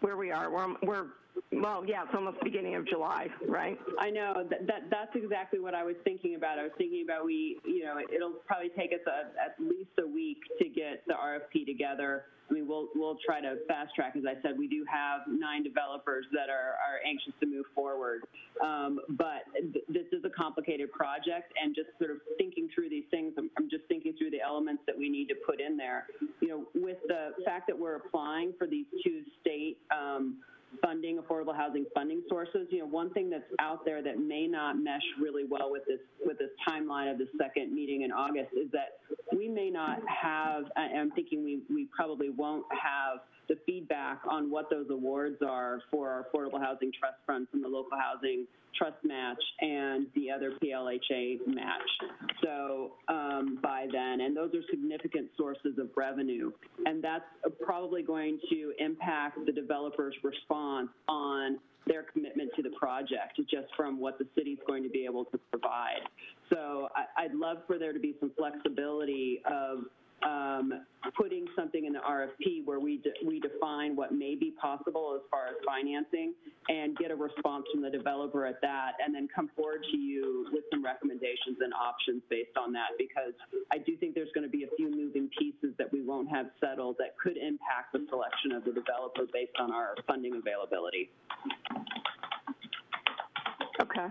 where we are. We're, we're well, yeah, it's almost beginning of July, right? I know that, that that's exactly what I was thinking about. I was thinking about we, you know, it'll probably take us a, at least a week to get the RFP together. I mean, we'll we'll try to fast track. As I said, we do have nine developers that are are anxious to move forward. Um, but th this is a complicated project, and just sort of thinking through these things, I'm, I'm just thinking through the elements that we need to put in there. You know, with the fact that we're applying for these two state um, funding, affordable housing funding sources. You know, one thing that's out there that may not mesh really well with this with this timeline of the second meeting in August is that we may not have. I'm thinking we we probably won't have the feedback on what those awards are for our affordable housing trust fund from the local housing trust match and the other PLHA match. So um, by then, and those are significant sources of revenue, and that's probably going to impact the developer's response on their commitment to the project just from what the city's going to be able to provide. So I, I'd love for there to be some flexibility of um, putting something in the RFP where we de we define what may be possible as far as financing and get a response from the developer at that, and then come forward to you with some recommendations and options based on that. Because I do think there's going to be a few moving pieces that we won't have settled that could impact the selection of the developer based on our funding availability. Okay.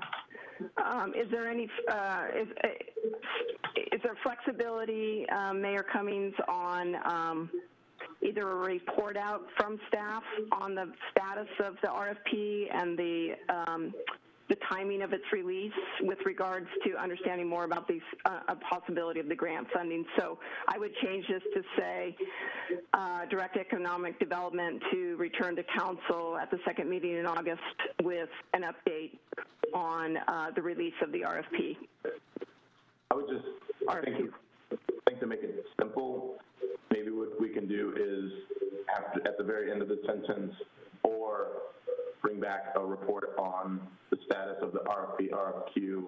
Um, is there any, uh, is, uh, is there flexibility, um, Mayor Cummings, on um, either a report out from staff on the status of the RFP and the um, the timing of its release with regards to understanding more about the uh, possibility of the grant funding. So I would change this to say uh, direct economic development to return to council at the second meeting in August with an update on uh, the release of the RFP. I would just, I think, I think to make it simple, maybe what we can do is after, at the very end of the sentence, or bring back a report on the status of the RFP, RFQ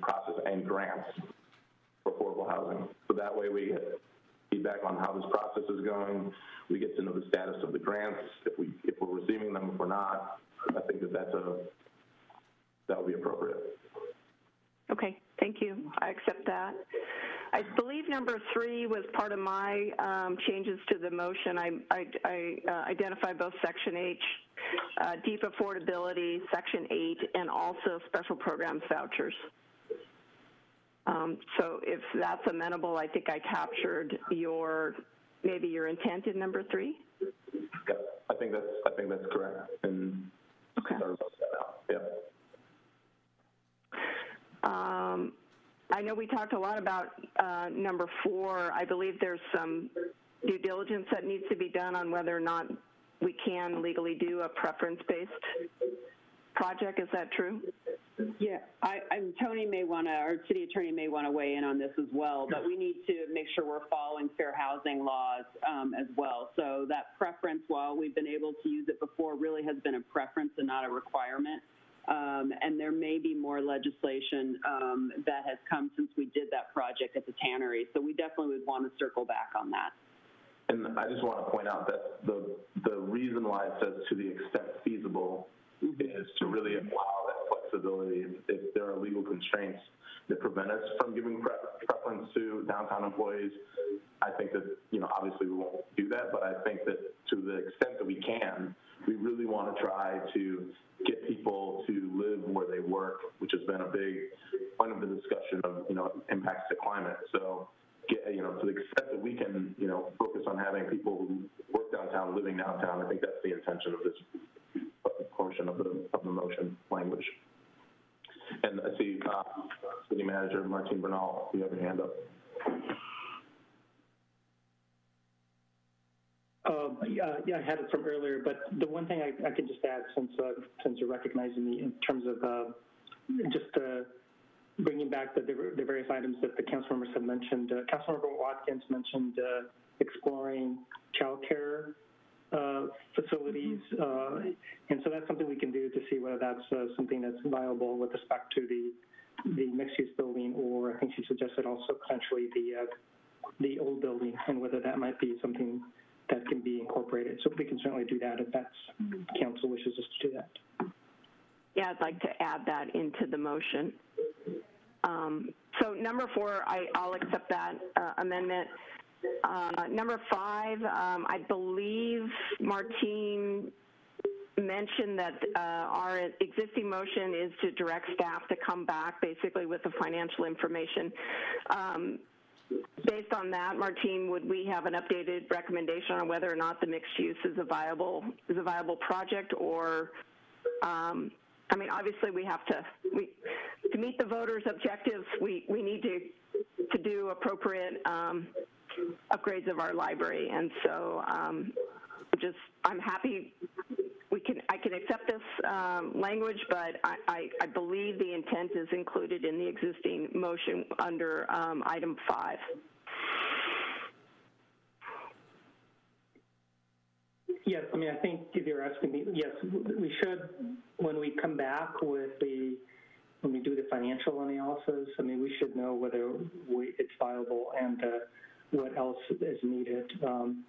process and grants for affordable housing. So that way we get feedback on how this process is going. We get to know the status of the grants, if we if we're receiving them, if we're not. I think that that's a that would be appropriate. Okay, thank you. I accept that. I believe number three was part of my um, changes to the motion. I, I, I uh, identified both Section 8, uh, deep affordability, Section 8, and also special programs vouchers. Um, so if that's amenable, I think I captured your, maybe your intent in number three? Yeah, I think that's, I think that's correct. And okay. Yeah. Um, I know we talked a lot about uh, number four. I believe there's some due diligence that needs to be done on whether or not we can legally do a preference-based project. Is that true? Yeah, I, I'm, Tony may want to, our city attorney may want to weigh in on this as well, but we need to make sure we're following fair housing laws um, as well. So that preference, while we've been able to use it before, really has been a preference and not a requirement. Um, and there may be more legislation um, that has come since we did that project at the tannery. So we definitely would want to circle back on that. And I just want to point out that the the reason why it says to the extent feasible mm-hmm. is to really allow that flexibility if, if, there are legal constraints that prevent us from giving pre preference to downtown employees. I think that, you know, obviously we won't do that, but I think that to the extent that we can, we really want to try to get people to live where they work, which has been a big point of the discussion of, you know, impacts to climate. So, get, you know, to the extent that we can, you know, focus on having people who work downtown living downtown, I think that's the intention of this portion of the, of the motion language. And I see uh, City Manager Martín Bernal, you have your hand up. Um, yeah, yeah, I had it from earlier, but the one thing I, I could just add, since uh, since you're recognizing me in terms of uh, just uh, bringing back the, the various items that the council members have mentioned. Uh, Councilmember Watkins mentioned uh, exploring childcare uh, facilities, mm -hmm. and so that's something we can do to see whether that's uh, something that's viable with respect to the the mixed-use building, or I think she suggested also potentially the uh, the old building, and whether that might be something that can be incorporated. So we can certainly do that if that's council wishes us to do that. Yeah, I'd like to add that into the motion. Um, so number four, I, will accept that uh, amendment. Uh, number five, um, I believe Martín mentioned that uh, our existing motion is to direct staff to come back basically with the financial information. Um, based on that, Martín, would we have an updated recommendation on whether or not the mixed use is a viable is a viable project, or um, I mean, obviously we have to we to meet the voters' objectives. We we need to to do appropriate um, upgrades of our library. And so um, just, I'm happy we can, I can accept this um, language, but I, I, I, believe the intent is included in the existing motion under um, item five. Yes, I mean, I think if you're asking me, yes, we should, when we come back with the, when we do the financial analysis, I mean, we should know whether we, it's viable and uh, what else is needed. Um,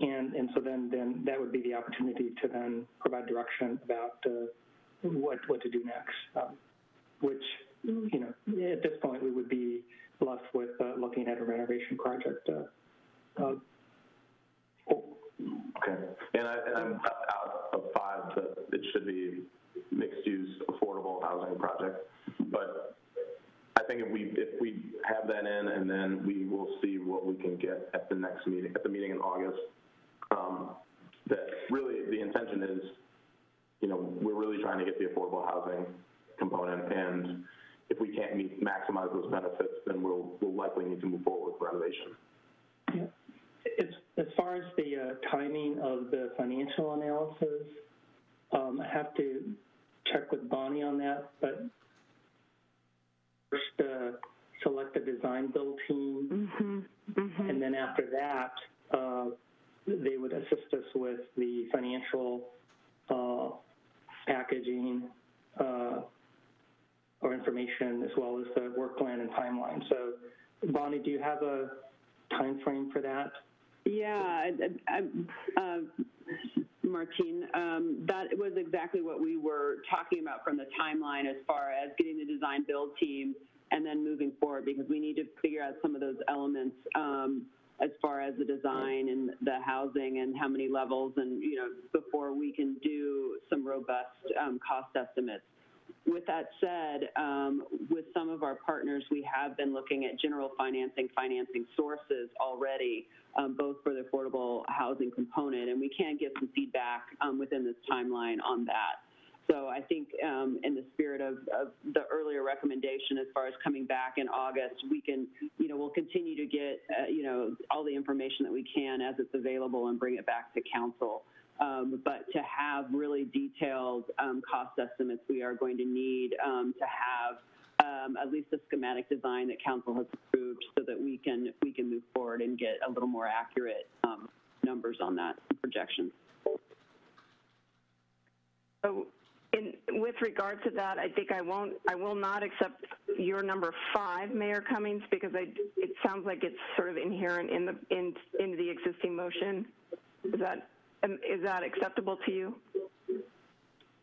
and, and so then, then that would be the opportunity to then provide direction about uh, what, what to do next, um, which, you know, at this point we would be left with uh, looking at a renovation project. Okay, and, I, and I'm out of five that it should be mixed use affordable housing project, but I think if we if we have that in, and then we will see what we can get at the next meeting, at the meeting in August. Um, that really the intention is, you know, we're really trying to get the affordable housing component, and if we can't meet, maximize those benefits, then we'll, we'll likely need to move forward with renovation. As, far as the uh, timing of the financial analysis, um, I have to check with Bonnie on that, but first, uh, select the design build team. And then after that, uh, they would assist us with the financial, uh, packaging, uh, or information as well as the work plan and timeline. So Bonnie, do you have a time frame for that? Yeah, I, I, uh, Martín, um, that was exactly what we were talking about from the timeline as far as getting the design build team and then moving forward because we need to figure out some of those elements um, as far as the design and the housing and how many levels and you know before we can do some robust um, cost estimates. With that said, um, with some of our partners, we have been looking at general financing, financing sources already, um, both for the affordable housing component, and we can give some feedback um, within this timeline on that. So I think um, in the spirit of, of the earlier recommendation as far as coming back in August, we can, you know, we'll continue to get, uh, you know, all the information that we can as it's available and bring it back to council. Um, but to have really detailed um, cost estimates, we are going to need um, to have um, at least a schematic design that council has approved so that we can we can move forward and get a little more accurate um, numbers on that projection. So in, with regard to that, I think I won't, I will not accept your number five, Mayor Cummings, because I, it sounds like it's sort of inherent in the, in, in the existing motion. Is that, is that acceptable to you?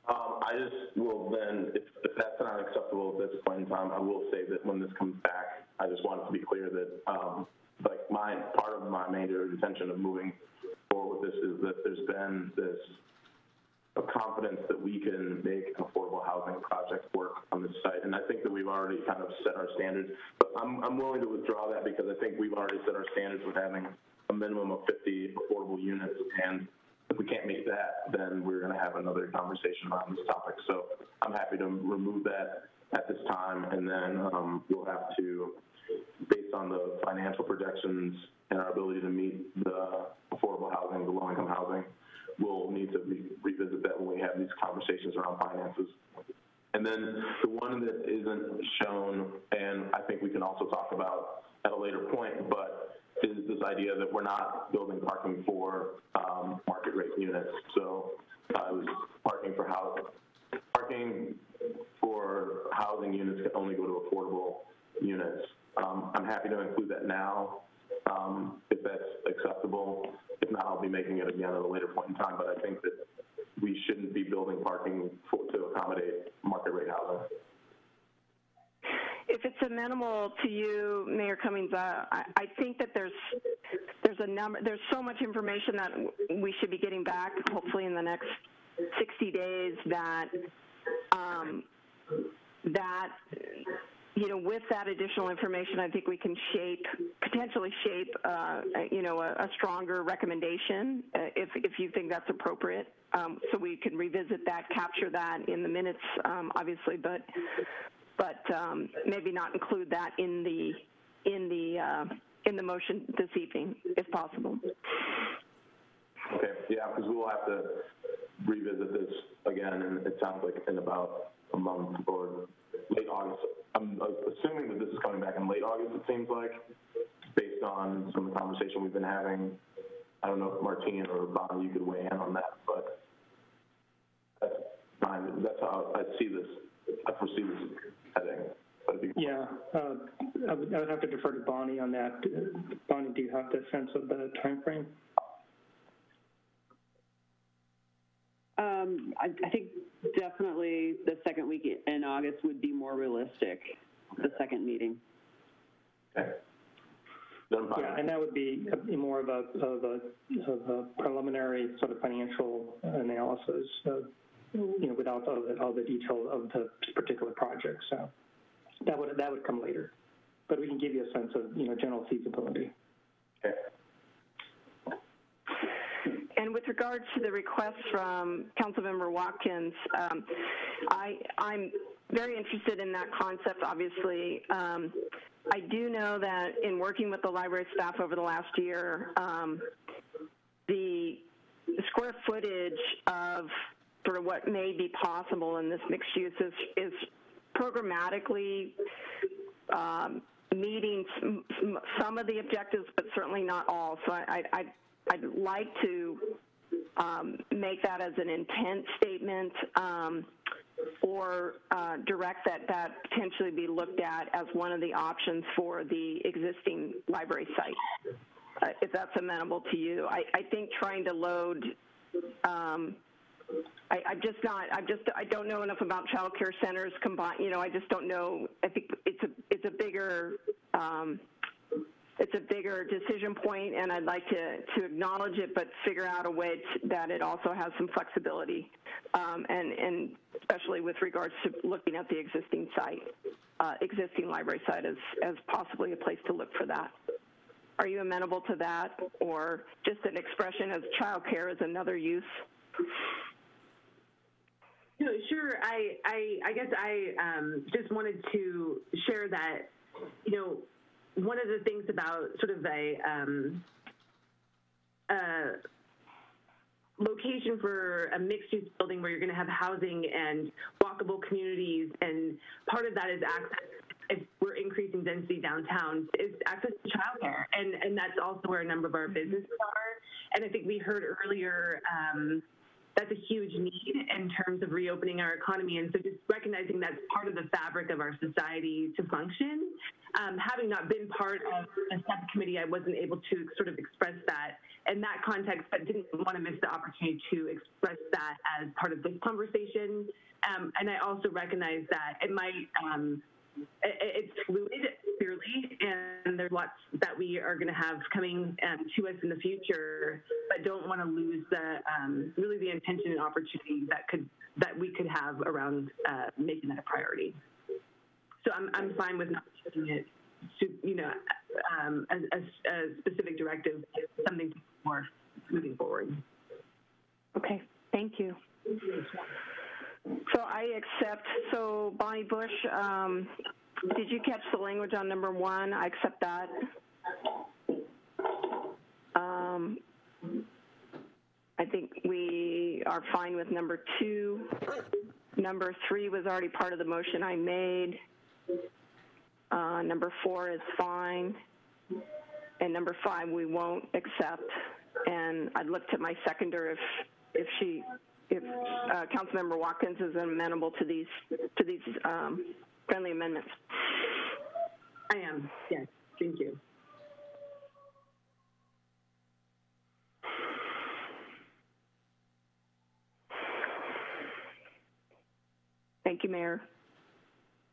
Um, I just will then, if, if that's not acceptable at this point in time, I will say that when this comes back, I just want it to be clear that, um, like my, part of my major intention of moving forward with this is that there's been this of confidence that we can make an affordable housing project work on this site. And I think that we've already kind of set our standards, but I'm, I'm willing to withdraw that because I think we've already set our standards with having a minimum of 50 affordable units. And if we can't meet that, then we're going to have another conversation around this topic. So I'm happy to remove that at this time. And then um, we'll have to, based on the financial projections and our ability to meet the affordable housing, the low income housing, we'll need to re- revisit that when we have these conversations around finances. And then the one that isn't shown, and I think we can also talk about at a later point, but is this idea that we're not building parking for um, market rate units. So uh, I was parking for housing. Parking for housing units can only go to affordable units. Um, I'm happy to include that now um, if that's acceptable. If not, I'll be making it again at a later point in time, but I think that we shouldn't be building parking for, to accommodate market rate housing. If it's amenable to you, Mayor Cummings, uh, I, I think that there's there's a number there's so much information that we should be getting back, hopefully in the next 60 days. That um, that you know, with that additional information, I think we can shape, potentially shape, uh, you know, a, a stronger recommendation uh, if, if you think that's appropriate. Um, so we can revisit that, capture that in the minutes, um, obviously, but but um, maybe not include that in the in the uh, in the motion this evening, if possible. Okay, yeah, because we will have to revisit this again, and it sounds like in about a month or late August. I'm assuming that this is coming back in late August, it seems like, based on some of the conversation we've been having. I don't know if Martín or Bonnie, you could weigh in on that, but that's fine. That's how I see this. I foresee this heading. Yeah, uh, I would, I would have to defer to Bonnie on that. Bonnie, do you have the sense of the time frame? Um, I, I think definitely the second week in August would be more realistic, the second meeting. Okay. Yeah, and that would be a- more of a, of a, of a preliminary sort of financial analysis, uh, you know, without all the, all the detail of the particular project, so that would, that would come later. But we can give you a sense of, you know, general feasibility. Okay. and with regards to the request from Councilmember Watkins, um, I, I'm very interested in that concept, obviously. Um, I do know that in working with the library staff over the last year, um, the square footage of sort of what may be possible in this mixed use is, is programmatically um, meeting some, of the objectives, but certainly not all. So I, I, I'd like to um, make that as an intent statement um, or uh, direct that that potentially be looked at as one of the options for the existing library site, uh, if that's amenable to you. I, I think trying to load um, I, I'm just not. I'm just. I don't know enough about child care centers combined. You know, I just don't know. I think it's a. It's a bigger. Um, it's a bigger decision point, and I'd like to to acknowledge it, but figure out a way to, that it also has some flexibility, um, and and especially with regards to looking at the existing site, uh, existing library site as as possibly a place to look for that. Are you amenable to that, or just an expression of child care is another use? No, sure. I, I, I guess I um, just wanted to share that, you know, one of the things about sort of a, um, uh, location for a mixed-use building where you're going to have housing and walkable communities, and part of that is access. If we're increasing density downtown, is access to childcare, and and that's also where a number of our businesses are. And I think we heard earlier. Um, that's a huge need in terms of reopening our economy. And so just recognizing that's part of the fabric of our society to function. Um, having not been part of the subcommittee, I wasn't able to sort of express that in that context, but didn't want to miss the opportunity to express that as part of this conversation. Um, and I also recognize that it might, um, it's fluid, clearly, and there's lots that we are going to have coming um, to us in the future, but don't want to lose the um, really the intention and opportunity that could that we could have around uh, making that a priority. So I'm I'm fine with not taking it to you know um, as, as a specific directive, something more moving forward. Okay, thank you. So I accept, so Bonnie Bush, um, did you catch the language on number one? I accept that. Um, I think we are fine with number two. Number three was already part of the motion I made. Uh, number four is fine. And number five, we won't accept. And I'd look to my seconder if, if she if uh, Councilmember Watkins is amenable to these to these um, friendly amendments. I am. Yes. Thank you. Thank you, Mayor.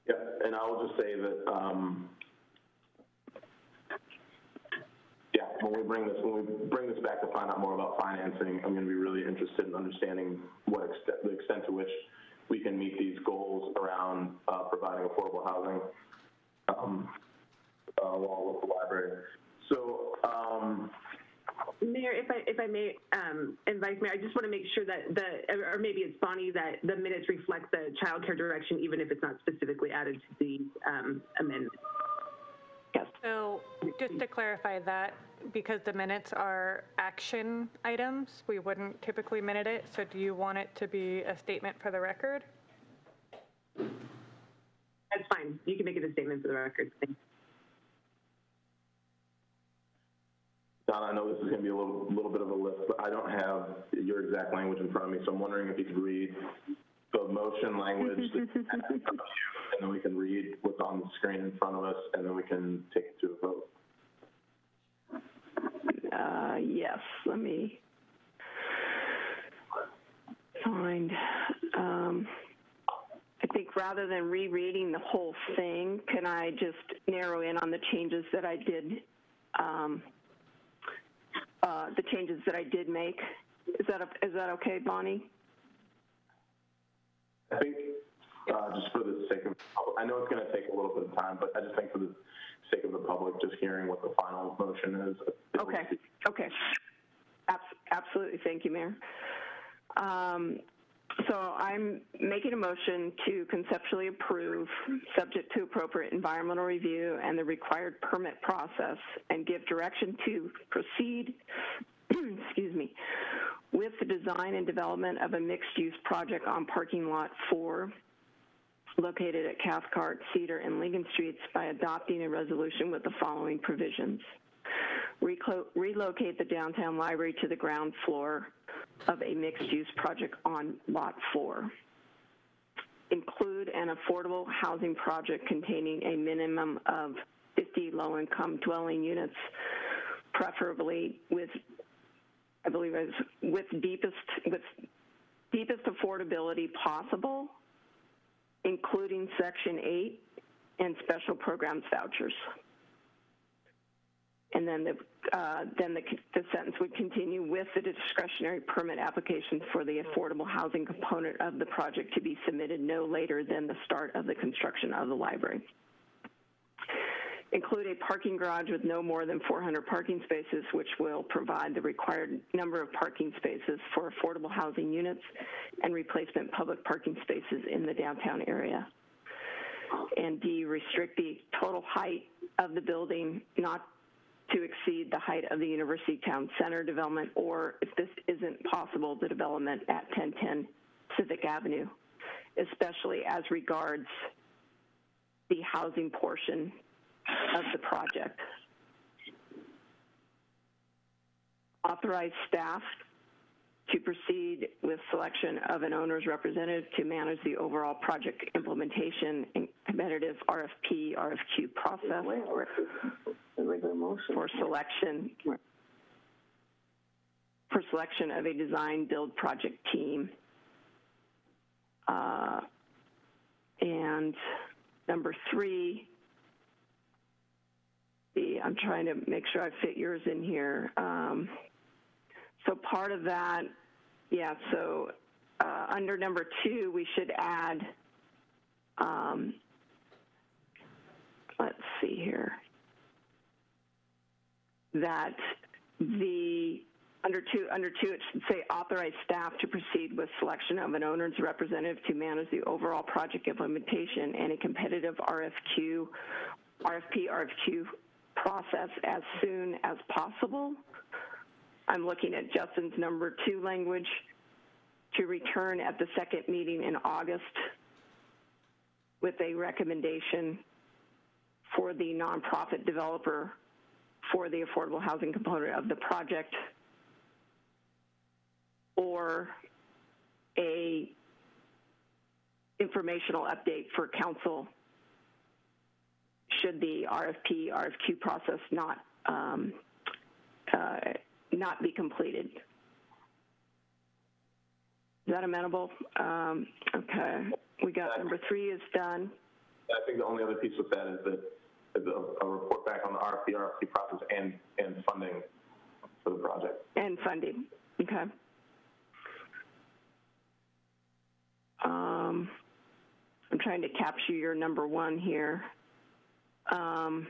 Yeah, and I will just say that, um, yeah, when we bring this, when we bring this back to find out more about financing, I'm going to be really interested in understanding what extent, the extent to which we can meet these goals around uh, providing affordable housing um, uh, along with the library. So, um, Mayor, if I if I may, um, and Vice Mayor, I just want to make sure that the or maybe it's Bonnie that the minutes reflect the child care direction, even if it's not specifically added to the um, amendment. Yes. So just to clarify that, because the minutes are action items, we wouldn't typically minute it. So do you want it to be a statement for the record? That's fine. You can make it a statement for the record. Thanks. Don, I know this is going to be a little, little bit of a list, but I don't have your exact language in front of me, so I'm wondering if you could read the motion language that you have in front of you, and then we can read what's on the screen in front of us, and then we can take it to a vote. Uh, yes, let me find. Um, I think rather than rereading the whole thing, can I just narrow in on the changes that I did, um, uh, the changes that I did make? Is that, a, is that okay, Bonnie? I think, uh, just for the sake of, I know it's going to take a little bit of time, but I just think for the sake of the public, just hearing what the final motion is. Okay, okay. Abs- Absolutely. Thank you, Mayor. Um, so I'm making a motion to conceptually approve, subject to appropriate environmental review and the required permit process, and give direction to proceed, excuse me, with the design and development of a mixed-use project on parking lot four, located at Cathcart, Cedar, and Lincoln Streets by adopting a resolution with the following provisions. Reclo- relocate the downtown library to the ground floor of a mixed-use project on Lot 4. Include an affordable housing project containing a minimum of 50 low-income dwelling units, preferably with, I believe it's with deepest, with deepest affordability possible, including Section 8 and special programs vouchers. And then the, uh, then the, the sentence would continue with the discretionary permit application for the affordable housing component of the project to be submitted no later than the start of the construction of the library. Include a parking garage with no more than 400 parking spaces, which will provide the required number of parking spaces for affordable housing units and replacement public parking spaces in the downtown area. And D, restrict the total height of the building not to exceed the height of the University Town Center development, or if this isn't possible, the development at 1010 Pacific Avenue, especially as regards the housing portion of the project. Authorize staff to proceed with selection of an owner's representative to manage the overall project implementation and competitive RFP, RFQ process for selection for selection of a design build project team. Uh, and number three, I'm trying to make sure I fit yours in here. Um, so part of that, yeah, so uh, under number two, we should add, um, let's see here, that the, under two, under two, it should say authorize staff to proceed with selection of an owner's representative to manage the overall project implementation and a competitive RFQ, RFP, RFQ process as soon as possible. I'm looking at Justin's number two language to return at the second meeting in August with a recommendation for the nonprofit developer for the affordable housing component of the project or a informational update for council should the RFP, RFQ process not um, uh, not be completed. Is that amenable? Um, okay. We got number three is done. I think the only other piece with that is that is a, a report back on the RFP, RFP process and, and funding for the project. And funding. Okay. Um, I'm trying to capture your number one here. Um,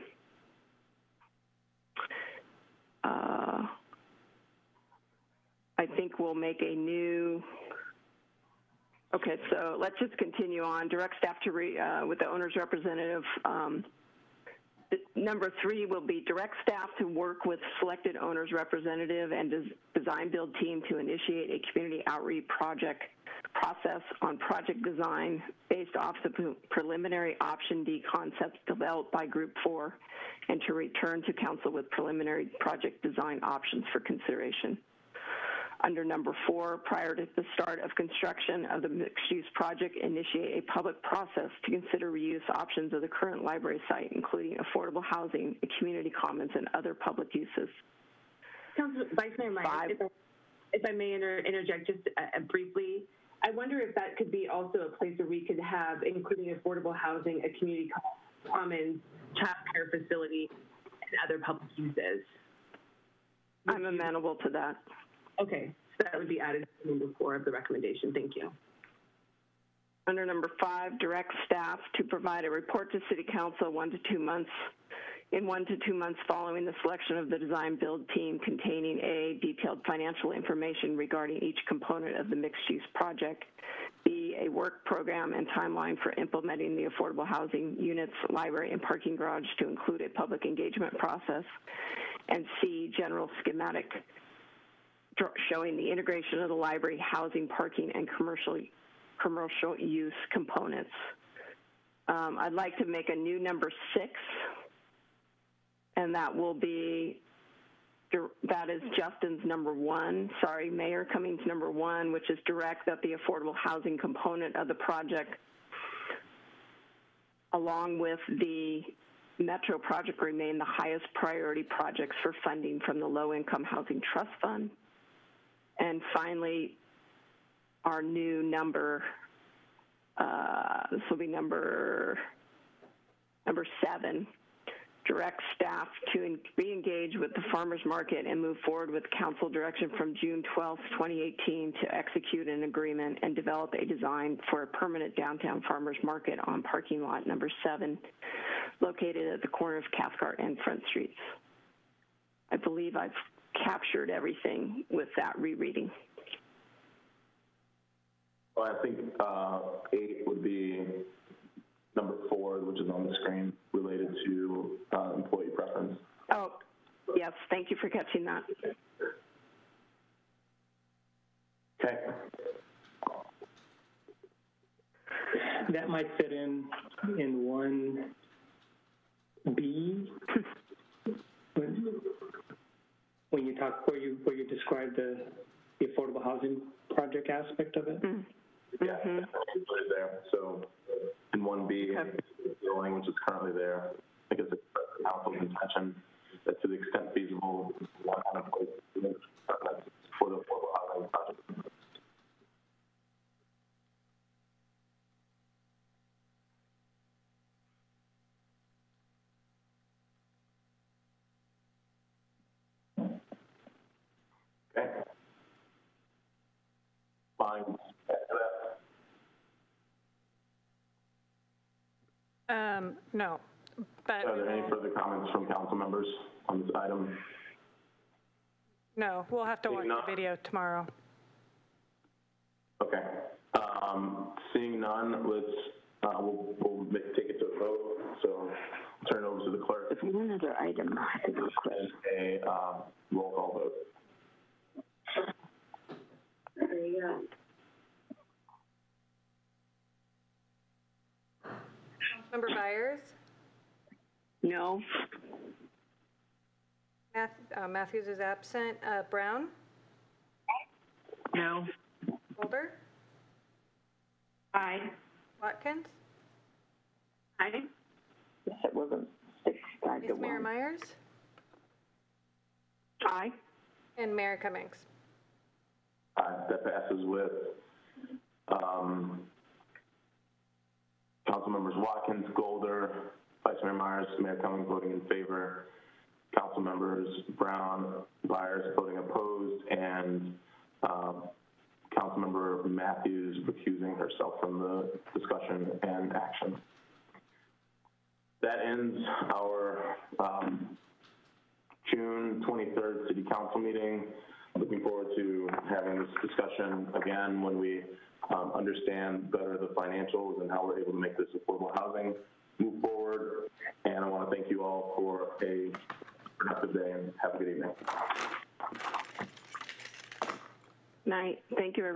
uh, I think we'll make a new, okay, so let's just continue on. Direct staff to, re, uh, with the owner's representative. Um, number three will be direct staff to work with selected owner's representative and des design build team to initiate a community outreach project process on project design based off the preliminary option D concepts developed by group four and to return to council with preliminary project design options for consideration. Under number four, prior to the start of construction of the mixed-use project, initiate a public process to consider reuse options of the current library site, including affordable housing, community commons, and other public uses. Council Vice Mayor if I, if I may inter interject just uh, briefly, I wonder if that could be also a place where we could have, including affordable housing, a community commons, child care facility, and other public uses. I'm amenable to that. Okay, so that would be added to number four of the recommendation. Thank you. Under number five, direct staff to provide a report to City Council one to two months in one to two months following the selection of the design build team containing A, detailed financial information regarding each component of the mixed-use project, B, a work program and timeline for implementing the affordable housing units, library, and parking garage to include a public engagement process, and C, general schematic showing the integration of the library, housing, parking, and commercial, commercial use components. Um, I'd like to make a new number six, and that will be, that is Justin's number one, sorry, Mayor Cummings' number one, which is direct that the affordable housing component of the project, along with the Metro project, remain the highest priority projects for funding from the Low Income Housing Trust Fund. And finally, our new number, uh, this will be number, number seven, direct staff to en- re-engage with the farmers market and move forward with council direction from June 12, 2018 to execute an agreement and develop a design for a permanent downtown farmers market on parking lot number seven, located at the corner of Cathcart and Front Streets. I believe I've captured everything with that rereading. Well, I think uh, eight would be number four, which is on the screen, related to uh, employee preference. Oh, yes, thank you for catching that. Okay. That might fit in, in one B. When when you talk, where you, where you describe the, the affordable housing project aspect of it. Yeah, mm-hmm. usually there. So in one B, the language is currently there. I think it's the council's intention that to the extent feasible, one kind of place for the affordable housing project. Okay. Fine. Um, no, but Are there any further comments from council members on this item? no, we'll have to watch Seeing the video tomorrow. Okay. Um, seeing none, let's, uh, we'll, we'll ma- take it to a vote. So I'll turn it over to the clerk. There's one other item I have to request. A, um, roll call vote. Member Beiers? No. Math- uh, Mathews is absent. Uh, Brown? No. Golder? Aye. Watkins? Aye. Yes, it wasn't six, five to Vice Mayor one. Meyers? Aye. And Mayor Cummings? Uh, that passes with, um, council members Watkins, Golder, Vice Mayor Meyers, Mayor Cummings voting in favor, council members Brown, Beiers voting opposed, and, um, Councilmember Mathews recusing herself from the discussion and action. That ends our, um, June 23rd city council meeting. Looking forward to having this discussion again when we um, understand better the financials and how we're able to make this affordable housing move forward. And I want to thank you all for a productive day and have a good evening. Night. Thank you.